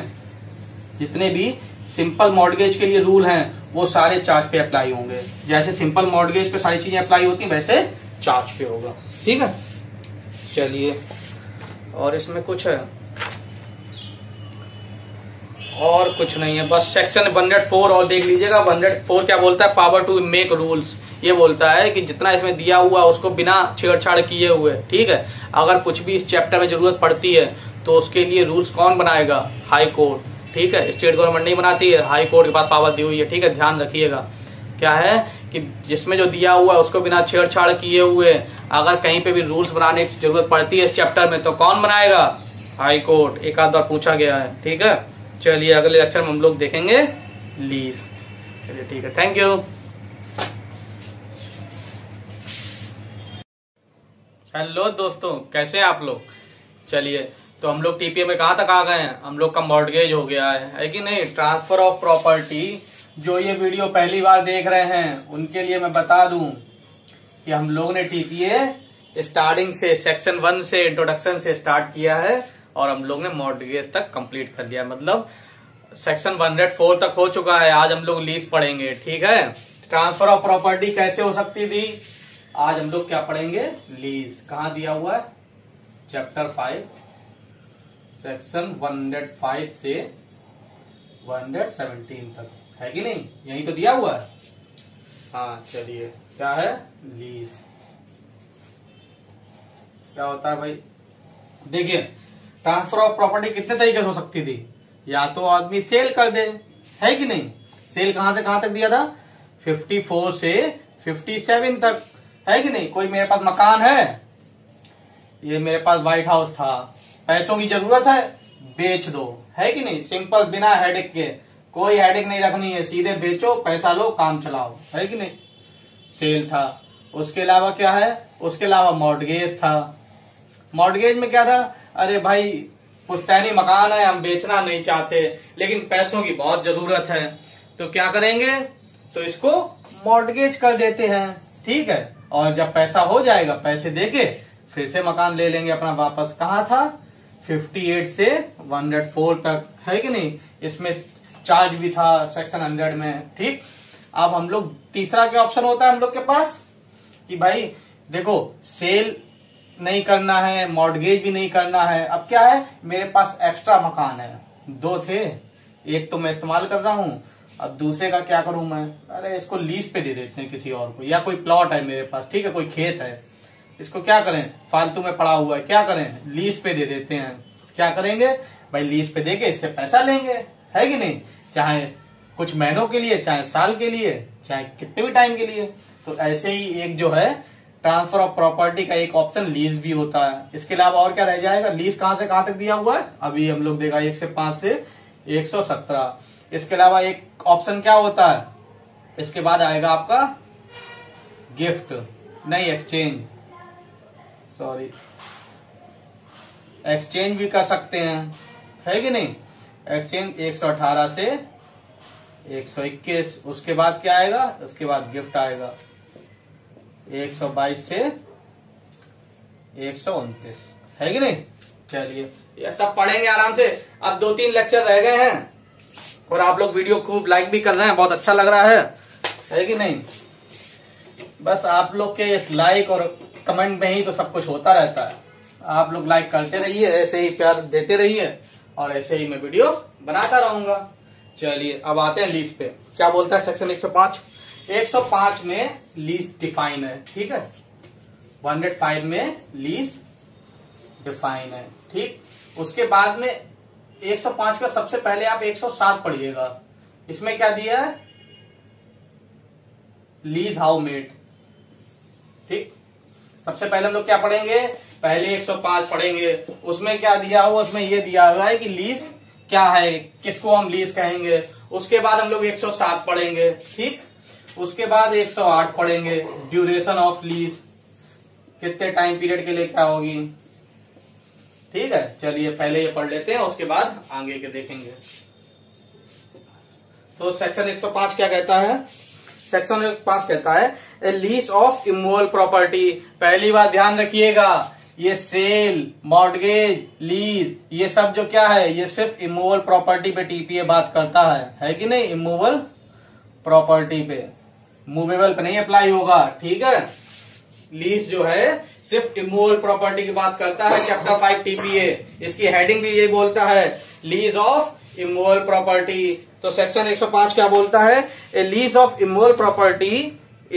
[SPEAKER 1] जितने भी सिंपल मॉडगेज के लिए रूल हैं वो सारे चार्ज पे अप्लाई होंगे जैसे सिंपल मॉडगेज पे सारी चीजें अप्लाई होती हैं वैसे चार्ज पे होगा ठीक है चलिए और इसमें कुछ है और कुछ नहीं है बस सेक्शन फोर और देख लीजिएगा फोर क्या बोलता है पावर टू मेक रूल्स ये बोलता है कि जितना इसमें दिया हुआ उसको बिना छेड़छाड़ किए हुए ठीक है अगर कुछ भी इस चैप्टर में जरूरत पड़ती है तो उसके लिए रूल्स कौन बनाएगा हाई कोर्ट ठीक है स्टेट गवर्नमेंट नहीं बनाती है हाई कोर्ट के पास पावर दी हुई है ठीक है ध्यान रखिएगा क्या है कि जिसमें जो दिया हुआ है उसको बिना छेड़छाड़ किए हुए अगर कहीं पे भी रूल्स बनाने की जरूरत पड़ती है इस चैप्टर में तो कौन बनाएगा हाई कोर्ट एक आध बार पूछा गया है ठीक है चलिए अगले लेक्चर में हम लोग देखेंगे लीज चलिए ठीक है थैंक यू हेलो दोस्तों कैसे आप लोग चलिए तो हम लोग टीपीए में कहाँ तक आ गए हैं हम लोग का मॉडगेज हो गया है है कि नहीं ट्रांसफर ऑफ प्रॉपर्टी जो ये वीडियो पहली बार देख रहे हैं उनके लिए मैं बता दू कि हम लोग ने टीपीए स्टार्टिंग से सेक्शन वन से इंट्रोडक्शन से स्टार्ट किया है और हम लोग ने मॉडगेज तक कंप्लीट कर लिया मतलब सेक्शन 104 तक हो चुका है आज हम लोग लीज पढ़ेंगे ठीक है ट्रांसफर ऑफ प्रॉपर्टी कैसे हो सकती थी आज हम लोग क्या पढ़ेंगे लीज कहा दिया हुआ है चैप्टर फाइव सेक्शन 105 से 117 तक है कि नहीं यही तो दिया हुआ है हाँ चलिए क्या है लीज क्या होता है भाई देखिए ट्रांसफर ऑफ प्रॉपर्टी कितने तरीके से हो सकती थी या तो आदमी सेल कर दे है कि नहीं सेल कहां से कहां तक दिया था 54 से 57 तक है कि नहीं कोई मेरे पास मकान है ये मेरे पास व्हाइट हाउस था पैसों की जरूरत है बेच दो है कि नहीं सिंपल बिना हेडेक के कोई हेडेक नहीं रखनी है सीधे बेचो पैसा लो काम चलाओ है कि नहीं सेल था उसके अलावा क्या है उसके अलावा मॉडगेज था मॉडगेज में क्या था अरे भाई पुस्तैनी मकान है हम बेचना नहीं चाहते लेकिन पैसों की बहुत जरूरत है तो क्या करेंगे तो इसको मॉडगेज कर देते हैं ठीक है और जब पैसा हो जाएगा पैसे देके फिर से मकान ले लेंगे अपना वापस कहा था 58 से 104 तक है कि नहीं इसमें चार्ज भी था सेक्शन 100 में ठीक अब हम लोग तीसरा क्या ऑप्शन होता है हम लोग के पास कि भाई देखो सेल नहीं करना है मॉडगेज भी नहीं करना है अब क्या है मेरे पास एक्स्ट्रा मकान है दो थे एक तो मैं इस्तेमाल कर रहा हूँ अब दूसरे का क्या करूं मैं अरे इसको लीज पे दे देते हैं किसी और को या कोई प्लॉट है मेरे पास ठीक है कोई खेत है इसको क्या करें फालतू में पड़ा हुआ है क्या करें लीज पे दे देते हैं क्या करेंगे भाई लीज पे देके इससे पैसा लेंगे है कि नहीं चाहे कुछ महीनों के लिए चाहे साल के लिए चाहे कितने भी टाइम के लिए तो ऐसे ही एक जो है ट्रांसफर ऑफ प्रॉपर्टी का एक ऑप्शन लीज भी होता है इसके अलावा और क्या रह जाएगा लीज कहां से कहां तक दिया हुआ है अभी हम लोग देखा एक से पांच से एक सौ सत्रह इसके अलावा एक ऑप्शन क्या होता है इसके बाद आएगा आपका गिफ्ट नहीं एक्सचेंज सॉरी एक्सचेंज भी कर सकते हैं है कि नहीं एक्सचेंज 118 से 121 उसके बाद क्या आएगा उसके बाद गिफ्ट आएगा 122 से एक है कि नहीं चलिए ये सब पढ़ेंगे आराम से अब दो तीन लेक्चर रह गए हैं और आप लोग वीडियो खूब लाइक भी कर रहे हैं बहुत अच्छा लग रहा है है कि नहीं बस आप लोग के इस लाइक और कमेंट में ही तो सब कुछ होता रहता है आप लोग लाइक करते रहिए ऐसे ही प्यार देते रहिए और ऐसे ही मैं वीडियो बनाता रहूंगा चलिए अब आते हैं लीज पे क्या बोलता है सेक्शन 105 105 में लीज डिफाइन है ठीक है 105 में लीज डिफाइन है ठीक उसके बाद में 105 का सबसे पहले आप 107 पढ़िएगा इसमें क्या दिया है लीज हाउ मेड ठीक सबसे पहले हम लोग क्या पढ़ेंगे पहले 105 पढ़ेंगे उसमें क्या दिया हुआ उसमें ये दिया हुआ है कि लीज क्या है किसको हम लीज कहेंगे उसके बाद हम लोग 107 पढ़ेंगे ठीक उसके बाद 108 पढ़ेंगे ड्यूरेशन ऑफ लीज कितने टाइम पीरियड के लिए क्या होगी ठीक है चलिए पहले ये पढ़ लेते हैं उसके बाद आगे के देखेंगे तो सेक्शन 105 क्या कहता है सेक्शन पांच कहता है ए ऑफ इमोअल प्रॉपर्टी पहली बात ध्यान रखिएगा ये सेल मॉडगेज लीज ये सब जो क्या है ये सिर्फ इमोवल प्रॉपर्टी पे टीपीए बात करता है है कि नहीं इमोवल प्रॉपर्टी पे मूवेबल पे नहीं अप्लाई होगा ठीक है लीज जो है सिर्फ इमोवल प्रॉपर्टी की बात करता है चैप्टर फाइव टीपीए इसकी हेडिंग भी ये बोलता है लीज ऑफ इमोवल प्रॉपर्टी तो सेक्शन 105 क्या बोलता है a lease of immovable property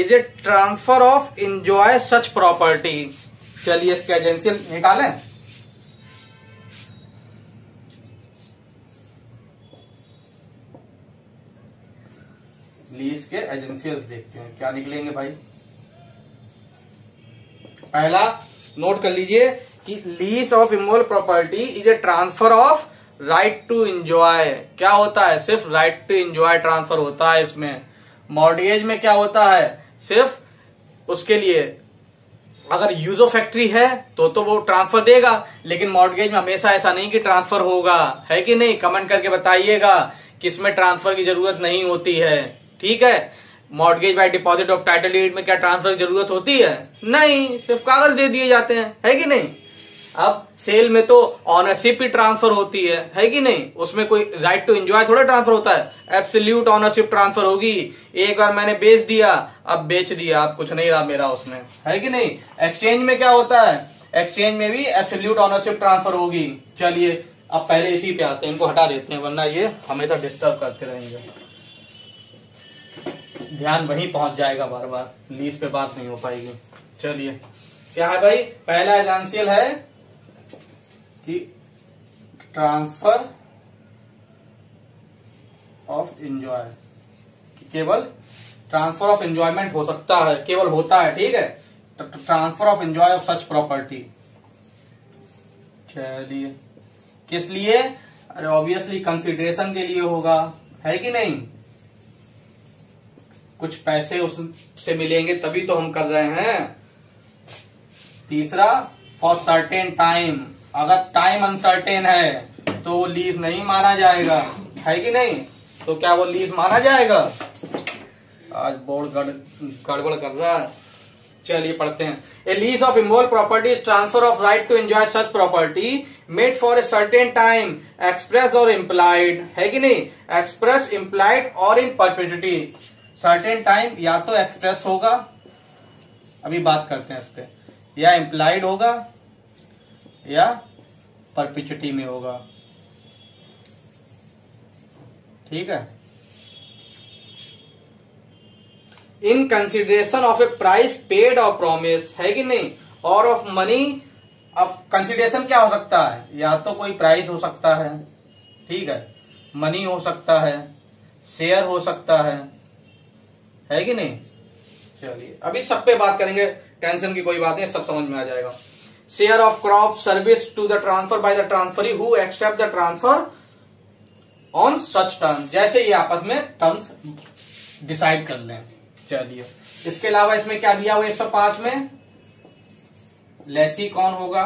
[SPEAKER 1] is a transfer of enjoy such property चलिए इसके एजेंसियल निकालें लीज के एजेंसियल देखते हैं क्या निकलेंगे भाई पहला नोट कर लीजिए कि lease of immovable property is a transfer of right to enjoy क्या होता है सिर्फ राइट टू इंजॉय ट्रांसफर होता है इसमें मॉडगेज में क्या होता है सिर्फ उसके लिए अगर यूजो फैक्ट्री है तो तो वो ट्रांसफर देगा लेकिन मॉडगेज में हमेशा ऐसा नहीं कि ट्रांसफर होगा है कि नहीं कमेंट करके बताइएगा कि इसमें ट्रांसफर की जरूरत नहीं होती है ठीक है mortgage by deposit of title deed में क्या ट्रांसफर की जरूरत होती है नहीं सिर्फ कागज दे दिए जाते हैं है कि नहीं अब सेल में तो ऑनरशिप ही ट्रांसफर होती है है कि नहीं उसमें कोई राइट टू एंजॉय थोड़ा ट्रांसफर होता है एब्सोल्यूट ऑनरशिप ट्रांसफर होगी एक बार मैंने बेच दिया अब बेच दिया अब कुछ नहीं रहा मेरा उसमें है कि नहीं एक्सचेंज में क्या होता है एक्सचेंज में भी एब्सोल्यूट ऑनरशिप ट्रांसफर होगी चलिए अब पहले इसी पे आते हैं इनको हटा देते हैं वरना ये हमेशा डिस्टर्ब करते रहेंगे ध्यान वहीं पहुंच जाएगा बार बार लीज पे बात नहीं हो पाएगी चलिए क्या है भाई पहला एजेंसियल है कि ट्रांसफर ऑफ एंजॉय केवल ट्रांसफर ऑफ एंजॉयमेंट हो सकता है केवल होता है ठीक है transfer of enjoy of such property चलिए किस लिए अरे ऑब्वियसली कंसिडरेशन के लिए होगा है कि नहीं कुछ पैसे उससे मिलेंगे तभी तो हम कर रहे हैं तीसरा फॉर सर्टेन टाइम अगर टाइम अनसर्टेन है तो वो लीज नहीं माना जाएगा है कि नहीं तो क्या वो लीज माना जाएगा आज बोर्ड गड़बड़ कर रहा है चलिए पढ़ते हैं a lease of immovable property transfer of right to enjoy such property made for a certain time express और इम्प्लाइड है कि नहीं एक्सप्रेस इम्प्लाइड और इन परपिटिटी सर्टेन टाइम या तो एक्सप्रेस होगा अभी बात करते हैं इस पर या इम्प्लाइड होगा या परपिचुटी में होगा ठीक है in consideration of a price paid और प्रोमिस है कि नहीं और ऑफ मनी अब कंसिडरेशन क्या हो सकता है या तो कोई प्राइस हो सकता है ठीक है मनी हो सकता है शेयर हो सकता है है कि नहीं चलिए अभी सब पे बात करेंगे टेंशन की कोई बात नहीं सब समझ में आ जाएगा share of crop service to the transfer by the transferee who accept the transfer on such terms जैसे ये आपस में terms decide कर लें चलिए इसके अलावा इसमें क्या दिया हुआ 105 में लेसी कौन होगा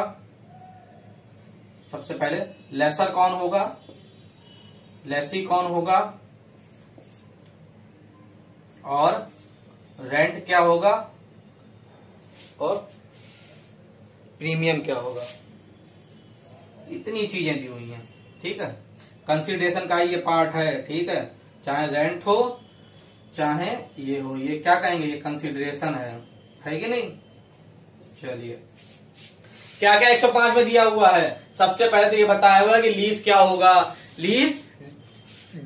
[SPEAKER 1] सबसे पहले लेसर कौन होगा लेसी कौन होगा और रेंट क्या होगा और प्रीमियम क्या होगा इतनी चीजें दी हुई हैं ठीक है कंसिडरेशन का ये पार्ट है ठीक है चाहे रेंट हो चाहे ये हो ये क्या कहेंगे ये कंसिडरेशन है है कि नहीं चलिए क्या क्या 105 में दिया हुआ है सबसे पहले तो ये बताया हुआ है कि लीज क्या होगा लीज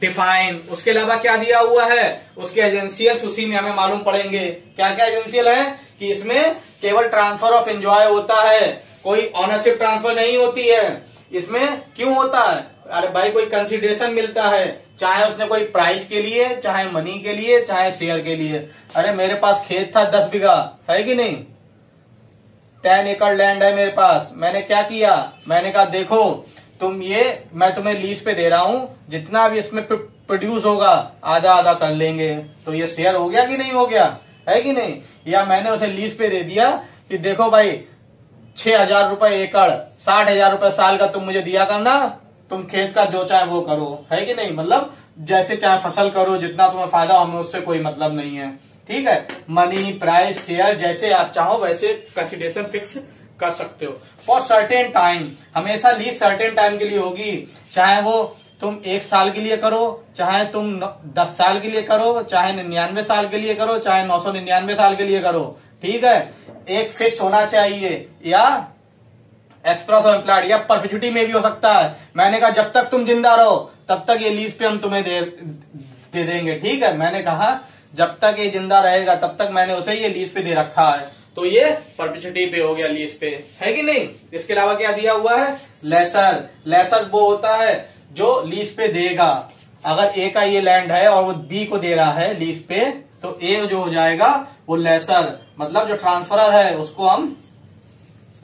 [SPEAKER 1] डिफाइन उसके अलावा क्या दिया हुआ है उसके एजेंसियल उसी में हमें मालूम पड़ेंगे क्या क्या एजेंसियल है कि इसमें केवल ट्रांसफर ऑफ एंजॉय होता है कोई ऑनरशिप ट्रांसफर नहीं होती है इसमें क्यों होता है अरे भाई कोई कंसिडरेशन मिलता है चाहे उसने कोई प्राइस के लिए चाहे मनी के लिए चाहे शेयर के लिए अरे मेरे पास खेत था दस बीघा है कि नहीं टेन एकड़ लैंड है मेरे पास मैंने क्या किया मैंने कहा देखो तुम ये मैं तुम्हें लीज पे दे रहा हूं जितना भी इसमें प्रोड्यूस होगा आधा आधा कर लेंगे तो ये शेयर हो गया कि नहीं हो गया है कि नहीं या मैंने उसे लीज पे दे दिया कि देखो भाई छह हजार रूपये एकड़ साठ हजार रूपये साल का तुम मुझे दिया करना तुम खेत का जो चाहे वो करो है कि नहीं मतलब जैसे चाहे फसल करो जितना तुम्हें फायदा हो उससे कोई मतलब नहीं है ठीक है मनी प्राइस शेयर जैसे आप चाहो वैसे कंसिडेशन फिक्स कर सकते हो फॉर सर्टेन टाइम हमेशा लीज सर्टेन टाइम के लिए होगी चाहे वो तुम एक साल के लिए करो चाहे तुम दस साल के लिए करो चाहे निन्यानवे साल के लिए करो चाहे नौ सौ निन्यानवे साल के लिए करो ठीक है एक फिक्स होना चाहिए या एक्सप्रेस और एम्प्लॉयड या परफिचुटी में भी हो सकता है मैंने कहा जब तक तुम जिंदा रहो तब तक ये लीज पे हम तुम्हें दे, दे देंगे ठीक है मैंने कहा जब तक ये जिंदा रहेगा तब तक मैंने उसे ये लीज पे दे रखा है तो ये परपिचुटी पे हो गया लीज पे है कि नहीं इसके अलावा क्या दिया हुआ है लेसर लेसर वो होता है जो लीज पे देगा अगर ए का ये लैंड है और वो बी को दे रहा है लीज पे तो ए जो हो जाएगा वो लेसर मतलब जो ट्रांसफरर है उसको हम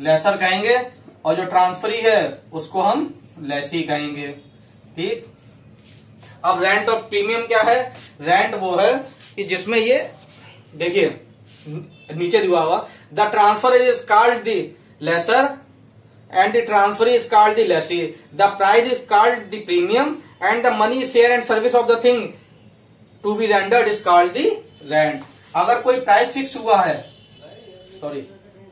[SPEAKER 1] लेसर कहेंगे और जो ट्रांसफरी है उसको हम लेसी कहेंगे ठीक अब रेंट और प्रीमियम क्या है रेंट वो है कि जिसमें ये देखिए नीचे दिया हुआ the transfer is called the lessor and the transfer is called the lessee the price is called the premium and the money share and service of the thing to be rendered is called the rent अगर कोई price fix हुआ है sorry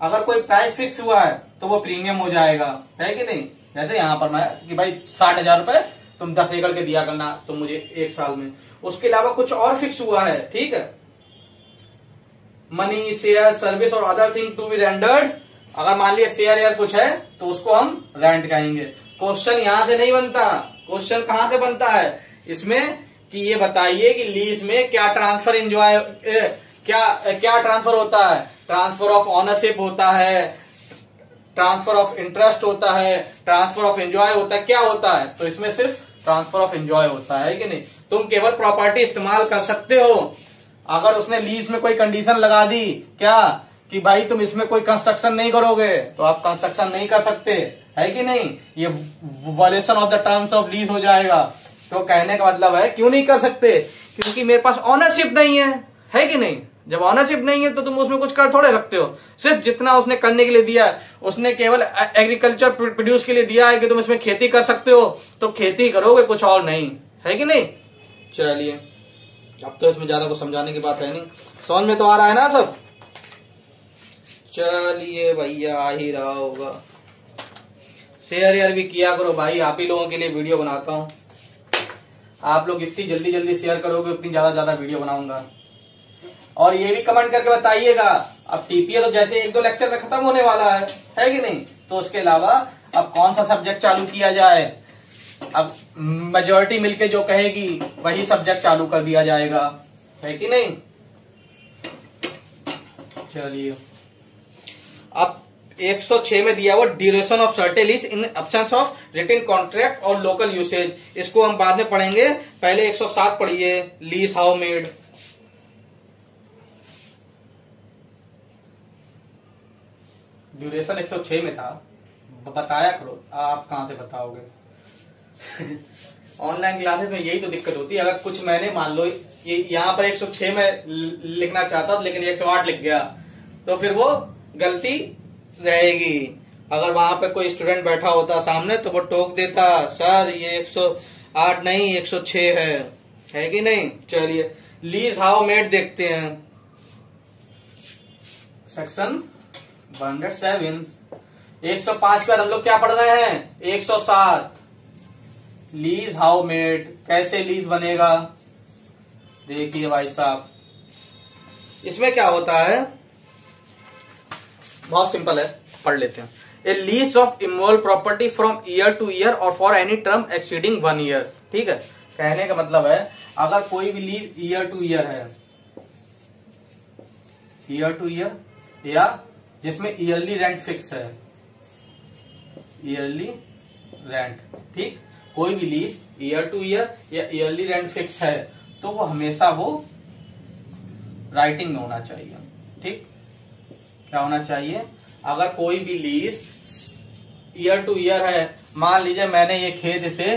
[SPEAKER 1] अगर कोई price fix हुआ है तो वो प्रीमियम हो जाएगा है कि नहीं जैसे यहां पर मैं कि भाई साठ हजार रुपए तुम दस एकड़ के दिया करना तो मुझे एक साल में उसके अलावा कुछ और फिक्स हुआ है ठीक है मनी शेयर सर्विस और other thing to be rendered अगर मान लिया शेयर एयर कुछ है तो उसको हम रेंट कहेंगे क्वेश्चन यहां से नहीं बनता क्वेश्चन कहाँ से बनता है इसमें कि ये बताइए कि लीज में क्या ट्रांसफर इंजॉय क्या क्या ट्रांसफर होता है ट्रांसफर ऑफ ऑनरशिप होता है ट्रांसफर ऑफ इंटरेस्ट होता है ट्रांसफर ऑफ एंजॉय होता है क्या होता है तो इसमें सिर्फ ट्रांसफर ऑफ एंजॉय होता है कि नहीं तुम केवल प्रॉपर्टी इस्तेमाल कर सकते हो अगर उसने लीज में कोई कंडीशन लगा दी क्या कि भाई तुम इसमें कोई कंस्ट्रक्शन नहीं करोगे तो आप कंस्ट्रक्शन नहीं कर सकते है कि नहीं ये violation of the terms of lease हो जाएगा तो कहने का मतलब है क्यों नहीं कर सकते क्योंकि मेरे पास ऑनरशिप नहीं है है कि नहीं जब ऑनरशिप नहीं है तो तुम उसमें कुछ कर थोड़े सकते हो सिर्फ जितना उसने करने के लिए दिया है उसने केवल एग्रीकल्चर प्रोड्यूस के लिए दिया है कि तुम इसमें खेती कर सकते हो तो खेती करोगे कुछ और नहीं है कि नहीं चलिए अब तो इसमें ज्यादा कुछ समझाने की बात है नहीं समझ में तो आ रहा है ना सब चलिए भैया आ ही रहा होगा शेयर यार भी किया करो भाई आप ही लोगों के लिए वीडियो बनाता हूँ आप लोग इतनी जल्दी जल्दी शेयर करोगे उतनी ज्यादा ज्यादा वीडियो बनाऊंगा और ये भी कमेंट करके बताइएगा अब टीपीए तो जैसे एक दो लेक्चर में खत्म होने वाला है है कि नहीं तो उसके अलावा अब कौन सा सब्जेक्ट चालू किया जाए अब मेजोरिटी मिलके जो कहेगी वही सब्जेक्ट चालू कर दिया जाएगा है कि नहीं चलिए अब 106 में दिया हुआ duration of certain is in absence of return contract और लोकल यूसेज इसको हम बाद में पढ़ेंगे पहले 107 पढ़िए लीज हाउ मेड ड्यूरेशन 106 में था बताया करो आप कहा से बताओगे ऑनलाइन [LAUGHS] क्लासेस में यही तो दिक्कत होती है अगर कुछ मैंने मान लो यहाँ पर 106 में लिखना चाहता लेकिन 108 लिख गया तो फिर वो गलती रहेगी अगर वहां पे कोई स्टूडेंट बैठा होता सामने तो वो टोक देता सर ये 108 नहीं 106 है है कि नहीं चलिए लीज हाउ मेड देखते हैं सेक्शन एक सौ पांच पर हम लोग क्या पढ़ रहे हैं 107 लीज हाउ मेड कैसे लीज बनेगा देखिए भाई साहब इसमें क्या होता है बहुत सिंपल है पढ़ लेते हैं a lease of immovable property from year to year और for any term exceeding one year ठीक है कहने का मतलब है अगर कोई भी लीज ईयर टू ईयर है ईयर टू ईयर या जिसमें ईयरली रेंट फिक्स है ईयरली रेंट ठीक कोई भी लीज ईयर टू ईयर या ईयरली रेंट फिक्स है तो वो हमेशा वो राइटिंग में होना चाहिए ठीक क्या होना चाहिए अगर कोई भी लीज ईयर टू ईयर है मान लीजिए मैंने ये खेत इसे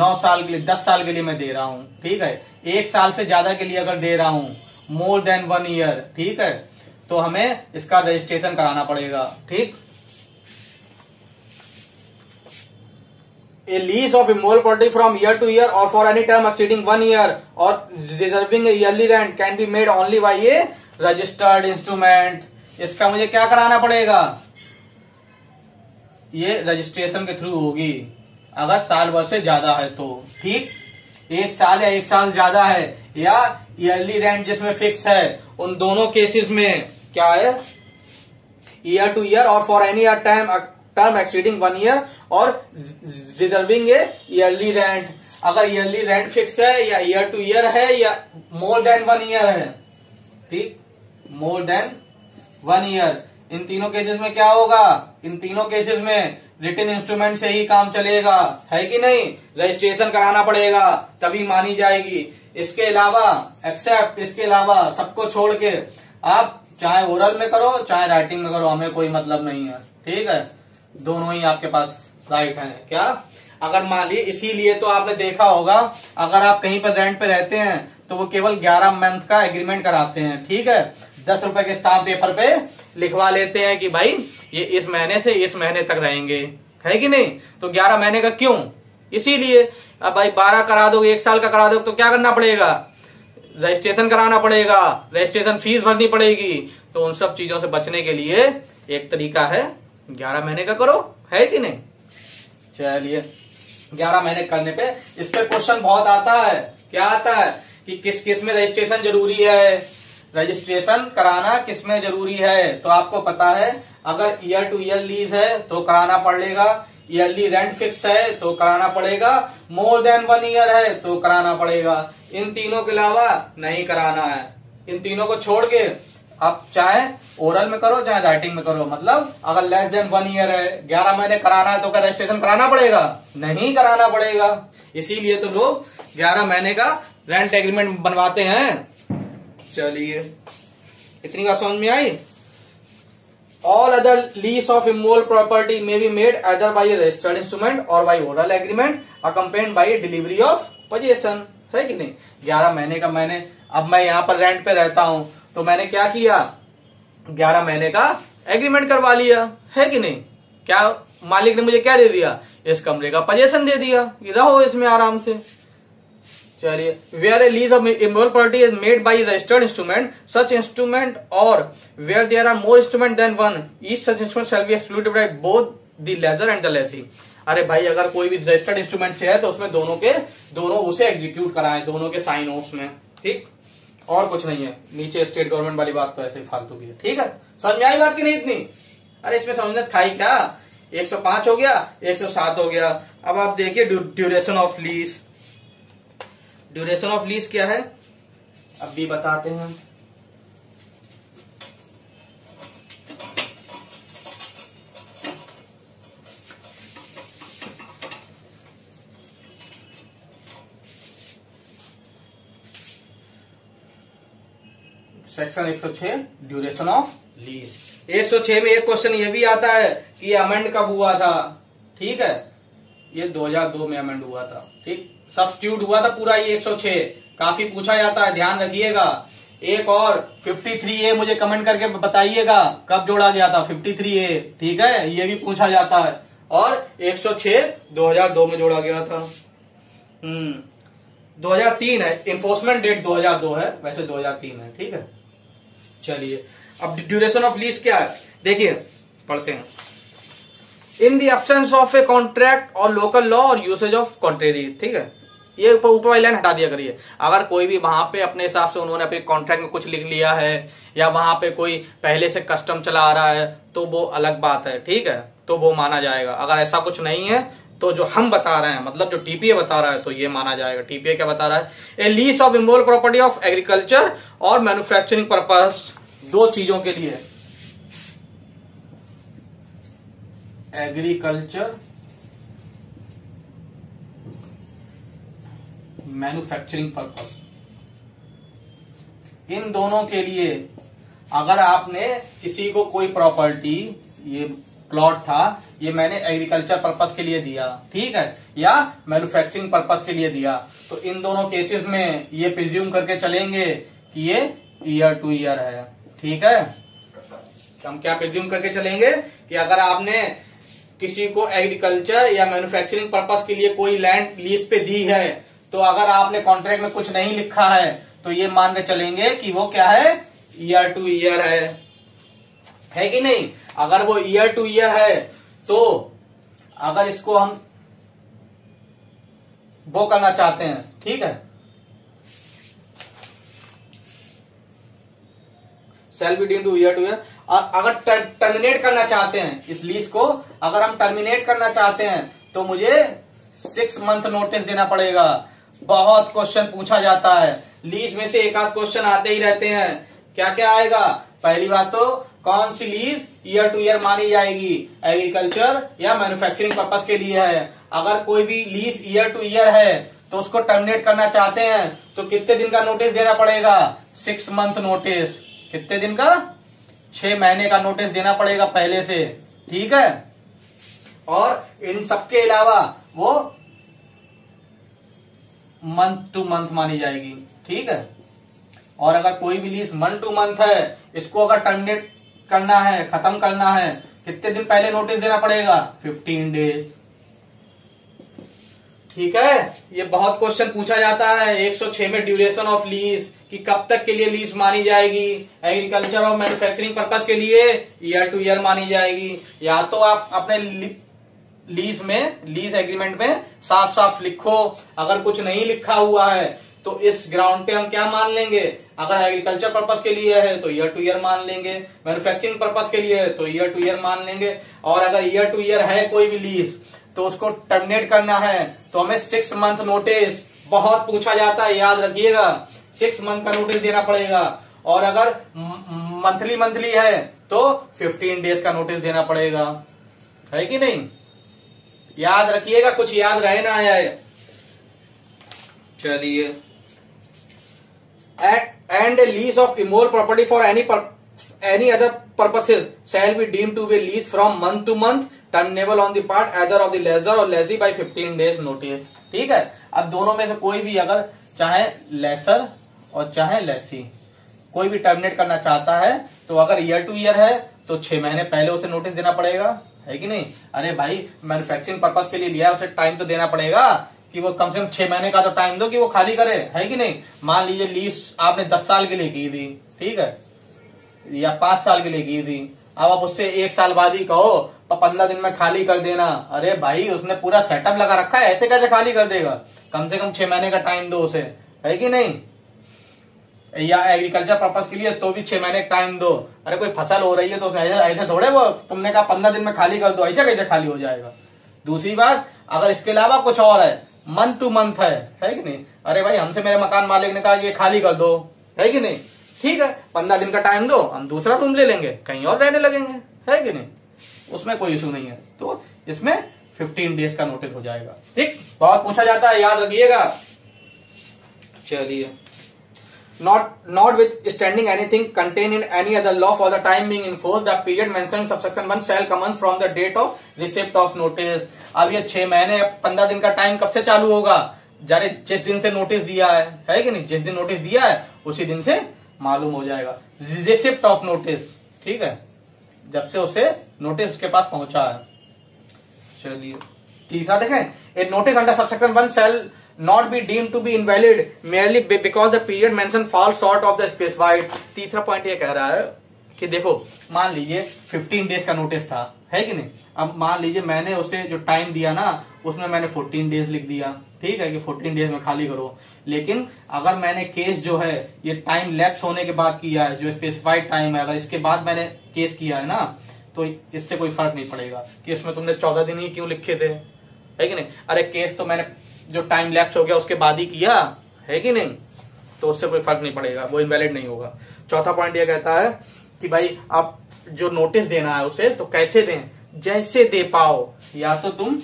[SPEAKER 1] नौ साल के लिए दस साल के लिए मैं दे रहा हूँ ठीक है एक साल से ज्यादा के लिए अगर दे रहा हूँ मोर देन वन ईयर ठीक है तो हमें इसका रजिस्ट्रेशन कराना पड़ेगा ठीक a lease of immovable property from year to year और for any time exceeding one year और reserving yearly rent can be made only by a registered instrument इसका मुझे क्या कराना पड़ेगा ये रजिस्ट्रेशन के थ्रू होगी अगर साल भर से ज्यादा है तो ठीक एक साल या एक साल ज्यादा है या ईयरली रेंट जिसमें फिक्स है उन दोनों केसेस में क्या है ईयर टू ईयर और for any time term exceeding one year और रिजर्विंग ए ईयरली रेंट अगर ईयरली रेंट फिक्स है या ईयर टू ईयर है या मोर देन वन ईयर है ठीक मोर देन वन ईयर इन तीनों केसेस में क्या होगा इन तीनों केसेस में रिटर्न इंस्ट्रूमेंट से ही काम चलेगा है कि नहीं रजिस्ट्रेशन कराना पड़ेगा तभी मानी जाएगी इसके अलावा एक्सेप्ट इसके अलावा सबको छोड़ के आप चाहे ओरल में करो चाहे राइटिंग में करो हमें कोई मतलब नहीं है ठीक है दोनों ही आपके पास राइट है क्या अगर मान ली इसीलिए तो आपने देखा होगा अगर आप कहीं पर रेंट पे रहते हैं तो वो केवल 11 मंथ का एग्रीमेंट कराते हैं ठीक है दस रुपए के स्टाम्प पेपर पे लिखवा लेते हैं कि भाई ये इस महीने से इस महीने तक रहेंगे है कि नहीं तो ग्यारह महीने का क्यों इसीलिए अब भाई बारह करा दो एक साल का करा दो तो क्या करना पड़ेगा रजिस्ट्रेशन कराना पड़ेगा रजिस्ट्रेशन फीस भरनी पड़ेगी तो उन सब चीजों से बचने के लिए एक तरीका है ग्यारह महीने का करो है कि नहीं चलिए ग्यारह महीने करने पे इस पे क्वेश्चन बहुत आता है क्या आता है कि किस किस में रजिस्ट्रेशन जरूरी है रजिस्ट्रेशन कराना किसमें जरूरी है तो आपको पता है अगर ईयर टू ईयर लीज है तो कराना पड़ेगा ईयरली रेंट फिक्स है तो कराना पड़ेगा मोर देन वन ईयर है तो कराना पड़ेगा इन तीनों के अलावा नहीं कराना है इन तीनों को छोड़ के आप चाहे ओरल में करो चाहे राइटिंग में करो मतलब अगर लेस देन वन ईयर है ग्यारह महीने कराना है तो क्या रजिस्ट्रेशन कराना पड़ेगा नहीं कराना पड़ेगा इसीलिए तो लोग ग्यारह महीने का रेंट एग्रीमेंट बनवाते हैं चलिए इतनी बात समझ में आई all other lease of immovable property may be made other by registered instrument और by oral agreement accompanied by delivery of possession है कि नहीं ग्यारह महीने का मैंने अब मैं यहाँ पर रेंट पे रहता हूँ तो मैंने क्या किया ग्यारह महीने का एग्रीमेंट करवा लिया है कि नहीं क्या मालिक ने मुझे क्या दे दिया इस कमरे का पजेशन दे दिया कि रहो इसमें आराम से चलिए where a lease of immovable property is made by registered instrument such instrument और where there are more instrument than one each such instrument shall be excluded by both the lessor and the lessee अरे भाई अगर कोई भी registered instrument से है तो उसमें दोनों के दोनों उसे एग्जीक्यूट कराएं दोनों के साइन हो उसमें ठीक और कुछ नहीं है नीचे स्टेट गवर्नमेंट वाली बात तो ऐसे ही फालतू की है ठीक है समझ में आई बात की नहीं इतनी अरे इसमें समझना था ही क्या 105 हो गया 107 हो गया अब आप देखिए duration of lease duration of lease क्या है अब भी बताते हैं सेक्शन 106 ड्यूरेशन ऑफ लीज 106 में एक क्वेश्चन ये भी आता है कि अमेंड कब हुआ था ठीक है ये 2002 में अमेंड हुआ था ठीक सब्सिट्यूट हुआ था पूरा ये 106 काफी पूछा जाता है ध्यान रखिएगा एक और 53 ए मुझे कमेंट करके बताइएगा कब जोड़ा गया था 53 ए ठीक है ये भी पूछा जाता है और 106 2002 में जोड़ा गया था हम्म 2003 है इन्फोर्समेंट डेट 2002 है वैसे 2003 है ठीक है चलिए अब ड्यूरेशन ऑफ लीज क्या है देखिए पढ़ते हैं in the absence of a contract और लोकल लॉ और यूसेज ऑफ कॉन्ट्रेरी ठीक है ये ऊपर ऊपर वाली लाइन हटा दिया करिए अगर कोई भी वहां पे अपने हिसाब से उन्होंने अपने कॉन्ट्रैक्ट में कुछ लिख लिया है या वहां पे कोई पहले से कस्टम चला आ रहा है तो वो अलग बात है ठीक है तो वो माना जाएगा अगर ऐसा कुछ नहीं है तो जो हम बता रहे हैं मतलब जो टीपीए बता रहा है तो ये माना जाएगा टीपीए क्या बता रहा है a lease of immovable property of agriculture और मैन्युफैक्चरिंग पर्पज दो चीजों के लिए एग्रीकल्चर मैन्युफैक्चरिंग पर्पस इन दोनों के लिए अगर आपने किसी को कोई प्रॉपर्टी ये प्लॉट था ये मैंने एग्रीकल्चर पर्पस के लिए दिया ठीक है या मैन्युफैक्चरिंग पर्पस के लिए दिया तो इन दोनों केसेस में ये प्रिज्यूम करके चलेंगे कि ये ईयर टू ईयर है ठीक है हम क्या प्रिज्यूम करके चलेंगे कि अगर आपने किसी को एग्रीकल्चर या मैन्युफैक्चरिंग पर्पज के लिए कोई लैंड लीज पे दी है तो अगर आपने कॉन्ट्रैक्ट में कुछ नहीं लिखा है तो ये मान के चलेंगे कि वो क्या है ईयर टू ईयर है है कि नहीं अगर वो ईयर टू ईयर है तो अगर इसको हम वो करना चाहते हैं ठीक है shall be to year to year और अगर टर्मिनेट करना चाहते हैं इस लीज को अगर हम टर्मिनेट करना चाहते हैं तो मुझे सिक्स मंथ नोटिस देना पड़ेगा बहुत क्वेश्चन पूछा जाता है लीज में से एक आध क्वेश्चन आते ही रहते हैं क्या क्या आएगा पहली बात तो कौन सी लीज ईयर टू ईयर मानी जाएगी एग्रीकल्चर या मैन्युफैक्चरिंग पर्पज के लिए है अगर कोई भी लीज ईयर टू ईयर है तो उसको टर्मिनेट करना चाहते हैं तो कितने दिन का नोटिस देना पड़ेगा सिक्स मंथ नोटिस कितने दिन का छह महीने का नोटिस देना पड़ेगा पहले से ठीक है और इन सबके अलावा वो मंथ टू मंथ मानी जाएगी ठीक है और अगर कोई भी लीज मंथ टू मंथ है इसको अगर टर्मिनेट करना है खत्म करना है कितने दिन पहले नोटिस देना पड़ेगा फिफ्टीन डेज ठीक है ये बहुत क्वेश्चन पूछा जाता है 106 में ड्यूरेशन ऑफ लीज कि कब तक के लिए लीज मानी जाएगी एग्रीकल्चर और मैन्युफैक्चरिंग पर्पज के लिए ईयर टू ईयर मानी जाएगी या तो आप अपने लीज में लीज एग्रीमेंट में साफ साफ लिखो अगर कुछ नहीं लिखा हुआ है तो इस ग्राउंड पे हम क्या मान लेंगे अगर एग्रीकल्चर पर्पज के लिए है तो ईयर टू ईयर मान लेंगे मैन्युफैक्चरिंग पर्पज के लिए है तो ईयर टू ईयर मान लेंगे और अगर ईयर टू ईयर है कोई भी लीज तो उसको टर्मिनेट करना है तो हमें सिक्स मंथ नोटिस बहुत पूछा जाता है याद रखिएगा सिक्स मंथ का नोटिस देना पड़ेगा और अगर मंथली मंथली है तो फिफ्टीन डेज का नोटिस देना पड़ेगा है कि नहीं याद रखिएगा कुछ याद रहे ना आया है चलिए and lease of immovable property for any any other purposes shall be deem to be lease from month to month terminable on the part either of the lessor और लेजी बाय 15 डेज नोटिस ठीक है अब दोनों में से कोई भी अगर चाहे लेसर और चाहे लेसी कोई भी टर्मिनेट करना चाहता है तो अगर ईयर टू ईयर है तो छह महीने पहले उसे नोटिस देना पड़ेगा है कि नहीं अरे भाई मैन्युफैक्चरिंग पर्पज के लिए लिया उसे टाइम तो देना पड़ेगा कि वो कम से कम छह महीने का तो टाइम दो कि वो खाली करे है कि नहीं मान लीजिए लीज आपने दस साल के लिए की थी ठीक है या पांच साल के लिए की थी अब आप उससे एक साल बाद ही कहो तो पंद्रह दिन में खाली कर देना अरे भाई उसने पूरा सेटअप लगा रखा है ऐसे कैसे खाली कर देगा कम से कम छह महीने का टाइम दो उसे है कि नहीं या एग्रीकल्चर पर्पज के लिए तो भी छह महीने टाइम दो अरे कोई फसल हो रही है तो ऐसे थोड़े वो तुमने कहा पंद्रह दिन में खाली कर दो ऐसे कैसे खाली हो जाएगा दूसरी बात अगर इसके अलावा कुछ और है मंथ टू मंथ है है कि नहीं अरे भाई हमसे मेरे मकान मालिक ने कहा ये खाली कर दो है कि नहीं ठीक है पंद्रह दिन का टाइम दो हम दूसरा रूम ले लेंगे कहीं और रहने लगेंगे है कि नहीं उसमें कोई इशू नहीं है तो इसमें फिफ्टीन डेज का नोटिस हो जाएगा ठीक बहुत पूछा जाता है याद रखिएगा चलिए not not with standing anything contained in any other law for the time being in force the period mentioned subsection 1 shall commence from the date of receipt of notice ab ye 6 mahine 15 din ka time kab se chalu hoga jare jis din se notice diya hai hai ki nahi jis din notice diya hai usi din se malum ho jayega receipt of notice theek hai jab se use notice uske paas pahuncha hai chaliye teesra dekhen a notice under subsection 1 shall not be deem to be invalid merely because the period mention fall short of the specified तीसरा point ये कह रहा है कि देखो मान लीजिए 15 days का नोटिस था है कि नहीं अब मान लीजिए मैंने उसे जो टाइम दिया ना उसमें मैंने 14 डेज लिख दिया ठीक है कि 14 डेज में खाली करो लेकिन अगर मैंने केस जो है ये टाइम लैप्स होने के बाद किया है जो स्पेसिफाइड टाइम है अगर इसके बाद मैंने केस किया है ना तो इससे कोई फर्क नहीं पड़ेगा कि इसमें तुमने चौदह दिन ही क्यों लिखे थे है कि नहीं अरे केस तो मैंने जो टाइम लैप्स हो गया उसके बाद ही किया है कि नहीं तो उससे कोई फर्क नहीं पड़ेगा वो इनवैलिड नहीं होगा चौथा पॉइंट यह कहता है कि भाई आप जो नोटिस देना है उसे तो कैसे दें जैसे दे पाओ या तो तुम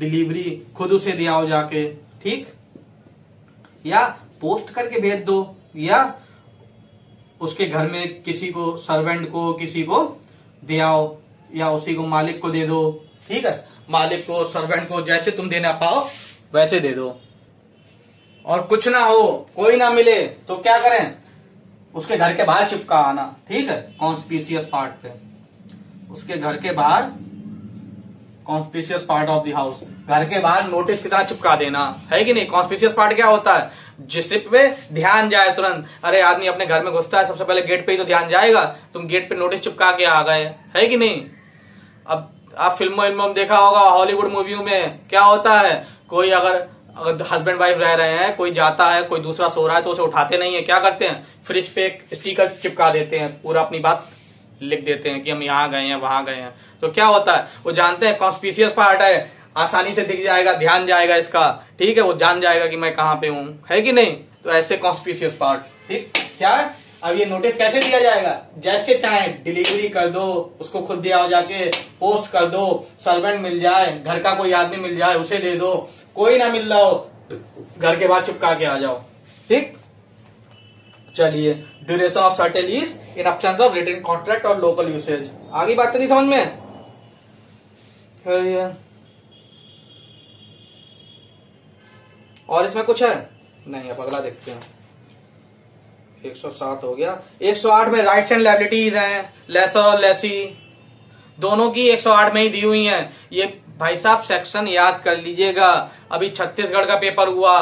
[SPEAKER 1] डिलीवरी खुद उसे दिया हो जाके ठीक या पोस्ट करके भेज दो या उसके घर में किसी को सर्वेंट को किसी को दे आओ या उसी को मालिक को दे दो ठीक है मालिक को सर्वेंट को जैसे तुम देना पाओ वैसे दे दो और कुछ ना हो कोई ना मिले तो क्या करें उसके घर के बाहर चिपका आना ठीक है कॉन्स्पीसियस पार्ट पे उसके घर के बाहर conspicuous part of the house घर के बाहर नोटिस कितना चिपका देना है कि नहीं कॉन्स्पीसियस पार्ट क्या होता है जिस पे ध्यान जाए तुरंत अरे आदमी अपने घर में घुसता है सबसे पहले गेट पे ही तो ध्यान जाएगा तुम गेट पे नोटिस चिपका के आ गए है कि नहीं आप फिल्मों इनमें देखा होगा हॉलीवुड मूवियों में क्या होता है कोई अगर अगर हस्बैंड वाइफ रह रहे हैं कोई जाता है कोई दूसरा सो रहा है तो उसे उठाते नहीं है क्या करते हैं फ्रिज पे एक स्टीकर चिपका देते हैं पूरा अपनी बात लिख देते हैं कि हम यहाँ गए हैं वहां गए हैं तो क्या होता है वो जानते हैं कॉन्स्पीसियस पार्ट है आसानी से दिख जाएगा ध्यान जाएगा इसका ठीक है वो जान जाएगा कि मैं कहाँ पे हूँ है कि नहीं तो ऐसे कॉन्स्पीसियस पार्ट ठीक क्या है अब ये नोटिस कैसे दिया जाएगा जैसे चाहे डिलीवरी कर दो उसको खुद दिया जाके पोस्ट कर दो सर्वेंट मिल जाए घर का कोई आदमी मिल जाए उसे दे दो कोई ना मिल रहा हो घर के बाद चिपका के आ जाओ ठीक चलिए duration of certain is in option of return contract और लोकल यूसेज आगे बात करी समझ में और इसमें कुछ है नहीं अब अगला देखते हैं 107 हो गया 108 में राइट्स एंड लाइबिलिटीज हैं लेसर और लेसी दोनों की 108 में ही दी हुई हैं ये भाई साहब सेक्शन याद कर लीजिएगा अभी छत्तीसगढ़ का पेपर हुआ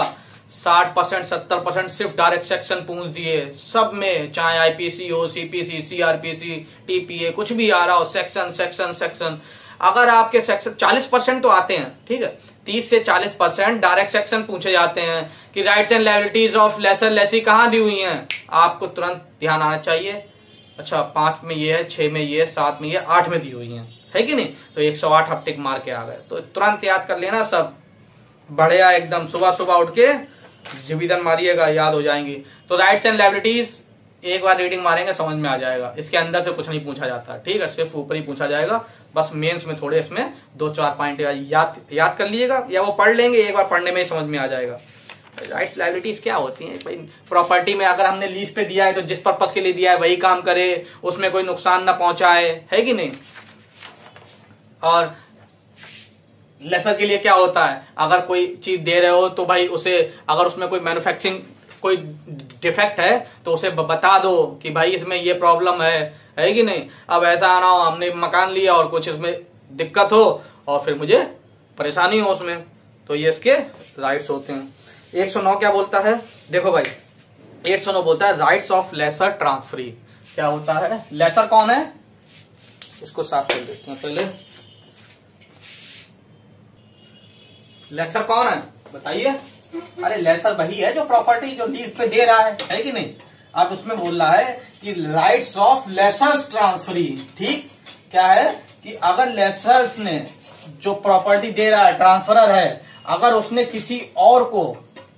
[SPEAKER 1] 60 परसेंट सत्तर परसेंट सिर्फ डायरेक्ट सेक्शन पूछ दिए सब में चाहे आईपीसी हो सीपीसी सीआरपीसी टीपीए कुछ भी आ रहा हो सेक्शन सेक्शन सेक्शन अगर आपके सेक्शन 40 परसेंट तो आते हैं ठीक है तीस से चालीस परसेंट डायरेक्ट सेक्शन पूछे जाते हैं कि rights and liabilities of lessor lessee कहाँ दी हुई हैं आपको तुरंत ध्यान आना चाहिए अच्छा पांच में ये है छह में ये है सात में ये आठ में दी हुई है है कि नहीं तो एक सौ आठ हफ्टिक मार के आ गए तो तुरंत याद कर लेना सब बढ़िया एकदम सुबह सुबह उठ के जीविदन मारिएगा याद हो जाएंगी तो राइट्स एंड लाइबिलिटीज एक बार रीडिंग मारेंगे समझ में आ जाएगा इसके अंदर से कुछ नहीं पूछा जाता ठीक है सिर्फ ऊपर ही पूछा जाएगा बस मेंस में थोड़े इसमें दो चार पॉइंट याद याद कर लीजिएगा या वो पढ़ लेंगे एक बार पढ़ने में ही समझ में आ जाएगा राइट्स लाइबिलिटीज क्या होती है भाई प्रॉपर्टी में अगर हमने लीज पे दिया है तो जिस पर्पज के लिए दिया है वही काम करे उसमें कोई नुकसान ना पहुंचाए है कि नहीं और लेसर के लिए क्या होता है अगर कोई चीज दे रहे हो तो भाई उसे अगर उसमें कोई मैन्युफैक्चरिंग कोई डिफेक्ट है तो उसे बता दो कि भाई इसमें ये प्रॉब्लम है है कि नहीं अब ऐसा रहा हो हमने मकान लिया और कुछ इसमें दिक्कत हो और फिर मुझे परेशानी हो उसमें तो ये इसके राइट्स होते हैं 109 क्या बोलता है देखो भाई 109 बोलता है राइट्स ऑफ लेसर ट्रांसफ्री क्या होता है लेसर कौन है इसको साफ कर देते हैं पहले लेसर कौन है बताइए अरे लेसर वही है जो प्रॉपर्टी जो लीज पे दे रहा है है कि नहीं अब उसमें बोल रहा है कि राइट्स ऑफ लेसर्स ट्रांसफरी ठीक क्या है कि अगर लेसर्स ने जो प्रॉपर्टी दे रहा है ट्रांसफरर है अगर उसने किसी और को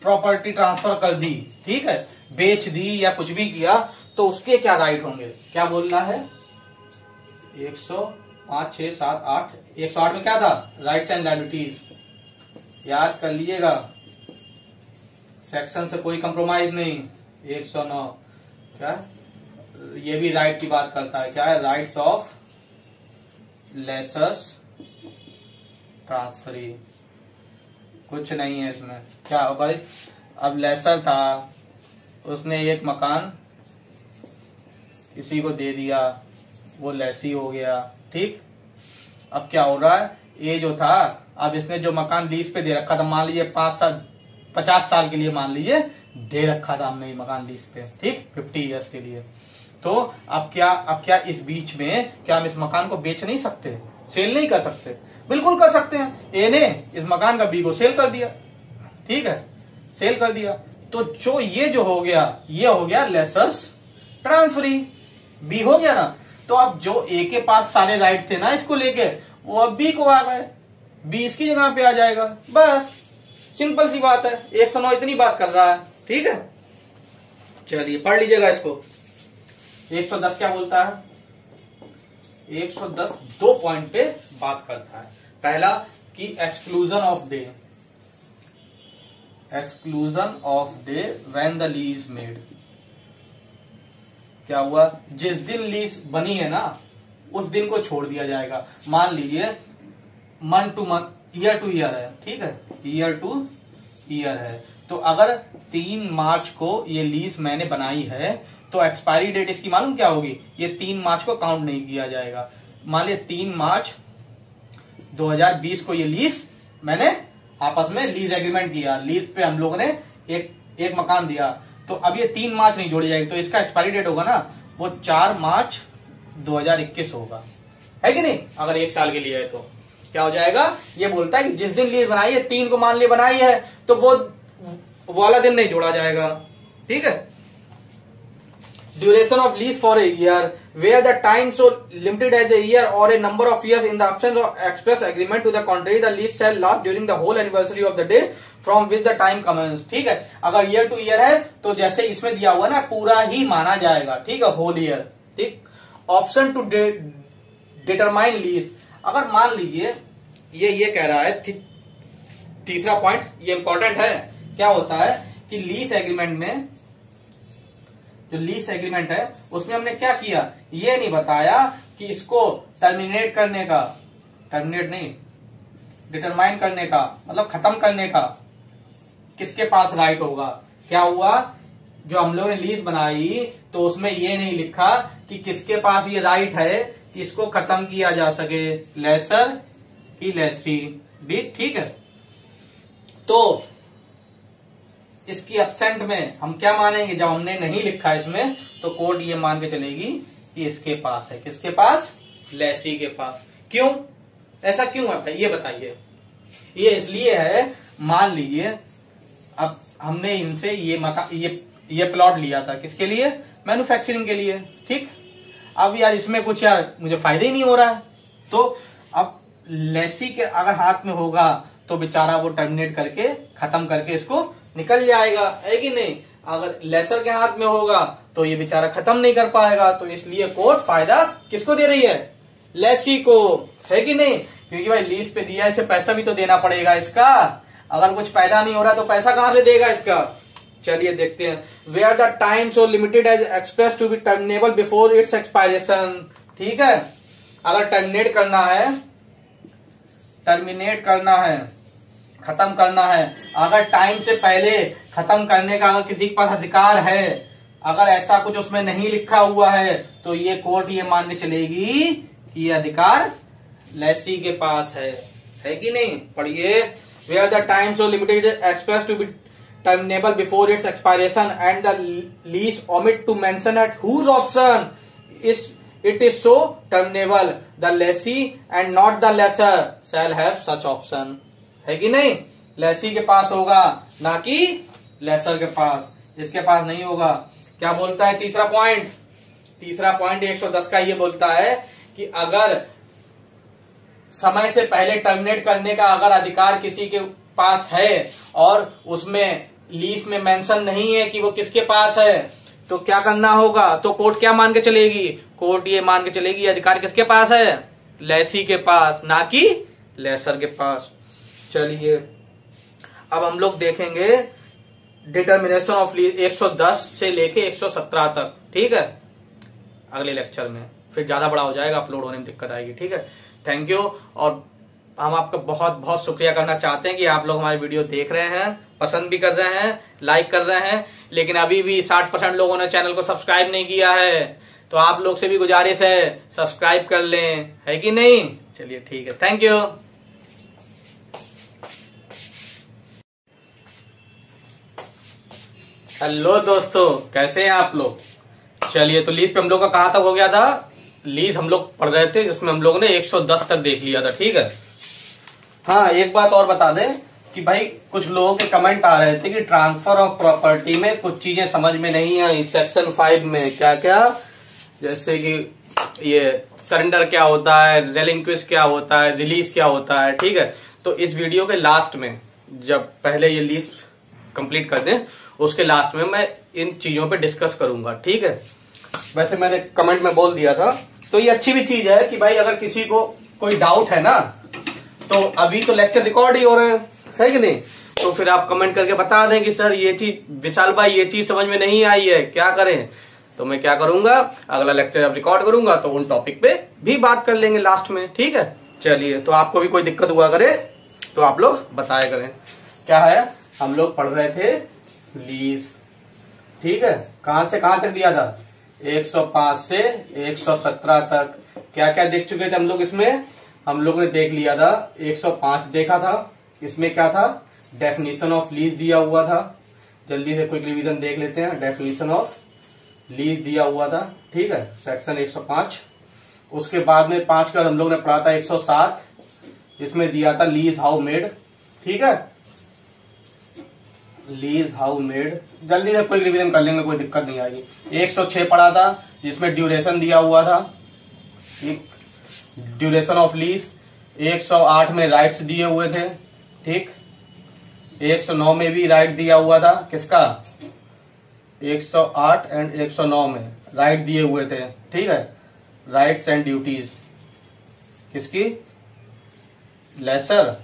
[SPEAKER 1] प्रॉपर्टी ट्रांसफर कर दी ठीक है बेच दी या कुछ भी किया तो उसके क्या राइट होंगे क्या बोल रहा है एक सौ पांच छह सात आठ एक सौ आठ में क्या था राइट्स एंड लाइबिलिटीज याद कर लीजिएगा सेक्शन से कोई कंप्रोमाइज नहीं एक सौ नौ क्या ये भी राइट की बात करता है क्या है राइट्स ऑफ लेसस ट्रांसफरी कुछ नहीं है इसमें क्या हो भाई अब लेसर था उसने एक मकान किसी को दे दिया वो लेसी हो गया ठीक अब क्या हो रहा है ये जो था अब इसने जो मकान लीज पे दे रखा था मान लीजिए पांच सात पचास साल के लिए मान लीजिए दे रखा था हमने मकान लीज पे ठीक फिफ्टी ईयर्स के लिए तो अब क्या अब क्या इस बीच में क्या हम इस मकान को बेच नहीं सकते सेल नहीं कर सकते बिल्कुल कर सकते हैं ए ने इस मकान का बी को सेल कर दिया ठीक है सेल कर दिया तो जो ये जो हो गया ये हो गया लेसर्स ट्रांसफरी बी हो गया ना तो अब जो ए के पास सारे राइट थे ना इसको लेके वो अब बी को आ गए बी इसकी जगह पे आ जाएगा बस सिंपल सी बात है एक सौ नौ इतनी बात कर रहा है ठीक है चलिए पढ़ लीजिएगा इसको 110 क्या बोलता है 110 दो पॉइंट पे बात करता है पहला कि exclusion of day exclusion of day when the lease made क्या हुआ जिस दिन लीज बनी है ना उस दिन को छोड़ दिया जाएगा मान लीजिए month to month year to year है ठीक है ईयर टू ईयर है तो अगर तीन मार्च को ये लीज मैंने बनाई है तो एक्सपायरी डेट इसकी मालूम क्या होगी ये तीन मार्च को काउंट नहीं किया जाएगा मान लिया तीन मार्च 2020 को ये लीज मैंने आपस में लीज एग्रीमेंट किया लीज पे हम लोग ने एक एक मकान दिया तो अब ये तीन मार्च नहीं जोड़ी जाएगी तो इसका एक्सपायरी डेट होगा ना वो चार मार्च 2021 होगा है कि नहीं अगर एक साल के लिए है तो क्या हो जाएगा ये बोलता है जिस दिन लीज बनाई है तीन को मान ली बनाई है तो वो वाला दिन नहीं जोड़ा जाएगा ठीक है duration of lease for year year where the time so limited as year और a number of year in the of express agreement to the contrary the lease shall last during the whole anniversary of the day from with the time commences ठीक है अगर year to year है तो जैसे इसमें दिया हुआ ना पूरा ही माना जाएगा ठीक है होल ईयर ठीक ऑप्शन टू डिटरमाइन लीज अगर मान लीजिए ये ये कह रहा है तीसरा पॉइंट ये इंपॉर्टेंट है क्या होता है कि लीस एग्रीमेंट में जो लीस एग्रीमेंट है उसमें हमने क्या किया ये नहीं बताया कि इसको टर्मिनेट करने का टर्मिनेट नहीं डिटरमाइन करने का मतलब खत्म करने का किसके पास राइट होगा क्या हुआ जो हम लोग ने लीज बनाई तो उसमें ये नहीं लिखा कि किसके पास ये राइट है इसको खत्म किया जा सके लेसर की लेसी भी ठीक है तो इसकी एबसेंट में हम क्या मानेंगे जब हमने नहीं लिखा इसमें तो कोर्ट ये मान के चलेगी कि इसके पास है किसके पास लेसी के पास क्यों ऐसा क्यों है ये बताइए ये इसलिए है मान लीजिए अब हमने इनसे ये मका ये ये प्लॉट लिया था किसके लिए मैन्युफैक्चरिंग के लिए ठीक अब यार इसमें कुछ यार मुझे फायदा ही नहीं हो रहा है तो अब लेसी के अगर हाथ में होगा तो बेचारा वो टर्मिनेट करके खत्म करके इसको निकल जाएगा है कि नहीं अगर लेसर के हाथ में होगा तो ये बेचारा खत्म नहीं कर पाएगा तो इसलिए कोर्ट फायदा किसको दे रही है लेसी को है कि नहीं क्योंकि भाई लीज पे दिया इसे पैसा भी तो देना पड़ेगा इसका अगर कुछ पैदा नहीं हो रहा तो पैसा कहां से देगा इसका चलिए देखते हैं where the time so limited as express to be terminable before its expiration ठीक है अगर टर्मिनेट करना है टर्मिनेट करना है खत्म करना है अगर टाइम से पहले खत्म करने का अगर किसी के पास अधिकार है अगर ऐसा कुछ उसमें नहीं लिखा हुआ है तो ये कोर्ट ये मान के चलेगी कि ये अधिकार लेसी के पास है है कि नहीं पढ़िए are the time so limited express to be terminable before its expiration and the lease omit to mention at whose option is it is so terminable the lessee and not the lesser shall have such option है कि नहीं लेसी के पास होगा ना कि laser के पास इसके पास नहीं होगा क्या बोलता है तीसरा पॉइंट तीसरा पॉइंट 110 का ये बोलता है कि अगर समय से पहले टर्मिनेट करने का अगर अधिकार किसी के पास है और उसमें लीज में मेंशन नहीं है कि वो किसके पास है तो क्या करना होगा तो कोर्ट क्या मान के चलेगी कोर्ट ये मान के चलेगी अधिकार किसके पास है लेसी के पास ना कि लेसर के पास चलिए अब हम लोग देखेंगे डिटर्मिनेशन ऑफ लीज 110 से लेके 117 तक ठीक है अगले लेक्चर में फिर ज्यादा बड़ा हो जाएगा अपलोड होने में दिक्कत आएगी ठीक है थैंक यू और हम आपका बहुत बहुत शुक्रिया करना चाहते हैं कि आप लोग हमारी वीडियो देख रहे हैं पसंद भी कर रहे हैं लाइक कर रहे हैं लेकिन अभी भी साठ परसेंट लोगों ने चैनल को सब्सक्राइब नहीं किया है तो आप लोग से भी गुजारिश है सब्सक्राइब कर लें है कि नहीं चलिए ठीक है थैंक यू हेलो दोस्तों कैसे हैं आप लोग चलिए तो लीज पे हम लोग का कहा तक हो गया था लीज हम लोग पढ़ रहे थे जिसमें हम लोग ने 110 तक देख लिया था ठीक है हाँ एक बात और बता दें कि भाई कुछ लोगों के कमेंट आ रहे थे कि ट्रांसफर ऑफ प्रॉपर्टी में कुछ चीजें समझ में नहीं आई सेक्शन फाइव में क्या क्या जैसे कि ये सरेंडर क्या होता है रेलिंक्विश क्या होता है रिलीज क्या होता है ठीक है तो इस वीडियो के लास्ट में जब पहले ये लिस्ट कंप्लीट कर दें उसके लास्ट में मैं इन चीजों पे डिस्कस करूंगा ठीक है वैसे मैंने कमेंट में बोल दिया था तो ये अच्छी भी चीज है कि भाई अगर किसी को कोई डाउट है ना तो अभी तो लेक्चर रिकॉर्ड ही हो रहे हैं है कि नहीं तो फिर आप कमेंट करके बता दें कि सर ये चीज विशाल भाई ये चीज समझ में नहीं आई है क्या करें तो मैं क्या करूंगा अगला लेक्चर अब रिकॉर्ड करूंगा तो उन टॉपिक पे भी बात कर लेंगे लास्ट में ठीक है चलिए तो आपको भी कोई दिक्कत हुआ करे तो आप लोग बताया करें क्या है हम लोग पढ़ रहे थे लीज ठीक है कहां से कहां तक दिया था 105 से 117 तक क्या क्या देख चुके थे हम लोग इसमें हम लोग ने देख लिया था 105 देखा था इसमें क्या था डेफिनेशन ऑफ लीज दिया हुआ था जल्दी से क्विक रिवीजन देख लेते हैं डेफिनेशन ऑफ लीज दिया हुआ था ठीक है सेक्शन 105 उसके बाद में पांच का हम लोग ने पढ़ा था 107 इसमें दिया था लीज हाउ मेड ठीक है लीज हाउ मेड जल्दी से कोई रिविजन कर लेंगे कोई दिक्कत नहीं आएगी 106 पढ़ा था जिसमें ड्यूरेशन दिया हुआ था ड्यूरेशन ऑफ लीज 108 में राइट्स दिए हुए थे ठीक 109 में भी राइट दिया हुआ था किसका 108 एंड 109 में राइट दिए हुए थे ठीक है राइट्स एंड ड्यूटीज किसकी लेसर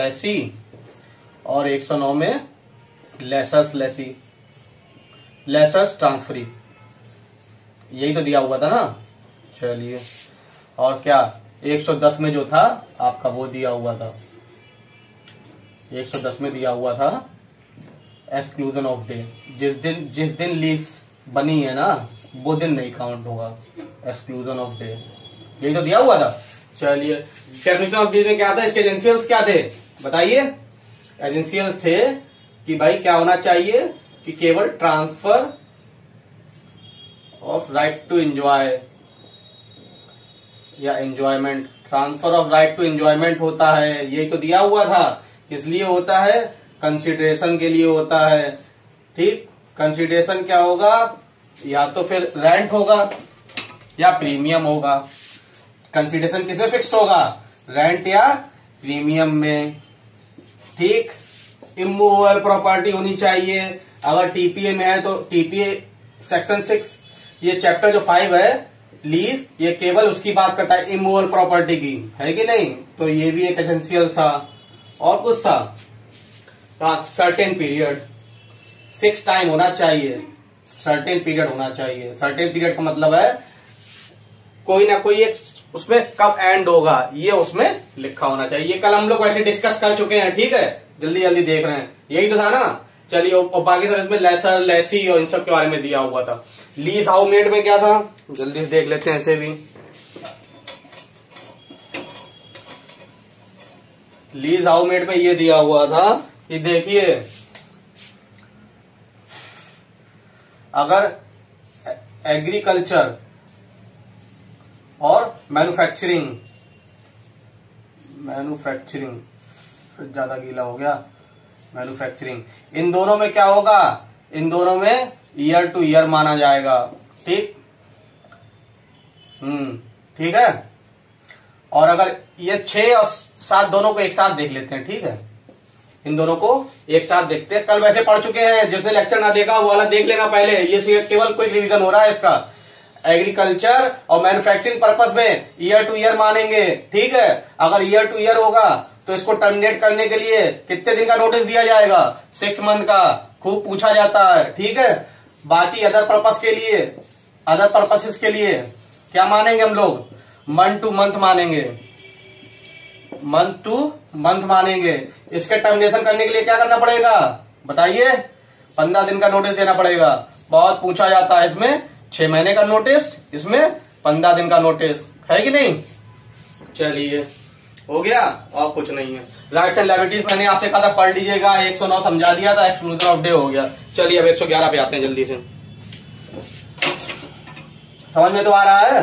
[SPEAKER 1] लेसी और 109 में लेसस लेसी लेसस ट्रांसफरी यही तो दिया हुआ था ना चलिए और क्या 110 में जो था आपका वो दिया हुआ था 110 में दिया हुआ था एक्सक्लूजन ऑफ डे जिस दिन जिस दिन लीज बनी है ना वो दिन नहीं काउंट होगा एक्सक्लूजन ऑफ डे यही तो दिया हुआ था चलिए डेफिनेशन ऑफ डीज में क्या था इसके एजेंसियल्स क्या थे बताइए एजेंसियल्स थे कि भाई क्या होना चाहिए कि केवल transfer of right to enjoy या enjoyment transfer of right to enjoyment होता है यही तो दिया हुआ था किस लिए होता है कंसिडरेशन के लिए होता है ठीक कंसिडरेशन क्या होगा या तो फिर रेंट होगा या प्रीमियम होगा कंसिडरेशन किसे फिक्स होगा रेंट या प्रीमियम में ठीक इमूवेबल प्रॉपर्टी होनी चाहिए अगर टीपीए में है तो टीपीए सेक्शन सिक्स ये चैप्टर जो फाइव है लीज ये केवल उसकी बात करता है इमूवेबल प्रॉपर्टी की है कि नहीं तो ये भी एक एजेंसियल था और कुछ था हाँ सर्टेन पीरियड फिक्स टाइम होना चाहिए सर्टेन पीरियड होना चाहिए सर्टेन पीरियड का मतलब है कोई ना कोई एक उसमें कब एंड होगा ये उसमें लिखा होना चाहिए ये कल हम लोग ऐसे डिस्कस कर चुके हैं ठीक है जल्दी जल्दी देख रहे हैं यही तो था ना चलिए और बाकी सर तो इसमें लेसर लेसी और इन सब के बारे में दिया हुआ था लीज हाउ मेड में क्या था जल्दी से देख लेते हैं ऐसे भी लीज हाउमेट में ये दिया हुआ था कि देखिए अगर एग्रीकल्चर और मैन्युफैक्चरिंग मैन्युफैक्चरिंग फिर ज्यादा गीला हो गया मैन्युफैक्चरिंग इन दोनों में क्या होगा इन दोनों में ईयर टू ईयर माना जाएगा ठीक हम्म ठीक है और अगर ये छह और साथ दोनों को एक साथ देख लेते हैं ठीक है इन दोनों को एक साथ देखते हैं कल वैसे पढ़ चुके हैं जिसने लेक्चर ना देखा वो वाला देख लेना पहले ये केवल कोई रिविजन हो रहा है इसका एग्रीकल्चर और मैन्युफैक्चरिंग पर्पज में ईयर टू ईयर मानेंगे ठीक है अगर ईयर टू ईयर होगा तो इसको टर्मिनेट करने के लिए कितने दिन का नोटिस दिया जाएगा सिक्स मंथ का खूब पूछा जाता है ठीक है बाकी अदर पर्पज के लिए अदर पर्पसेस के लिए क्या मानेंगे हम लोग मंथ टू मंथ मानेंगे मंथ टू मंथ मानेंगे इसके टर्मिनेशन करने के लिए क्या करना पड़ेगा बताइए पंद्रह दिन का नोटिस देना पड़ेगा बहुत पूछा जाता है इसमें छह महीने का नोटिस इसमें पंद्रह दिन का नोटिस है कि नहीं चलिए हो गया और कुछ नहीं है राइट एंड लाइबिलिटीज मैंने आपसे कहा था पढ़ लीजिएगा एक सौ नौ समझा दिया था एक्सक्लूजन ऑफ डे हो गया चलिए अब एक सौ ग्यारह पे आते हैं जल्दी से समझ में तो आ रहा है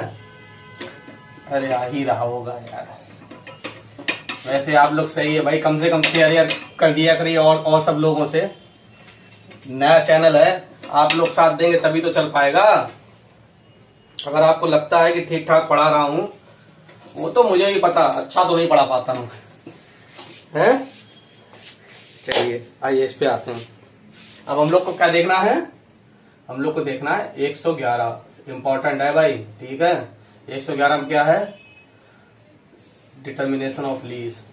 [SPEAKER 1] अरे आ ही रहा होगा यार वैसे आप लोग सही है भाई कम से कम शेयर कर दिया करिए और और सब लोगों से नया चैनल है आप लोग साथ देंगे तभी तो चल पाएगा अगर आपको लगता है कि ठीक ठाक पढ़ा रहा हूं वो तो मुझे भी पता अच्छा तो नहीं पढ़ा पाता हूं हैं चलिए आइए इस पे आते हैं अब हम लोग को क्या देखना है हम लोग को देखना है 111 इम्पोर्टेंट है भाई ठीक है 111 ग्यारह क्या है determination of lease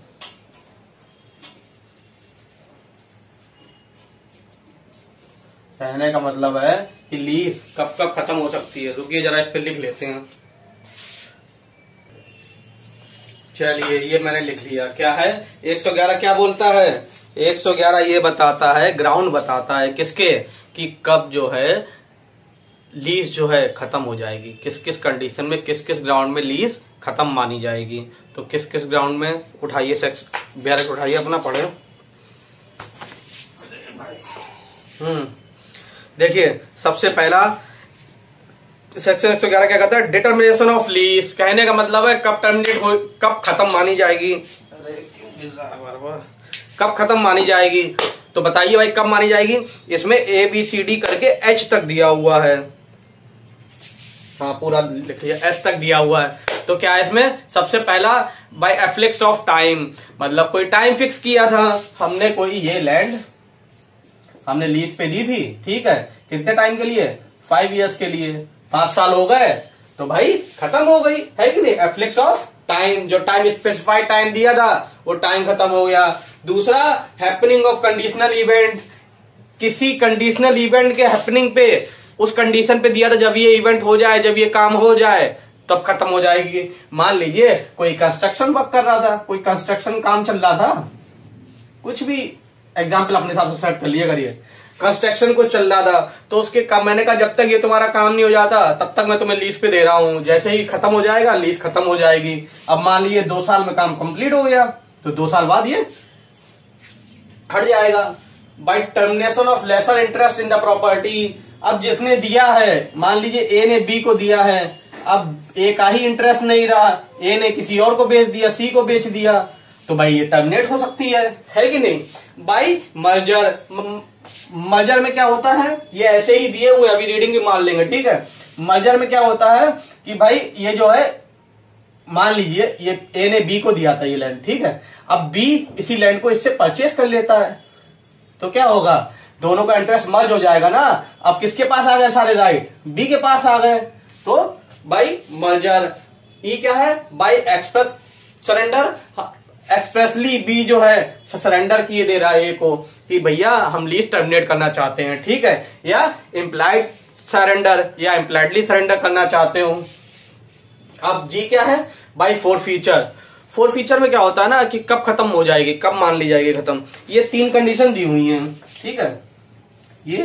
[SPEAKER 1] कहने का मतलब है कि लीज कब कब खत्म हो सकती है रुकिए जरा इस पर लिख लेते हैं चलिए ये मैंने लिख लिया क्या है 111 क्या बोलता है 111 ये बताता है ग्राउंड बताता है किसके कि कब जो है लीज जो है खत्म हो जाएगी किस किस कंडीशन में किस किस ग्राउंड में लीज खत्म मानी जाएगी तो किस किस ग्राउंड में उठाइए सेक्स बैरक उठाइए अपना पढ़े हम्म देखिए सबसे पहला सेक्शन एक सौ ग्यारह क्या कहता है डिटर्मिनेशन ऑफ लीज कहने का मतलब है कब टर्मिनेट हो कब खत्म मानी जाएगी कब खत्म मानी जाएगी तो बताइए भाई कब मानी जाएगी इसमें ए बी सी डी करके एच तक दिया हुआ है हाँ पूरा लिख लिया एस तक दिया हुआ है तो क्या है इसमें सबसे पहला बाय एफ्लिक्स ऑफ टाइम मतलब कोई टाइम फिक्स किया था हमने कोई ये लैंड हमने लीज पे दी थी ठीक है कितने टाइम के लिए फाइव इयर्स के लिए पांच साल हो गए तो भाई खत्म हो गई है कि नहीं एफ्लिक्स ऑफ टाइम जो टाइम स्पेसिफाइड टाइम दिया था वो टाइम खत्म हो गया दूसरा हैपनिंग ऑफ कंडीशनल इवेंट किसी कंडीशनल इवेंट के हैपनिंग पे उस कंडीशन पे दिया था जब ये इवेंट हो जाए जब ये काम हो जाए तब खत्म हो जाएगी मान लीजिए कोई कंस्ट्रक्शन वर्क कर रहा था कोई कंस्ट्रक्शन काम चल रहा था कुछ भी एग्जाम्पल अपने हिसाब से सेट कर लिया करिए कंस्ट्रक्शन को चल रहा था तो उसके काम मैंने कहा जब तक ये तुम्हारा काम नहीं हो जाता तब तक मैं तुम्हें लीज पे दे रहा हूं जैसे ही खत्म हो जाएगा लीज खत्म हो जाएगी अब मान लीजिए दो साल में काम कंप्लीट हो गया तो दो साल बाद ये हट जाएगा by termination of lessor interest in the property अब जिसने दिया है मान लीजिए ए ने बी को दिया है अब ए का ही इंटरेस्ट नहीं रहा ए ने किसी और को बेच दिया सी को बेच दिया तो भाई ये टर्मिनेट हो सकती है है कि नहीं भाई मर्जर मर्जर में क्या होता है ये ऐसे ही दिए हुए अभी रीडिंग भी मान लेंगे ठीक है मर्जर में क्या होता है कि भाई ये जो है मान लीजिए ये ए ने बी को दिया था ये लैंड ठीक है अब बी इसी लैंड को इससे परचेस कर लेता है तो क्या होगा दोनों का इंटरेस्ट मर्ज हो जाएगा ना अब किसके पास आ गए सारे राइट बी के पास आ गए तो बाई मर्जर ई क्या है by express surrender expressly B जो है सरेंडर किए दे रहा है ए को कि भैया हम लीज टर्मिनेट करना चाहते हैं ठीक है या इम्प्लाइड सरेंडर या इम्प्लाइडली सरेंडर करना चाहते हो अब जी क्या है by forfeiture forfeiture में क्या होता है ना कि कब खत्म हो जाएगी कब मान ली जाएगी खत्म ये तीन कंडीशन दी हुई हैं ठीक है ये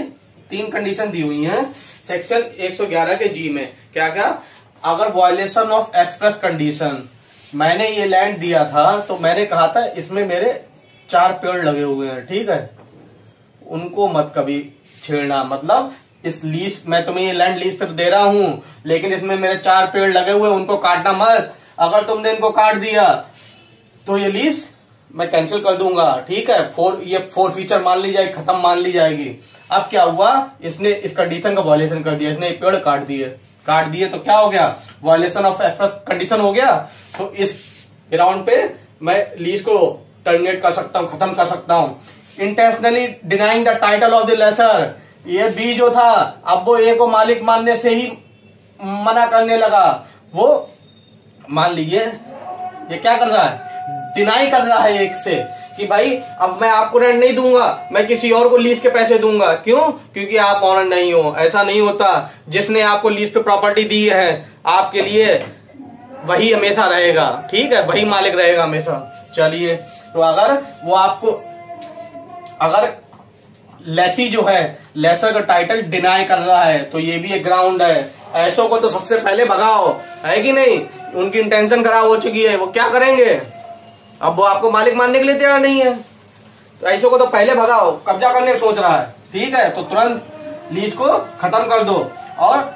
[SPEAKER 1] तीन कंडीशन दी हुई हैं सेक्शन 111 के जी में क्या क्या अगर वॉयलेशन ऑफ एक्सप्रेस कंडीशन मैंने ये लैंड दिया था तो मैंने कहा था इसमें मेरे चार पेड़ लगे हुए हैं ठीक है उनको मत कभी छेड़ना मतलब इस लीज मैं तुम्हें ये लैंड लीज पे तो दे रहा हूं लेकिन इसमें मेरे चार पेड़ लगे हुए उनको काटना मत अगर तुमने इनको काट दिया तो ये लीज मैं कैंसिल कर दूंगा ठीक है फोर ये फोर फीचर मान ली जाएगी खत्म मान ली जाएगी अब क्या हुआ इसने इस कंडीशन का वॉयलेशन कर दिया इसने पेड़ काट दिए काट दिए तो क्या हो गया वॉयलेशन ऑफ एक्सप्रेस कंडीशन हो गया तो इस ग्राउंड पे मैं लीज को टर्मिनेट कर सकता हूँ खत्म कर सकता हूँ intentionally denying the title of the lessor ये बी जो था अब वो ए को मालिक मानने से ही मना करने लगा वो मान लीजिए ये क्या कर रहा है डिनाई कर रहा है एक से कि भाई अब मैं आपको रेंट नहीं दूंगा मैं किसी और को लीज के पैसे दूंगा क्यों क्योंकि आप ऑनर नहीं हो ऐसा नहीं होता जिसने आपको लीज पे प्रॉपर्टी दी है आपके लिए वही हमेशा रहेगा ठीक है वही मालिक रहेगा हमेशा चलिए तो अगर वो आपको अगर लेसी जो है लेसर का टाइटल डिनाई कर रहा है तो ये भी एक ग्राउंड है ऐसो को तो सबसे पहले भगाओ है कि नहीं उनकी इंटेंशन खराब हो चुकी है वो क्या करेंगे अब वो आपको मालिक मानने के लिए तैयार नहीं है तो ऐसे को तो पहले भगाओ कब्जा करने सोच रहा है ठीक है तो तुरंत लीज को खत्म कर दो और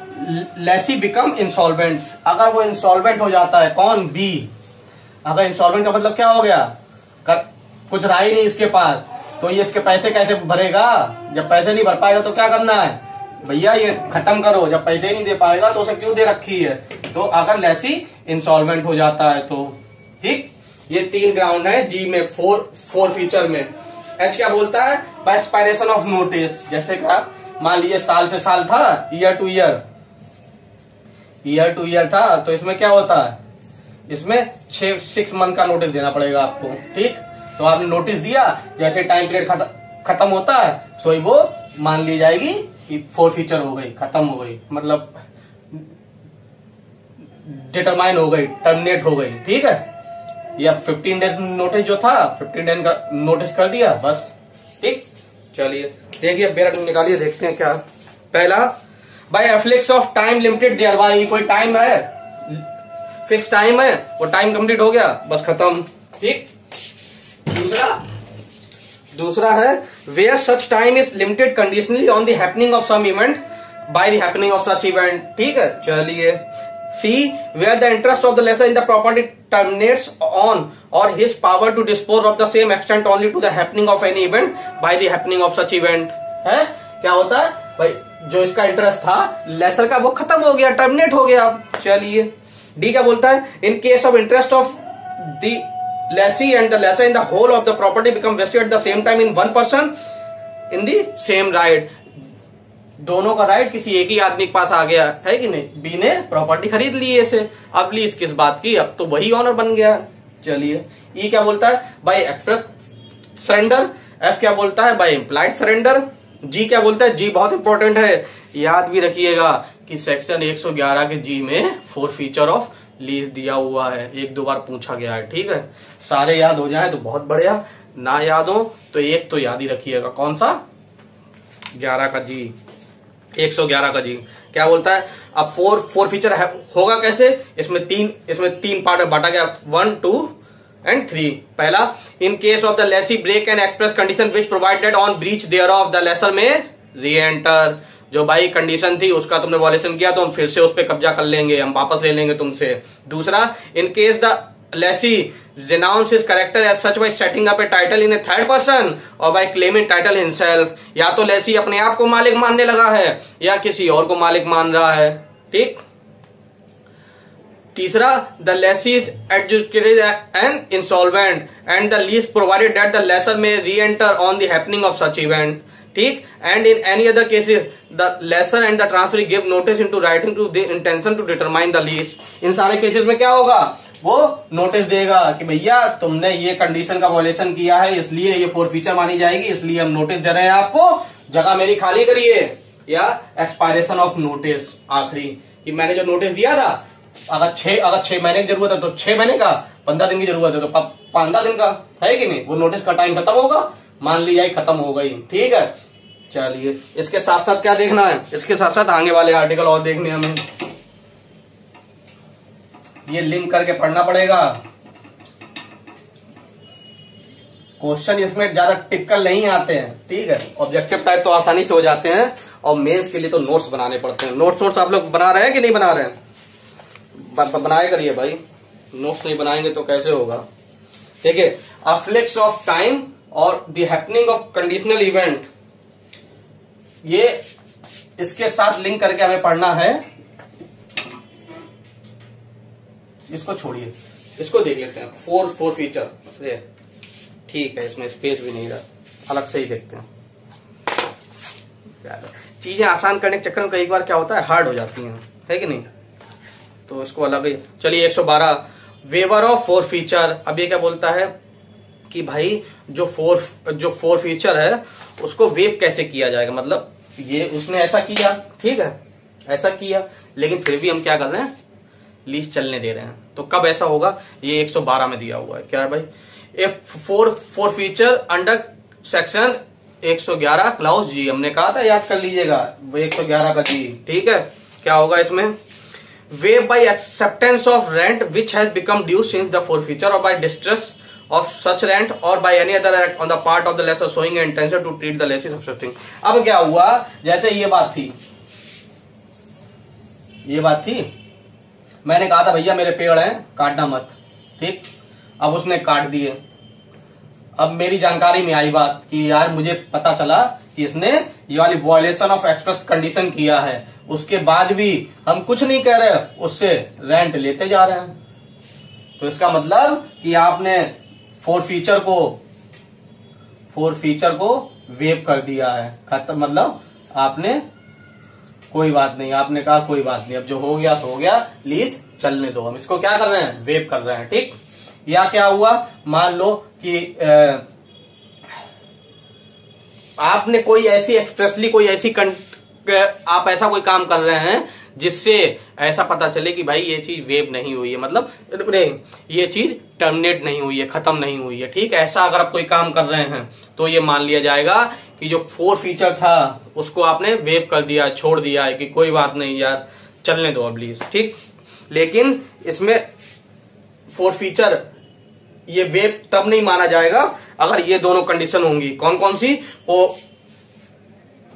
[SPEAKER 1] लेसी बिकम इंसॉल्वेंट अगर वो इंसॉल्वेंट हो जाता है कौन बी अगर इंसॉल्वेंट का मतलब क्या हो गया कर, कुछ रहा ही नहीं इसके पास तो ये इसके पैसे कैसे भरेगा जब पैसे नहीं भर पाएगा तो क्या करना है भैया ये खत्म करो जब पैसे नहीं दे पाएगा तो उसे क्यों दे रखी है तो अगर लेसी इंसॉल्वेंट हो जाता है तो ठीक ये तीन ग्राउंड है जी में फोर फोर फीचर में एच क्या बोलता है बाय एक्सपायरेशन ऑफ नोटिस जैसे क्या मान लीजिए साल से साल था year to year year to year था तो इसमें क्या होता है इसमें छह सिक्स मंथ का नोटिस देना पड़ेगा आपको ठीक तो आपने नोटिस दिया जैसे टाइम पीरियड खत्म होता है सो ही वो मान ली जाएगी कि फोर फीचर हो गई खत्म हो गई मतलब डिटरमाइन हो गई टर्मिनेट हो गई ठीक है या फिफ्टीन डेज नोटिस जो था फिफ्टीन डेज का नोटिस कर दिया बस ठीक चलिए देखिए अब बेरक निकालिए देखते हैं क्या पहला by efflux of time limited thereby कोई टाइम है फिक्स टाइम है वो टाइम कंप्लीट हो गया बस खत्म ठीक दूसरा दूसरा है where such time is limited conditionally on the happening of some event by the happening of such event ठीक है चलिए C where the interest of the lessor in the property terminates on और his power to dispose of the same extent only to the happening of any event by the happening of such event है क्या होता है भाई जो इसका interest था laser का वो खत्म हो गया टर्मिनेट हो गया चलिए डी क्या बोलता है in case of interest of the lessee and the lessor in the whole of the property become vested at the same time in one person in the same right दोनों का right किसी एक ही आदमी के पास आ गया है कि नहीं बी ने प्रॉपर्टी खरीद ली इसे अब लीज किस बात की अब तो वही ऑनर बन गया चलिए ई e क्या बोलता है बाई एक्सप्रेस सरेंडर एफ क्या बोलता है बाई इम्प्लाइड सरेंडर जी क्या बोलता है जी बहुत इंपॉर्टेंट है याद भी रखिएगा कि सेक्शन 111 के जी में फोर फीचर ऑफ लीज दिया हुआ है एक दो बार पूछा गया है ठीक है सारे याद हो जाए तो बहुत बढ़िया ना याद हो तो एक तो याद ही रखिएगा कौन सा ग्यारह का जी एक सौ ग्यारह का जी क्या बोलता है अब फोर फोर फीचर है, होगा कैसे इसमें तीन इसमें तीन पार्ट में बांटा गया वन टू एंड थ्री पहला in case of the lessee break and express condition which provided on breach thereof the lessor may री एंटर जो भाई कंडीशन थी उसका तुमने वॉलेशन किया तो हम फिर से उस पर कब्जा कर लेंगे हम वापस ले लेंगे तुमसे दूसरा in case the is character as such by setting up a title in a third person और by claiming title in self या तो लेसी अपने आप को मालिक मानने लगा है या किसी और को मालिक मान रहा है ठीक तीसरा the lessee is adjudicated and insolvent and the lease provided that the lessor may री enter on the happening of such event ठीक and in any other cases the lessor and the transfer give notice in to writing to the intention to determine the lease इन सारे cases में क्या होगा वो notice देगा कि भैया तुमने ये कंडीशन का वॉयलेशन किया है इसलिए ये फोर फीचर मानी जाएगी इसलिए हम नोटिस दे रहे हैं आपको जगह मेरी खाली करिए या एक्सपायरेशन ऑफ नोटिस आखिरी कि मैंने जो नोटिस दिया था अगर छह अगर छह महीने की जरूरत है तो छह महीने का पंद्रह दिन की जरूरत है तो पंद्रह दिन का है कि नहीं वो नोटिस का टाइम खत्म होगा मान ली जाए खत्म हो गई ठीक है चलिए इसके साथ साथ क्या देखना है इसके साथ साथ आगे वाले आर्टिकल और देखने हमें ये लिंक करके पढ़ना पड़ेगा क्वेश्चन इसमें ज्यादा टिक्कल नहीं आते हैं ठीक है ऑब्जेक्टिव टाइप तो आसानी से हो जाते हैं और मेंस के लिए तो नोट्स बनाने पड़ते हैं नोट्स नोट्स आप लोग बना रहे हैं कि नहीं बना रहे हैं बनाए करिए भाई नोट्स नहीं बनाएंगे तो कैसे होगा ठीक है अफ्लिक्स ऑफ टाइम और दैपनिंग ऑफ कंडीशनल इवेंट ये इसके साथ लिंक करके हमें पढ़ना है इसको छोड़िए इसको देख लेते हैं फोर फोर फीचर ठीक है इसमें स्पेस भी नहीं रहा अलग से ही देखते हैं चीजें आसान करने के चक्कर में कई बार क्या होता है हार्ड हो जाती हैं है कि नहीं तो इसको अलग ही चलिए 112 वेवर ऑफ फोर फीचर अब ये क्या बोलता है कि भाई जो फोर जो फोर फीचर है उसको वेव कैसे किया जाएगा मतलब ये उसने ऐसा किया ठीक है ऐसा किया लेकिन फिर भी हम क्या कर रहे हैं लीज चलने दे रहे हैं तो कब ऐसा होगा ये 112 में दिया हुआ है क्या है भाई F for forfeiture under section 111 clause G हमने कहा था याद कर लीजिएगा 111 का जी ठीक है क्या होगा इसमें वे by acceptance of rent which has become due since the forfeiture और by distress of such rent और by any other act on the part of the lessor showing intention to treat the of subsisting अब क्या हुआ जैसे ये बात थी ये बात थी मैंने कहा था भैया मेरे पेड़ हैं काटना मत ठीक अब उसने काट दिए अब मेरी जानकारी में आई बात कि यार मुझे पता चला कि इसने ये वाली वॉयलेशन ऑफ एक्सप्रेस कंडीशन किया है उसके बाद भी हम कुछ नहीं कह रहे उससे रेंट लेते जा रहे हैं तो इसका मतलब कि आपने फोर फीचर को फोर फीचर को वेव कर दिया है मतलब आपने कोई बात नहीं आपने कहा कोई बात नहीं अब जो हो गया तो हो गया प्लीज चलने दो हम इसको क्या कर रहे हैं वेब कर रहे हैं ठीक या क्या हुआ मान लो कि आ, आपने कोई ऐसी एक्सप्रेसली कोई ऐसी कंट आप ऐसा कोई काम कर रहे हैं जिससे ऐसा पता चले कि भाई ये चीज वेब नहीं हुई है मतलब ये चीज टर्मिनेट नहीं हुई है खत्म नहीं हुई है ठीक ऐसा अगर आप कोई काम कर रहे हैं तो ये मान लिया जाएगा कि जो फोर फीचर था उसको आपने वेब कर दिया छोड़ दिया है कि कोई बात नहीं यार चलने दो अब प्लीज ठीक लेकिन इसमें फोर फीचर ये वेब तब नहीं माना जाएगा अगर ये दोनों कंडीशन होंगी कौन कौन सी वो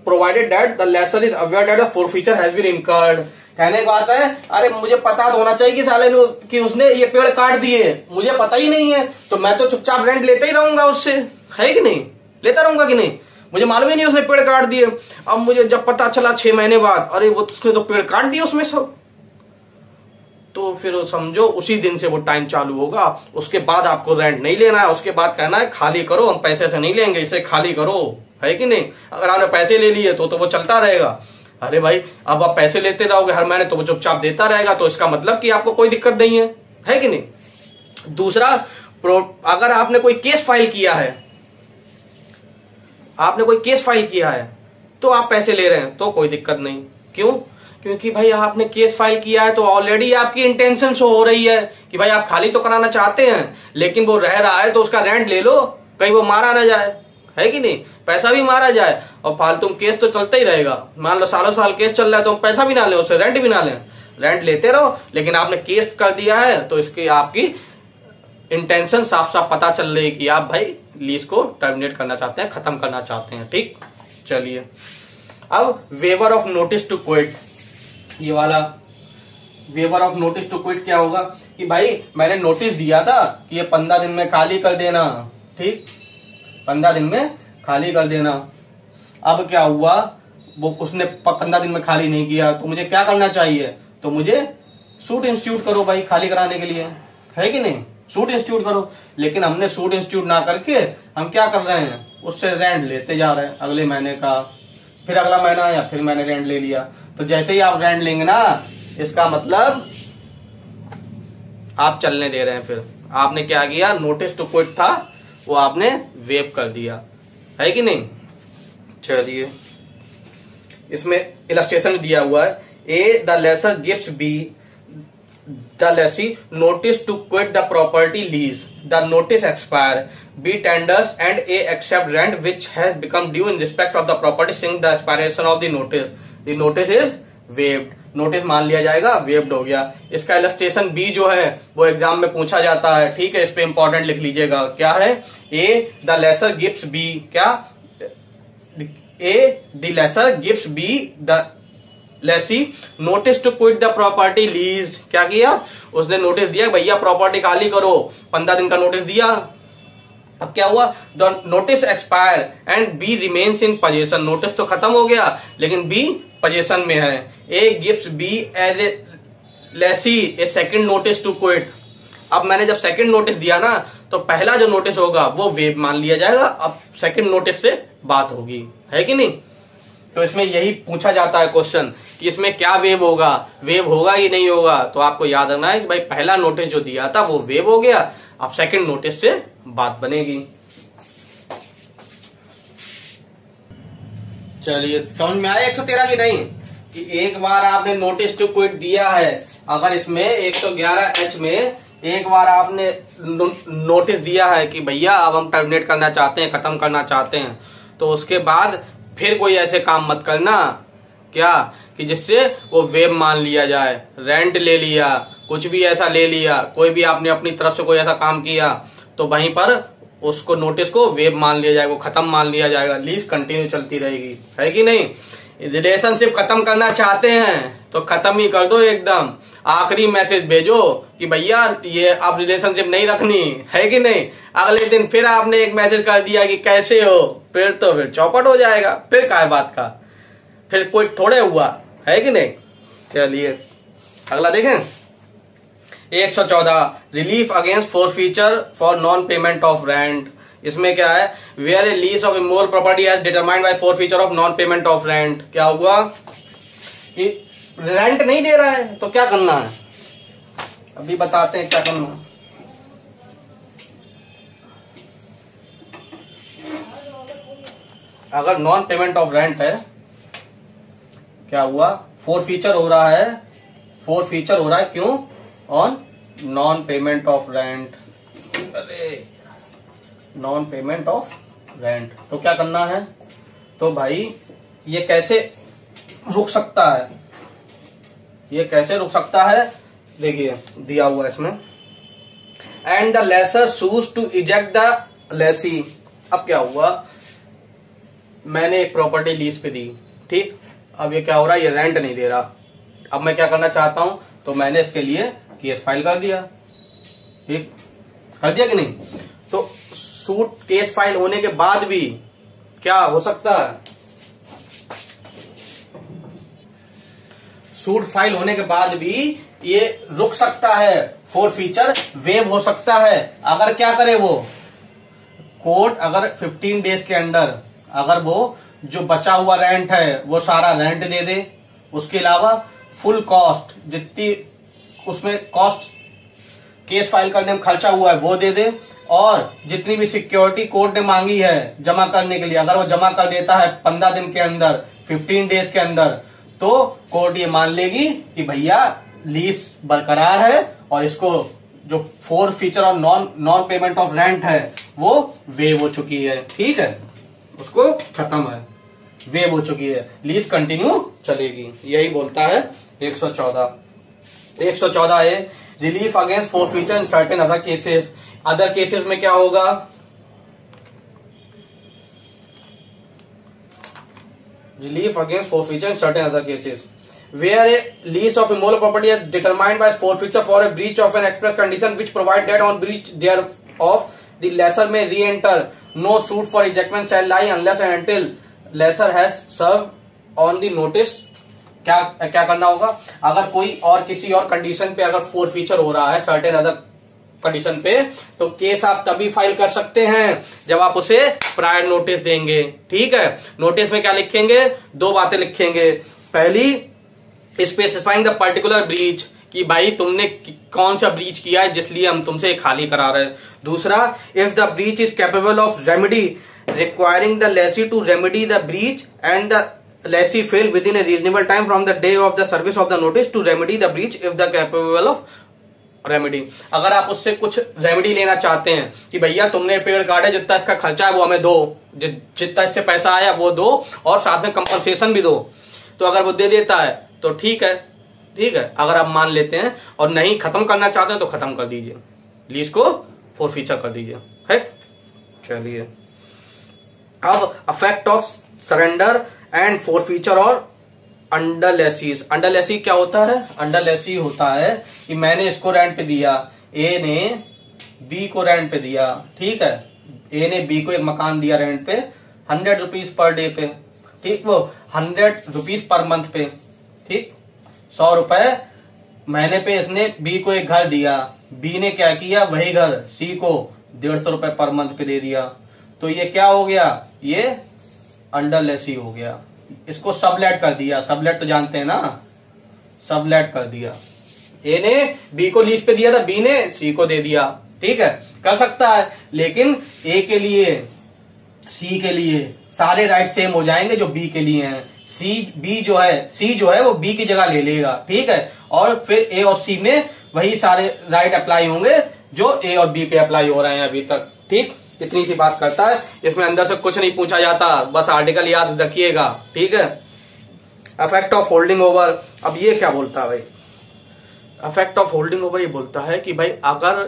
[SPEAKER 1] provided that the lessor is aware that the forfeiture has been incurred कहने की बात है अरे मुझे पता तो होना चाहिए कि साले ने कि उसने ये पेड़ काट दिए मुझे पता ही नहीं है तो मैं तो चुपचाप रेंट लेते ही रहूंगा उससे है कि नहीं लेता रहूंगा कि नहीं मुझे मालूम ही नहीं उसने पेड़ काट दिए अब मुझे जब पता चला छह महीने बाद अरे वो तो उसने तो पेड़ काट दिए उसमें सब तो फिर समझो उसी दिन से वो टाइम चालू होगा उसके बाद आपको रेंट नहीं लेना है उसके बाद कहना है खाली करो हम पैसे से नहीं लेंगे इसे खाली करो है कि नहीं अगर आपने पैसे ले लिए तो तो वो चलता रहेगा अरे भाई अब आप पैसे लेते रहोगे हर महीने तो वो चुपचाप देता रहेगा तो इसका मतलब कि आपको कोई दिक्कत नहीं है है कि नहीं दूसरा अगर आपने कोई केस फाइल किया है आपने कोई केस फाइल किया है तो आप पैसे ले रहे हैं तो कोई दिक्कत नहीं क्यों क्योंकि भाई आपने केस फाइल किया है तो ऑलरेडी आपकी इंटेंशन शो हो रही है कि भाई आप खाली तो कराना चाहते हैं लेकिन वो रह रहा है तो उसका रेंट ले लो कहीं वो मारा ना जाए है कि नहीं पैसा भी मारा जाए और फालतू केस तो चलता ही रहेगा मान लो सालों साल केस चल रहा है तो पैसा भी ना ले उससे रेंट भी ना ले रेंट लेते रहो लेकिन आपने केस कर दिया है तो इसकी आपकी इंटेंशन साफ साफ पता चल रही कि आप भाई लीज को टर्मिनेट करना चाहते हैं खत्म करना चाहते हैं ठीक चलिए अब waiver of notice to quit ये वाला waiver of notice to quit क्या होगा कि भाई मैंने नोटिस दिया था कि ये पंद्रह दिन में खाली कर देना ठीक पंद्रह दिन में खाली कर देना अब क्या हुआ वो उसने पंद्रह दिन में खाली नहीं किया तो मुझे क्या करना चाहिए तो मुझे सूट इंस्टीट्यूट करो भाई खाली कराने के लिए है कि नहीं सूट इंस्टीट्यूट करो लेकिन हमने सूट इंस्टीट्यूट ना करके हम क्या कर रहे हैं उससे रेंट लेते जा रहे हैं अगले महीने का फिर अगला महीना आया फिर मैंने रेंट ले लिया तो जैसे ही आप रेंट लेंगे ना इसका मतलब आप चलने दे रहे हैं फिर आपने क्या किया नोटिस टू क्विट था वो आपने वेब कर दिया है कि नहीं चलिए इसमें इलास्ट्रेशन दिया हुआ है A the lessor gift B the lessee notice to quit the property lease the notice expire B tenders and A accept rent which has become due in respect of the property since the expiration of the notice the notice is waived notice मान लिया जाएगा webbed हो गया इसका illustration B जो है वो exam में पूछा जाता है ठीक है इस पे इंपॉर्टेंट लिख लीजिएगा क्या है A the lessor gift B क्या A the lessor gift B the lessee notice to quit the property lease क्या किया उसने नोटिस दिया भैया प्रॉपर्टी खाली करो पंद्रह दिन का नोटिस दिया अब क्या हुआ the notice expire and B remains in possession notice तो खत्म हो गया लेकिन बी पजेशन में है A gift B as a lessee a second notice to quit अब मैंने जब सेकंड नोटिस दिया ना तो पहला जो नोटिस होगा वो वेब मान लिया जाएगा अब सेकंड नोटिस से बात होगी है कि नहीं तो इसमें यही पूछा जाता है क्वेश्चन कि इसमें क्या वेव होगा वेव होगा कि नहीं होगा तो आपको याद रखना है कि भाई पहला नोटिस जो दिया था वो वेव हो गया अब सेकंड नोटिस से बात बनेगी चलिए समझ में आया एक सौ तेरह की नहीं कि एक बार आपने नोटिस जो क्विट दिया है अगर इसमें एक सौ ग्यारह एच में एक बार आपने नोटिस दिया है कि भैया अब हम टर्मिनेट करना चाहते हैं खत्म करना चाहते हैं तो उसके बाद फिर कोई ऐसे काम मत करना क्या कि जिससे वो वेब मान लिया जाए रेंट ले लिया कुछ भी ऐसा ले लिया कोई भी आपने अपनी तरफ से कोई ऐसा काम किया तो वहीं पर उसको नोटिस को वेब मान लिया जाएगा खत्म मान लिया जाएगा लीज कंटिन्यू चलती रहेगी है कि नहीं रिलेशनशिप खत्म करना चाहते हैं तो खत्म ही कर दो एकदम आखिरी मैसेज भेजो कि भैया ये आप रिलेशनशिप नहीं रखनी है कि नहीं अगले दिन फिर आपने एक मैसेज कर दिया कि कैसे हो फिर तो फिर चौपट हो जाएगा फिर का है बात का फिर कोई थोड़े हुआ है कि नहीं चलिए अगला देखें एक सौ चौदह relief against forfeiture for non payment of rent इसमें क्या है where a lease of immovable property as determined by forfeiture of non payment of rent क्या हुआ कि रेंट नहीं दे रहा है तो क्या करना है अभी बताते हैं क्या करना अगर नॉन पेमेंट ऑफ रेंट है क्या हुआ फोर फीचर हो रहा है फोर फीचर हो रहा है क्यों on non payment of rent अरे नॉन पेमेंट ऑफ रेंट तो क्या करना है तो भाई ये कैसे रुक सकता है ये कैसे रुक सकता है देखिए दिया हुआ इसमें and the lessor sues to eject the lessee अब क्या हुआ मैंने एक प्रॉपर्टी लीज पे दी ठीक अब ये क्या हो रहा है ये रेंट नहीं दे रहा अब मैं क्या करना चाहता हूं तो मैंने इसके लिए केस फाइल कर दिया ठीक कर दिया कि नहीं तो सूट केस फाइल होने के बाद भी क्या हो सकता है सूट फाइल होने के बाद भी ये रुक सकता है फोर फीचर वेव हो सकता है अगर क्या करे वो कोर्ट अगर 15 डेज के अंदर अगर वो जो बचा हुआ रेंट है वो सारा रेंट दे दे उसके अलावा फुल कॉस्ट जितनी उसमें कॉस्ट केस फाइल करने में खर्चा हुआ है वो दे दे और जितनी भी सिक्योरिटी कोर्ट ने मांगी है जमा करने के लिए अगर वो जमा कर देता है पंद्रह दिन के अंदर फिफ्टीन डेज के अंदर तो कोर्ट ये मान लेगी कि भैया लीज बरकरार है और इसको जो फोर फीचर और non non payment of rent है वो वेव हो चुकी है ठीक है उसको खत्म है वेव हो चुकी है लीज कंटिन्यू चलेगी यही बोलता है 114 114 A relief against forfeiture in certain other cases other cases में क्या होगा relief against forfeiture certain other cases where a lease of immovable property determined by forfeiture for a breach of an express condition which provide that on breach thereof the lessor may री enter no suit for ejectment shall lie unless and until lessor has serve on the notice क्या क्या करना होगा अगर कोई और किसी और कंडीशन पे अगर फोर फीचर हो रहा है सर्टेन अदर कंडीशन पे तो केस आप तभी फाइल कर सकते हैं जब आप उसे प्रायर नोटिस देंगे ठीक है नोटिस में क्या लिखेंगे दो बातें लिखेंगे पहली स्पेसिफाइंग द पर्टिकुलर ब्रीच कि भाई तुमने कौन सा ब्रीच किया है जिसलिए हम तुमसे खाली करा रहे हैं दूसरा if the breach is capable of remedy requiring the lessee to remedy the breach and the lessee fail within a reasonable time from the day of the service of the notice to remedy the breach if the capable of remedy अगर आप उससे कुछ remedy लेना चाहते हैं कि भैया तुमने पेड़ काटे जितना इसका खर्चा है वो हमें दो जि, जितना इससे पैसा आया वो दो और साथ में कंपनसेशन भी दो तो अगर वो दे देता है तो ठीक है ठीक है अगर आप मान लेते हैं और नहीं खत्म करना चाहते हैं तो खत्म कर दीजिए लीज को फोर फीचर कर दीजिए है चलिए अब effect of surrender and forfeiture और अंडरलेसीज अंडरलेसी क्या होता है अंडरलेसी होता है कि मैंने इसको रेंट पे दिया ए ने बी को रेंट पे दिया ठीक है ए ने बी को एक मकान दिया रेंट पे हंड्रेड रुपीज पर डे पे ठीक वो हंड्रेड रुपीज पर मंथ पे ठीक सौ रुपए महीने पे इसने बी को एक घर दिया बी ने क्या किया वही घर सी को डेढ़ सौ रुपए पर मंथ पे दे दिया तो ये क्या हो गया ये अंडरलेसी हो गया इसको सबलेट कर दिया सबलेट तो जानते हैं ना सबलेट कर दिया ए ने बी को लीज पे दिया था बी ने सी को दे दिया ठीक है कर सकता है लेकिन ए के लिए सी के लिए सारे राइट सेम हो जाएंगे जो बी के लिए हैं सी बी जो है सी जो है वो बी की जगह ले लेगा ठीक है और फिर ए और सी में वही सारे राइट अप्लाई होंगे जो ए और बी पे अप्लाई हो रहे हैं अभी तक ठीक इतनी सी बात करता है इसमें अंदर से कुछ नहीं पूछा जाता बस आर्टिकल याद रखिएगा ठीक है अफेक्ट ऑफ होल्डिंग ओवर अब ये क्या बोलता है भाई अफेक्ट ऑफ होल्डिंग ओवर ये बोलता है कि भाई अगर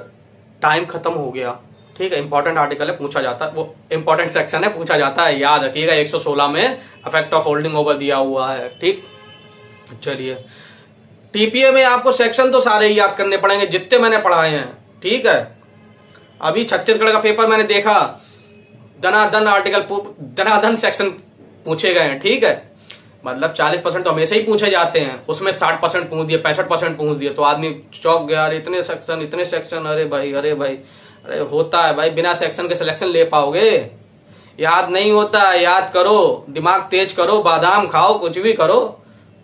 [SPEAKER 1] टाइम खत्म हो गया ठीक है इंपॉर्टेंट आर्टिकल है पूछा जाता है वो इंपॉर्टेंट सेक्शन है पूछा जाता है याद रखिएगा 116 में अफेक्ट ऑफ होल्डिंग ओवर दिया हुआ है ठीक चलिए टीपीए में आपको सेक्शन तो सारे ही याद करने पड़ेंगे जितने मैंने पढ़ाए हैं ठीक है अभी छत्तीसगढ़ का पेपर मैंने देखा धनाधन आर्टिकल धनाधन सेक्शन पूछे गए हैं ठीक है मतलब 40 परसेंट तो हमेशा ही पूछे जाते हैं उसमें 60 परसेंट पूछ दिए पैंसठ परसेंट पूछ दिए तो आदमी चौक गया अरे इतने सेक्शन इतने सेक्शन अरे भाई अरे भाई अरे होता है भाई बिना सेक्शन के सिलेक्शन ले पाओगे याद नहीं होता याद करो दिमाग तेज करो बादाम खाओ कुछ भी करो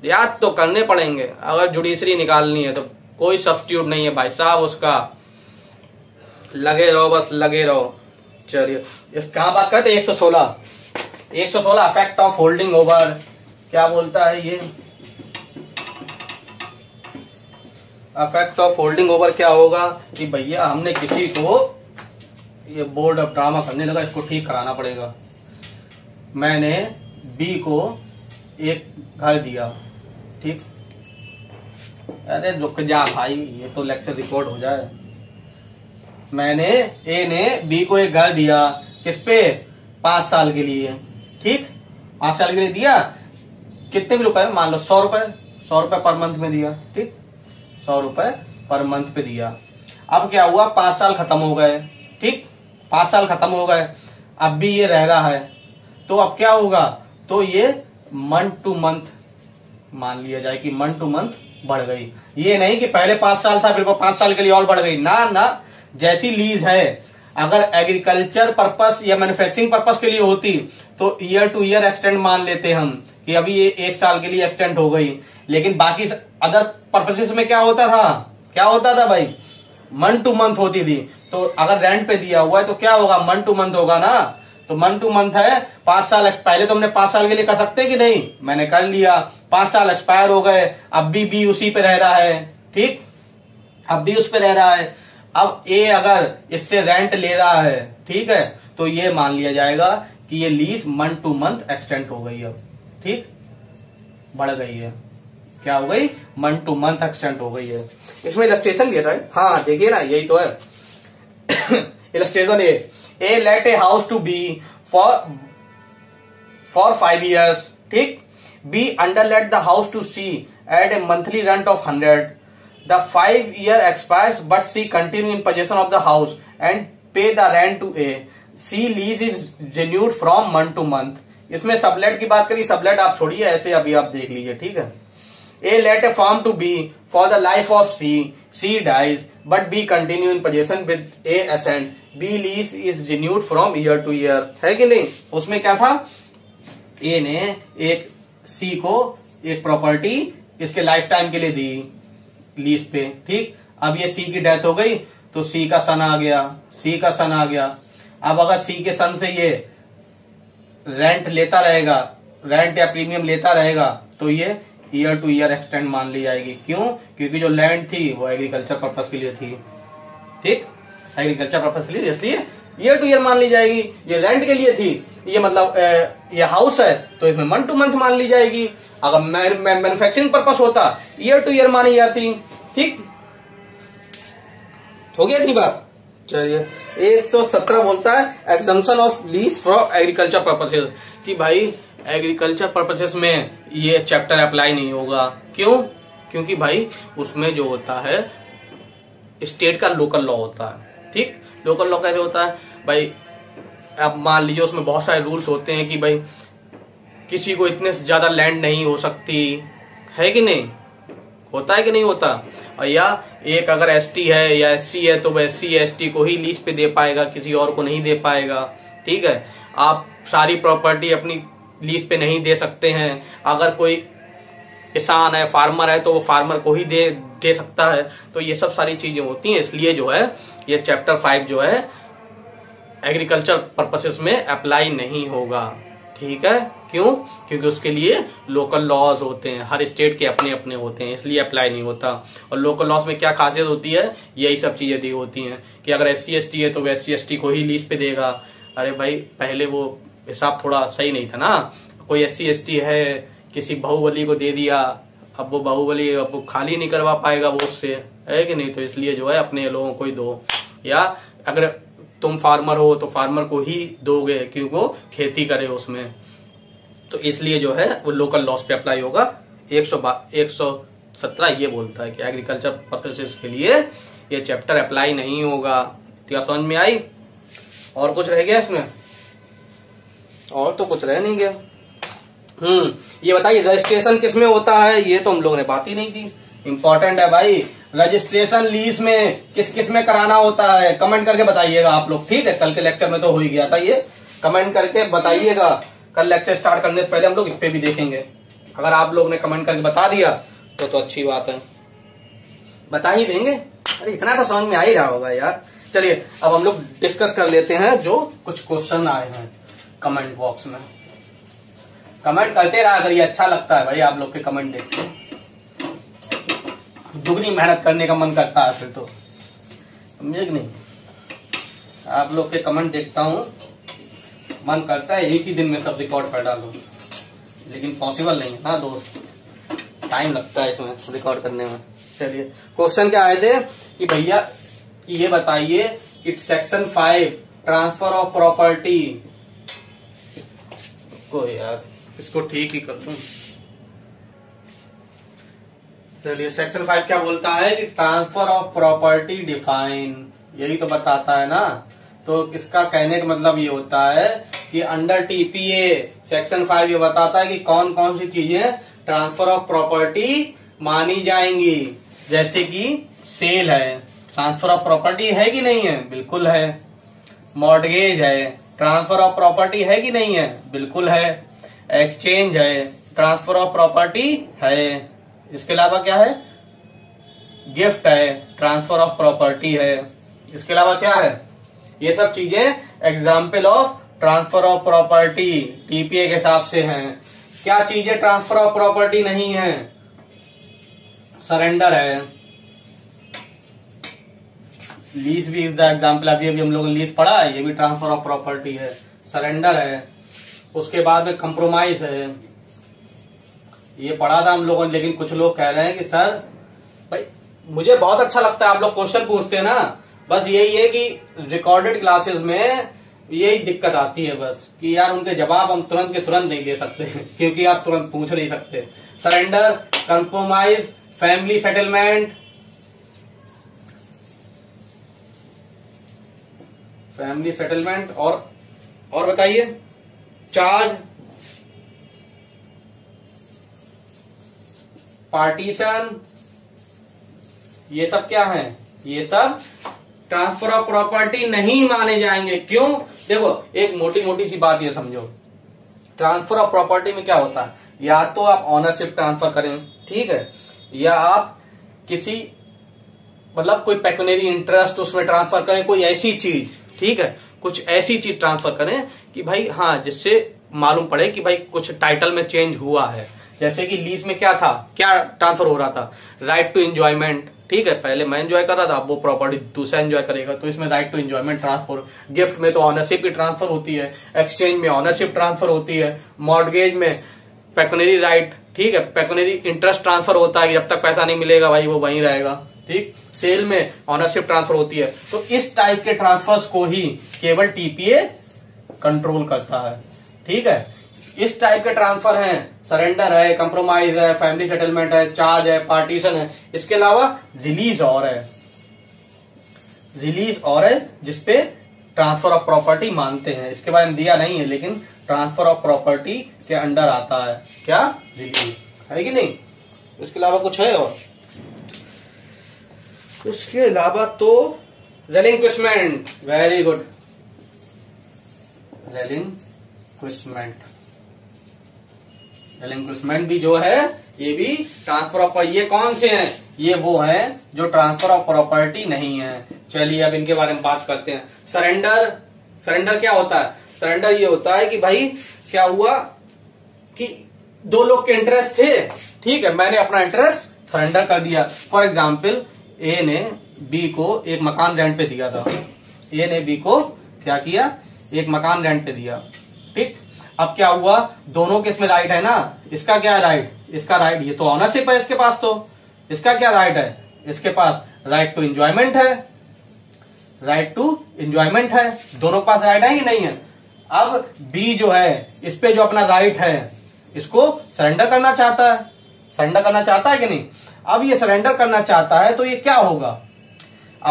[SPEAKER 1] याद तो करने पड़ेंगे अगर जुडिशरी निकालनी है तो कोई सब्सिट्यूट नहीं है भाई साहब उसका लगे रहो बस लगे रहो चलिए इस कहा बात करते एक सौ सोलह एक सौ सोलह अफेक्ट ऑफ होल्डिंग ओवर क्या बोलता है ये अफेक्ट ऑफ होल्डिंग ओवर क्या होगा कि भैया हमने किसी को ये बोर्ड ऑफ ड्रामा करने लगा इसको ठीक कराना पड़ेगा मैंने बी को एक घर दिया ठीक अरे रुक जा भाई ये तो लेक्चर रिकॉर्ड हो जाए मैंने ए ने बी को एक घर दिया किस पे पांच साल के लिए ठीक पांच साल के लिए दिया कितने भी रुपए मान लो सौ रुपए सौ रुपए पर मंथ में दिया ठीक सौ रुपए पर मंथ पे दिया अब क्या हुआ पांच साल खत्म हो गए ठीक पांच साल खत्म हो गए अब भी ये रह रहा है तो अब क्या होगा तो ये मंथ टू मंथ मान लिया जाए कि मंथ टू मंथ बढ़ गई ये नहीं कि पहले पांच साल था फिर वो पांच साल के लिए और बढ़ गई ना ना जैसी लीज है अगर एग्रीकल्चर पर्पस या मैन्युफैक्चरिंग पर्पस के लिए होती तो ईयर टू ईयर एक्सटेंड मान लेते हम कि अभी ये एक साल के लिए एक्सटेंड हो गई लेकिन बाकी अदर पर्पसेस में क्या होता था क्या होता था भाई मंथ टू मंथ होती थी तो अगर रेंट पे दिया हुआ है तो क्या होगा मंथ टू मंथ होगा ना तो मंथ टू मंथ है पांच साल पहले तो हमने पांच साल के लिए कर सकते कि नहीं मैंने कर लिया पांच साल एक्सपायर हो गए अब भी भी उसी पे रह रहा है ठीक अब भी उस पर रह रहा है अब ए अगर इससे रेंट ले रहा है ठीक है तो ये मान लिया जाएगा कि ये lease month to month extend हो गई अब ठीक बढ़ गई है क्या हो गई मंथ टू मंथ एक्सटेंड हो गई है इसमें इलस्ट्रेशन दे था हाँ देखिए ना यही तो है illustration A A let a house to B for for five years ठीक B underlet the house to C at a monthly rent of hundred the five year expires but C continue in possession of the house and pay the rent to A C lease is renewed from month to month इसमें sublet की बात करिए sublet आप छोड़िए ऐसे अभी आप देख लीजिए ठीक है A let a farm to B for the life of C C dies but B continue in possession with A assent B lease is renewed from year to year है कि नहीं उसमें क्या था ए ने एक सी को एक प्रॉपर्टी इसके लाइफ टाइम के लिए दी लीज पे ठीक अब ये सी की डेथ हो गई तो सी का सन आ गया सी का सन आ गया अब अगर सी के सन से ये रेंट लेता रहेगा रेंट या प्रीमियम लेता रहेगा तो ये ईयर टू ईयर एक्सटेंड मान ली जाएगी क्यों क्योंकि जो लैंड थी वो एग्रीकल्चर पर्पज के लिए थी ठीक एग्रीकल्चर पर्पज के लिए इसलिए ईयर टू ईयर मान ली जाएगी ये रेंट के लिए थी ये मतलब ए, ये हाउस है तो इसमें मंथ टू मंथ मान ली जाएगी अगर मैन्युफैक्चरिंग पर्पस होता ईयर टू ईयर मानी जाती ठीक हो गया इतनी बात चलिए एक सौ सत्रह बोलता है exemption of lease for agriculture purposes कि भाई एग्रीकल्चर पर्पसेस में ये चैप्टर अप्लाई नहीं होगा क्यों क्योंकि भाई उसमें जो होता है स्टेट का लोकल लॉ होता है ठीक लोकल लॉ कैसे होता है भाई आप मान लीजिए उसमें बहुत सारे रूल्स होते हैं कि भाई किसी को इतने से ज्यादा लैंड नहीं हो सकती है कि नहीं होता है कि नहीं होता और या एक अगर एस है या एस है तो वह एस एसटी को ही लीज पे दे पाएगा किसी और को नहीं दे पाएगा ठीक है आप सारी प्रॉपर्टी अपनी लीज पे नहीं दे सकते हैं अगर कोई किसान है फार्मर है तो वो फार्मर को ही दे दे सकता है तो ये सब सारी चीजें होती हैं इसलिए जो है ये चैप्टर फाइव जो है एग्रीकल्चर पर्पसेस में अप्लाई नहीं होगा ठीक है क्यों क्योंकि उसके लिए लोकल लॉज होते हैं हर स्टेट के अपने अपने होते हैं इसलिए अप्लाई नहीं होता और लोकल लॉज में क्या खासियत होती है यही सब चीजें दी होती हैं कि अगर एस सी है तो वो एस सी को ही लीज पे देगा अरे भाई पहले वो हिसाब थोड़ा सही नहीं था ना कोई एस सी है किसी बहुबली को दे दिया अब वो बाहुबली अब वो खाली नहीं करवा पाएगा वो उससे है कि नहीं तो इसलिए जो है अपने लोगों को ही दो या अगर तुम फार्मर हो तो फार्मर को ही दोगे क्योंकि वो खेती करे उसमें तो इसलिए जो है वो लोकल लॉस पे अप्लाई होगा एक सौ एक सौ सत्रह ये बोलता है कि एग्रीकल्चर पर्पसेस के लिए ये चैप्टर अप्लाई नहीं होगा क्या समझ में आई और कुछ रह गया इसमें और तो कुछ रह नहीं गया हम्म ये बताइए रजिस्ट्रेशन किस में होता है ये तो हम लोगों ने बात ही नहीं की इम्पोर्टेंट है भाई रजिस्ट्रेशन लीज में किस किस में कराना होता है कमेंट करके बताइएगा आप लोग ठीक है कल के लेक्चर में तो हो ही गया था ये कमेंट करके बताइएगा कल लेक्चर स्टार्ट करने से पहले हम लोग इस पे भी देखेंगे अगर आप लोग ने कमेंट करके बता दिया तो तो अच्छी बात है बता ही देंगे अरे इतना तो समझ में आ ही रहा होगा यार चलिए अब हम लोग डिस्कस कर लेते हैं जो कुछ क्वेश्चन आए हैं कमेंट बॉक्स में कमेंट करते रहा करिए अच्छा लगता है भाई आप लोग के कमेंट देख दुगनी मेहनत करने का मन करता है फिर तो समझे कि नहीं आप लोग के कमेंट देखता हूँ मन करता है एक ही दिन में सब रिकॉर्ड कर डालो लेकिन पॉसिबल नहीं है ना दोस्त टाइम लगता है इसमें रिकॉर्ड करने में चलिए क्वेश्चन क्या आए थे कि भैया कि ये बताइए कि section five transfer of property को यार इसको ठीक ही कर दू चलिए सेक्शन फाइव क्या बोलता है कि ट्रांसफर ऑफ प्रॉपर्टी डिफाइन यही तो बताता है ना तो इसका कहने का मतलब ये होता है कि अंडर टीपीए सेक्शन फाइव ये बताता है कि कौन कौन सी चीजें ट्रांसफर ऑफ प्रॉपर्टी मानी जाएंगी जैसे कि सेल है ट्रांसफर ऑफ प्रॉपर्टी है कि नहीं है बिल्कुल है मॉडगेज है ट्रांसफर ऑफ प्रॉपर्टी है कि नहीं है बिल्कुल है एक्सचेंज है ट्रांसफर ऑफ प्रॉपर्टी है इसके अलावा क्या है गिफ्ट है ट्रांसफर ऑफ प्रॉपर्टी है इसके अलावा क्या है ये सब चीजें example of transfer of property TPA के हिसाब से हैं क्या चीजें ट्रांसफर ऑफ प्रॉपर्टी नहीं है सरेंडर है लीज भी इज द एग्जाम्पल अभी अभी हम लोगों ने लीज पढ़ा है ये भी ट्रांसफर ऑफ प्रॉपर्टी है सरेंडर है उसके बाद में कंप्रोमाइज है ये पढ़ा था हम लोगों ने लेकिन कुछ लोग कह रहे हैं कि सर भाई मुझे बहुत अच्छा लगता है आप लोग क्वेश्चन पूछते हैं ना बस यही है कि रिकॉर्डेड क्लासेस में यही दिक्कत आती है बस कि यार उनके जवाब हम तुरंत के तुरंत नहीं दे सकते [LAUGHS] क्योंकि आप तुरंत पूछ नहीं सकते surrender compromise family settlement family settlement और और बताइए चार्ज पार्टीशन ये सब क्या है ये सब ट्रांसफर ऑफ प्रॉपर्टी नहीं माने जाएंगे क्यों देखो एक मोटी मोटी सी बात ये समझो ट्रांसफर ऑफ प्रॉपर्टी में क्या होता है या तो आप ऑनरशिप ट्रांसफर करें ठीक है या आप किसी मतलब कोई पेकुनरी इंटरेस्ट उसमें ट्रांसफर करें कोई ऐसी चीज ठीक है कुछ ऐसी चीज ट्रांसफर करें कि भाई हाँ जिससे मालूम पड़े कि भाई कुछ टाइटल में चेंज हुआ है जैसे कि लीज में क्या था क्या ट्रांसफर हो रहा था राइट टू एंजॉयमेंट ठीक है पहले मैं एंजॉय कर रहा था अब वो प्रॉपर्टी दूसरा एंजॉय करेगा तो इसमें right to enjoyment transfer gift में तो ऑनरशिप की ट्रांसफर होती है एक्सचेंज में ऑनरशिप ट्रांसफर होती है मॉडगेज में पेकोनेरी राइट ठीक है पेकोनेरी इंटरेस्ट ट्रांसफर होता है जब तक पैसा नहीं मिलेगा भाई वो वहीं रहेगा ठीक सेल में ऑनरशिप ट्रांसफर होती है तो इस टाइप के ट्रांसफर्स को ही केवल टीपीए कंट्रोल करता है ठीक है इस टाइप के ट्रांसफर हैं सरेंडर है कंप्रोमाइज है फैमिली सेटलमेंट है चार्ज है पार्टीशन है इसके अलावा रिलीज और है रिलीज और है जिसपे ट्रांसफर ऑफ प्रॉपर्टी मानते हैं इसके बारे में दिया नहीं है लेकिन ट्रांसफर ऑफ प्रॉपर्टी के अंडर आता है क्या रिलीज है कि नहीं इसके अलावा कुछ है और उसके अलावा तो रेलिंक्विशमेंट वेरी गुड रेलिंग रेलिंक्विशमेंट भी जो है ये भी ट्रांसफर ऑफ ये कौन से हैं ये वो हैं जो ट्रांसफर ऑफ प्रॉपर्टी नहीं है चलिए अब इनके बारे में बात करते हैं सरेंडर सरेंडर क्या होता है सरेंडर ये होता है कि भाई क्या हुआ कि दो लोग के इंटरेस्ट थे ठीक है मैंने अपना इंटरेस्ट सरेंडर कर दिया फॉर एग्जाम्पल ए ने बी को एक मकान रेंट पे दिया था ए ने बी को क्या किया एक मकान रेंट पे दिया ठीक अब क्या हुआ दोनों के इसमें राइट है ना इसका क्या राइट इसका राइट ये तो ऑनरशिप है इसके पास तो इसका क्या राइट है इसके पास राइट टू इंजॉयमेंट है राइट टू इंजॉयमेंट है दोनों के पास राइट है कि नहीं है अब बी जो है इस पे जो अपना राइट है इसको सरेंडर करना चाहता है सरेंडर करना चाहता है कि नहीं अब ये सरेंडर करना चाहता है तो ये क्या होगा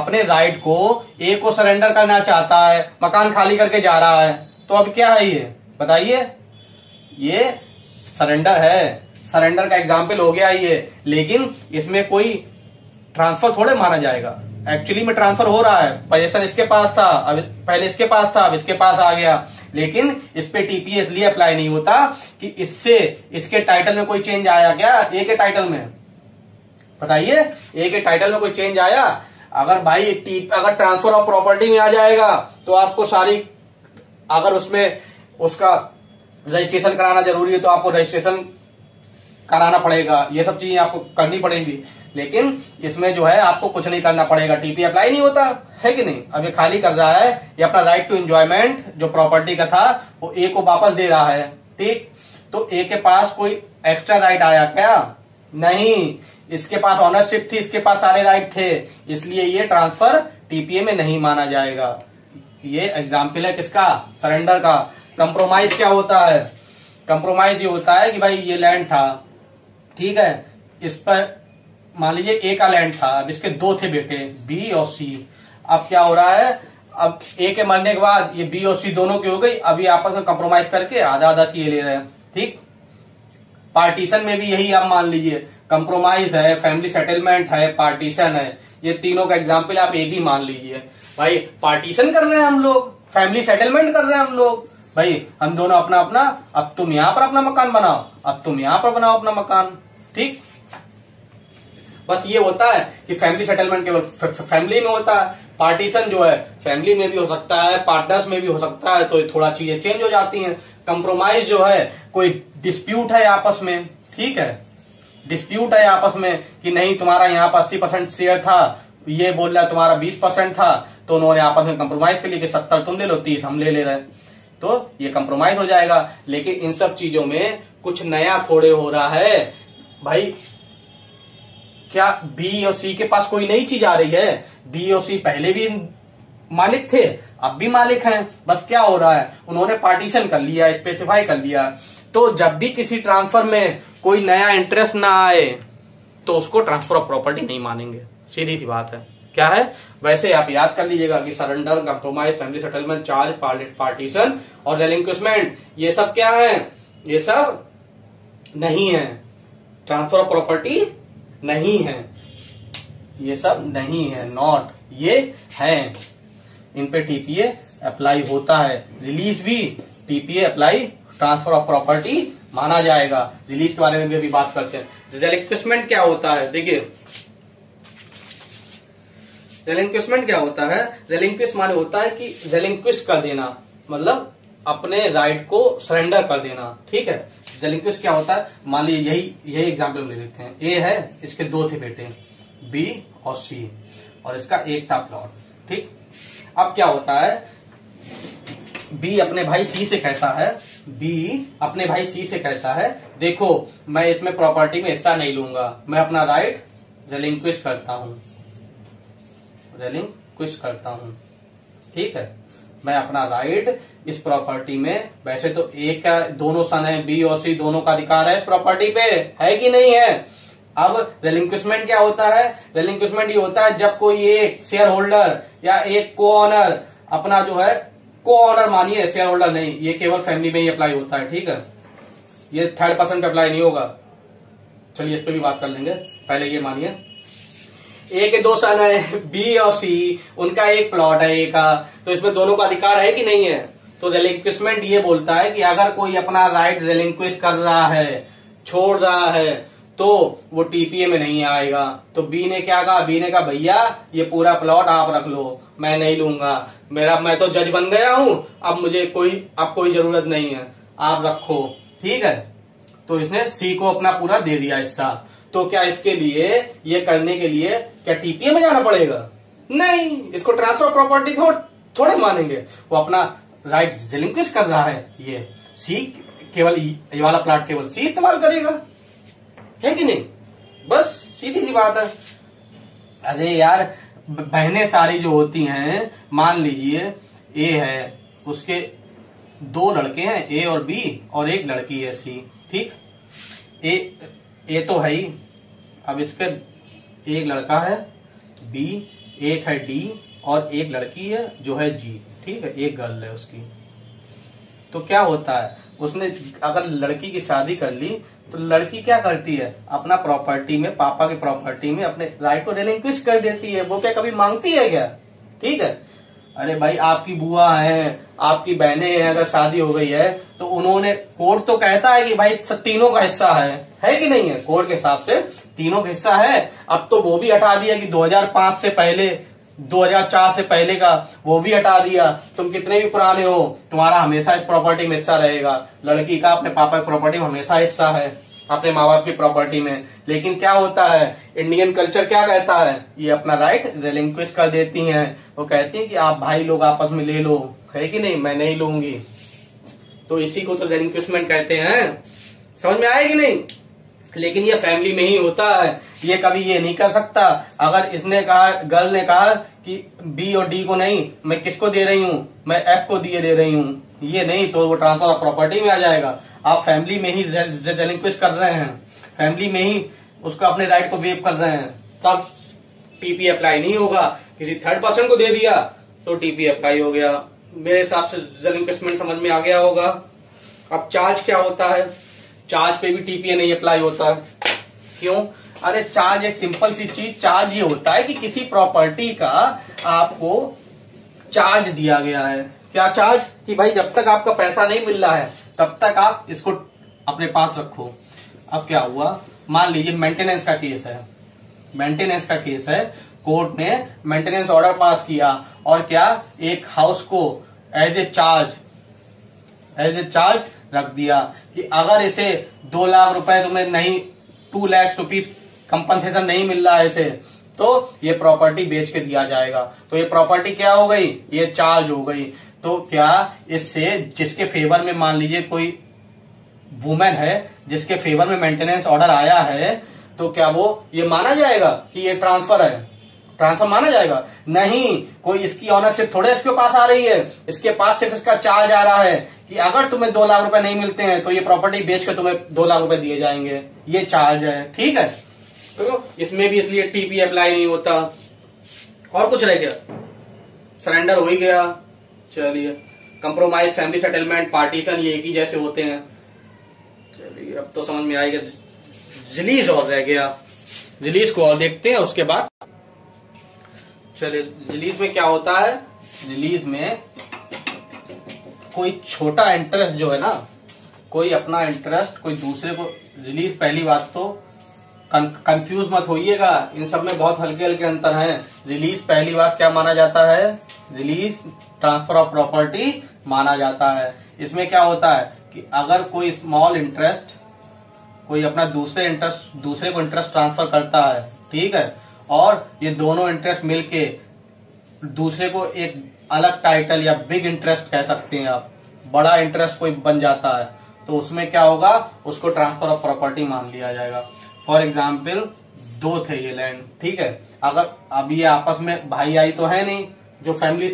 [SPEAKER 1] अपने राइट को ए को सरेंडर करना चाहता है मकान खाली करके जा रहा है तो अब क्या है ये बताइए ये सरेंडर है सरेंडर का एग्जाम्पल हो गया ये लेकिन इसमें कोई ट्रांसफर थोड़े माना जाएगा एक्चुअली में ट्रांसफर हो रहा है पोजेशन इसके पास था अब पहले इसके पास था अब इसके पास आ गया लेकिन इस पे टीपीए इसलिए अप्लाई नहीं होता कि इससे इसके टाइटल में कोई चेंज आया क्या ए के टाइटल में बताइए ए के टाइटल में कोई चेंज आया अगर भाई टी अगर ट्रांसफर ऑफ प्रॉपर्टी में आ जाएगा तो आपको सारी अगर उसमें उसका रजिस्ट्रेशन कराना जरूरी है तो आपको रजिस्ट्रेशन कराना पड़ेगा ये सब चीजें आपको करनी पड़ेंगी लेकिन इसमें जो है आपको कुछ नहीं करना पड़ेगा टीपी अप्लाई नहीं होता है कि नहीं अब ये खाली कर रहा है ये अपना राइट टू एंजॉयमेंट जो प्रॉपर्टी का था वो ए को वापस दे रहा है ठीक तो ए के पास कोई एक्स्ट्रा राइट आया क्या नहीं इसके पास ऑनरशिप थी इसके पास सारे राइट थे इसलिए ये ट्रांसफर टीपीए में नहीं माना जाएगा ये एग्जाम्पल है किसका सरेंडर का कंप्रोमाइज क्या होता है कंप्रोमाइज ये होता है कि भाई ये लैंड था ठीक है इस पर मान लीजिए ए का लैंड था अब इसके दो थे बेटे बी और सी अब क्या हो रहा है अब ए के मरने के बाद ये बी और सी दोनों की हो गई अभी आपस में कंप्रोमाइज करके आधा आधा किए ले रहे हैं ठीक पार्टीशन में भी यही आप मान लीजिए कंप्रोमाइज है फैमिली सेटलमेंट है पार्टीशन है ये तीनों का एग्जाम्पल आप एक ही मान लीजिए भाई पार्टीशन कर रहे हैं हम लोग फैमिली सेटलमेंट कर रहे हैं हम लोग भाई हम दोनों अपना अपना अब तुम यहां पर अपना मकान बनाओ अब तुम यहां पर बनाओ अपना मकान ठीक बस ये होता है कि फैमिली सेटलमेंट केवल फैमिली में होता है पार्टीशन जो है फैमिली में भी हो सकता है पार्टनर्स में भी हो सकता है तो थोड़ा चीजें चेंज हो जाती हैं कंप्रोमाइज जो है कोई डिस्प्यूट है आपस में ठीक है डिस्प्यूट है आपस में कि नहीं तुम्हारा यहाँ पर अस्सी परसेंट शेयर था ये बोल रहा है तुम्हारा बीस परसेंट था तो उन्होंने आपस में कम्प्रोमाइज के लिए कि सत्तर तुम ले लो तीस हम ले ले रहे हैं तो ये कंप्रोमाइज हो जाएगा लेकिन इन सब चीजों में कुछ नया थोड़े हो रहा है भाई क्या बी और सी के पास कोई नई चीज आ रही है बी और सी पहले भी मालिक थे अब भी मालिक हैं बस क्या हो रहा है उन्होंने पार्टीशन कर लिया स्पेसिफाई कर लिया तो जब भी किसी ट्रांसफर में कोई नया इंटरेस्ट ना आए तो उसको ट्रांसफर ऑफ प्रॉपर्टी नहीं मानेंगे सीधी सी बात है क्या है वैसे आप याद कर लीजिएगा कि surrender compromise family settlement charge partition और रेलिंक्विशमेंट ये सब क्या है ये सब नहीं है ट्रांसफर ऑफ प्रॉपर्टी नहीं है ये सब नहीं है नॉट ये है इन पे टीपीए अप्लाई होता है रिलीज भी TPA apply transfer of property माना जाएगा रिलीज के बारे में भी अभी बात करते हैं रिलिक्विशमेंट क्या होता है देखिए रिलिंक्विशमेंट क्या होता है रिलिंक्विश माने होता है कि रिलिंक्विश कर देना मतलब अपने राइट को सरेंडर कर देना ठीक है रिलिंक्विश क्या होता है मान लीजिए यही यही एग्जाम्पल दे देते हैं ए है इसके दो थे बेटे बी और सी और इसका एक था प्लॉट ठीक अब क्या होता है बी अपने भाई सी से कहता है बी अपने भाई सी से कहता है देखो मैं इसमें प्रॉपर्टी में हिस्सा नहीं लूंगा मैं अपना राइट रेलिंक्विश करता हूं रेलिंक्विश करता हूं ठीक है मैं अपना राइट इस प्रॉपर्टी में वैसे तो ए का दोनों सन है बी और सी दोनों का अधिकार है इस प्रॉपर्टी पे है कि नहीं है अब रेलिंक्विशमेंट क्या होता है रेलिंक्विशमेंट ये होता है जब कोई एक शेयर होल्डर या एक को ऑनर अपना जो है को ऑनर मानिए शेयर होल्डर नहीं ये केवल फैमिली में ही अप्लाई होता है ठीक है ये थर्ड पर्सन पे अप्लाई नहीं होगा चलिए इस पर भी बात कर लेंगे पहले ये मानिए ए के दो सन है बी और सी उनका एक प्लॉट है ए का तो इसमें दोनों का अधिकार है कि नहीं है तो रेलिंक्विशमेंट ये बोलता है कि अगर कोई अपना राइट रेलिंक्विश कर रहा है छोड़ रहा है तो वो टीपीए में नहीं आएगा तो बी ने क्या कहा बी ने कहा भैया ये पूरा प्लॉट आप रख लो मैं नहीं लूंगा मेरा मैं तो जज बन गया हूं अब मुझे कोई अब कोई जरूरत नहीं है आप रखो ठीक है तो इसने सी को अपना पूरा दे दिया हिस्सा तो क्या इसके लिए ये करने के लिए क्या टीपीए में जाना पड़ेगा नहीं इसको ट्रांसफर प्रॉपर्टी थोड़, थोड़े मानेंगे वो अपना राइट जिलिंग कर रहा है ये सी केवल ये वाला प्लाट केवल सी इस्तेमाल करेगा है कि नहीं बस सीधी सी बात है अरे यार बहने सारी जो होती हैं मान लीजिए ए है उसके दो लड़के हैं ए और बी और एक लड़की है सी ठीक ए ए तो है ही अब इसके एक लड़का है बी एक है डी और एक लड़की है जो है जी ठीक है एक गर्ल है उसकी तो क्या होता है उसने अगर लड़की की शादी कर ली तो लड़की क्या करती है अपना प्रॉपर्टी में पापा की प्रॉपर्टी में अपने राइट को रिलिंक्विश कर देती है वो क्या कभी मांगती है क्या ठीक है अरे भाई आपकी बुआ है आपकी बहने हैं अगर शादी हो गई है तो उन्होंने कोर्ट तो कहता है कि भाई तीनों का हिस्सा है है कि नहीं है कोर्ट के हिसाब से तीनों का हिस्सा है अब तो वो भी हटा दिया कि 2005 से पहले 2004 से पहले का वो भी हटा दिया तुम कितने भी पुराने हो तुम्हारा हमेशा इस प्रॉपर्टी में हिस्सा रहेगा लड़की का अपने पापा की प्रॉपर्टी में हमेशा हिस्सा है अपने माँ बाप की प्रॉपर्टी में लेकिन क्या होता है इंडियन कल्चर क्या कहता है ये अपना राइट रेलिंक्विश कर देती हैं वो कहती हैं कि आप भाई लोग आपस में ले लो है कि नहीं मैं नहीं लूंगी तो इसी को तो रेलिंक्विशमेंट कहते हैं समझ में आएगी नहीं लेकिन ये फैमिली में ही होता है ये कभी ये नहीं कर सकता अगर इसने कहा गर्ल ने कहा कि बी और डी को नहीं मैं किसको दे रही हूँ मैं एफ को दिए दे रही हूँ ये नहीं तो वो ट्रांसफर ऑफ प्रॉपर्टी में आ जाएगा आप फैमिली में ही रेलिंक्विश कर रहे हैं फैमिली में ही उसका अपने राइट को वेव कर रहे हैं तब टीपी अप्लाई नहीं होगा किसी थर्ड पर्सन को दे दिया तो टीपी अप्लाई हो गया मेरे हिसाब से रेलिंक्विशमेंट समझ में आ गया होगा अब चार्ज क्या होता है चार्ज पे भी टीपीए नहीं अप्लाई होता है क्यों अरे चार्ज एक सिंपल सी चीज चार्ज ये होता है कि किसी प्रॉपर्टी का आपको चार्ज दिया गया है क्या चार्ज कि भाई जब तक आपका पैसा नहीं मिल रहा है तब तक आप इसको अपने पास रखो अब क्या हुआ मान लीजिए मेंटेनेंस का केस है मेंटेनेंस का केस है कोर्ट ने मेंटेनेंस ऑर्डर पास किया और क्या एक हाउस को as a charge as a charge रख दिया कि अगर इसे दो लाख रुपए तुम्हें नहीं टू लैख रुपीज कंपनसेशन नहीं मिल रहा है इसे तो ये प्रॉपर्टी बेच के दिया जाएगा तो ये प्रॉपर्टी क्या हो गई ये चार्ज हो गई तो क्या इससे जिसके फेवर में मान लीजिए कोई वुमेन है जिसके फेवर में मेंटेनेंस ऑर्डर आया है तो क्या वो ये माना जाएगा कि ये ट्रांसफर है ट्रांसफर माना जाएगा नहीं कोई इसकी ऑनरशिप थोड़े इसके पास आ रही है इसके पास सिर्फ इसका चार्ज आ रहा है कि अगर तुम्हें दो लाख रुपए नहीं मिलते हैं तो ये प्रॉपर्टी बेच के तुम्हें दो लाख रुपए दिए जाएंगे ये चार्ज है ठीक है तो इसमें भी इसलिए टीपी अप्लाई नहीं होता और कुछ रह गया सरेंडर हो ही गया चलिए कंप्रोमाइज फैमिली सेटलमेंट पार्टीशन ये एक ही जैसे होते हैं चलिए अब तो समझ में आएगा जिलीज और रह गया जलीस को और देखते हैं उसके बाद चलिए जलीस में क्या होता है जलीस में कोई छोटा इंटरेस्ट जो है ना कोई अपना इंटरेस्ट कोई दूसरे को रिलीज पहली बात तो कंफ्यूज मत होइएगा इन सब में बहुत हल्के हल्के अंतर हैं रिलीज पहली बात क्या माना जाता है रिलीज ट्रांसफर ऑफ प्रॉपर्टी माना जाता है इसमें क्या होता है कि अगर कोई स्मॉल इंटरेस्ट कोई अपना दूसरे इंटरेस्ट दूसरे को इंटरेस्ट ट्रांसफर करता है ठीक है और ये दोनों इंटरेस्ट मिलके दूसरे को एक अलग टाइटल या बिग इंटरेस्ट कह सकते हैं आप बड़ा इंटरेस्ट कोई बन जाता है तो उसमें क्या होगा उसको ट्रांसफर ऑफ प्रॉपर्टी मान लिया जाएगा फॉर एग्जाम्पल दो थे ये लैंड ठीक है अगर अब ये आपस में भाई आई तो है नहीं जो फैमिली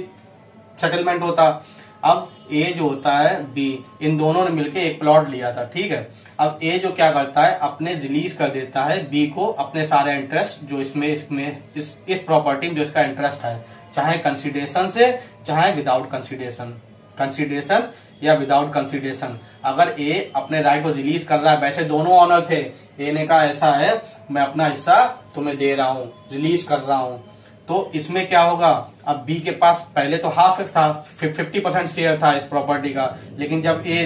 [SPEAKER 1] सेटलमेंट होता अब ए जो होता है बी इन दोनों ने मिलकर एक प्लॉट लिया था ठीक है अब ए जो क्या करता है अपने रिलीज कर देता है बी को अपने सारे इंटरेस्ट जो इसमें इसमें इस इस प्रॉपर्टी में जो इसका इंटरेस्ट है चाहे कंसिडरेशन से चाहे विदाउट कंसिडरेशन कंसिडरेशन या विदाउट कंसिडरेशन अगर ए अपने राय को रिलीज कर रहा है वैसे दोनों ऑनर थे ए ने कहा ऐसा है मैं अपना हिस्सा तुम्हें दे रहा हूँ रिलीज कर रहा हूँ तो इसमें क्या होगा अब बी के पास पहले तो हाफ था फिफ्टी परसेंट शेयर था इस प्रॉपर्टी का लेकिन जब ए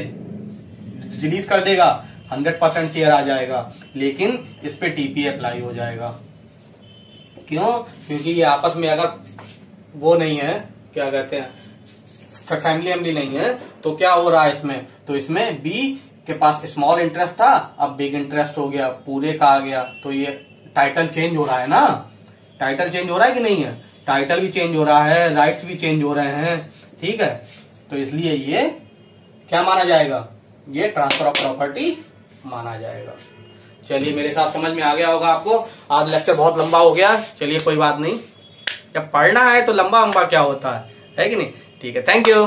[SPEAKER 1] रिलीज कर देगा हंड्रेड परसेंट शेयर आ जाएगा लेकिन इस पे टीपी अप्लाई हो जाएगा क्यों क्योंकि ये आपस में अगर वो नहीं है क्या कहते हैं फैमिली एमली नहीं है तो क्या हो रहा है इसमें तो इसमें बी के पास स्मॉल इंटरेस्ट था अब बिग इंटरेस्ट हो गया पूरे का आ गया तो ये टाइटल चेंज हो रहा है ना टाइटल चेंज हो रहा है कि नहीं है टाइटल भी चेंज हो रहा है राइट्स भी चेंज हो रहे हैं ठीक है तो इसलिए ये क्या माना जाएगा ये ट्रांसफर ऑफ प्रॉपर्टी माना जाएगा चलिए मेरे साथ समझ में आ गया होगा आपको आज लेक्चर बहुत लंबा हो गया चलिए कोई बात नहीं जब पढ़ना है तो लंबा लंबा क्या होता है है कि नहीं ठीक है थैंक यू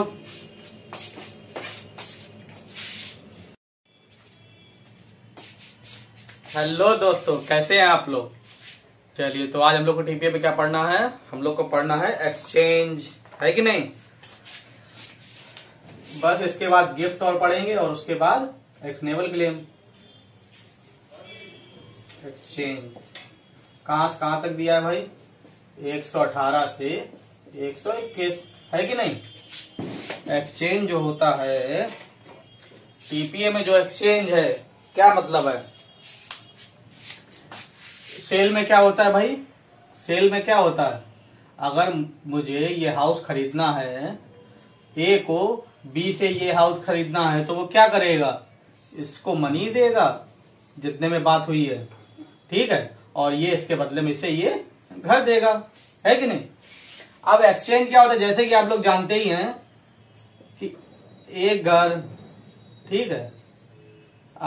[SPEAKER 1] हेलो दोस्तों कैसे हैं आप लोग चलिए तो आज हम लोग को टीपीए पे क्या पढ़ना है हम लोग को पढ़ना है एक्सचेंज है कि नहीं बस इसके बाद गिफ्ट और पढ़ेंगे और उसके बाद एक्सनेबल क्लेम एक्सचेंज कहां से कहां तक दिया है भाई 118 से 121 है कि नहीं एक्सचेंज जो होता है टीपीए में जो एक्सचेंज है क्या मतलब है सेल में क्या होता है भाई सेल में क्या होता है अगर मुझे ये हाउस खरीदना है ए को बी से ये हाउस खरीदना है तो वो क्या करेगा इसको मनी देगा जितने में बात हुई है ठीक है और ये इसके बदले में इसे ये घर देगा है कि नहीं अब एक्सचेंज क्या होता है जैसे कि आप लोग जानते ही हैं कि एक घर ठीक है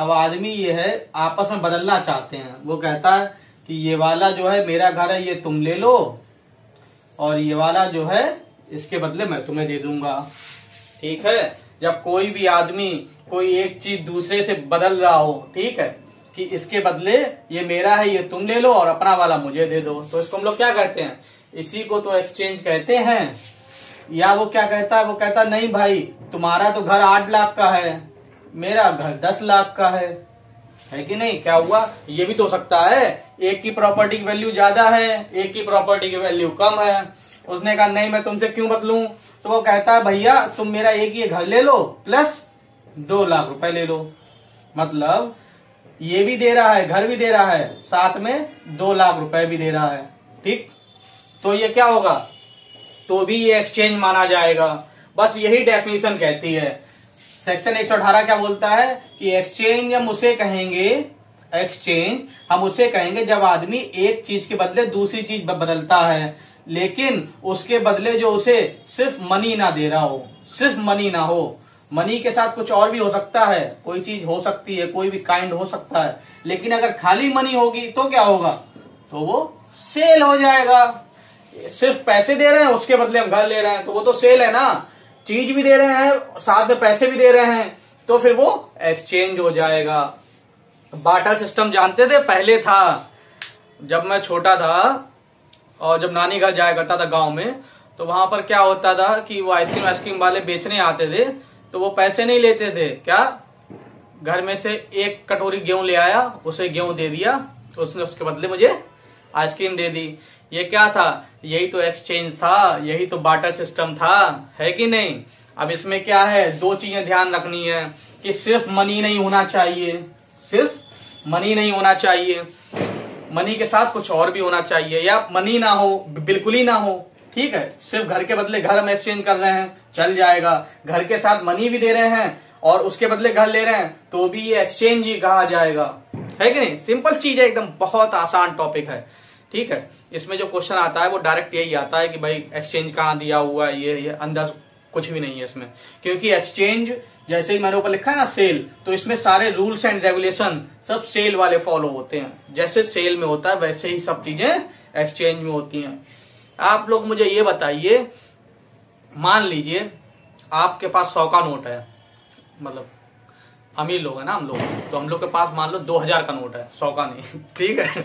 [SPEAKER 1] अब आदमी ये है आपस में बदलना चाहते हैं वो कहता है कि ये वाला जो है मेरा घर है ये तुम ले लो और ये वाला जो है इसके बदले मैं तुम्हें दे दूंगा ठीक है जब कोई भी आदमी कोई एक चीज दूसरे से बदल रहा हो ठीक है कि इसके बदले ये मेरा है ये तुम ले लो और अपना वाला मुझे दे दो तो इसको हम लोग क्या कहते हैं इसी को तो एक्सचेंज कहते हैं या वो क्या कहता है वो कहता नहीं भाई तुम्हारा तो घर आठ लाख का है मेरा घर दस लाख का है है कि नहीं क्या हुआ ये भी तो हो सकता है एक की प्रॉपर्टी की वैल्यू ज्यादा है एक की प्रॉपर्टी की वैल्यू कम है उसने कहा नहीं मैं तुमसे क्यों बदलू तो वो कहता है भैया तुम मेरा एक ये घर ले लो प्लस दो लाख रुपए ले लो मतलब ये भी दे रहा है घर भी दे रहा है साथ में दो लाख रुपए भी दे रहा है ठीक तो ये क्या होगा तो भी ये एक्सचेंज माना जाएगा बस यही डेफिनेशन कहती है सेक्शन 118 क्या बोलता है कि एक्सचेंज हम उसे कहेंगे एक्सचेंज हम उसे कहेंगे जब आदमी एक चीज के बदले दूसरी चीज बदलता है लेकिन उसके बदले जो उसे सिर्फ मनी ना दे रहा हो सिर्फ मनी ना हो मनी के साथ कुछ और भी हो सकता है कोई चीज हो सकती है कोई भी काइंड हो सकता है लेकिन अगर खाली मनी होगी तो क्या होगा तो वो सेल हो जाएगा सिर्फ पैसे दे रहे हैं उसके बदले हम घर ले रहे हैं तो वो तो सेल है ना चीज भी दे रहे हैं साथ में पैसे भी दे रहे हैं तो फिर वो एक्सचेंज हो जाएगा बाटा सिस्टम जानते थे पहले था जब मैं छोटा था और जब नानी घर जाया करता था गांव में तो वहां पर क्या होता था कि वो आइसक्रीम आइसक्रीम वाले बेचने आते थे तो वो पैसे नहीं लेते थे क्या घर में से एक कटोरी गेहूं ले आया उसे गेहूं दे दिया उसने उसके बदले मुझे आइसक्रीम दे दी ये क्या था यही तो एक्सचेंज था यही तो बाटर सिस्टम था है कि नहीं अब इसमें क्या है दो चीजें ध्यान रखनी है कि सिर्फ मनी नहीं होना चाहिए सिर्फ मनी नहीं होना चाहिए मनी के साथ कुछ और भी होना चाहिए या मनी ना हो बिल्कुल ही ना हो ठीक है सिर्फ घर के बदले घर हम एक्सचेंज कर रहे हैं चल जाएगा घर के साथ मनी भी दे रहे हैं और उसके बदले घर ले रहे हैं तो भी ये एक्सचेंज ही कहा जाएगा है कि नहीं सिंपल चीज है एकदम बहुत आसान टॉपिक है ठीक है इसमें जो क्वेश्चन आता है वो डायरेक्ट यही आता है कि भाई एक्सचेंज कहाँ दिया हुआ है ये ये अंदर कुछ भी नहीं है इसमें क्योंकि एक्सचेंज जैसे ही मैंने ऊपर लिखा है ना सेल तो इसमें सारे रूल्स एंड रेगुलेशन सब सेल वाले फॉलो होते हैं जैसे सेल में होता है वैसे ही सब चीजें एक्सचेंज में होती हैं आप लोग मुझे ये बताइए मान लीजिए आपके पास सौ का नोट है मतलब अमीर लोग है ना हम लोग तो हम लोग के पास मान लो दो हजार का नोट है सौ का नहीं [LAUGHS] ठीक है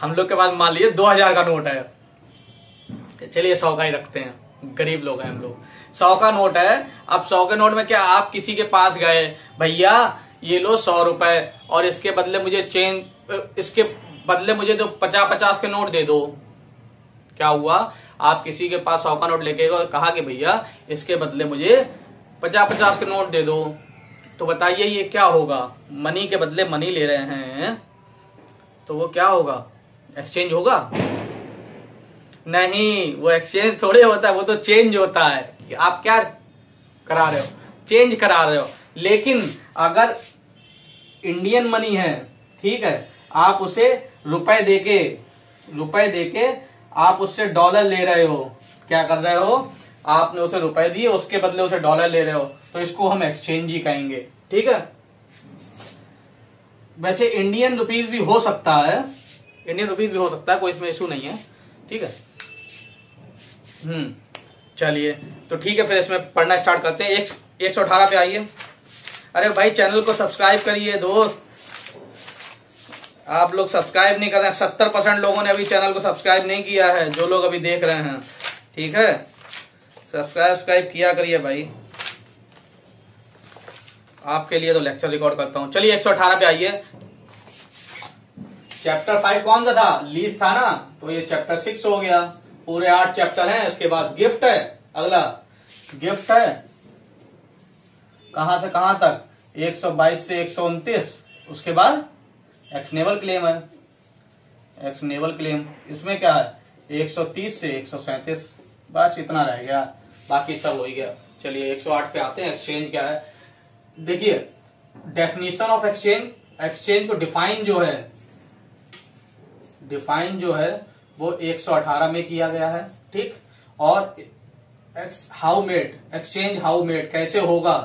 [SPEAKER 1] हम लोग के पास मान लीजिए दो हजार का नोट है चलिए सौ का ही रखते हैं गरीब लोग हैं हम लोग सौ का नोट है अब सौ के नोट में क्या आप किसी के पास गए भैया ये लो सौ रुपए और इसके बदले मुझे चेंज इसके बदले मुझे दो पचास पचास के नोट दे दो क्या हुआ आप किसी के पास सौ का नोट लेके गए कहा कि भैया इसके बदले मुझे पचास पचास के नोट दे दो तो बताइए ये क्या होगा मनी के बदले मनी ले रहे हैं तो वो क्या होगा एक्सचेंज होगा नहीं वो एक्सचेंज थोड़े होता है वो तो चेंज होता है आप क्या करा रहे हो चेंज करा रहे हो लेकिन अगर इंडियन मनी है ठीक है आप उसे रुपए देके रुपए देके आप उससे डॉलर ले रहे हो क्या कर रहे हो आपने उसे रुपए दिए उसके बदले उसे डॉलर ले रहे हो तो इसको हम एक्सचेंज ही कहेंगे ठीक है वैसे इंडियन रुपीज भी हो सकता है इंडियन रुपीज भी हो सकता है कोई इसमें इशू नहीं है ठीक है हम्म चलिए तो ठीक है फिर इसमें पढ़ना स्टार्ट करते हैं एक एक सौ अठारह पे आइए अरे भाई चैनल को सब्सक्राइब करिए दोस्त आप लोग सब्सक्राइब नहीं कर रहे हैं सत्तर परसेंट लोगों ने अभी चैनल को सब्सक्राइब नहीं किया है जो लोग अभी देख रहे हैं ठीक है सब्सक्राइब सब्सक्राइब किया करिए भाई आपके लिए तो लेक्चर रिकॉर्ड करता हूं चलिए एक सौ अठारह पे आइए चैप्टर फाइव कौन सा था लीज था ना तो ये चैप्टर सिक्स हो गया पूरे आठ चैप्टर हैं इसके बाद गिफ्ट है अगला गिफ्ट है कहा से कहां तक 122 से एक उसके बाद एक्सनेबल क्लेम है एक्सनेबल क्लेम इसमें क्या है 130 से एक बस इतना रह गया बाकी सब हो गया चलिए 108 पे आते हैं एक्सचेंज क्या है देखिए डेफिनेशन ऑफ एक्सचेंज एक्सचेंज को डिफाइन जो है डिफाइन जो है वो 118 में किया गया है ठीक और एक्स how made exchange how made कैसे होगा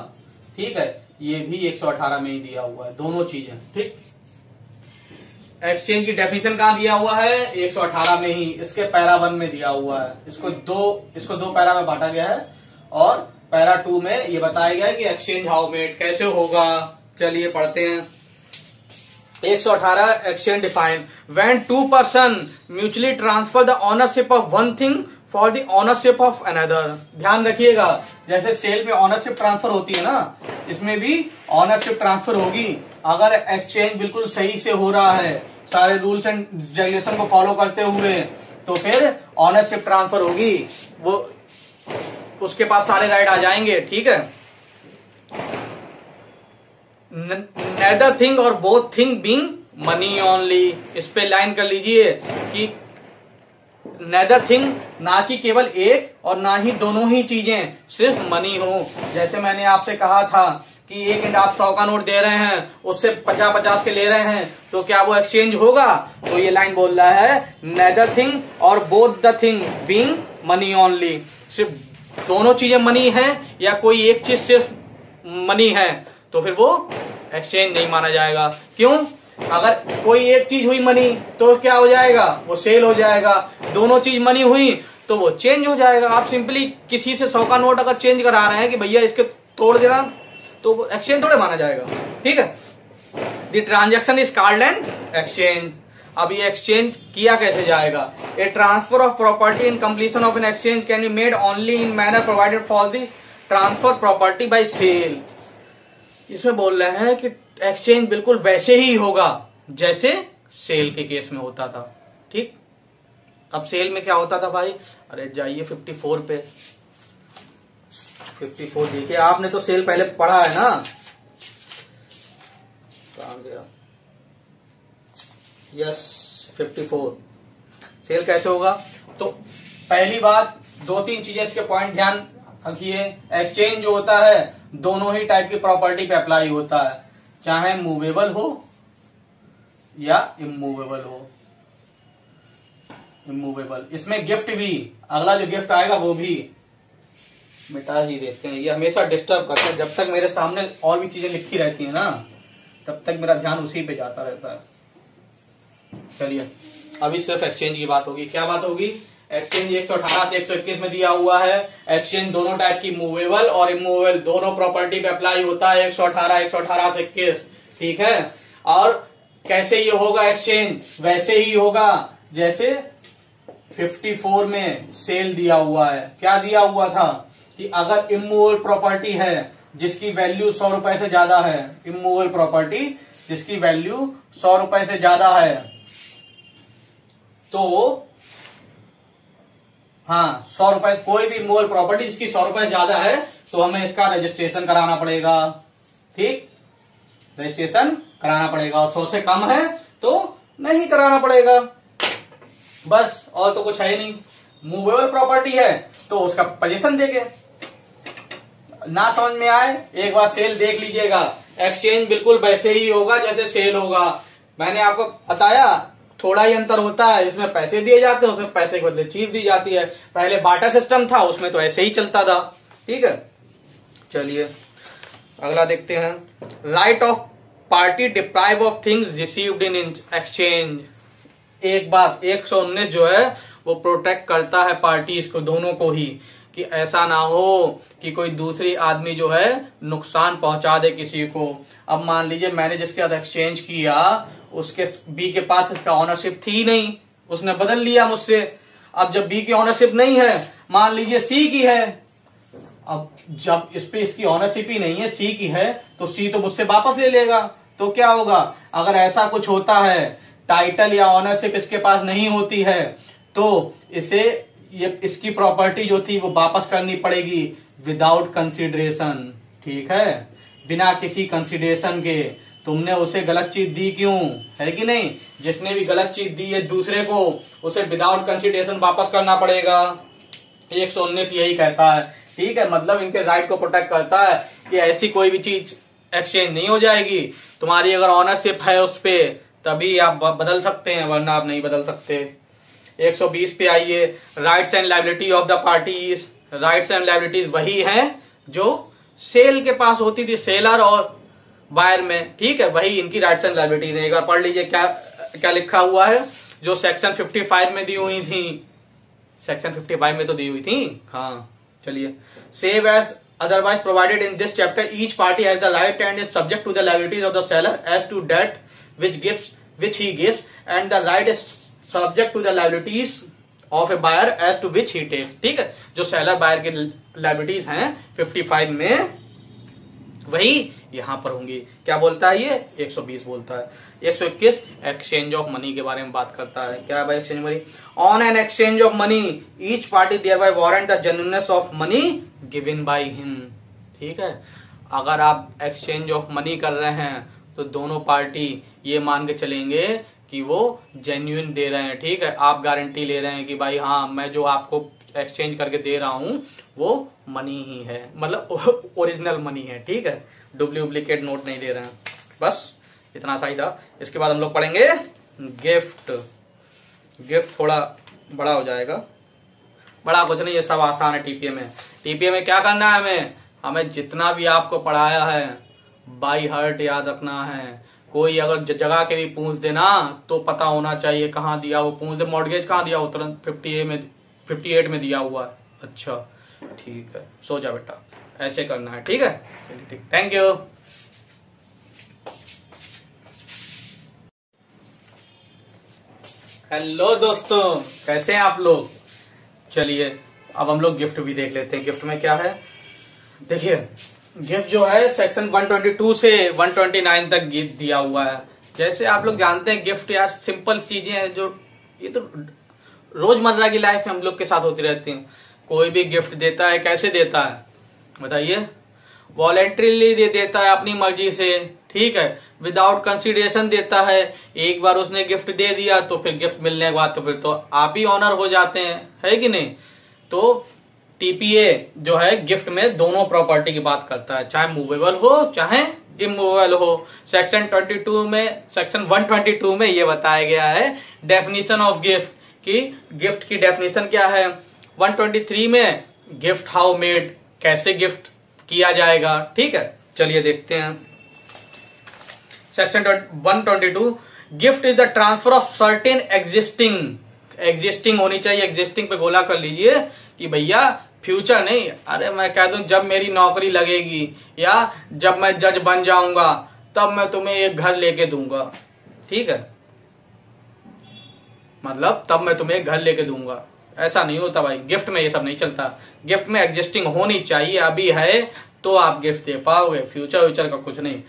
[SPEAKER 1] ठीक है ये भी 118 में ही दिया हुआ है दोनों चीजें ठीक एक्सचेंज की डेफिनेशन कहा दिया हुआ है 118 में ही इसके पैरा वन में दिया हुआ है इसको दो इसको दो पैरा में बांटा गया है और पैरा टू में ये बताया गया है कि एक्सचेंज हाउ मेड कैसे होगा चलिए पढ़ते हैं 118 exchange define when two person mutually transfer the ownership of one thing for the ownership of another ध्यान रखिएगा जैसे सेल में ऑनरशिप ट्रांसफर होती है ना इसमें भी ऑनरशिप ट्रांसफर होगी अगर एक्सचेंज बिल्कुल सही से हो रहा है सारे रूल्स एंड रेगुलेशन को फॉलो करते हुए तो फिर ऑनरशिप ट्रांसफर होगी वो उसके पास सारे राइट आ जाएंगे ठीक है नैदर थिंग और both thing being money only इस पे लाइन कर लीजिए कि नैदर थिंग ना कि केवल एक और ना ही दोनों ही चीजें सिर्फ मनी हो जैसे मैंने आपसे कहा था कि एक एंड आप सौ का नोट दे रहे हैं उससे पचास पचास के ले रहे हैं तो क्या वो एक्सचेंज होगा तो ये लाइन बोल रहा है नैदर थिंग और both the thing being money only सिर्फ दोनों चीजें मनी है या कोई एक चीज सिर्फ मनी है तो फिर वो एक्सचेंज नहीं माना जाएगा क्यों अगर कोई एक चीज हुई मनी तो क्या हो जाएगा वो सेल हो जाएगा दोनों चीज मनी हुई तो वो चेंज हो जाएगा आप सिंपली किसी से सौ का नोट अगर चेंज करा रहे हैं कि भैया इसके तोड़ देना तो एक्सचेंज थोड़े माना जाएगा ठीक है the transaction is called and exchange अब ये एक्सचेंज किया कैसे जाएगा a transfer of property in completion of an exchange can be made only in manner provided for the transfer property by sale इसमें बोल रहा है कि एक्सचेंज बिल्कुल वैसे ही होगा जैसे सेल के केस में होता था ठीक अब सेल में क्या होता था भाई अरे जाइए 54 पे 54 देखिए आपने तो सेल पहले पढ़ा है ना कहा गया यस 54 सेल कैसे होगा तो पहली बात दो तीन चीजें इसके पॉइंट ध्यान रखिए एक्सचेंज जो होता है दोनों ही टाइप की प्रॉपर्टी पे अप्लाई होता है चाहे मूवेबल हो या इमूवेबल हो इमूवेबल इसमें गिफ्ट भी अगला जो गिफ्ट आएगा वो भी मिटा ही देते हैं ये हमेशा डिस्टर्ब करते हैं जब तक मेरे सामने और भी चीजें लिखी रहती है ना तब तक मेरा ध्यान उसी पे जाता रहता है चलिए अभी सिर्फ एक्सचेंज की बात होगी क्या बात होगी एक्सचेंज 118 से 121 में दिया हुआ है एक्सचेंज दोनों टाइप की मूवेबल और इमूवेबल दोनों प्रॉपर्टी पे अप्लाई होता है 118 118 से इक्कीस ठीक है और कैसे ये होगा एक्सचेंज वैसे ही होगा जैसे 54 में सेल दिया हुआ है क्या दिया हुआ था कि अगर इमूवेबल प्रॉपर्टी है जिसकी वैल्यू सौ रुपए से ज्यादा है इमूवेबल प्रॉपर्टी जिसकी वैल्यू सौ रुपए से ज्यादा है तो हाँ सौ रुपए कोई भी मोल प्रॉपर्टी जिसकी सौ रुपए ज्यादा है तो हमें इसका रजिस्ट्रेशन कराना पड़ेगा ठीक रजिस्ट्रेशन कराना पड़ेगा और सौ से कम है तो नहीं कराना पड़ेगा बस और तो कुछ है ही नहीं मूवेबल प्रॉपर्टी है तो उसका पोजिशन देंगे ना समझ में आए एक बार सेल देख लीजिएगा एक्सचेंज बिल्कुल वैसे ही होगा जैसे सेल होगा मैंने आपको बताया थोड़ा ही अंतर होता है जिसमें पैसे दिए जाते हैं उसमें पैसे के बदले चीज दी जाती है पहले बाटा सिस्टम था उसमें तो ऐसे ही चलता था ठीक है चलिए अगला देखते हैं right of party deprive of things received in exchange एक बात एक जो है वो प्रोटेक्ट करता है पार्टी को दोनों को ही कि ऐसा ना हो कि कोई दूसरी आदमी जो है नुकसान पहुंचा दे किसी को अब मान लीजिए मैंने जिसके साथ एक्सचेंज किया उसके बी के पास इसका ऑनरशिप थी नहीं उसने बदल लिया मुझसे अब जब बी की ऑनरशिप नहीं है मान लीजिए सी की है अब जब इस पे इसकी ऑनरशिप ही नहीं है सी की है तो सी तो मुझसे वापस ले लेगा तो क्या होगा अगर ऐसा कुछ होता है टाइटल या ऑनरशिप इसके पास नहीं होती है तो इसे ये इसकी प्रॉपर्टी जो थी वो वापस करनी पड़ेगी विदाउट कंसिडरेशन ठीक है बिना किसी कंसिडरेशन के तुमने उसे गलत चीज दी क्यों है कि नहीं जिसने भी गलत चीज दी है दूसरे को उसे विदाउट कंसिडरेशन वापस करना पड़ेगा एक सौ उन्नीस यही कहता है ठीक है मतलब इनके राइट को प्रोटेक्ट करता है कि ऐसी कोई भी चीज एक्सचेंज नहीं हो जाएगी तुम्हारी अगर ऑनरशिप है उस पर तभी आप बदल सकते हैं वरना आप नहीं बदल सकते 120 पे आइए rights and liability of the parties rights and liabilities वही हैं जो सेल के पास होती थी सेलर और वायर में ठीक है वही इनकी राइट्स एंड लाइबिलिटी एक बार पढ़ लीजिए क्या क्या लिखा हुआ है जो सेक्शन फिफ्टी फाइव में दी हुई थी सेक्शन फिफ्टी फाइव में तो दी हुई थी हाँ चलिए save as otherwise provided in this chapter each party as the right and is subject to the liabilities of the seller as to that which gift which he gift and the right is subject to the liabilities of a buyer as to which he take ठीक है जो seller buyer के liabilities हैं five में वही यहाँ पर होंगी क्या बोलता है ये 120 बोलता है 121 एक्सचेंज ऑफ मनी के बारे में बात करता है क्या है भाई exchange money on an exchange of money each party thereby warrant the genuineness of money given by him ठीक है अगर आप एक्सचेंज ऑफ मनी कर रहे हैं तो दोनों पार्टी ये मान के चलेंगे कि वो जेन्यून दे रहे हैं ठीक है आप गारंटी ले रहे हैं कि भाई हाँ मैं जो आपको एक्सचेंज करके दे रहा हूं वो मनी ही है मतलब ओरिजिनल [LAUGHS] मनी है ठीक है डुप्लीकेट नोट नहीं दे रहे हैं बस इतना सही था इसके बाद हम लोग पढ़ेंगे गिफ्ट गिफ्ट थोड़ा बड़ा हो जाएगा बड़ा कुछ नहीं ये सब आसान है टीपीए में टीपीए में क्या करना है हमें हमें जितना भी आपको पढ़ाया है बाई हार्ट याद रखना है कोई अगर जगह के भी पूछ देना तो पता होना चाहिए कहाँ दिया वो पूछ दे मॉडगेज कहाँ दिया हो तुरंत फिफ्टी ए में फिफ्टी एट में दिया हुआ है अच्छा ठीक है सो जा बेटा ऐसे करना है ठीक है चलिए ठीक थैंक यू हेलो दोस्तों कैसे हैं आप लोग चलिए अब हम लोग गिफ्ट भी देख लेते हैं गिफ्ट में क्या है देखिए गिफ्ट जो है सेक्शन 122 से 129 तक गिफ्ट दिया हुआ है जैसे आप लोग जानते हैं गिफ्ट यार सिंपल चीजें हैं जो ये तो रोजमर्रा की लाइफ में हम लोग के साथ होती रहती हैं कोई भी गिफ्ट देता है कैसे देता है बताइए वॉलेंट्रीली दे देता है अपनी मर्जी से ठीक है विदाउट कंसिडरेशन देता है एक बार उसने गिफ्ट दे दिया तो फिर गिफ्ट मिलने के बाद तो फिर तो आप ही ऑनर हो जाते हैं है कि नहीं तो टीपीए जो है गिफ्ट में दोनों प्रॉपर्टी की बात करता है चाहे मूवेबल हो चाहे इमूवेबल हो सेक्शन 22 में सेक्शन 122 में यह बताया गया है डेफिनेशन ऑफ गिफ्ट कि गिफ्ट की डेफिनेशन क्या है 123 में गिफ्ट हाउ मेड कैसे गिफ्ट किया जाएगा ठीक है चलिए देखते हैं section 122 gift is the transfer of certain existing existing होनी चाहिए एग्जिस्टिंग पे गोला कर लीजिए कि भैया फ्यूचर नहीं अरे मैं कह दू जब मेरी नौकरी लगेगी या जब मैं जज बन जाऊंगा तब मैं तुम्हें एक घर लेके दूंगा ठीक है मतलब तब मैं तुम्हें एक घर लेके दूंगा ऐसा नहीं होता भाई गिफ्ट में ये सब नहीं चलता गिफ्ट में एग्जिस्टिंग होनी चाहिए अभी है तो आप गिफ्ट दे पाओगे फ्यूचर व्यूचर का कुछ नहीं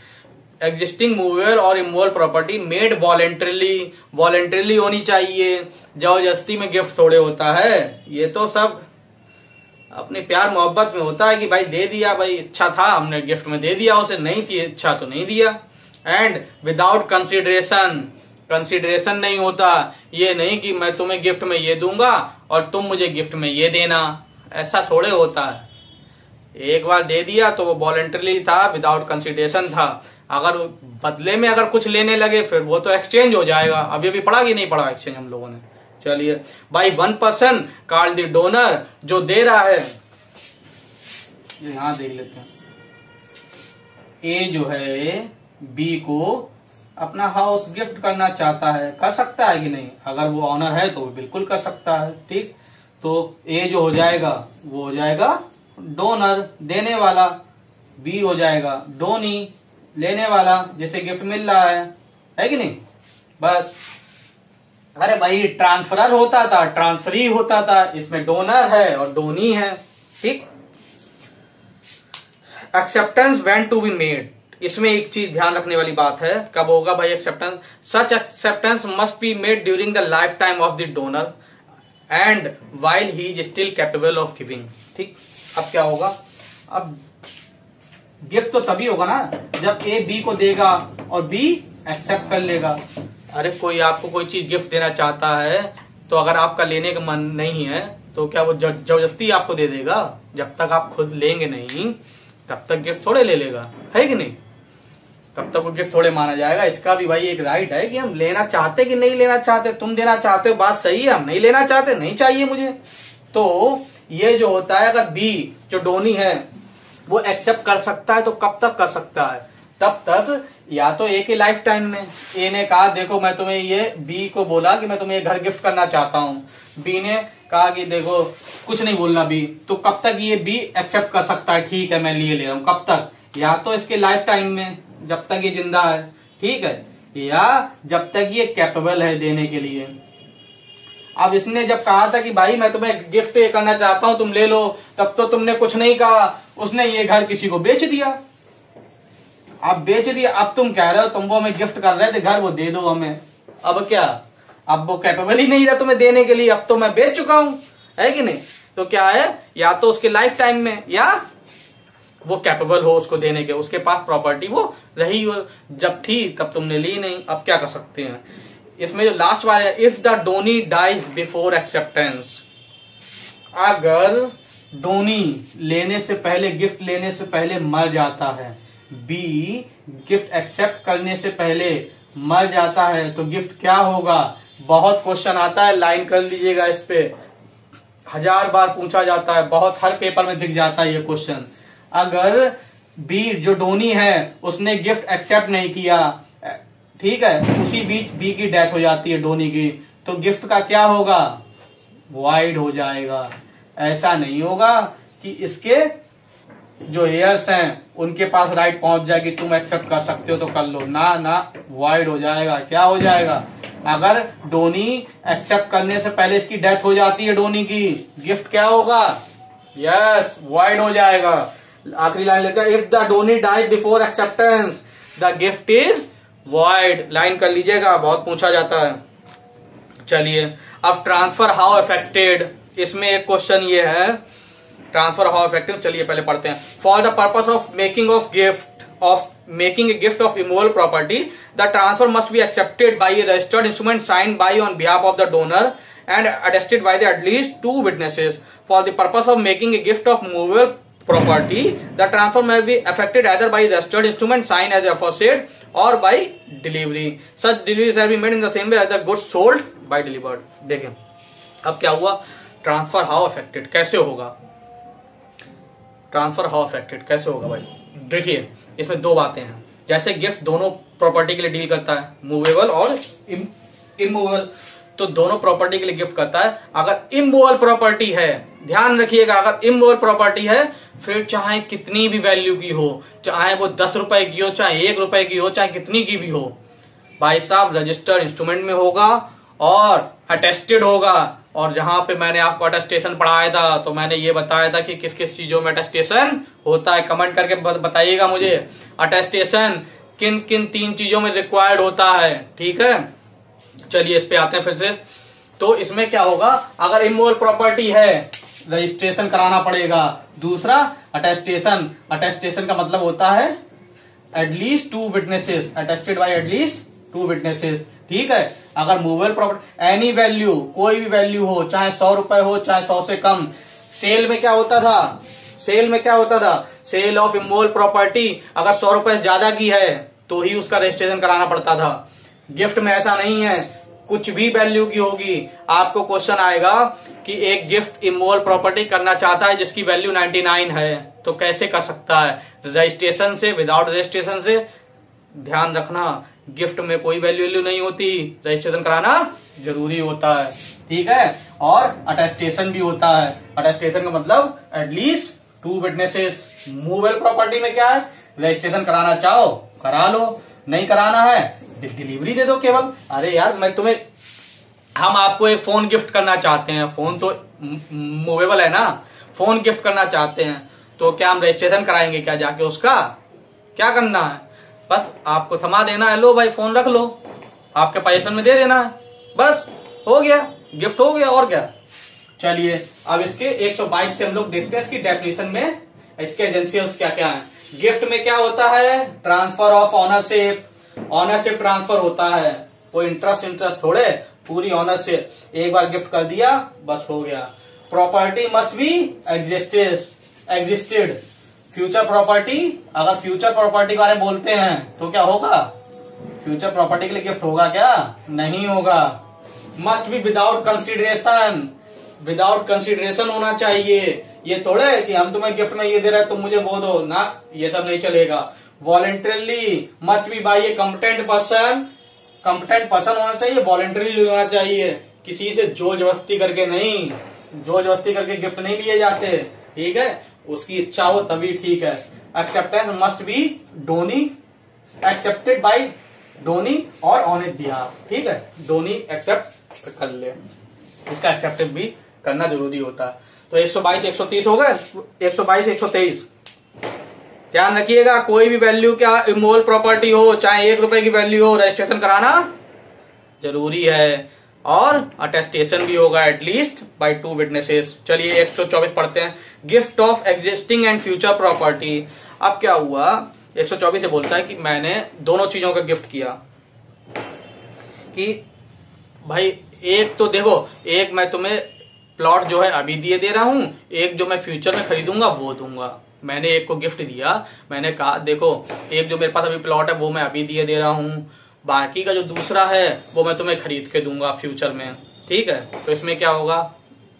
[SPEAKER 1] एग्जिस्टिंग मूवेबल और immovable property made voluntarily voluntarily होनी चाहिए जबरदस्ती में गिफ्ट थोड़े होता है ये तो सब अपने प्यार मोहब्बत में होता है कि भाई दे दिया भाई इच्छा था हमने गिफ्ट में दे दिया उसे नहीं थी इच्छा तो नहीं दिया एंड विदाउट कंसिडरेशन कंसिडरेशन नहीं होता ये नहीं कि मैं तुम्हें गिफ्ट में ये दूंगा और तुम मुझे गिफ्ट में ये देना ऐसा थोड़े होता है एक बार दे दिया तो वो वॉलेंटरली था विदाउट कंसिडरेशन था अगर बदले में अगर कुछ लेने लगे फिर वो तो एक्सचेंज हो जाएगा अभी अभी पड़ा कि नहीं पड़ा एक्सचेंज हम लोगों ने चलिए भाई one person called the donor जो दे रहा है यहां देख लेते हैं ए जो है बी को अपना हाउस गिफ्ट करना चाहता है कर सकता है कि नहीं अगर वो ऑनर है तो वो बिल्कुल कर सकता है ठीक तो ए जो हो जाएगा वो हो जाएगा डोनर देने वाला बी हो जाएगा डोनी लेने वाला जैसे गिफ्ट मिल रहा है है कि नहीं बस अरे भाई ट्रांसफरर होता था ट्रांसफरी होता था इसमें डोनर है और डोनी है ठीक acceptance when to be made इसमें एक चीज ध्यान रखने वाली बात है कब होगा भाई acceptance such acceptance must be made during the lifetime of the donor and while he is still capable of giving ठीक अब क्या होगा अब गिफ्ट तो तभी होगा ना जब ए बी को देगा और बी एक्सेप्ट कर लेगा अरे कोई आपको कोई चीज गिफ्ट देना चाहता है तो अगर आपका लेने का मन नहीं है तो क्या वो जबरदस्ती आपको दे देगा जब तक आप खुद लेंगे नहीं तब तक गिफ्ट थोड़े ले लेगा है कि नहीं तब तक वो गिफ्ट थोड़े माना जाएगा इसका भी भाई एक राइट है कि हम लेना चाहते कि नहीं लेना चाहते तुम देना चाहते हो बात सही है हम नहीं लेना चाहते नहीं चाहिए मुझे तो ये जो होता है अगर बी जो डोनी है वो एक्सेप्ट कर सकता है तो कब तक कर सकता है तब तक या तो ए के लाइफ टाइम में ए ने कहा देखो मैं तुम्हें ये बी को बोला कि मैं तुम्हें ये घर गिफ्ट करना चाहता हूँ बी ने कहा कि देखो कुछ नहीं बोलना बी तो कब तक ये बी एक्सेप्ट कर सकता है ठीक है मैं लिए ले रहा हूँ कब तक या तो इसके लाइफ टाइम में जब तक ये जिंदा है ठीक है या जब तक ये कैपेबल है देने के लिए अब इसने जब कहा था कि भाई मैं तुम्हें गिफ्ट ये करना चाहता हूं तुम ले लो तब तो तुमने कुछ नहीं कहा उसने ये घर किसी को बेच दिया अब बेच दिया अब तुम कह रहे हो तुम वो हमें गिफ्ट कर रहे थे घर वो दे दो हमें अब क्या अब वो कैपेबल ही नहीं रहा तुम्हें देने के लिए अब तो मैं बेच चुका हूं है कि नहीं तो क्या है या तो उसके लाइफ टाइम में या वो कैपेबल हो उसको देने के उसके पास प्रॉपर्टी वो रही हो जब थी तब तुमने ली नहीं अब क्या कर सकते हैं इसमें जो लास्ट वाला है if the donee dies before acceptance अगर डोनी लेने से पहले गिफ्ट लेने से पहले मर जाता है बी गिफ्ट एक्सेप्ट करने से पहले मर जाता है तो गिफ्ट क्या होगा बहुत क्वेश्चन आता है लाइन कर लीजिएगा इस पे हजार बार पूछा जाता है बहुत हर पेपर में दिख जाता है ये क्वेश्चन अगर बी जो डोनी है उसने गिफ्ट एक्सेप्ट नहीं किया ठीक है उसी बीच बी की डेथ हो जाती है डोनी की तो गिफ्ट का क्या होगा वाइड हो जाएगा ऐसा नहीं होगा कि इसके जो एयर्स हैं उनके पास राइट पहुंच जाएगी तुम एक्सेप्ट कर सकते हो तो कर लो ना ना वाइड हो जाएगा क्या हो जाएगा अगर डोनी एक्सेप्ट करने से पहले इसकी डेथ हो जाती है डोनी की गिफ्ट क्या होगा यस yes, वाइड हो जाएगा आखिरी लाइन लेते हैं if the donee dies before acceptance the gift is void line कर लीजिएगा बहुत पूछा जाता है चलिए अब ट्रांसफर हाउ अफेक्टेड इसमें एक क्वेश्चन ये है ट्रांसफर हाउ इफेक्टेड चलिए पहले पढ़ते हैं for the purpose of making of gift of making a gift of immovable property the transfer must be accepted by a registered instrument signed by on behalf of the donor and attested by the at least two witnesses for the purpose of making a gift of movable property, the transfer may be affected either by registered instrument sign as aforesaid or by delivery. Such delivery shall be made in the same way as the goods sold by delivered. dekhen ab kya hua transfer how affected kaise hoga transfer how affected कैसे होगा भाई देखिए इसमें दो बातें हैं जैसे gift दोनों प्रॉपर्टी के लिए डील करता है मूवेबल और इमूवेबल तो दोनों प्रॉपर्टी के लिए गिफ्ट करता है अगर इमोअल प्रॉपर्टी है ध्यान रखिएगा अगर इमोअल प्रॉपर्टी है फिर चाहे कितनी भी वैल्यू की हो चाहे वो दस रुपए की हो चाहे एक रुपए की हो चाहे कितनी की भी हो भाई साहब रजिस्टर्ड इंस्ट्रूमेंट में होगा और अटेस्टेड होगा और जहां पे मैंने आपको अटेस्टेशन पढ़ाया था तो मैंने ये बताया था कि किस किस चीजों में अटेस्टेशन होता है कमेंट करके बताइएगा मुझे अटेस्टेशन किन किन तीन चीजों में रिक्वायर्ड होता है ठीक है चलिए इस पे आते हैं फिर से तो इसमें क्या होगा अगर इमोल प्रॉपर्टी है रजिस्ट्रेशन कराना पड़ेगा दूसरा अटेस्टेशन अटेस्टेशन का मतलब होता है at least two witnesses attested by at least two witnesses ठीक है अगर मूवेबल प्रॉपर्टी एनी वैल्यू कोई भी वैल्यू हो चाहे सौ रुपए हो चाहे सौ से कम सेल में क्या होता था सेल में क्या होता था सेल ऑफ इमोल प्रॉपर्टी अगर सौ रुपए ज्यादा की है तो ही उसका रजिस्ट्रेशन कराना पड़ता था गिफ्ट में ऐसा नहीं है कुछ भी वैल्यू की होगी आपको क्वेश्चन आएगा कि एक गिफ्ट इमोल प्रॉपर्टी करना चाहता है जिसकी वैल्यू 99 है तो कैसे कर सकता है रजिस्ट्रेशन से विदाउट रजिस्ट्रेशन से ध्यान रखना गिफ्ट में कोई वैल्यू वैल्यू नहीं होती रजिस्ट्रेशन कराना जरूरी होता है ठीक है और अटेस्टेशन भी होता है अटेस्टेशन का मतलब at least two witnesses movable property में क्या है रजिस्ट्रेशन कराना चाहो करा लो नहीं कराना है डिलीवरी दे दो केवल अरे यार मैं तुम्हें हम आपको एक फोन गिफ्ट करना चाहते हैं फोन तो मूवेबल है ना फोन गिफ्ट करना चाहते हैं तो क्या हम रजिस्ट्रेशन कराएंगे क्या जाके उसका क्या करना है बस आपको थमा देना है लो भाई फोन रख लो आपके पजेशन में दे देना है बस हो गया गिफ्ट हो गया और क्या चलिए अब इसके 122 से हम लोग देखते हैं इसकी डेफिनेशन में इसके एजेंसी क्या क्या है गिफ्ट में क्या होता है transfer of ownership ownership transfer होता है कोई इंटरेस्ट इंटरेस्ट थोड़े पूरी ऑनरशिप एक बार गिफ्ट कर दिया बस हो गया property must be existed existed future property अगर फ्यूचर प्रॉपर्टी के बारे में बोलते हैं तो क्या होगा फ्यूचर प्रॉपर्टी के लिए गिफ्ट होगा क्या नहीं होगा must be without consideration without consideration होना चाहिए ये थोड़े कि हम तुम्हें गिफ्ट में ये दे रहे तुम मुझे वो दो ना ये सब नहीं चलेगा voluntarily must be by a competent person competent person होना चाहिए वॉलेंटरली होना चाहिए किसी से जो जबस्ती करके नहीं जो जबस्ती करके गिफ्ट नहीं लिए जाते ठीक है उसकी इच्छा हो तभी ठीक है acceptance must be donee accepted by donee or on it behalf ठीक है डोनी एक्सेप्ट कर ले इसका एक्सेप्टेंस भी करना जरूरी होता है तो 122 130 हो गए 122 123 ध्यान रखिएगा कोई भी वैल्यू क्या इमोल प्रॉपर्टी हो चाहे एक रुपए की वैल्यू हो रजिस्ट्रेशन कराना जरूरी है और अटेस्टेशन भी होगा एटलीस्ट बाय टू विटनेसेस चलिए 124 पढ़ते हैं gift of existing and future property अब क्या हुआ 124 से बोलता है कि मैंने दोनों चीजों का गिफ्ट किया कि भाई एक तो देखो एक मैं तुम्हें प्लॉट जो है अभी दिए दे रहा हूँ एक जो मैं फ्यूचर में खरीदूंगा वो दूंगा मैंने एक को गिफ्ट दिया मैंने कहा देखो एक जो मेरे पास अभी प्लॉट है वो मैं अभी दिए दे रहा हूँ बाकी का जो दूसरा है वो मैं तुम्हें खरीद के दूंगा फ्यूचर में ठीक है तो इसमें क्या होगा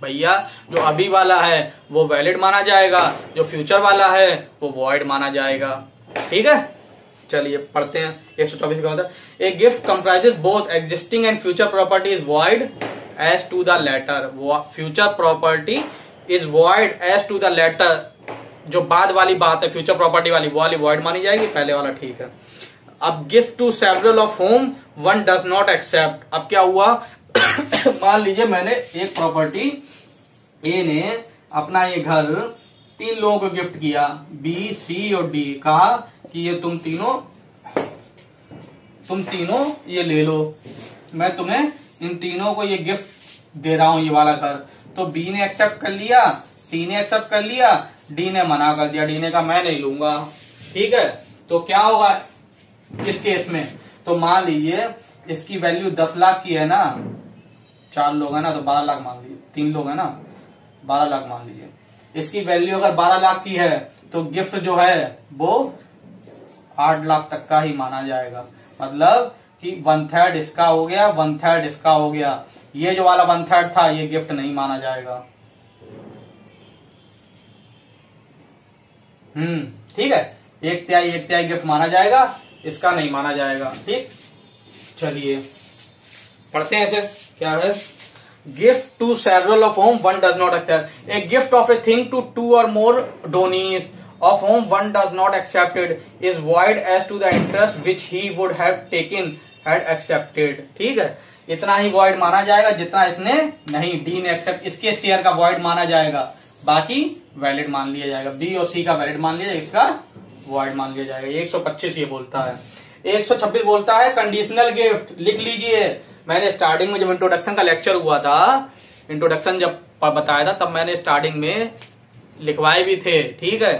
[SPEAKER 1] भैया जो अभी वाला है वो वैलिड माना जाएगा जो फ्यूचर वाला है वो वॉइड माना जाएगा ठीक है चलिए पढ़ते हैं एक सौ चौबीस का मतलब a gift comprises both existing and future property is void as to the latter future property is void as to the latter जो बाद वाली बात है फ्यूचर प्रॉपर्टी वाली वो वाली वॉइड मानी जाएगी पहले वाला ठीक है अब gift to several of whom one does not accept अब क्या हुआ [COUGHS] मान लीजिए मैंने एक प्रॉपर्टी ए ने अपना ये घर तीन लोगों को गिफ्ट किया बी सी और डी कहा कि ये तुम तीनों तुम तीनों ये ले लो मैं तुम्हें इन तीनों को ये गिफ्ट दे रहा हूं ये वाला घर तो बी ने एक्सेप्ट कर लिया सी ने एक्सेप्ट कर लिया डी ने मना कर दिया डी ने कहा मैं नहीं लूंगा ठीक है तो क्या होगा इस केस में तो मान लीजिए इसकी वैल्यू दस लाख की है ना चार लोग है ना तो बारह लाख मान लीजिए तीन लोग है ना बारह लाख मान लीजिए इसकी वैल्यू अगर बारह लाख की है तो गिफ्ट जो है वो आठ लाख तक का ही माना जाएगा मतलब कि वन थर्ड इसका हो गया वन थर्ड इसका हो गया ये जो वाला वन थर्ड था ये गिफ्ट नहीं माना जाएगा हम्म ठीक है एक त्याई एक त्याई गिफ्ट माना जाएगा इसका नहीं माना जाएगा ठीक चलिए पढ़ते हैं सर क्या है gift to several of whom one does not accept a gift of a thing to two or more donees of whom one does not accepted is void as to the interest which he would have taken had accepted ठीक है इतना ही void माना जाएगा जितना इसने नहीं D ने accept इसके शेयर का वॉइड माना जाएगा बाकी वैलिड मान लिया जाएगा बी और सी का वैलिड मान लिया जाएगा इसका वॉइड मान लिया जाएगा 125 ये बोलता है 126 बोलता है कंडीशनल गिफ्ट लिख लीजिए मैंने स्टार्टिंग में जब इंट्रोडक्शन का लेक्चर हुआ था इंट्रोडक्शन जब बताया था तब मैंने स्टार्टिंग में लिखवाए भी थे ठीक है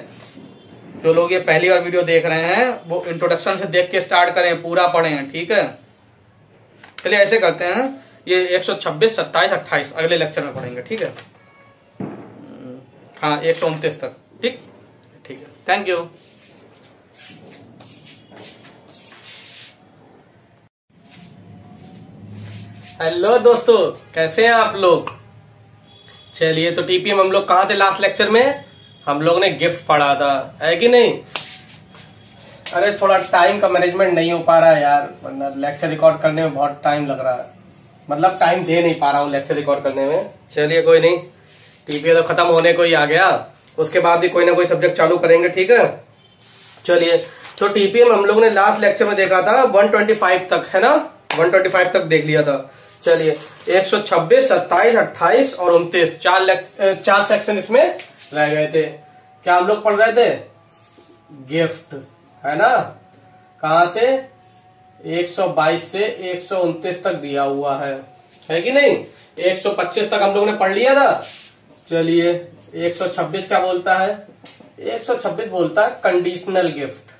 [SPEAKER 1] जो लोग ये पहली बार वीडियो देख रहे हैं वो इंट्रोडक्शन से देख के स्टार्ट करें पूरा पढ़ें ठीक है चलिए ऐसे करते हैं ये 126, 27, 28 अगले लेक्चर में पढ़ेंगे ठीक है हाँ एक सौ उनतीस तक ठीक ठीक है थैंक यू हेलो दोस्तों कैसे हैं आप लोग चलिए तो टीपीएम हम लोग कहा थे लास्ट लेक्चर में हम लोग ने गिफ्ट पढ़ा था है कि नहीं अरे थोड़ा टाइम का मैनेजमेंट नहीं हो पा रहा है यार वरना लेक्चर रिकॉर्ड करने में बहुत टाइम लग रहा है मतलब टाइम दे नहीं पा रहा हूँ लेक्चर रिकॉर्ड करने में चलिए कोई नहीं टीपीए तो खत्म होने को ही आ गया उसके बाद भी कोई ना कोई सब्जेक्ट चालू करेंगे ठीक है चलिए तो टीपीए में हम लोग ने लास्ट लेक्चर में देखा था 125 तक है ना 125 तक देख लिया था चलिए 126, 27, 28 और उन्तीस चार चार सेक्शन इसमें रह गए थे क्या हम लोग पढ़ रहे थे गिफ्ट है ना कहा से 122 से एक तक दिया हुआ है है कि नहीं 125 तक हम लोग ने पढ़ लिया था चलिए 126 क्या बोलता है 126 बोलता है कंडीशनल गिफ्ट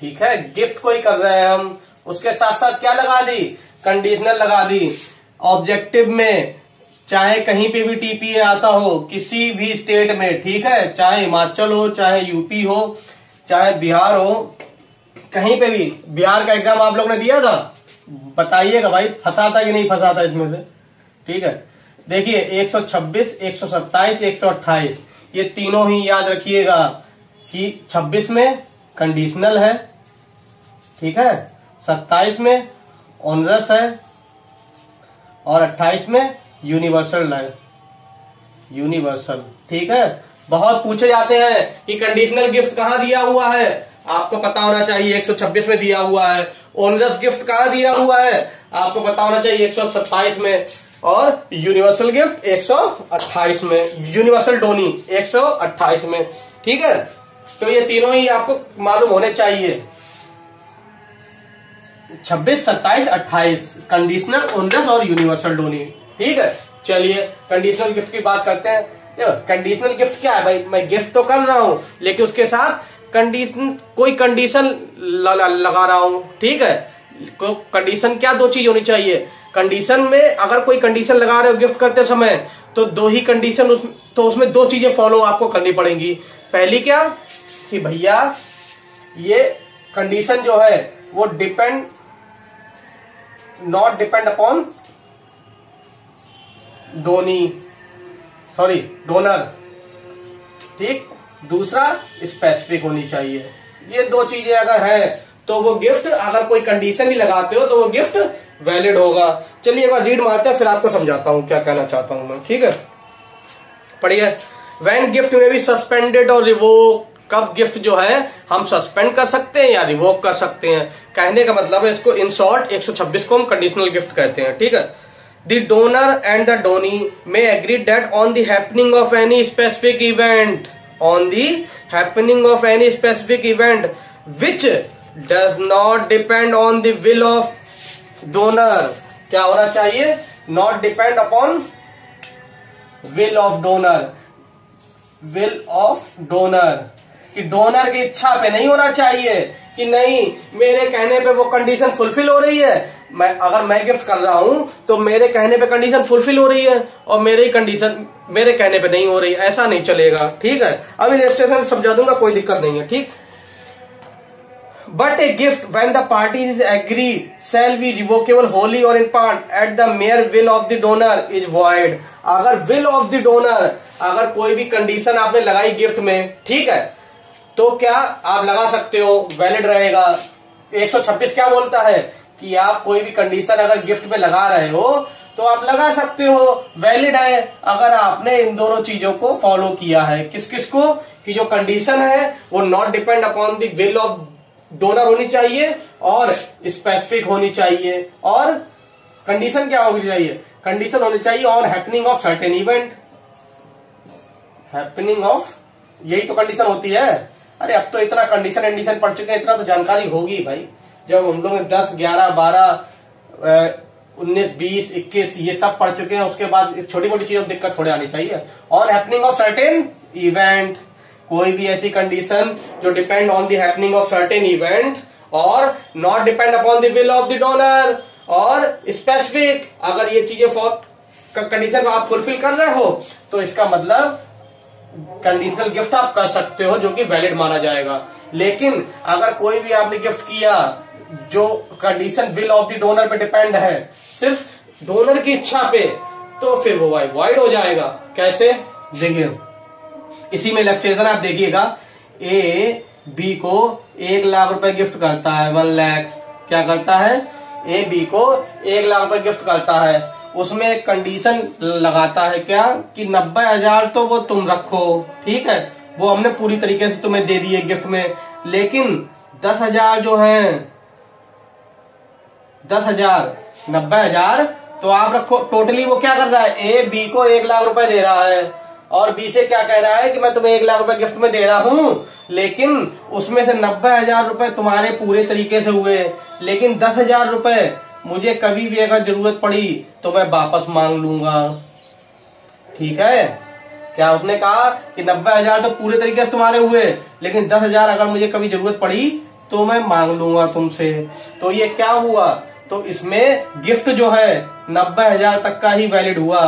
[SPEAKER 1] ठीक है गिफ्ट को ही कर रहे हैं हम उसके साथ साथ क्या लगा दी कंडीशनल लगा दी ऑब्जेक्टिव में चाहे कहीं पे भी टीपीए आता हो किसी भी स्टेट में ठीक है चाहे हिमाचल हो चाहे यूपी हो चाहे बिहार हो कहीं पे भी बिहार का एग्जाम आप लोग ने दिया था बताइएगा भाई फंसा था कि नहीं फंसा था इसमें से ठीक है देखिए 126, 127, 128 ये तीनों ही याद रखिएगा कि 26 में कंडीशनल है ठीक है 27 में ऑनरस है और 28 में यूनिवर्सल लाइन यूनिवर्सल ठीक है बहुत पूछे जाते हैं कि कंडीशनल गिफ्ट कहाँ दिया हुआ है आपको पता होना चाहिए 126 में दिया हुआ है ओनरस गिफ्ट कहाँ दिया हुआ है आपको पता होना चाहिए 127 में और यूनिवर्सल गिफ्ट 128 में यूनिवर्सल डोनी 128 में ठीक है तो ये तीनों ही आपको मालूम होने चाहिए 26, 27, 28 कंडीशनल ओनरस और यूनिवर्सल डोनी ठीक है चलिए कंडीशनल गिफ्ट की बात करते हैं कंडीशनल गिफ्ट क्या है भाई मैं गिफ्ट तो कर रहा हूँ लेकिन उसके साथ कंडीशन कोई कंडीशन लगा रहा हूँ ठीक है कंडीशन क्या दो चीज होनी चाहिए कंडीशन में अगर कोई कंडीशन लगा रहे हो गिफ्ट करते समय तो दो ही कंडीशन उस, तो उसमें दो चीजें फॉलो आपको करनी पड़ेंगी पहली क्या कि भैया ये कंडीशन जो है वो depend not depend upon donee sorry donor ठीक दूसरा स्पेसिफिक होनी चाहिए ये दो चीजें अगर है तो वो गिफ्ट अगर कोई कंडीशन भी लगाते हो तो वो गिफ्ट वैलिड होगा चलिए एक बार रीड मारते हैं फिर आपको समझाता हूँ क्या कहना चाहता हूँ मैं ठीक है पढ़िए वैन गिफ्ट में भी सस्पेंडेड और रिवोक कब गिफ्ट जो है हम सस्पेंड कर सकते हैं या रिवोक कर सकते हैं कहने का मतलब है इसको इन शॉर्ट 126 को हम कंडीशनल गिफ्ट कहते हैं ठीक है the donor and the donee may agree that on the happening of any specific event on the happening of any specific event which does not depend on the will of donor क्या होना चाहिए not depend upon will of donor will of donor कि donor की इच्छा पे नहीं होना चाहिए कि नहीं मेरे कहने पे वो कंडीशन फुलफिल हो रही है मैं अगर मैं गिफ्ट कर रहा हूं तो मेरे कहने पे कंडीशन फुलफिल हो रही है और मेरी कंडीशन मेरे कहने पे नहीं हो रही ऐसा नहीं चलेगा ठीक है अभी रजिस्ट्रेशन समझा दूंगा कोई दिक्कत नहीं है ठीक but a gift when the party is agree shall be revocable wholly or in part at the mere will of the donor is void अगर विल ऑफ द डोनर अगर कोई भी कंडीशन आपने लगाई गिफ्ट में ठीक है तो क्या आप लगा सकते हो वैलिड रहेगा 126 क्या बोलता है कि आप कोई भी कंडीशन अगर गिफ्ट में लगा रहे हो तो आप लगा सकते हो वैलिड है अगर आपने इन दोनों चीजों को फॉलो किया है किस किस को कि जो कंडीशन है वो not depend upon the will of donor होनी चाहिए और स्पेसिफिक होनी चाहिए और कंडीशन क्या होनी चाहिए कंडीशन होनी चाहिए on happening of certain event happening of यही तो कंडीशन होती है अरे अब तो इतना कंडीशन एंडीशन पढ़ चुके हैं इतना तो जानकारी होगी भाई जब हम लोग दस ग्यारह बारह उन्नीस बीस इक्कीस ये सब पढ़ चुके हैं उसके बाद इस छोटी मोटी चीजों में दिक्कत थोड़ी आनी चाहिए और हैपनिंग ऑफ सर्टेन इवेंट कोई भी ऐसी कंडीशन जो depend on the happening of certain event और not depend upon the will of the donor और स्पेसिफिक अगर ये चीजें कंडीशन आप फुलफिल कर रहे हो तो इसका मतलब कंडीशनल गिफ्ट आप कर सकते हो जो कि वैलिड माना जाएगा लेकिन अगर कोई भी आपने गिफ्ट किया जो condition will of the donor पे डिपेंड है सिर्फ डोनर की इच्छा पे तो फिर वो वाइड वाइड हो जाएगा कैसे देखिए इसी में इलेक्ट्रेशन आप देखिएगा ए बी को एक लाख रुपए गिफ्ट करता है वन लैख क्या करता है ए बी को एक लाख रुपए गिफ्ट करता है उसमें एक कंडीशन लगाता है क्या कि नब्बे हजार तो वो तुम रखो ठीक है वो हमने पूरी तरीके से तुम्हें दे दिए गिफ्ट में लेकिन दस हजार जो है दस हजार नब्बे हजार तो आप रखो टोटली वो क्या कर रहा है ए बी को एक लाख रुपए दे रहा है और बी से क्या कह रहा है कि मैं तुम्हें एक लाख रुपए गिफ्ट में दे रहा हूँ लेकिन उसमें से नब्बे हजार रूपए तुम्हारे पूरे तरीके से हुए लेकिन दस हजार रूपए मुझे कभी भी अगर जरूरत पड़ी तो मैं वापस मांग लूंगा ठीक है क्या उसने कहा कि नब्बे हजार तो पूरे तरीके से तुम्हारे हुए लेकिन दस हजार अगर मुझे कभी जरूरत पड़ी तो मैं मांग लूंगा तुमसे तो ये क्या हुआ तो इसमें गिफ्ट जो है नब्बे हजार तक का ही वैलिड हुआ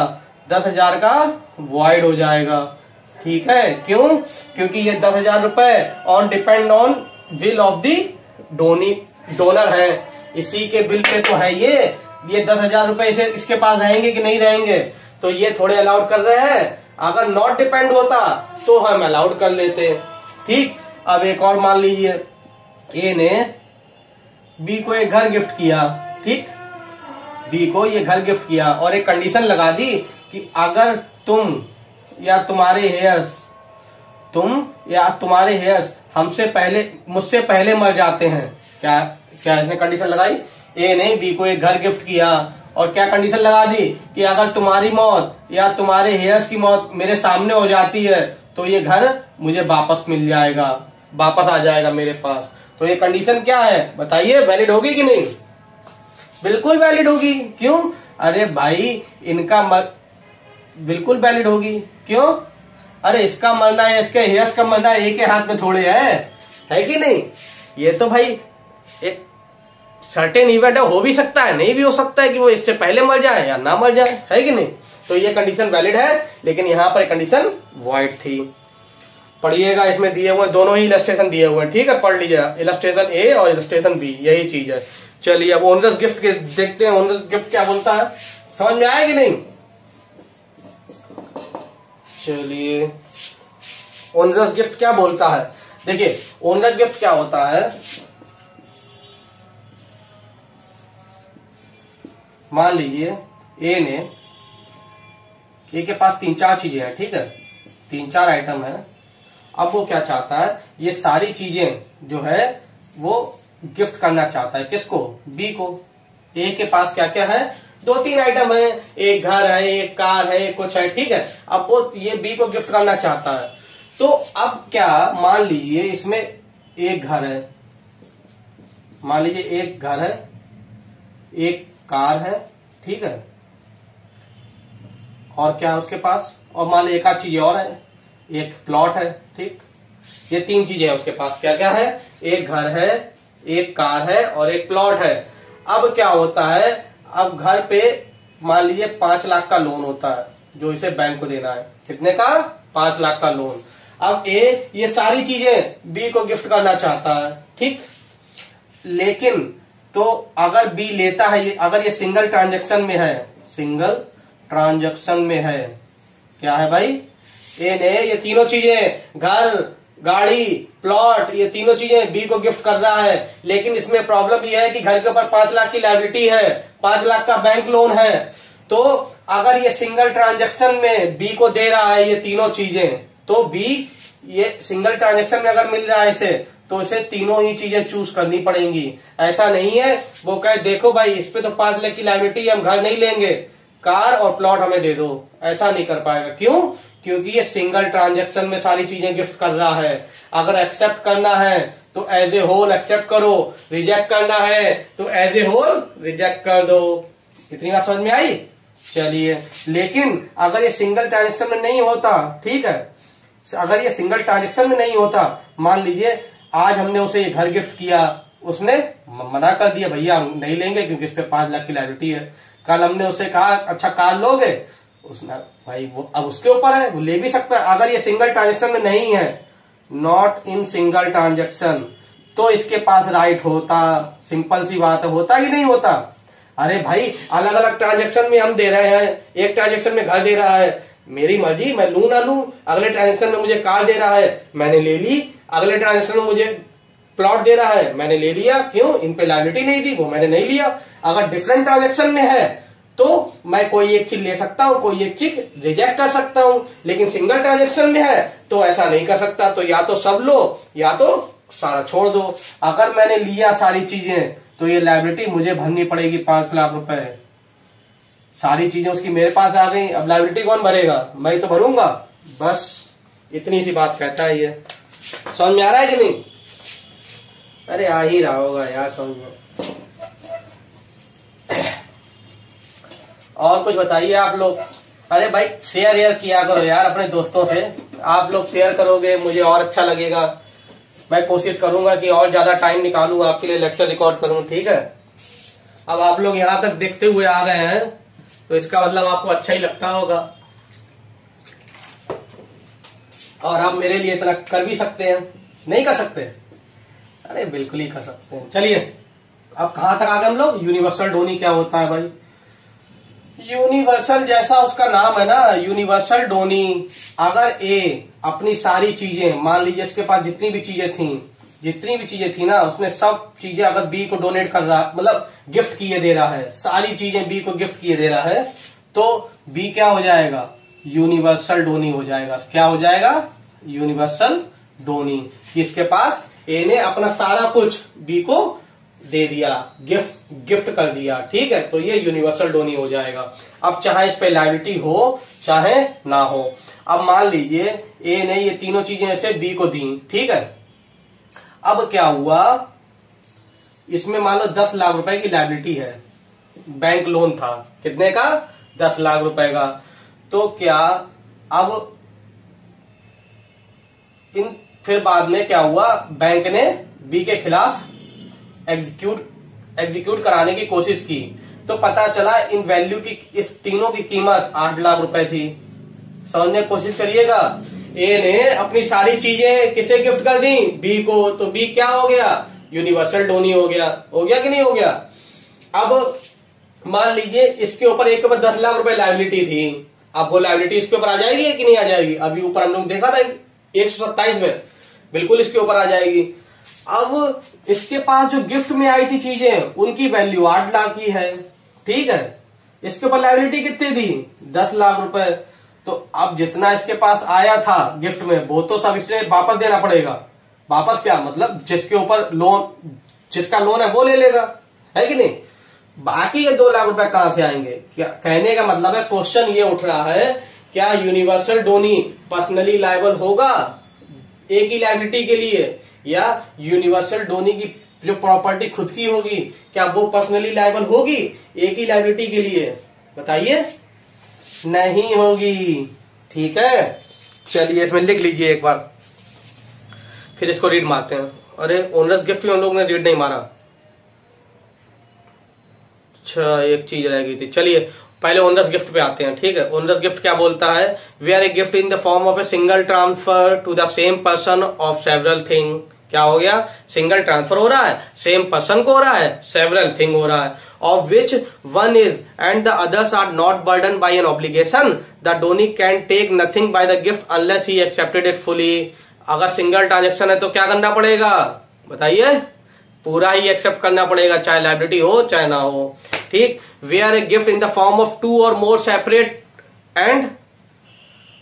[SPEAKER 1] दस हजार का वॉइड हो जाएगा ठीक है क्यों क्योंकि ये दस हजार रूपए on depend on will of the donee donor है इसी के बिल पे तो है ये ये दस हजार रूपए इसे इसके पास रहेंगे कि नहीं रहेंगे तो ये थोड़े अलाउड कर रहे हैं अगर नॉट डिपेंड होता तो हम अलाउड कर लेते ठीक अब एक और मान लीजिए ए ने बी को एक घर गिफ्ट किया ठीक बी को ये घर गिफ्ट किया और एक कंडीशन लगा दी कि अगर तुम या तुम्हारे हेयर्स तुम या तुम्हारे हेयर्स हमसे पहले मुझसे पहले मर जाते हैं क्या क्या इसने कंडीशन लगाई ए ने बी को एक घर गिफ्ट किया और क्या कंडीशन लगा दी कि अगर तुम्हारी मौत या तुम्हारे हेयर्स की मौत मेरे सामने हो जाती है तो ये घर मुझे वापस मिल जाएगा वापस आ जाएगा मेरे पास तो ये कंडीशन क्या है बताइए वैलिड होगी कि नहीं बिल्कुल वैलिड होगी क्यों अरे भाई इनका मर बिल्कुल वैलिड होगी क्यों अरे इसका मरना है इसके हेयर्स का मरना एक हाथ में थोड़े है है कि नहीं ये तो भाई एक सर्टेन इवेंट है हो भी सकता है नहीं भी हो सकता है कि वो इससे पहले मर जाए या ना मर जाए है कि नहीं तो ये कंडीशन वैलिड है लेकिन यहाँ पर कंडीशन वाइट थी पढ़िएगा इसमें दिए हुए दोनों ही इलेस्ट्रेशन दिए हुए ठीक है पढ़ लीजिएगा इलेस्ट्रेशन ए और इलेस्ट्रेशन बी यही चीज है चलिए अब ओनरस गिफ्ट के देखते हैं ओनरस गिफ्ट क्या बोलता है समझ में आया कि नहीं चलिए ओनरस गिफ्ट क्या बोलता है देखिए ओनरस गिफ्ट क्या होता है मान लीजिए ए ने ए के पास तीन चार चीजें हैं ठीक है तीन चार आइटम है अब वो क्या चाहता है ये सारी चीजें जो है वो गिफ्ट करना चाहता है किसको बी को ए के पास क्या क्या है दो तीन आइटम है एक घर है एक कार है एक कुछ है ठीक है अब वो ये बी को गिफ्ट करना चाहता है तो अब क्या मान लीजिए इसमें एक घर है मान लीजिए एक घर है एक कार है ठीक है और क्या है उसके पास और मान लीजिए एक आध चीज और है एक प्लॉट है ठीक ये तीन चीजें है उसके पास क्या क्या है एक घर है एक कार है और एक प्लॉट है अब क्या होता है अब घर पे मान लीजिए पांच लाख का लोन होता है जो इसे बैंक को देना है कितने का पांच लाख का लोन अब ए ये सारी चीजें बी को गिफ्ट करना चाहता है ठीक लेकिन तो अगर बी लेता है ये अगर ये सिंगल ट्रांजेक्शन में है सिंगल ट्रांजेक्शन में है क्या है भाई ए ने ये तीनों चीजें घर गाड़ी प्लॉट ये तीनों चीजें बी को गिफ्ट कर रहा है लेकिन इसमें प्रॉब्लम यह है कि घर के ऊपर पांच लाख की लाइबिलिटी है पांच लाख का बैंक लोन है तो अगर ये सिंगल ट्रांजेक्शन में बी को दे रहा है ये तीनों चीजें तो बी ये सिंगल ट्रांजेक्शन में अगर मिल रहा है इसे तो इसे तीनों ही चीजें चूज करनी पड़ेंगी ऐसा नहीं है वो कहे देखो भाई इस पे तो पांच लाख की लाइबिलिटी हम घर नहीं लेंगे कार और प्लॉट हमें दे दो ऐसा नहीं कर पाएगा क्यों क्योंकि ये सिंगल ट्रांजेक्शन में सारी चीजें गिफ्ट कर रहा है अगर एक्सेप्ट करना है तो एज ए होल एक्सेप्ट करो रिजेक्ट करना है तो एज ए होल रिजेक्ट कर दो इतनी बात समझ में आई चलिए लेकिन अगर ये सिंगल ट्रांजेक्शन में नहीं होता ठीक है अगर ये सिंगल ट्रांजेक्शन में नहीं होता मान लीजिए आज हमने उसे ये घर गिफ्ट किया उसने मना कर दिया भैया हम नहीं लेंगे क्योंकि इस पे पांच लाख की लाइबिलिटी है कल हमने उसे कहा अच्छा कार लोगे उसने भाई वो अब उसके ऊपर है वो ले भी सकता है अगर ये सिंगल ट्रांजेक्शन में नहीं है नॉट इन सिंगल ट्रांजेक्शन तो इसके पास राइट होता सिंपल सी बात है होता कि नहीं होता अरे भाई अलग अलग ट्रांजेक्शन में हम दे रहे हैं एक ट्रांजेक्शन में घर दे रहा है मेरी मर्जी मैं लू ना लू अगले ट्रांजेक्शन में मुझे कार दे रहा है मैंने ले ली अगले ट्रांजेक्शन में मुझे प्लॉट दे रहा है मैंने ले लिया क्यों इन पे लाइबिलिटी नहीं दी वो मैंने नहीं लिया अगर डिफरेंट ट्रांजेक्शन में है तो मैं कोई एक चीज ले सकता हूँ कोई एक चीज रिजेक्ट कर सकता हूँ लेकिन सिंगल ट्रांजेक्शन में है तो ऐसा नहीं कर सकता तो या तो सब लो या तो सारा छोड़ दो अगर मैंने लिया सारी चीजें तो ये लाइब्रेटी मुझे भरनी पड़ेगी पांच लाख रुपए सारी चीजें उसकी मेरे पास आ गई अब लाइब्रेटी कौन भरेगा मैं तो भरूंगा बस इतनी सी बात कहता है ये समझ में आ रहा है कि नहीं अरे आ ही रहा होगा यार समझ में और कुछ बताइए आप लोग अरे भाई शेयर एयर किया करो यार अपने दोस्तों से आप लोग शेयर करोगे मुझे और अच्छा लगेगा मैं कोशिश करूंगा कि और ज्यादा टाइम निकालू आपके लिए लेक्चर रिकॉर्ड करूं ठीक है अब आप लोग यहाँ तक देखते हुए आ गए हैं तो इसका मतलब आपको अच्छा ही लगता होगा और आप मेरे लिए इतना कर भी सकते हैं नहीं कर सकते अरे बिल्कुल ही कर सकते हैं चलिए अब कहाँ तक आ गए हम लोग यूनिवर्सल डोनी क्या होता है भाई यूनिवर्सल जैसा उसका नाम है ना यूनिवर्सल डोनी अगर ए अपनी सारी चीजें मान लीजिए इसके पास जितनी भी चीजें थी जितनी भी चीजें थी ना उसने सब चीजें अगर बी को डोनेट कर रहा मतलब गिफ्ट किए दे रहा है सारी चीजें बी को गिफ्ट किए दे रहा है तो बी क्या हो जाएगा यूनिवर्सल डोनी हो जाएगा क्या हो जाएगा यूनिवर्सल डोनी इसके पास ए ने अपना सारा कुछ बी को दे दिया गिफ्ट गिफ्ट कर दिया ठीक है तो ये यूनिवर्सल डोनी हो जाएगा अब चाहे इस पे लाइबिलिटी हो चाहे ना हो अब मान लीजिए ए ने ये तीनों चीजें ऐसे बी को दी ठीक है अब क्या हुआ इसमें मान लो दस लाख रुपए की लाइबिलिटी है बैंक लोन था कितने का दस लाख रुपए का तो क्या अब इन फिर बाद में क्या हुआ बैंक ने बी के खिलाफ एग्जीक्यूट एग्जीक्यूट कराने की कोशिश की तो पता चला इन वैल्यू की इस तीनों की कीमत आठ लाख रुपए थी समझने की कोशिश करिएगा ए ने अपनी सारी चीजें किसे गिफ्ट कर दी बी को तो बी क्या हो गया यूनिवर्सल डोनी हो गया हो गया कि नहीं हो गया अब मान लीजिए इसके ऊपर एक ऊपर दस लाख रुपए लाइबिलिटी थी अब वो लाइबिलिटी इसके ऊपर आ जाएगी कि नहीं आ जाएगी अभी ऊपर हम लोग देखा था एक सौ सत्ताईस में बिल्कुल इसके ऊपर आ जाएगी अब इसके पास जो गिफ्ट में आई थी चीजें उनकी वैल्यू आठ लाख ही है ठीक है इसके ऊपर लाइबिलिटी कितनी थी दस लाख रुपए तो अब जितना इसके पास आया था गिफ्ट में वो तो सब इसे वापस देना पड़ेगा वापस क्या मतलब जिसके ऊपर लोन जिसका लोन है वो ले लेगा है कि नहीं बाकी के दो लाख रुपए कहां से आएंगे क्या कहने का मतलब है क्वेश्चन ये उठ रहा है क्या यूनिवर्सल डोनी पर्सनली लाइबल होगा एक ही लाइबिलिटी के लिए या यूनिवर्सल डोनी की जो प्रॉपर्टी खुद की होगी क्या वो पर्सनली लाइबल होगी एक ही लाइबिलिटी के लिए बताइए नहीं होगी ठीक है चलिए इसमें लिख लीजिए एक बार फिर इसको रीड मारते हैं अरे ओनरस गिफ्ट में हम लोग ने रीड नहीं मारा अच्छा एक चीज रह गई थी चलिए पहले ओनरस गिफ्ट पे आते हैं ठीक है ओनरस गिफ्ट क्या बोलता है where a gift in the form of a single transfer to the same person of several thing क्या हो गया सिंगल ट्रांसफर हो रहा है सेम पर्सन को हो रहा है सेवरल थिंग हो रहा है of which one is and the others are not burden by an obligation the donee can take nothing by the gift unless he accepted it fully अगर सिंगल ट्रांजेक्शन है तो क्या करना पड़ेगा बताइए पूरा ही एक्सेप्ट करना पड़ेगा चाहे लाइब्रेटी हो चाहे ना हो ठीक where a gift in the form of two or more separate and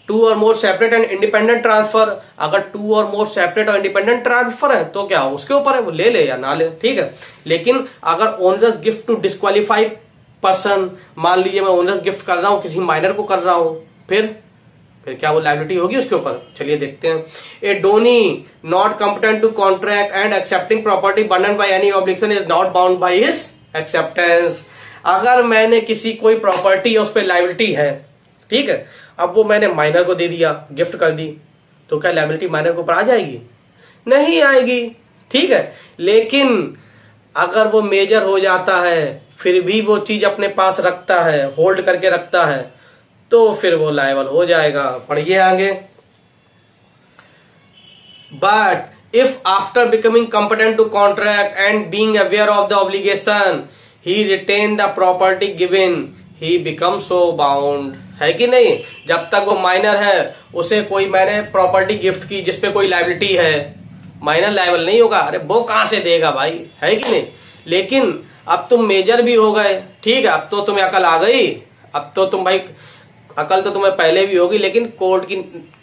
[SPEAKER 1] two or more separate and independent transfer अगर टू और मोर सेपरेट और इंडिपेंडेंट ट्रांसफर है तो क्या उसके ऊपर है वो ले ले या ना ले ठीक है लेकिन अगर onerous gift to disqualified person मान लीजिए मैं ओनरस गिफ्ट कर रहा हूं किसी माइनर को कर रहा हूं फिर फिर क्या वो लाइबिलिटी होगी उसके ऊपर चलिए देखते हैं a donee not competent to contract and accepting property burden by any obligation is not bound by his acceptance अगर मैंने किसी कोई प्रॉपर्टी उस पर लाइबिलिटी है ठीक है अब वो मैंने माइनर को दे दिया गिफ्ट कर दी तो क्या लाइबिलिटी माइनर के ऊपर आ जाएगी नहीं आएगी ठीक है लेकिन अगर वो मेजर हो जाता है फिर भी वो चीज अपने पास रखता है होल्ड करके रखता है तो फिर वो लाइबल हो जाएगा पढ़िए आगे but if after becoming competent to contract and being aware of the obligation he retain the property given he become so bound है कि नहीं जब तक वो माइनर है उसे कोई मैंने प्रॉपर्टी गिफ्ट की जिसपे कोई लाइबिलिटी है माइनर लाइबल नहीं होगा अरे वो कहां से देगा भाई है कि नहीं लेकिन अब तुम मेजर भी हो गए ठीक है अब तो तुम्हें अकल आ गई अब तो तुम भाई अकल तो तुम्हें पहले भी होगी लेकिन कोर्ट की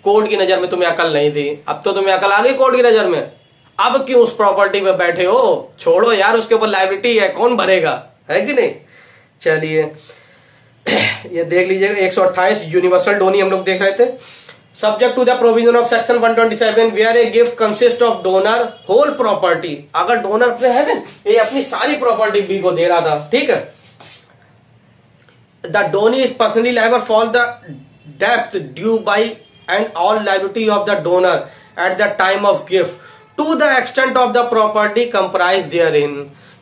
[SPEAKER 1] कोर्ट की नजर में तुम्हें अकल नहीं थी अब तो तुम्हें अकल आ गई कोर्ट की नजर में अब क्यों उस प्रॉपर्टी में बैठे हो छोड़ो यार उसके ऊपर लाइबिलिटी है कौन भरेगा है कि नहीं चलिए [COUGHS] ये देख लीजिए 128 यूनिवर्सल डोनी हम लोग देख रहे थे subject to the provision of section 127 where a gift consist of donor whole property अगर डोनर है ये अपनी सारी प्रॉपर्टी बी को दे रहा था ठीक है the donee is personally liable for the डेप्थ due by and all liability of the donor at the time of gift to the extent of the property comprise therein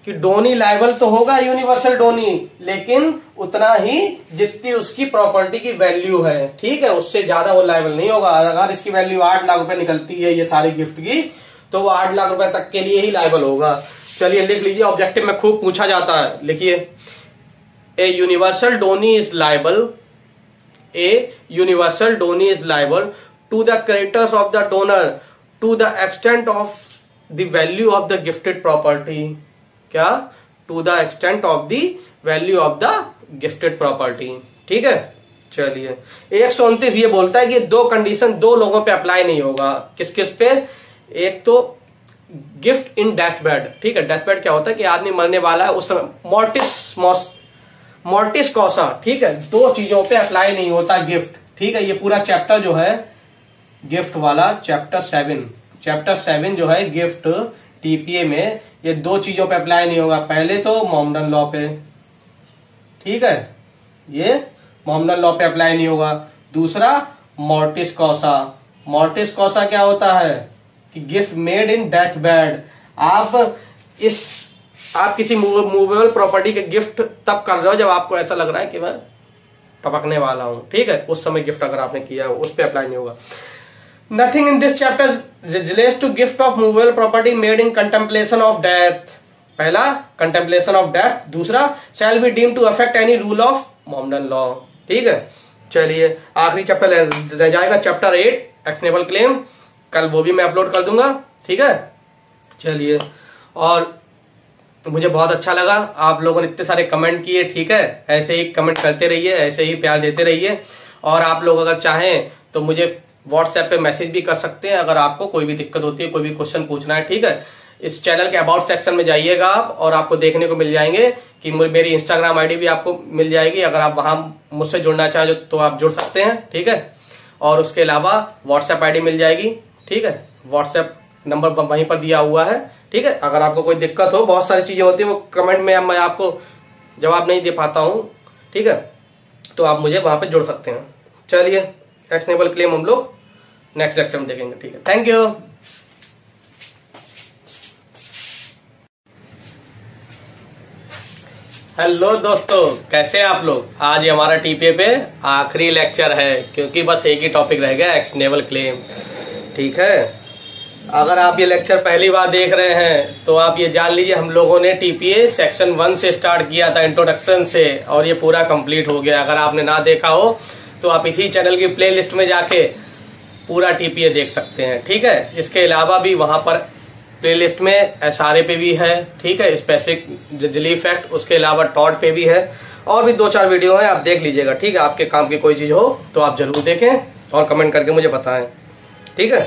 [SPEAKER 1] कि donee liable तो होगा universal Downey लेकिन उतना ही जितनी उसकी property की value है ठीक है उससे ज्यादा वो लाइबल नहीं होगा अगर इसकी वैल्यू आठ लाख रुपए निकलती है ये सारी गिफ्ट की तो वो आठ लाख रुपए तक के लिए ही लाइबल होगा चलिए लिख लीजिए ऑब्जेक्टिव में खूब पूछा जाता है लिखिए a universal donee is liable a universal donee is liable to the creditors of the donor to the extent of the value of the gifted property क्या to the extent of the value of the gifted property ठीक है चलिए एक सौ उन्तीस ये बोलता है कि दो कंडीशन दो लोगों पे अप्लाई नहीं होगा किस किस पे एक तो गिफ्ट इन डेथ बेड ठीक है डेथ बेड क्या होता है कि आदमी मरने वाला है उस समय मोर्टिस मोर्टिस कौसा ठीक है दो चीजों पे अप्लाई नहीं होता गिफ्ट ठीक है ये पूरा चैप्टर जो है गिफ्ट वाला चैप्टर सेवन चैप्टर सेवन जो है गिफ्ट टीपीए में ये दो चीजों पे अप्लाई नहीं होगा पहले तो मॉमडन लॉ पे ठीक है ये मॉमडन लॉ पे अप्लाई नहीं होगा दूसरा मोर्टिस कौसा मोर्टिस कौसा क्या होता है कि gift made in death bed आप इस आप किसी मूवेबल प्रॉपर्टी के गिफ्ट तब कर रहे हो जब आपको ऐसा लग रहा है कि मैं टपकने वाला हूं ठीक है उस समय गिफ्ट अगर आपने किया उस पर अप्लाई नहीं होगा Nothing in this chapter relates to gift of movable property made in contemplation of death. पहला कंटेम्पलेशन ऑफ डेथ दूसरा shall be deem to affect any rule of Mohammedan law ठीक है चलिए आखिरी चैप्टर रह जाएगा चैप्टर एट एक्सनेबल क्लेम कल वो भी मैं अपलोड कर दूंगा ठीक है चलिए और मुझे बहुत अच्छा लगा आप लोगों ने इतने सारे कमेंट किए ठीक है ऐसे ही कमेंट करते रहिए ऐसे ही प्यार देते रहिए और आप लोग अगर चाहें तो मुझे व्हाट्सएप पे मैसेज भी कर सकते हैं अगर आपको कोई भी दिक्कत होती है कोई भी क्वेश्चन पूछना है ठीक है इस चैनल के अबाउट सेक्शन में जाइएगा आप और आपको देखने को मिल जाएंगे कि मेरी इंस्टाग्राम आईडी भी आपको मिल जाएगी अगर आप वहां मुझसे जुड़ना चाहो तो आप जुड़ सकते हैं ठीक है और उसके अलावा व्हाट्सएप आईडी मिल जाएगी ठीक है व्हाट्सएप नंबर वहीं पर दिया हुआ है ठीक है अगर आपको कोई दिक्कत हो बहुत सारी चीजें होती है वो कमेंट में मैं आपको जवाब नहीं दे पाता हूँ ठीक है तो आप मुझे वहां पर जुड़ सकते हैं चलिए एक्शनेबल क्लेम हम लोग नेक्स्ट लेक्चर में देखेंगे ठीक है थैंक यू हेलो दोस्तों कैसे आप लोग आज हमारा टीपीए पे आखिरी लेक्चर है क्योंकि बस एक ही टॉपिक रहेगा एक्सनेबल क्लेम ठीक है अगर आप ये लेक्चर पहली बार देख रहे हैं तो आप ये जान लीजिए हम लोगों ने टीपीए सेक्शन वन से स्टार्ट किया था इंट्रोडक्शन से और ये पूरा कंप्लीट हो गया अगर आपने ना देखा हो तो आप इसी चैनल की प्ले में जाके पूरा टीपीए देख सकते हैं ठीक है इसके अलावा भी वहां पर प्लेलिस्ट में एस पे भी है ठीक है स्पेसिफिक जिली फैक्ट उसके अलावा टॉट पे भी है और भी दो चार वीडियो हैं आप देख लीजिएगा ठीक है आपके काम की कोई चीज़ हो तो आप जरूर देखें और कमेंट करके मुझे बताएं ठीक है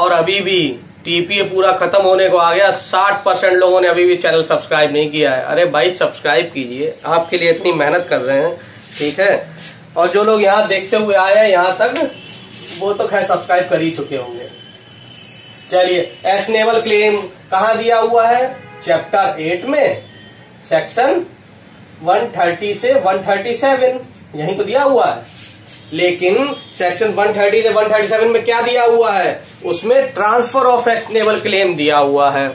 [SPEAKER 1] और अभी भी टीपीए पूरा खत्म होने को आ गया साठ परसेंट लोगों ने अभी भी चैनल सब्सक्राइब नहीं किया है अरे भाई सब्सक्राइब कीजिए आपके लिए इतनी मेहनत कर रहे हैं ठीक है और जो लोग यहाँ देखते हुए आए हैं यहाँ तक वो तो खैर सब्सक्राइब कर ही चुके होंगे चलिए एक्शनेबल क्लेम कहा दिया हुआ है चैप्टर एट में सेक्शन 130 से 137 यही तो दिया हुआ है लेकिन सेक्शन 130 से 137 में क्या दिया हुआ है उसमें ट्रांसफर ऑफ एक्शनेबल क्लेम दिया हुआ है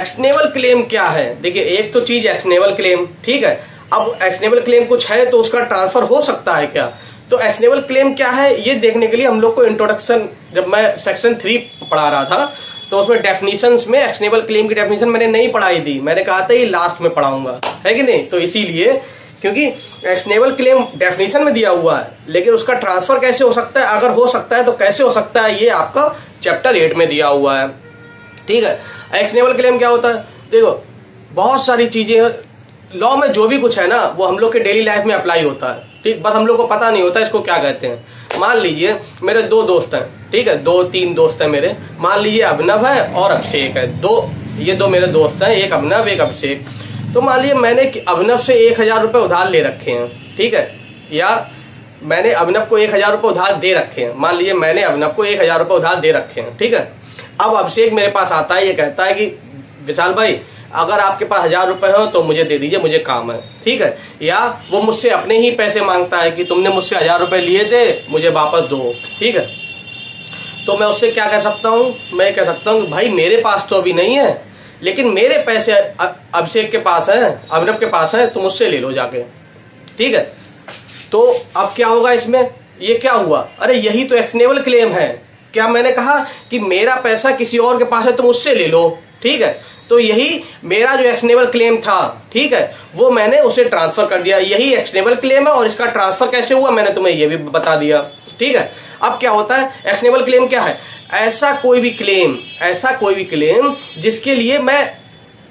[SPEAKER 1] एक्शनेबल क्लेम क्या है देखिए एक तो चीज एक्शनेबल क्लेम ठीक है अब एक्शनेबल क्लेम कुछ है तो उसका ट्रांसफर हो सकता है क्या तो एक्शनेबल क्लेम क्या है ये देखने के लिए हम लोग को इंट्रोडक्शन जब मैं सेक्शन थ्री पढ़ा रहा था तो उसमें डेफिनेशन में एक्शनेबल क्लेम की डेफिनेशन मैंने नहीं पढ़ाई दी मैंने कहा था ये लास्ट में पढ़ाऊंगा है कि नहीं तो इसीलिए क्योंकि एक्शनेबल क्लेम डेफिनेशन में दिया हुआ है लेकिन उसका ट्रांसफर कैसे हो सकता है अगर हो सकता है तो कैसे हो सकता है ये आपका चैप्टर एट में दिया हुआ है ठीक है एक्शनेबल क्लेम क्या होता है देखो बहुत सारी चीजें लॉ में जो भी कुछ है ना वो हम लोग के डेली लाइफ में अप्लाई होता है ठीक बस हम लोग को पता नहीं होता इसको क्या कहते हैं मान लीजिए मेरे दो दोस्त हैं ठीक है दो तीन दोस्त हैं मेरे मान लीजिए अभिनव है और अभिषेक है दो ये दो मेरे दोस्त हैं एक अभिनव एक अभिषेक तो मान लीजिए मैंने अभिनव से एक हजार रुपये उधार ले रखे हैं ठीक है या मैंने अभिनव को एक हजार रुपये उधार दे रखे हैं मान लीजिए मैंने अभिनव को एक हजार रुपये उधार दे रखे हैं ठीक है अब अभिषेक मेरे पास आता है ये कहता है कि विशाल भाई अगर आपके पास हजार रुपए हो तो मुझे दे दीजिए मुझे काम है ठीक है या वो मुझसे अपने ही पैसे मांगता है कि तुमने मुझसे हजार रुपए लिए थे मुझे वापस दो ठीक है तो मैं उससे क्या कह सकता हूँ मैं कह सकता हूँ भाई मेरे पास तो अभी नहीं है लेकिन मेरे पैसे अभिषेक के पास है अभिनव के पास है तुम उससे ले लो जाके ठीक है तो अब क्या होगा इसमें ये क्या हुआ अरे यही तो एक्सनेबल क्लेम है क्या मैंने कहा कि मेरा पैसा किसी और के पास है तुम उससे ले लो ठीक है तो यही मेरा जो एक्शनेबल क्लेम था ठीक है वो मैंने उसे ट्रांसफर कर दिया यही एक्शनेबल क्लेम है और इसका ट्रांसफर कैसे हुआ मैंने तुम्हें यह भी बता दिया ठीक है अब क्या होता है एक्शनेबल क्लेम क्या है ऐसा कोई भी क्लेम ऐसा कोई भी क्लेम जिसके लिए मैं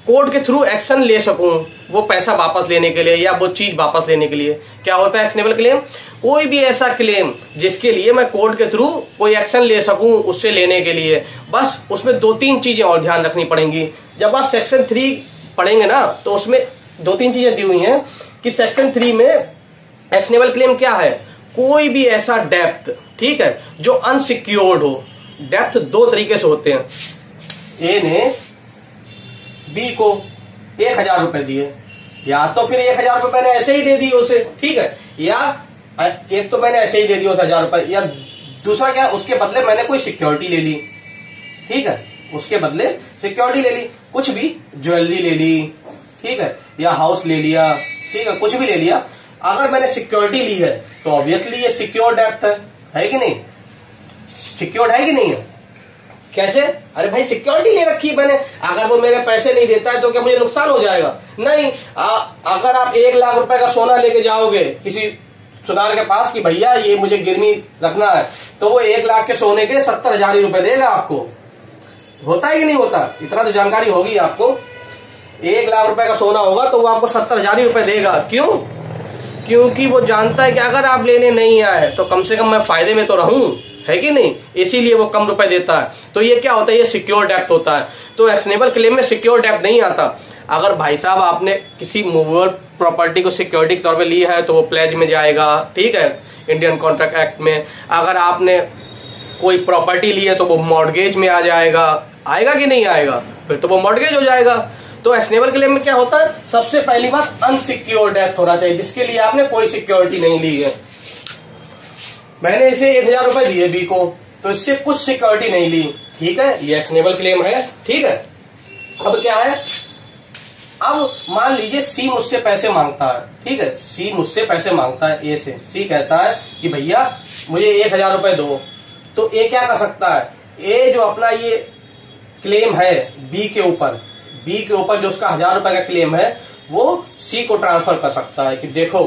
[SPEAKER 1] कोर्ट के थ्रू एक्शन ले सकूं वो पैसा वापस लेने के लिए या वो चीज वापस लेने के लिए क्या होता है एक्शनेबल क्लेम कोई भी ऐसा क्लेम जिसके लिए मैं कोर्ट के थ्रू कोई एक्शन ले सकूं उससे लेने के लिए बस उसमें दो तीन चीजें और ध्यान रखनी पड़ेंगी जब आप सेक्शन थ्री पढ़ेंगे ना तो उसमें दो तीन चीजें दी हुई है कि सेक्शन थ्री में एक्शनेबल क्लेम क्या है कोई भी ऐसा डेप्थ ठीक है जो अनसिक्योर्ड हो डेप्थ दो तरीके से होते हैं ए ने बी को एक हजार रुपए दिए या तो फिर एक हजार रुपए मैंने ऐसे ही दे दिए उसे ठीक है या एक तो मैंने ऐसे ही दे दिया उस हजार रुपए या दूसरा क्या उसके बदले मैंने कोई सिक्योरिटी ले ली ठीक है उसके बदले सिक्योरिटी ले ली कुछ भी ज्वेलरी ले ली ठीक है या हाउस ले लिया ठीक है कुछ भी ले लिया अगर मैंने सिक्योरिटी ली है तो ऑब्वियसली ये सिक्योर डेप्थ है है कि नहीं सिक्योर्ड है कि नहीं है कैसे अरे भाई सिक्योरिटी ले रखी मैंने अगर वो मेरे पैसे नहीं देता है तो क्या मुझे नुकसान हो जाएगा नहीं आ, अगर आप एक लाख रुपए का सोना लेके जाओगे किसी सुनार के पास कि भैया ये मुझे गिरनी रखना है तो वो एक लाख के सोने के सत्तर हजार ही रुपए देगा आपको होता है कि नहीं होता इतना तो जानकारी होगी आपको एक लाख रुपए का सोना होगा तो वो आपको सत्तर हजार ही रुपए देगा क्यों क्योंकि वो जानता है कि अगर आप लेने नहीं आए तो कम से कम मैं फायदे में तो रहूं है कि नहीं इसीलिए वो कम रुपए देता है तो ये क्या होता है ये सिक्योर डेप्थ होता है तो एक्सनेबल क्लेम में सिक्योर डेप्थ नहीं आता अगर भाई साहब आपने किसी मूवेबल प्रॉपर्टी को सिक्योरिटी के तौर पर लिया है तो वो प्लेज में जाएगा ठीक है इंडियन कॉन्ट्रैक्ट एक्ट में अगर आपने कोई प्रॉपर्टी ली है तो वो मॉडगेज में आ जाएगा आएगा कि नहीं आएगा फिर तो वो मॉडगेज हो जाएगा तो एक्सनेबल क्लेम में क्या होता है सबसे पहली बात अनसिक्योर डेथ होना चाहिए जिसके लिए आपने कोई सिक्योरिटी नहीं ली है मैंने इसे एक हजार रूपए दिए बी को तो इससे कुछ सिक्योरिटी नहीं ली ठीक है ये एक्सनेबल क्लेम है ठीक है अब क्या है अब मान लीजिए सी मुझसे पैसे मांगता है ठीक है सी मुझसे पैसे मांगता है ए से सी कहता है कि भैया मुझे एक हजार रूपये दो तो ए क्या कर सकता है ए जो अपना ये क्लेम है बी के ऊपर बी के ऊपर जो उसका हजार रूपये का क्लेम है वो सी को ट्रांसफर कर सकता है कि देखो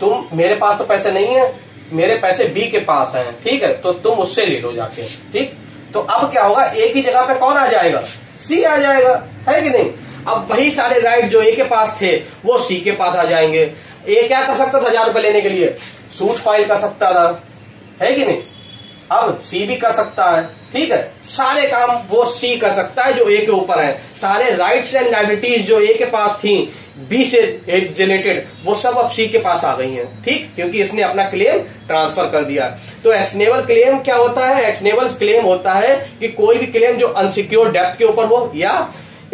[SPEAKER 1] तुम मेरे पास तो पैसे नहीं है मेरे पैसे बी के पास हैं ठीक है तो तुम उससे ले लो जाके ठीक तो अब क्या होगा ए की जगह पे कौन आ जाएगा सी आ जाएगा है कि नहीं अब वही सारे राइट जो ए के पास थे वो सी के पास आ जाएंगे ए क्या कर सकता था हजार रुपए लेने के लिए सूट फाइल कर सकता था है कि नहीं अब सी भी कर सकता है ठीक है सारे काम वो सी कर सकता है जो ए के ऊपर है सारे राइट्स एंड लाइबिलिटीज जो ए के पास थी बी से जनरेटेड वो सब अब सी के पास आ गई हैं ठीक क्योंकि इसने अपना क्लेम ट्रांसफर कर दिया तो एचनेबल क्लेम क्या होता है एचनेबल क्लेम होता है कि कोई भी क्लेम जो अनसिक्योर डेप्थ के ऊपर हो या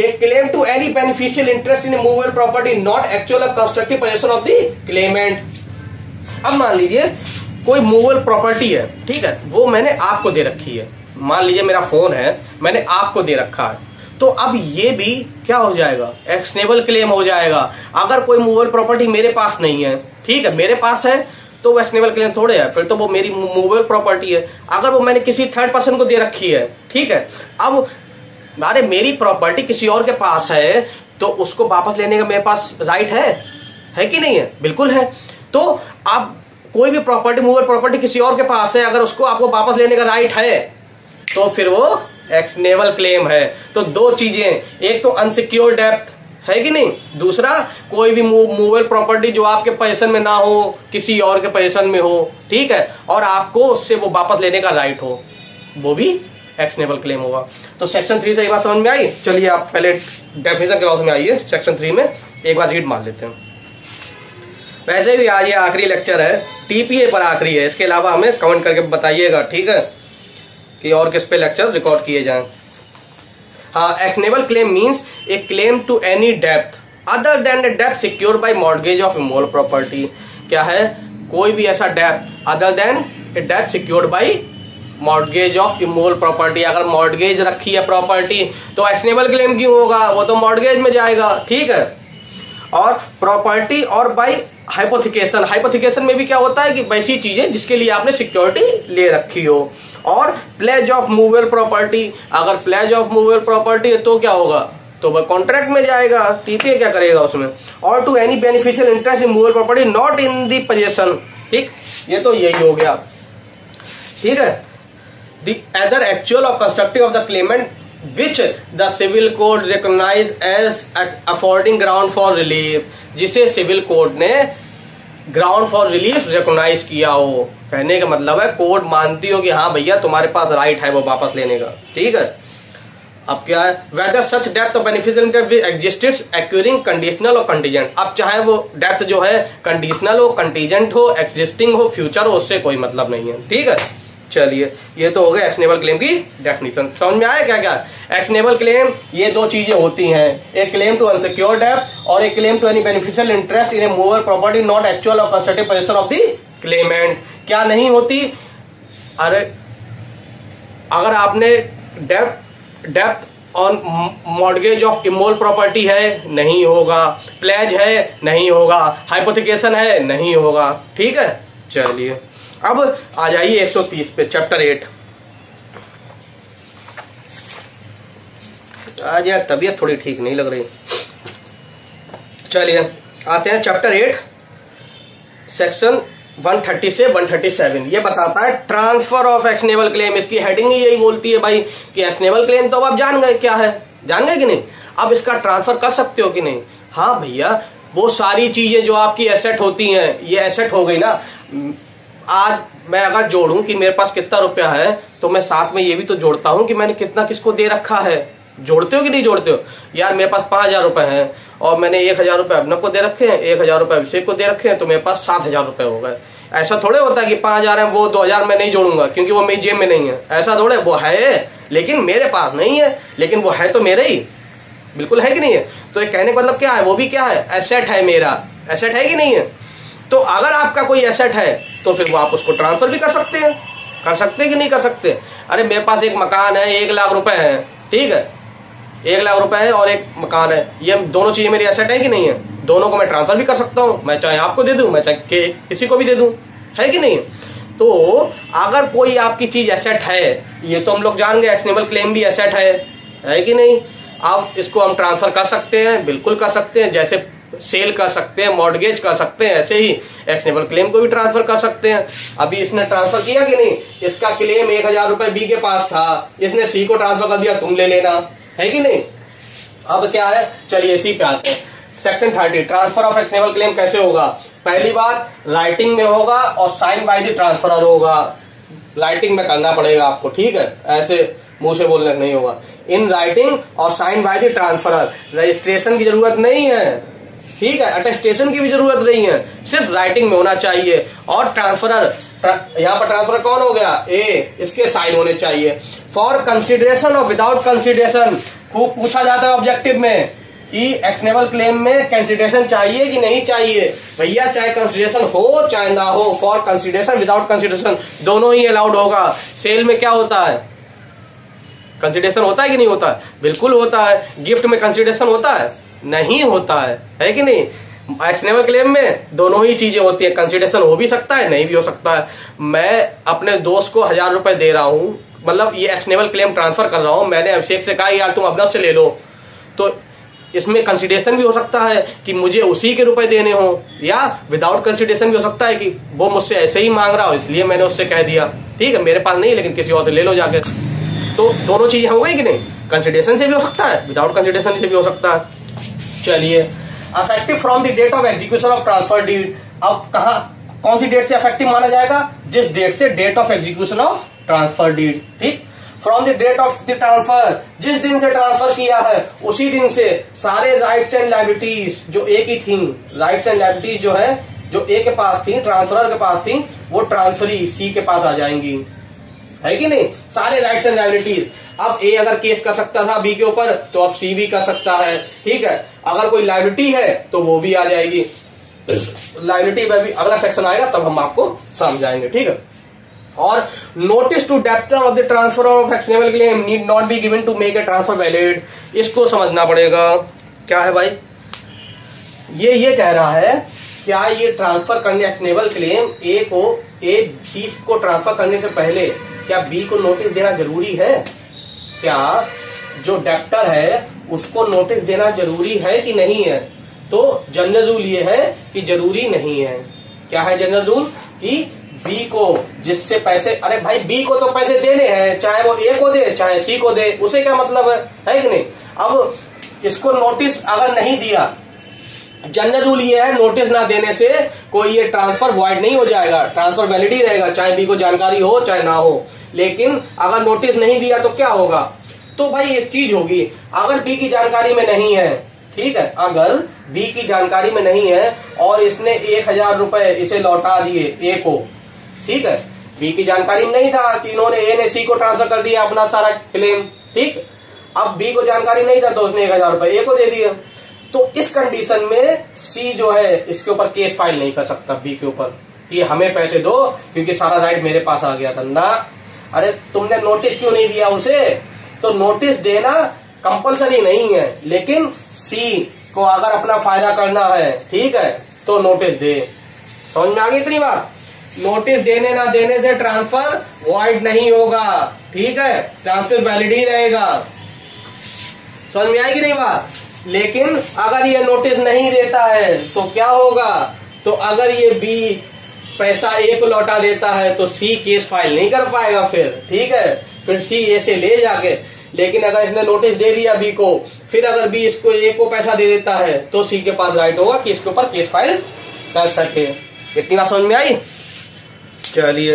[SPEAKER 1] a claim to any beneficial interest in movable property not actual constructive possession of the claimant अब मान लीजिए कोई मूवल प्रॉपर्टी है ठीक है वो मैंने आपको दे रखी है मान लीजिए मेरा फोन है मैंने आपको दे रखा है तो अब ये भी क्या हो जाएगा एक्सनेबल क्लेम हो जाएगा अगर कोई मूवल प्रॉपर्टी मेरे पास नहीं है ठीक है मेरे पास है तो वो एक्सनेबल क्लेम थोड़े है फिर तो वो मेरी मूवल प्रॉपर्टी है अगर वो मैंने किसी थर्ड पर्सन को दे रखी है ठीक है अब अरे मेरी प्रॉपर्टी किसी और के पास है तो उसको वापस लेने का मेरे पास राइट है है कि नहीं है बिल्कुल है तो अब कोई भी प्रॉपर्टी मूवर प्रॉपर्टी किसी और के पास है अगर उसको आपको वापस लेने का राइट है तो फिर वो एक्सनेबल क्लेम है तो दो चीजें एक तो अनसिक्योर डेप्थ है कि नहीं दूसरा कोई भी मूवर प्रॉपर्टी जो आपके पैसन में ना हो किसी और के पैसन में हो ठीक है और आपको उससे वो वापस लेने का राइट हो वो भी एक्सनेबल क्लेम होगा तो सेक्शन थ्री से एक बार समझ में आई चलिए आप पहले डेफिनेशन क्लॉज में आइए सेक्शन थ्री में एक बार रीड मार लेते हैं वैसे भी आज ये आखिरी लेक्चर है टीपीए पर आखिरी है इसके अलावा हमें कमेंट करके बताइएगा ठीक है कि और किस पे लेक्चर रिकॉर्ड किए जाए हाँ एक्सनेबल claim means A claim to any depth other than the depth secure by mortgage of immovable property क्या है कोई भी ऐसा depth other than A depth secured by mortgage of immovable property अगर मॉडगेज रखी है प्रॉपर्टी तो एक्सनेबल क्लेम क्यों होगा वो तो मॉडगेज में जाएगा ठीक है और प्रॉपर्टी और बाई हाइपोथिकेशन हाइपोथिकेशन में भी क्या होता है कि वैसी चीजें जिसके लिए आपने सिक्योरिटी ले रखी हो और प्लेज ऑफ मूवेबल प्रॉपर्टी अगर प्लेज ऑफ मूवेबल प्रॉपर्टी है तो क्या होगा तो वह कॉन्ट्रैक्ट में जाएगा टीपीए क्या करेगा उसमें और to any beneficial interest in movable property not in the possession ठीक ये तो यही हो गया ठीक है दी एदर एक्चुअल और constructive of the claimant which the civil code recognized as affording ground for relief जिसे सिविल कोर्ट ने ग्राउंड फॉर रिलीफ रिकोगनाइज किया हो कहने का मतलब है कोर्ट मानती हो कि हाँ भैया तुम्हारे पास राइट है वो वापस लेने का ठीक है अब क्या है वेदर सच डेथ तो बेनिफिशियल एग्जिस्टेड एक्यूरिंग कंडीशनल और कंटीजेंट अब चाहे वो डेप्थ जो है कंडीशनल हो कंटीजेंट हो एग्जिस्टिंग हो फ्यूचर हो उससे कोई मतलब नहीं है ठीक है चलिए ये तो हो गया एक्शनेबल क्लेम की डेफिनेशन समझ में आया क्या क्या एक्शनेबल क्लेम ये दो चीजें होती हैं एक क्लेम टू अनसिक्योर डेप और एक claim to any beneficial interest in a movable property not actual और constructive possession of the claimant क्या नहीं होती अरे अगर आपने डेप डेप्थ on mortgage of immovable property है नहीं होगा प्लेज है नहीं होगा हाइपोथिकेशन है नहीं होगा ठीक है चलिए अब आ जाइए 130 पे चैप्टर एट आज यार तबीयत थोड़ी ठीक नहीं लग रही चलिए आते हैं चैप्टर एट सेक्शन 130 से 137 ये बताता है ट्रांसफर ऑफ एक्शनेबल क्लेम इसकी हेडिंग ही यही बोलती है भाई कि एक्सनेबल क्लेम तो अब आप जान गए क्या है जान गए कि नहीं अब इसका ट्रांसफर कर सकते हो कि नहीं हाँ भैया वो सारी चीजें जो आपकी एसेट होती हैं ये एसेट हो गई ना आज मैं अगर जोड़ू कि मेरे पास कितना रुपया है तो मैं साथ में ये भी तो जोड़ता हूँ कि मैंने कितना किसको दे रखा है जोड़ते हो कि नहीं जोड़ते हो यार मेरे पास पांच हजार रुपए है और मैंने एक हजार रुपए अभिनव को दे रखे हैं एक हजार रुपए अभिषेक को दे रखे हैं तो मेरे पास सात हजार रुपए हो गए ऐसा थोड़े होता है कि पांच हजार है वो दो हजार मैं नहीं जोड़ूंगा क्योंकि वो मेरी जेब में नहीं है ऐसा थोड़े वो है लेकिन मेरे पास नहीं है लेकिन वो है तो मेरे ही बिल्कुल है कि नहीं है तो एक कहने का मतलब क्या है वो भी क्या है एसेट है मेरा एसेट है कि नहीं है तो अगर आपका कोई एसेट है तो फिर वो आप उसको ट्रांसफर भी कर सकते हैं कर सकते हैं कि नहीं कर सकते अरे मेरे पास एक मकान है एक लाख रुपए है ठीक है एक लाख रुपए है और एक मकान है ये दोनों चीजें मेरी एसेट है कि नहीं है दोनों को मैं ट्रांसफर भी कर सकता हूं मैं चाहे आपको दे दू मैं चाहे किसी को भी दे दू है कि नहीं तो अगर कोई आपकी चीज एसेट है ये तो हम लोग जान गए एक्सनेबल क्लेम भी एसेट है है कि नहीं आप इसको हम ट्रांसफर कर सकते हैं बिल्कुल कर सकते हैं जैसे सेल कर सकते हैं मॉडगेज कर सकते हैं ऐसे ही एक्सनेबल क्लेम को भी ट्रांसफर कर सकते हैं अभी इसने ट्रांसफर किया कि नहीं इसका क्लेम एक हजार रुपए बी के पास था इसने सी को ट्रांसफर कर दिया तुम ले लेना है कि नहीं अब क्या है चलिए इसी पे आते हैं section thirty transfer of actionable claim कैसे होगा पहली बात राइटिंग में होगा और साइन बाय द ट्रांसफर होगा राइटिंग में करना पड़ेगा आपको ठीक है ऐसे मुंह से बोलने नहीं होगा in writing or sign by the transfer registration की जरूरत नहीं है ठीक है अटेस्टेशन की भी जरूरत नहीं है सिर्फ राइटिंग में होना चाहिए और ट्रांसफरर यहाँ पर ट्रांसफर कौन हो गया ए इसके साइन होने चाहिए फॉर कंसिडरेशन और विदाउट कंसिडरेशन को पूछा जाता है ऑब्जेक्टिव में कि एक्सनेबल क्लेम में कंसिडरेशन चाहिए कि नहीं चाहिए भैया चाहे कंसिडरेशन हो चाहे ना हो फॉर कंसिडरेशन विदाउट कंसिडरेशन दोनों ही अलाउड होगा सेल में क्या होता है कंसिडरेशन होता है कि नहीं होता बिल्कुल होता है गिफ्ट में कंसिडरेशन होता है नहीं होता है है कि नहीं एक्सनेमा क्लेम में दोनों ही चीजें होती है कंसिडेशन हो भी सकता है नहीं भी हो सकता है मैं अपने दोस्त को हजार रुपए दे रहा हूं मतलब ये एक्सनेबल क्लेम ट्रांसफर कर रहा हूँ मैंने अभिषेक से कहा यार तुम अभिनव से ले लो तो इसमें कंसिडेशन भी हो सकता है कि मुझे उसी के रुपए देने हो या विदाउट कंसिडेशन भी हो सकता है कि वो मुझसे ऐसे ही मांग रहा हो इसलिए मैंने उससे कह दिया ठीक है मेरे पास नहीं लेकिन किसी और से ले लो जाके तो दोनों चीजें हो गई कि नहीं कंसिडेशन से भी हो सकता है विदाउट कंसिडेशन से भी हो सकता है चलिए effective from the date of execution of transfer deed अब कहा कौन सी डेट से अफेक्टिव माना जाएगा जिस डेट से date of execution of transfer deed ठीक from the date of the transfer जिस दिन से ट्रांसफर किया है उसी दिन से सारे राइट्स एंड लाइबिलिटीज जो एक ही थी राइट्स एंड लाइबिलिटीज जो है जो ए के पास थी ट्रांसफर के पास थी वो ट्रांसफरी सी के पास आ जाएंगी है कि नहीं सारे राइट्स एंड लाइबिलिटीज अब ए अगर केस कर सकता था बी के ऊपर तो अब सी भी कर सकता है ठीक है अगर कोई लाइबिलिटी है तो वो भी आ जाएगी लाइबिलिटी में भी अगला सेक्शन आएगा तब हम आपको समझाएंगे ठीक है और notice to debtor of the transfer of actionable के लिए need not be given to make a transfer valid इसको समझना पड़ेगा क्या है भाई ये ये कह रहा है क्या ये ट्रांसफर करने एक्सनेबल क्लेम ए को ए सी को ट्रांसफर करने से पहले क्या बी को नोटिस देना जरूरी है क्या जो डेप्टर है उसको नोटिस देना जरूरी है कि नहीं है तो जनरल रूल ये है कि जरूरी नहीं है क्या है जनरल रूल कि बी को जिससे पैसे अरे भाई बी को तो पैसे देने हैं चाहे वो ए को दे चाहे सी को दे उसे क्या मतलब है है कि नहीं अब इसको नोटिस अगर नहीं दिया जनरल रूल ये है नोटिस ना देने से कोई ये ट्रांसफर वॉइड नहीं हो जाएगा ट्रांसफर वैलिड ही रहेगा चाहे बी को जानकारी हो चाहे ना हो लेकिन अगर नोटिस नहीं दिया तो क्या होगा तो भाई एक चीज होगी अगर बी की जानकारी में नहीं है ठीक है अगर बी की जानकारी में नहीं है और इसने एक हजार रूपए इसे लौटा दिए ए को ठीक है बी की जानकारी में नहीं था कि इन्होंने ए ने सी को ट्रांसफर कर दिया अपना सारा क्लेम ठीक अब बी को जानकारी नहीं था तो उसने एक हजार रूपये ए को दे दिया तो इस कंडीशन में सी जो है इसके ऊपर केस फाइल नहीं कर सकता बी के ऊपर कि हमें पैसे दो क्योंकि सारा राइट मेरे पास आ गया था ना अरे तुमने नोटिस क्यों नहीं दिया उसे तो नोटिस देना कंपलसरी नहीं है लेकिन सी को अगर अपना फायदा करना है ठीक है तो नोटिस दे समझ में आ गई इतनी बात नोटिस देने ना देने से ट्रांसफर वाइड नहीं होगा ठीक है ट्रांसफर वैलिड ही रहेगा समझ में आएगी नहीं बात लेकिन अगर ये नोटिस नहीं देता है तो क्या होगा तो अगर ये बी पैसा ए को लौटा देता है तो सी केस फाइल नहीं कर पाएगा फिर ठीक है फिर सी ए से ले जाके लेकिन अगर इसने नोटिस दे दिया बी को फिर अगर बी इसको ए को पैसा दे देता है तो सी के पास राइट होगा कि इसके ऊपर केस फाइल कर सके इतनी बात समझ में आई चलिए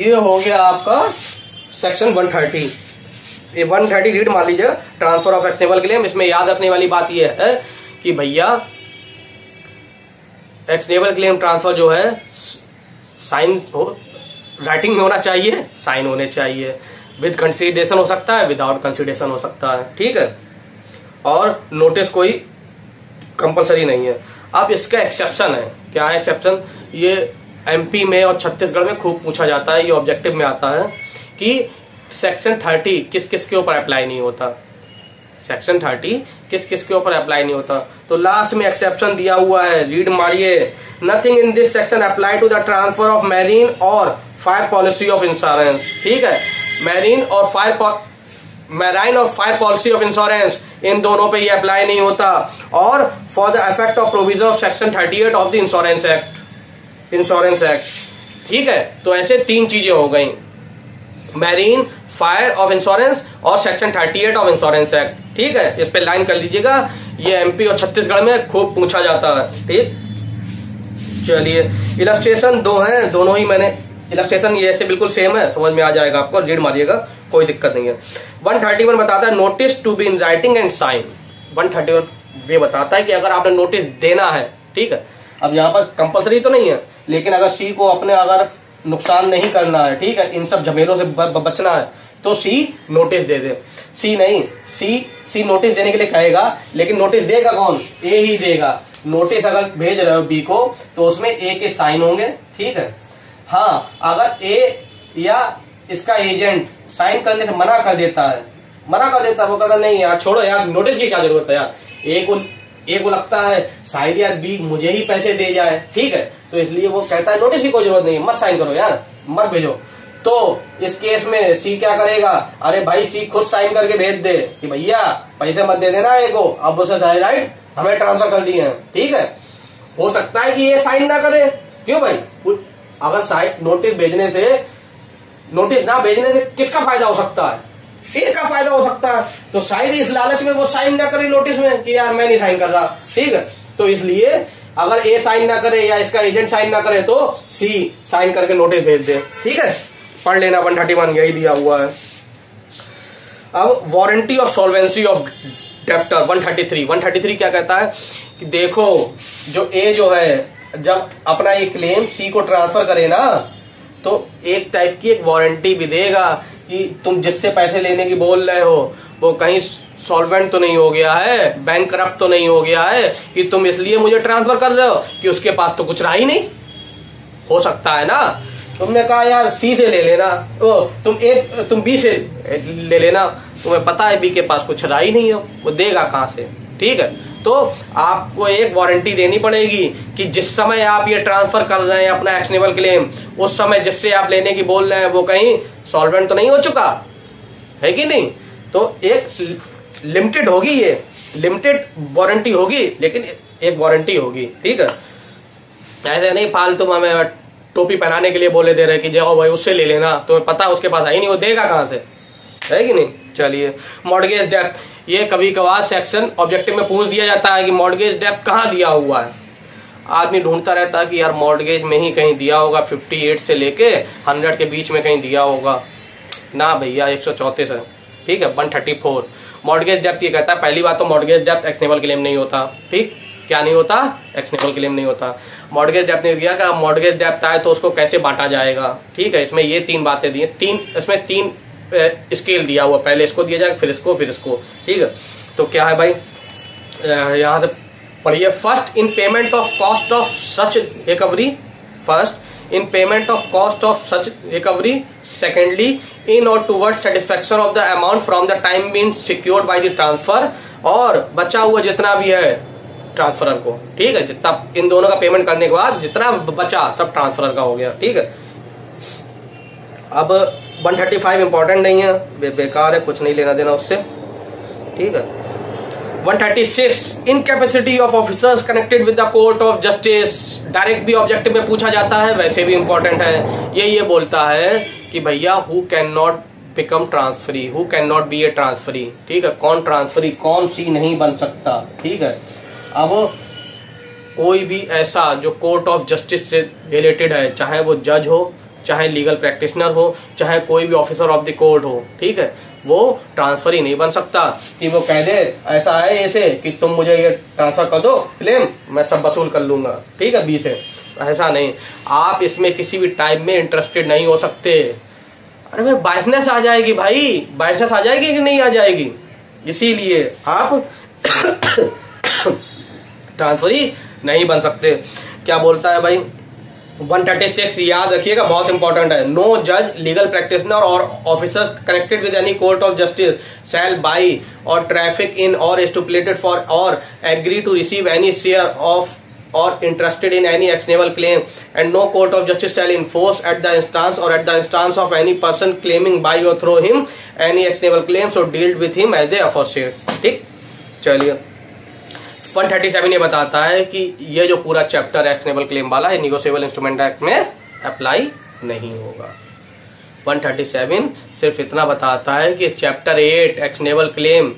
[SPEAKER 1] ये हो गया आपका सेक्शन 130 ये वन थर्टी रीड मान लीजिए ट्रांसफर ऑफ एक्सनेबल के लिए इसमें याद रखने वाली बात यह है कि भैया एक्सटेबल क्लेम ट्रांसफर जो है साइन हो राइटिंग में होना चाहिए साइन होने चाहिए विद कंसिडेशन हो सकता है विदाउट कंसिडेशन हो सकता है ठीक है और नोटिस कोई कंपलसरी नहीं है अब इसका एक्सेप्शन है क्या है एक्सेप्शन ये एमपी में और छत्तीसगढ़ में खूब पूछा जाता है ये ऑब्जेक्टिव में आता है कि सेक्शन थर्टी किस किस के ऊपर अप्लाई नहीं होता सेक्शन थर्टी किस किस के ऊपर अप्लाई नहीं होता तो लास्ट में एक्सेप्शन दिया हुआ है रीड मारिए nothing in this section apply to the transfer of marine or fire policy of insurance ठीक है marine or fire marine or fire policy of insurance इन दोनों पे ये अप्लाई नहीं होता or for the effect of provision of section eight of the insurance act insurance act ठीक है तो ऐसे तीन चीजें हो गई मैरीन फायर ऑफ इंश्योरेंस और section eight of insurance act ठीक है इस पे लाइन कर लीजिएगा ये एमपी और छत्तीसगढ़ में खूब पूछा जाता है ठीक चलिए इलस्ट्रेशन दो हैं दोनों ही मैंने इलस्ट्रेशन ये ऐसे बिल्कुल सेम है समझ में आ जाएगा आपको रीड मारिएगा कोई दिक्कत नहीं है वन थर्टी वन बताता है notice to be in writing and sign one thirty one ये बताता है कि अगर आपने नोटिस देना है ठीक है अब यहाँ पर कंपलसरी तो नहीं है लेकिन अगर सी को अपने अगर नुकसान नहीं करना है ठीक है इन सब झमेलों से बचना है तो सी नोटिस दे दे सी नहीं सी सी नोटिस देने के लिए कहेगा लेकिन नोटिस देगा कौन ए ही देगा नोटिस अगर भेज रहे हो बी को तो उसमें ए के साइन होंगे ठीक है हाँ अगर ए या इसका एजेंट साइन करने से मना कर देता है मना कर देता है वो कहता नहीं यार छोड़ो यार नोटिस की क्या जरूरत है यार ए को ए को लगता है शायद यार बी मुझे ही पैसे दे जाए ठीक है तो इसलिए वो कहता है नोटिस की कोई जरूरत नहीं मत साइन करो यार मत भेजो तो इस केस में सी क्या करेगा अरे भाई सी खुद साइन करके भेज दे कि भैया पैसे मत दे देना ए को अब उसे राइट हमें ट्रांसफर कर दिए हैं ठीक है हो सकता है कि ये साइन ना करे क्यों भाई अगर साइन नोटिस भेजने से नोटिस ना भेजने से किसका फायदा हो सकता है फिर का फायदा हो सकता है तो शायद इस लालच में वो साइन ना करे नोटिस में कि यार मैं नहीं साइन कर रहा ठीक है तो इसलिए अगर ए साइन ना करे या इसका एजेंट साइन ना करे तो सी साइन करके नोटिस भेज दे ठीक है पढ़ लेना वन थर्टी वन यही दिया हुआ है अब warranty of solvency of debtor thirty three क्या कहता है कि देखो जो ए जो है जब अपना ये क्लेम सी को ट्रांसफर करे ना तो एक टाइप की एक वारंटी भी देगा कि तुम जिससे पैसे लेने की बोल रहे हो वो कहीं सॉल्वेंट तो नहीं हो गया है बैंक करप्ट तो नहीं हो गया है कि तुम इसलिए मुझे ट्रांसफर कर रहे हो कि उसके पास तो कुछ रहा ही नहीं हो सकता है ना तुमने कहा यार सी से ले लेना ओ तुम एक तुम बी से ले लेना तुम्हें पता है बी के पास कुछ रहा ही नहीं हो वो देगा कहां से ठीक है तो आपको एक वारंटी देनी पड़ेगी कि जिस समय आप ये ट्रांसफर कर रहे हैं अपना एक्शनेबल क्लेम उस समय जिससे आप लेने की बोल रहे हैं वो कहीं सॉल्वेंट तो नहीं हो चुका है कि नहीं तो एक लिमिटेड होगी ये लिमिटेड वारंटी होगी लेकिन एक वारंटी होगी ठीक है ऐसे नहीं फालतू हमें टोपी पहनाने के लिए बोले दे रहे कि जाओ भाई उससे ले लेना तो पता उसके पास आई नहीं वो देगा कहां से है कि नहीं चलिए मॉडगेज डेप्थ ये कभी कभार सेक्शन ऑब्जेक्टिव में पूछ दिया जाता है कि मॉडगेज डेप्थ कहाँ दिया हुआ है आदमी ढूंढता रहता है कि यार मॉडगेज में ही कहीं दिया होगा फिफ्टी से लेके हंड्रेड के बीच में कहीं दिया होगा ना भैया एक सौ ठीक है ठीक है फोर मॉडगेज डेप्थ ये कहता है पहली बात तो मॉडगेज डेप्थ एक्सनेबल क्लेम नहीं होता ठीक क्या नहीं होता एक्सनेबल क्लेम नहीं होता मॉडगेज डेप ने दिया कि मॉडगेज डेप आए तो उसको कैसे बांटा जाएगा ठीक है इसमें ये तीन बातें दी तीन इसमें तीन स्केल दिया हुआ पहले इसको दिया जाएगा फिर इसको फिर इसको ठीक है तो क्या है भाई यहां से पढ़िए first in payment of cost of such recovery first in payment of cost of such recovery secondly in or toward satisfaction of the amount from the time been secured by the transfer और बचा हुआ जितना भी है transferor को ठीक है तब इन दोनों का पेमेंट करने के बाद जितना बचा सब ट्रांसफरर का हो गया ठीक है अब 135 इंपॉर्टेंट नहीं है बे, बेकार है कुछ नहीं लेना देना उससे ठीक है 136 incapacity of officers connected with the court of justice direct भी ऑब्जेक्टिव में पूछा जाता है वैसे भी इंपॉर्टेंट है ये ये बोलता है कि भैया who can not become transferee who can not be a transferee ठीक है कौन ट्रांसफरी कौन सी नहीं बन सकता ठीक है अब कोई भी ऐसा जो कोर्ट ऑफ जस्टिस से रिलेटेड है चाहे वो जज हो चाहे लीगल प्रैक्टिशनर हो चाहे कोई भी ऑफिसर ऑफ द कोर्ट हो ठीक है वो ट्रांसफर ही नहीं बन सकता कि वो कह दे ऐसा है ऐसे कि तुम मुझे ये ट्रांसफर कर दो क्लेम मैं सब वसूल कर लूंगा ठीक है बी से ऐसा नहीं आप इसमें किसी भी टाइम में इंटरेस्टेड नहीं हो सकते अरे भाई बाइसनेस आ जाएगी भाई बाइसनेस आ जाएगी कि नहीं आ जाएगी इसीलिए आप ट्रांसफरी नहीं बन सकते क्या बोलता है भाई 136 याद रखिएगा बहुत इंपॉर्टेंट है नो जज legal practitioner or officer connected with any court of justice shall buy or traffic in or stipulated for or agree to receive any share of or interested in any actionable claim and no court of justice shall enforce at the instance or at the instance of any person claiming by or through him any actionable claim so dealt with him as a aforesaid ठीक चलिए seven ये बताता है कि ये जो पूरा chapter एक्सनेबल claim वाला है निगोशियबल इंस्ट्रूमेंट एक्ट में अप्लाई नहीं होगा 137 सिर्फ इतना बताता है कि chapter eight actionable claim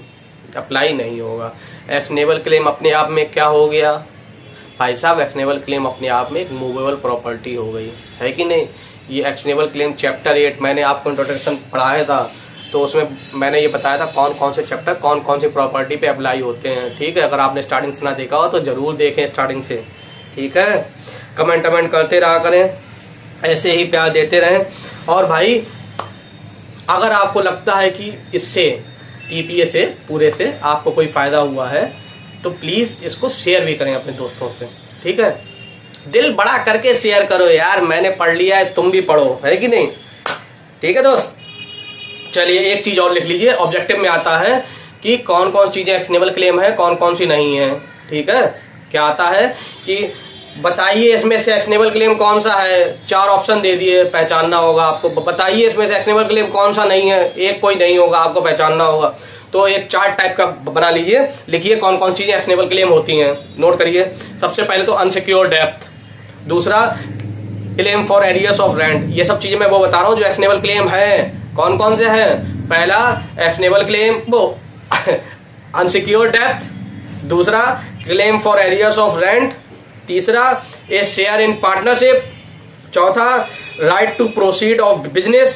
[SPEAKER 1] apply नहीं होगा एक्सनेबल क्लेम अपने आप में क्या हो गया भाई साहब एक्सनेबल क्लेम अपने आप में एक मूवेबल प्रॉपर्टी हो गई है कि नहीं ये एक्सनेबल क्लेम चैप्टर एट मैंने आपको इंट्रोडक्शन पढ़ाया था तो उसमें मैंने ये बताया था कौन कौन से चैप्टर कौन कौन से प्रॉपर्टी पे अप्लाई होते हैं ठीक है अगर आपने स्टार्टिंग से ना देखा हो तो जरूर देखें स्टार्टिंग से ठीक है कमेंट वमेंट करते रहा करें ऐसे ही प्यार देते रहें और भाई अगर आपको लगता है कि इससे टीपीए से पूरे से आपको कोई फायदा हुआ है तो प्लीज इसको शेयर भी करें अपने दोस्तों से ठीक है दिल बड़ा करके शेयर करो यार मैंने पढ़ लिया है तुम भी पढ़ो है कि नहीं ठीक है दोस्त चलिए एक चीज और लिख लीजिए ऑब्जेक्टिव में आता है कि कौन कौन चीजें एक्शनेबल क्लेम है कौन कौन सी नहीं है ठीक है क्या आता है कि बताइए इसमें से एक्शनेबल क्लेम कौन सा है चार ऑप्शन दे दिए पहचानना होगा आपको बताइए इसमें से एक्शनेबल क्लेम कौन सा नहीं है एक कोई नहीं होगा आपको पहचानना होगा तो एक चार्ट टाइप का बना लीजिए लिखिए कौन कौन चीजें एक्शनेबल क्लेम होती हैं नोट करिए सबसे पहले तो अनसिक्योर डेप्थ दूसरा claim for arrears of rent ये सब चीजें मैं वो बता रहा हूँ जो एक्शनेबल क्लेम है कौन कौन से हैं पहला एक्शनेबल क्लेम वो अनसिक्योर [LAUGHS] डेथ दूसरा claim for arrears of rent तीसरा ए शेयर इन पार्टनरशिप चौथा right to proceed of business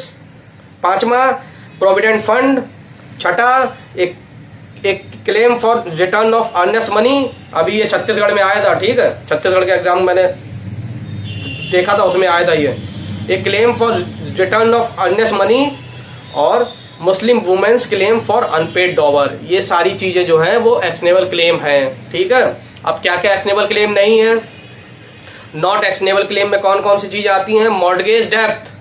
[SPEAKER 1] पांचवा प्रोविडेंट फंड छठा एक एक claim for return of earnest money अभी ये छत्तीसगढ़ में आया था ठीक है छत्तीसगढ़ के एग्जाम मैंने देखा था उसमें आया था ये एक claim for return of earnest money और Muslim women's claim for unpaid dower ये सारी चीजें जो है वो एक्शनेबल क्लेम है ठीक है अब क्या क्या एक्शनेबल क्लेम नहीं है नॉट एक्शनेबल क्लेम में कौन कौन सी चीज आती है मॉडगेज डेप्थ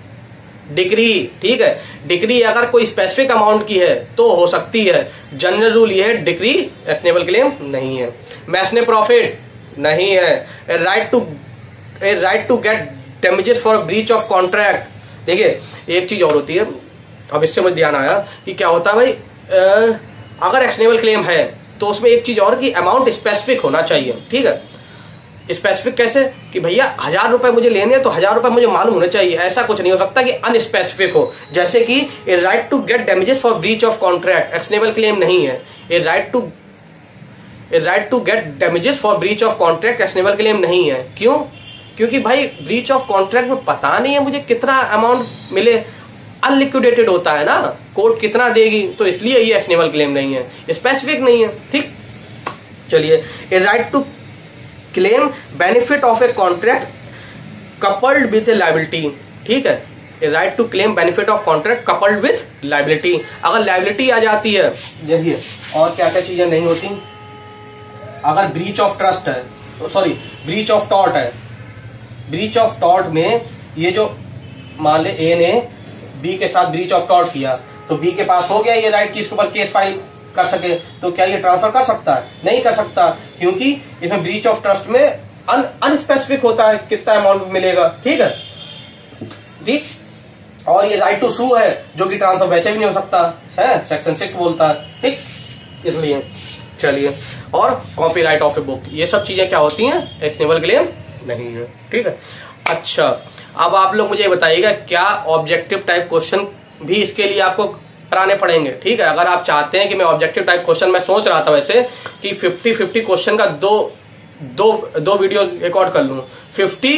[SPEAKER 1] डिग्री ठीक है डिग्री अगर कोई स्पेसिफिक अमाउंट की है तो हो सकती है जनरल रूल ये है डिग्री एक्शनेबल क्लेम नहीं है मैसने प्रॉफिट नहीं है right to right to get damages for breach of contract देखिए एक चीज और होती है अब इससे मुझे ध्यान आया कि क्या होता है भाई अगर एक्शनेबल क्लेम है तो उसमें एक चीज और कि अमाउंट स्पेसिफिक होना चाहिए ठीक है स्पेसिफिक कैसे कि भैया हजार रुपए मुझे लेने हैं तो हजार रुपए मुझे मालूम होने चाहिए ऐसा कुछ नहीं हो सकता कि अनस्पेसिफिक हो जैसे कि a right to get damages for breach of contract actionable claim नहीं है a right to a right to get damages for breach of contract actionable claim नहीं है क्यों क्योंकि भाई ब्रीच ऑफ कॉन्ट्रैक्ट में पता नहीं है मुझे कितना अमाउंट मिले अनलिक्विडेटेड होता है ना कोर्ट कितना देगी तो इसलिए ये एक्शनेबल क्लेम नहीं है स्पेसिफिक नहीं है ठीक चलिए a right to claim benefit of a contract coupled with a liability ठीक है a right to claim benefit of contract coupled with liability अगर लाइबिलिटी आ जाती है देखिए और क्या क्या चीजें नहीं होती अगर ब्रीच ऑफ ट्रस्ट है सॉरी ब्रीच ऑफ टॉर्ट है ब्रीच ऑफ टॉर्ट में ये जो मान ले ए ने बी के साथ ब्रीच ऑफ टॉर्ट किया तो बी के पास हो गया ये राइट कि इसके ऊपर केस फाइल कर सके तो क्या ये ट्रांसफर कर सकता है नहीं कर सकता क्योंकि इसमें ब्रीच ऑफ ट्रस्ट में अन अनस्पेसिफिक होता है कितना अमाउंट मिलेगा ठीक है ठीक और ये राइट टू सू है जो कि ट्रांसफर वैसे भी नहीं हो सकता है सेक्शन सिक्स बोलता है ठीक इसलिए चलिए और copyright of a book ये सब चीजें क्या होती हैं एक्सनेबल क्लेम नहीं है ठीक है अच्छा अब आप लोग मुझे बताइएगा क्या ऑब्जेक्टिव टाइप क्वेश्चन भी इसके लिए आपको कराने पड़ेंगे ठीक है अगर आप चाहते हैं कि मैं ऑब्जेक्टिव टाइप क्वेश्चन मैं सोच रहा था वैसे कि फिफ्टी फिफ्टी क्वेश्चन का दो दो दो वीडियो रिकॉर्ड कर लू फिफ्टी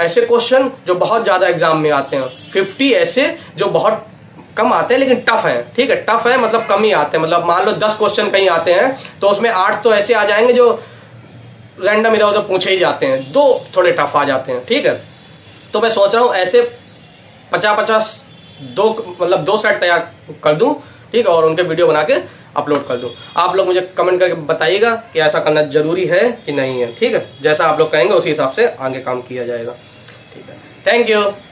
[SPEAKER 1] ऐसे क्वेश्चन जो बहुत ज्यादा एग्जाम में आते हैं फिफ्टी ऐसे जो बहुत कम आते हैं लेकिन टफ है ठीक है टफ है मतलब कम ही आते हैं मतलब मान लो दस क्वेश्चन कहीं आते हैं तो उसमें आठ तो ऐसे आ जाएंगे जो रैंडम इधर उधर पूछे ही जाते हैं दो थोड़े टफ आ जाते हैं ठीक है तो मैं सोच रहा हूँ ऐसे पचास पचास दो मतलब दो सेट तैयार कर दूं ठीक है और उनके वीडियो बना के अपलोड कर दूं आप लोग मुझे कमेंट करके बताइएगा कि ऐसा करना जरूरी है कि नहीं है ठीक है जैसा आप लोग कहेंगे उसी हिसाब से आगे काम किया जाएगा ठीक है थैंक यू